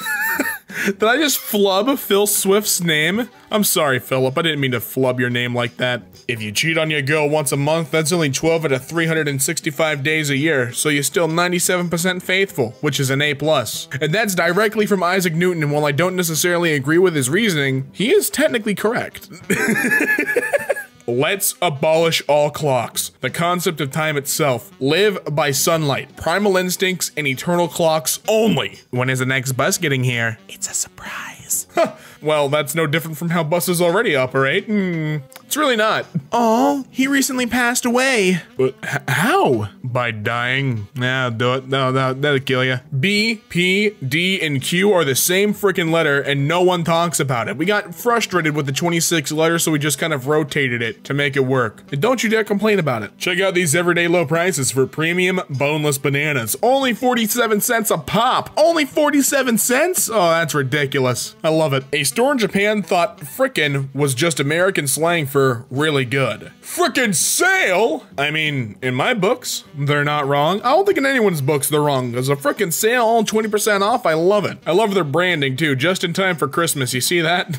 Did I just flub Phil Swift's name? I'm sorry, Philip. I didn't mean to flub your name like that. If you cheat on your girl once a month, that's only 12 out of 365 days a year, so you're still 97% faithful, which is an A+. plus. And that's directly from Isaac Newton, and while I don't necessarily agree with his reasoning, he is technically correct. *laughs* Let's abolish all clocks. The concept of time itself. Live by sunlight, primal instincts, and eternal clocks only. When is the next bus getting here? It's a surprise. *laughs* well, that's no different from how buses already operate. Hmm, it's really not. Oh, he recently passed away. But how? By dying. Nah, do it. No, no, that'll kill you. B, P, D, and Q are the same freaking letter, and no one talks about it. We got frustrated with the 26 letters, so we just kind of rotated it to make it work. And don't you dare complain about it. Check out these everyday low prices for premium boneless bananas. Only 47 cents a pop. Only 47 cents? Oh, that's ridiculous. I love it. A store in Japan thought frickin' was just American slang for really good. Frickin' sale? I mean, in my books, they're not wrong. I don't think in anyone's books they're wrong. There's a frickin' sale, all 20% off. I love it. I love their branding too, just in time for Christmas. You see that?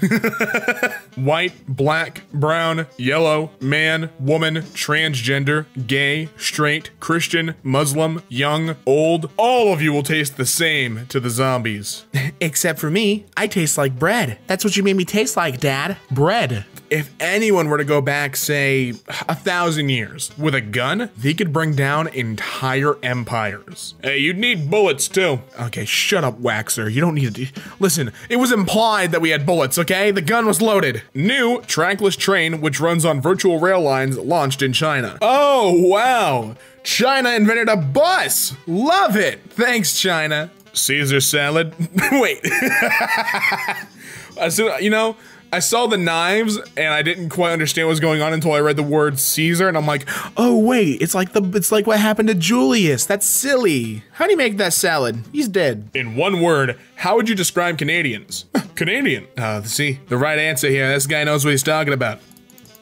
*laughs* White, black, brown, yellow, man, woman, transgender, gay, straight, Christian, Muslim, young, old. All of you will taste the same to the zombies. *laughs* Except for me, I taste like bread. That's what you made me taste like, Dad. Bread. If anyone were to go back, say, a thousand years with a gun, they could bring down entire empires. Hey, you'd need bullets too. Okay, shut up, Waxer. You don't need to. Listen, it was implied that we had bullets, okay? The gun was loaded. New trackless train, which runs on virtual rail lines, launched in China. Oh, wow. China invented a bus. Love it. Thanks, China. Caesar salad. *laughs* Wait. *laughs* Soon, you know, I saw the knives and I didn't quite understand what was going on until I read the word Caesar and I'm like, oh wait, it's like the it's like what happened to Julius. That's silly. How do you make that salad? He's dead. In one word, how would you describe Canadians? *laughs* Canadian. Uh, see, the right answer here. This guy knows what he's talking about.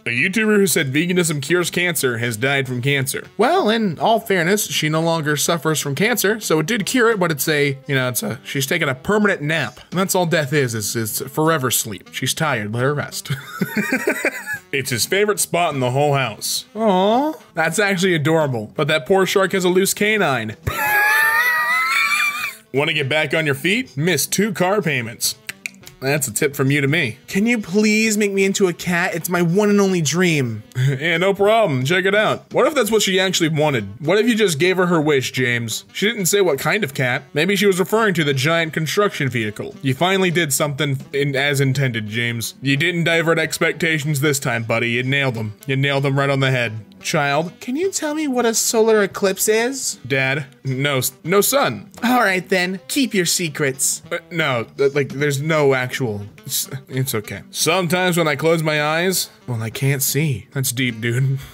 A YouTuber who said veganism cures cancer has died from cancer. Well, in all fairness, she no longer suffers from cancer, so it did cure it, but it's a, you know, it's a, she's taking a permanent nap. And that's all death is, is, is forever sleep. She's tired, let her rest. *laughs* it's his favorite spot in the whole house. Aw, that's actually adorable. But that poor shark has a loose canine. *laughs* Want to get back on your feet? Miss two car payments. That's a tip from you to me. Can you please make me into a cat? It's my one and only dream. *laughs* yeah, no problem. Check it out. What if that's what she actually wanted? What if you just gave her her wish, James? She didn't say what kind of cat. Maybe she was referring to the giant construction vehicle. You finally did something in, as intended, James. You didn't divert expectations this time, buddy. You nailed them. You nailed them right on the head. Child, can you tell me what a solar eclipse is? Dad, no, no sun. All right then, keep your secrets. Uh, no, like there's no actual. It's, it's okay. Sometimes when I close my eyes, well, I can't see. That's deep, dude. *laughs*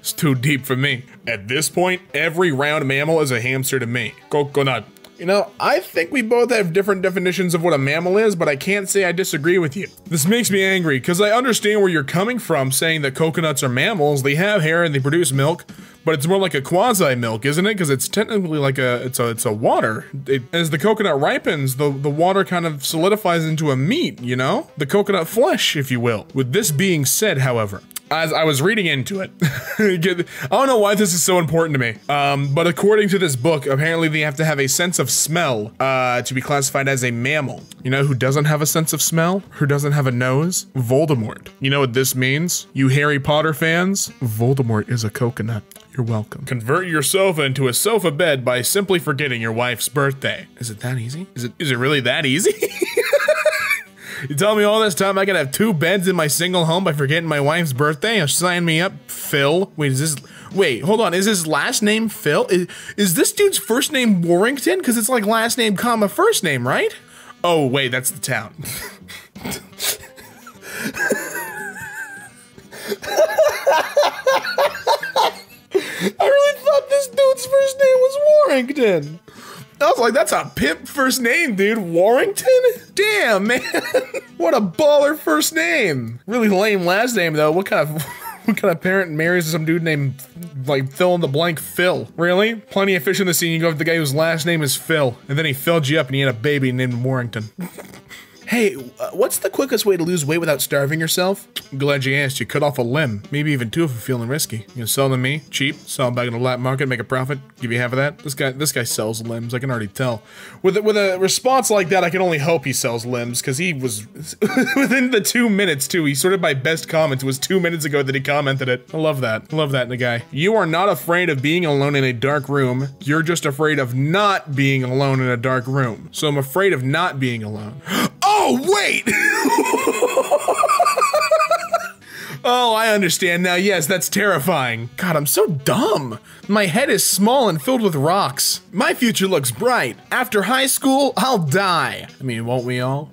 It's too deep for me. At this point, every round mammal is a hamster to me. Coconut. You know, I think we both have different definitions of what a mammal is, but I can't say I disagree with you. This makes me angry because I understand where you're coming from saying that coconuts are mammals. They have hair and they produce milk, but it's more like a quasi milk, isn't it? Because it's technically like a it's a it's a water. It, as the coconut ripens, the the water kind of solidifies into a meat. You know, the coconut flesh, if you will. With this being said, however, as I was reading into it, *laughs* I don't know why this is so important to me. Um, but according to this book, apparently they have to have a sense of smell uh, to be classified as a mammal. You know who doesn't have a sense of smell? Who doesn't have a nose? Voldemort. You know what this means? You Harry Potter fans? Voldemort is a coconut. You're welcome. Convert your sofa into a sofa bed by simply forgetting your wife's birthday. Is it that easy? Is it is it really that easy? *laughs* You tell me all this time I could have two beds in my single home by forgetting my wife's birthday? Sign me up, Phil. Wait, is this? Wait, hold on. Is his last name Phil? Is, is this dude's first name Warrington? Because it's like last name, comma first name, right? Oh wait, that's the town. *laughs* I really thought this dude's first name was Warrington. I was like, that's a pimp first name, dude. Warrington? Damn, man. *laughs* what a baller first name. Really lame last name, though. What kind of *laughs* What kind of parent marries some dude named, like, fill in the blank Phil? Really? Plenty of fish in the scene. You go with the guy whose last name is Phil, and then he filled you up and he had a baby named Warrington. *laughs* Hey, uh, what's the quickest way to lose weight without starving yourself? Glad you asked. You cut off a limb, maybe even two if you're feeling risky. You can sell them to me, cheap, sell them back in the black market, make a profit, give you half of that. This guy, this guy sells limbs. I can already tell. With a, with a response like that, I can only hope he sells limbs because he was *laughs* within the two minutes too. He sorted my best comments. It was two minutes ago that he commented it. I love that. I love that in a guy. You are not afraid of being alone in a dark room. You're just afraid of not being alone in a dark room. So I'm afraid of not being alone. *gasps* Oh, wait! oh, I understand now. Yes, that's terrifying. God, I'm so dumb. My head is small and filled with rocks. My future looks bright. After high school, I'll die. I mean, won't we all?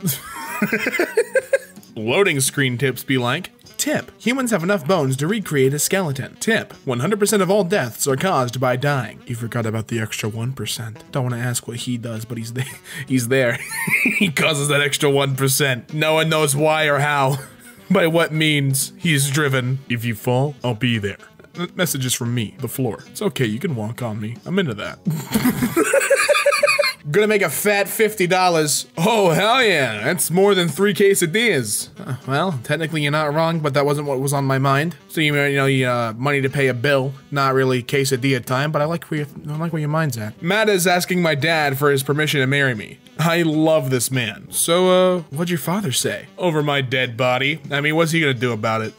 *laughs* Loading screen tips be like, Tip, humans have enough bones to recreate a skeleton. Tip, 100% of all deaths are caused by dying. You forgot about the extra 1%. Don't want to ask what he does, but he's there. *laughs* He's there. *laughs* he causes that extra 1%. No one knows why or how. *laughs* By what means he's driven. If you fall, I'll be there. Messages from me, the floor. It's okay, you can walk on me. I'm into that. Gonna make a fat $50. Oh, hell yeah. That's more than three quesadillas. Uh, well, technically you're not wrong, but that wasn't what was on my mind. So, you, you know, you, uh, money to pay a bill. Not really quesadilla time, but I like where, I like where your mind's at. Matt is asking my dad for his permission to marry me. I love this man. So, uh, what'd your father say? Over my dead body. I mean, what's he gonna do about it?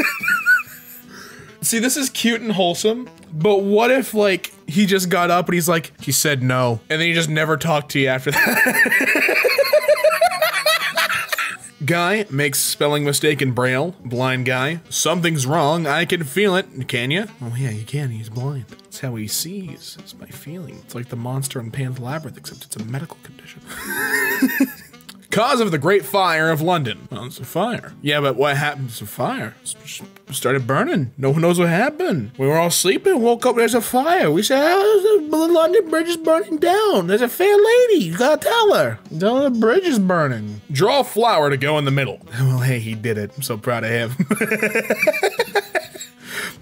*laughs* See, this is cute and wholesome, but what if, like, he just got up and he's like, he said no, and then he just never talked to you after that? *laughs* guy makes spelling mistake in Braille. Blind guy. Something's wrong. I can feel it. Can you? Oh, yeah, you can. He's blind. It's how he sees. It's my feeling. It's like the monster in Pan's Labyrinth, except it's a medical condition. *laughs* Cause of the Great Fire of London. Well, it's a fire. Yeah, but what happened? A fire. It started burning. No one knows what happened. We were all sleeping, woke up, there's a fire. We said, oh, the London Bridge is burning down. There's a fair lady. You gotta tell her. Tell her the bridge is burning. Draw a flower to go in the middle. *laughs* Well, hey, he did it. I'm so proud of him. *laughs*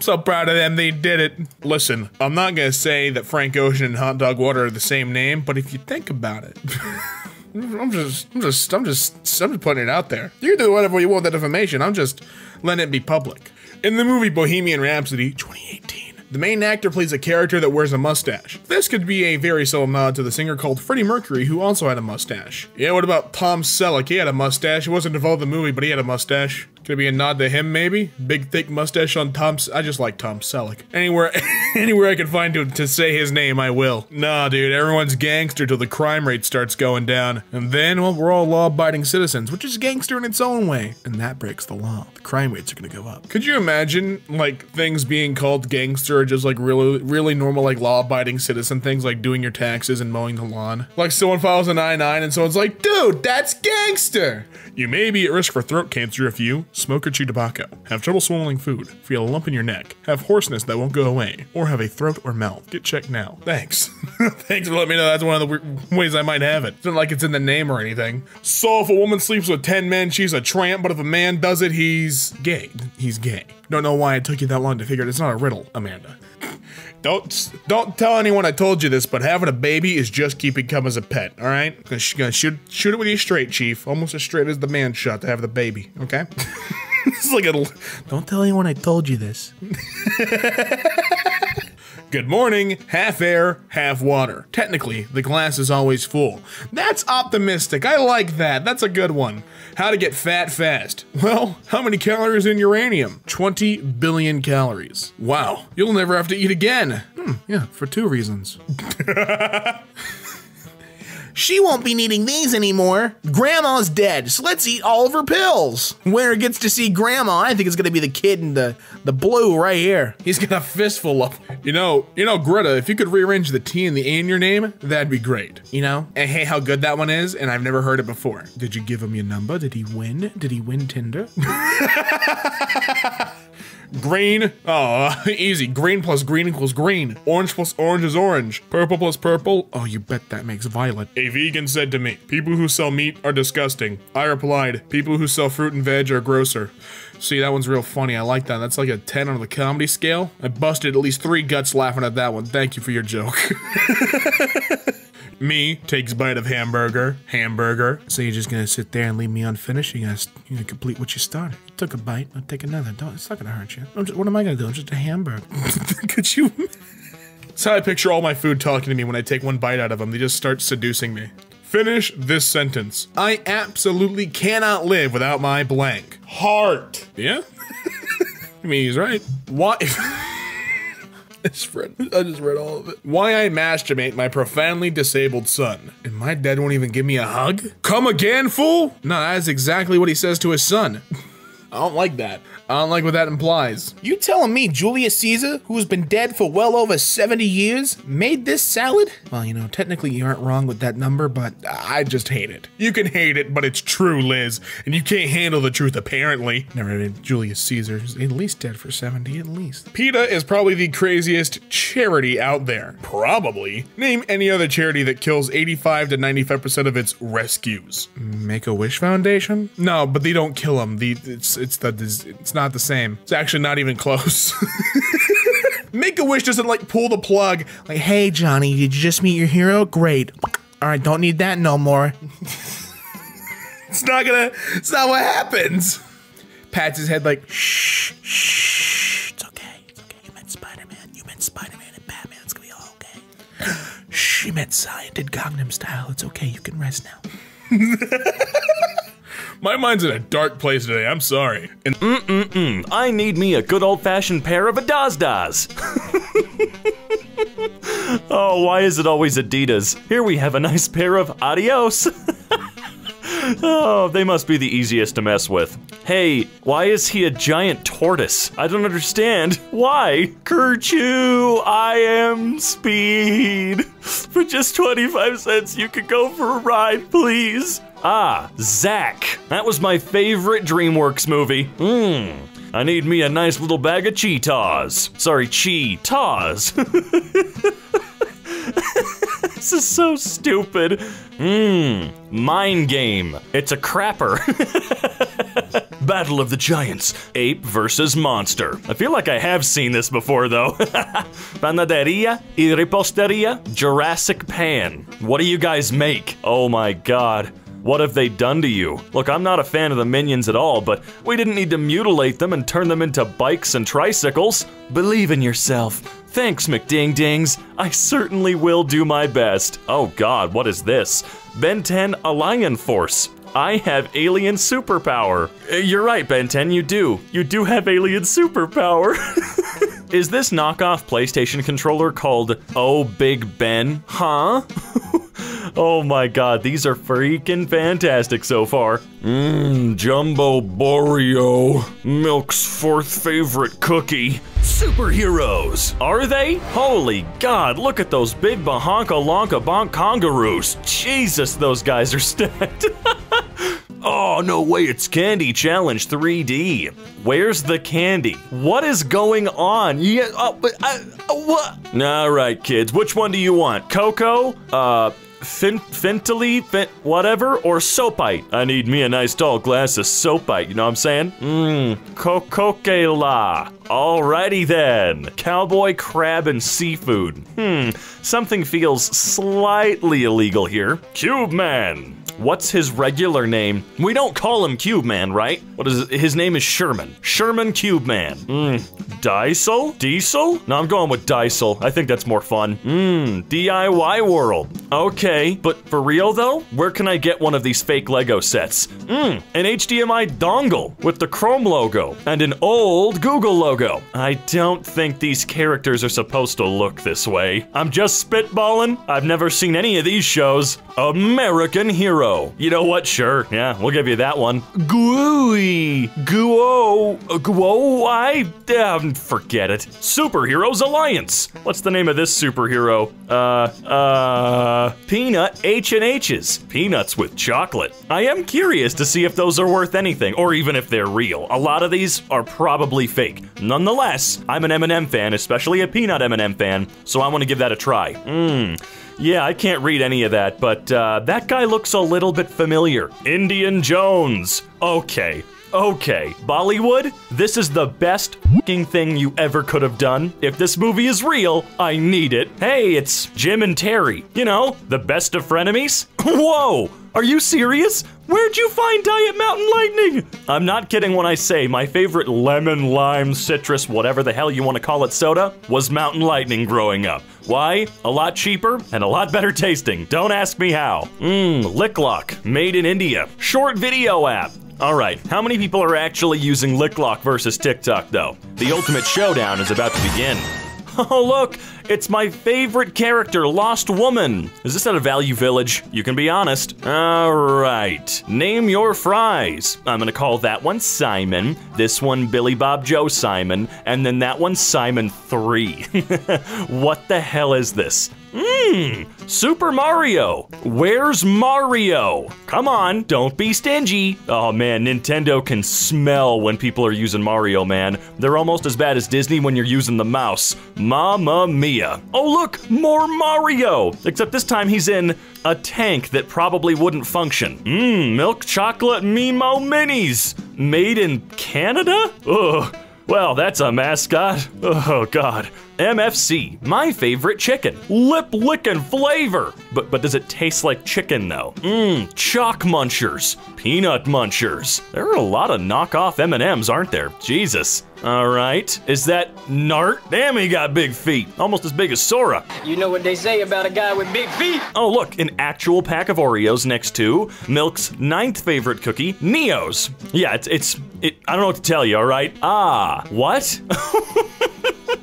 so proud of them they did it. Listen, I'm not gonna say that Frank Ocean and Hot Dog Water are the same name, but if you think about it. *laughs* I'm just, I'm just, I'm just, I'm just putting it out there. You can do whatever you want with that information. I'm just letting it be public. In the movie Bohemian Rhapsody 2018, the main actor plays a character that wears a mustache. This could be a very subtle nod to the singer called Freddie Mercury, who also had a mustache. Yeah, what about Tom Selleck? He had a mustache. He wasn't involved in the movie, but he had a mustache. Could be a nod to him, maybe? Big, thick mustache on Tom. I just like Tom Selleck. Anywhere, *laughs* anywhere I can find to, to say his name, I will. Nah, dude, everyone's gangster till the crime rate starts going down. And then, well, we're all law-abiding citizens, which is gangster in its own way. And that breaks the law. The crime rates are gonna go up. Could you imagine, like, things being called gangster or just, like, really, really normal, like, law-abiding citizen things, like doing your taxes and mowing the lawn? Like, someone files a 9-9 and someone's like, dude, that's gangster! You may be at risk for throat cancer if you smoke or chew tobacco, have trouble swallowing food, feel a lump in your neck, have hoarseness that won't go away, or have a throat or mouth. Get checked now. Thanks. *laughs* Thanks for letting me know that's one of the ways I might have it. It's not like it's in the name or anything. So if a woman sleeps with 10 men, she's a tramp, but if a man does it, he's gay. He's gay. Don't know why it took you that long to figure it. It's not a riddle, Amanda. *laughs* Don't don't tell anyone I told you this, but having a baby is just keeping cum as a pet. All right, gonna, sh gonna shoot shoot it with you straight, Chief. Almost as straight as the man shot to have the baby. Okay. *laughs* it's like a. Don't tell anyone I told you this. *laughs* Good morning, half air, half water. Technically, the glass is always full. That's optimistic. I like that. That's a good one. How to get fat fast. *laughs* Well, how many calories in uranium? 20 billion calories. Wow, you'll never have to eat again. Hmm, yeah, for two reasons. *laughs* She won't be needing these anymore. Grandma's dead, so let's eat all of her pills. Winner gets to see Grandma. I think it's gonna be the kid in the, the blue right here. He's got a fistful of You know, you know, Greta, if you could rearrange the T and the A in your name, that'd be great. You know? And hey, how good that one is, and I've never heard it before. Did you give him your number? Did he win? Did he win Tinder? *laughs* Green. Oh, *laughs* easy. Green plus green equals green. Orange plus orange is orange. Purple plus purple. Oh, you bet that makes violet. A vegan said to me, people who sell meat are disgusting. I replied, people who sell fruit and veg are grosser. See, that one's real funny. I like that. That's like a 10 on the comedy scale. I busted at least three guts laughing at that one. Thank you for your joke. *laughs* me takes bite of hamburger. Hamburger. So you're just gonna sit there and leave me unfinished? You're gonna, you're gonna complete what you started. You took a bite. I'll take another. Don't, it's not gonna hurt you. Just, what am I gonna do? I'm just a hamburger. *laughs* Could you? That's how I picture all my food talking to me when I take one bite out of them. They just start seducing me. Finish this sentence. I absolutely cannot live without my blank. Heart. Yeah? *laughs* I mean, he's right. Why? *laughs* Just, read, I just read all of it. Why I masturbate my profoundly disabled son. And my dad won't even give me a hug? Come again, fool? No, that is exactly what he says to his son. *laughs* I don't like that. I don't like what that implies. You telling me Julius Caesar, who's been dead for well over 70 years, made this salad? Well, you know, technically you aren't wrong with that number, but I just hate it. You can hate it, but it's true, Liz, and you can't handle the truth, apparently. Never mind, Julius Caesar Caesar's at least dead for 70, at least. PETA is probably the craziest charity out there. Probably. Name any other charity that kills 85 to 95% of its rescues. Make-A-Wish Foundation? No, but they don't kill them. The, it's, it's, the, it's not the same. It's actually not even close. *laughs* Make a wish doesn't like pull the plug. Like, hey Johnny, did you just meet your hero? Great. All right, don't need that no more. *laughs* it's not gonna. It's not what happens. Pats his head like, shh, shh. It's okay. It's okay. You met Spider-Man. You met Spider-Man and Batman. It's gonna be all okay. *gasps* You met Psy did Gangnam Style. It's okay. You can rest now. *laughs* My mind's in a dark place today. I'm sorry. And Mm-mm-mm. I need me a good old-fashioned pair of Adidas. *laughs* oh, why is it always Adidas? Here we have a nice pair of Adios. *laughs* oh, they must be the easiest to mess with. Hey, why is he a giant tortoise? I don't understand. Why? Kerchoo, I am speed. For just 25 cents, you could go for a ride, please. Ah, Zack. That was my favorite DreamWorks movie. Mmm. I need me a nice little bag of Cheetos. Sorry, Cheetos. *laughs* this is so stupid. Mmm. Mind game. It's a crapper. *laughs* Battle of the Giants. Ape versus monster. I feel like I have seen this before, though. *laughs* Panaderia y reposteria. Jurassic Pan. What do you guys make? Oh my god. What have they done to you? Look, I'm not a fan of the minions at all, but we didn't need to mutilate them and turn them into bikes and tricycles. Believe in yourself. Thanks, McDingdings. I certainly will do my best. Oh god, what is this? Ben 10 Alliance Force. I have alien superpower. Uh, You're right, Ben 10, you do. You do have alien superpower. *laughs* Is this knockoff PlayStation controller called Oh Big Ben? Huh? *laughs* oh my god, these are freaking fantastic so far. Mmm, Jumbo Boreo, Milk's fourth favorite cookie. Superheroes! Are they? Holy god, look at those big Bahonka Lonka Bonk Kongaroos. Jesus, those guys are *laughs* stacked. *laughs* Oh, no way, it's Candy Challenge 3D. Where's the candy? What is going on? Yeah, oh, but, uh, what? All right, kids, which one do you want? Cocoa? Uh, fin Fintily? Fin whatever? Or Soapite? I need me a nice tall glass of Soapite, you know what I'm saying? Mmm, Coca-Cola. Alrighty then. Cowboy, crab, and seafood. Hmm, something feels slightly illegal here. Cube Man. What's his regular name? We don't call him Cube Man, right? What is it? His name is Sherman. Sherman Cube Man. Mmm. Diesel? Diesel? No, I'm going with Diesel. I think that's more fun. Mmm. DIY World. Okay, but for real though, where can I get one of these fake Lego sets? Mmm. An HDMI dongle with the Chrome logo and an old Google logo. I don't think these characters are supposed to look this way. I'm just spitballing. I've never seen any of these shows. American Hero. You know what? Sure. Yeah, we'll give you that one. Gooey. Guo. Guo. I. Um, forget it. Superheroes Alliance. What's the name of this superhero? Uh. Uh, peanut H and H's, peanuts with chocolate. I am curious to see if those are worth anything, or even if they're real. A lot of these are probably fake. Nonetheless, I'm an M&M fan, especially a peanut M&M fan, so I want to give that a try. Mmm. Yeah, I can't read any of that, but uh, that guy looks a little bit familiar. Indian Jones. Okay. Okay, Bollywood, this is the best thing you ever could have done. If this movie is real, I need it. Hey, it's Jim and Terry. You know, the best of frenemies. *laughs* Whoa! Are you serious? Where'd you find Diet Mountain Lightning? I'm not kidding when I say my favorite lemon, lime, citrus, whatever the hell you want to call it soda was Mountain Lightning growing up. Why? A lot cheaper and a lot better tasting. Don't ask me how. Mmm, Licklock, made in India. Short video app. All right, how many people are actually using Licklock versus TikTok though? The ultimate showdown is about to begin. *laughs* Oh, look, it's my favorite character, Lost Woman. Is this at a value village? You can be honest. All right, name your fries. I'm gonna call that one Simon, this one Billy Bob Joe Simon, and then that one Simon 3. *laughs* what the hell is this? Mmm, Super Mario. Where's Mario? Come on, don't be stingy. Oh man, Nintendo can smell when people are using Mario, man. They're almost as bad as Disney when you're using the mouse. Mamma mia. Oh look, more Mario. Except this time he's in a tank that probably wouldn't function. Mmm, milk chocolate Mimo Minis. Made in Canada? Ugh. Well, that's a mascot. Oh, God. MFC, my favorite chicken. Lip licking flavor. But but does it taste like chicken though? Mmm, chalk munchers, peanut munchers. There are a lot of knockoff M&Ms, aren't there? Jesus. All right. Is that Nart? Damn, he got big feet. Almost as big as Sora. You know what they say about a guy with big feet? Oh, look, an actual pack of Oreos next to Milk's ninth favorite cookie, Neo's. Yeah, it's, it's, it, I don't know what to tell you, all right? Ah, what? *laughs*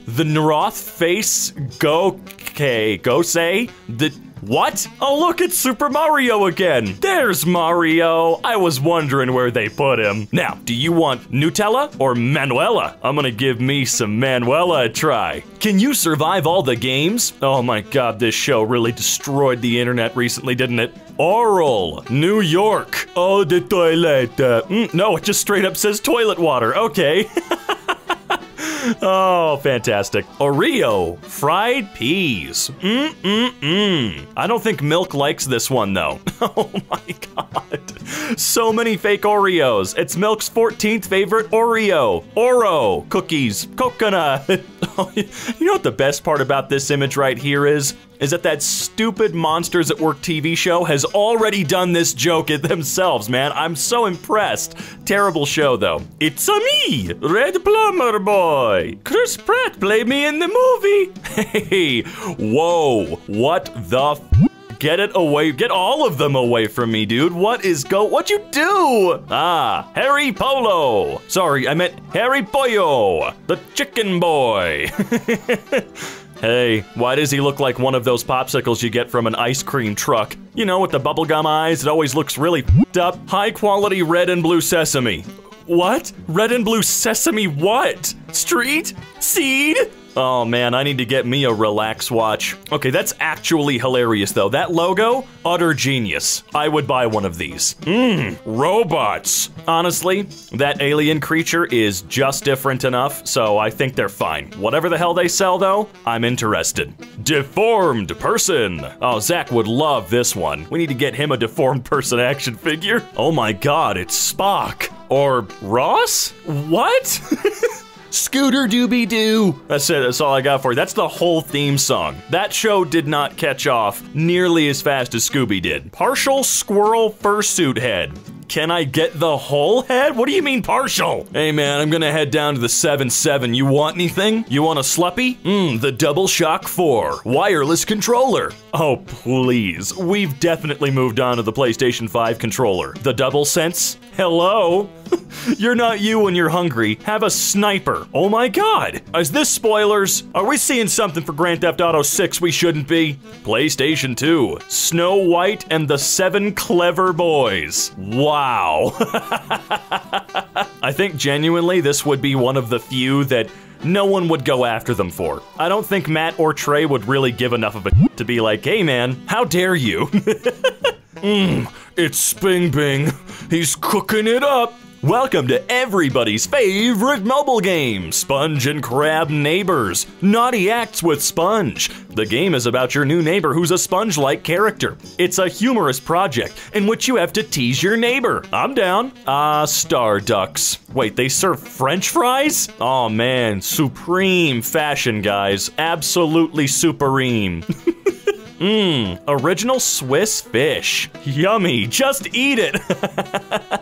the Neroth face go, okay, go say, the, what? Oh, look, it's Super Mario again. There's Mario. I was wondering where they put him. Now, do you want Nutella or Manuela? I'm gonna give me some Manuela a try. Can you survive all the games? Oh my god, this show really destroyed the internet recently, didn't it? Oral, New York. Oh, the toilet. Uh, mm, no, it just straight up says toilet water. Okay. *laughs* Oh, fantastic. Oreo, fried peas. Mm-mm-mm. I don't think Milk likes this one, though. *laughs* Oh my god. So many fake Oreos. It's Milk's 14th favorite Oreo. Oro, cookies, coconut. *laughs* you know what the best part about this image right here is? Is that that stupid Monsters at Work TV show has already done this joke it themselves, man. I'm so impressed. Terrible show, though. It's a me, Red Plumber Boy. Chris Pratt played me in the movie. *laughs* Hey, whoa, what the Get it away. Get all of them away from me, dude. What is go? What'd you do? Ah, Harry Polo. Sorry, I meant Harry Pollo, the chicken boy. *laughs* Hey, why does he look like one of those popsicles you get from an ice cream truck? You know, with the bubblegum eyes, it always looks really up. High quality red and blue sesame. What? Red and blue sesame what? Street? Seed? Oh man, I need to get me a relax watch. Okay, that's actually hilarious though. That logo, utter genius. I would buy one of these. Mmm, robots. Honestly, that alien creature is just different enough, so I think they're fine. Whatever the hell they sell though, I'm interested. Deformed person. Oh, Zach would love this one. We need to get him a deformed person action figure. Oh my god, it's Spock. Or Ross? What? *laughs* Scooter Dooby Doo. That's it. That's all I got for you. That's the whole theme song. That show did not catch off nearly as fast as Scooby did. Partial squirrel fursuit head. Can I get the whole head? What do you mean partial? Hey man, I'm gonna head down to the 7-7. You want anything? You want a sluppy? Mmm, the Double Shock 4. Wireless controller. Oh, please. We've definitely moved on to the PlayStation 5 controller. The Double Sense? Hello? *laughs* you're not you when you're hungry. Have a sniper. Oh my god. Is this spoilers? Are we seeing something for Grand Theft Auto 6 we shouldn't be? PlayStation 2. Snow White and the Seven Clever Boys. Wow. *laughs* I think genuinely this would be one of the few that no one would go after them for. I don't think Matt or Trey would really give enough of a *laughs* to be like, hey man, how dare you? Mmm, it's Sping Bing. He's cooking it up. Welcome to everybody's favorite mobile game, Sponge and Crab Neighbors. Naughty Acts with Sponge. The game is about your new neighbor who's a sponge like character. It's a humorous project in which you have to tease your neighbor. I'm down. Ah, Star Ducks. Wait, they serve french fries? Oh man, supreme fashion, guys. Absolutely supreme. *laughs* Mmm, original Swiss fish. Yummy, just eat it.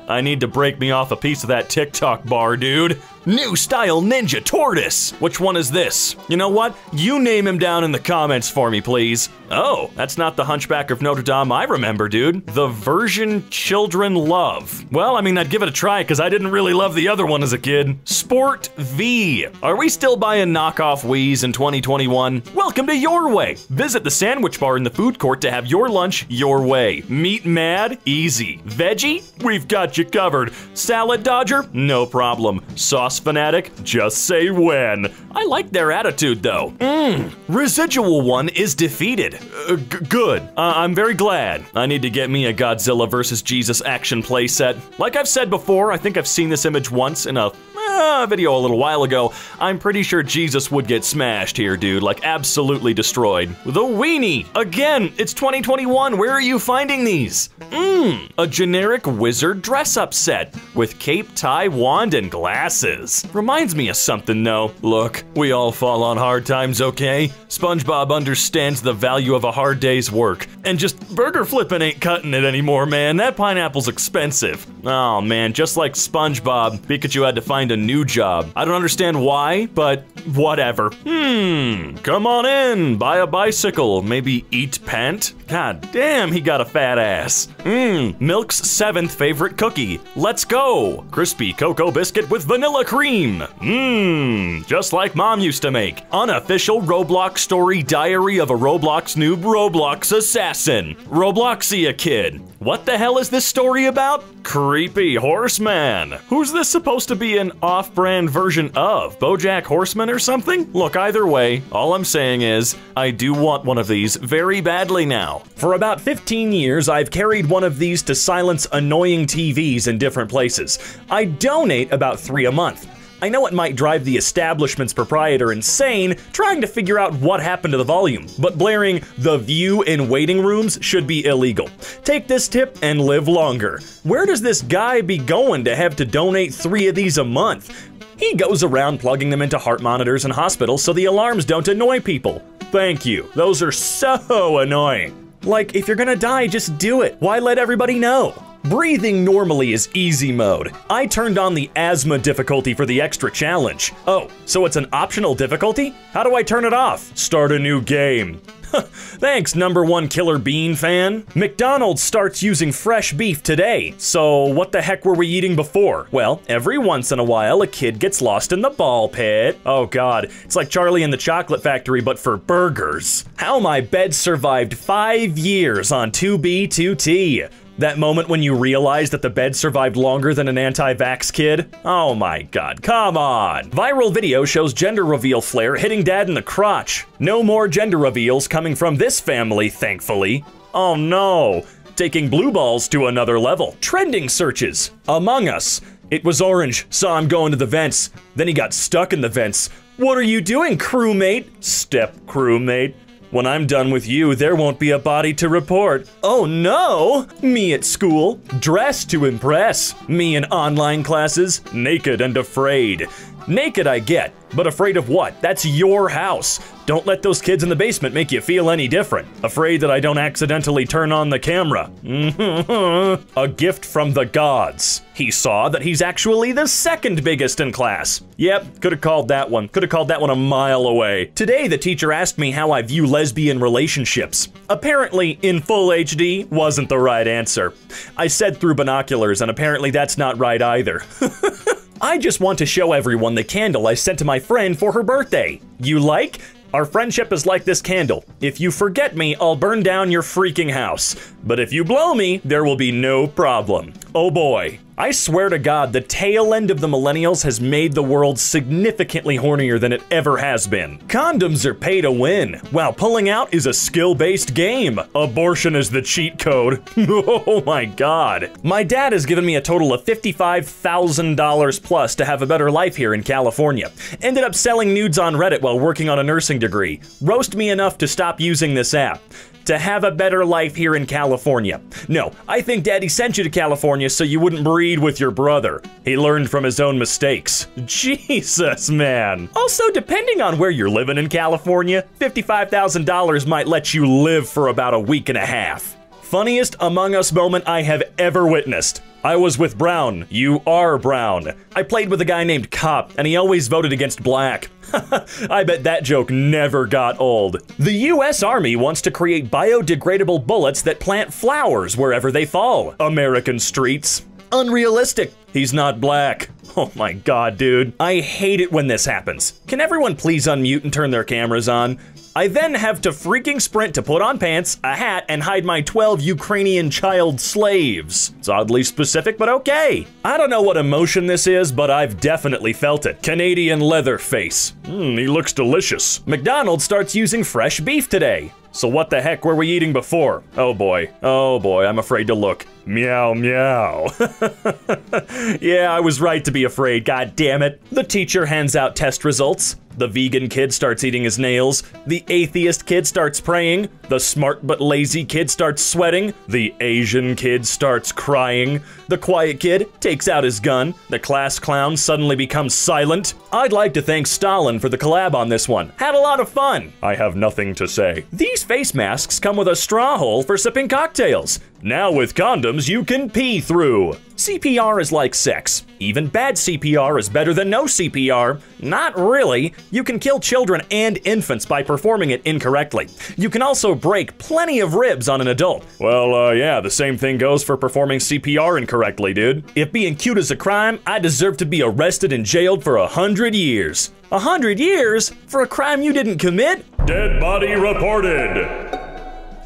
*laughs* I need to break me off a piece of that TikTok bar, dude. New style Ninja Tortoise. Which one is this? You know what? You name him down in the comments for me, please. Oh, that's not the Hunchback of Notre Dame I remember, dude. The version children love. Well, I mean, I'd give it a try because I didn't really love the other one as a kid. Sport V. Are we still buying knockoff Wii's in 2021? Welcome to Your Way. Visit the sandwich bar in the food court to have your lunch your way. Meat mad? Easy. Veggie? We've got you covered. Salad dodger? No problem. Sauce fanatic? Just say when. I like their attitude though. Mmm. Residual one is defeated. Uh, good. Uh, I'm very glad. I need to get me a Godzilla vs. Jesus action playset. Like I've said before, I think I've seen this image once in a uh, video a little while ago. I'm pretty sure Jesus would get smashed here, dude. Like, absolutely destroyed. The weenie! Again, it's 2021. Where are you finding these? Mmm, a generic wizard dress up set with cape, tie, wand, and glasses. Reminds me of something, though. Look, we all fall on hard times, okay? SpongeBob understands the value of a hard day's work. And just burger flipping ain't cutting it anymore, man. That pineapple's expensive. Oh, man, just like SpongeBob, Pikachu had to find a new job. I don't understand why, but whatever. Hmm, come on in, buy a bicycle, maybe eat pant? God damn, he got a fat ass. Mmm, Milk's seventh favorite cookie. Let's go! Crispy cocoa biscuit with vanilla cream. Mmm, just like mom used to make. Unofficial Roblox story diary of a Roblox noob Roblox assassin. Robloxia kid. What the hell is this story about? Creepy Horseman. Who's this supposed to be an off-brand version of? Bojack Horseman or something? Look, either way, all I'm saying is, I do want one of these very badly now. For about 15 years, I've carried one of these to silence annoying TVs in different places. I donate about three a month. I know it might drive the establishment's proprietor insane trying to figure out what happened to the volume, but blaring The View in waiting rooms should be illegal. Take this tip and live longer. Where does this guy be going to have to donate three of these a month? He goes around plugging them into heart monitors and hospitals so the alarms don't annoy people. Thank you. Those are so annoying. Like, if you're gonna die, just do it. Why let everybody know? Breathing normally is easy mode. I turned on the asthma difficulty for the extra challenge. Oh, so it's an optional difficulty? How do I turn it off? Start a new game. *laughs* Thanks, number one Killer Bean fan. McDonald's starts using fresh beef today, so what the heck were we eating before? Well, every once in a while, a kid gets lost in the ball pit. Oh god, it's like Charlie and the Chocolate Factory, but for burgers. How my bed survived five years on 2B2T. That moment when you realize that the bed survived longer than an anti-vax kid? Oh my god, come on! Viral video shows gender reveal flare hitting dad in the crotch. No more gender reveals coming from this family, thankfully. Oh no! Taking blue balls to another level. Trending searches. Among Us. It was orange, saw him going to the vents. Then he got stuck in the vents. What are you doing, crewmate? Step crewmate. When I'm done with you, there won't be a body to report. Oh no! Me at school, dressed to impress. Me in online classes, naked and afraid. Naked I get, but afraid of what? That's your house. Don't let those kids in the basement make you feel any different. Afraid that I don't accidentally turn on the camera. Mm-hmm. a gift from the gods. He saw that he's actually the second biggest in class. Yep, could have called that one. Could have called that one a mile away. Today, the teacher asked me how I view lesbian relationships. Apparently, in full HD wasn't the right answer. I said through binoculars, and apparently that's not right either. *laughs* I just want to show everyone the candle I sent to my friend for her birthday. You like? Our friendship is like this candle. If you forget me, I'll burn down your freaking house. But if you blow me, there will be no problem. Oh boy. I swear to God, the tail end of the millennials has made the world significantly hornier than it ever has been. Condoms are pay to win, while pulling out is a skill based game. Abortion is the cheat code. *laughs* oh my God. My dad has given me a total of $55,000 plus to have a better life here in California. Ended up selling nudes on Reddit while working on a nursing degree. Roast me enough to stop using this app to have a better life here in California. No, I think Daddy sent you to California so you wouldn't breed with your brother. He learned from his own mistakes. *laughs* Jesus, man. Also, depending on where you're living in California, $55,000 might let you live for about a week and a half. Funniest Among Us moment I have ever witnessed. I was with Brown. You are Brown. I played with a guy named Cop, and he always voted against black. *laughs* I bet that joke never got old. The US Army wants to create biodegradable bullets that plant flowers wherever they fall. American streets. Unrealistic. He's not black. *laughs* Oh my god, dude. I hate it when this happens. Can everyone please unmute and turn their cameras on? I then have to freaking sprint to put on pants, a hat, and hide my 12 Ukrainian child slaves. It's oddly specific, but okay. I don't know what emotion this is, but I've definitely felt it. Canadian leather face. Mmm, he looks delicious. McDonald's starts using fresh beef today. So what the heck were we eating before? Oh boy. Oh boy, I'm afraid to look. Meow meow. *laughs* yeah, I was right to be afraid, god damn it. The teacher hands out test results. The vegan kid starts eating his nails. The atheist kid starts praying. The smart but lazy kid starts sweating. The Asian kid starts crying. The quiet kid takes out his gun. The class clown suddenly becomes silent. I'd like to thank Stalin for the collab on this one. Had a lot of fun. I have nothing to say. These face masks come with a straw hole for sipping cocktails. Now with condoms, you can pee through. CPR is like sex. Even bad CPR is better than no CPR. Not really. You can kill children and infants by performing it incorrectly. You can also break plenty of ribs on an adult. Well, uh, yeah, the same thing goes for performing CPR incorrectly, dude. If being cute is a crime, I deserve to be arrested and jailed for a hundred years. A hundred years? For a crime you didn't commit? Dead body reported.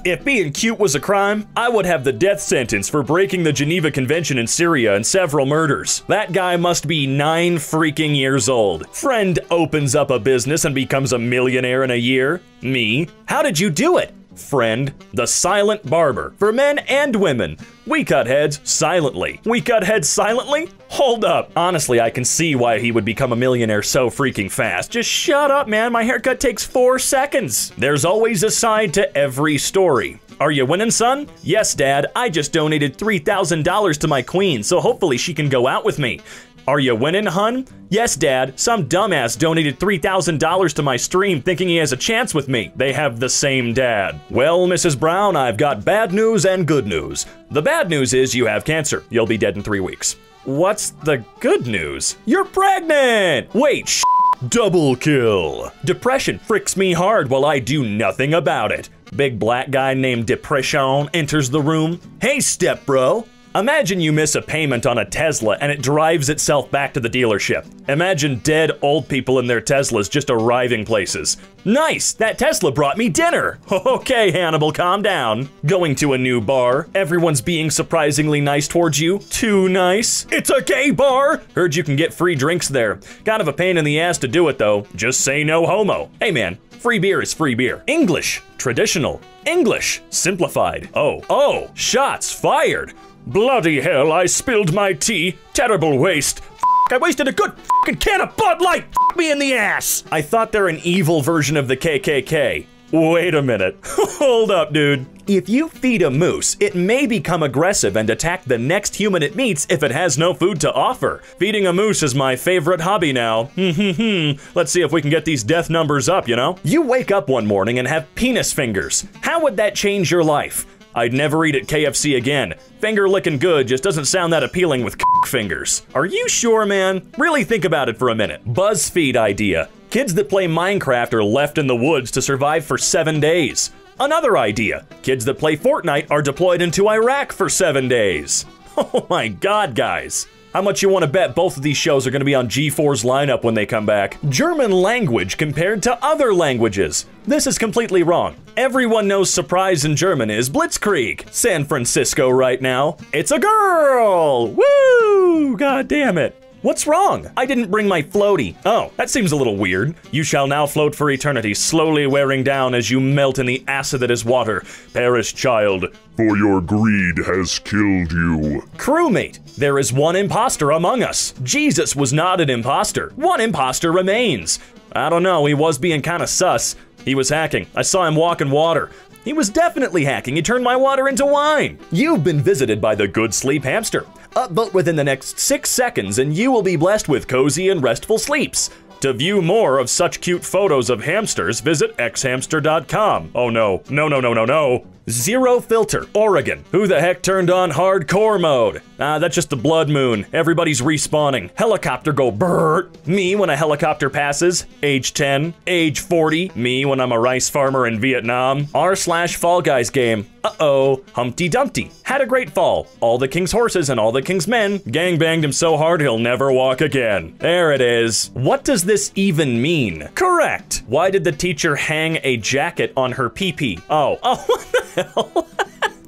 If being cute was a crime, I would have the death sentence for breaking the Geneva Convention in Syria and several murders. That guy must be nine freaking years old. Friend opens up a business and becomes a millionaire in a year. Me. How did you do it? Friend, the silent barber. For men and women. We cut heads silently. We cut heads silently? Hold up. Honestly, I can see why he would become a millionaire so freaking fast. Just shut up, man. My haircut takes four seconds. There's always a side to every story. Are you winning, son? Yes, Dad. I just donated $3,000 to my queen, so hopefully she can go out with me. Are you winning, hun? Yes, Dad. Some dumbass donated $3,000 to my stream thinking he has a chance with me. They have the same dad. Well, Mrs. Brown, I've got bad news and good news. The bad news is you have cancer. You'll be dead in three weeks. What's the good news? You're pregnant! Wait, sh Double kill. Depression fricks me hard while I do nothing about it. Big black guy named Depression enters the room. Hey, step bro. Imagine you miss a payment on a Tesla and it drives itself back to the dealership. Imagine dead old people in their Teslas just arriving places. Nice! That Tesla brought me dinner! *laughs* Okay, Hannibal, calm down. Going to a new bar. Everyone's being surprisingly nice towards you. Too nice. It's a gay bar! Heard you can get free drinks there. Kind of a pain in the ass to do it though. Just say no homo. Hey man, Free beer is free beer. English, traditional. English, simplified. Oh, oh, shots fired. Bloody hell, I spilled my tea. Terrible waste. F I wasted a good fucking can of Bud Light. F me in the ass. I thought they're an evil version of the KKK. Wait a minute. *laughs* Hold up, dude. If you feed a moose, it may become aggressive and attack the next human it meets if it has no food to offer. Feeding a moose is my favorite hobby now. Mm-hmm. *laughs* Let's see if we can get these death numbers up, you know? You wake up one morning and have penis fingers. How would that change your life? I'd never eat at KFC again. Finger licking good just doesn't sound that appealing with fingers. Are you sure, man? Really think about it for a minute. BuzzFeed idea. Kids that play Minecraft are left in the woods to survive for seven days. Another idea. Kids that play Fortnite are deployed into Iraq for seven days. *laughs* Oh my god, guys. How much you want to bet both of these shows are going to be on G4's lineup when they come back? German language compared to other languages. This is completely wrong. Everyone knows surprise in German is Blitzkrieg. San Francisco right now. It's a girl! Woo! God damn it. What's wrong? I didn't bring my floaty. Oh, that seems a little weird. You shall now float for eternity, slowly wearing down as you melt in the acid that is water. Perish, child, For your greed has killed you. Crewmate, there is one imposter among us. Jesus was not an imposter. One imposter remains. I don't know, he was being kinda sus. He was hacking. I saw him walking water. He was definitely hacking. He turned my water into wine. You've been visited by the good sleep hamster. Upvote within the next six seconds and you will be blessed with cozy and restful sleeps. To view more of such cute photos of hamsters, visit xhamster.com. Oh no, no, no, no, no, no. Zero Filter, Oregon. Who the heck turned on hardcore mode? Ah, that's just the blood moon. Everybody's respawning. Helicopter go brrrt. Me when a helicopter passes. Age 10. Age 40. Me when I'm a rice farmer in Vietnam. R slash Fall Guys game. Uh-oh. Humpty Dumpty. Had a great fall. All the king's horses and all the king's men gang banged him so hard he'll never walk again. There it is. What does this even mean? Correct. Why did the teacher hang a jacket on her pee-pee? Oh, *laughs* oh, hell? *laughs*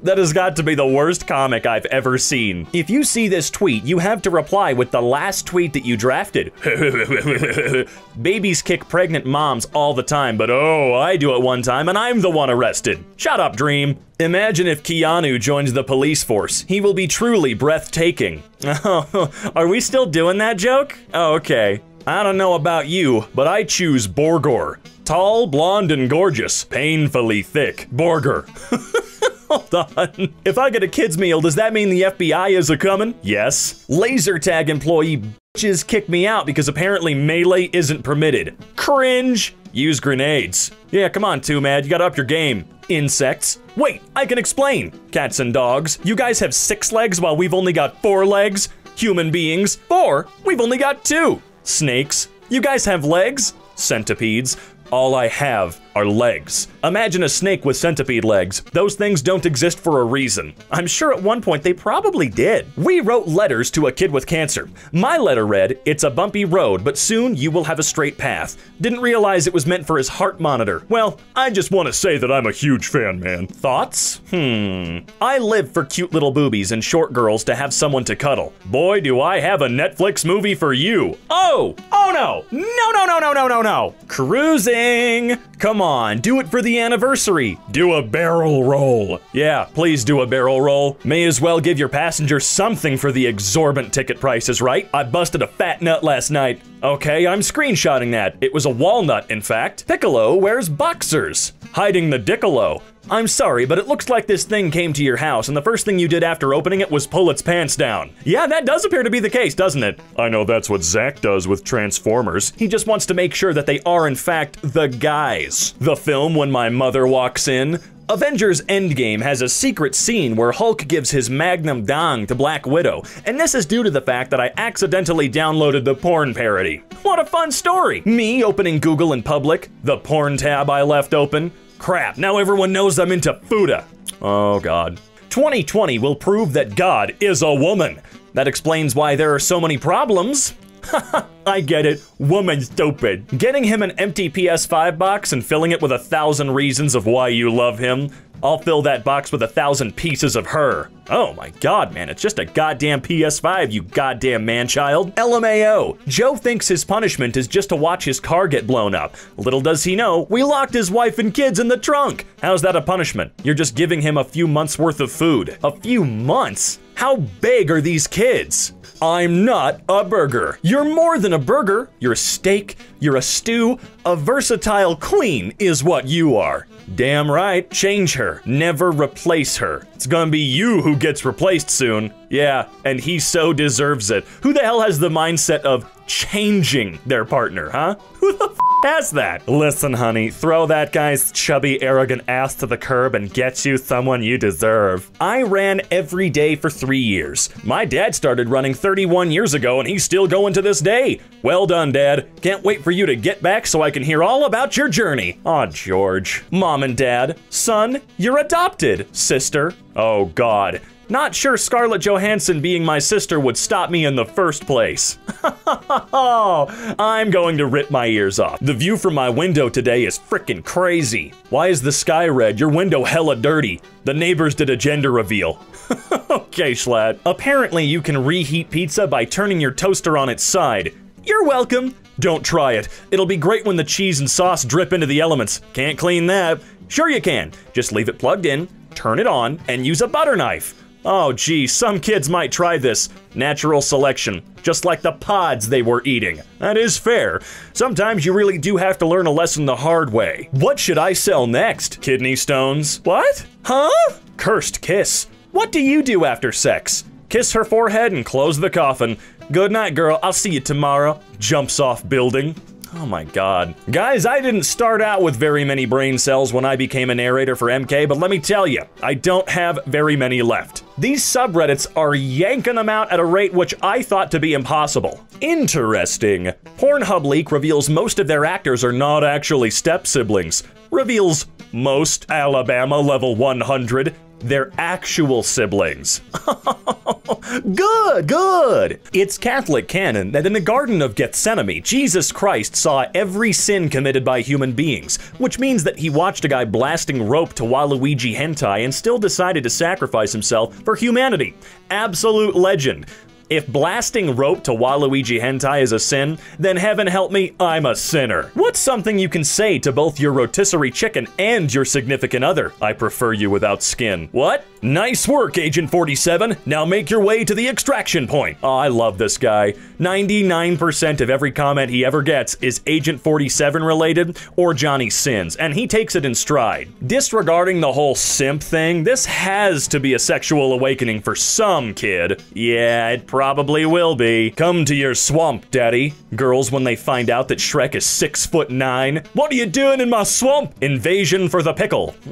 That has got to be the worst comic I've ever seen. If you see this tweet, you have to reply with the last tweet that you drafted. *laughs* Babies kick pregnant moms all the time, but oh, I do it one time and I'm the one arrested. Shut up, Dream. Imagine if Keanu joins the police force. He will be truly breathtaking. *laughs* Are we still doing that joke? Oh, okay. I don't know about you, but I choose Borgor. Tall, blonde, and gorgeous. Painfully thick. Borgor. *laughs* Hold on. If I get a kid's meal, does that mean the FBI is a coming? Yes. Laser tag employee bitches kick me out because apparently melee isn't permitted. Cringe. Use grenades. Yeah, come on, Too Mad. You gotta up your game. Insects. Wait, I can explain. Cats and dogs. You guys have six legs while we've only got four legs. Human beings. Four. We've only got two. Snakes. You guys have legs. Centipedes. All I have are legs. Imagine a snake with centipede legs. Those things don't exist for a reason. I'm sure at one point they probably did. We wrote letters to a kid with cancer. My letter read, It's a bumpy road, but soon you will have a straight path. Didn't realize it was meant for his heart monitor. Well, I just want to say that I'm a huge fan, man. Thoughts? Hmm. I live for cute little boobies and short girls to have someone to cuddle. Boy, do I have a Netflix movie for you. Oh! Oh no! No, no, no, no, no, no, no! Cruising! Come on, do it for the anniversary. Do a barrel roll. Yeah, please do a barrel roll. May as well give your passengers something for the exorbitant ticket prices, right? I busted a fat nut last night. Okay, I'm screenshotting that. It was a walnut, in fact. Piccolo wears boxers, hiding the diccolo. I'm sorry, but it looks like this thing came to your house, and the first thing you did after opening it was pull its pants down. Yeah, that does appear to be the case, doesn't it? I know that's what Zach does with Transformers. He just wants to make sure that they are, in fact, the guys. The film When My Mother Walks In, Avengers Endgame has a secret scene where Hulk gives his magnum dong to Black Widow, and this is due to the fact that I accidentally downloaded the porn parody. What a fun story! Me opening Google in public, the porn tab I left open. Crap, now everyone knows I'm into futa. Oh god. 2020 will prove that God is a woman. That explains why there are so many problems. *laughs* I get it. Woman stupid. Getting him an empty PS5 box and filling it with a thousand reasons of why you love him. I'll fill that box with a thousand pieces of her. Oh my god, man, it's just a goddamn PS5, you goddamn man-child. LMAO. Joe thinks his punishment is just to watch his car get blown up. Little does he know, we locked his wife and kids in the trunk. How's that a punishment? You're just giving him a few months worth of food. A few months? How big are these kids? I'm not a burger. You're more than a burger. You're a steak, you're a stew, a versatile queen is what you are. Damn right, change her, never replace her. It's gonna be you who gets replaced soon. Yeah, and he so deserves it. Who the hell has the mindset of changing their partner, huh? Who the f has that? Listen, honey, throw that guy's chubby, arrogant ass to the curb and get you someone you deserve. I ran every day for three years. My dad started running 31 years ago and he's still going to this day. Well done, Dad. Can't wait for you to get back so I can hear all about your journey. Aw, George. Mom and Dad. Son, you're adopted. Sister. Oh, God. Not sure Scarlett Johansson being my sister would stop me in the first place. *laughs* I'm going to rip my ears off. The view from my window today is frickin' crazy. Why is the sky red? Your window hella dirty. The neighbors did a gender reveal. *laughs* okay, Schlatt. Apparently, you can reheat pizza by turning your toaster on its side. You're welcome. Don't try it. It'll be great when the cheese and sauce drip into the elements. Can't clean that. Sure you can. Just leave it plugged in, turn it on, and use a butter knife. Oh gee, some kids might try this. Natural selection, just like the pods they were eating. That is fair. Sometimes you really do have to learn a lesson the hard way. What should I sell next? Kidney stones? What? Huh? Cursed kiss. What do you do after sex? Kiss her forehead and close the coffin. Good night, girl. I'll see you tomorrow. Jumps off building. Oh my god. Guys, I didn't start out with very many brain cells when I became a narrator for EmKay, but let me tell you, I don't have very many left. These subreddits are yanking them out at a rate which I thought to be impossible. Interesting. Pornhub leak reveals most of their actors are not actually step siblings. Reveals most Alabama level 100 they're actual siblings. *laughs* good, good. It's Catholic canon that in the Garden of Gethsemane, Jesus Christ saw every sin committed by human beings, which means that he watched a guy blasting rope to Waluigi hentai and still decided to sacrifice himself for humanity. Absolute legend. If blasting rope to Waluigi hentai is a sin, then heaven help me, I'm a sinner. What's something you can say to both your rotisserie chicken and your significant other? I prefer you without skin. What? Nice work, Agent 47. Now make your way to the extraction point. Oh, I love this guy. 99% of every comment he ever gets is Agent 47 related or Johnny Sins, and he takes it in stride. Disregarding the whole simp thing, this has to be a sexual awakening for some kid. Yeah, it probably will be. Come to your swamp, daddy. Girls, when they find out that Shrek is six foot nine. What are you doing in my swamp? Invasion for the pickle. *laughs*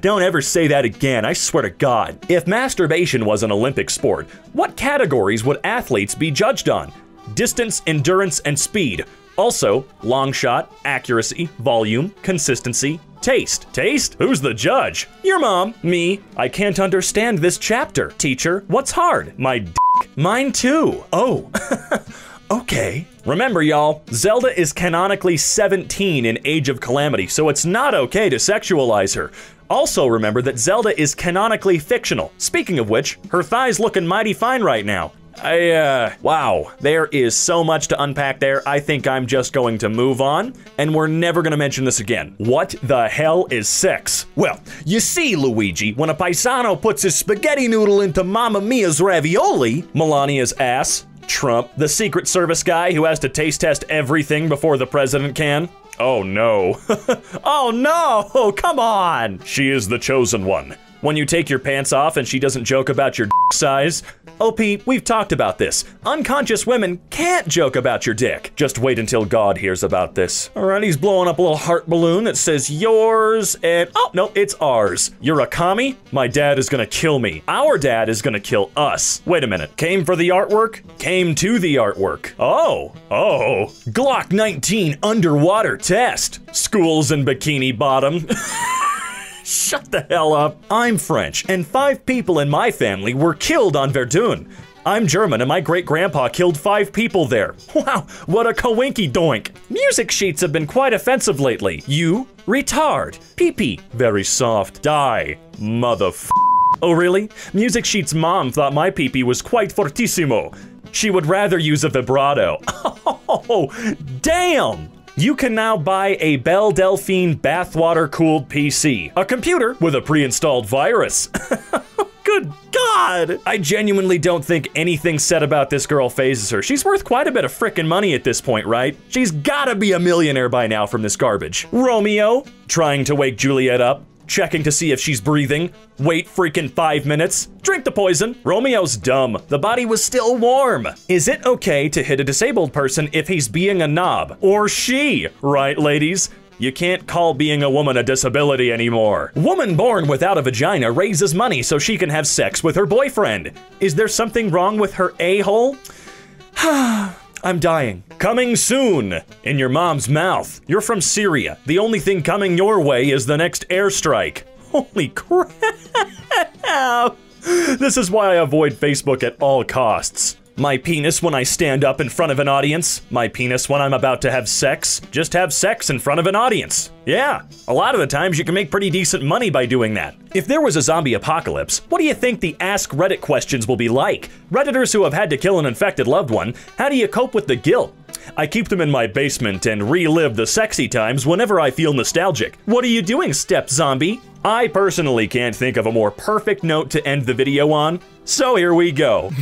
Don't ever say that again, I swear to God. If masturbation was an Olympic sport, what categories would athletes be judged on? Distance, endurance, and speed. Also, long shot, accuracy, volume, consistency, taste. Taste? Who's the judge? Your mom. Me. I can't understand this chapter. Teacher, what's hard? My d. Mine too. Oh. *laughs* Okay. Remember, y'all, Zelda is canonically 17 in Age of Calamity, so it's not okay to sexualize her. Also, remember that Zelda is canonically fictional. Speaking of which, her thighs looking mighty fine right now. I, uh, wow, there is so much to unpack there. I think I'm just going to move on, and we're never gonna mention this again. What the hell is sex? Well, you see, Luigi, when a paisano puts his spaghetti noodle into Mamma Mia's ravioli, Melania's ass, Trump, the Secret Service guy who has to taste test everything before the president can. Oh no. *laughs* oh no! *laughs* Come on! She is the chosen one. When you take your pants off and she doesn't joke about your size. Oh, OP, we've talked about this. Unconscious women can't joke about your dick. Just wait until God hears about this. Alright, he's blowing up a little heart balloon that says yours and. Oh, no, it's ours. You're a commie? My dad is gonna kill me. Our dad is gonna kill us. Wait a minute. Came for the artwork? Came to the artwork. Oh, oh. Glock 19 underwater test. Schools in Bikini Bottom. *laughs* Shut the hell up. I'm French, and five people in my family were killed on Verdun. I'm German, and my great grandpa killed five people there. *laughs* Wow, what a coinky doink. Music sheets have been quite offensive lately. You, retard. Pee pee, very soft. Die, motherf. Oh, really? Music Sheet's mom thought my pee pee was quite fortissimo. She would rather use a vibrato. *laughs* Oh, damn! You can now buy a Belle Delphine bathwater cooled PC, a computer with a pre installed virus. *laughs* Good God! I genuinely don't think anything said about this girl phases her. She's worth quite a bit of frickin' money at this point, right? She's gotta be a millionaire by now from this garbage. Romeo, trying to wake Juliet up, checking to see if she's breathing. Wait freaking five minutes. Drink the poison. Romeo's dumb. The body was still warm. Is it okay to hit a disabled person if he's being a knob? Or she, right, ladies? You can't call being a woman a disability anymore. Woman born without a vagina raises money so she can have sex with her boyfriend. Is there something wrong with her a-hole? *sighs* *sighs* *sighs* I'm dying. Coming soon! In your mom's mouth. You're from Syria. The only thing coming your way is the next airstrike. Holy crap! *laughs* this is why I avoid Facebook at all costs. My penis when I stand up in front of an audience. My penis when I'm about to have sex. Just have sex in front of an audience. Yeah, a lot of the times you can make pretty decent money by doing that. If there was a zombie apocalypse, what do you think the Ask Reddit questions will be like? Redditors who have had to kill an infected loved one, how do you cope with the guilt? I keep them in my basement and relive the sexy times whenever I feel nostalgic. What are you doing, step zombie? I personally can't think of a more perfect note to end the video on, so here we go. *laughs*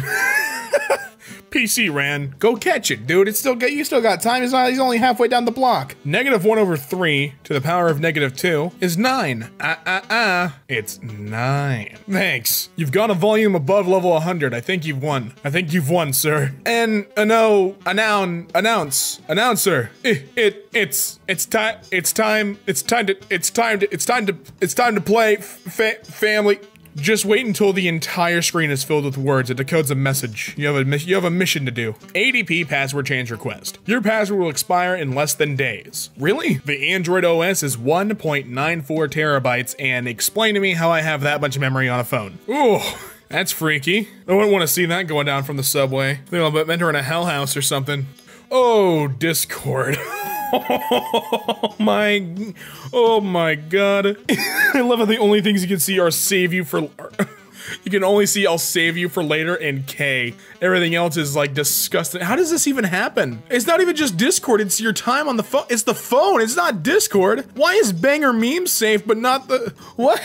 PC ran. Go catch it, dude. It's still got you still got time. He's, not, he's only halfway down the block. Negative one over three to the power of negative two is nine. Ah ah ah. It's nine. Thanks. You've got a volume above level 100. I think you've won. I think you've won, sir. And a no, a noun, announce, announcer. It, it it's it's time. It's time. It's time to. It's time to. It's time to. It's time to play. Fa family. Just wait until the entire screen is filled with words. It decodes a message. You have a you have a mission to do. ADP password change request. Your password will expire in less than days. Really? The Android OS is 1.94 terabytes, and explain to me how I have that much memory on a phone. Ooh. That's freaky. I wouldn't want to see that going down from the subway. Think I'll enter in a hell house or something. Oh, Discord. *laughs* Oh my, oh my god. *laughs* I love how the only things you can see are save you for, *laughs* you can only see I'll save you for later and K. Everything else is like disgusting. How does this even happen? It's not even just Discord, it's your time on the phone. It's the phone, it's not Discord. Why is Banger Meme safe but not the, *laughs* what?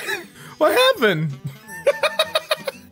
What happened?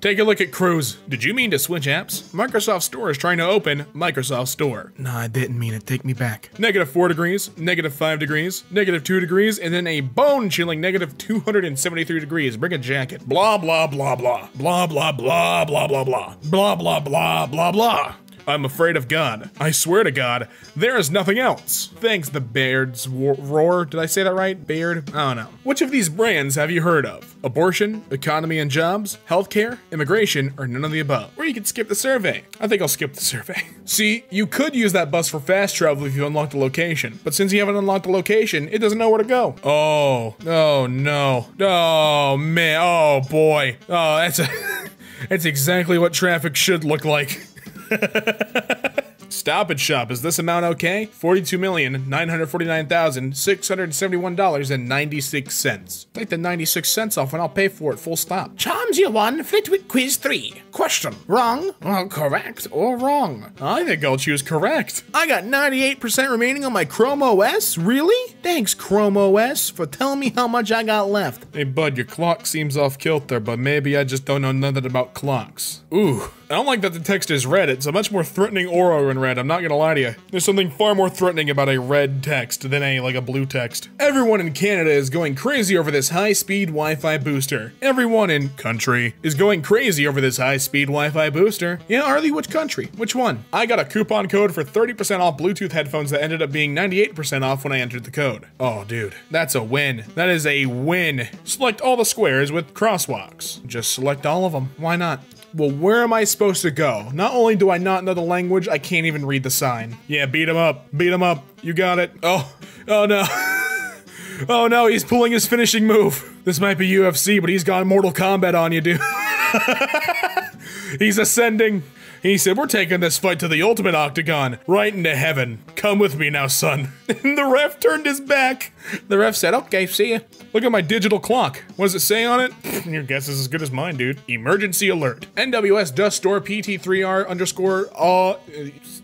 Take a look at Cruise. Did you mean to switch apps? Microsoft Store is trying to open Microsoft Store. No, I didn't mean it. Take me back. Negative 4 degrees, negative 5 degrees, negative 2 degrees, and then a bone chilling negative 273 degrees. Bring a jacket. Blah, blah, blah, blah. Blah, blah, blah, blah, blah, blah. Blah, blah, blah, blah, blah. I'm afraid of God. I swear to God, there is nothing else. Thanks, the Baird's roar. Did I say that right? Baird? I don't know. Which of these brands have you heard of? Abortion, economy and jobs, healthcare, immigration, or none of the above? Or you could skip the survey. I think I'll skip the survey. *laughs* See, you could use that bus for fast travel if you unlock the location, but since you haven't unlocked the location, it doesn't know where to go. Oh, oh no. Oh man, oh boy. Oh, that's a, *laughs* that's exactly what traffic should look like. *laughs* *laughs* Stop it shop. Is this amount okay? $42,949,671.96. Take the 96 cents off and I'll pay for it full stop. Charms you won, Flitwick Quiz 3. Question. Wrong? Well, correct or wrong? I think I'll choose correct. I got 98% remaining on my Chrome OS? Really? Thanks, Chrome OS, for telling me how much I got left. Hey, bud, your clock seems off kilter, but maybe I just don't know nothing about clocks. Ooh. I don't like that the text is red. It's a much more threatening aura in red. I'm not gonna lie to you. There's something far more threatening about a red text than a like a blue text. Everyone in Canada is going crazy over this high-speed Wi-Fi booster. Everyone in country is going crazy over this high-speed Wi-Fi booster. Yeah, Arlie, which country? Which one? I got a coupon code for 30% off Bluetooth headphones that ended up being 98% off when I entered the code. Oh, dude, that's a win. That is a win. Select all the squares with crosswalks. Just select all of them. Why not? Well, where am I supposed to go? Not only do I not know the language, I can't even read the sign. Yeah, beat him up. Beat him up. You got it. Oh, oh no. *laughs* oh no, he's pulling his finishing move. This might be UFC, but he's got Mortal Kombat on you, dude. *laughs* he's ascending. He said, We're taking this fight to the ultimate octagon, right into heaven. Come with me now, son. *laughs* And the ref turned his back. The ref said, Okay, see ya. Look at my digital clock. What does it say on it? *laughs* Your guess is as good as mine, dude. Emergency alert. NWS Dust Store PT3R underscore all.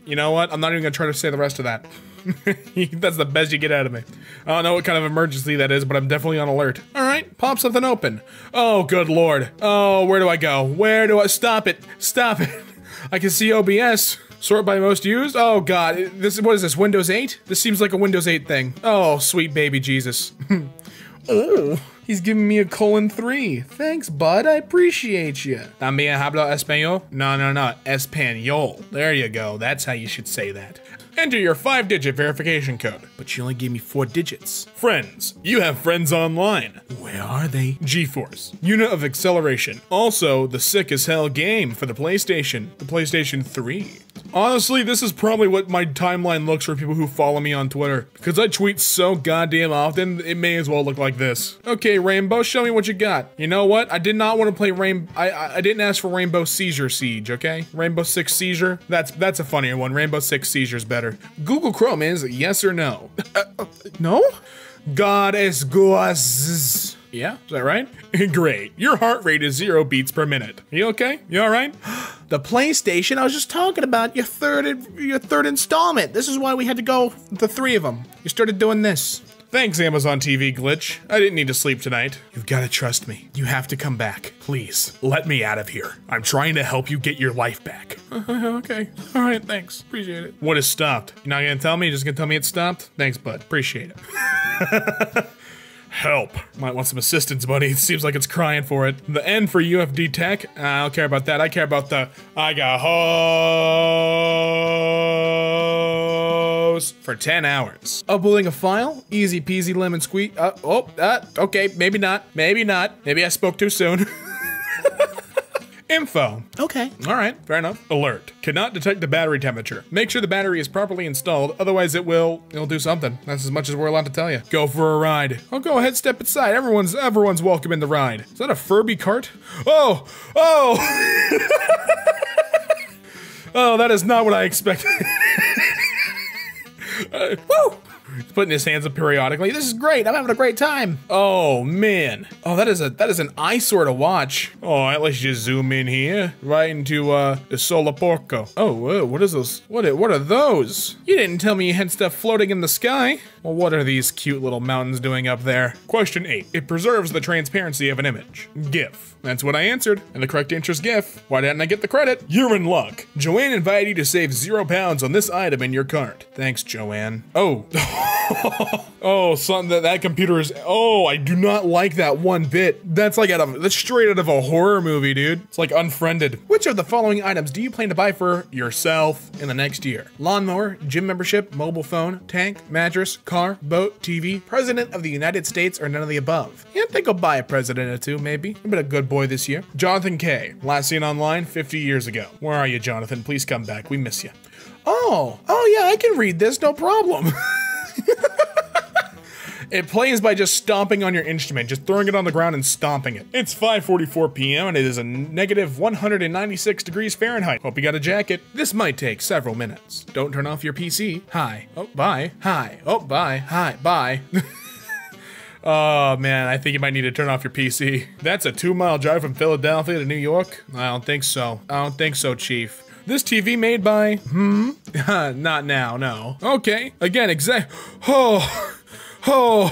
You know what? I'm not even gonna try to say the rest of that. *laughs* That's the best you get out of me. I don't know what kind of emergency that is, but I'm definitely on alert. All right, pop something open. Oh, good lord. Oh, where do I go? Where do I stop it? Stop it. *laughs* I can see OBS. Sort by most used? Oh god, this what is this, Windows 8? This seems like a Windows 8 thing. Oh, sweet baby Jesus. *laughs* oh, he's giving me a colon 3. Thanks, bud, I appreciate you. También hablo español? No, no, no, español. There you go, that's how you should say that. Enter your five digit verification code, but she only gave me four digits. Friends. You have friends online. Where are they? GeForce. Unit of acceleration. Also, the sick as hell game for the PlayStation, the PlayStation 3. Honestly, this is probably what my timeline looks for people who follow me on Twitter. Because I tweet so goddamn often, it may as well look like this. Okay, Rainbow, show me what you got. You know what? I did not want to play Rainbow. I, I I didn't ask for Rainbow Seizure Siege. Okay, Rainbow Six Seizure. That's that's a funnier one. Rainbow Six Seizure is better. Google Chrome is yes or no. Uh, uh, no. God is good. Yeah, is that right? *laughs* Great. Your heart rate is zero beats per minute. You okay? You all right? *gasps* The PlayStation. I was just talking about your third your third installment. This is why we had to go the three of them. You started doing this. Thanks, Amazon TV glitch. I didn't need to sleep tonight. You've got to trust me. You have to come back. Please, let me out of here. I'm trying to help you get your life back. *laughs* okay. All right, thanks. Appreciate it. What has stopped? You're not gonna tell me? You're just gonna tell me it stopped? Thanks, bud. Appreciate it. *laughs* Help. Might want some assistance, buddy. *laughs* It seems like it's crying for it. The N for UFD Tech. I don't care about that. I care about the I got hose for 10 hours. Uploading a file, easy peasy lemon squeeze. Uh, oh, uh, okay, maybe not. Maybe not. Maybe I spoke too soon. *laughs* Info. Okay. All right, fair enough. Alert. Cannot detect the battery temperature. Make sure the battery is properly installed, otherwise it will it'll do something. That's as much as we're allowed to tell you. Go for a ride. Oh, go ahead, step inside. Everyone's everyone's welcome in the ride. Is that a Furby cart? Oh, oh. *laughs* oh, that is not what I expected. *laughs* Uh, woo! He's putting his hands up periodically. This is great. I'm having a great time. Oh man. Oh, that is a that is an eyesore to watch. All right, let's just zoom in here, right into uh the Solar Porco. Oh, whoa, what is those? What are, what are those? You didn't tell me you had stuff floating in the sky. Well, what are these cute little mountains doing up there? Question eight. It preserves the transparency of an image. GIF. That's what I answered. And the correct answer is GIF. Why didn't I get the credit? You're in luck. Joanne invited you to save zero pounds on this item in your cart. Thanks, Joanne. Oh. *laughs* oh, something that that computer is. Oh, I do not like that one bit. That's like out of that's straight out of a horror movie, dude. It's like unfriended. Which of the following items do you plan to buy for yourself in the next year? Lawnmower, gym membership, mobile phone, tank, mattress, car, boat, TV, president of the United States, or none of the above? Yeah, I think I'll buy a president or two, maybe. I've been a good boy this year. Jonathan K. Last seen online 50 years ago. Where are you, Jonathan? Please come back. We miss you. Oh, oh yeah, I can read this, no problem. *laughs* It plays by just stomping on your instrument, just throwing it on the ground and stomping it. It's 5:44 p.m. and it is a negative 196 degrees Fahrenheit. Hope you got a jacket. This might take several minutes. Don't turn off your PC. Hi. Oh, bye. Hi. Oh, bye. Hi. Bye. *laughs* Oh man, I think you might need to turn off your PC. That's a two mile drive from Philadelphia to New York? I don't think so. I don't think so, Chief. This TV made by, hmm? *laughs* Not now, no. Okay, again, exact. *gasps* Oh, oh.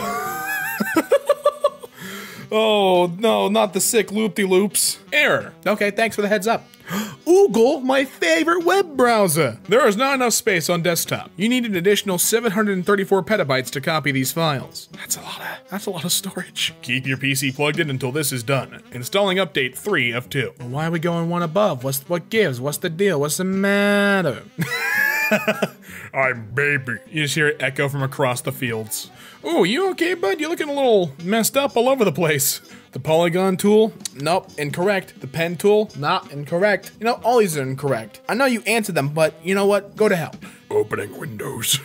*laughs* oh, no, not the sick loop de loops. Error. Okay, thanks for the heads up. *gasps* Google, my favorite web browser. There is not enough space on desktop. You need an additional 734 petabytes to copy these files. That's a lot of that's a lot of storage. Keep your PC plugged in until this is done. Installing update 3 of 2. Why are we going one above? What's what gives? What's the deal? What's the matter? *laughs* *laughs* I'm baby. You just hear it echo from across the fields. Ooh, you okay, bud? You're looking a little messed up all over the place. The polygon tool? Nope, incorrect. The pen tool? Not incorrect. You know, all these are incorrect. I know you answered them, but you know what? Go to hell. Opening Windows.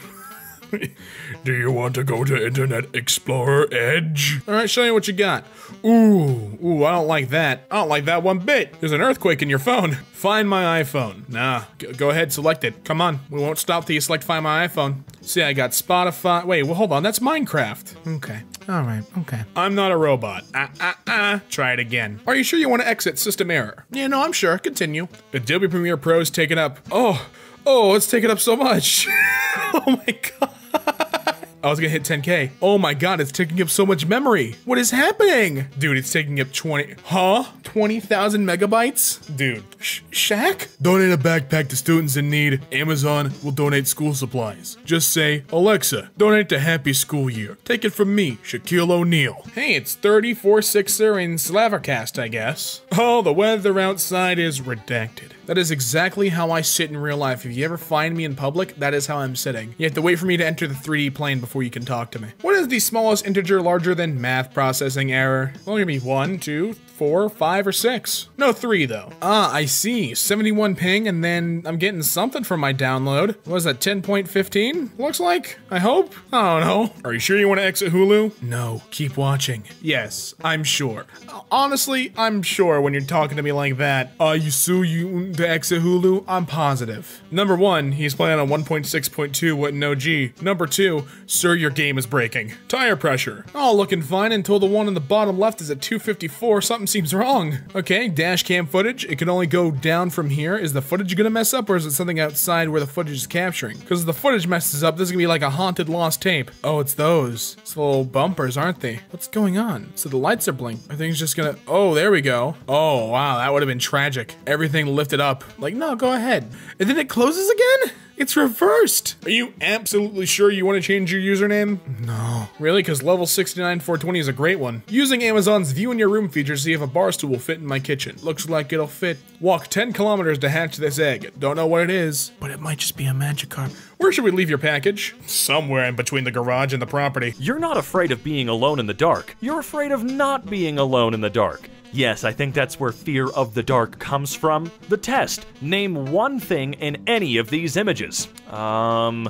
*laughs* Do you want to go to Internet Explorer Edge? All right, show me what you got. Ooh, ooh, I don't like that. I don't like that one bit. There's an earthquake in your phone. *laughs* Find my iPhone. Nah, G go ahead, select it. Come on, we won't stop till you select Find My iPhone. See, I got Spotify. Wait, well, hold on, that's Minecraft. Okay. All right, okay. I'm not a robot. Ah, ah, ah. Try it again. Are you sure you want to exit system error? Yeah, no, I'm sure. Continue. Adobe Premiere Pro is taken up. Oh, oh, it's taken up so much. *laughs* oh my god. *laughs* I was gonna hit 10k. Oh my god, it's taking up so much memory. What is happening? Dude, it's taking up 20. Huh? 20,000 megabytes? Dude, Sh Shaq? Donate a backpack to students in need. Amazon will donate school supplies. Just say, Alexa, donate to Happy School Year. Take it from me, Shaquille O'Neal. Hey, it's 34 6er in Slavercast, I guess. Oh, the weather outside is redacted. That is exactly how I sit in real life. If you ever find me in public, that is how I'm sitting. You have to wait for me to enter the 3D plane before you can talk to me. What is the smallest integer larger than math processing error? Well, give me one, two, four, five, or six. No, three though. Ah, I see. 71 ping, and then I'm getting something from my download. What is that, 10.15? Looks like? I hope? I don't know. Are you sure you want to exit Hulu? No, keep watching. Yes, I'm sure. Honestly, I'm sure when you're talking to me like that. Uh, you sue you to exit Hulu? I'm positive. Number one, he's playing on 1.6.2 with no G. Number two, sir, your game is breaking. Tire pressure. All looking fine until the one in the bottom left is at 254. Something seems wrong. Okay, dash cam footage. It can only go down from here. Is the footage gonna mess up or is it something outside where the footage is capturing? Because if the footage messes up, this is gonna be like a haunted lost tape. Oh, it's those. It's the little bumpers, aren't they? What's going on? So the lights are blinking. Are things just gonna, oh, there we go. Oh, wow, that would have been tragic. Everything lifted up. Like, no, go ahead. And then it closes again? It's reversed. Are you absolutely sure you want to change your username? No. Really? Because level 69 420 is a great one. Using Amazon's view in your room feature to see if a bar stool will fit in my kitchen. Looks like it'll fit. Walk 10 kilometers to hatch this egg. Don't know what it is, but it might just be a Magikarp. Where should we leave your package? Somewhere in between the garage and the property. You're not afraid of being alone in the dark. You're afraid of not being alone in the dark. Yes, I think that's where fear of the dark comes from. The test. Name one thing in any of these images. Um,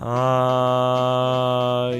uh,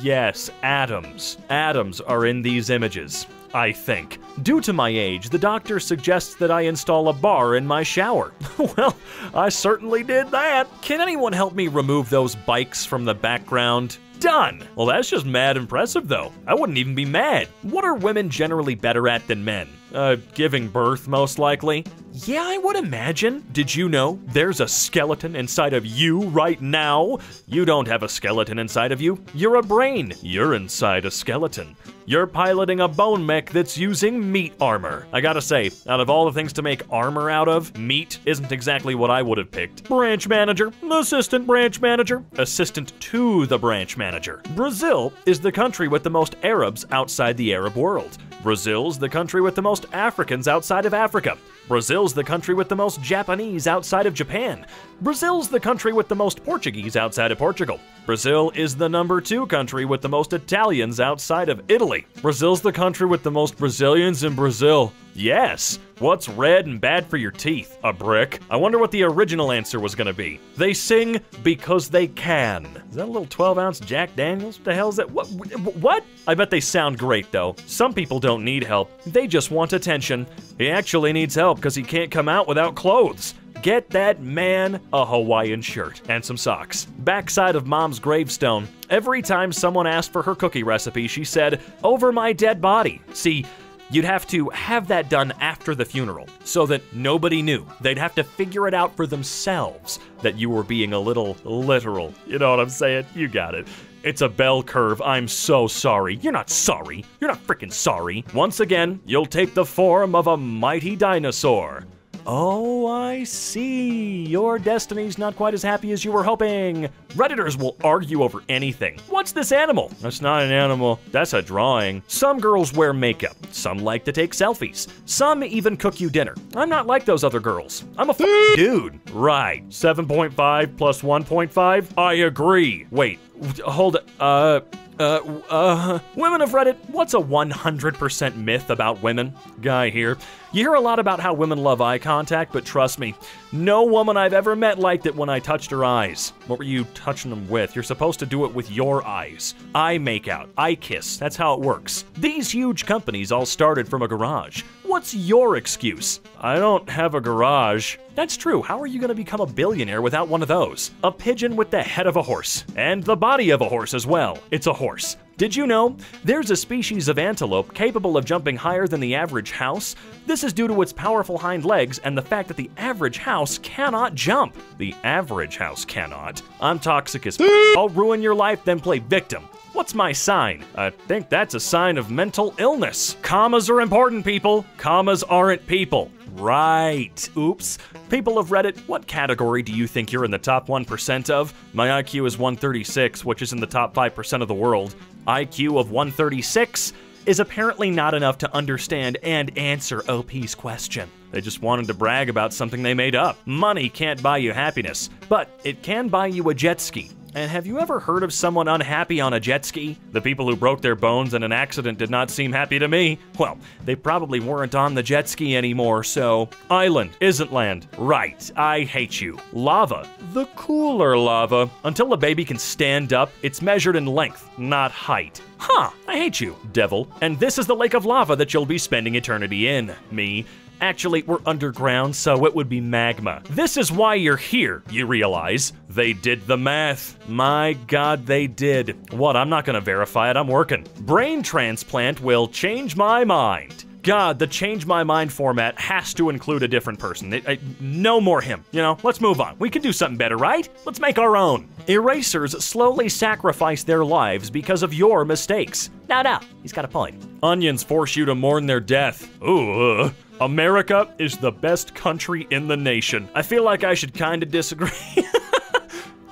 yes, atoms. Atoms are in these images. I think. Due to my age, the doctor suggests that I install a bar in my shower. *laughs* well, I certainly did that. Can anyone help me remove those bikes from the background? Done! Well, that's just mad impressive, though. I wouldn't even be mad. What are women generally better at than men? Uh, giving birth, most likely? Yeah, I would imagine. Did you know there's a skeleton inside of you right now? You don't have a skeleton inside of you. You're a brain. You're inside a skeleton. You're piloting a bone mech that's using meat armor. I gotta say, out of all the things to make armor out of, meat isn't exactly what I would have picked. Branch manager, assistant branch manager, assistant to the branch manager. Brazil is the country with the most Arabs outside the Arab world. Brazil's the country with the most Africans outside of Africa. Brazil's the country with the most Japanese outside of Japan. Brazil's the country with the most Portuguese outside of Portugal. Brazil is the number two country with the most Italians outside of Italy. Brazil's the country with the most Brazilians in Brazil. Yes. What's red and bad for your teeth? A brick? I wonder what the original answer was gonna be. They sing because they can. Is that a little 12 ounce Jack Daniels? What the hell is that? What? What? I bet they sound great though. Some people don't need help, they just want attention. He actually needs help because he can't come out without clothes. Get that man a Hawaiian shirt and some socks. Backside of mom's gravestone. Every time someone asked for her cookie recipe, she said, Over my dead body. See, You'd have to have that done after the funeral so that nobody knew. They'd have to figure it out for themselves that you were being a little literal. You know what I'm saying? You got it. It's a bell curve. I'm so sorry. You're not sorry. You're not freaking sorry. Once again, you'll take the form of a mighty dinosaur. Oh, I see. Your destiny's not quite as happy as you were hoping. Redditors will argue over anything. What's this animal? That's not an animal. That's a drawing. Some girls wear makeup. Some like to take selfies. Some even cook you dinner. I'm not like those other girls. I'm a f- *laughs* dude. Right. 7.5 plus 1.5? I agree. Wait, hold. Uh, uh, uh, women of Reddit, what's a 100% myth about women? Guy here. You hear a lot about how women love eye contact, but trust me, no woman I've ever met liked it when I touched her eyes. What were you touching them with? You're supposed to do it with your eyes. Eye makeout, eye kiss, that's how it works. These huge companies all started from a garage. What's your excuse? I don't have a garage. That's true. How are you going to become a billionaire without one of those? A pigeon with the head of a horse, and the body of a horse as well. It's a horse. Did you know there's a species of antelope capable of jumping higher than the average house? This is due to its powerful hind legs and the fact that the average house cannot jump. The average house cannot. I'm toxic as *laughs* I'll ruin your life, then play victim. What's my sign? I think that's a sign of mental illness. Commas are important, people. Commas aren't people. Right. Oops. People of Reddit, what category do you think you're in the top 1% of? My IQ is 136, which is in the top 5% of the world. IQ of 136 is apparently not enough to understand and answer OP's question. They just wanted to brag about something they made up. Money can't buy you happiness, but it can buy you a jet ski. And have you ever heard of someone unhappy on a jet ski? The people who broke their bones in an accident did not seem happy to me. Well, they probably weren't on the jet ski anymore, so. Island isn't land. Right, I hate you. Lava. The cooler lava. Until a baby can stand up, it's measured in length, not height. Huh, I hate you, devil. And this is the lake of lava that you'll be spending eternity in. Me. Actually, we're underground, so it would be magma. This is why you're here, you realize. They did the math. My god, they did. What, I'm not gonna verify it, I'm working. Brain transplant will change my mind. God, the change my mind format has to include a different person. It, no more him. You know, let's move on. We can do something better, right? Let's make our own. Erasers slowly sacrifice their lives because of your mistakes. No, no, he's got a point. Onions force you to mourn their death. Ooh. uh. America is the best country in the nation. I feel like I should kinda disagree. *laughs*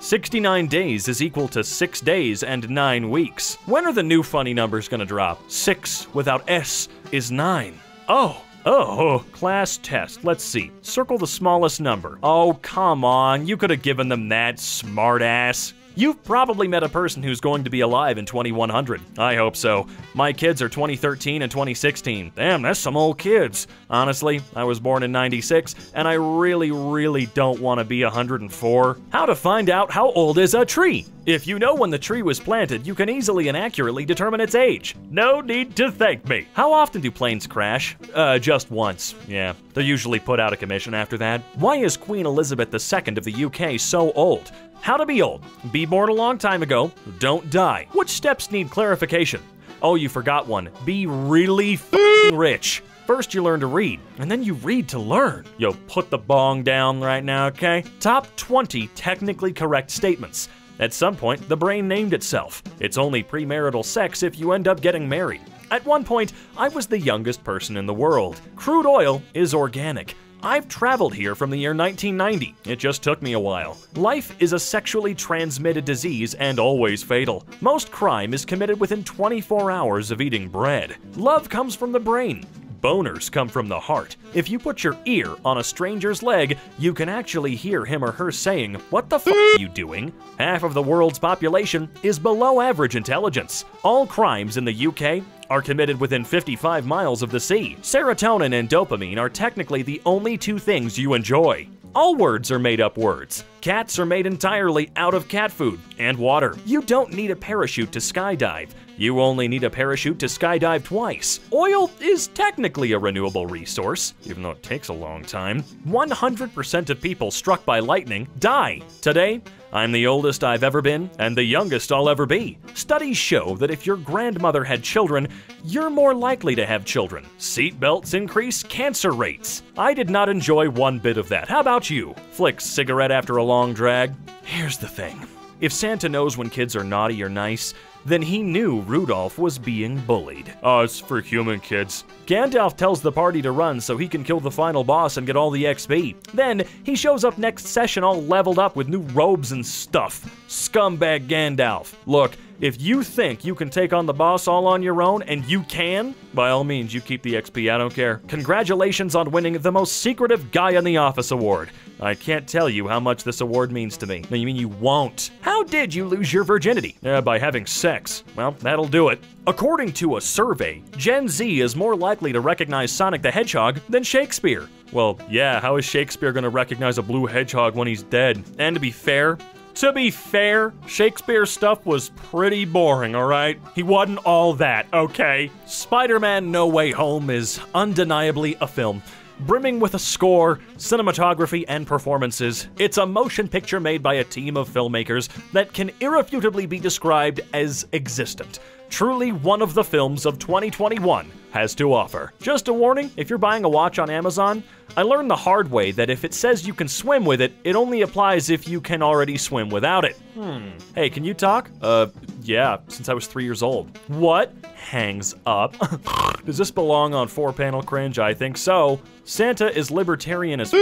69 days is equal to 6 days and 9 weeks. When are the new funny numbers gonna drop? 6 without S is 9. Oh, Oh, class test. Let's see. Circle the smallest number. Oh, come on. You could have given them that, smartass. You've probably met a person who's going to be alive in 2100. I hope so. My kids are 2013 and 2016. Damn, that's some old kids. Honestly, I was born in 96, and I really, really don't want to be 104. How to find out how old is a tree? If you know when the tree was planted, you can easily and accurately determine its age. No need to thank me. How often do planes crash? Uh, just once. Yeah, they're usually put out of commission after that. Why is Queen Elizabeth II of the UK so old? How to be old. Be born a long time ago. Don't die. Which steps need clarification? Oh, you forgot one. Be really f***ing rich. First, you learn to read, and then you read to learn. Yo, put the bong down right now, okay? Top 20 technically correct statements. At some point, the brain named itself. It's only premarital sex if you end up getting married. At one point, I was the youngest person in the world. Crude oil is organic. I've traveled here from the year 1990. It just took me a while. Life is a sexually transmitted disease and always fatal. Most crime is committed within 24 hours of eating bread. Love comes from the brain. Boners come from the heart. If you put your ear on a stranger's leg, you can actually hear him or her saying, What the f are you doing? Half of the world's population is below average intelligence. All crimes in the UK are committed within 55 miles of the sea. Serotonin and dopamine are technically the only two things you enjoy. All words are made up words. Cats are made entirely out of cat food and water. You don't need a parachute to skydive. You only need a parachute to skydive twice. Oil is technically a renewable resource, even though it takes a long time. 100% of people struck by lightning die. Today, I'm the oldest I've ever been and the youngest I'll ever be. Studies show that if your grandmother had children, you're more likely to have children. Seatbelts increase cancer rates. I did not enjoy one bit of that. How about you? Flicks cigarette after a long drag? Here's the thing. If Santa knows when kids are naughty or nice, then he knew Rudolph was being bullied. Oh, it's for human kids. Gandalf tells the party to run so he can kill the final boss and get all the XP. Then, he shows up next session all leveled up with new robes and stuff. Scumbag Gandalf. Look, if you think you can take on the boss all on your own, and you can, by all means, you keep the XP, I don't care. Congratulations on winning the most secretive guy in the office award. I can't tell you how much this award means to me. No, you mean you won't. How did you lose your virginity? Uh, by having sex. Well, that'll do it. According to a survey, Gen Z is more likely to recognize Sonic the Hedgehog than Shakespeare. Well, yeah, how is Shakespeare gonna recognize a blue hedgehog when he's dead? And to be fair, to be fair, Shakespeare's stuff was pretty boring, alright? He wasn't all that, okay? Spider Man No Way Home is undeniably a film. Brimming with a score, cinematography, and performances, it's a motion picture made by a team of filmmakers that can irrefutably be described as existent. Truly one of the films of 2021 has to offer. Just a warning if you're buying a watch on Amazon, I learned the hard way that if it says you can swim with it, it only applies if you can already swim without it. Hmm. Hey, can you talk? Uh, yeah, since I was three years old. What? Hangs up. *laughs* Does this belong on four panel cringe? I think so. Santa is libertarian as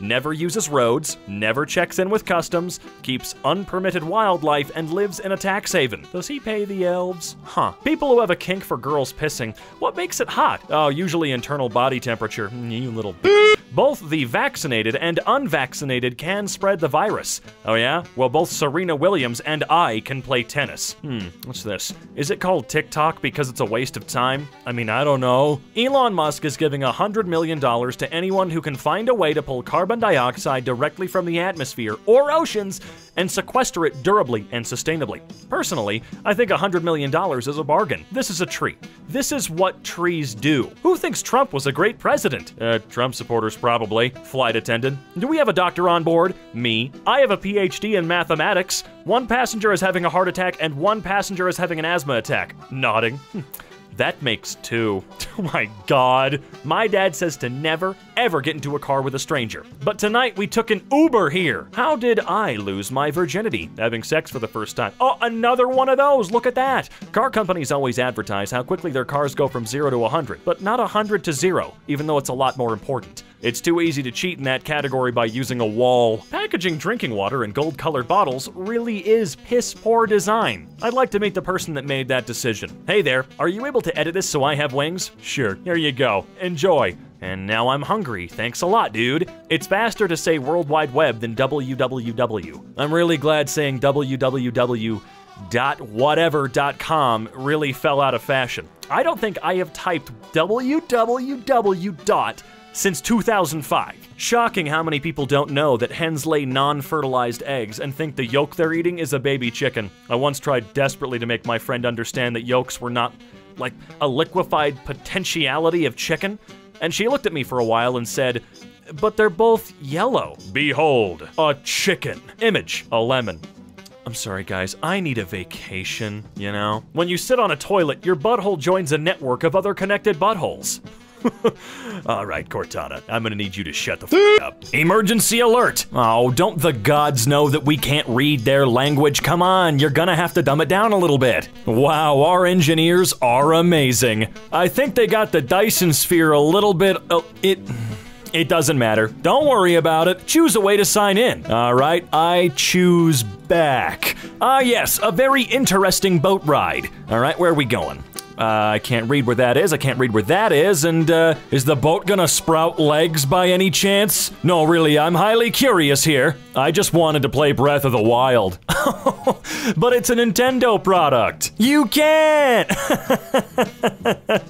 never uses roads, never checks in with customs, keeps unpermitted wildlife, and lives in a tax haven. Does he pay the elves? Huh. People who have a kink for girls pissing, what makes it hot? Oh, usually internal body temperature. Mm, You little. Both the vaccinated and unvaccinated can spread the virus. Oh, yeah? Well, both Serena Williams and I can play tennis. Hmm, what's this? Is it called TikTok because it's a waste of time? I mean, I don't know. Elon Musk is giving $100 million to anyone who can find a way to pull carbon dioxide directly from the atmosphere or oceans and sequester it durably and sustainably. Personally, I think $100 million is a bargain. This is a tree. This is what trees do. Who thinks Trump was a great president? Uh, Trump supporters probably. Flight attendant. Do we have a doctor on board? Me. I have a PhD in mathematics. One passenger is having a heart attack and one passenger is having an asthma attack. Nodding. That makes two. Oh *laughs* my god. My dad says to never, ever get into a car with a stranger. But tonight we took an Uber here. How did I lose my virginity? Having sex for the first time. Oh, another one of those. Look at that. Car companies always advertise how quickly their cars go from 0 to 100, but not 100 to 0, even though it's a lot more important. It's too easy to cheat in that category by using a wall. Packaging drinking water in gold colored bottles really is piss poor design. I'd like to meet the person that made that decision. Hey there, are you able to edit this so I have wings? Sure, here you go. Enjoy. And now I'm hungry. Thanks a lot, dude. It's faster to say World Wide Web than www. I'm really glad saying www dot whatever dot com really fell out of fashion. I don't think I have typed www dot since 2005. Shocking how many people don't know that hens lay non fertilized eggs and think the yolk they're eating is a baby chicken. I once tried desperately to make my friend understand that yolks were not like a liquefied potentiality of chicken, and she looked at me for a while and said, But they're both yellow. Behold, a chicken. Image, a lemon. I'm sorry, guys. I need a vacation, you know? When you sit on a toilet, your butthole joins a network of other connected buttholes. *laughs* All right, Cortana, I'm gonna need you to shut the f up. Emergency alert! Oh, don't the gods know that we can't read their language? Come on, you're gonna have to dumb it down a little bit. Wow, our engineers are amazing. I think they got the Dyson sphere a little bit. Oh, it. It doesn't matter. Don't worry about it. Choose a way to sign in. All right, I choose back. Ah, yes, a very interesting boat ride. All right, where are we going? Uh, I can't read where that is. I can't read where that is. And uh, is the boat gonna sprout legs by any chance? No, really, I'm highly curious here. I just wanted to play Breath of the Wild. *laughs* but it's a Nintendo product. You can't!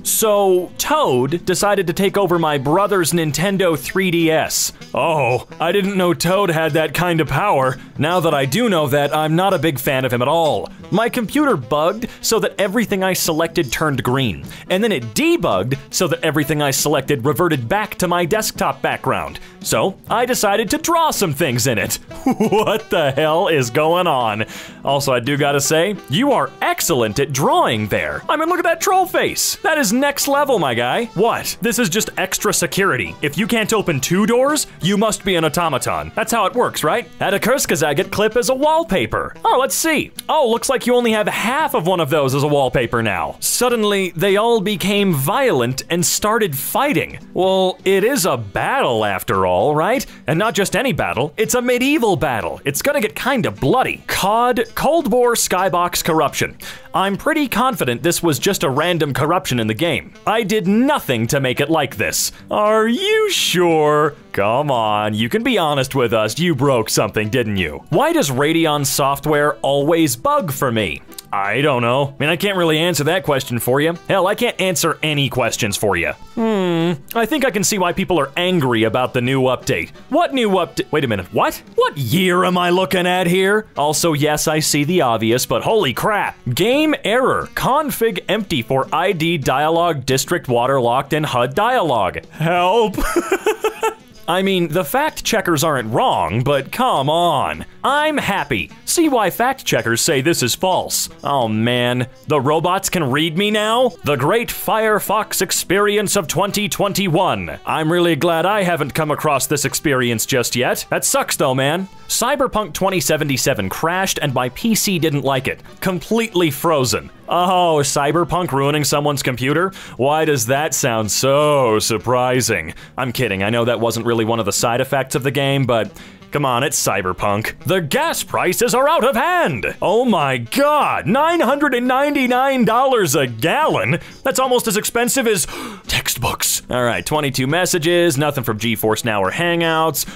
*laughs* so, Toad decided to take over my brother's Nintendo 3DS. Oh, I didn't know Toad had that kind of power. Now that I do know that, I'm not a big fan of him at all. My computer bugged so that everything I selected turned green, and then it debugged so that everything I selected reverted back to my desktop background. So, I decided to draw some things in it. *laughs* what the hell is going on? Also, I do gotta say, you are excellent at drawing there. I mean, look at that troll face. That is next level, my guy. What? This is just extra security. If you can't open two doors, you must be an automaton. That's how it works, right? Add a Kurzgesagt clip as a wallpaper. Oh, let's see. Oh, looks like you only have half of one of those as a wallpaper now. Suddenly, they all became violent and started fighting. Well, it is a battle after all, right? And not just any battle, it's a medieval battle. It's gonna get kinda bloody. COD, Cold War Skybox Corruption. I'm pretty confident this was just a random corruption in the game. I did nothing to make it like this. Are you sure? Come on, you can be honest with us. You broke something, didn't you? Why does Radeon software always bug for me? I don't know. I mean, I can't really answer that question for you. Hell, I can't answer any questions for you. Hmm, I think I can see why people are angry about the new update. What new update? Wait a minute, what? What year am I looking at here? Also, yes, I see the obvious, but holy crap. Game error. Config empty for ID dialog district waterlocked and HUD dialog. Help. *laughs* I mean, the fact checkers aren't wrong, but come on. I'm happy. See why fact checkers say this is false. Oh man, the robots can read me now? The great Firefox experience of 2021. I'm really glad I haven't come across this experience just yet. That sucks though, man. Cyberpunk 2077 crashed and my PC didn't like it. Completely frozen. Oh, cyberpunk ruining someone's computer? Why does that sound so surprising? I'm kidding, I know that wasn't really one of the side effects of the game, but Come on, it's cyberpunk. The gas prices are out of hand! Oh my god, $999 a gallon? That's almost as expensive as *gasps* textbooks. All right, 22 messages, nothing from GeForce Now or Hangouts,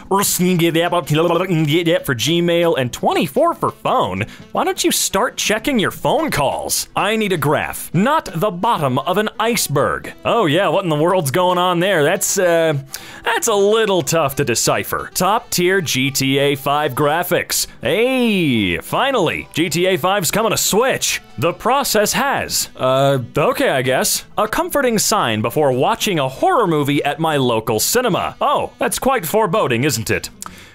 for Gmail, and 24 for phone. Why don't you start checking your phone calls? I need a graph, not the bottom of an iceberg. Oh yeah, what in the world's going on there? That's, uh, that's a little tough to decipher. Top tier GTA 5 graphics. Hey, finally, GTA 5's coming to Switch. The process has, uh, okay, I guess, a comforting sign before watching a horror movie at my local cinema. Oh, that's quite foreboding, isn't it?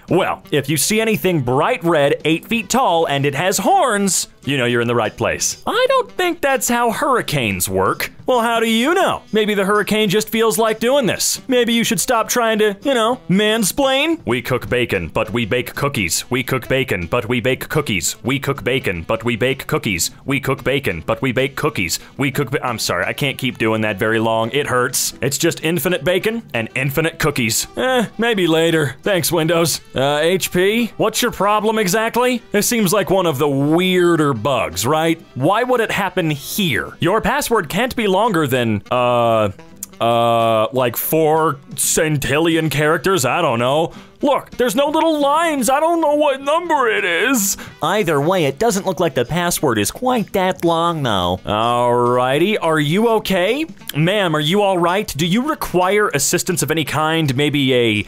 Well, if you see anything bright red, 8 feet tall, and it has horns, you know you're in the right place. I don't think that's how hurricanes work. Well, how do you know? Maybe the hurricane just feels like doing this. Maybe you should stop trying to, you know, mansplain. We cook bacon, but we bake cookies. We cook bacon, but we bake cookies. We cook bacon, but we bake cookies. We cook bacon, but we bake cookies. We cook I'm sorry, I can't keep doing that very long. It hurts. It's just infinite bacon and infinite cookies. Eh, maybe later. Thanks, Windows. Uh, HP, what's your problem exactly? This seems like one of the weirder bugs, right? Why would it happen here? Your password can't be longer than, uh, uh, like four centillion characters? I don't know. Look, there's no little lines. I don't know what number it is. Either way, it doesn't look like the password is quite that long, though. Alrighty, are you okay? Ma'am, are you alright? Do you require assistance of any kind? Maybe a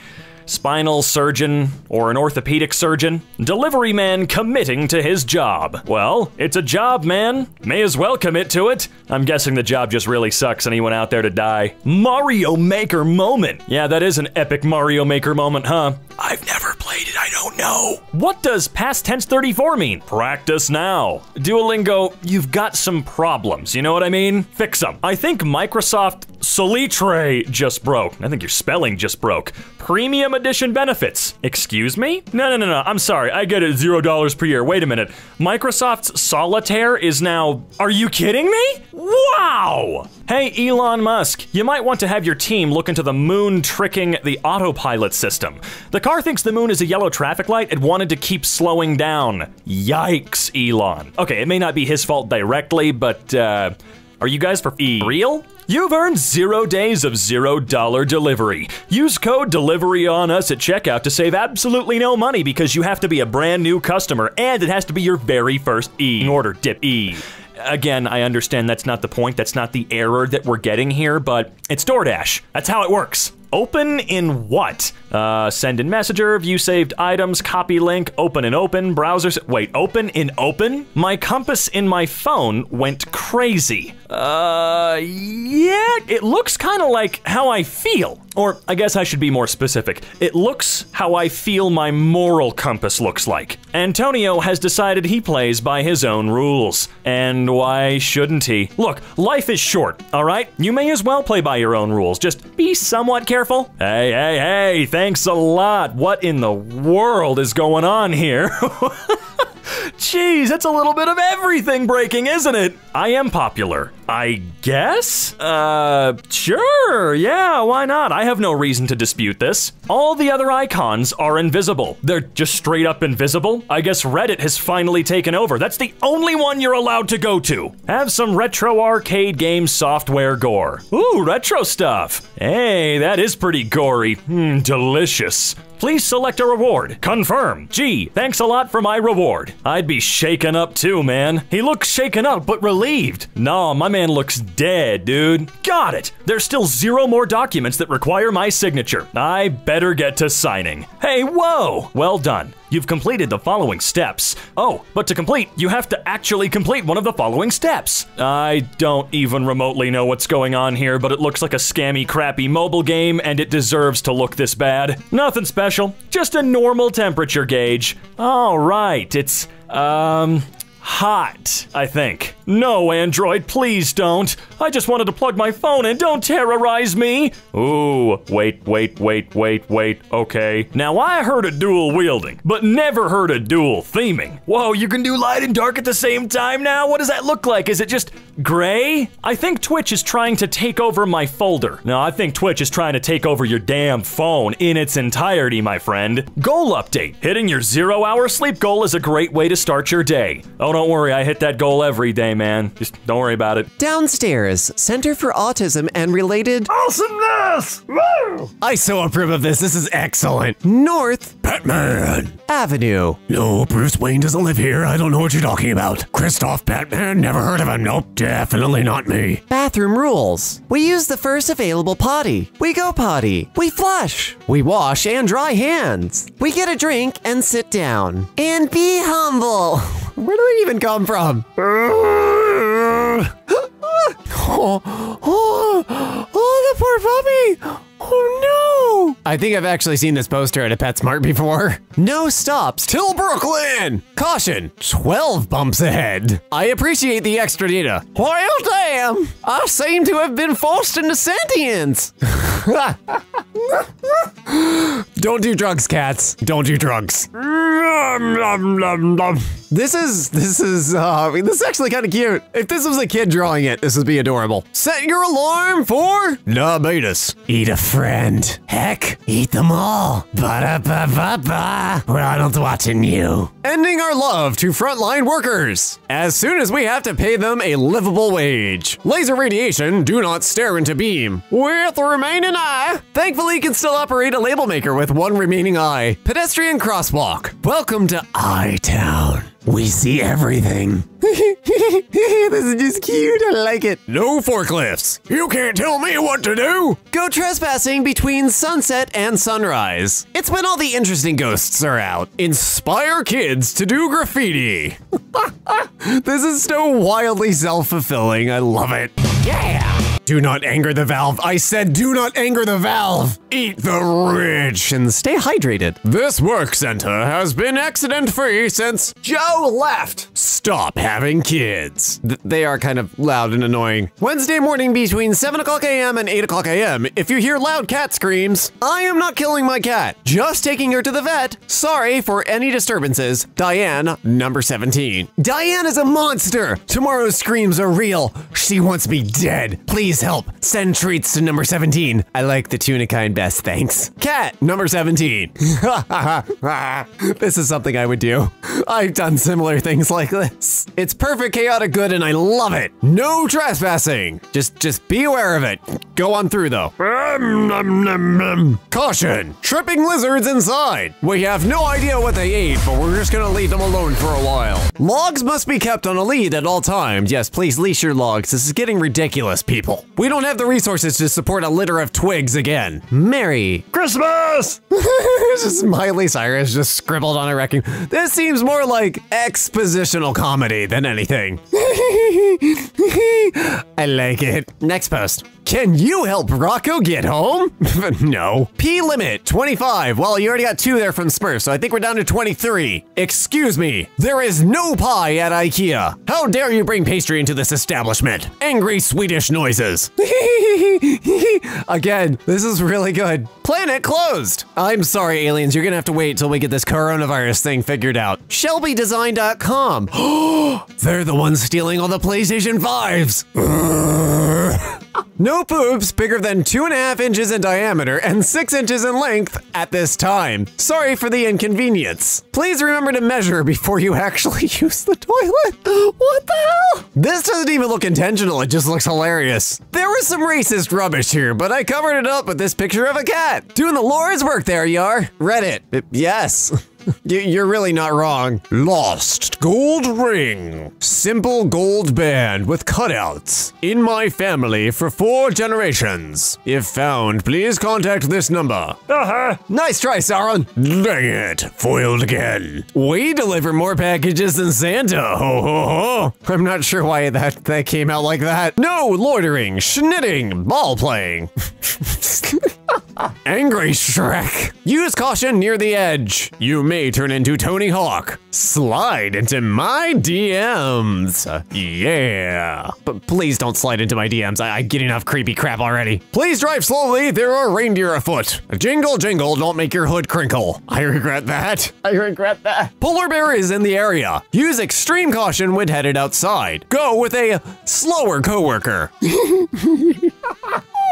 spinal surgeon or an orthopedic surgeon? Delivery man committing to his job. Well, it's a job, man. May as well commit to it. I'm guessing the job just really sucks and he went out there to die. Mario Maker moment. Yeah, that is an epic Mario Maker moment, huh? I've never played it, I don't know. What does past tense 34 mean? Practice now. Duolingo, you've got some problems, you know what I mean? Fix them. I think Microsoft Solitre just broke. I think your spelling just broke. Premium edition benefits. Excuse me? No, no, no, no. I'm sorry. I get it. Zero dollars per year. Wait a minute. Microsoft's Solitaire is now. Are you kidding me? Wow! Hey, Elon Musk, you might want to have your team look into the moon tricking the autopilot system. The car thinks the moon is a yellow traffic light and wanted to keep slowing down. Yikes, Elon. Okay, it may not be his fault directly, but, uh, are you guys for E real? You've earned zero days of zero dollar delivery. Use code delivery on us at checkout to save absolutely no money because you have to be a brand new customer and it has to be your very first E order dip E. Again, I understand that's not the point, that's not the error that we're getting here, but it's DoorDash. That's how it works. Open in what? Uh, send in messenger, view saved items, copy link, open in open, browsers. Wait, open in open? My compass in my phone went crazy. Uh, yeah, it looks kind of like how I feel. Or I guess I should be more specific. It looks how I feel my moral compass looks like. Antonio has decided he plays by his own rules. And why shouldn't he? Look, life is short, alright? You may as well play by your own rules. Just be somewhat careful. Hey, hey, hey, thanks a lot. What in the world is going on here? *laughs* Jeez, it's a little bit of everything breaking, isn't it? I am popular. I guess? Uh, sure, yeah, why not? I have no reason to dispute this. All the other icons are invisible. They're just straight up invisible. I guess Reddit has finally taken over. That's the only one you're allowed to go to. Have some retro arcade game software gore. Ooh, retro stuff. Hey, that is pretty gory. Hmm, delicious. Please select a reward. Confirm. Gee, thanks a lot for my reward. I'd be shaken up too, man. He looks shaken up but relieved. Nah, my man looks dead, dude. Got it. There's still zero more documents that require my signature. I better get to signing. Hey, whoa! Well done. You've completed the following steps. Oh, but to complete, you have to actually complete one of the following steps. I don't even remotely know what's going on here, but it looks like a scammy, crappy mobile game, and it deserves to look this bad. Nothing special, just a normal temperature gauge. All right, it's, um, hot, I think. No, Android, please don't. I just wanted to plug my phone in. Don't terrorize me. Ooh, wait, wait, wait, wait, wait. Okay. Now, I heard of dual wielding, but never heard of dual theming. Whoa, you can do light and dark at the same time now? What does that look like? Is it just gray? I think Twitch is trying to take over my folder. No, I think Twitch is trying to take over your damn phone in its entirety, my friend. Goal update. Hitting your zero hour sleep goal is a great way to start your day. Oh, don't worry, I hit that goal every day, man. Just don't worry about it. Downstairs, Center for Autism and Related. Awesomeness! Woo! I so approve of this. This is excellent. North Batman. Avenue. No, Bruce Wayne doesn't live here. I don't know what you're talking about. Christoph Batman, never heard of him. Nope, definitely not me. Bathroom rules. We use the first available potty. We go potty. We flush. We wash and dry hands. We get a drink and sit down. And be humble. *laughs* Where do they even come from? oh, oh, oh, the poor puppy. Oh no! I think I've actually seen this poster at a PetSmart before. No stops till Brooklyn! Caution, 12 bumps ahead. I appreciate the extra data. Well, damn! I seem to have been forced into sentience. *laughs* Don't do drugs, cats. Don't do drugs. This is, this is, uh, I mean, this is actually kind of cute. If this was a kid drawing it, this would be adorable. Set your alarm for diabetes. Eat a friend. Heck, eat them all. Ba-da-ba-ba-ba. Ronald's watching you. Ending our love to frontline workers. As soon as we have to pay them a livable wage. Laser radiation, do not stare into beam. With remaining eye. Thankfully, can still operate a label maker with one remaining eye. Pedestrian crosswalk. Welcome to I-Town. We see everything. *laughs* this is just cute. I like it. No forklifts. You can't tell me what to do. Go trespassing between sunset and sunrise. It's when all the interesting ghosts are out. Inspire kids to do graffiti. *laughs* this is so wildly self fulfilling. I love it. Yeah. Do not anger the valve. I said do not anger the valve. Eat the rich and stay hydrated. This work center has been accident free since Joe left. Stop having kids. Th they are kind of loud and annoying. Wednesday morning between 7 o'clock a.m. and 8 o'clock a.m. If you hear loud cat screams, I am not killing my cat. Just taking her to the vet. Sorry for any disturbances. Diane, number 17. Diane is a monster. Tomorrow's screams are real. She wants me dead. Please help. Send treats to number 17. I like the tuna kind best, thanks. Cat, number 17. *laughs* this is something I would do. I've done similar things like this. It's perfect chaotic good and I love it. No trespassing. Just just be aware of it. Go on through though. Caution, tripping lizards inside. We have no idea what they ate, but we're just gonna leave them alone for a while. Logs must be kept on a lead at all times. Yes, please leash your logs. This is getting ridiculous, people. We don't have the resources to support a litter of twigs again. Merry Christmas! *laughs* just Miley Cyrus just scribbled on a wrecking. This seems more like expositional comedy than anything. *laughs* I like it. Next post. Can you help Rocco get home? *laughs* no. P limit 25. Well, you already got two there from Smurf, so I think we're down to 23. Excuse me. There is no pie at IKEA. How dare you bring pastry into this establishment? Angry Swedish noises. *laughs* Again, this is really good. Planet closed. I'm sorry, aliens. You're gonna have to wait till we get this coronavirus thing figured out. ShelbyDesign.com. *gasps* They're the ones stealing all the PlayStation 5s. *laughs* No poops bigger than two and a half inches in diameter and six inches in length at this time. Sorry for the inconvenience. Please remember to measure before you actually *laughs* use the toilet. What the hell? This doesn't even look intentional, it just looks hilarious. There was some racist rubbish here, but I covered it up with this picture of a cat. Doing the Lord's work there, you are. Reddit. Yes. *laughs* You- You're really not wrong. Lost gold ring. Simple gold band with cutouts. In my family for four generations. If found, please contact this number. Uh-huh. Nice try, Sauron. Dang it. Foiled again. We deliver more packages than Santa. Ho ho ho. I'm not sure why that, that came out like that. No loitering, schnitting, ball playing. *laughs* Angry Shrek. Use caution near the edge. You may turn into Tony Hawk. Slide into my DMs. Yeah. But please don't slide into my DMs. I, I get enough creepy crap already. Please drive slowly. There are reindeer afoot. Jingle, jingle, don't make your hood crinkle. I regret that. I regret that. Polar bear is in the area. Use extreme caution when headed outside. Go with a slower coworker. *laughs*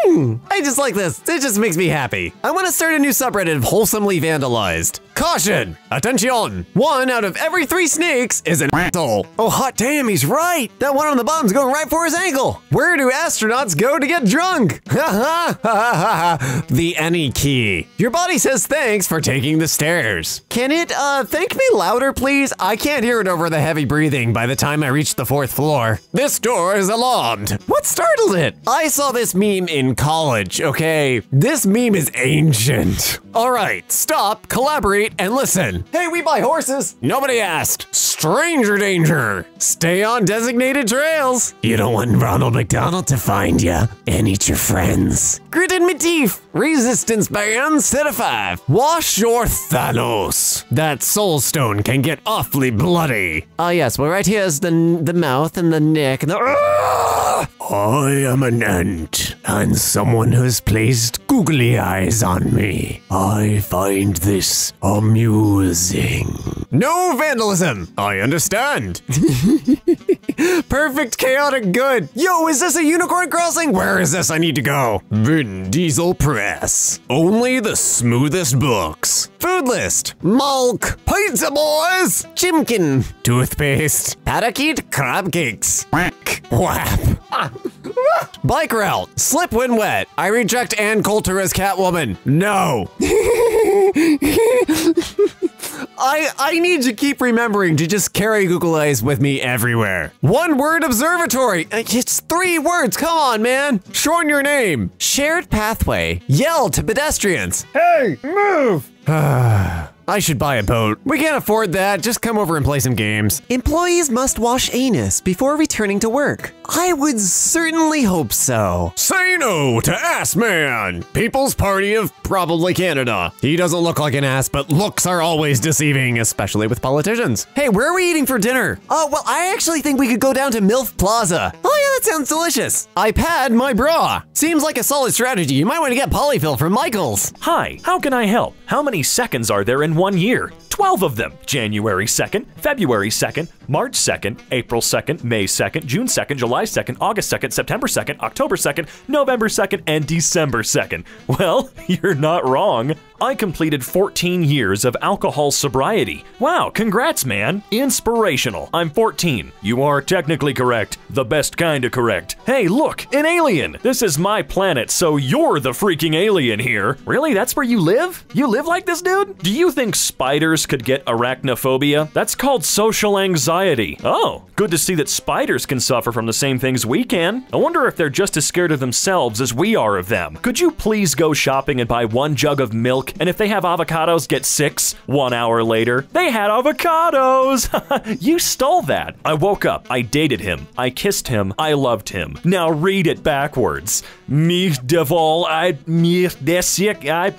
Hmm, I just like this. It just makes me happy. I want to start a new subreddit of wholesomely vandalized. Caution! Attention! One out of every three snakes is an asshole. Oh, hot damn, he's right. That one on the bottom's going right for his ankle. Where do astronauts go to get drunk? *laughs* Ha ha ha ha The any key. Your body says thanks for taking the stairs. Can it, uh, thank me louder, please? I can't hear it over the heavy breathing by the time I reach the fourth floor. This door is alarmed. What startled it? I saw this meme in college, okay? This meme is ancient. All right, stop, collaborate, and listen. Hey, we buy horses. Nobody asked. Stranger danger. Stay on designated trails. You don't want Ronald McDonald to find you and eat your friends. Gritted me teeth. Resistance band, set of five. Wash your Thanos. That soul stone can get awfully bloody. Ah, yes, well, right here is the, the mouth and the neck and the. I am an ant, and someone has placed googly eyes on me. I find this amusing. No vandalism! I understand. *laughs* Perfect chaotic good. Yo, is this a unicorn crossing? Where is this? I need to go. Vin Diesel Press. Only the smoothest books. Food list. Milk. Pizza boys. Chimkin. Toothpaste. Parakeet crab cakes. Whack. Whap. *laughs* Bike route. Slip when wet. I reject Ann Coulter as Catwoman. No. *laughs* *laughs* I I need to keep remembering to just carry Google Eyes with me everywhere. One word observatory. Uh, It's three words. Come on, man. Shorten your name. Shared pathway. Yell to pedestrians. Hey, move. *sighs* *sighs* *sighs* I should buy a boat. We can't afford that. Just come over and play some games. Employees must wash anus before returning to work. I would certainly hope so. Say no to Ass Man, People's Party of probably Canada. He doesn't look like an ass, but looks are always deceiving, especially with politicians. Hey, where are we eating for dinner? Oh, well, I actually think we could go down to MILF Plaza. Oh, yeah, that sounds delicious. I pad my bra. Seems like a solid strategy. You might want to get polyfill from Michaels. Hi, how can I help? How many seconds are there in one year? 12 of them. January 2nd, February 2nd, March 2nd, April 2nd, May 2nd, June 2nd, July 2nd, August 2nd, September 2nd, October 2nd, November 2nd, and December 2nd. Well, *laughs* you're not wrong. I completed 14 years of alcohol sobriety. Wow, congrats, man. Inspirational. I'm 14. You are technically correct. The best kinda correct. Hey, look, an alien. This is my planet, so you're the freaking alien here. Really? That's where you live? You live like this, dude? Do you think spiders could get arachnophobia? That's called social anxiety. Oh, good to see that spiders can suffer from the same things we can. I wonder if they're just as scared of themselves as we are of them. Could you please go shopping and buy one jug of milk, and if they have avocados, get six? One hour later, they had avocados! *laughs* you stole that. I woke up, I dated him, I kissed him, I loved him. Now read it backwards. Desik, I,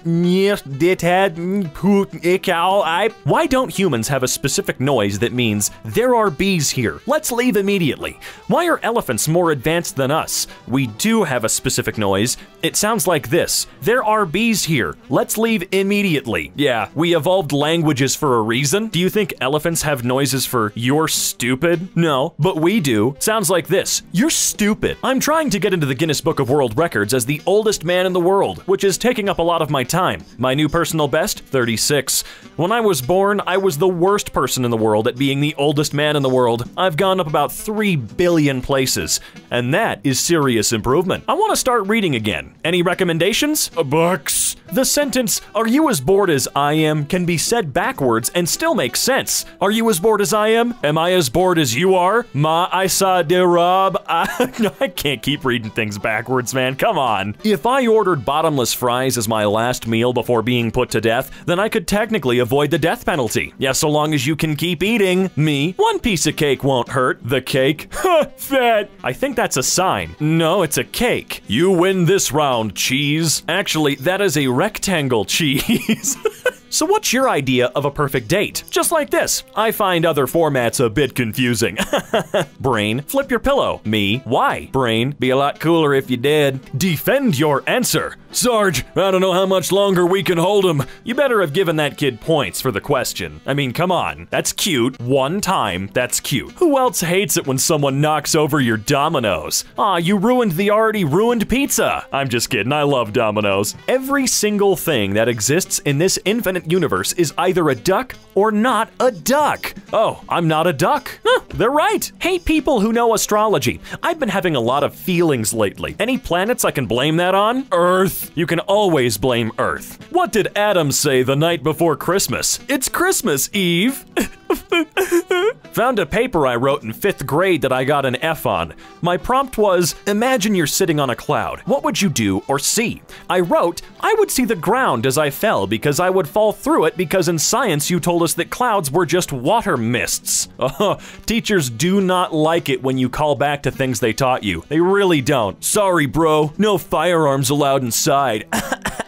I. Why don't humans have a specific noise that means there are bees here? Let's leave immediately. Why are elephants more advanced than us? We do have a specific noise. It sounds like this There are bees here. Let's leave immediately. Yeah, we evolved languages for a reason. Do you think elephants have noises for you're stupid? No, but we do. Sounds like this You're stupid. I'm trying to get into the Guinness Book of World Records as the oldest man in the world, which is taking up a lot of my time. My new personal best 36. When I was born, I was the worst person in the world at being the oldest man in the world. I've gone up about 3 billion places, and that is serious improvement. I want to start reading again. Any recommendations? Uh, Books. The sentence, Are you as bored as I am, can be said backwards and still make sense. Are you as bored as I am? Am I as bored as you are? Ma I saw de Rob. I, *laughs* I can't keep reading things backwards, man. Man. Come on. If I ordered bottomless fries as my last meal before being put to death, then I could technically avoid the death penalty. Yeah, so long as you can keep eating. Me, one piece of cake won't hurt. The cake? *laughs* Fat. I think that's a sign. No, it's a cake. You win this round, cheese. Actually, that is a rectangle *laughs* cheese. *laughs* So what's your idea of a perfect date? Just like this. I find other formats a bit confusing. *laughs* Brain, flip your pillow. Me, why? Brain, be a lot cooler if you did. Defend your answer. Sarge, I don't know how much longer we can hold him. You better have given that kid points for the question. I mean, come on. That's cute. One time, that's cute. Who else hates it when someone knocks over your Dominoes? Aw, you ruined the already ruined pizza. I'm just kidding. I love Domino's. Every single thing that exists in this infinite universe is either a duck or not a duck. Oh, I'm not a duck. Huh, they're right. Hey, people who know astrology. I've been having a lot of feelings lately. Any planets I can blame that on? Earth. You can always blame Earth. What did Adam say the night before Christmas? It's Christmas Eve. *laughs* Found a paper I wrote in fifth grade that I got an F on. My prompt was Imagine you're sitting on a cloud. What would you do or see? I wrote, I would see the ground as I fell because I would fall through it because in science you told us that clouds were just water mists. *laughs* Teachers do not like it when you call back to things they taught you. They really don't. Sorry, bro. No firearms allowed inside died. *laughs*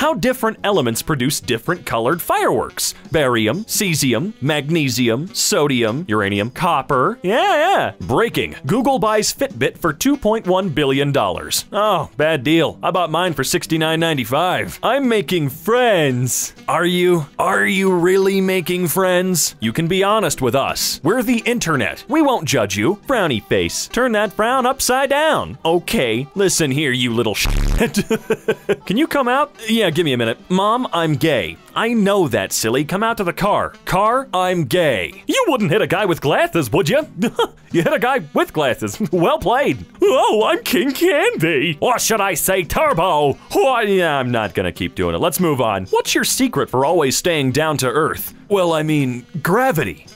how different elements produce different colored fireworks. Barium, cesium, magnesium, sodium, uranium, copper. Yeah, yeah. Breaking. Google buys Fitbit for $2.1 billion. Oh, bad deal. I bought mine for $69.95. I'm making friends. Are you? Are you really making friends? You can be honest with us. We're the internet. We won't judge you. Frowny face. Turn that frown upside down. Okay, listen here, you little *laughs* shit. *laughs* can you come out? Yeah, give me a minute. Mom, I'm gay. I know that, silly. Come out to the car. Car, I'm gay. You wouldn't hit a guy with glasses, would you? *laughs* you hit a guy with glasses. *laughs* well played. Oh, I'm King Candy. Or should I say Turbo? Oh, yeah, I'm not gonna keep doing it. Let's move on. What's your secret for always staying down to earth? Well, I mean, gravity. *laughs*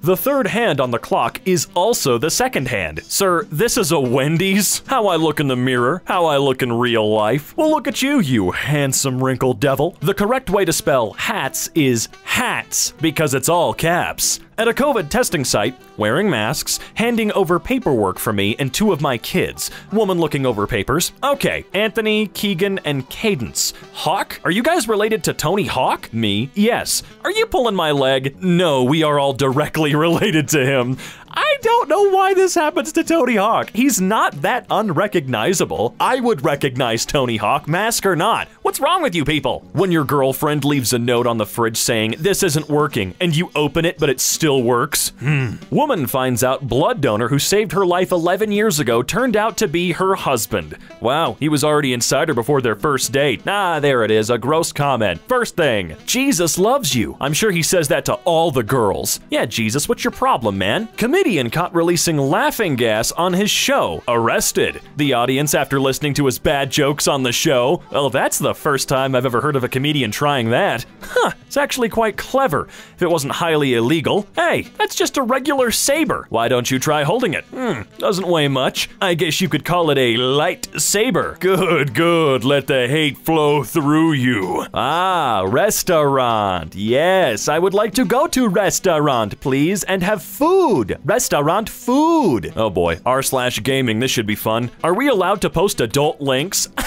the third hand on the clock is also the second hand. Sir, this is a Wendy's? How I look in the mirror, how I look in real life. Well, look at you, you handsome wrinkled devil. The correct way to spell hats is hats, because it's all caps. At a COVID testing site, wearing masks, handing over paperwork for me and two of my kids. Woman looking over papers. Okay, Anthony, Keegan, and Cadence. Hawk? Are you guys related to Tony Hawk? Me? Yes. Are you pulling my leg? No, we are all directly *laughs* related to him. I don't know why this happens to Tony Hawk. He's not that unrecognizable. I would recognize Tony Hawk, mask or not. What's wrong with you people? When your girlfriend leaves a note on the fridge saying, this isn't working, and you open it but it still works? Hmm. Woman finds out blood donor who saved her life 11 years ago turned out to be her husband. Wow, he was already inside her before their first date. Ah, there it is, a gross comment. First thing, Jesus loves you. I'm sure he says that to all the girls. Yeah, Jesus, what's your problem, man? Comedian caught releasing laughing gas on his show. Arrested. The audience after listening to his bad jokes on the show. Well, that's the first time I've ever heard of a comedian trying that. Huh, it's actually quite clever. If it wasn't highly illegal. Hey, that's just a regular saber. Why don't you try holding it? Hmm, doesn't weigh much. I guess you could call it a light saber. Good, good. Let the hate flow through you. Ah, restaurant. Yes, I would like to go to restaurant, please, and have food. Restaurant food. Oh boy, r slash gaming. This should be fun. Are we allowed to post adult links? *laughs*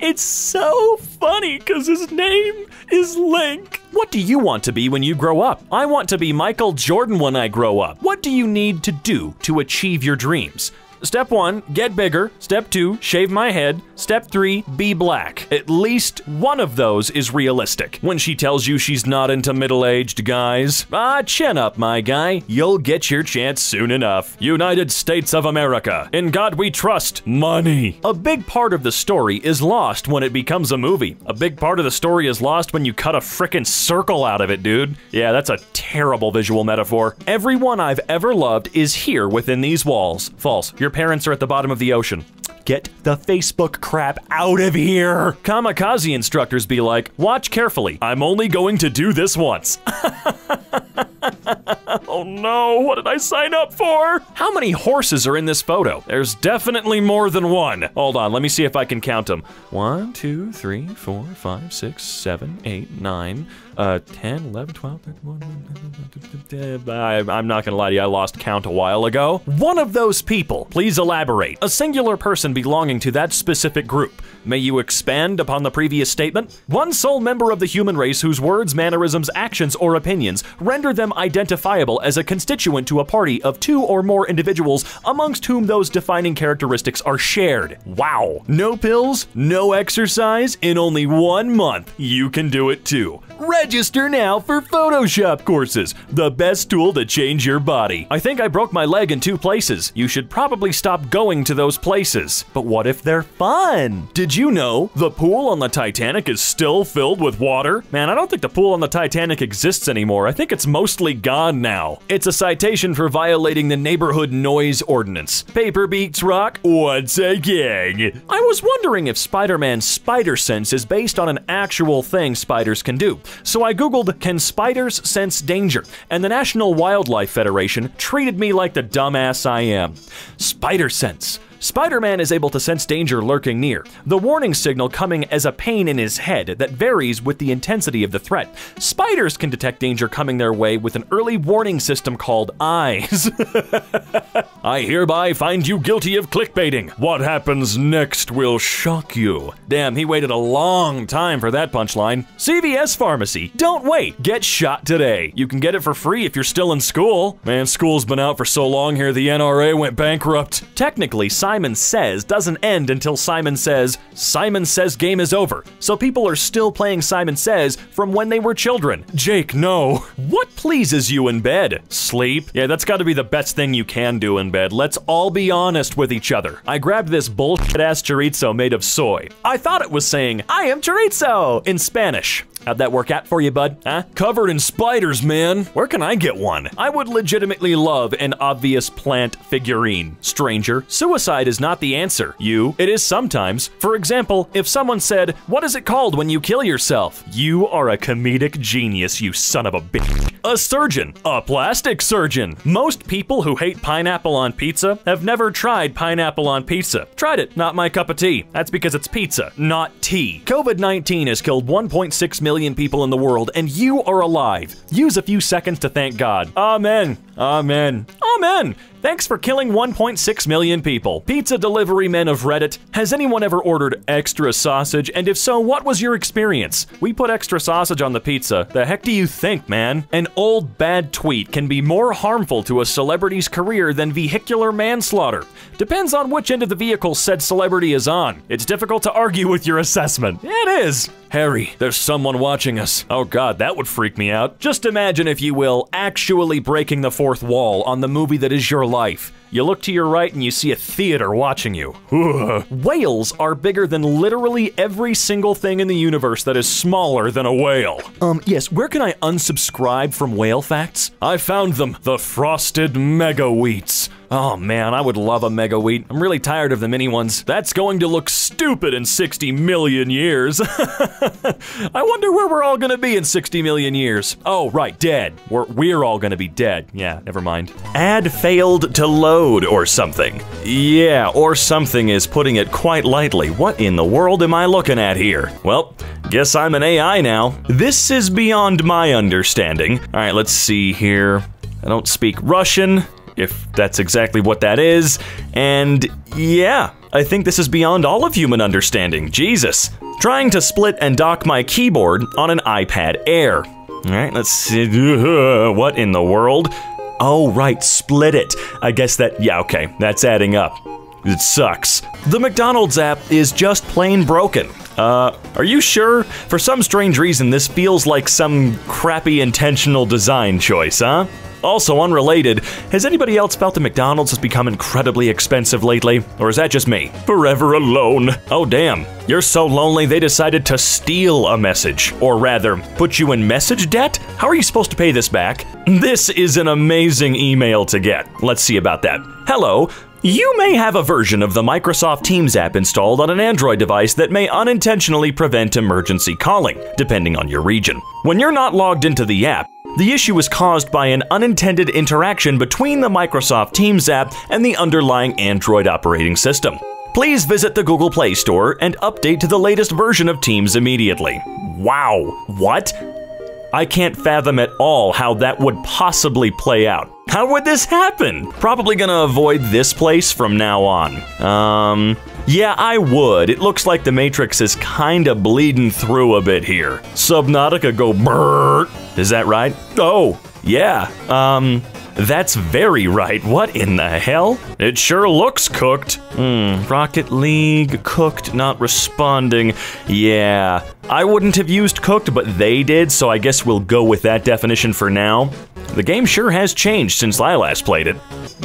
it's so funny because his name is Link. What do you want to be when you grow up? I want to be Michael Jordan when I grow up. What do you need to do to achieve your dreams? Step one, get bigger. Step two, shave my head. Step three, be black. At least one of those is realistic. When she tells you she's not into middle aged guys, ah, chin up, my guy. You'll get your chance soon enough. United States of America. In God we trust. Money. A big part of the story is lost when it becomes a movie. A big part of the story is lost when you cut a frickin' circle out of it, dude. Yeah, that's a terrible visual metaphor. Everyone I've ever loved is here within these walls. False. Your parents are at the bottom of the ocean. Get the Facebook crap out of here. Kamikaze instructors be like, watch carefully. I'm only going to do this once. *laughs* oh no, what did I sign up for? How many horses are in this photo? There's definitely more than one. Hold on, let me see if I can count them. One, two, three, four, five, six, seven, eight, nine, uh, 10, 11, 12, 13, I, I'm not gonna lie to you, I lost count a while ago. One of those people, please elaborate. A singular person belonging to that specific group. May you expand upon the previous statement? One sole member of the human race whose words, mannerisms, actions, or opinions render them identifiable as a constituent to a party of two or more individuals amongst whom those defining characteristics are shared. Wow. No pills, no exercise, in only one month. You can do it too. Register now for Photoshop courses, the best tool to change your body. I think I broke my leg in two places. You should probably stop going to those places. But what if they're fun? Did you know the pool on the Titanic is still filled with water? Man, I don't think the pool on the Titanic exists anymore. I think it's mostly gone now. It's a citation for violating the neighborhood noise ordinance. Paper beats rock once again. I was wondering if Spider-Man's spider sense is based on an actual thing spiders can do. So I googled, can spiders sense danger? And the National Wildlife Federation treated me like the dumbass I am. Spider sense. Spider-Man is able to sense danger lurking near, the warning signal coming as a pain in his head that varies with the intensity of the threat. Spiders can detect danger coming their way with an early warning system called eyes. *laughs* I hereby find you guilty of clickbaiting. What happens next will shock you. Damn, he waited a long time for that punchline. CVS Pharmacy. Don't wait. Get shot today. You can get it for free if you're still in school. Man, school's been out for so long here, the NRA went bankrupt. Technically, Simon Says doesn't end until Simon Says, Simon Says game is over. So people are still playing Simon Says from when they were children. Jake, no. What pleases you in bed? Sleep? Yeah, that's gotta be the best thing you can do in bed. Let's all be honest with each other. I grabbed this bullshit ass chorizo made of soy. I thought it was saying, I am chorizo in Spanish. How'd that work out for you, bud? Huh? Covered in spiders, man. Where can I get one? I would legitimately love an obvious plant figurine. Stranger, suicide is not the answer. You, it is sometimes. For example, if someone said, What is it called when you kill yourself? You are a comedic genius, you son of a bitch. A surgeon. A plastic surgeon. Most people who hate pineapple on pizza have never tried pineapple on pizza. Tried it, not my cup of tea. That's because it's pizza, not tea. COVID 19 has killed 1.6 million people in the world, and you are alive. Use a few seconds to thank God. Amen. Amen. Amen. Thanks for killing 1.6 million people. Pizza delivery men of Reddit, has anyone ever ordered extra sausage? And if so, what was your experience? We put extra sausage on the pizza. The heck do you think, man? An old bad tweet can be more harmful to a celebrity's career than vehicular manslaughter. Depends on which end of the vehicle said celebrity is on. It's difficult to argue with your assessment. It is. Harry, there's someone watching us. Oh god, that would freak me out. Just imagine, if you will, actually breaking the fourth wall on the movie that is your life. You look to your right and you see a theater watching you. Whales are bigger than literally every single thing in the universe that is smaller than a whale. Um, yes, where can I unsubscribe from whale facts? I found them, the frosted mega wheats. Oh man, I would love a mega wheat. I'm really tired of the mini ones. That's going to look stupid in 60 million years. *laughs* I wonder where we're all gonna be in 60 million years. Oh, right, dead. We're, we're all gonna be dead. Yeah, never mind. Ad failed to load or something. Yeah, or something is putting it quite lightly. What in the world am I looking at here? Well, guess I'm an AI now. This is beyond my understanding. All right, let's see here. I don't speak Russian if that's exactly what that is. And yeah, I think this is beyond all of human understanding. Jesus. Trying to split and dock my keyboard on an iPad Air. All right, let's see. *laughs* What in the world? Oh, right, split it. I guess that, yeah, okay, that's adding up. It sucks. The McDonald's app is just plain broken. Uh, are you sure? For some strange reason, this feels like some crappy intentional design choice, huh? Also unrelated, has anybody else felt that McDonald's has become incredibly expensive lately? Or is that just me? Forever alone. Oh damn, you're so lonely they decided to steal a message. Or rather, put you in message debt? How are you supposed to pay this back? This is an amazing email to get. Let's see about that. Hello, you may have a version of the Microsoft Teams app installed on an Android device that may unintentionally prevent emergency calling, depending on your region. When you're not logged into the app, The issue is caused by an unintended interaction between the Microsoft Teams app and the underlying Android operating system. Please visit the Google Play Store and update to the latest version of Teams immediately. Wow, what? I can't fathom at all how that would possibly play out. How would this happen? Probably gonna avoid this place from now on. Um, yeah, I would. It looks like the Matrix is kinda bleeding through a bit here. Subnautica go brrr. Is that right? Oh, yeah. Um, that's very right. What in the hell? It sure looks cooked. Hmm, Rocket League, cooked, not responding. Yeah, I wouldn't have used cooked, but they did, so I guess we'll go with that definition for now. The game sure has changed since I last played it.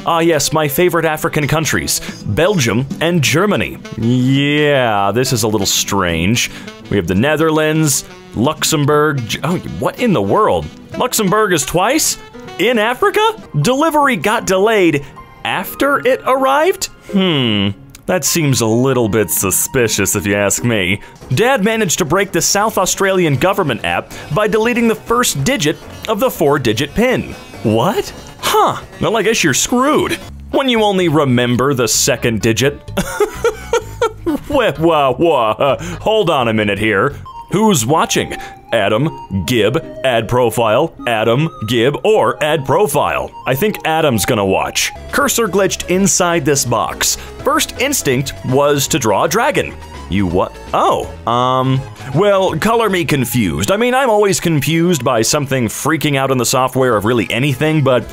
Ah, yes, my favorite African countries Belgium and Germany. Yeah, this is a little strange. We have the Netherlands, Luxembourg. Oh, what in the world? Luxembourg is twice? In Africa? Delivery got delayed after it arrived? Hmm. That seems a little bit suspicious if you ask me. Dad managed to break the South Australian government app by deleting the first digit of the four digit PIN. What? Huh. Well, I guess you're screwed. When you only remember the second digit. *laughs* whoa, whoa, whoa. Hold on a minute here. Who's watching? Adam, Gib, add profile, Adam, Gib, or add profile. I think Adam's gonna watch. Cursor glitched inside this box. First instinct was to draw a dragon. You what? Oh, um, well, color me confused. I mean, I'm always confused by something freaking out in the software of really anything, but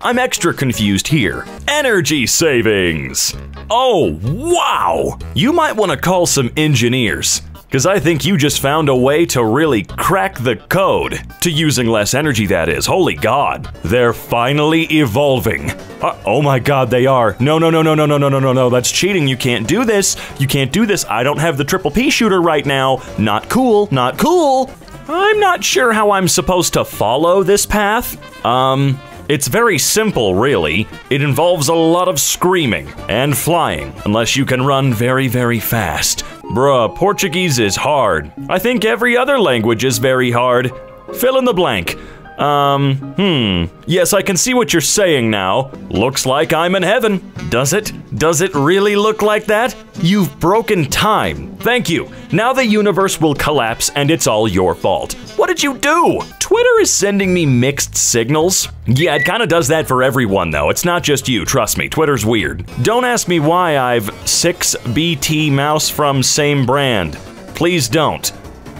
I'm extra confused here. Energy savings! Oh, wow! You might want to call some engineers. Because I think you just found a way to really crack the code. To using less energy, that is. Holy God. They're finally evolving. Uh, oh my God, they are. No, no, no, no, no, no, no, no, no, no. That's cheating. You can't do this. You can't do this. I don't have the triple P shooter right now. Not cool. Not cool. I'm not sure how I'm supposed to follow this path. Um, it's very simple, really. It involves a lot of screaming and flying, unless you can run very, very fast. Bruh, Portuguese is hard. I think every other language is very hard. Fill in the blank. Um, hmm. Yes, I can see what you're saying now. Looks like I'm in heaven. Does it? Does it really look like that? You've broken time. Thank you. Now the universe will collapse and it's all your fault. What did you do? Twitter is sending me mixed signals. Yeah, it kind of does that for everyone, though. It's not just you, trust me. Twitter's weird. Don't ask me why I've 6BT mouse from same brand. Please don't.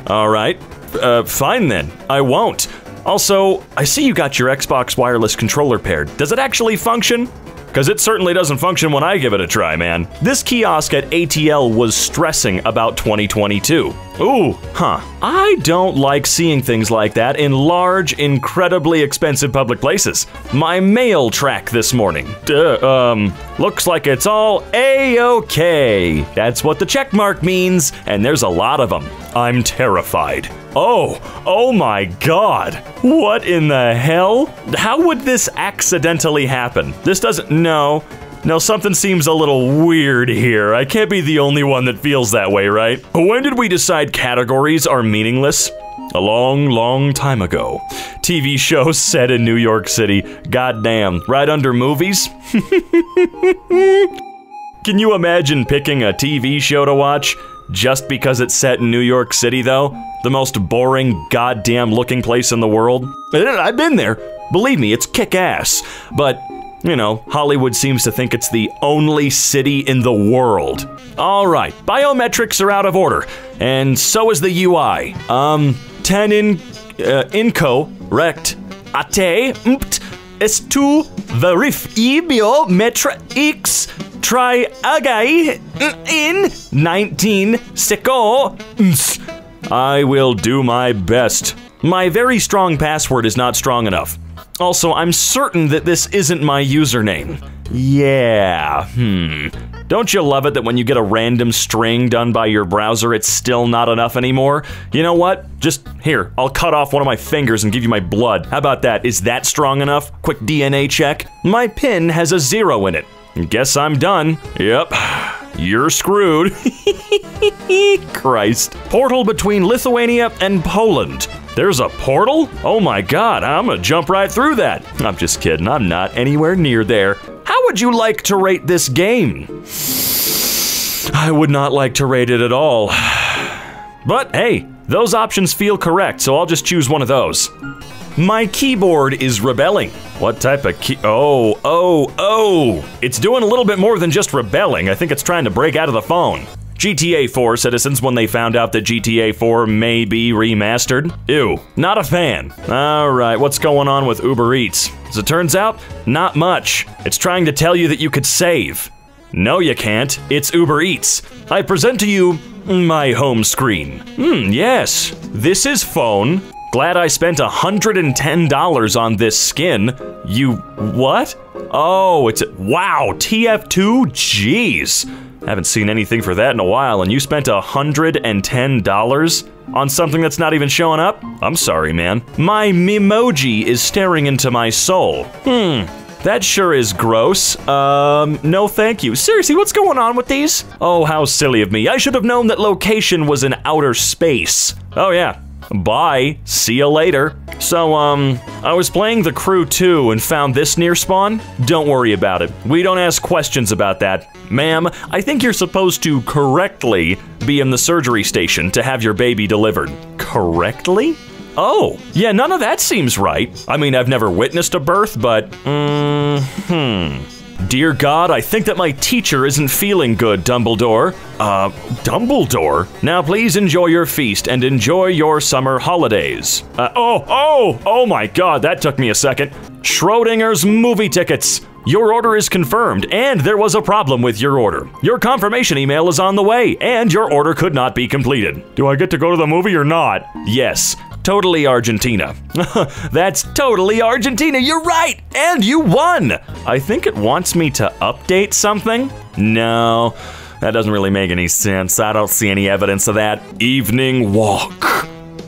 All right. Uh, fine then. I won't. Also, I see you got your Xbox wireless controller paired. Does it actually function? Because it certainly doesn't function when I give it a try, man. This kiosk at ATL was stressing about 2022. Ooh, huh. I don't like seeing things like that in large, incredibly expensive public places. My mail track this morning. Duh, um, looks like it's all A-OK. That's what the check mark means, and there's a lot of them. I'm terrified. Oh, oh my god. What in the hell? How would this accidentally happen? This doesn't, no. No, something seems a little weird here. I can't be the only one that feels that way, right? When did we decide categories are meaningless? A long, long time ago. TV shows *laughs* set in New York City. Goddamn. Right under movies? *laughs* Can you imagine picking a TV show to watch? Just because it's set in New York City, though? The most boring, goddamn looking place in the world? I've been there. Believe me, it's kick ass. But, you know, Hollywood seems to think it's the only city in the world. Alright, biometrics are out of order, and so is the UI. Um, 10 in. Uh, incorrect. Ate. Mpt. Estu verify x, try again in 19 seconds. I will do my best. My very strong password is not strong enough. Also, I'm certain that this isn't my username. Yeah, hmm. Don't you love it that when you get a random string done by your browser, it's still not enough anymore? You know what? Just here, I'll cut off one of my fingers and give you my blood. How about that? Is that strong enough? Quick DNA check. My pin has a zero in it. Guess I'm done. Yep. you're screwed. *laughs* Christ. Portal between Lithuania and Poland. There's a portal? Oh my god, I'm gonna jump right through that. I'm just kidding, I'm not anywhere near there. How would you like to rate this game? *sighs* I would not like to rate it at all. *sighs* But hey, those options feel correct, so I'll just choose one of those. My keyboard is rebelling. What type of key? Oh, oh, oh! It's doing a little bit more than just rebelling. I think it's trying to break out of the phone. GTA 4 citizens when they found out that GTA 4 may be remastered. Ew, not a fan. Alright, what's going on with Uber Eats? As it turns out, not much. It's trying to tell you that you could save. No, you can't. It's Uber Eats. I present to you my home screen. Hmm, yes. This is phone. Glad I spent $110 on this skin. You what? Oh, it's wow, TF2? Jeez. Haven't seen anything for that in a while, and you spent $110 on something that's not even showing up? I'm sorry, man. My Memoji is staring into my soul. Hmm, that sure is gross. Um, no thank you. Seriously, what's going on with these? Oh, how silly of me. I should have known that location was in outer space. Oh yeah, Bye. See you later. So, um, I was playing The Crew 2 and found this near spawn. Don't worry about it. We don't ask questions about that. Ma'am, I think you're supposed to correctly be in the surgery station to have your baby delivered. Correctly? Oh, yeah, none of that seems right. I mean, I've never witnessed a birth, but, mm, hmm. Dear God, I think that my teacher isn't feeling good, Dumbledore. Uh, Dumbledore? Now please enjoy your feast and enjoy your summer holidays. Uh, oh, oh, oh my God, that took me a second. Schrodinger's movie tickets. Your order is confirmed, and there was a problem with your order. Your confirmation email is on the way, and your order could not be completed. Do I get to go to the movie or not? Yes. Totally Argentina. *laughs* That's totally Argentina. You're right. And you won. I think it wants me to update something. No, that doesn't really make any sense. I don't see any evidence of that. Evening walk.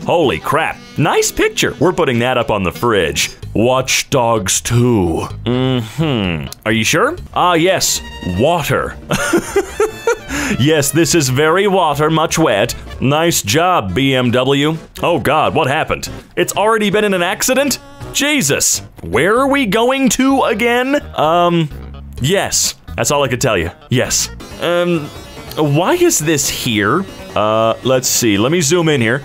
Holy crap. Nice picture. We're putting that up on the fridge. Watch Dogs 2. Mm-hmm. Are you sure? Ah, yes. Water. *laughs* yes, this is very water, much wet. Nice job, BMW. Oh god, what happened? It's already been in an accident? Jesus. Where are we going to again? Um, yes. That's all I could tell you. Yes. Um, why is this here? Uh, let's see. Let me zoom in here.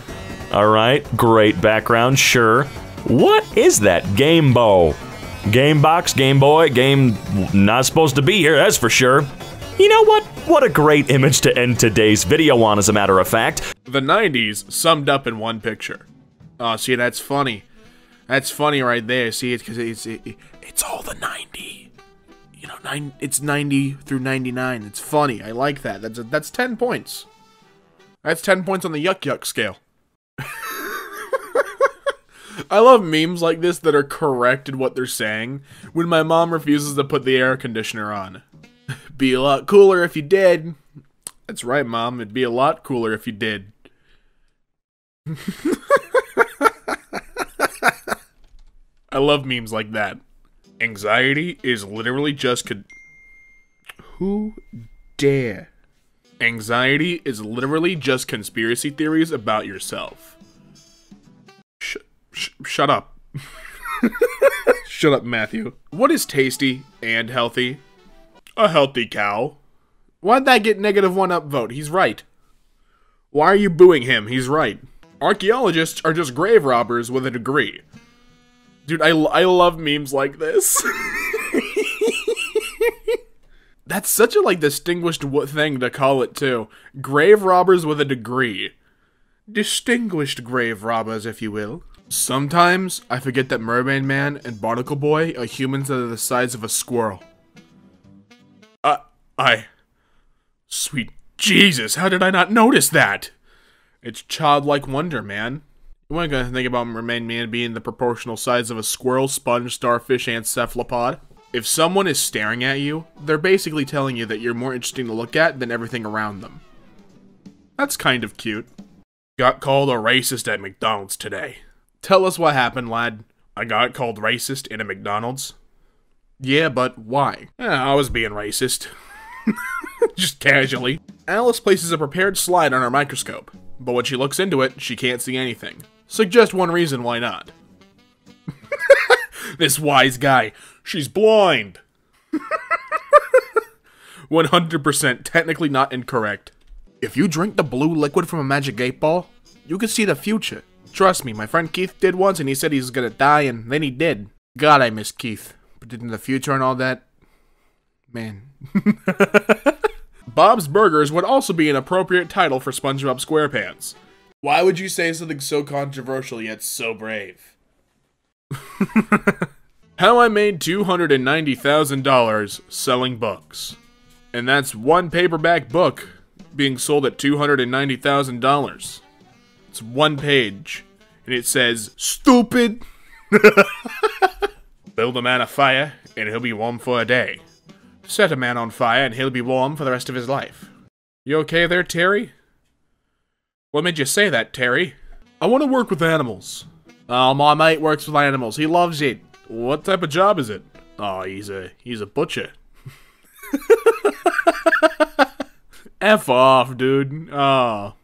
All right, great background, sure. What is that? Game Bow. Game Box, Game Boy, game not supposed to be here, that's for sure. You know what? What a great image to end today's video on, as a matter of fact. The 90s summed up in one picture. Oh, see, that's funny. That's funny right there. See, it's because it's it, it's all the 90. You know, nine. It's 90 through 99. It's funny. I like that. That's a, that's 10 points. That's 10 points on the yuck yuck scale. *laughs* I love memes like this that are correct in what they're saying. When my mom refuses to put the air conditioner on. Be a lot cooler if you did. That's right, mom. It'd be a lot cooler if you did. *laughs* I love memes like that. Anxiety is literally just con- Who dare? Anxiety is literally just conspiracy theories about yourself. Sh- sh- shut up. *laughs* shut up, Matthew. What is tasty and healthy? A healthy cow. Why'd that get negative one upvote? He's right. Why are you booing him? He's right. Archaeologists are just grave robbers with a degree. Dude, I, I love memes like this. *laughs* That's such a like distinguished thing to call it too. Grave robbers with a degree. Distinguished grave robbers, if you will. Sometimes I forget that Mermaid Man and Barnacle Boy are humans that are the size of a squirrel. Uh, I... Sweet Jesus, how did I not notice that? It's childlike wonder, man. You weren't gonna think about Mermaid Man being the proportional size of a squirrel, sponge, starfish, and cephalopod. If someone is staring at you, they're basically telling you that you're more interesting to look at than everything around them. That's kind of cute. Got called a racist at McDonald's today. Tell us what happened, lad. I got called racist in a McDonald's. Yeah, but why? Eh, I was being racist. *laughs* Just casually. Alice places a prepared slide on her microscope, but when she looks into it, she can't see anything. Suggest one reason why not. *laughs* this wise guy. She's blind. *laughs* 100% technically not incorrect. If you drink the blue liquid from a magic eight ball, you can see the future. Trust me, my friend Keith did once and he said he was gonna die and then he did. God, I miss Keith. In the future and all that, man. *laughs* Bob's Burgers would also be an appropriate title for SpongeBob SquarePants. Why would you say something so controversial yet so brave? *laughs* How I made $290,000 selling books. And that's one paperback book being sold at $290,000. It's one page, and it says, Stupid! *laughs* Build a man a fire, and he'll be warm for a day. Set a man on fire, and he'll be warm for the rest of his life. You okay there, Terry? What made you say that, Terry? I want to work with animals. Oh, my mate works with animals. He loves it. What type of job is it? Oh, he's a he's a butcher. *laughs* F off, dude. Oh.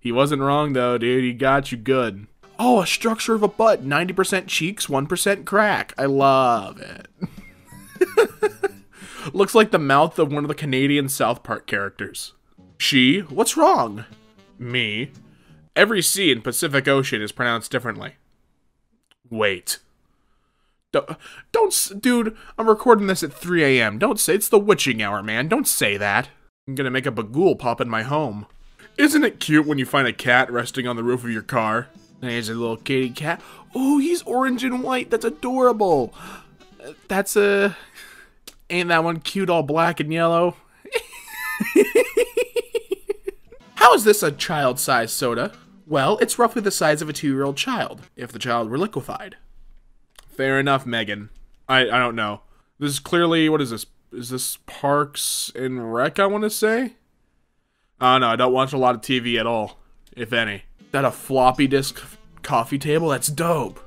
He wasn't wrong though, dude. He got you good. Oh, a structure of a butt. 90% cheeks, 1% crack. I love it. *laughs* Looks like the mouth of one of the Canadian South Park characters. She? What's wrong? Me? Every C in Pacific Ocean is pronounced differently. Wait. Don't, don't, dude, I'm recording this at 3 a.m. Don't say, it's the witching hour, man. Don't say that. I'm gonna make a bagul pop in my home. Isn't it cute when you find a cat resting on the roof of your car? There's a little kitty cat. Oh, he's orange and white. That's adorable. That's a... Ain't that one cute all black and yellow? *laughs* How is this a child-sized soda? Well, it's roughly the size of a two-year-old child, if the child were liquefied. Fair enough, Megan. I, I don't know. This is clearly, what is this? Is this Parks and Rec, I want to say? Oh no, I don't watch a lot of TV at all, if any. That a floppy disk coffee table? That's dope.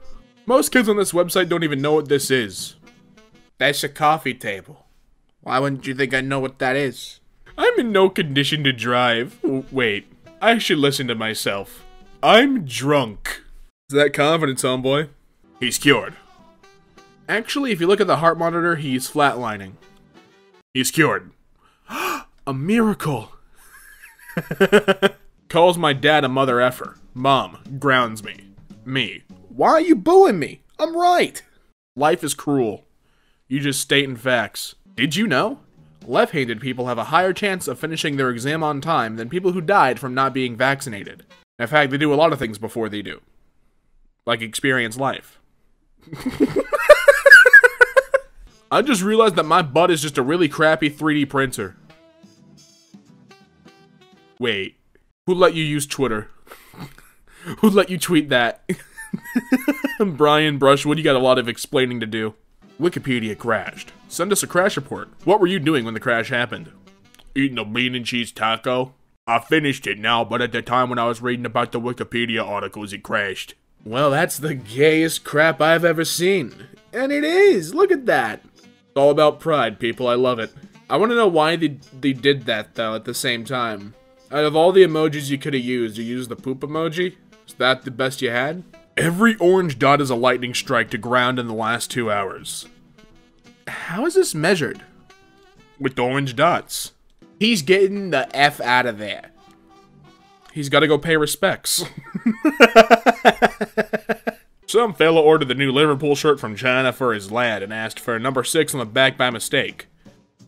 Most kids on this website don't even know what this is. That's a coffee table. Why wouldn't you think I know what that is? I'm in no condition to drive. Wait, I should listen to myself. I'm drunk. Is that confidence, homeboy? He's cured. Actually, if you look at the heart monitor, he's flatlining. He's cured. *gasps* a miracle. *laughs* Calls my dad a mother effer. Mom grounds me. Me. Why are you booing me? I'm right. Life is cruel. You just stating facts. Did you know? Left-handed people have a higher chance of finishing their exam on time than people who died from not being vaccinated. In fact, they do a lot of things before they do. Like experience life. *laughs* I just realized that my butt is just a really crappy 3D printer. Wait, who let you use Twitter? *laughs* who let you tweet that? *laughs* Brian Brushwood, you got a lot of explaining to do. Wikipedia crashed. Send us a crash report. What were you doing when the crash happened? Eating a bean and cheese taco. I finished it now, but at the time when I was reading about the Wikipedia articles, it crashed. Well, that's the gayest crap I've ever seen. And it is! Look at that! It's all about pride, people. I love it. I want to know why they, they did that, though, at the same time. Out of all the emojis you could have used, you used the poop emoji? Is that the best you had? Every orange dot is a lightning strike to ground in the last two hours. How is this measured? With orange dots. He's getting the F out of there. He's got to go pay respects. *laughs* Some fella ordered the new Liverpool shirt from China for his lad and asked for a number 6 on the back by mistake.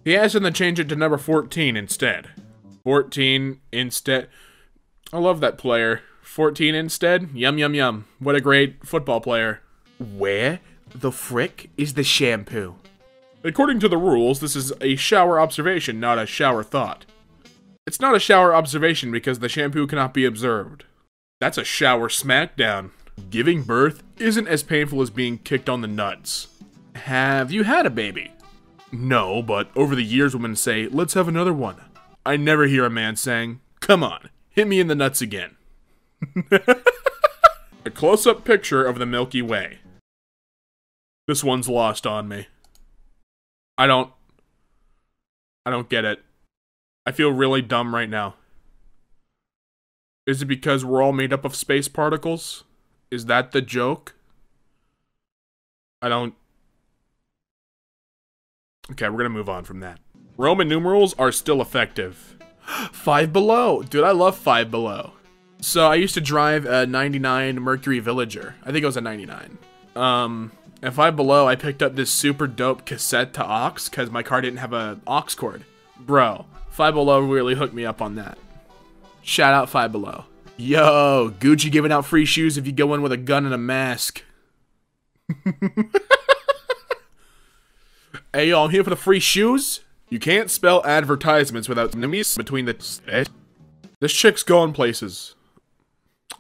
He asked him to change it to number 14 instead. 14 instead. I love that player. 14 instead? Yum, yum, yum. What a great football player. Where the frick is the shampoo? According to the rules, this is a shower observation, not a shower thought. It's not a shower observation because the shampoo cannot be observed. That's a shower smackdown. Giving birth isn't as painful as being kicked on the nuts. Have you had a baby? No, but over the years women say, let's have another one. I never hear a man saying, come on, hit me in the nuts again. *laughs* a close-up picture of the Milky Way. This one's lost on me. I don't... I don't get it. I feel really dumb right now. Is it because we're all made up of space particles? Is that the joke? I don't. Okay, we're gonna move on from that. Roman numerals are still effective. Five Below! Dude, I love Five Below. So I used to drive a 99 Mercury Villager. I think it was a 99. Um, and Five Below, I picked up this super dope cassette to aux because my car didn't have a aux cord. Bro, Five Below really hooked me up on that. Shout out Five Below. Yo, Gucci giving out free shoes if you go in with a gun and a mask. *laughs* hey, yo, I'm here for the free shoes. You can't spell advertisements without enemies between the... Eh? This chick's going places.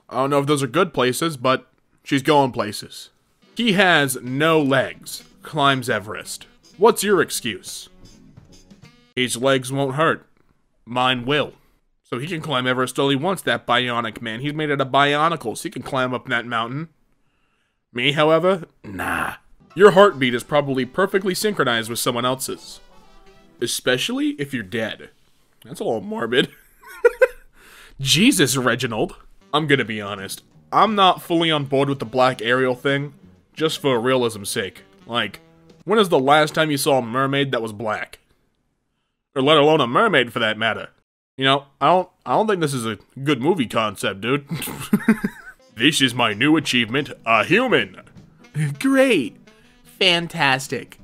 I don't know if those are good places, but she's going places. He has no legs, climbs Everest. What's your excuse? His legs won't hurt. Mine will. So he can climb Everest all he wants, that bionic man. He's made out of bionicles. He can climb up that mountain. Me, however, nah. Your heartbeat is probably perfectly synchronized with someone else's. Especially if you're dead. That's a little morbid. *laughs* Jesus, Reginald. I'm gonna be honest. I'm not fully on board with the Black Ariel thing, just for realism's sake. Like, when is the last time you saw a mermaid that was black? Or let alone a mermaid for that matter? You know, I don't I don't think this is a good movie concept, dude. *laughs* this is my new achievement, a human. Great. Fantastic.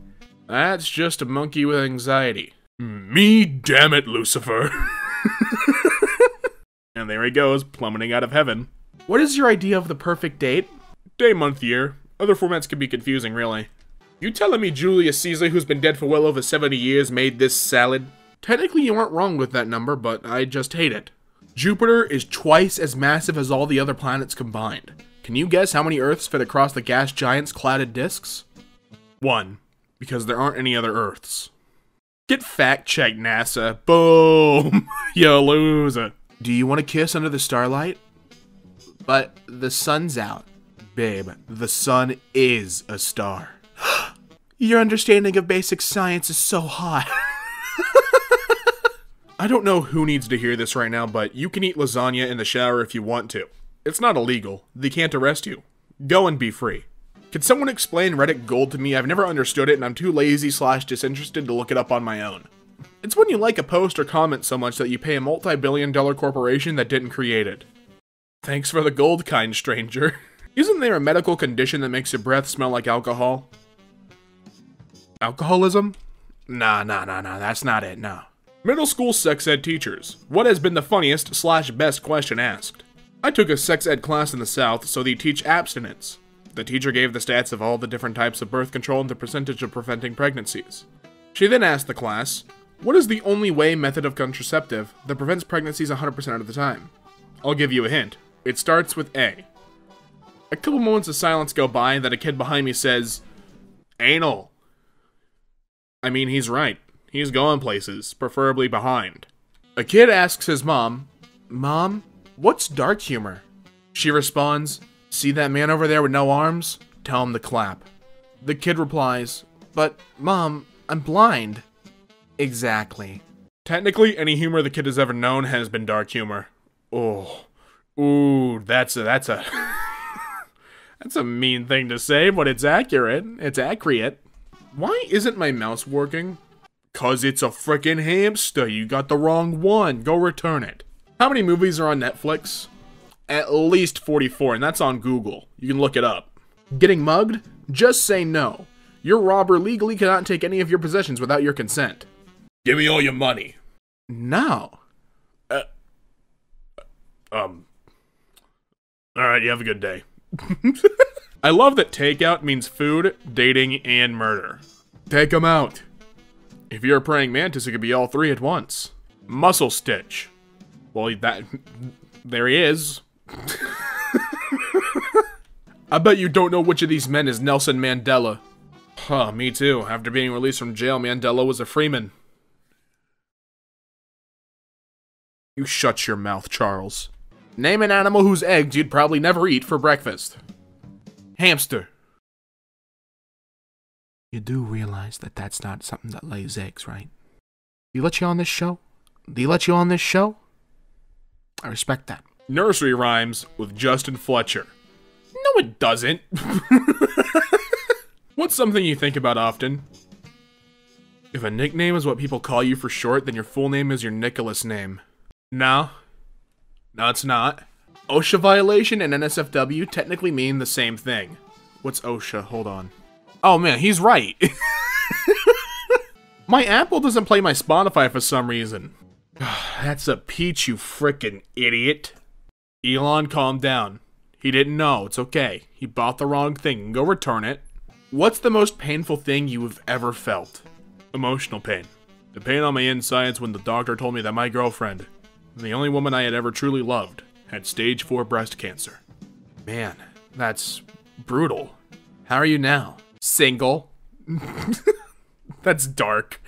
That's just a monkey with anxiety. Me damn it, Lucifer. *laughs* and there he goes, plummeting out of heaven. What is your idea of the perfect date? Day, month, year. Other formats can be confusing, really. You telling me Julius Caesar, who's been dead for well over 70 years, made this salad? Technically, you aren't wrong with that number, but I just hate it. Jupiter is twice as massive as all the other planets combined. Can you guess how many Earths fit across the gas giant's clouded disks? One, because there aren't any other Earths. Get fact checked, NASA. Boom! *laughs* you loser. Do you want to kiss under the starlight? But the sun's out. Babe, the sun is a star. *gasps* Your understanding of basic science is so hot. *laughs* I don't know who needs to hear this right now, but you can eat lasagna in the shower if you want to. It's not illegal. They can't arrest you. Go and be free. Can someone explain Reddit Gold to me? I've never understood it and I'm too lazy slash disinterested to look it up on my own. It's when you like a post or comment so much that you pay a multi-billion dollar corporation that didn't create it. Thanks for the gold, kind stranger. *laughs* Isn't there a medical condition that makes your breath smell like alcohol? Alcoholism? Nah, nah, nah, nah, that's not it, no. Middle school sex ed teachers. What has been the funniest slash best question asked? I took a sex ed class in the South, so they teach abstinence. The teacher gave the stats of all the different types of birth control and the percentage of preventing pregnancies. She then asked the class, What is the only way method of contraceptive that prevents pregnancies 100% of the time? I'll give you a hint. It starts with A. A couple moments of silence go by, and then a kid behind me says, Anal. I mean, he's right. He's going places, preferably behind. A kid asks his mom, Mom, what's dark humor? She responds, See that man over there with no arms? Tell him to clap. The kid replies, But, Mom, I'm blind. Exactly. Technically, any humor the kid has ever known has been dark humor. Oh. Ooh, that's a, that's a, *laughs* that's a mean thing to say, but it's accurate. It's accurate. Why isn't my mouse working? Cause it's a frickin' hamster. You got the wrong one. Go return it. How many movies are on Netflix? At least 44, and that's on Google. You can look it up. Getting mugged? Just say no. Your robber legally cannot take any of your possessions without your consent. Give me all your money. No. Uh, um. Alright, you have a good day. *laughs* I love that takeout means food, dating, and murder. Take 'em out. If you're a praying mantis, it could be all three at once. Muscle Stitch. Well, that... *laughs* There he is. I bet you don't know which of these men is Nelson Mandela. Huh, me too. After being released from jail, Mandela was a freeman. You shut your mouth, Charles. Name an animal whose eggs you'd probably never eat for breakfast. Hamster. You do realize that that's not something that lays eggs, right? You let you on this show? they let you on this show? I respect that. Nursery rhymes with Justin Fletcher. No, it doesn't. *laughs* What's something you think about often? If a nickname is what people call you for short, then your full name is your Nicholas name. No. No, it's not. OSHA violation and NSFW technically mean the same thing. What's OSHA? Hold on. Oh man, he's right. *laughs* my Apple doesn't play my Spotify for some reason. *sighs* That's a peach, you frickin' idiot. Elon, calm down. He didn't know. It's okay. He bought the wrong thing. Go return it. What's the most painful thing you have ever felt? Emotional pain. The pain on my insides when the doctor told me that my girlfriend, the only woman I had ever truly loved, had stage 4 breast cancer. Man, that's brutal. How are you now? Single. *laughs* that's dark.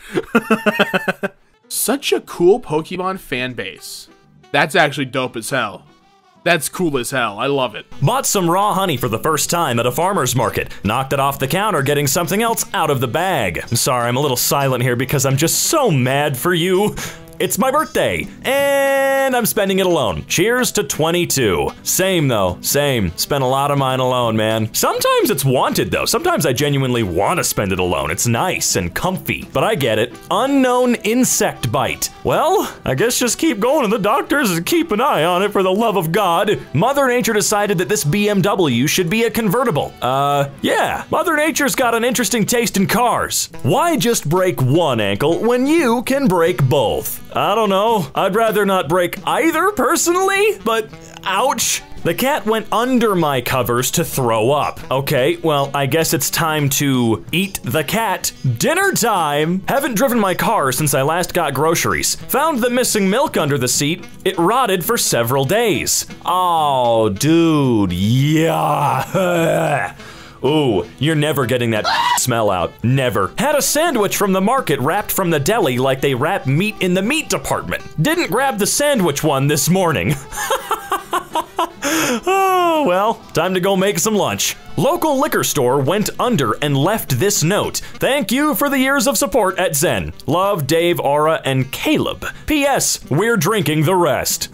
*laughs* Such a cool Pokemon fan base. That's actually dope as hell. That's cool as hell. I love it. Bought some raw honey for the first time at a farmer's market. Knocked it off the counter, getting something else out of the bag. I'm sorry, I'm a little silent here because I'm just so mad for you. It's my birthday, and I'm spending it alone. Cheers to 22. Same though, same. Spent a lot of mine alone, man. Sometimes it's wanted though. Sometimes I genuinely want to spend it alone. It's nice and comfy. But I get it. Unknown insect bite. Well, I guess just keep going to the doctors and keep an eye on it for the love of God. Mother Nature decided that this BMW should be a convertible. Uh, yeah. Mother Nature's got an interesting taste in cars. Why just break one ankle when you can break both? I don't know. I'd rather not break either personally, but ouch. The cat went under my covers to throw up. Okay, well, I guess it's time to eat the cat. Dinner time! Haven't driven my car since I last got groceries. Found the missing milk under the seat. It rotted for several days. Oh, dude, yeah. *laughs* Ooh, you're never getting that *laughs* smell out. Never. Had a sandwich from the market wrapped from the deli like they wrap meat in the meat department. Didn't grab the sandwich one this morning. *laughs* oh, well, time to go make some lunch. Local liquor store went under and left this note. Thank you for the years of support at Zen. Love Dave, Aura, and Caleb. P.S. We're drinking the rest.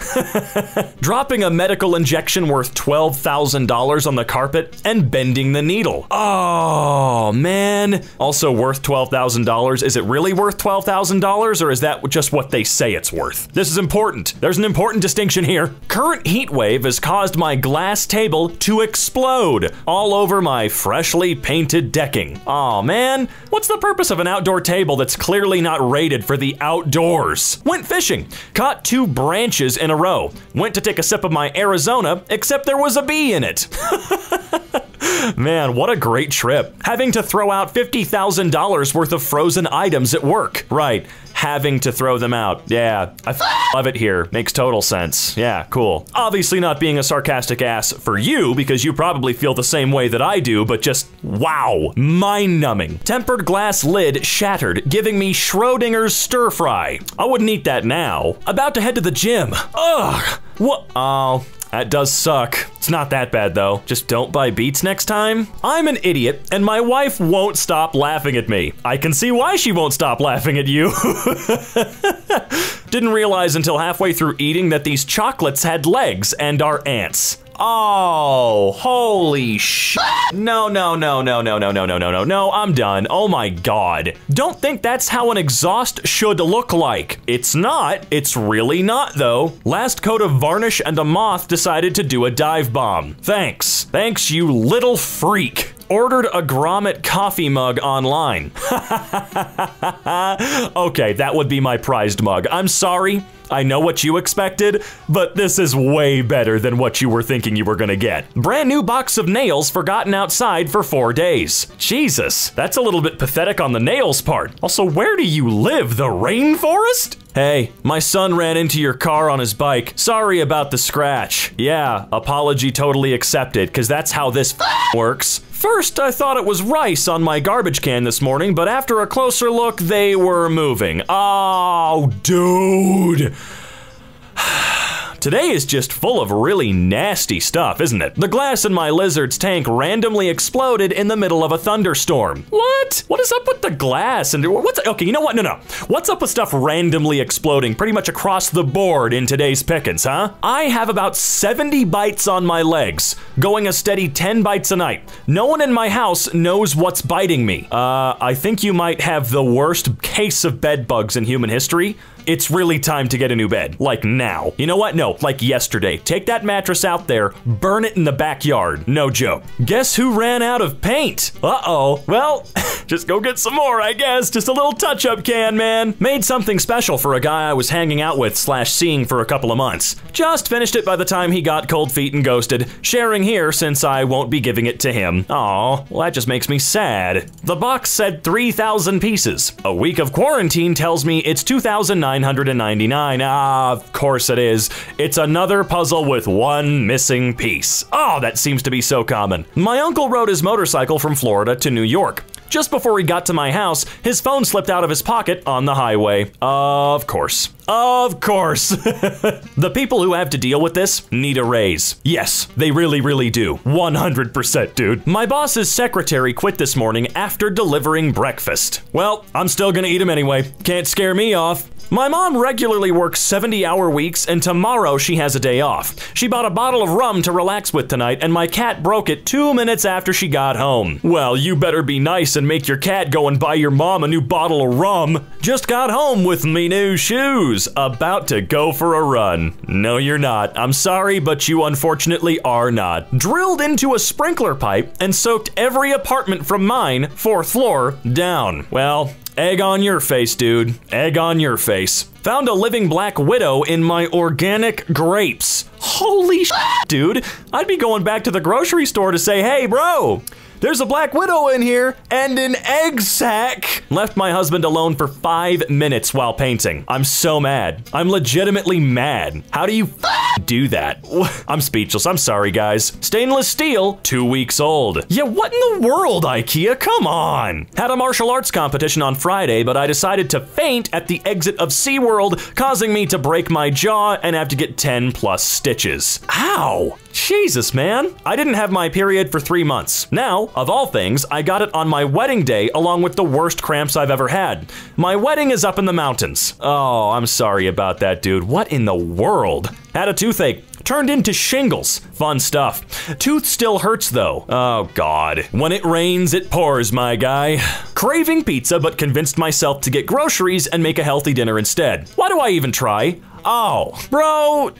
*laughs* Dropping a medical injection worth $12,000 on the carpet and bending the needle. Oh, man. Also worth $12,000. Is it really worth $12,000 or is that just what they say it's worth? This is important. There's an important distinction here. Current heat wave has caused my glass table to explode all over my freshly painted decking. Aw, oh, man. What's the purpose of an outdoor table that's clearly not rated for the outdoors? Went fishing. Caught two branches in a row. Went to take a sip of my Arizona, except there was a bee in it. *laughs* Man, what a great trip. Having to throw out $50,000 worth of frozen items at work. Right, having to throw them out. Yeah, I love it here. Makes total sense. Yeah, cool. Obviously not being a sarcastic ass for you, because you probably feel the same way that I do, but just wow, mind-numbing. Tempered glass lid shattered, giving me Schrodinger's stir fry. I wouldn't eat that now. About to head to the gym. Ugh, what? Oh, that does suck. It's not that bad though. Just don't buy Beats next time. I'm an idiot, and my wife won't stop laughing at me. I can see why she won't stop laughing at you. *laughs* Didn't realize until halfway through eating that these chocolates had legs and are ants. Oh, holy sh! No, no, no, no, no, no, no, no, no, no, no, I'm done. Oh my god. Don't think that's how an exhaust should look like. It's not. It's really not, though. Last coat of varnish and a moth decided to do a dive bomb. Thanks. Thanks, you little freak ordered a Grommet coffee mug online. okay, that would be my prized mug. I'm sorry. I know what you expected, but this is way better than what you were thinking you were gonna get. Brand new box of nails forgotten outside for four days. Jesus, that's a little bit pathetic on the nails part. Also, where do you live? The rainforest? Hey, my son ran into your car on his bike. Sorry about the scratch. Yeah, apology totally accepted, because that's how this *laughs* works. First, I thought it was rice on my garbage can this morning, but after a closer look, they were moving. Oh, dude. *sighs* Today is just full of really nasty stuff, isn't it? The glass in my lizard's tank randomly exploded in the middle of a thunderstorm. What? What is up with the glass? And what's okay? You know what? No, no. What's up with stuff randomly exploding pretty much across the board in today's pickings, huh? I have about 70 bites on my legs, going a steady 10 bites a night. No one in my house knows what's biting me. Uh, I think you might have the worst case of bed bugs in human history. It's really time to get a new bed. Like now. You know what? No, like yesterday. Take that mattress out there, burn it in the backyard. No joke. Guess who ran out of paint? Uh oh. Well, *laughs* just go get some more, I guess. Just a little touch up can, man. Made something special for a guy I was hanging out with slash seeing for a couple of months. Just finished it by the time he got cold feet and ghosted. Sharing here since I won't be giving it to him. Aw, well, that just makes me sad. The box said 3,000 pieces. A week of quarantine tells me it's 2,900. 999. Ah, of course it is. It's another puzzle with one missing piece. Oh, that seems to be so common. My uncle rode his motorcycle from Florida to New York. Just before he got to my house, his phone slipped out of his pocket on the highway. Of course. Of course. *laughs* the people who have to deal with this need a raise. Yes, they really, really do. 100%, dude. My boss's secretary quit this morning after delivering breakfast. Well, I'm still gonna eat him anyway. Can't scare me off. My mom regularly works 70 hour weeks, and tomorrow she has a day off. She bought a bottle of rum to relax with tonight, and my cat broke it two minutes after she got home. Well, you better be nice and make your cat go and buy your mom a new bottle of rum. Just got home with me new shoes, about to go for a run. No, you're not. I'm sorry, but you unfortunately are not. Drilled into a sprinkler pipe and soaked every apartment from mine, fourth floor, down. Well, Egg on your face, dude. Egg on your face. Found a living black widow in my organic grapes. Holy shit, dude. I'd be going back to the grocery store to say, hey, bro, there's a black widow in here and an egg sack. Left my husband alone for five minutes while painting. I'm so mad. I'm legitimately mad. How do you do that? *laughs* I'm speechless. I'm sorry, guys. Stainless steel, two weeks old. Yeah, what in the world, IKEA? Come on. Had a martial arts competition on Friday, but I decided to faint at the exit of SeaWorld, causing me to break my jaw and have to get 10 plus stitches. Ow. Jesus, man. I didn't have my period for three months. Now, of all things, I got it on my wedding day along with the worst cramps I've ever had. My wedding is up in the mountains. Oh, I'm sorry about that, dude. What in the world? Had a toothache. Turned into shingles. Fun stuff. Tooth still hurts though. Oh god. When it rains, it pours, my guy. Craving pizza, but convinced myself to get groceries and make a healthy dinner instead. Why do I even try? Oh, bro,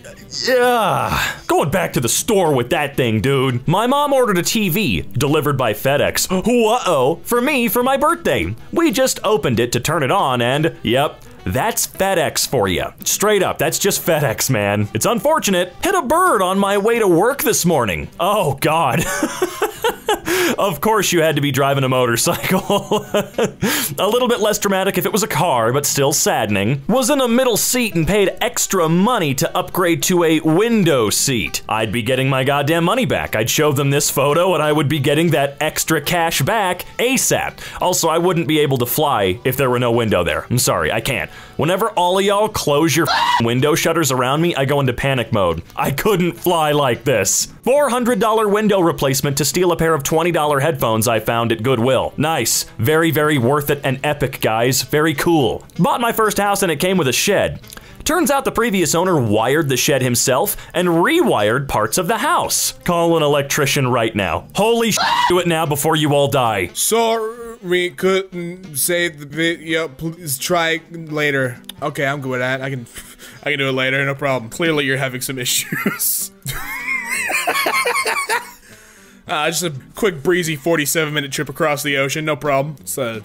yeah. Going back to the store with that thing, dude. My mom ordered a TV delivered by FedEx. Uh-oh, for me for my birthday. We just opened it to turn it on and, yep, that's FedEx for you. Straight up, that's just FedEx, man. It's unfortunate. Hit a bird on my way to work this morning. Oh, God. *laughs* of course you had to be driving a motorcycle. *laughs* a little bit less dramatic if it was a car, but still saddening. Was in a middle seat and paid extra money to upgrade to a window seat. I'd be getting my goddamn money back. I'd show them this photo and I would be getting that extra cash back ASAP. Also, I wouldn't be able to fly if there were no window there. I'm sorry, I can't. Whenever all of y'all close your window shutters around me, I go into panic mode. I couldn't fly like this. $400 window replacement to steal a pair of $20 headphones I found at Goodwill. Nice. Very, very worth it and epic, guys. Very cool. Bought my first house and it came with a shed. Turns out the previous owner wired the shed himself and rewired parts of the house. Call an electrician right now. Holy sh! Do it now before you all die. Sorry, couldn't save the video. Please try later. Okay, I'm good with that. I can, I can do it later. No problem. Clearly, you're having some issues. *laughs* Uh, just a quick, breezy 47 minute trip across the ocean, no problem. It's *laughs* uh,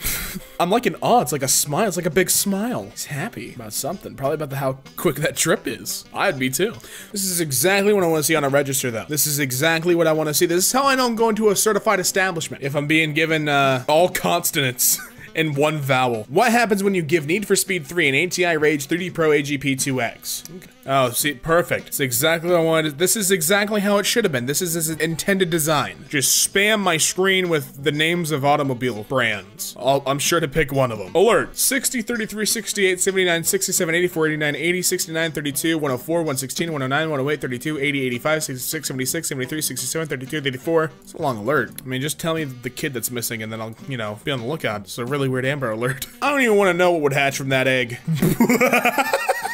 I'm like an awe. It's like a smile. It's like a big smile. He's happy about something. Probably about the, how quick that trip is. I'd be too. This is exactly what I want to see on a register, though. This is exactly what I want to see. This is how I know I'm going to a certified establishment. If I'm being given uh, all consonants. *laughs* and one vowel. What happens when you give Need for Speed 3 and ATI Rage 3D Pro AGP 2X? Okay. Oh, see, perfect. It's exactly what I wanted. This is exactly how it should have been. This is its intended design. Just spam my screen with the names of automobile brands. I'll, I'm sure to pick one of them. Alert, 60, 33, 68, 79, 67, 84, 89, 80, 69, 32, 104, 116, 109, 108, 32, 80, 85, 66, 76, 73, 67, 32, 84. It's a long alert. I mean, just tell me the kid that's missing and then I'll, you know, be on the lookout. It's a really weird Amber Alert. *laughs* I don't even want to know what would hatch from that egg. *laughs*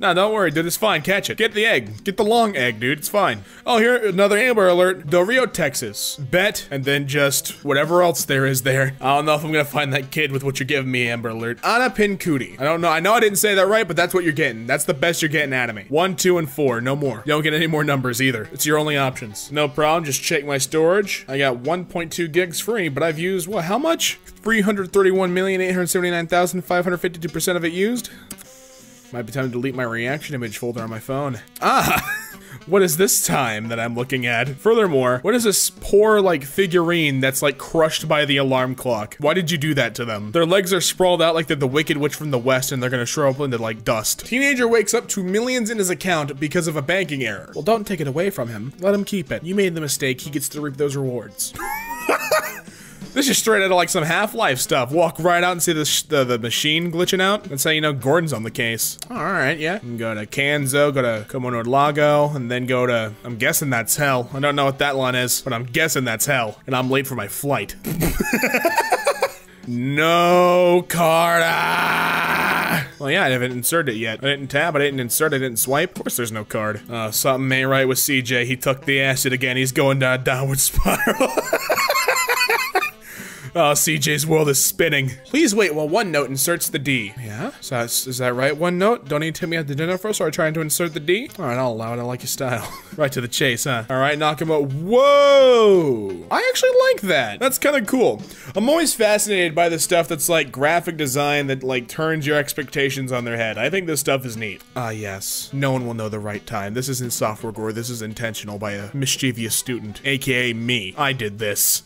No, don't worry, dude. It's fine. Catch it. Get the egg. Get the long egg, dude. It's fine. Oh, here, another Amber Alert. Del Rio, Texas. Bet, and then just whatever else there is there. I don't know if I'm gonna find that kid with what you're giving me, Amber Alert. Anna Pincuti. I don't know. I know I didn't say that right, but that's what you're getting. That's the best you're getting out of me. One, two, and four. No more. You don't get any more numbers either. It's your only options. No problem. Just check my storage. I got 1.2 gigs free, but I've used, what, how much? 331,879,552% of it used? Might be time to delete my reaction image folder on my phone. Ah! *laughs* What is this time that I'm looking at? Furthermore, what is this poor, like, figurine that's, like, crushed by the alarm clock? Why did you do that to them? Their legs are sprawled out like they're the Wicked Witch from the West and they're gonna shrivel up into, like, dust. Teenager wakes up to millions in his account because of a banking error. Well, don't take it away from him. Let him keep it. You made the mistake, he gets to reap those rewards. *laughs* This is straight out of like some Half-Life stuff. Walk right out and see the, the, the machine glitching out. That's how you know Gordon's on the case. Oh, all right, yeah. Go to Kanzo, go to Komodo Lago, and then go to. I'm guessing that's hell. I don't know what that one is, but I'm guessing that's hell, and I'm late for my flight. *laughs* no card. Well, yeah, I haven't inserted it yet. I didn't tab, I didn't insert, I didn't swipe. Of course, there's no card. Uh, something ain't right with CJ. He took the acid again. He's going down a downward *laughs* spiral. Oh, CJ's world is spinning. Please wait while OneNote inserts the D. Yeah? So that's, is that right, OneNote? Don't need to me at the dinner first, or are trying to insert the D? All right, I'll allow it. I like your style. *laughs* right to the chase, huh? All right, Nakamoto. Whoa! I actually like that. That's kind of cool. I'm always fascinated by the stuff that's like graphic design that like turns your expectations on their head. I think this stuff is neat. Ah, yes. No one will know the right time. This isn't software gore. This is intentional by a mischievous student, aka me. I did this.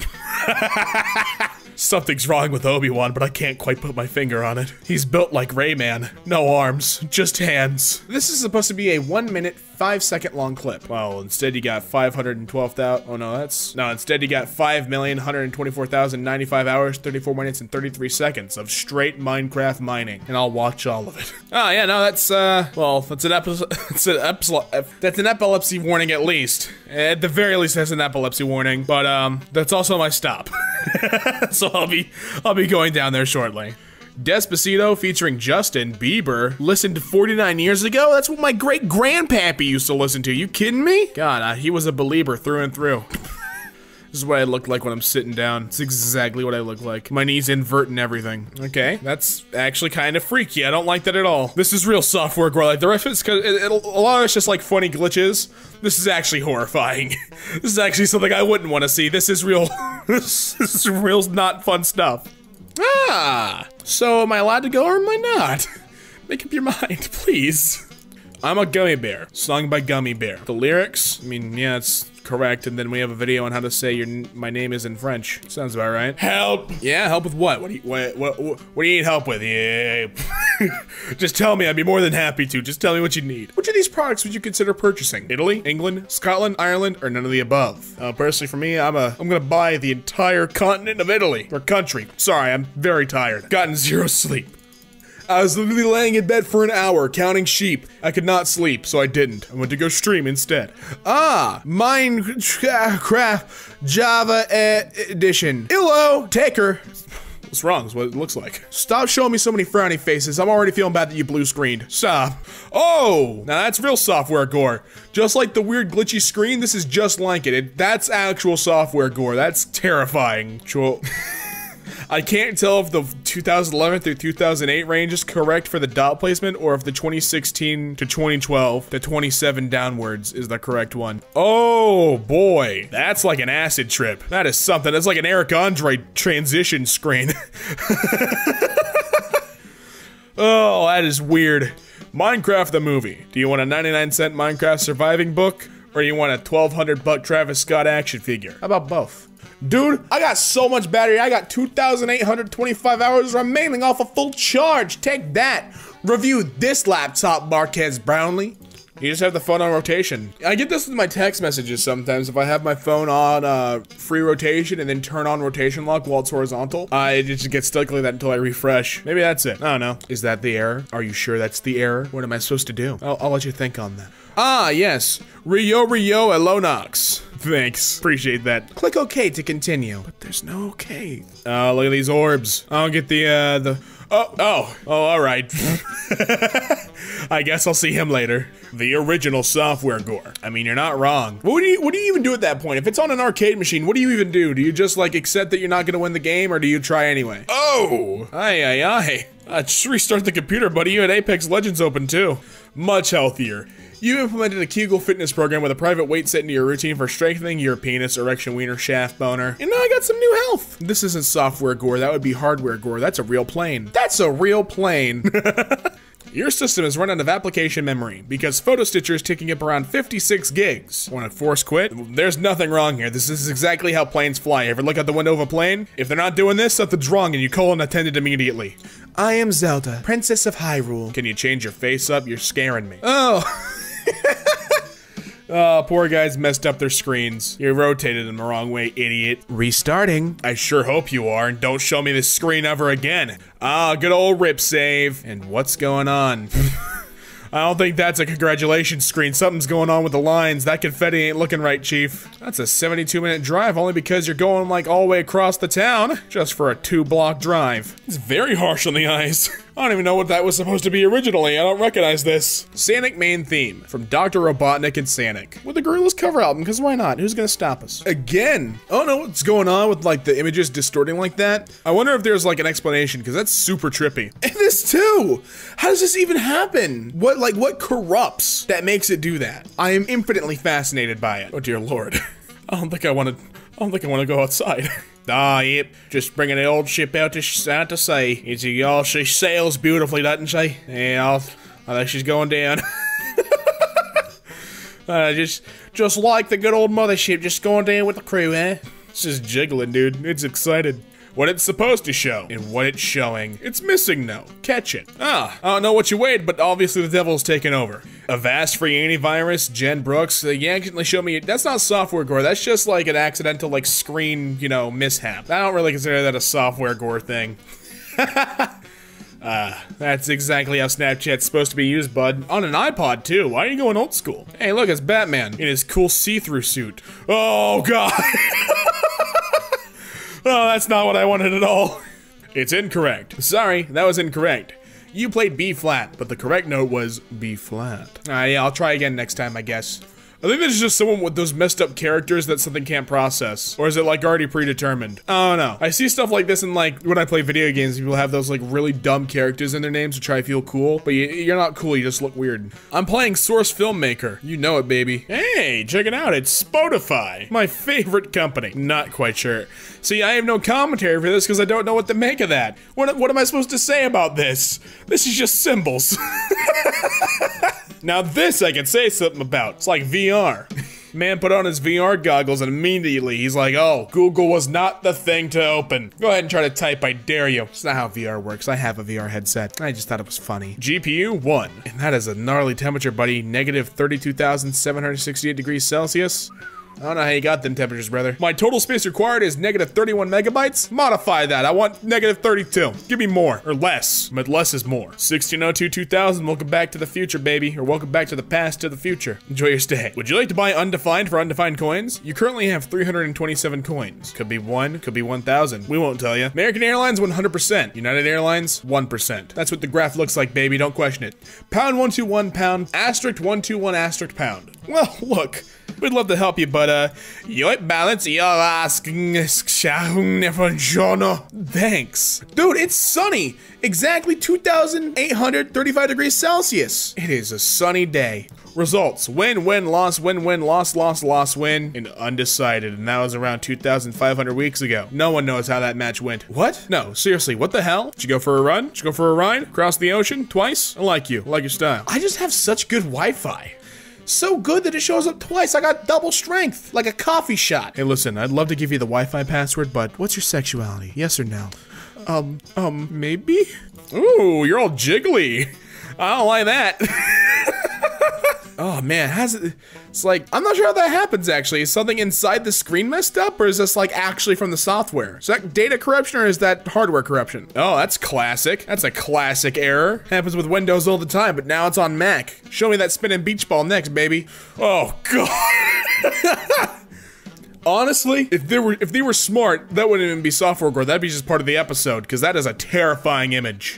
*laughs* Something's wrong with Obi-Wan, but I can't quite put my finger on it. He's built like Rayman. No arms, just hands. This is supposed to be a one minute, five second long clip. Well, instead you got 512,000. Oh no, that's, no, instead you got 5,124,095 hours, 34 minutes, and 33 seconds of straight Minecraft mining. And I'll watch all of it. Oh *laughs* yeah, no, that's, uh, well, that's an episode, *laughs* it's an episode, that's an epilepsy warning at least. At the very least, that's an epilepsy warning, but, um, that's also my stop. *laughs* so I'll be I'll be going down there shortly. Despacito featuring Justin Bieber listened 49 years ago? That's what my great grandpappy used to listen to. You kidding me? God, he was a believer through and through. *laughs* This is what I look like when I'm sitting down. It's exactly what I look like. My knees invert and everything. Okay, that's actually kind of freaky. I don't like that at all. This is real software gore. Like the rest of it's cause it, it, a lot of it's just like funny glitches. This is actually horrifying. *laughs* this is actually something I wouldn't want to see. This is real. *laughs* this is real not fun stuff. Ah, so am I allowed to go or am I not? *laughs* Make up your mind, *laughs* please. I'm a gummy bear, sung by Gummy Bear. The lyrics, I mean, yeah, it's correct. And then we have a video on how to say your my name is in French. Sounds about right. Help! Yeah, help with what? What do you what what, what, what do you need help with? Yeah. *laughs* Just tell me. I'd be more than happy to. Just tell me what you need. Which of these products would you consider purchasing? Italy, England, Scotland, Ireland, or none of the above? Uh, personally, for me, I'm a I'm gonna buy the entire continent of Italy or country. Sorry, I'm very tired. Gotten zero *laughs* sleep. I was literally laying in bed for an hour counting sheep. I could not sleep, so I didn't. I went to go stream instead. Ah, Minecraft Java Edition. Illo, Taker. What's wrong is what it looks like. Stop showing me so many frowny faces. I'm already feeling bad that you blue screened. Stop. Oh, now that's real software gore. Just like the weird glitchy screen, this is just like it. it that's actual software gore. That's terrifying. Chul. *laughs* I can't tell if the 2011 through 2008 range is correct for the dot placement or if the 2016 to 2012, the 27 downwards is the correct one. Oh boy, that's like an acid trip. That is something. That's like an Eric Andre transition screen. *laughs* oh, that is weird. Minecraft the movie. Do you want a 99 cent Minecraft surviving book? Or you want a 1200 buck Travis Scott action figure? How about both? Dude, I got so much battery. I got 2,825 hours remaining off a full charge. Take that. Review this laptop, Marques Brownlee. You just have the phone on rotation. I get this with my text messages sometimes. If I have my phone on uh, free rotation and then turn on rotation lock while it's horizontal, uh, it just gets stuck like that until I refresh. Maybe that's it. I don't know. Is that the error? Are you sure that's the error? What am I supposed to do? I'll, I'll let you think on that. Ah, yes. Rio Rio Elonox. Thanks. Appreciate that. Click OK to continue. But there's no OK. Oh, look at these orbs. I'll get the, uh, the... Oh, oh, oh, all right. *laughs* I guess I'll see him later. The original software gore. I mean, you're not wrong. What do you what do you even do at that point? If it's on an arcade machine, what do you even do? Do you just like accept that you're not gonna win the game, or do you try anyway? Oh, aye aye aye. Uh, just restart the computer, buddy. You had Apex Legends open too. Much healthier. You implemented a Kegel fitness program with a private weight set into your routine for strengthening your penis, erection, wiener, shaft, boner. And now I got some new health. This isn't software gore, that would be hardware gore. That's a real plane. That's a real plane. *laughs* Your system is run out of application memory because PhotoStitcher is taking up around 56 gigs. Want to force quit? There's nothing wrong here. This is exactly how planes fly. Ever look out the window of a plane? If they're not doing this, something's wrong and you call an attendant immediately. I am Zelda, Princess of Hyrule. Can you change your face up? You're scaring me. Oh. *laughs* Oh, *laughs* poor guys messed up their screens. You rotated them the wrong way, idiot. Restarting. I sure hope you are, and don't show me this screen ever again. Ah, good old rip save. And what's going on? *laughs* I don't think that's a congratulations screen. Something's going on with the lines. That confetti ain't looking right, Chief. That's a 72 minute drive only because you're going like all the way across the town just for a two block drive. It's very harsh on the eyes. *laughs* I don't even know what that was supposed to be originally. I don't recognize this. Sanic main theme from Dr. Robotnik and Sanic with the Gorillaz cover album, because why not? Who's gonna stop us? Again, I don't know what's going on with like the images distorting like that. I wonder if there's like an explanation, because that's super trippy. *laughs* And this too! How does this even happen? What like what corrupts that makes it do that? I am infinitely fascinated by it. Oh dear lord. *laughs* I don't think I want to. I don't think I want to go outside. *laughs* Ah, yep. Just bringing the old ship out to out to sea. It's y'all. She sails beautifully, doesn't she? Yeah, I think she's going down. *laughs* uh, just, just like the good old mothership, just going down with the crew, eh? It's just jiggling, dude. It's excited. What it's supposed to show, and what it's showing. It's MissingNo. Catch it. Ah, I don't know what you weighed, but obviously the devil's taken over. Avast free antivirus, Jen Brooks, they accidentally showed me, that's not software gore, that's just like an accidental like screen, you know, mishap. I don't really consider that a software gore thing. *laughs* Uh, that's exactly how Snapchat's supposed to be used, bud. On an iPod, too. Why are you going old school? Hey, look, it's Batman in his cool see-through suit. Oh, God. *laughs* Oh, that's not what I wanted at all. It's incorrect. Sorry, that was incorrect. You played B flat, but the correct note was B flat. Ah, yeah, I'll try again next time, I guess. I think there's just someone with those messed up characters that something can't process. Or is it like already predetermined? I don't know. I see stuff like this in like, when I play video games, people have those like really dumb characters in their names to try to feel cool. But you, are not cool, you just look weird. I'm playing Source Filmmaker. You know it, baby. Hey, check it out, it's Spotify. My favorite company. Not quite sure. See, I have no commentary for this because I don't know what to make of that. What, what am I supposed to say about this? This is just symbols. *laughs* now this I can say something about. It's like VR. Man put on his VR goggles and immediately he's like, oh, Google was not the thing to open. Go ahead and try to type, I dare you. It's not how VR works. I have a VR headset. I just thought it was funny. GPU 1. And that is a gnarly temperature, buddy. Negative 32,768 degrees Celsius. I don't know how you got them temperatures, brother. My total space required is negative 31 megabytes. Modify that. I want negative 32. Give me more or less, but less is more. 1602 2000. Welcome back to the future, baby, or welcome back to the past to the future. Enjoy your stay. Would you like to buy undefined for undefined coins? You currently have 327 coins. Could be one, could be 1,000. We won't tell you. American Airlines 100%. United Airlines 1%. That's what the graph looks like, baby. Don't question it. Pound 121 pound asterisk 121 asterisk pound. Well, look. We'd love to help you, but uh, your balance, you're asking Thanks. Dude, it's sunny. Exactly 2,835 degrees Celsius. It is a sunny day. Results win, win, loss, win, win, loss, loss, loss, win, and undecided. And that was around 2,500 weeks ago. No one knows how that match went. What? No, seriously, what the hell? Did you go for a run? Did you go for a ride? Across the ocean? Twice? I like you. I like your style. I just have such good Wi Fi. So good that it shows up twice. I got double strength, like a coffee shot. Hey, listen, I'd love to give you the Wi Fi password, but what's your sexuality? Yes or no? Um, um, maybe? Ooh, you're all jiggly. I don't like that. *laughs* oh man, has it? It's like I'm not sure how that happens. Actually, is something inside the screen messed up, or is this like actually from the software? Is that data corruption or is that hardware corruption? Oh, that's classic. That's a classic error. Happens with Windows all the time, but now it's on Mac. Show me that spinning beach ball next, baby. Oh god. *laughs* Honestly, if they were if they were smart, that wouldn't even be software gore. That'd be just part of the episode because that is a terrifying image.